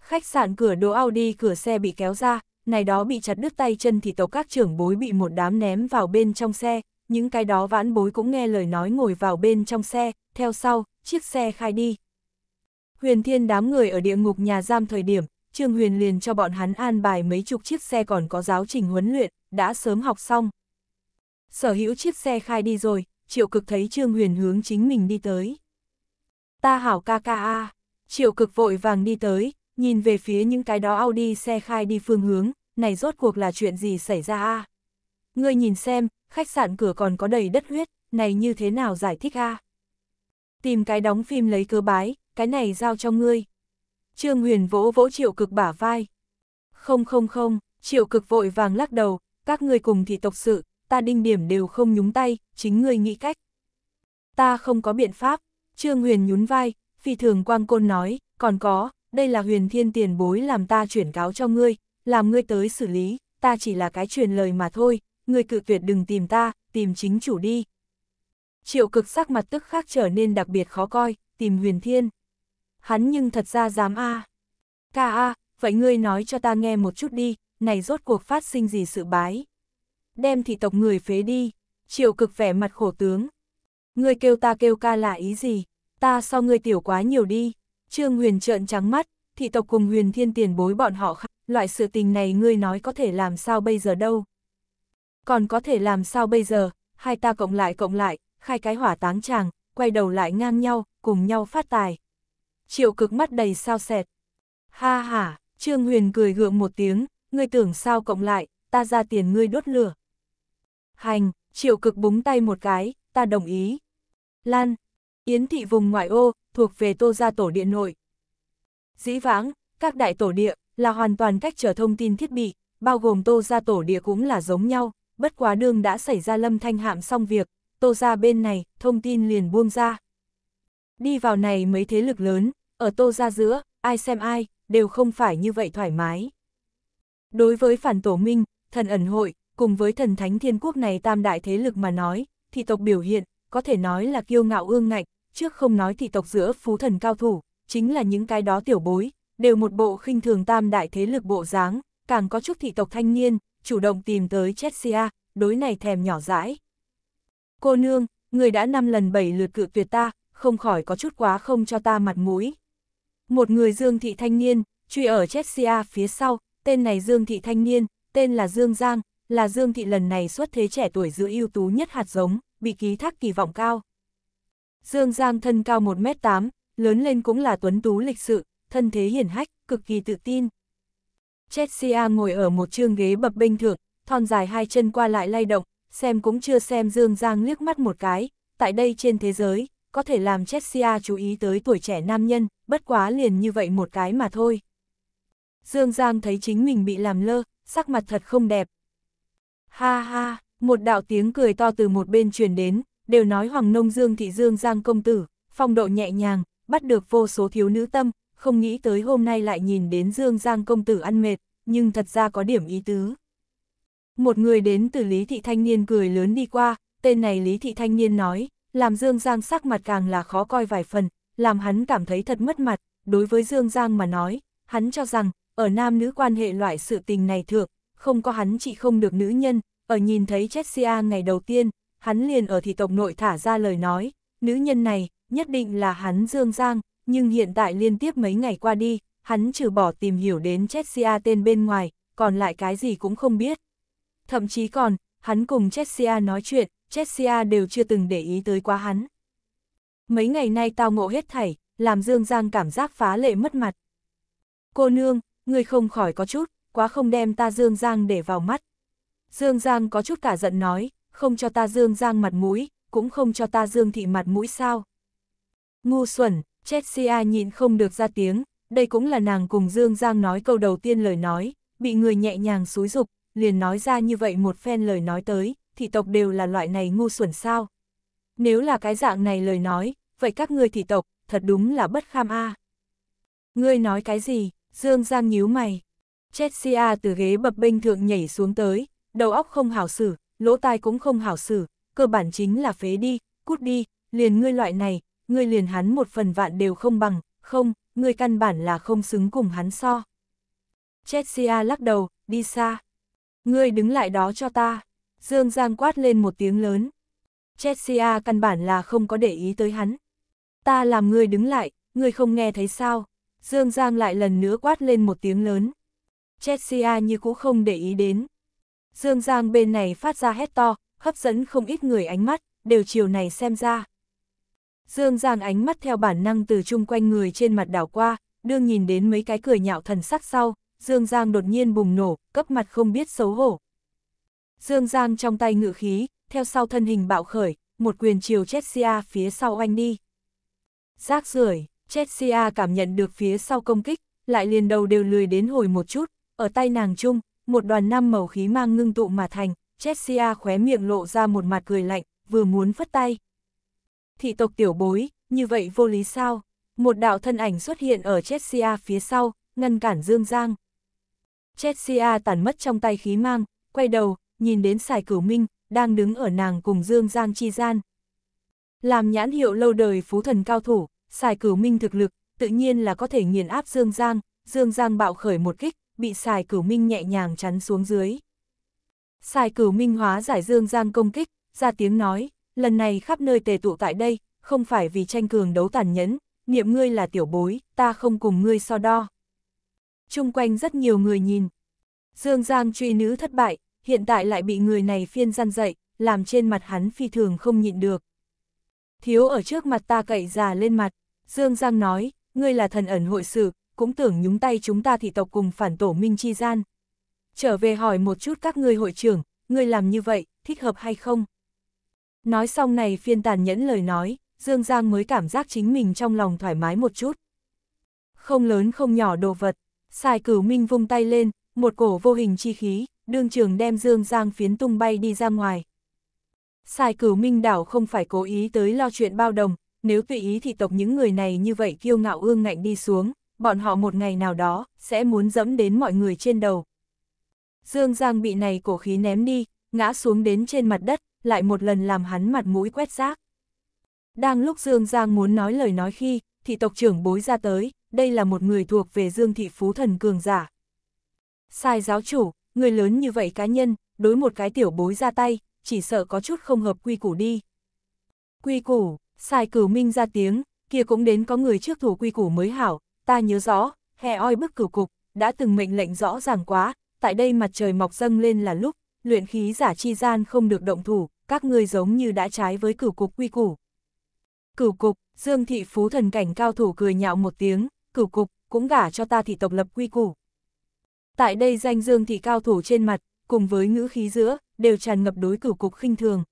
Khách sạn cửa đồ Audi cửa xe bị kéo ra, này đó bị chặt đứt tay chân thì tộc các trưởng bối bị một đám ném vào bên trong xe, những cái đó vãn bối cũng nghe lời nói ngồi vào bên trong xe, theo sau, chiếc xe khai đi. Huyền thiên đám người ở địa ngục nhà giam thời điểm, Trương Huyền liền cho bọn hắn an bài mấy chục chiếc xe còn có giáo trình huấn luyện, đã sớm học xong. Sở hữu chiếc xe khai đi rồi, triệu cực thấy Trương Huyền hướng chính mình đi tới. Ta hảo ca ca a triệu cực vội vàng đi tới, nhìn về phía những cái đó Audi xe khai đi phương hướng, này rốt cuộc là chuyện gì xảy ra a Ngươi nhìn xem, khách sạn cửa còn có đầy đất huyết, này như thế nào giải thích a Tìm cái đóng phim lấy cơ bái, cái này giao cho ngươi. Trương Huyền vỗ vỗ triệu cực bả vai. Không không không, triệu cực vội vàng lắc đầu, các ngươi cùng thị tộc sự, ta đinh điểm đều không nhúng tay, chính ngươi nghĩ cách. Ta không có biện pháp, Trương Huyền nhún vai, phi thường quang côn nói, còn có, đây là huyền thiên tiền bối làm ta chuyển cáo cho ngươi, làm ngươi tới xử lý, ta chỉ là cái truyền lời mà thôi, ngươi cự tuyệt đừng tìm ta, tìm chính chủ đi. Triệu cực sắc mặt tức khác trở nên đặc biệt khó coi, tìm huyền thiên. Hắn nhưng thật ra dám a Ca a vậy ngươi nói cho ta nghe một chút đi, này rốt cuộc phát sinh gì sự bái. Đem thị tộc người phế đi, triệu cực vẻ mặt khổ tướng. Ngươi kêu ta kêu ca là ý gì, ta so ngươi tiểu quá nhiều đi. Trương Huyền trợn trắng mắt, thị tộc cùng huyền thiên tiền bối bọn họ khác, loại sự tình này ngươi nói có thể làm sao bây giờ đâu. Còn có thể làm sao bây giờ, hai ta cộng lại cộng lại, khai cái hỏa táng chàng, quay đầu lại ngang nhau, cùng nhau phát tài. Triệu cực mắt đầy sao sẹt. Ha ha, Trương Huyền cười gượng một tiếng, ngươi tưởng sao cộng lại, ta ra tiền ngươi đốt lửa. Hành, triệu cực búng tay một cái, ta đồng ý. Lan, Yến thị vùng ngoại ô, thuộc về tô gia tổ điện nội. Dĩ vãng, các đại tổ địa, là hoàn toàn cách trở thông tin thiết bị, bao gồm tô gia tổ địa cũng là giống nhau, bất quá đương đã xảy ra lâm thanh hạm xong việc, tô gia bên này, thông tin liền buông ra. Đi vào này mấy thế lực lớn, ở tô gia giữa, ai xem ai, đều không phải như vậy thoải mái. Đối với phản tổ minh, thần ẩn hội, cùng với thần thánh thiên quốc này tam đại thế lực mà nói, thì tộc biểu hiện, có thể nói là kiêu ngạo ương ngạnh, trước không nói thì tộc giữa phú thần cao thủ, chính là những cái đó tiểu bối, đều một bộ khinh thường tam đại thế lực bộ dáng, càng có chút thị tộc thanh niên, chủ động tìm tới Chessia, đối này thèm nhỏ dãi. Cô nương, người đã năm lần bảy lượt cự tuyệt ta, không khỏi có chút quá không cho ta mặt mũi. Một người Dương Thị Thanh Niên, truy ở Chessia phía sau, tên này Dương Thị Thanh Niên, tên là Dương Giang, là Dương Thị lần này xuất thế trẻ tuổi giữa ưu tú nhất hạt giống, bị ký thác kỳ vọng cao. Dương Giang thân cao 1m8, lớn lên cũng là tuấn tú lịch sự, thân thế hiển hách, cực kỳ tự tin. Chessia ngồi ở một chương ghế bập bênh thượng, thon dài hai chân qua lại lay động, xem cũng chưa xem Dương Giang liếc mắt một cái, tại đây trên thế giới, có thể làm Chessia chú ý tới tuổi trẻ nam nhân, bất quá liền như vậy một cái mà thôi. Dương Giang thấy chính mình bị làm lơ, sắc mặt thật không đẹp. Ha ha, một đạo tiếng cười to từ một bên truyền đến, đều nói Hoàng Nông Dương Thị Dương Giang công tử, phong độ nhẹ nhàng, bắt được vô số thiếu nữ tâm, không nghĩ tới hôm nay lại nhìn đến Dương Giang công tử ăn mệt, nhưng thật ra có điểm ý tứ. Một người đến từ Lý Thị Thanh Niên cười lớn đi qua, tên này Lý Thị Thanh Niên nói, làm Dương Giang sắc mặt càng là khó coi vài phần, làm hắn cảm thấy thật mất mặt, đối với Dương Giang mà nói, hắn cho rằng, ở nam nữ quan hệ loại sự tình này thượng, không có hắn chỉ không được nữ nhân, ở nhìn thấy Chessia ngày đầu tiên, hắn liền ở thị tộc nội thả ra lời nói, nữ nhân này, nhất định là hắn Dương Giang, nhưng hiện tại liên tiếp mấy ngày qua đi, hắn trừ bỏ tìm hiểu đến Chessia tên bên ngoài, còn lại cái gì cũng không biết. Thậm chí còn, hắn cùng Chessia nói chuyện, Chessia đều chưa từng để ý tới quá hắn. Mấy ngày nay tao ngộ hết thảy, làm Dương Giang cảm giác phá lệ mất mặt. Cô nương, người không khỏi có chút, quá không đem ta Dương Giang để vào mắt. Dương Giang có chút cả giận nói, không cho ta Dương Giang mặt mũi, cũng không cho ta Dương Thị mặt mũi sao. Ngu xuẩn, Chessia nhịn không được ra tiếng, đây cũng là nàng cùng Dương Giang nói câu đầu tiên lời nói, bị người nhẹ nhàng xúi dục, liền nói ra như vậy một phen lời nói tới, thị tộc đều là loại này ngu xuẩn sao. Nếu là cái dạng này lời nói, vậy các ngươi thị tộc, thật đúng là bất kham a. Ngươi nói cái gì? Dương Giang nhíu mày. Chessia từ ghế bập bênh thượng nhảy xuống tới, đầu óc không hảo xử, lỗ tai cũng không hảo xử, cơ bản chính là phế đi, cút đi, liền ngươi loại này, ngươi liền hắn một phần vạn đều không bằng, không, ngươi căn bản là không xứng cùng hắn so. Chessia lắc đầu, đi xa. Ngươi đứng lại đó cho ta. Dương Giang quát lên một tiếng lớn. Chessia căn bản là không có để ý tới hắn. Ta làm ngươi đứng lại, ngươi không nghe thấy sao. Dương Giang lại lần nữa quát lên một tiếng lớn. Chessia như cũ không để ý đến. Dương Giang bên này phát ra hét to, hấp dẫn không ít người ánh mắt, đều chiều này xem ra. Dương Giang ánh mắt theo bản năng từ chung quanh người trên mặt đảo qua, đương nhìn đến mấy cái cười nhạo thần sắc sau, Dương Giang đột nhiên bùng nổ, cấp mặt không biết xấu hổ. Dương Giang trong tay ngự khí, theo sau thân hình bạo khởi, một quyền chiều Chessia phía sau anh đi. Rác rưởi, Chessia cảm nhận được phía sau công kích, lại liền đầu đều lười đến hồi một chút, ở tay nàng chung, một đoàn năm màu khí mang ngưng tụ mà thành, Chessia khóe miệng lộ ra một mặt cười lạnh, vừa muốn phất tay. thị tộc tiểu bối, như vậy vô lý sao? Một đạo thân ảnh xuất hiện ở Chessia phía sau, ngăn cản Dương Giang. Chessia tản mất trong tay khí mang, quay đầu, nhìn đến Sài cửu minh, đang đứng ở nàng cùng Dương Giang chi gian. Làm nhãn hiệu lâu đời phú thần cao thủ, Sài cửu minh thực lực, tự nhiên là có thể nghiền áp Dương Giang, Dương Giang bạo khởi một kích, bị xài cửu minh nhẹ nhàng chắn xuống dưới. Xài cửu minh hóa giải Dương Giang công kích, ra tiếng nói, lần này khắp nơi tề tụ tại đây, không phải vì tranh cường đấu tàn nhẫn, niệm ngươi là tiểu bối, ta không cùng ngươi so đo. Trung quanh rất nhiều người nhìn. Dương Giang truy nữ thất bại, hiện tại lại bị người này phiên gian dậy, làm trên mặt hắn phi thường không nhịn được. Thiếu ở trước mặt ta cậy già lên mặt, Dương Giang nói, ngươi là thần ẩn hội sự, cũng tưởng nhúng tay chúng ta thị tộc cùng phản tổ minh chi gian. Trở về hỏi một chút các ngươi hội trưởng, ngươi làm như vậy, thích hợp hay không? Nói xong này phiên tàn nhẫn lời nói, Dương Giang mới cảm giác chính mình trong lòng thoải mái một chút. Không lớn không nhỏ đồ vật, xài cửu minh vung tay lên, một cổ vô hình chi khí, đương trường đem Dương Giang phiến tung bay đi ra ngoài. Xài cửu minh đảo không phải cố ý tới lo chuyện bao đồng, nếu tùy ý thì tộc những người này như vậy kiêu ngạo ương ngạnh đi xuống, bọn họ một ngày nào đó, sẽ muốn dẫm đến mọi người trên đầu. Dương Giang bị này cổ khí ném đi, ngã xuống đến trên mặt đất, lại một lần làm hắn mặt mũi quét rác. Đang lúc Dương Giang muốn nói lời nói khi, thì tộc trưởng bối ra tới, đây là một người thuộc về Dương thị phú thần cường giả. Sai giáo chủ, người lớn như vậy cá nhân, đối một cái tiểu bối ra tay, chỉ sợ có chút không hợp quy củ đi. Quy củ, sai cửu minh ra tiếng, kia cũng đến có người trước thủ quy củ mới hảo, ta nhớ rõ, hè oi bức cửu cục, đã từng mệnh lệnh rõ ràng quá, tại đây mặt trời mọc dâng lên là lúc, luyện khí giả chi gian không được động thủ, các ngươi giống như đã trái với cửu cục quy củ. Cửu cục, Dương thị phú thần cảnh cao thủ cười nhạo một tiếng, cửu cục, cũng gả cho ta thị tộc lập quy củ. Tại đây danh Dương thị cao thủ trên mặt, cùng với ngữ khí giữa, đều tràn ngập đối cửu cục khinh thường.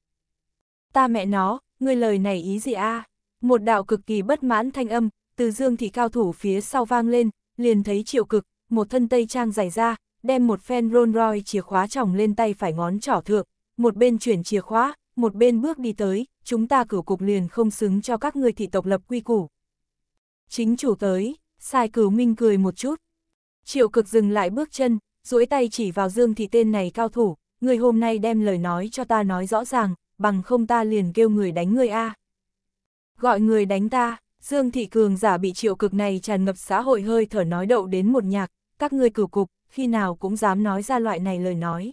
Ta mẹ nó, ngươi lời này ý gì a? Một đạo cực kỳ bất mãn thanh âm, từ Dương thị cao thủ phía sau vang lên, liền thấy triệu cực, một thân tây trang dày ra, đem một phen Rolls Royce chìa khóa tròng lên tay phải ngón trỏ thượng, một bên chuyển chìa khóa, một bên bước đi tới, chúng ta cửu cục liền không xứng cho các ngươi thị tộc lập quy củ. Chính chủ tới, sai cửu minh cười một chút. Triệu cực dừng lại bước chân, duỗi tay chỉ vào Dương thị tên này cao thủ, người hôm nay đem lời nói cho ta nói rõ ràng, bằng không ta liền kêu người đánh người A. Gọi người đánh ta, Dương thị cường giả bị triệu cực này tràn ngập xã hội hơi thở nói đậu đến một nhạc, các ngươi cửu cục, khi nào cũng dám nói ra loại này lời nói.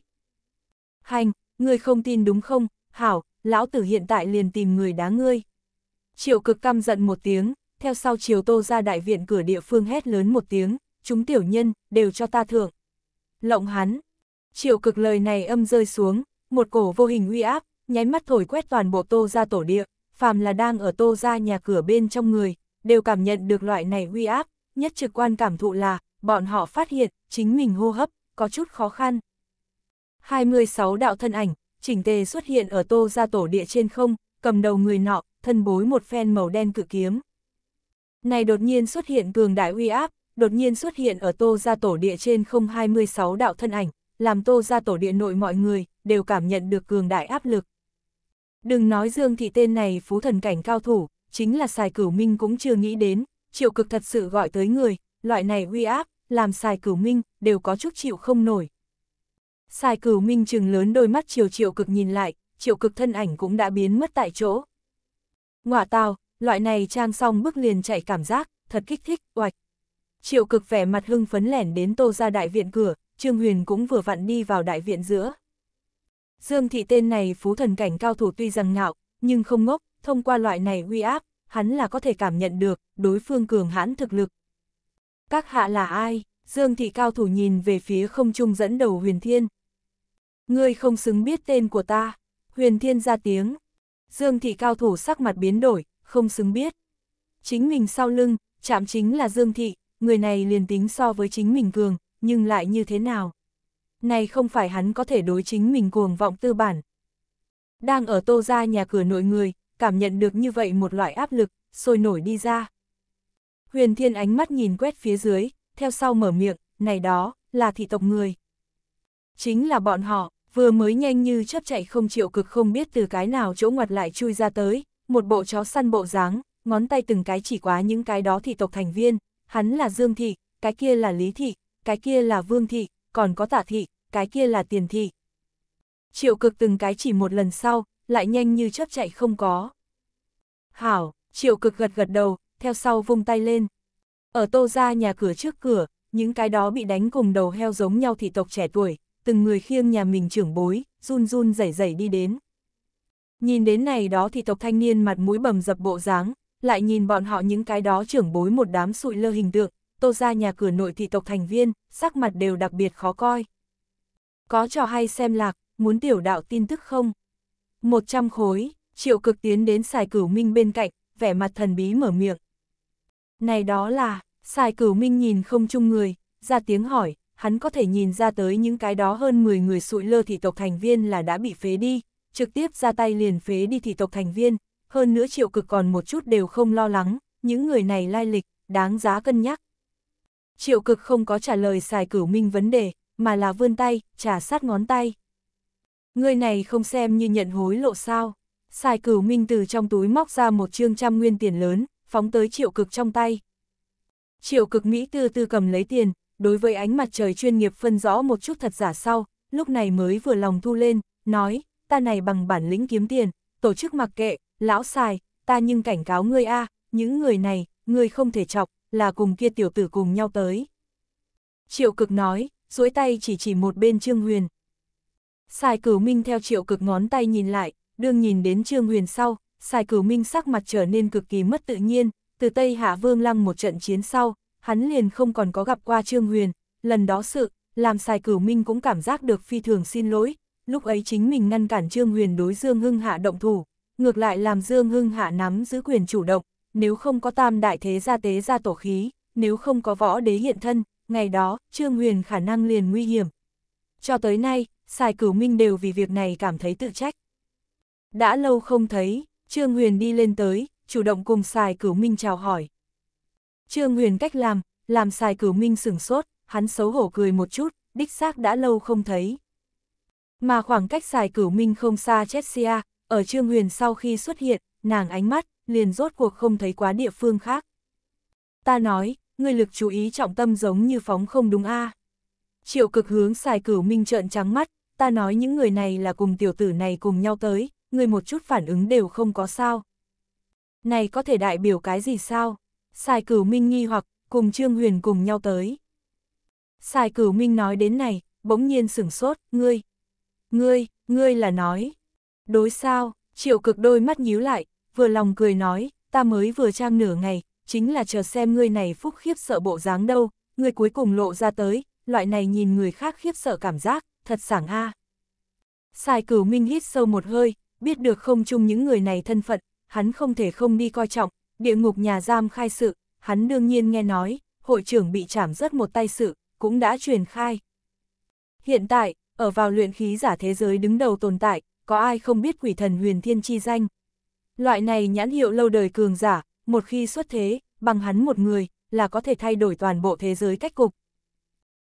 Hành, ngươi không tin đúng không, hảo, lão tử hiện tại liền tìm người đá ngươi. Triệu cực căm giận một tiếng, theo sau chiều tô ra đại viện cửa địa phương hét lớn một tiếng, chúng tiểu nhân, đều cho ta thưởng. Lộng hắn. Triệu cực lời này âm rơi xuống, một cổ vô hình uy áp, nháy mắt thổi quét toàn bộ tô ra tổ địa, phàm là đang ở tô ra nhà cửa bên trong người, đều cảm nhận được loại này uy áp, nhất trực quan cảm thụ là, bọn họ phát hiện, chính mình hô hấp, có chút khó khăn. 26 đạo thân ảnh, chỉnh tề xuất hiện ở tô ra tổ địa trên không, cầm đầu người nọ, thân bối một phen màu đen cự kiếm. Này đột nhiên xuất hiện cường đại uy áp, đột nhiên xuất hiện ở tô ra tổ địa trên không 26 đạo thân ảnh, làm tô ra tổ địa nội mọi người, đều cảm nhận được cường đại áp lực. Đừng nói Dương Thị tên này phú thần cảnh cao thủ, chính là xài cửu minh cũng chưa nghĩ đến, triệu cực thật sự gọi tới người, loại này uy áp, làm xài cửu minh, đều có chút chịu không nổi. Xài cửu minh trừng lớn đôi mắt chiều triệu cực nhìn lại, triệu cực thân ảnh cũng đã biến mất tại chỗ. Ngọa tào, loại này trang xong bước liền chạy cảm giác, thật kích thích, oạch. Triệu cực vẻ mặt hưng phấn lẻn đến tô ra đại viện cửa, Trương Huyền cũng vừa vặn đi vào đại viện giữa. Dương thị tên này phú thần cảnh cao thủ tuy rằng ngạo, nhưng không ngốc, thông qua loại này uy áp, hắn là có thể cảm nhận được, đối phương cường hãn thực lực. Các hạ là ai? Dương thị cao thủ nhìn về phía không trung dẫn đầu huyền thiên. Ngươi không xứng biết tên của ta. Huyền thiên ra tiếng. Dương thị cao thủ sắc mặt biến đổi, không xứng biết. Chính mình sau lưng, chạm chính là Dương thị, người này liền tính so với chính mình cường, nhưng lại như thế nào? Này không phải hắn có thể đối chính mình cuồng vọng tư bản. Đang ở tô ra nhà cửa nội người, cảm nhận được như vậy một loại áp lực, sôi nổi đi ra. Huyền Thiên ánh mắt nhìn quét phía dưới, theo sau mở miệng, này đó, là thị tộc người. Chính là bọn họ, vừa mới nhanh như chấp chạy không chịu cực không biết từ cái nào chỗ ngoặt lại chui ra tới, một bộ chó săn bộ dáng, ngón tay từng cái chỉ quá những cái đó thị tộc thành viên, hắn là Dương Thị, cái kia là Lý Thị, cái kia là Vương Thị, còn có Tạ Thị, cái kia là Tiền Thị. Triệu cực từng cái chỉ một lần sau, lại nhanh như chớp chạy không có. Hảo, triệu cực gật gật đầu, theo sau vung tay lên. Ở tô ra nhà cửa trước cửa, những cái đó bị đánh cùng đầu heo giống nhau thị tộc trẻ tuổi, từng người khiêng nhà mình trưởng bối, run run rẩy rẩy đi đến. Nhìn đến này đó thì tộc thanh niên mặt mũi bầm dập bộ dáng, lại nhìn bọn họ những cái đó trưởng bối một đám sụi lơ hình tượng, tô ra nhà cửa nội thị tộc thành viên, sắc mặt đều đặc biệt khó coi. Có trò hay xem lạc, muốn tiểu đạo tin tức không? 100 khối, triệu cực tiến đến xài cửu minh bên cạnh, vẻ mặt thần bí mở miệng. Này đó là, xài cửu minh nhìn không chung người, ra tiếng hỏi, hắn có thể nhìn ra tới những cái đó hơn 10 người sụi lơ thị tộc thành viên là đã bị phế đi, trực tiếp ra tay liền phế đi thị tộc thành viên, hơn nữa triệu cực còn một chút đều không lo lắng, những người này lai lịch, đáng giá cân nhắc. Triệu cực không có trả lời xài cửu minh vấn đề, mà là vươn tay, trả sát ngón tay. Người này không xem như nhận hối lộ sao. Xài cửu minh từ trong túi móc ra một trương trăm nguyên tiền lớn, phóng tới triệu cực trong tay. Triệu cực Mỹ tư tư cầm lấy tiền, đối với ánh mặt trời chuyên nghiệp phân rõ một chút thật giả sau, lúc này mới vừa lòng thu lên, nói, ta này bằng bản lĩnh kiếm tiền, tổ chức mặc kệ, lão xài, ta nhưng cảnh cáo ngươi a những người này, ngươi không thể chọc, là cùng kia tiểu tử cùng nhau tới. Triệu cực nói, duỗi tay chỉ chỉ một bên Trương Huyền. Sài cửu minh theo triệu cực ngón tay nhìn lại, đương nhìn đến Trương Huyền sau, Sài cửu minh sắc mặt trở nên cực kỳ mất tự nhiên, từ Tây Hạ Vương Lăng một trận chiến sau, hắn liền không còn có gặp qua Trương Huyền, lần đó sự, làm Sài cửu minh cũng cảm giác được phi thường xin lỗi, lúc ấy chính mình ngăn cản Trương Huyền đối Dương Hưng Hạ động thủ, ngược lại làm Dương Hưng Hạ nắm giữ quyền chủ động, nếu không có tam đại thế gia tế gia tổ khí, nếu không có võ đế hiện thân, ngày đó, Trương Huyền khả năng liền nguy hiểm. Cho tới nay, Sài Cửu Minh đều vì việc này cảm thấy tự trách. Đã lâu không thấy, Trương Huyền đi lên tới, chủ động cùng Sài Cửu Minh chào hỏi. Trương Huyền cách làm, làm Sài Cửu Minh sửng sốt, hắn xấu hổ cười một chút, đích xác đã lâu không thấy. Mà khoảng cách Sài Cửu Minh không xa Chessia, ở Trương Huyền sau khi xuất hiện, nàng ánh mắt, liền rốt cuộc không thấy quá địa phương khác. Ta nói, người lực chú ý trọng tâm giống như phóng không đúng a Triệu cực hướng xài cửu minh trợn trắng mắt, ta nói những người này là cùng tiểu tử này cùng nhau tới, người một chút phản ứng đều không có sao. Này có thể đại biểu cái gì sao? Xài cửu minh nghi hoặc, cùng Trương Huyền cùng nhau tới. Xài cửu minh nói đến này, bỗng nhiên sửng sốt, ngươi. Ngươi, ngươi là nói. Đối sao, triệu cực đôi mắt nhíu lại, vừa lòng cười nói, ta mới vừa trang nửa ngày, chính là chờ xem ngươi này phúc khiếp sợ bộ dáng đâu, ngươi cuối cùng lộ ra tới, loại này nhìn người khác khiếp sợ cảm giác, thật sảng a. À. Cửu minh hít sâu một hơi, biết được không chung những người này thân phận, hắn không thể không đi coi trọng, địa ngục nhà giam khai sự, hắn đương nhiên nghe nói, hội trưởng bị chảm rất một tay sự, cũng đã truyền khai. Hiện tại, ở vào luyện khí giả thế giới đứng đầu tồn tại, có ai không biết quỷ thần huyền thiên chi danh. Loại này nhãn hiệu lâu đời cường giả, một khi xuất thế, bằng hắn một người, là có thể thay đổi toàn bộ thế giới cách cục.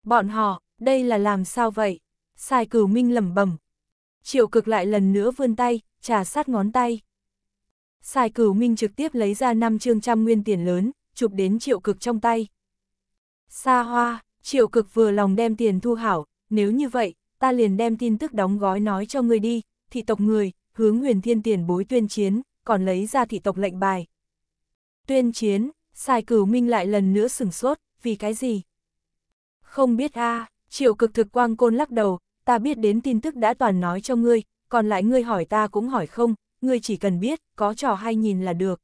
Bọn họ, đây là làm sao vậy? Sai cửu minh lẩm bẩm. Triệu cực lại lần nữa vươn tay, trà sát ngón tay. Sai cửu minh trực tiếp lấy ra năm chương trăm nguyên tiền lớn, chụp đến triệu cực trong tay. Sa hoa, triệu cực vừa lòng đem tiền thu hảo, nếu như vậy, ta liền đem tin tức đóng gói nói cho người đi, thị tộc người, hướng huyền thiên tiền bối tuyên chiến, còn lấy ra thị tộc lệnh bài. Tuyên chiến, xài cửu minh lại lần nữa sửng sốt, vì cái gì? Không biết a triệu cực thực quang côn lắc đầu, ta biết đến tin tức đã toàn nói cho ngươi, còn lại ngươi hỏi ta cũng hỏi không, ngươi chỉ cần biết, có trò hay nhìn là được.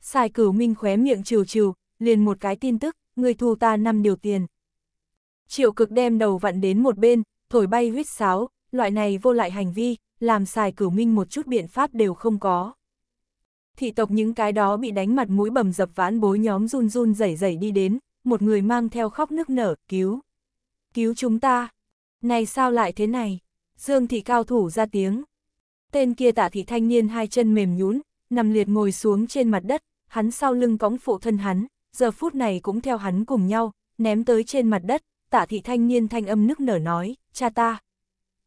Xài cửu minh khóe miệng trừ trừ, liền một cái tin tức, ngươi thu ta năm điều tiền. Triệu cực đem đầu vặn đến một bên, thổi bay huyết sáo, loại này vô lại hành vi, làm xài cửu minh một chút biện pháp đều không có. Thị tộc những cái đó bị đánh mặt mũi bầm dập vãn bối nhóm run run rẩy rẩy đi đến, một người mang theo khóc nức nở, cứu. Cứu chúng ta. Này sao lại thế này? Dương thị cao thủ ra tiếng. Tên kia tạ thị thanh niên hai chân mềm nhún, nằm liệt ngồi xuống trên mặt đất, hắn sau lưng cõng phụ thân hắn, giờ phút này cũng theo hắn cùng nhau, ném tới trên mặt đất, tạ thị thanh niên thanh âm nức nở nói, cha ta.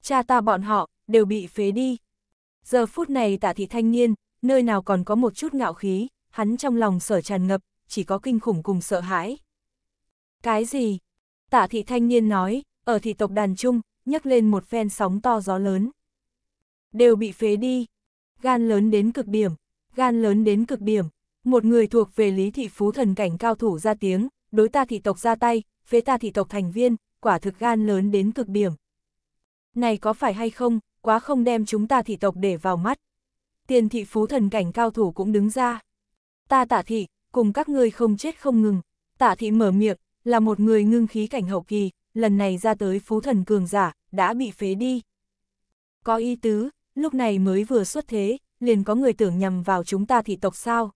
Cha ta bọn họ, đều bị phế đi. Giờ phút này tạ thị thanh niên, nơi nào còn có một chút ngạo khí, hắn trong lòng sở tràn ngập, chỉ có kinh khủng cùng sợ hãi. Cái gì? Tạ thị thanh niên nói, ở thị tộc đàn trung, nhấc lên một phen sóng to gió lớn. Đều bị phế đi. Gan lớn đến cực điểm, gan lớn đến cực điểm. Một người thuộc về lý thị phú thần cảnh cao thủ ra tiếng, đối ta thị tộc ra tay, phế ta thị tộc thành viên, quả thực gan lớn đến cực điểm. Này có phải hay không, quá không đem chúng ta thị tộc để vào mắt. Tiền thị phú thần cảnh cao thủ cũng đứng ra. Ta Tả thị, cùng các ngươi không chết không ngừng. Tả thị mở miệng, là một người ngưng khí cảnh hậu kỳ, lần này ra tới phú thần cường giả, đã bị phế đi. Có ý tứ, lúc này mới vừa xuất thế, liền có người tưởng nhầm vào chúng ta thị tộc sao.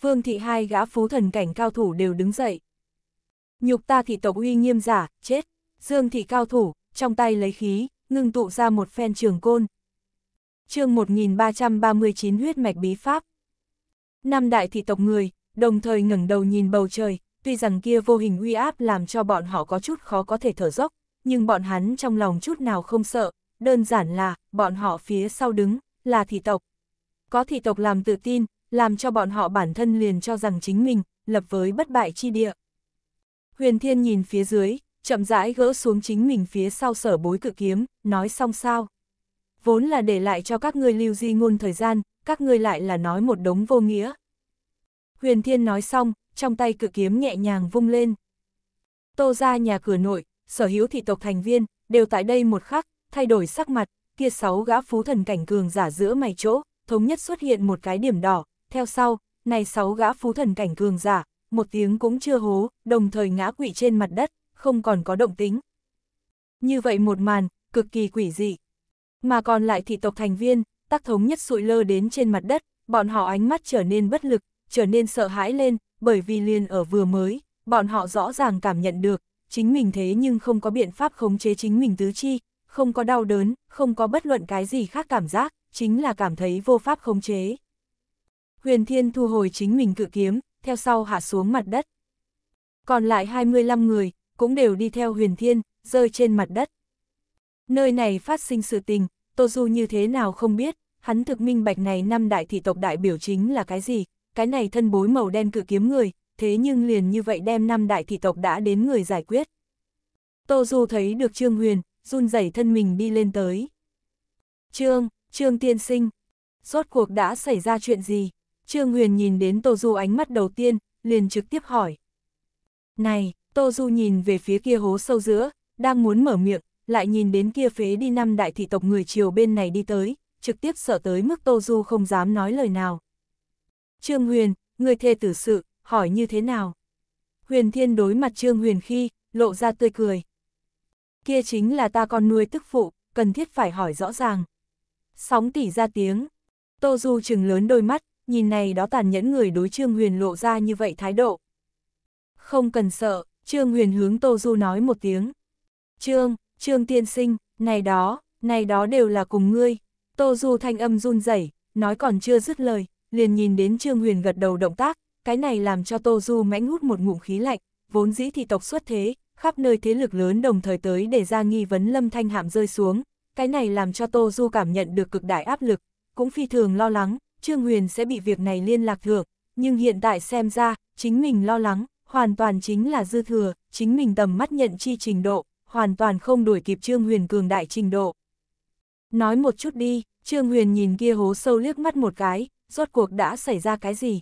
Vương thị hai gã phú thần cảnh cao thủ đều đứng dậy. Nhục ta thị tộc uy nghiêm giả, chết. Dương thị cao thủ, trong tay lấy khí, ngưng tụ ra một phen trường côn chương 1339 huyết mạch bí pháp. Năm đại thị tộc người, đồng thời ngẩng đầu nhìn bầu trời, tuy rằng kia vô hình uy áp làm cho bọn họ có chút khó có thể thở dốc, nhưng bọn hắn trong lòng chút nào không sợ, đơn giản là, bọn họ phía sau đứng, là thị tộc. Có thị tộc làm tự tin, làm cho bọn họ bản thân liền cho rằng chính mình, lập với bất bại chi địa. Huyền Thiên nhìn phía dưới, chậm rãi gỡ xuống chính mình phía sau sở bối cự kiếm, nói xong sao. Vốn là để lại cho các ngươi lưu di ngôn thời gian, các ngươi lại là nói một đống vô nghĩa. Huyền Thiên nói xong, trong tay cự kiếm nhẹ nhàng vung lên. Tô ra nhà cửa nội, sở hữu thị tộc thành viên, đều tại đây một khắc, thay đổi sắc mặt, kia sáu gã phú thần cảnh cường giả giữa mày chỗ, thống nhất xuất hiện một cái điểm đỏ, theo sau, này sáu gã phú thần cảnh cường giả, một tiếng cũng chưa hố, đồng thời ngã quỵ trên mặt đất, không còn có động tính. Như vậy một màn, cực kỳ quỷ dị. Mà còn lại thị tộc thành viên, tác thống nhất sụi lơ đến trên mặt đất, bọn họ ánh mắt trở nên bất lực, trở nên sợ hãi lên, bởi vì liền ở vừa mới, bọn họ rõ ràng cảm nhận được, chính mình thế nhưng không có biện pháp khống chế chính mình tứ chi, không có đau đớn, không có bất luận cái gì khác cảm giác, chính là cảm thấy vô pháp khống chế. Huyền Thiên thu hồi chính mình cự kiếm, theo sau hạ xuống mặt đất. Còn lại 25 người, cũng đều đi theo huyền thiên, rơi trên mặt đất. Nơi này phát sinh sự tình, Tô Du như thế nào không biết, hắn thực minh bạch này năm đại thị tộc đại biểu chính là cái gì, cái này thân bối màu đen cự kiếm người, thế nhưng liền như vậy đem năm đại thị tộc đã đến người giải quyết. Tô Du thấy được Trương Huyền, run rẩy thân mình đi lên tới. Trương, Trương tiên sinh, rốt cuộc đã xảy ra chuyện gì? Trương Huyền nhìn đến Tô Du ánh mắt đầu tiên, liền trực tiếp hỏi. Này, Tô Du nhìn về phía kia hố sâu giữa, đang muốn mở miệng, lại nhìn đến kia phế đi năm đại thị tộc người chiều bên này đi tới, trực tiếp sợ tới mức Tô Du không dám nói lời nào. Trương Huyền, người thê tử sự, hỏi như thế nào? Huyền Thiên đối mặt Trương Huyền khi, lộ ra tươi cười. Kia chính là ta con nuôi tức phụ, cần thiết phải hỏi rõ ràng. Sóng tỉ ra tiếng. Tô Du chừng lớn đôi mắt, nhìn này đó tàn nhẫn người đối Trương Huyền lộ ra như vậy thái độ. Không cần sợ, Trương Huyền hướng Tô Du nói một tiếng. Trương, Trương tiên sinh, này đó, này đó đều là cùng ngươi. Tô Du thanh âm run rẩy, nói còn chưa dứt lời, liền nhìn đến Trương Huyền gật đầu động tác, cái này làm cho Tô Du mãnh hút một ngụm khí lạnh, vốn dĩ thì tộc xuất thế, khắp nơi thế lực lớn đồng thời tới để ra nghi vấn lâm thanh hạm rơi xuống, cái này làm cho Tô Du cảm nhận được cực đại áp lực, cũng phi thường lo lắng, Trương Huyền sẽ bị việc này liên lạc thượng, nhưng hiện tại xem ra, chính mình lo lắng, hoàn toàn chính là dư thừa, chính mình tầm mắt nhận chi trình độ, hoàn toàn không đuổi kịp Trương Huyền cường đại trình độ. Nói một chút đi, Trương Huyền nhìn kia hố sâu liếc mắt một cái, rốt cuộc đã xảy ra cái gì?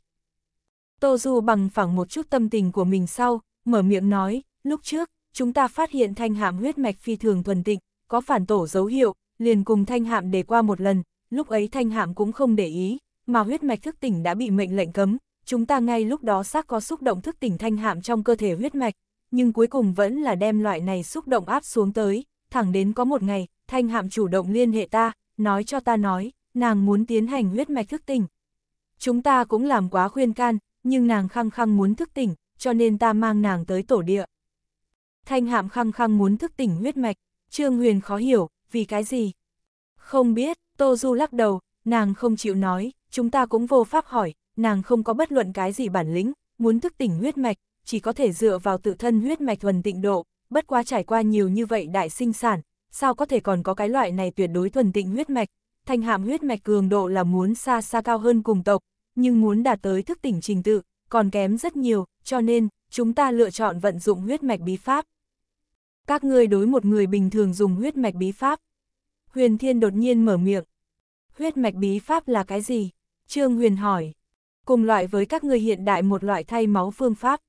Tô Du bằng phẳng một chút tâm tình của mình sau, mở miệng nói, lúc trước, chúng ta phát hiện thanh hạm huyết mạch phi thường thuần tịnh, có phản tổ dấu hiệu, liền cùng thanh hạm để qua một lần, lúc ấy thanh hạm cũng không để ý, mà huyết mạch thức tỉnh đã bị mệnh lệnh cấm, chúng ta ngay lúc đó xác có xúc động thức tỉnh thanh hạm trong cơ thể huyết mạch, nhưng cuối cùng vẫn là đem loại này xúc động áp xuống tới, thẳng đến có một ngày, thanh hạm chủ động liên hệ ta, nói cho ta nói, nàng muốn tiến hành huyết mạch thức tỉnh. Chúng ta cũng làm quá khuyên can, nhưng nàng khăng khăng muốn thức tỉnh, cho nên ta mang nàng tới tổ địa. Thanh hạm khăng khăng muốn thức tỉnh huyết mạch, Trương Huyền khó hiểu, vì cái gì? Không biết, Tô Du lắc đầu, nàng không chịu nói, chúng ta cũng vô pháp hỏi, nàng không có bất luận cái gì bản lĩnh, muốn thức tỉnh huyết mạch, chỉ có thể dựa vào tự thân huyết mạch thuần tịnh độ, bất quá trải qua nhiều như vậy đại sinh sản, sao có thể còn có cái loại này tuyệt đối thuần tịnh huyết mạch, thanh hạm huyết mạch cường độ là muốn xa xa cao hơn cùng tộc, nhưng muốn đạt tới thức tỉnh trình tự, còn kém rất nhiều, cho nên, chúng ta lựa chọn vận dụng huyết mạch bí pháp. Các ngươi đối một người bình thường dùng huyết mạch bí pháp. Huyền Thiên đột nhiên mở miệng. Huyết mạch bí pháp là cái gì? Trương Huyền hỏi. Cùng loại với các ngươi hiện đại một loại thay máu phương pháp.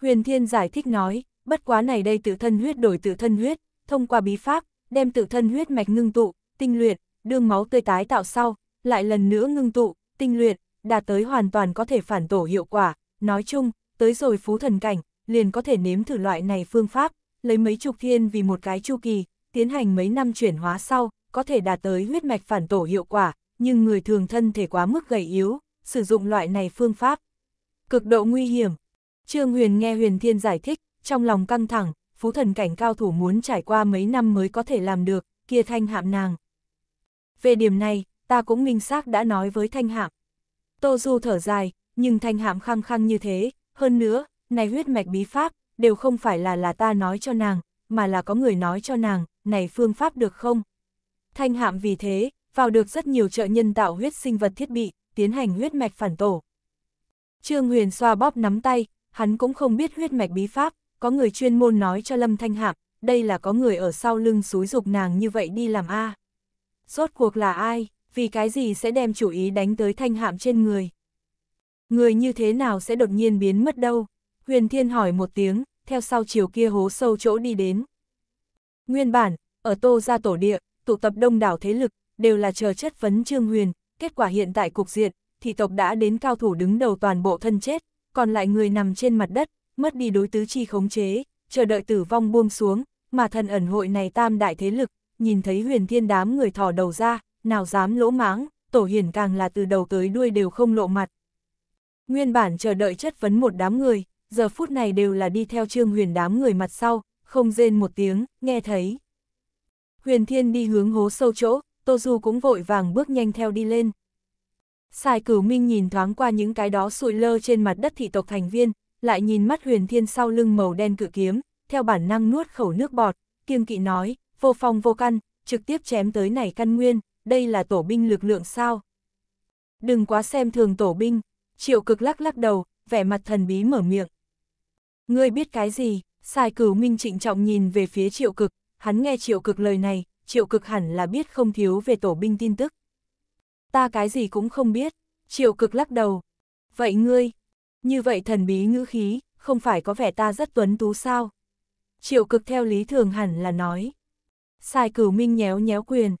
Huyền Thiên giải thích nói, bất quá này đây tự thân huyết đổi tự thân huyết, thông qua bí pháp, đem tự thân huyết mạch ngưng tụ, tinh luyện, đương máu tươi tái tạo sau, lại lần nữa ngưng tụ, tinh luyện, đạt tới hoàn toàn có thể phản tổ hiệu quả, nói chung, tới rồi phú thần cảnh, liền có thể nếm thử loại này phương pháp, lấy mấy chục thiên vì một cái chu kỳ, tiến hành mấy năm chuyển hóa sau, có thể đạt tới huyết mạch phản tổ hiệu quả, nhưng người thường thân thể quá mức gầy yếu, sử dụng loại này phương pháp. Cực độ nguy hiểm. Trương Huyền nghe Huyền Thiên giải thích, trong lòng căng thẳng, phú thần cảnh cao thủ muốn trải qua mấy năm mới có thể làm được, kia thanh hạm nàng. Về điểm này, ta cũng minh xác đã nói với thanh hạm. Tô Du thở dài, nhưng thanh hạm khăng khăng như thế, hơn nữa, này huyết mạch bí pháp, đều không phải là là ta nói cho nàng, mà là có người nói cho nàng, này phương pháp được không? Thanh hạm vì thế, vào được rất nhiều trợ nhân tạo huyết sinh vật thiết bị, tiến hành huyết mạch phản tổ. Trương Huyền xoa bóp nắm tay, hắn cũng không biết huyết mạch bí pháp, có người chuyên môn nói cho Lâm Thanh Hạm, đây là có người ở sau lưng xúi dục nàng như vậy đi làm A. Rốt cuộc là ai, vì cái gì sẽ đem chủ ý đánh tới Thanh Hạm trên người? Người như thế nào sẽ đột nhiên biến mất đâu? Huyền Thiên hỏi một tiếng, theo sau chiều kia hố sâu chỗ đi đến. Nguyên bản, ở Tô Gia Tổ Địa, tụ tập đông đảo thế lực, đều là chờ chất vấn Trương Huyền, kết quả hiện tại cục diện, thị tộc đã đến cao thủ đứng đầu toàn bộ thân chết, còn lại người nằm trên mặt đất, mất đi đối tứ chi khống chế, chờ đợi tử vong buông xuống, mà thần ẩn hội này tam đại thế lực, nhìn thấy huyền thiên đám người thò đầu ra, nào dám lỗ máng, tổ hiển càng là từ đầu tới đuôi đều không lộ mặt. Nguyên bản chờ đợi chất vấn một đám người, giờ phút này đều là đi theo trương huyền đám người mặt sau, không rên một tiếng, nghe thấy. Huyền thiên đi hướng hố sâu chỗ, Tô Du cũng vội vàng bước nhanh theo đi lên. Sài cửu minh nhìn thoáng qua những cái đó sụi lơ trên mặt đất thị tộc thành viên, lại nhìn mắt huyền thiên sau lưng màu đen cự kiếm, theo bản năng nuốt khẩu nước bọt, kiêng kỵ nói, vô phong vô căn, trực tiếp chém tới này căn nguyên, đây là tổ binh lực lượng sao. Đừng quá xem thường tổ binh, triệu cực lắc lắc đầu, vẻ mặt thần bí mở miệng. Ngươi biết cái gì, Sai cửu minh trịnh trọng nhìn về phía triệu cực, hắn nghe triệu cực lời này, triệu cực hẳn là biết không thiếu về tổ binh tin tức. Ta cái gì cũng không biết, triệu cực lắc đầu. Vậy ngươi, như vậy thần bí ngữ khí, không phải có vẻ ta rất tuấn tú sao? Triệu cực theo lý thường hẳn là nói. Sai cửu minh nhéo nhéo quyền.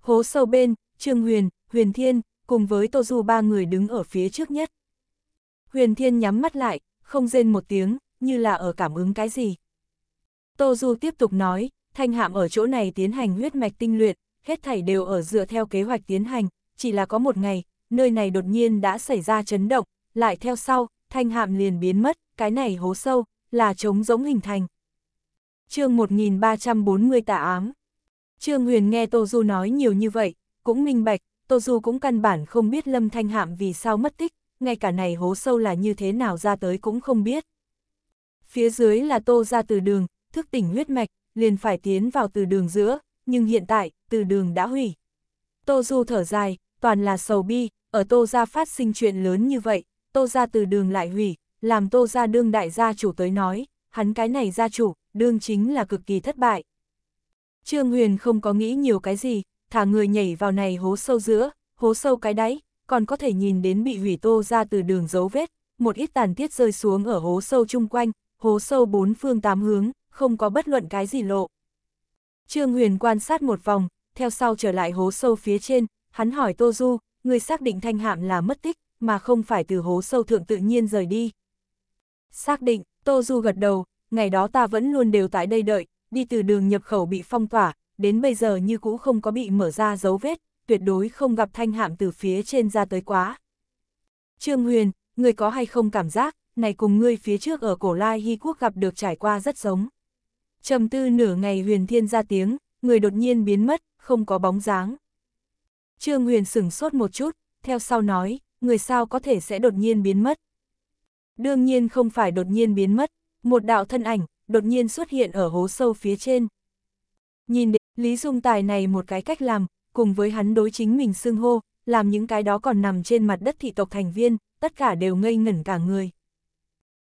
Hố sâu bên, Trương Huyền, Huyền Thiên, cùng với Tô Du ba người đứng ở phía trước nhất. Huyền Thiên nhắm mắt lại, không rên một tiếng, như là ở cảm ứng cái gì. Tô Du tiếp tục nói, thanh hạm ở chỗ này tiến hành huyết mạch tinh luyện, hết thảy đều ở dựa theo kế hoạch tiến hành, chỉ là có một ngày, nơi này đột nhiên đã xảy ra chấn động, lại theo sau, thanh hạm liền biến mất, cái này hố sâu, là trống giống hình thành. chương 1340 tà ám. Trương Huyền nghe Tô Du nói nhiều như vậy, cũng minh bạch, Tô Du cũng căn bản không biết Lâm Thanh Hạm vì sao mất tích, ngay cả này hố sâu là như thế nào ra tới cũng không biết. Phía dưới là Tô ra từ đường, thức tỉnh huyết mạch, liền phải tiến vào từ đường giữa, nhưng hiện tại, từ đường đã hủy. Tô Du thở dài, toàn là sầu bi, ở Tô gia phát sinh chuyện lớn như vậy, Tô gia từ đường lại hủy, làm Tô gia đương đại gia chủ tới nói, hắn cái này gia chủ, đương chính là cực kỳ thất bại. Trương Huyền không có nghĩ nhiều cái gì, thả người nhảy vào này hố sâu giữa, hố sâu cái đáy, còn có thể nhìn đến bị hủy Tô gia từ đường dấu vết, một ít tàn tiết rơi xuống ở hố sâu chung quanh, hố sâu bốn phương tám hướng, không có bất luận cái gì lộ. Trương Huyền quan sát một vòng, theo sau trở lại hố sâu phía trên, hắn hỏi Tô Du, người xác định thanh hạm là mất tích, mà không phải từ hố sâu thượng tự nhiên rời đi. Xác định, Tô Du gật đầu, ngày đó ta vẫn luôn đều tại đây đợi, đi từ đường nhập khẩu bị phong tỏa, đến bây giờ như cũ không có bị mở ra dấu vết, tuyệt đối không gặp thanh hạm từ phía trên ra tới quá. Trương Huyền, người có hay không cảm giác, này cùng ngươi phía trước ở cổ lai hy quốc gặp được trải qua rất giống. trầm tư nửa ngày huyền thiên ra tiếng, người đột nhiên biến mất, không có bóng dáng. Trương Huyền sửng sốt một chút, theo sau nói, người sao có thể sẽ đột nhiên biến mất. Đương nhiên không phải đột nhiên biến mất, một đạo thân ảnh, đột nhiên xuất hiện ở hố sâu phía trên. Nhìn đến Lý Dung Tài này một cái cách làm, cùng với hắn đối chính mình xưng hô, làm những cái đó còn nằm trên mặt đất thị tộc thành viên, tất cả đều ngây ngẩn cả người.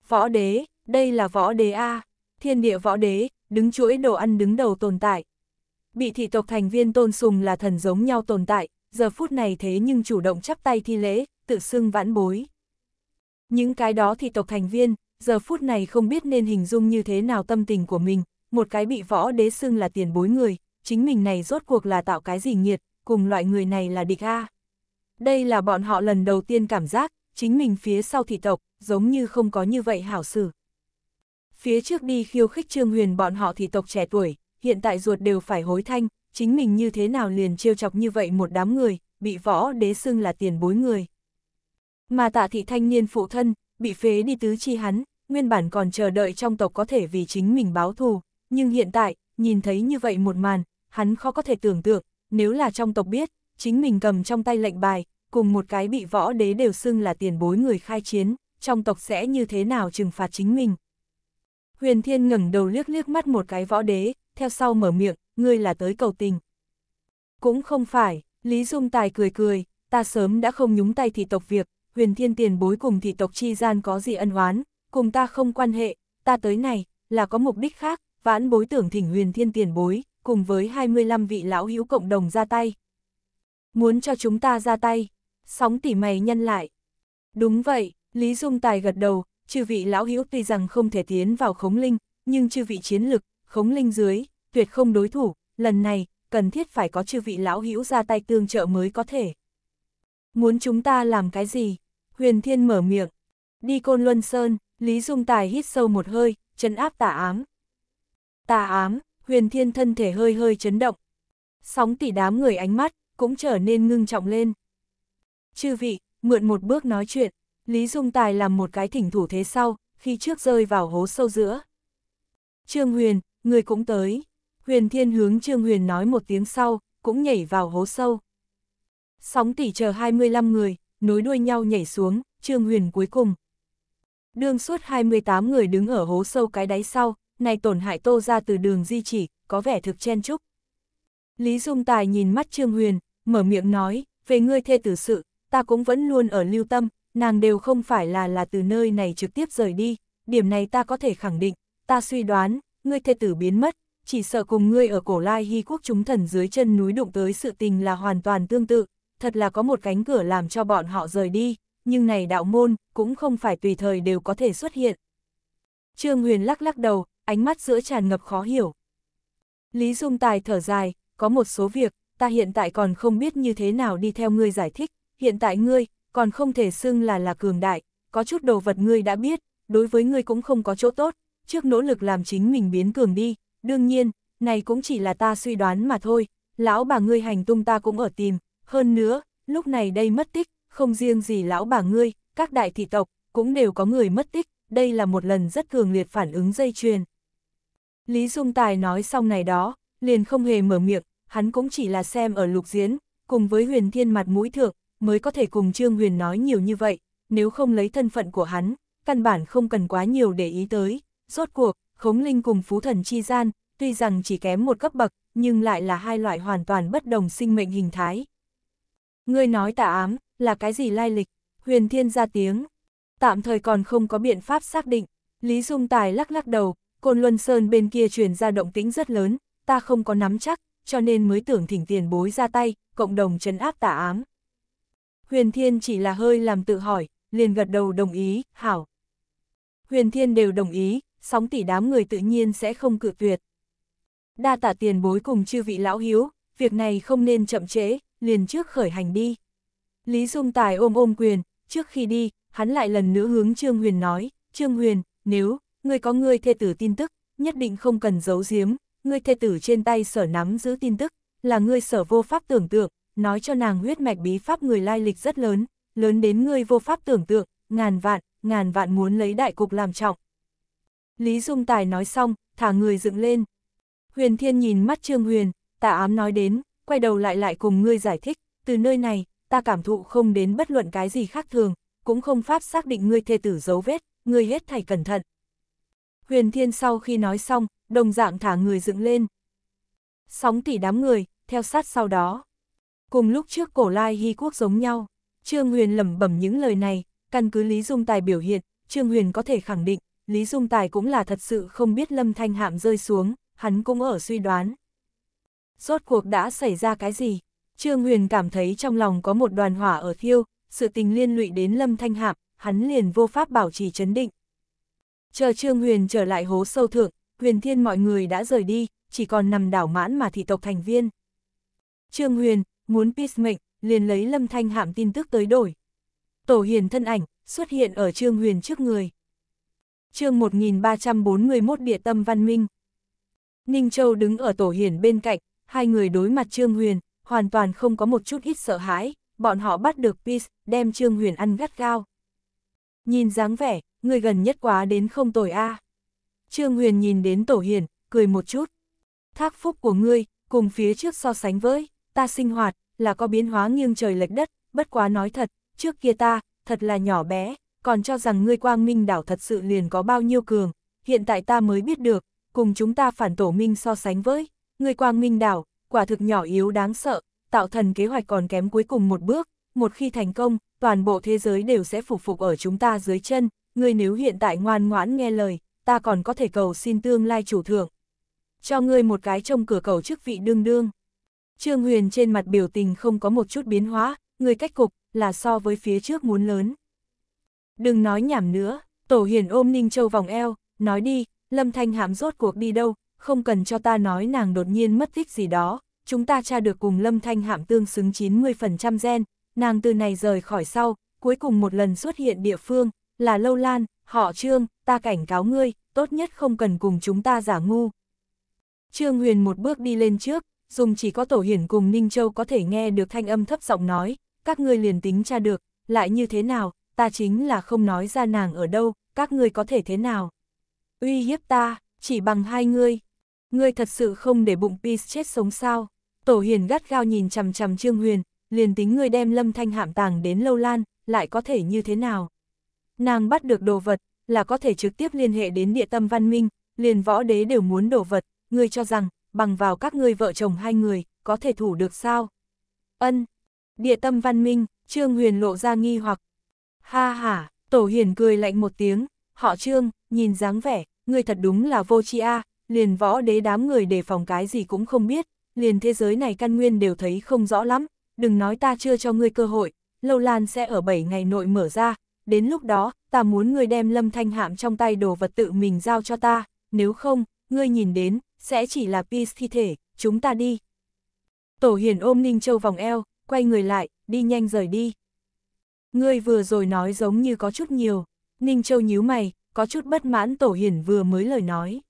Võ đế, đây là võ đế A, thiên địa võ đế, đứng chuỗi đồ ăn đứng đầu tồn tại. Bị thị tộc thành viên tôn sùng là thần giống nhau tồn tại, giờ phút này thế nhưng chủ động chắp tay thi lễ, tự xưng vãn bối. Những cái đó thì tộc thành viên, giờ phút này không biết nên hình dung như thế nào tâm tình của mình, một cái bị võ đế xưng là tiền bối người, chính mình này rốt cuộc là tạo cái gì nghiệt, cùng loại người này là địch A. Đây là bọn họ lần đầu tiên cảm giác, chính mình phía sau thị tộc, giống như không có như vậy hảo xử. Phía trước đi khiêu khích Trương Huyền bọn họ thị tộc trẻ tuổi, hiện tại ruột đều phải hối thanh, chính mình như thế nào liền trêu chọc như vậy một đám người, bị võ đế xưng là tiền bối người. Mà tạ thị thanh niên phụ thân, bị phế đi tứ chi hắn, nguyên bản còn chờ đợi trong tộc có thể vì chính mình báo thù, nhưng hiện tại, nhìn thấy như vậy một màn, hắn khó có thể tưởng tượng, nếu là trong tộc biết, chính mình cầm trong tay lệnh bài, cùng một cái bị võ đế đều xưng là tiền bối người khai chiến, trong tộc sẽ như thế nào trừng phạt chính mình. Huyền Thiên ngẩng đầu liếc liếc mắt một cái võ đế, theo sau mở miệng, ngươi là tới cầu tình. Cũng không phải, Lý Dung Tài cười cười, ta sớm đã không nhúng tay thị tộc việc, huyền thiên tiền bối cùng thị tộc chi gian có gì ân oán, cùng ta không quan hệ, ta tới này, là có mục đích khác, vãn bối tưởng thỉnh huyền thiên tiền bối, cùng với 25 vị lão hữu cộng đồng ra tay. Muốn cho chúng ta ra tay, sóng tỉ mày nhân lại. Đúng vậy, Lý Dung Tài gật đầu, chư vị lão hữu tuy rằng không thể tiến vào khống linh, nhưng chư vị chiến lực, khống linh dưới, tuyệt không đối thủ, lần này, cần thiết phải có chư vị lão hữu ra tay tương trợ mới có thể. Muốn chúng ta làm cái gì? Huyền Thiên mở miệng. Đi Côn Luân Sơn, Lý Dung Tài hít sâu một hơi, chấn áp tà ám. Tà ám, Huyền Thiên thân thể hơi hơi chấn động. Sóng tỷ đám người ánh mắt, cũng trở nên ngưng trọng lên. Chư vị, mượn một bước nói chuyện, Lý Dung Tài làm một cái thỉnh thủ thế sau, khi trước rơi vào hố sâu giữa. Trương Huyền, người cũng tới. Huyền Thiên hướng Trương Huyền nói một tiếng sau, cũng nhảy vào hố sâu. Sóng tỷ chờ 25 người, nối đuôi nhau nhảy xuống, Trương Huyền cuối cùng. Đương suốt 28 người đứng ở hố sâu cái đáy sau, này tổn hại tô ra từ đường di chỉ, có vẻ thực chen chúc. Lý Dung Tài nhìn mắt Trương Huyền, mở miệng nói, về ngươi thê tử sự, ta cũng vẫn luôn ở lưu tâm, nàng đều không phải là là từ nơi này trực tiếp rời đi, điểm này ta có thể khẳng định, ta suy đoán, ngươi thê tử biến mất, chỉ sợ cùng ngươi ở cổ lai hy quốc chúng thần dưới chân núi đụng tới sự tình là hoàn toàn tương tự, thật là có một cánh cửa làm cho bọn họ rời đi, nhưng này đạo môn, cũng không phải tùy thời đều có thể xuất hiện. Trương Huyền lắc lắc đầu, ánh mắt giữa tràn ngập khó hiểu. Lý Dung Tài thở dài, có một số việc, ta hiện tại còn không biết như thế nào đi theo ngươi giải thích, hiện tại ngươi, còn không thể xưng là là cường đại, có chút đồ vật ngươi đã biết, đối với ngươi cũng không có chỗ tốt, trước nỗ lực làm chính mình biến cường đi, đương nhiên, này cũng chỉ là ta suy đoán mà thôi, lão bà ngươi hành tung ta cũng ở tìm, hơn nữa, lúc này đây mất tích, không riêng gì lão bà ngươi, các đại thị tộc, cũng đều có người mất tích, đây là một lần rất cường liệt phản ứng dây chuyền. Lý Dung Tài nói xong này đó, liền không hề mở miệng, hắn cũng chỉ là xem ở lục diễn, cùng với huyền thiên mặt mũi thượng, mới có thể cùng Trương Huyền nói nhiều như vậy, nếu không lấy thân phận của hắn, căn bản không cần quá nhiều để ý tới, rốt cuộc, khống linh cùng phú thần chi gian, tuy rằng chỉ kém một cấp bậc, nhưng lại là hai loại hoàn toàn bất đồng sinh mệnh hình thái. Ngươi nói tà ám, là cái gì lai lịch? Huyền Thiên ra tiếng. Tạm thời còn không có biện pháp xác định. Lý Dung Tài lắc lắc đầu, Côn Luân Sơn bên kia truyền ra động tĩnh rất lớn, ta không có nắm chắc, cho nên mới tưởng thỉnh tiền bối ra tay, cộng đồng trấn áp tà ám. Huyền Thiên chỉ là hơi làm tự hỏi, liền gật đầu đồng ý, hảo. Huyền Thiên đều đồng ý, sóng tỷ đám người tự nhiên sẽ không cự tuyệt. Đa tạ tiền bối cùng chư vị lão hiếu, việc này không nên chậm trễ, liền trước khởi hành đi. Lý Dung Tài ôm ôm quyền, trước khi đi, hắn lại lần nữa hướng Trương Huyền nói, Trương Huyền, nếu, ngươi có ngươi thê tử tin tức, nhất định không cần giấu giếm, ngươi thê tử trên tay sở nắm giữ tin tức, là ngươi sở vô pháp tưởng tượng, nói cho nàng huyết mạch bí pháp người lai lịch rất lớn, lớn đến ngươi vô pháp tưởng tượng, ngàn vạn, ngàn vạn muốn lấy đại cục làm trọng. Lý Dung Tài nói xong, thả người dựng lên. Huyền Thiên nhìn mắt Trương Huyền, tà ám nói đến, quay đầu lại lại cùng ngươi giải thích, từ nơi này, ta cảm thụ không đến bất luận cái gì khác thường, cũng không pháp xác định ngươi thê tử dấu vết, ngươi hết thảy cẩn thận. Huyền Thiên sau khi nói xong, đồng dạng thả người dựng lên. Sóng tỉ đám người, theo sát sau đó. Cùng lúc trước cổ lai hy quốc giống nhau, Trương Huyền lẩm bẩm những lời này, căn cứ Lý Dung Tài biểu hiện, Trương Huyền có thể khẳng định, Lý Dung Tài cũng là thật sự không biết Lâm Thanh Hạm rơi xuống, hắn cũng ở suy đoán. Rốt cuộc đã xảy ra cái gì? Trương Huyền cảm thấy trong lòng có một đoàn hỏa ở thiêu, sự tình liên lụy đến Lâm Thanh Hạm, hắn liền vô pháp bảo trì chấn định. Chờ Trương Huyền trở lại hố sâu thượng, huyền thiên mọi người đã rời đi, chỉ còn nằm đảo mãn mà thị tộc thành viên. Trương Huyền, muốn peace mệnh, liền lấy Lâm Thanh Hạm tin tức tới đổi. Tổ hiền thân ảnh, xuất hiện ở Trương Huyền trước người chương 1341 Địa tâm văn minh. Ninh Châu đứng ở tổ hiển bên cạnh, hai người đối mặt Trương Huyền, hoàn toàn không có một chút ít sợ hãi, bọn họ bắt được Peace, đem Trương Huyền ăn gắt gao. Nhìn dáng vẻ, người gần nhất quá đến không tồi a. Trương Huyền nhìn đến Tổ hiển cười một chút. Thác phúc của ngươi, cùng phía trước so sánh với, ta sinh hoạt, là có biến hóa nghiêng trời lệch đất, bất quá nói thật, trước kia ta, thật là nhỏ bé, còn cho rằng ngươi quang minh đảo thật sự liền có bao nhiêu cường, hiện tại ta mới biết được, cùng chúng ta phản tổ minh so sánh với, ngươi quang minh đảo, quả thực nhỏ yếu đáng sợ, tạo thần kế hoạch còn kém cuối cùng một bước, một khi thành công, toàn bộ thế giới đều sẽ phục phục ở chúng ta dưới chân, ngươi nếu hiện tại ngoan ngoãn nghe lời, ta còn có thể cầu xin tương lai chủ thượng. Cho ngươi một cái trong cửa cầu chức vị đương đương. Trương Huyền trên mặt biểu tình không có một chút biến hóa, người cách cục, là so với phía trước muốn lớn. Đừng nói nhảm nữa, Tổ Hiền ôm Ninh Châu vòng eo, nói đi, Lâm Thanh Hãm rốt cuộc đi đâu, không cần cho ta nói nàng đột nhiên mất tích gì đó, chúng ta tra được cùng Lâm Thanh Hạm tương xứng 90% gen, nàng từ này rời khỏi sau, cuối cùng một lần xuất hiện địa phương, là Lâu Lan, họ Trương, ta cảnh cáo ngươi, tốt nhất không cần cùng chúng ta giả ngu. Trương Huyền một bước đi lên trước, dùng chỉ có Tổ Hiển cùng Ninh Châu có thể nghe được thanh âm thấp giọng nói, các ngươi liền tính tra được, lại như thế nào, ta chính là không nói ra nàng ở đâu, các ngươi có thể thế nào. Uy hiếp ta, chỉ bằng hai ngươi. Ngươi thật sự không để bụng Peace chết sống sao. Tổ hiền gắt gao nhìn chằm chằm Trương Huyền, liền tính ngươi đem lâm thanh hạm tàng đến lâu lan, lại có thể như thế nào. Nàng bắt được đồ vật, là có thể trực tiếp liên hệ đến địa tâm văn minh, liền võ đế đều muốn đồ vật, ngươi cho rằng, bằng vào các ngươi vợ chồng hai người, có thể thủ được sao? Ân, địa tâm văn minh, Trương Huyền lộ ra nghi hoặc. Ha ha, Tổ Hiền cười lạnh một tiếng, họ Trương, nhìn dáng vẻ, người thật đúng là vô tri a, liền võ đế đám người đề phòng cái gì cũng không biết, liền thế giới này căn nguyên đều thấy không rõ lắm, đừng nói ta chưa cho ngươi cơ hội, lâu lan sẽ ở 7 ngày nội mở ra, đến lúc đó, ta muốn ngươi đem lâm thanh hạm trong tay đồ vật tự mình giao cho ta, nếu không, ngươi nhìn đến, sẽ chỉ là Peace thi thể, chúng ta đi. Tổ hiền ôm Ninh Châu vòng eo, quay người lại, đi nhanh rời đi. Ngươi vừa rồi nói giống như có chút nhiều, Ninh Châu nhíu mày, có chút bất mãn Tổ hiền vừa mới lời nói.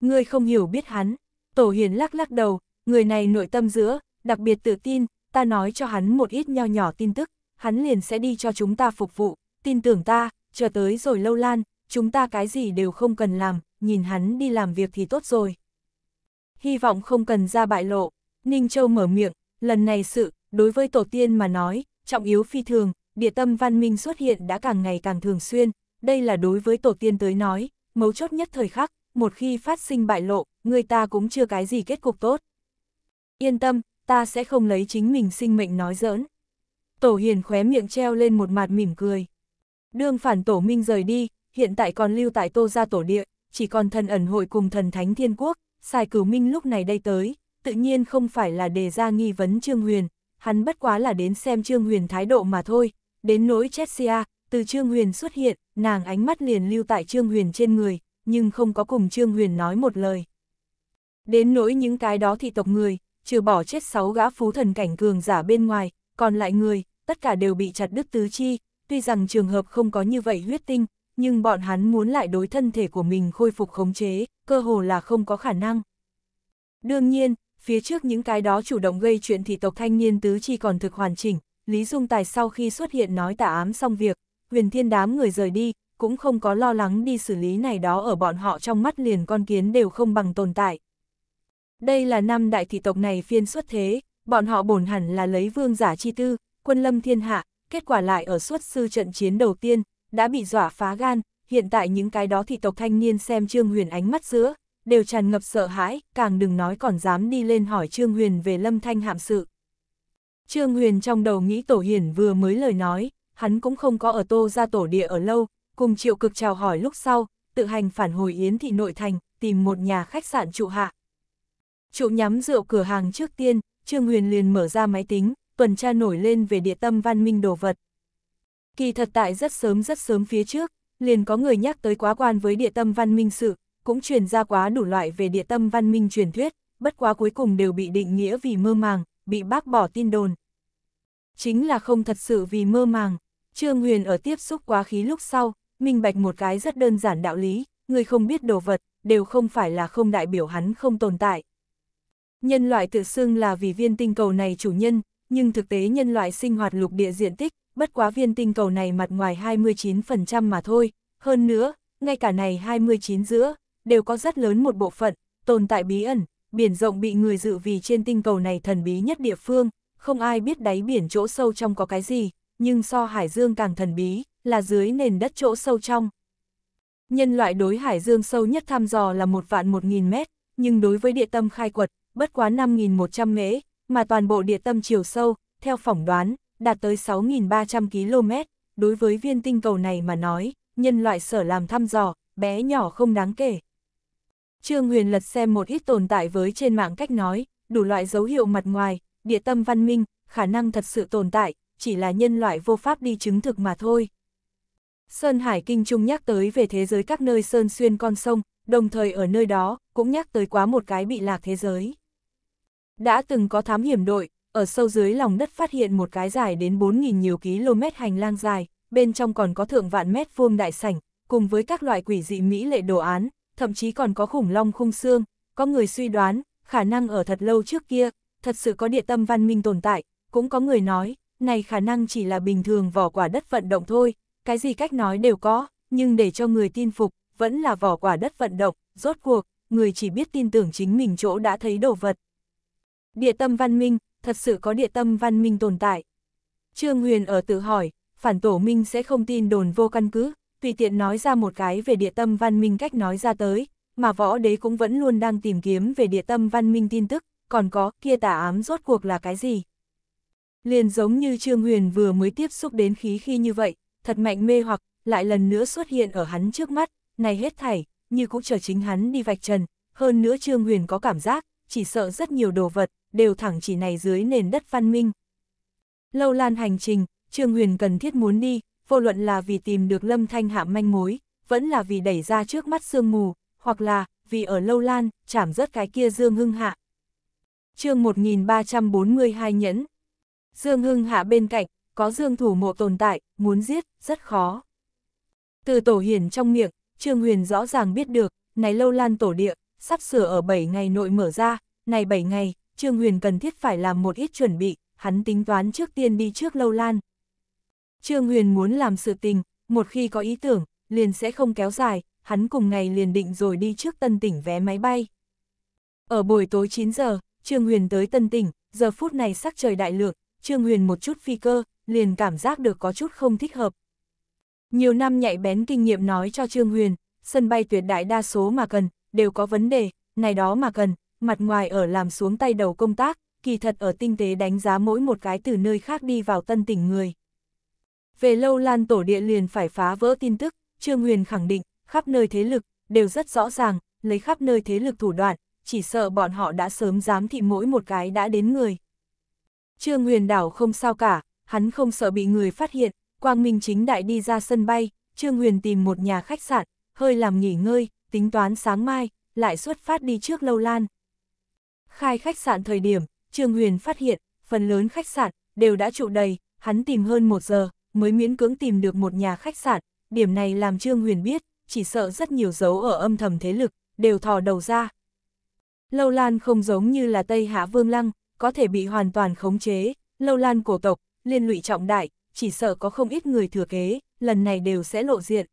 Ngươi không hiểu biết hắn, Tổ hiền lắc lắc đầu, người này nội tâm giữa, đặc biệt tự tin, ta nói cho hắn một ít nho nhỏ tin tức, hắn liền sẽ đi cho chúng ta phục vụ, tin tưởng ta, chờ tới rồi lâu lan, chúng ta cái gì đều không cần làm, nhìn hắn đi làm việc thì tốt rồi. Hy vọng không cần ra bại lộ, Ninh Châu mở miệng, lần này sự, đối với tổ tiên mà nói, trọng yếu phi thường, địa tâm văn minh xuất hiện đã càng ngày càng thường xuyên, đây là đối với tổ tiên tới nói, mấu chốt nhất thời khắc, một khi phát sinh bại lộ, người ta cũng chưa cái gì kết cục tốt. Yên tâm, ta sẽ không lấy chính mình sinh mệnh nói giỡn. Tổ hiền khóe miệng treo lên một mặt mỉm cười. Đương phản tổ minh rời đi, hiện tại còn lưu tại tô gia tổ địa, chỉ còn thần ẩn hội cùng thần thánh thiên quốc, xài cửu minh lúc này đây tới, tự nhiên không phải là đề ra nghi vấn Trương Huyền, hắn bất quá là đến xem Trương Huyền thái độ mà thôi, đến nỗi Chessia, từ Trương Huyền xuất hiện, nàng ánh mắt liền lưu tại Trương Huyền trên người, nhưng không có cùng Trương Huyền nói một lời. Đến nỗi những cái đó thị tộc người, trừ bỏ chết sáu gã phú thần cảnh cường giả bên ngoài, còn lại người, tất cả đều bị chặt đứt tứ chi, tuy rằng trường hợp không có như vậy huyết tinh, nhưng bọn hắn muốn lại đối thân thể của mình khôi phục khống chế, cơ hồ là không có khả năng. Đương nhiên, phía trước những cái đó chủ động gây chuyện thị tộc thanh niên tứ chi còn thực hoàn chỉnh, Lý Dung Tài sau khi xuất hiện nói tả ám xong việc, huyền thiên đám người rời đi, cũng không có lo lắng đi xử lý này đó ở bọn họ trong mắt liền con kiến đều không bằng tồn tại. Đây là năm đại thị tộc này phiên xuất thế, bọn họ bổn hẳn là lấy vương giả chi tư, quân lâm thiên hạ, kết quả lại ở xuất sư trận chiến đầu tiên, đã bị dọa phá gan, hiện tại những cái đó thị tộc thanh niên xem Trương Huyền ánh mắt giữa, đều tràn ngập sợ hãi, càng đừng nói còn dám đi lên hỏi Trương Huyền về lâm thanh hạm sự. Trương Huyền trong đầu nghĩ Tổ Hiển vừa mới lời nói, hắn cũng không có ở tô ra tổ địa ở lâu, cùng triệu cực chào hỏi lúc sau, tự hành phản hồi Yến thị nội thành, tìm một nhà khách sạn trụ hạ. Trụ nhắm rượu cửa hàng trước tiên, Trương Huyền liền mở ra máy tính, tuần tra nổi lên về địa tâm văn minh đồ vật. Kỳ thật tại rất sớm rất sớm phía trước, liền có người nhắc tới quá quan với địa tâm văn minh sự, cũng truyền ra quá đủ loại về địa tâm văn minh truyền thuyết, bất quá cuối cùng đều bị định nghĩa vì mơ màng, bị bác bỏ tin đồn. Chính là không thật sự vì mơ màng, Trương Huyền ở tiếp xúc quá khí lúc sau, minh bạch một cái rất đơn giản đạo lý, người không biết đồ vật, đều không phải là không đại biểu hắn không tồn tại. Nhân loại tự xưng là vì viên tinh cầu này chủ nhân, nhưng thực tế nhân loại sinh hoạt lục địa diện tích, bất quá viên tinh cầu này mặt ngoài 29% mà thôi, hơn nữa, ngay cả này 29 giữa, đều có rất lớn một bộ phận, tồn tại bí ẩn, biển rộng bị người dự vì trên tinh cầu này thần bí nhất địa phương, không ai biết đáy biển chỗ sâu trong có cái gì, nhưng so hải dương càng thần bí, là dưới nền đất chỗ sâu trong. Nhân loại đối hải dương sâu nhất thăm dò là một vạn một nghìn mét, nhưng đối với địa tâm khai quật, bất quá 5.100 mễ, mà toàn bộ địa tâm chiều sâu, theo phỏng đoán, đạt tới 6.300 km, đối với viên tinh cầu này mà nói, nhân loại sở làm thăm dò, bé nhỏ không đáng kể. Trương Huyền lật xem một ít tồn tại với trên mạng cách nói, đủ loại dấu hiệu mặt ngoài, địa tâm văn minh, khả năng thật sự tồn tại, chỉ là nhân loại vô pháp đi chứng thực mà thôi. Sơn Hải Kinh Trung nhắc tới về thế giới các nơi sơn xuyên con sông, đồng thời ở nơi đó, cũng nhắc tới quá một cái bị lạc thế giới. Đã từng có thám hiểm đội, ở sâu dưới lòng đất phát hiện một cái dài đến 4.000 nhiều km hành lang dài, bên trong còn có thượng vạn mét vuông đại sảnh, cùng với các loại quỷ dị mỹ lệ đồ án, thậm chí còn có khủng long khung xương, có người suy đoán, khả năng ở thật lâu trước kia, thật sự có địa tâm văn minh tồn tại, cũng có người nói, này khả năng chỉ là bình thường vỏ quả đất vận động thôi, cái gì cách nói đều có, nhưng để cho người tin phục, vẫn là vỏ quả đất vận động, rốt cuộc, người chỉ biết tin tưởng chính mình chỗ đã thấy đồ vật. Địa tâm văn minh, thật sự có địa tâm văn minh tồn tại. Trương Huyền ở tự hỏi, phản tổ minh sẽ không tin đồn vô căn cứ, tùy tiện nói ra một cái về địa tâm văn minh cách nói ra tới, mà võ đế cũng vẫn luôn đang tìm kiếm về địa tâm văn minh tin tức, còn có kia tà ám rốt cuộc là cái gì. Liền giống như Trương Huyền vừa mới tiếp xúc đến khí khi như vậy, thật mạnh mê hoặc, lại lần nữa xuất hiện ở hắn trước mắt, này hết thảy, như cũng chờ chính hắn đi vạch trần, hơn nữa Trương Huyền có cảm giác, chỉ sợ rất nhiều đồ vật, đều thẳng chỉ này dưới nền đất văn minh. Lâu lan hành trình, Trương Huyền cần thiết muốn đi, vô luận là vì tìm được lâm thanh hạ manh mối, vẫn là vì đẩy ra trước mắt sương mù, hoặc là, vì ở lâu lan, chảm rớt cái kia Dương Hưng Hạ. chương 1342 nhẫn. Dương Hưng Hạ bên cạnh, có Dương thủ mộ tồn tại, muốn giết, rất khó. Từ tổ hiển trong miệng, Trương Huyền rõ ràng biết được, này lâu lan tổ địa, sắp sửa ở 7 ngày nội mở ra, này 7 ngày, Trương Huyền cần thiết phải làm một ít chuẩn bị, hắn tính toán trước tiên đi trước lâu lan. Trương Huyền muốn làm sự tình, một khi có ý tưởng, liền sẽ không kéo dài, hắn cùng ngày liền định rồi đi trước tân tỉnh vé máy bay. Ở buổi tối 9 giờ, Trương Huyền tới tân tỉnh, giờ phút này sắc trời đại lượng, Trương Huyền một chút phi cơ, liền cảm giác được có chút không thích hợp. Nhiều năm nhạy bén kinh nghiệm nói cho Trương Huyền, sân bay tuyệt đại đa số mà cần, đều có vấn đề, này đó mà cần, mặt ngoài ở làm xuống tay đầu công tác, kỳ thật ở tinh tế đánh giá mỗi một cái từ nơi khác đi vào tân tỉnh người. Về lâu lan tổ địa liền phải phá vỡ tin tức, Trương Huyền khẳng định, khắp nơi thế lực, đều rất rõ ràng, lấy khắp nơi thế lực thủ đoạn, chỉ sợ bọn họ đã sớm dám thị mỗi một cái đã đến người. Trương Huyền đảo không sao cả, hắn không sợ bị người phát hiện, Quang Minh chính đại đi ra sân bay, Trương Huyền tìm một nhà khách sạn, hơi làm nghỉ ngơi, tính toán sáng mai, lại xuất phát đi trước lâu lan. Khai khách sạn thời điểm, Trương Huyền phát hiện, phần lớn khách sạn, đều đã trụ đầy, hắn tìm hơn một giờ, mới miễn cưỡng tìm được một nhà khách sạn, điểm này làm Trương Huyền biết, chỉ sợ rất nhiều dấu ở âm thầm thế lực, đều thò đầu ra. Lâu Lan không giống như là Tây Hạ Vương Lăng, có thể bị hoàn toàn khống chế, Lâu Lan cổ tộc, liên lụy trọng đại, chỉ sợ có không ít người thừa kế, lần này đều sẽ lộ diện.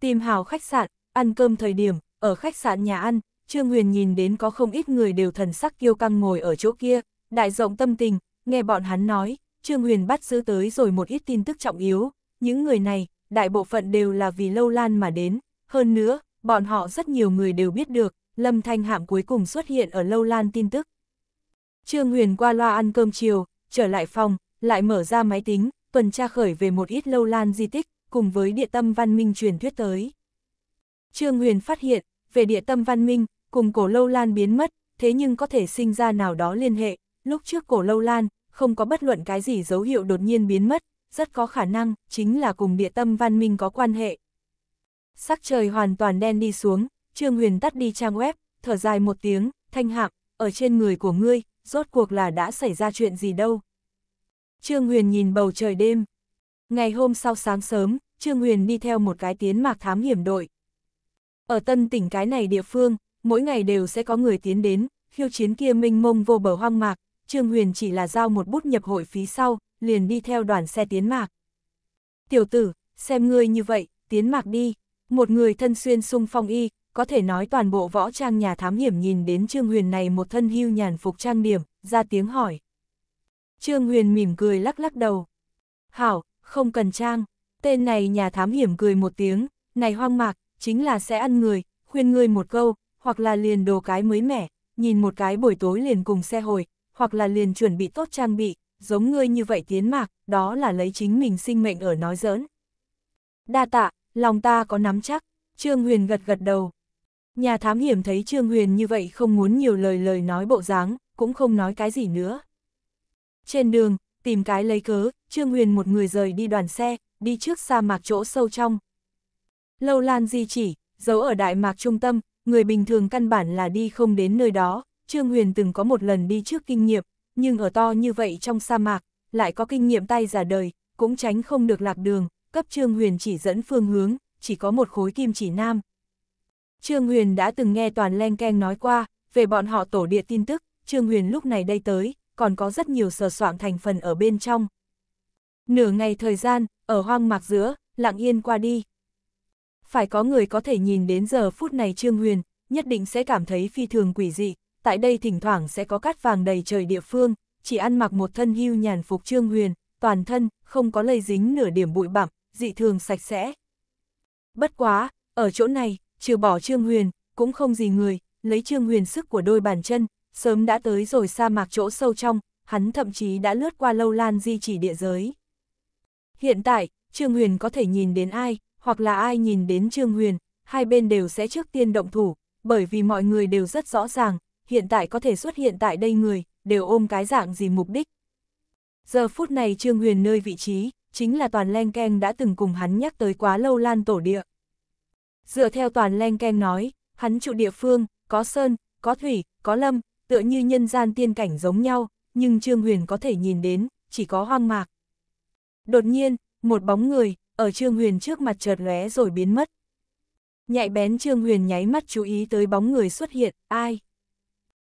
Tìm hào khách sạn, ăn cơm thời điểm, ở khách sạn nhà ăn, Trương Huyền nhìn đến có không ít người đều thần sắc kiêu căng ngồi ở chỗ kia, đại rộng tâm tình, nghe bọn hắn nói, Trương Huyền bắt giữ tới rồi một ít tin tức trọng yếu, những người này, đại bộ phận đều là vì lâu lan mà đến, hơn nữa, bọn họ rất nhiều người đều biết được, Lâm Thanh Hạm cuối cùng xuất hiện ở lâu lan tin tức. Trương Huyền qua loa ăn cơm chiều, trở lại phòng, lại mở ra máy tính, tuần tra khởi về một ít lâu lan di tích, cùng với địa tâm văn minh truyền thuyết tới. Trương Huyền phát hiện, về địa tâm văn minh, cùng cổ lâu lan biến mất, thế nhưng có thể sinh ra nào đó liên hệ, lúc trước cổ lâu lan, không có bất luận cái gì dấu hiệu đột nhiên biến mất, rất có khả năng, chính là cùng địa tâm văn minh có quan hệ. Sắc trời hoàn toàn đen đi xuống, Trương Huyền tắt đi trang web, thở dài một tiếng, thanh hạm, ở trên người của ngươi, rốt cuộc là đã xảy ra chuyện gì đâu. Trương Huyền nhìn bầu trời đêm. Ngày hôm sau sáng sớm, Trương Huyền đi theo một cái tiến mạc thám hiểm đội. Ở tân tỉnh cái này địa phương, mỗi ngày đều sẽ có người tiến đến, khiêu chiến kia minh mông vô bờ hoang mạc, Trương Huyền chỉ là giao một bút nhập hội phí sau, liền đi theo đoàn xe tiến mạc. Tiểu tử, xem ngươi như vậy, tiến mạc đi, một người thân xuyên sung phong y, có thể nói toàn bộ võ trang nhà thám hiểm nhìn đến Trương Huyền này một thân hưu nhàn phục trang điểm, ra tiếng hỏi. Trương Huyền mỉm cười lắc lắc đầu. Hảo, không cần trang, tên này nhà thám hiểm cười một tiếng, này hoang mạc, chính là sẽ ăn người, khuyên ngươi một câu, hoặc là liền đồ cái mới mẻ, nhìn một cái buổi tối liền cùng xe hồi, hoặc là liền chuẩn bị tốt trang bị, giống ngươi như vậy tiến mạc, đó là lấy chính mình sinh mệnh ở nói giỡn. Đa tạ, lòng ta có nắm chắc, Trương Huyền gật gật đầu. Nhà thám hiểm thấy Trương Huyền như vậy không muốn nhiều lời lời nói bộ dáng, cũng không nói cái gì nữa. Trên đường, tìm cái lấy cớ, Trương Huyền một người rời đi đoàn xe, đi trước sa mạc chỗ sâu trong. Lâu Lan di chỉ, giấu ở Đại Mạc trung tâm, người bình thường căn bản là đi không đến nơi đó, Trương Huyền từng có một lần đi trước kinh nghiệm, nhưng ở to như vậy trong sa mạc, lại có kinh nghiệm tay giả đời, cũng tránh không được lạc đường, cấp Trương Huyền chỉ dẫn phương hướng, chỉ có một khối kim chỉ nam. Trương Huyền đã từng nghe toàn len keng nói qua, về bọn họ tổ địa tin tức, Trương Huyền lúc này đây tới, còn có rất nhiều sờ soạn thành phần ở bên trong. Nửa ngày thời gian, ở hoang mạc giữa, lặng yên qua đi. Phải có người có thể nhìn đến giờ phút này Trương Huyền, nhất định sẽ cảm thấy phi thường quỷ dị, tại đây thỉnh thoảng sẽ có cát vàng đầy trời địa phương, chỉ ăn mặc một thân hưu nhàn phục Trương Huyền, toàn thân, không có lây dính nửa điểm bụi bặm, dị thường sạch sẽ. Bất quá, ở chỗ này, trừ bỏ Trương Huyền, cũng không gì người, lấy Trương Huyền sức của đôi bàn chân, sớm đã tới rồi sa mạc chỗ sâu trong, hắn thậm chí đã lướt qua lâu lan di chỉ địa giới. Hiện tại, Trương Huyền có thể nhìn đến ai, hoặc là ai nhìn đến Trương Huyền, hai bên đều sẽ trước tiên động thủ, bởi vì mọi người đều rất rõ ràng, hiện tại có thể xuất hiện tại đây người, đều ôm cái dạng gì mục đích. Giờ phút này Trương Huyền nơi vị trí, chính là toàn len keng đã từng cùng hắn nhắc tới quá lâu lan tổ địa. Dựa theo toàn len keng nói, hắn trụ địa phương, có sơn, có thủy, có lâm, tựa như nhân gian tiên cảnh giống nhau, nhưng Trương Huyền có thể nhìn đến, chỉ có hoang mạc. Đột nhiên, một bóng người, ở Trương Huyền trước mặt chợt lóe rồi biến mất. Nhạy bén Trương Huyền nháy mắt chú ý tới bóng người xuất hiện, ai?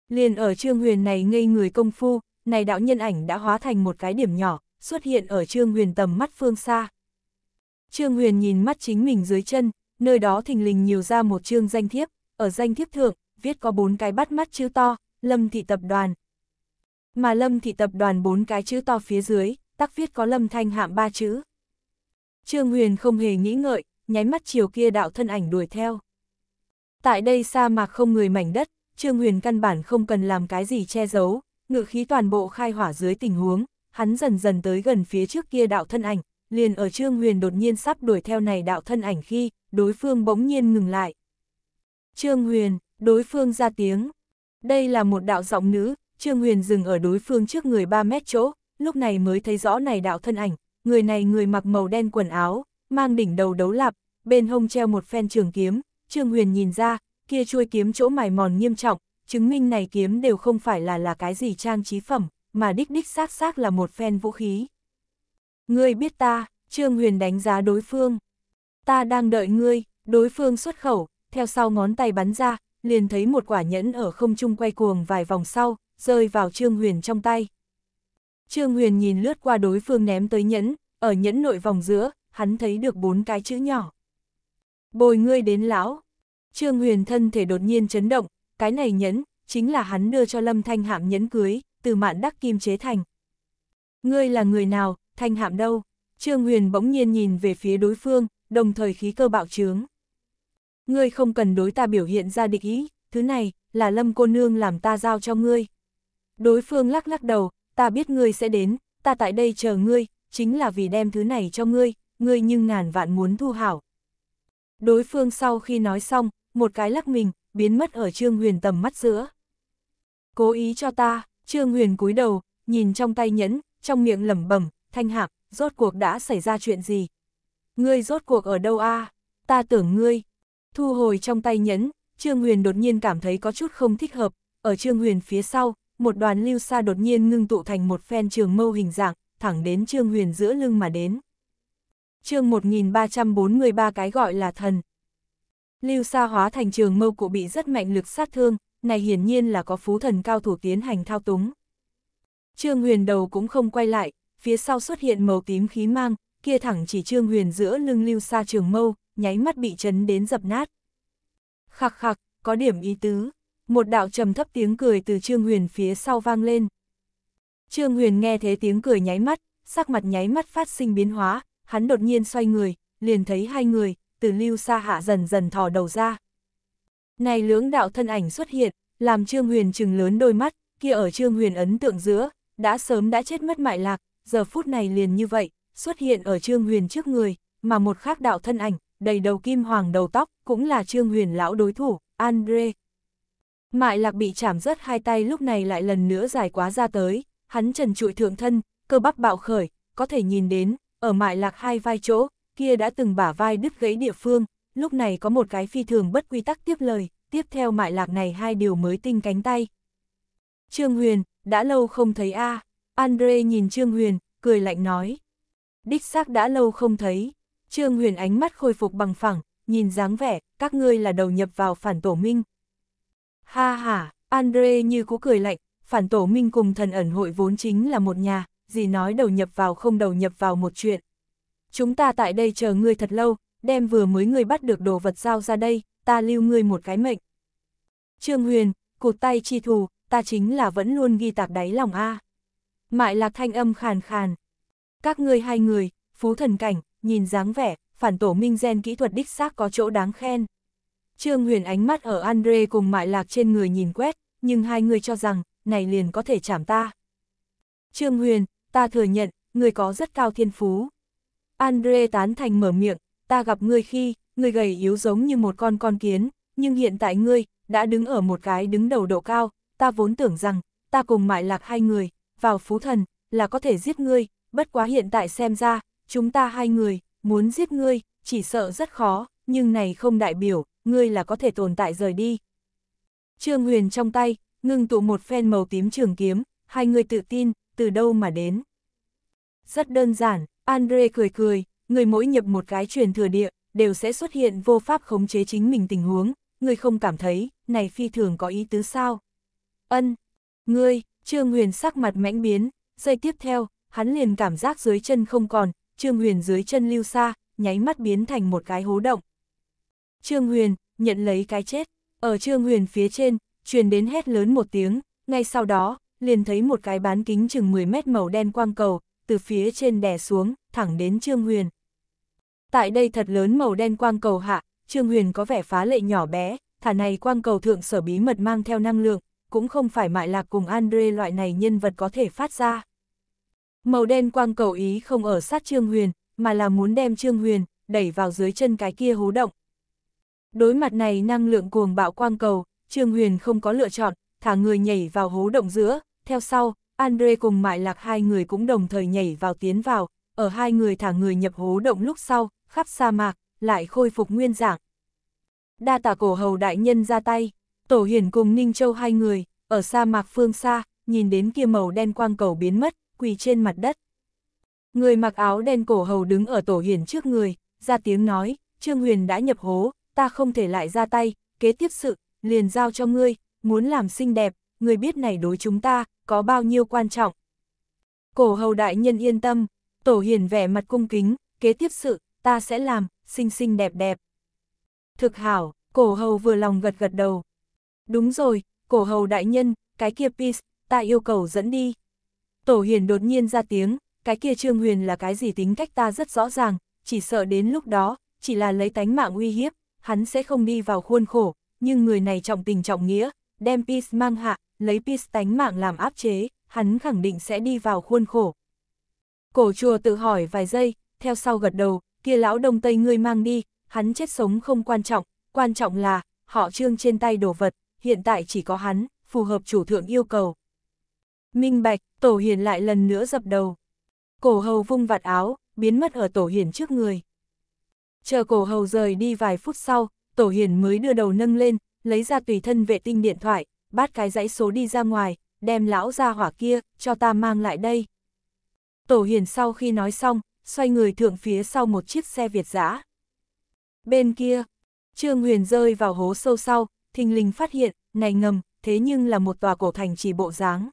Liền ở Trương Huyền này ngây người công phu, này đạo nhân ảnh đã hóa thành một cái điểm nhỏ, xuất hiện ở Trương Huyền tầm mắt phương xa. Trương Huyền nhìn mắt chính mình dưới chân, nơi đó thình lình nhiều ra một chương danh thiếp, ở danh thiếp thượng, viết có bốn cái bắt mắt chữ to, Lâm Thị Tập Đoàn. Mà Lâm Thị Tập Đoàn bốn cái chữ to phía dưới, tắc viết có Lâm Thanh Hạm ba chữ. Trương Huyền không hề nghĩ ngợi, nháy mắt chiều kia đạo thân ảnh đuổi theo. Tại đây sa mạc không người mảnh đất, Trương Huyền căn bản không cần làm cái gì che giấu, ngự khí toàn bộ khai hỏa dưới tình huống, hắn dần dần tới gần phía trước kia đạo thân ảnh, liền ở Trương Huyền đột nhiên sắp đuổi theo này đạo thân ảnh khi, đối phương bỗng nhiên ngừng lại. Trương Huyền, đối phương ra tiếng. Đây là một đạo giọng nữ, Trương Huyền dừng ở đối phương trước người 3 mét chỗ, lúc này mới thấy rõ này đạo thân ảnh, người này người mặc màu đen quần áo, mang đỉnh đầu đấu lạp, bên hông treo một phen trường kiếm, Trương Huyền nhìn ra, kia chuôi kiếm chỗ mài mòn nghiêm trọng, chứng minh này kiếm đều không phải là là cái gì trang trí phẩm, mà đích đích xác xác là một phen vũ khí. Ngươi biết ta, Trương Huyền đánh giá đối phương. Ta đang đợi ngươi, đối phương xuất khẩu, theo sau ngón tay bắn ra, liền thấy một quả nhẫn ở không trung quay cuồng vài vòng sau, rơi vào Trương Huyền trong tay. Trương Huyền nhìn lướt qua đối phương ném tới nhẫn, ở nhẫn nội vòng giữa, hắn thấy được bốn cái chữ nhỏ. Bồi ngươi đến lão. Trương Huyền thân thể đột nhiên chấn động, cái này nhẫn, chính là hắn đưa cho Lâm Thanh Hạm nhẫn cưới, từ mạn đắc kim chế thành. Ngươi là người nào, Thanh Hạm đâu? Trương Huyền bỗng nhiên nhìn về phía đối phương, đồng thời khí cơ bạo trướng. Ngươi không cần đối ta biểu hiện ra địch ý, thứ này, là Lâm cô nương làm ta giao cho ngươi. Đối phương lắc lắc đầu, ta biết ngươi sẽ đến, ta tại đây chờ ngươi, chính là vì đem thứ này cho ngươi, ngươi nhưng ngàn vạn muốn thu hảo. Đối phương sau khi nói xong, một cái lắc mình, biến mất ở Trương Huyền tầm mắt giữa. Cố ý cho ta, Trương Huyền cúi đầu, nhìn trong tay nhẫn, trong miệng lẩm bẩm, thanh hạc, rốt cuộc đã xảy ra chuyện gì? Ngươi rốt cuộc ở đâu a? Ta tưởng ngươi. Thu hồi trong tay nhẫn, Trương Huyền đột nhiên cảm thấy có chút không thích hợp, ở Trương Huyền phía sau, một đoàn lưu sa đột nhiên ngưng tụ thành một phen trường mâu hình dạng, thẳng đến Trương Huyền giữa lưng mà đến. chương 1343 cái gọi là thần. Lưu sa hóa thành trường mâu cụ bị rất mạnh lực sát thương, này hiển nhiên là có phú thần cao thủ tiến hành thao túng. Trương Huyền đầu cũng không quay lại, phía sau xuất hiện màu tím khí mang, kia thẳng chỉ Trương Huyền giữa lưng lưu sa trường mâu, nháy mắt bị chấn đến dập nát. Khắc khắc, có điểm ý tứ, một đạo trầm thấp tiếng cười từ Trương Huyền phía sau vang lên. Trương Huyền nghe thế tiếng cười nháy mắt, sắc mặt nháy mắt phát sinh biến hóa, hắn đột nhiên xoay người, liền thấy hai người, từ lưu xa hạ dần dần thò đầu ra. Này lưỡng đạo thân ảnh xuất hiện, làm Trương Huyền trừng lớn đôi mắt, kia ở Trương Huyền ấn tượng giữa, đã sớm đã chết mất mại lạc, giờ phút này liền như vậy, xuất hiện ở Trương Huyền trước người, mà một khác đạo thân ảnh, đầy đầu kim hoàng đầu tóc, cũng là Trương Huyền lão đối thủ, Andre. Mại lạc bị chảm rớt hai tay lúc này lại lần nữa dài quá ra tới, hắn trần trụi thượng thân, cơ bắp bạo khởi, có thể nhìn đến, ở mại lạc hai vai chỗ, kia đã từng bả vai đứt gãy địa phương, lúc này có một cái phi thường bất quy tắc tiếp lời, tiếp theo mại lạc này hai điều mới tinh cánh tay. Trương Huyền, đã lâu không thấy a Andre nhìn Trương Huyền, cười lạnh nói. Đích xác đã lâu không thấy. Trương Huyền ánh mắt khôi phục bằng phẳng, nhìn dáng vẻ, các ngươi là đầu nhập vào phản tổ minh. Ha ha, Andre như cú cười lạnh, phản tổ minh cùng thần ẩn hội vốn chính là một nhà, gì nói đầu nhập vào không đầu nhập vào một chuyện. Chúng ta tại đây chờ ngươi thật lâu, đem vừa mới ngươi bắt được đồ vật giao ra đây, ta lưu ngươi một cái mệnh. Trương Huyền, cụt tay chi thù, ta chính là vẫn luôn ghi tạc đáy lòng A. Mại lạc thanh âm khàn khàn. Các ngươi hai người, phú thần cảnh, nhìn dáng vẻ, phản tổ minh gen kỹ thuật đích xác có chỗ đáng khen. Trương Huyền ánh mắt ở Andre cùng mại lạc trên người nhìn quét, nhưng hai người cho rằng, này liền có thể chảm ta. Trương Huyền, ta thừa nhận, người có rất cao thiên phú. Andre tán thành mở miệng, ta gặp ngươi khi, ngươi gầy yếu giống như một con con kiến, nhưng hiện tại ngươi, đã đứng ở một cái đứng đầu độ cao, ta vốn tưởng rằng, ta cùng mại lạc hai người, vào phú thần, là có thể giết ngươi, bất quá hiện tại xem ra, chúng ta hai người, muốn giết ngươi, chỉ sợ rất khó, nhưng này không đại biểu, ngươi là có thể tồn tại rời đi. Trương Huyền trong tay, ngưng tụ một phen màu tím trường kiếm, hai người tự tin, từ đâu mà đến. Rất đơn giản, Andre cười cười, người mỗi nhập một cái truyền thừa địa, đều sẽ xuất hiện vô pháp khống chế chính mình tình huống, người không cảm thấy, này phi thường có ý tứ sao. Ân, ngươi, Trương Huyền sắc mặt mãnh biến, giây tiếp theo, hắn liền cảm giác dưới chân không còn, Trương Huyền dưới chân lưu xa, nháy mắt biến thành một cái hố động. Trương Huyền, nhận lấy cái chết, ở Trương Huyền phía trên, truyền đến hét lớn một tiếng, ngay sau đó, liền thấy một cái bán kính chừng 10 mét màu đen quang cầu, từ phía trên đè xuống, thẳng đến Trương Huyền. Tại đây thật lớn màu đen quang cầu hạ, Trương Huyền có vẻ phá lệ nhỏ bé, thả này quang cầu thượng sở bí mật mang theo năng lượng, cũng không phải mại lạc cùng Andre loại này nhân vật có thể phát ra. Màu đen quang cầu ý không ở sát Trương Huyền, mà là muốn đem Trương Huyền, đẩy vào dưới chân cái kia hố động. Đối mặt này năng lượng cuồng bạo quang cầu, Trương Huyền không có lựa chọn, thả người nhảy vào hố động giữa, theo sau, Andre cùng Mại Lạc hai người cũng đồng thời nhảy vào tiến vào, ở hai người thả người nhập hố động lúc sau, khắp sa mạc, lại khôi phục nguyên dạng. Đa tả cổ hầu đại nhân ra tay, Tổ Hiển cùng Ninh Châu hai người, ở sa mạc phương xa, nhìn đến kia màu đen quang cầu biến mất, quỳ trên mặt đất. Người mặc áo đen cổ hầu đứng ở Tổ Hiển trước người, ra tiếng nói, Trương Huyền đã nhập hố, ta không thể lại ra tay, kế tiếp sự, liền giao cho ngươi, muốn làm xinh đẹp, ngươi biết này đối chúng ta, có bao nhiêu quan trọng. Cổ hầu đại nhân yên tâm, tổ hiền vẻ mặt cung kính, kế tiếp sự, ta sẽ làm, xinh xinh đẹp đẹp. Thực hảo, cổ hầu vừa lòng gật gật đầu. Đúng rồi, cổ hầu đại nhân, cái kia peace, ta yêu cầu dẫn đi. Tổ hiền đột nhiên ra tiếng, cái kia trương huyền là cái gì tính cách ta rất rõ ràng, chỉ sợ đến lúc đó, chỉ là lấy tánh mạng uy hiếp, hắn sẽ không đi vào khuôn khổ, nhưng người này trọng tình trọng nghĩa, đem Peace mang hạ, lấy Peace tánh mạng làm áp chế, hắn khẳng định sẽ đi vào khuôn khổ. Cổ chùa tự hỏi vài giây, theo sau gật đầu, kia lão đông tây ngươi mang đi, hắn chết sống không quan trọng, quan trọng là, họ trương trên tay đồ vật, hiện tại chỉ có hắn, phù hợp chủ thượng yêu cầu. Minh Bạch, Tổ Hiền lại lần nữa dập đầu. Cổ hầu vung vạt áo, biến mất ở Tổ Hiền trước người. Chờ cổ hầu rời đi vài phút sau, Tổ Hiền mới đưa đầu nâng lên, lấy ra tùy thân vệ tinh điện thoại, bắt cái dãy số đi ra ngoài, đem lão ra hỏa kia, cho ta mang lại đây. Tổ Hiền sau khi nói xong, xoay người thượng phía sau một chiếc xe Việt giã. Bên kia, Trương Huyền rơi vào hố sâu sau, thình lình phát hiện, này ngầm, thế nhưng là một tòa cổ thành trì bộ dáng.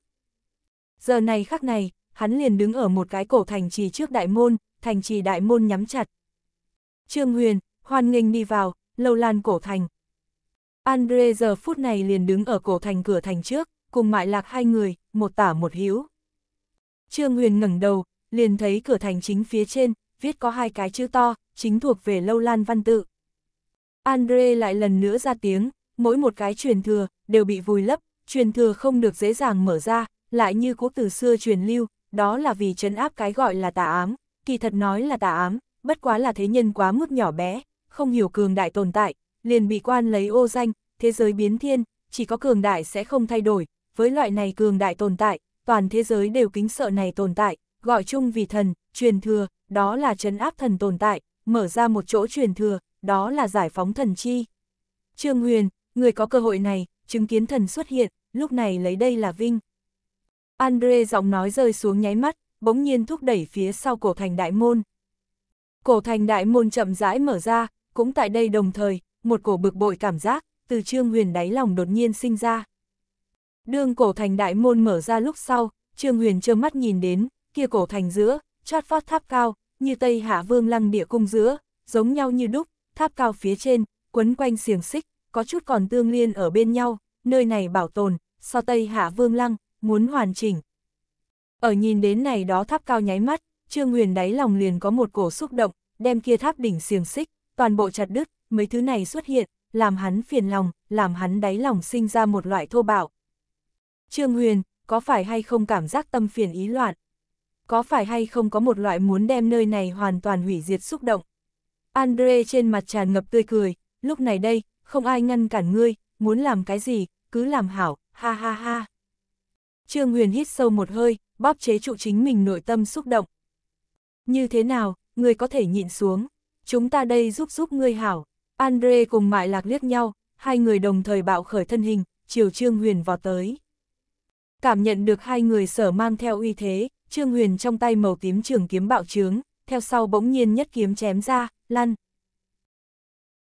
Giờ này khắc này, hắn liền đứng ở một cái cổ thành trì trước đại môn, thành trì đại môn nhắm chặt. Trương Huyền, hoan nghênh đi vào, lâu lan cổ thành. Andre giờ phút này liền đứng ở cổ thành cửa thành trước, cùng mại lạc hai người, một tả một hữu. Trương Huyền ngẩng đầu, liền thấy cửa thành chính phía trên, viết có hai cái chữ to, chính thuộc về lâu lan văn tự. Andre lại lần nữa ra tiếng, mỗi một cái truyền thừa, đều bị vùi lấp, truyền thừa không được dễ dàng mở ra, lại như cố từ xưa truyền lưu, đó là vì trấn áp cái gọi là tà ám, kỳ thật nói là tà ám, bất quá là thế nhân quá mức nhỏ bé, không hiểu cường đại tồn tại, liền bị quan lấy ô danh, thế giới biến thiên, chỉ có cường đại sẽ không thay đổi, với loại này cường đại tồn tại, toàn thế giới đều kính sợ này tồn tại, gọi chung vì thần, truyền thừa, đó là trấn áp thần tồn tại, mở ra một chỗ truyền thừa, đó là giải phóng thần chi. Trương Huyền, người có cơ hội này, chứng kiến thần xuất hiện, lúc này lấy đây là vinh. Andre giọng nói rơi xuống nháy mắt, bỗng nhiên thúc đẩy phía sau cổ thành đại môn. Cổ thành đại môn chậm rãi mở ra, cũng tại đây đồng thời, một cổ bực bội cảm giác, từ Trương Huyền đáy lòng đột nhiên sinh ra. đường cổ thành đại môn mở ra lúc sau, Trương Huyền trơ mắt nhìn đến, kia cổ thành giữa, chót vót tháp cao, như Tây Hạ Vương lăng địa cung giữa, giống nhau như đúc, tháp cao phía trên, quấn quanh xiềng xích, có chút còn tương liên ở bên nhau, nơi này bảo tồn, so Tây Hạ Vương lăng, muốn hoàn chỉnh. Ở nhìn đến này đó tháp cao nháy mắt, Trương Huyền đáy lòng liền có một cổ xúc động, đem kia tháp đỉnh xiềng xích, toàn bộ chặt đứt, mấy thứ này xuất hiện, làm hắn phiền lòng, làm hắn đáy lòng sinh ra một loại thô bạo. Trương Huyền, có phải hay không cảm giác tâm phiền ý loạn? Có phải hay không có một loại muốn đem nơi này hoàn toàn hủy diệt xúc động? Andre trên mặt tràn ngập tươi cười, lúc này đây, không ai ngăn cản ngươi, muốn làm cái gì, cứ làm hảo, ha ha ha. Trương Huyền hít sâu một hơi, bóp chế trụ chính mình nội tâm xúc động. Như thế nào, ngươi có thể nhịn xuống, chúng ta đây giúp giúp ngươi hảo. Andre cùng Mại Lạc liếc nhau, hai người đồng thời bạo khởi thân hình, chiều Trương Huyền vào tới. Cảm nhận được hai người sở mang theo uy thế, Trương Huyền trong tay màu tím trường kiếm bạo trướng, theo sau bỗng nhiên nhất kiếm chém ra, lăn.